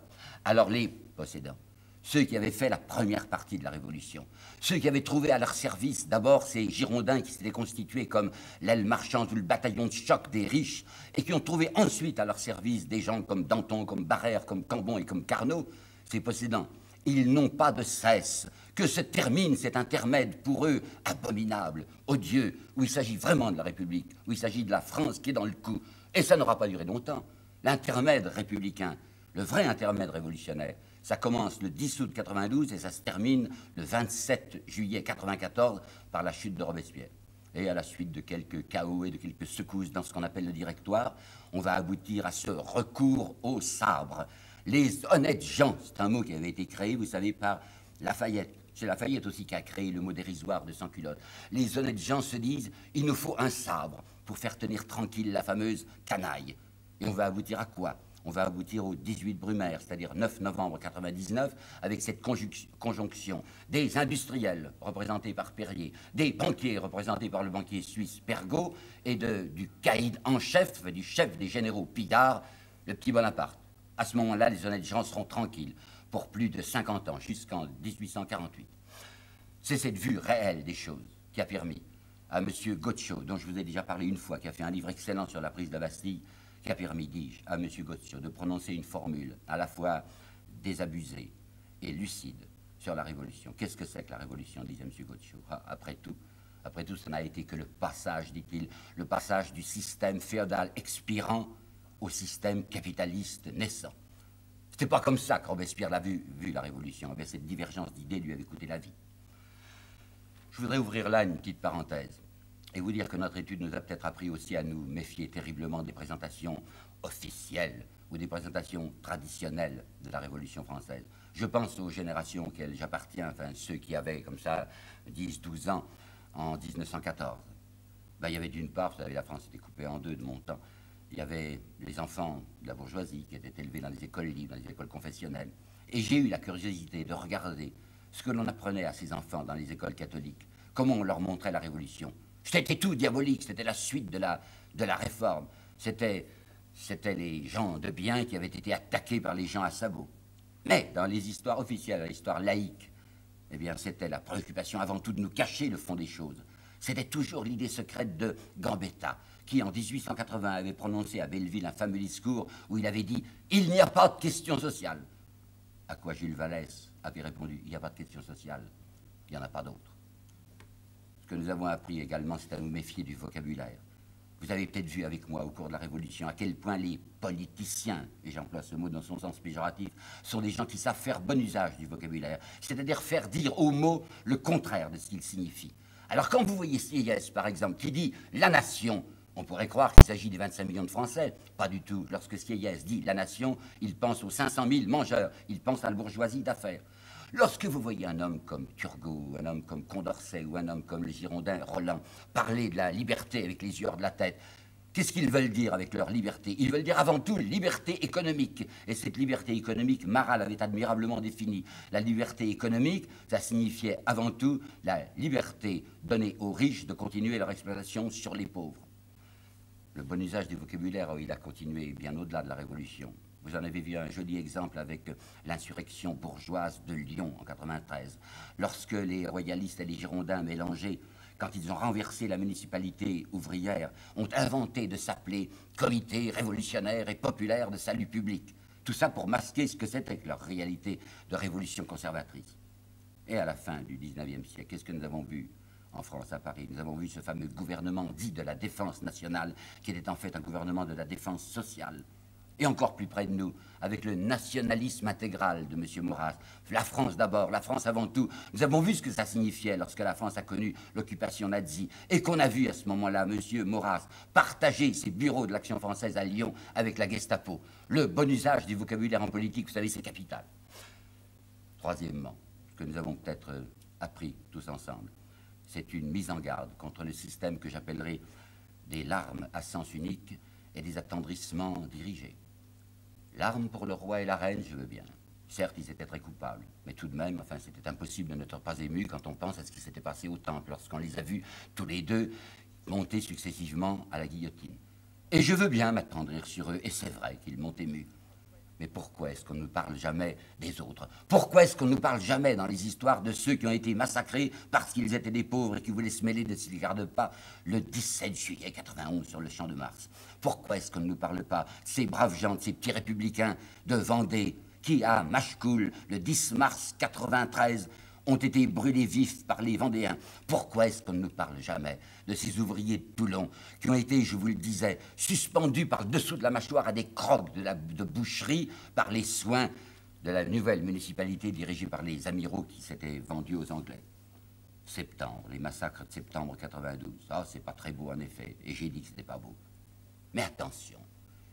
alors les possédants, ceux qui avaient fait la première partie de la Révolution, ceux qui avaient trouvé à leur service d'abord ces Girondins qui s'étaient constitués comme l'aile marchande ou le bataillon de choc des riches, et qui ont trouvé ensuite à leur service des gens comme Danton, comme Barrère, comme Cambon et comme Carnot, ces possédants, ils n'ont pas de cesse que se termine cet intermède pour eux abominable, odieux, où il s'agit vraiment de la République, où il s'agit de la France qui est dans le coup. Et ça n'aura pas duré longtemps. L'intermède républicain, le vrai intermède révolutionnaire, ça commence le 10 août 92 et ça se termine le 27 juillet 94 par la chute de Robespierre. Et à la suite de quelques chaos et de quelques secousses dans ce qu'on appelle le directoire, on va aboutir à ce recours au sabre. Les honnêtes gens, c'est un mot qui avait été créé, vous savez, par Lafayette. C'est Lafayette aussi qui a créé le mot dérisoire de sans-culotte. Les honnêtes gens se disent, il nous faut un sabre pour faire tenir tranquille la fameuse canaille. Et on va aboutir à quoi? On va aboutir au 18 Brumaire, c'est-à-dire 9 novembre 99, avec cette conjonction des industriels représentés par Perrier, des banquiers représentés par le banquier suisse Pergaud, et du caïd en chef, du chef des généraux Pidard, le petit Bonaparte. À ce moment-là, les honnêtes gens seront tranquilles pour plus de 50 ans, jusqu'en 1848. C'est cette vue réelle des choses qui a permis à M. Gotcho, dont je vous ai déjà parlé une fois, qui a fait un livre excellent sur la prise de la Bastille, qui a permis, dis-je, à M. Gotcho de prononcer une formule à la fois désabusée et lucide sur la Révolution. Qu'est-ce que c'est que la Révolution, disait M. Gotcho ah, Après tout, après tout, ce n'a été que le passage, dit-il, le passage du système féodal expirant au système capitaliste naissant. C'était pas comme ça que Robespierre l'a vu, vu la Révolution. Cette divergence d'idées lui avait coûté la vie. Je voudrais ouvrir là une petite parenthèse et vous dire que notre étude nous a peut-être appris aussi à nous méfier terriblement des présentations officielles ou des présentations traditionnelles de la Révolution française. Je pense aux générations auxquelles j'appartiens, enfin ceux qui avaient comme ça 10, 12 ans en 1914. Ben, il y avait d'une part, vous savez, la France était coupée en deux de mon temps. Il y avait les enfants de la bourgeoisie qui étaient élevés dans les écoles libres, dans les écoles confessionnelles. Et j'ai eu la curiosité de regarder ce que l'on apprenait à ces enfants dans les écoles catholiques, comment on leur montrait la Révolution. C'était tout diabolique, c'était la suite de la, réforme. C'était, les gens de bien qui avaient été attaqués par les gens à sabot. Mais dans les histoires officielles, l'histoire laïque, eh bien, c'était la préoccupation avant tout de nous cacher le fond des choses. C'était toujours l'idée secrète de Gambetta, qui en 1880 avait prononcé à Belleville un fameux discours où il avait dit Il n'y a pas de question sociale. À quoi Jules Vallès avait répondu Il n'y a pas de question sociale, il n'y en a pas d'autre. Ce que nous avons appris également, c'est à nous méfier du vocabulaire. Vous avez peut-être vu avec moi au cours de la Révolution à quel point les politiciens, et j'emploie ce mot dans son sens péjoratif, sont des gens qui savent faire bon usage du vocabulaire, c'est-à-dire faire dire aux mots le contraire de ce qu'il signifie. Alors quand vous voyez Sieyès, par exemple, qui dit la nation, on pourrait croire qu'il s'agit des 25 millions de Français. Pas du tout. Lorsque Sieyès dit la nation, il pense aux 500 000 mangeurs, il pense à la bourgeoisie d'affaires. Lorsque vous voyez un homme comme Turgot, un homme comme Condorcet ou un homme comme le Girondin Roland parler de la liberté avec les yeux hors de la tête, Qu'est-ce qu'ils veulent dire avec leur liberté? Ils veulent dire avant tout liberté économique. Et cette liberté économique, Marat l'avait admirablement définie. La liberté économique, ça signifiait avant tout la liberté donnée aux riches de continuer leur exploitation sur les pauvres. Le bon usage du vocabulaire, il a continué bien au-delà de la Révolution. Vous en avez vu un joli exemple avec l'insurrection bourgeoise de Lyon en 93, lorsque les royalistes et les girondins mélangés, quand ils ont renversé la municipalité ouvrière, ont inventé de s'appeler Comité révolutionnaire et populaire de salut public. Tout ça pour masquer ce que c'était que leur réalité de révolution conservatrice. Et à la fin du 19e siècle, qu'est-ce que nous avons vu en France, à Paris? Nous avons vu ce fameux gouvernement dit de la défense nationale, qui était en fait un gouvernement de la défense sociale. Et encore plus près de nous, avec le nationalisme intégral de M. Maurras. La France d'abord, la France avant tout. Nous avons vu ce que ça signifiait lorsque la France a connu l'occupation nazie et qu'on a vu à ce moment-là M. Maurras partager ses bureaux de l'action française à Lyon avec la Gestapo. Le bon usage du vocabulaire en politique, vous savez, c'est capital. Troisièmement, ce que nous avons peut-être euh, appris tous ensemble, c'est une mise en garde contre le système que j'appellerai des larmes à sens unique et des attendrissements dirigés. L'arme pour le roi et la reine, je veux bien. Certes, ils étaient très coupables, mais tout de même, enfin, c'était impossible de n'être pas ému quand on pense à ce qui s'était passé au temple, lorsqu'on les a vus tous les deux monter successivement à la guillotine. Et je veux bien m'attendrir sur eux, et c'est vrai qu'ils m'ont ému. Mais pourquoi est-ce qu'on ne parle jamais des autres? Pourquoi est-ce qu'on ne parle jamais dans les histoires de ceux qui ont été massacrés parce qu'ils étaient des pauvres et qui voulaient se mêler de s'ils ne gardent pas le 17 juillet 91 sur le champ de Mars? Pourquoi est-ce qu'on ne nous parle pas ces braves gens, ces petits républicains de Vendée qui, à Machecoul, le 10 mars 93, ont été brûlés vifs par les Vendéens. Pourquoi est-ce qu'on ne nous parle jamais de ces ouvriers de Toulon qui ont été, je vous le disais, suspendus par dessous de la mâchoire à des crocs de, boucherie par les soins de la nouvelle municipalité dirigée par les amiraux qui s'étaient vendus aux Anglais? Septembre, les massacres de septembre 92. Ah, c'est pas très beau en effet, et j'ai dit que c'était pas beau. Mais attention,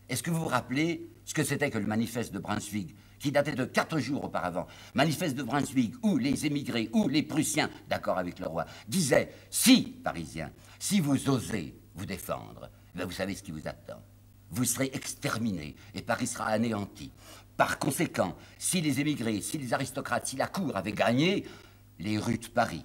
est-ce que vous vous rappelez ce que c'était que le manifeste de Brunswick qui datait de quatre jours auparavant, manifeste de Brunswick, où les émigrés, où les Prussiens, d'accord avec le roi, disaient Si, Parisiens, si vous osez vous défendre, eh vous savez ce qui vous attend. Vous serez exterminés et Paris sera anéanti. Par conséquent, si les émigrés, si les aristocrates, si la cour avait gagné, les rues de Paris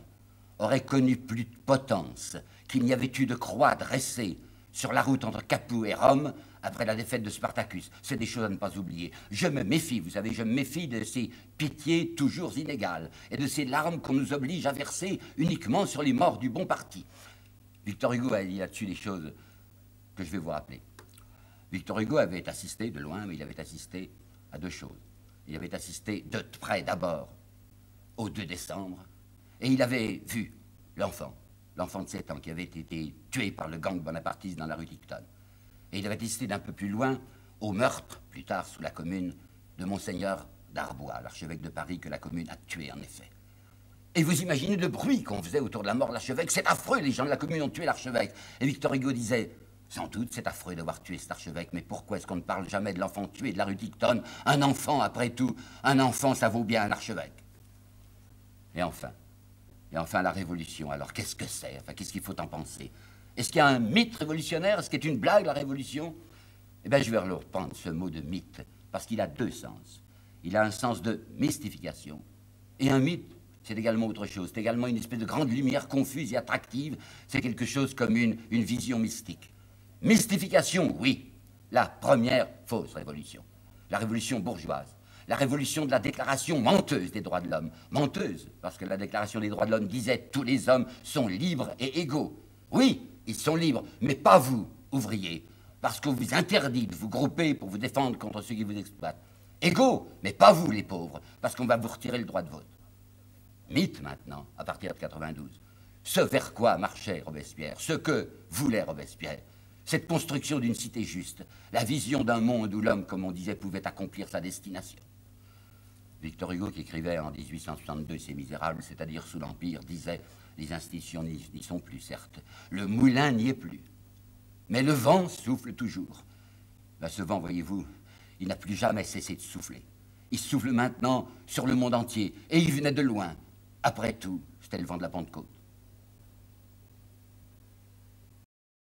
auraient connu plus de potence qu'il n'y avait eu de croix dressée sur la route entre Capoue et Rome après la défaite de Spartacus. C'est des choses à ne pas oublier. Je me méfie, vous savez, je me méfie de ces pitiés toujours inégales et de ces larmes qu'on nous oblige à verser uniquement sur les morts du bon parti. Victor Hugo a dit là-dessus des choses que je vais vous rappeler. Victor Hugo avait assisté de loin, mais il avait assisté à deux choses. Il avait assisté de près d'abord au 2 décembre, et il avait vu l'enfant, l'enfant de 7 ans qui avait été tué par le gang bonapartiste dans la rue Dicton. Et il assisté d'un peu plus loin au meurtre, plus tard sous la commune, de Monseigneur d'Arbois, l'archevêque de Paris que la commune a tué en effet. Et vous imaginez le bruit qu'on faisait autour de la mort de l'archevêque. C'est affreux, les gens de la commune ont tué l'archevêque. Et Victor Hugo disait, sans doute, c'est affreux d'avoir tué cet archevêque, mais pourquoi est-ce qu'on ne parle jamais de l'enfant tué de la rue Dicton Un enfant, après tout, un enfant, ça vaut bien un archevêque. Et enfin, et enfin la révolution. Alors qu'est-ce que c'est? Enfin, qu'est-ce qu'il faut en penser? Est-ce qu'il y a un mythe révolutionnaire? Est-ce qu'il est une blague, la révolution? Eh bien, je vais reprendre ce mot de mythe, parce qu'il a deux sens. Il a un sens de mystification. Et un mythe, c'est également autre chose. C'est également une espèce de grande lumière confuse et attractive. C'est quelque chose comme une, une vision mystique. Mystification, oui. La première fausse révolution. La révolution bourgeoise. La révolution de la déclaration menteuse des droits de l'homme. Menteuse, parce que la déclaration des droits de l'homme disait tous les hommes sont libres et égaux. Oui, ils sont libres, mais pas vous, ouvriers, parce qu'on vous interdit de vous grouper pour vous défendre contre ceux qui vous exploitent. Égaux, mais pas vous, les pauvres, parce qu'on va vous retirer le droit de vote. Mythe maintenant, à partir de 92. Ce vers quoi marchait Robespierre, ce que voulait Robespierre, cette construction d'une cité juste, la vision d'un monde où l'homme, comme on disait, pouvait accomplir sa destination. Victor Hugo, qui écrivait en 1862 Ces Misérables, c'est-à-dire sous l'Empire, disait les institutions n'y sont plus, certes. Le moulin n'y est plus. Mais le vent souffle toujours. Ben, ce vent, voyez-vous, il n'a plus jamais cessé de souffler. Il souffle maintenant sur le monde entier. Et il venait de loin. Après tout, c'était le vent de la Pentecôte.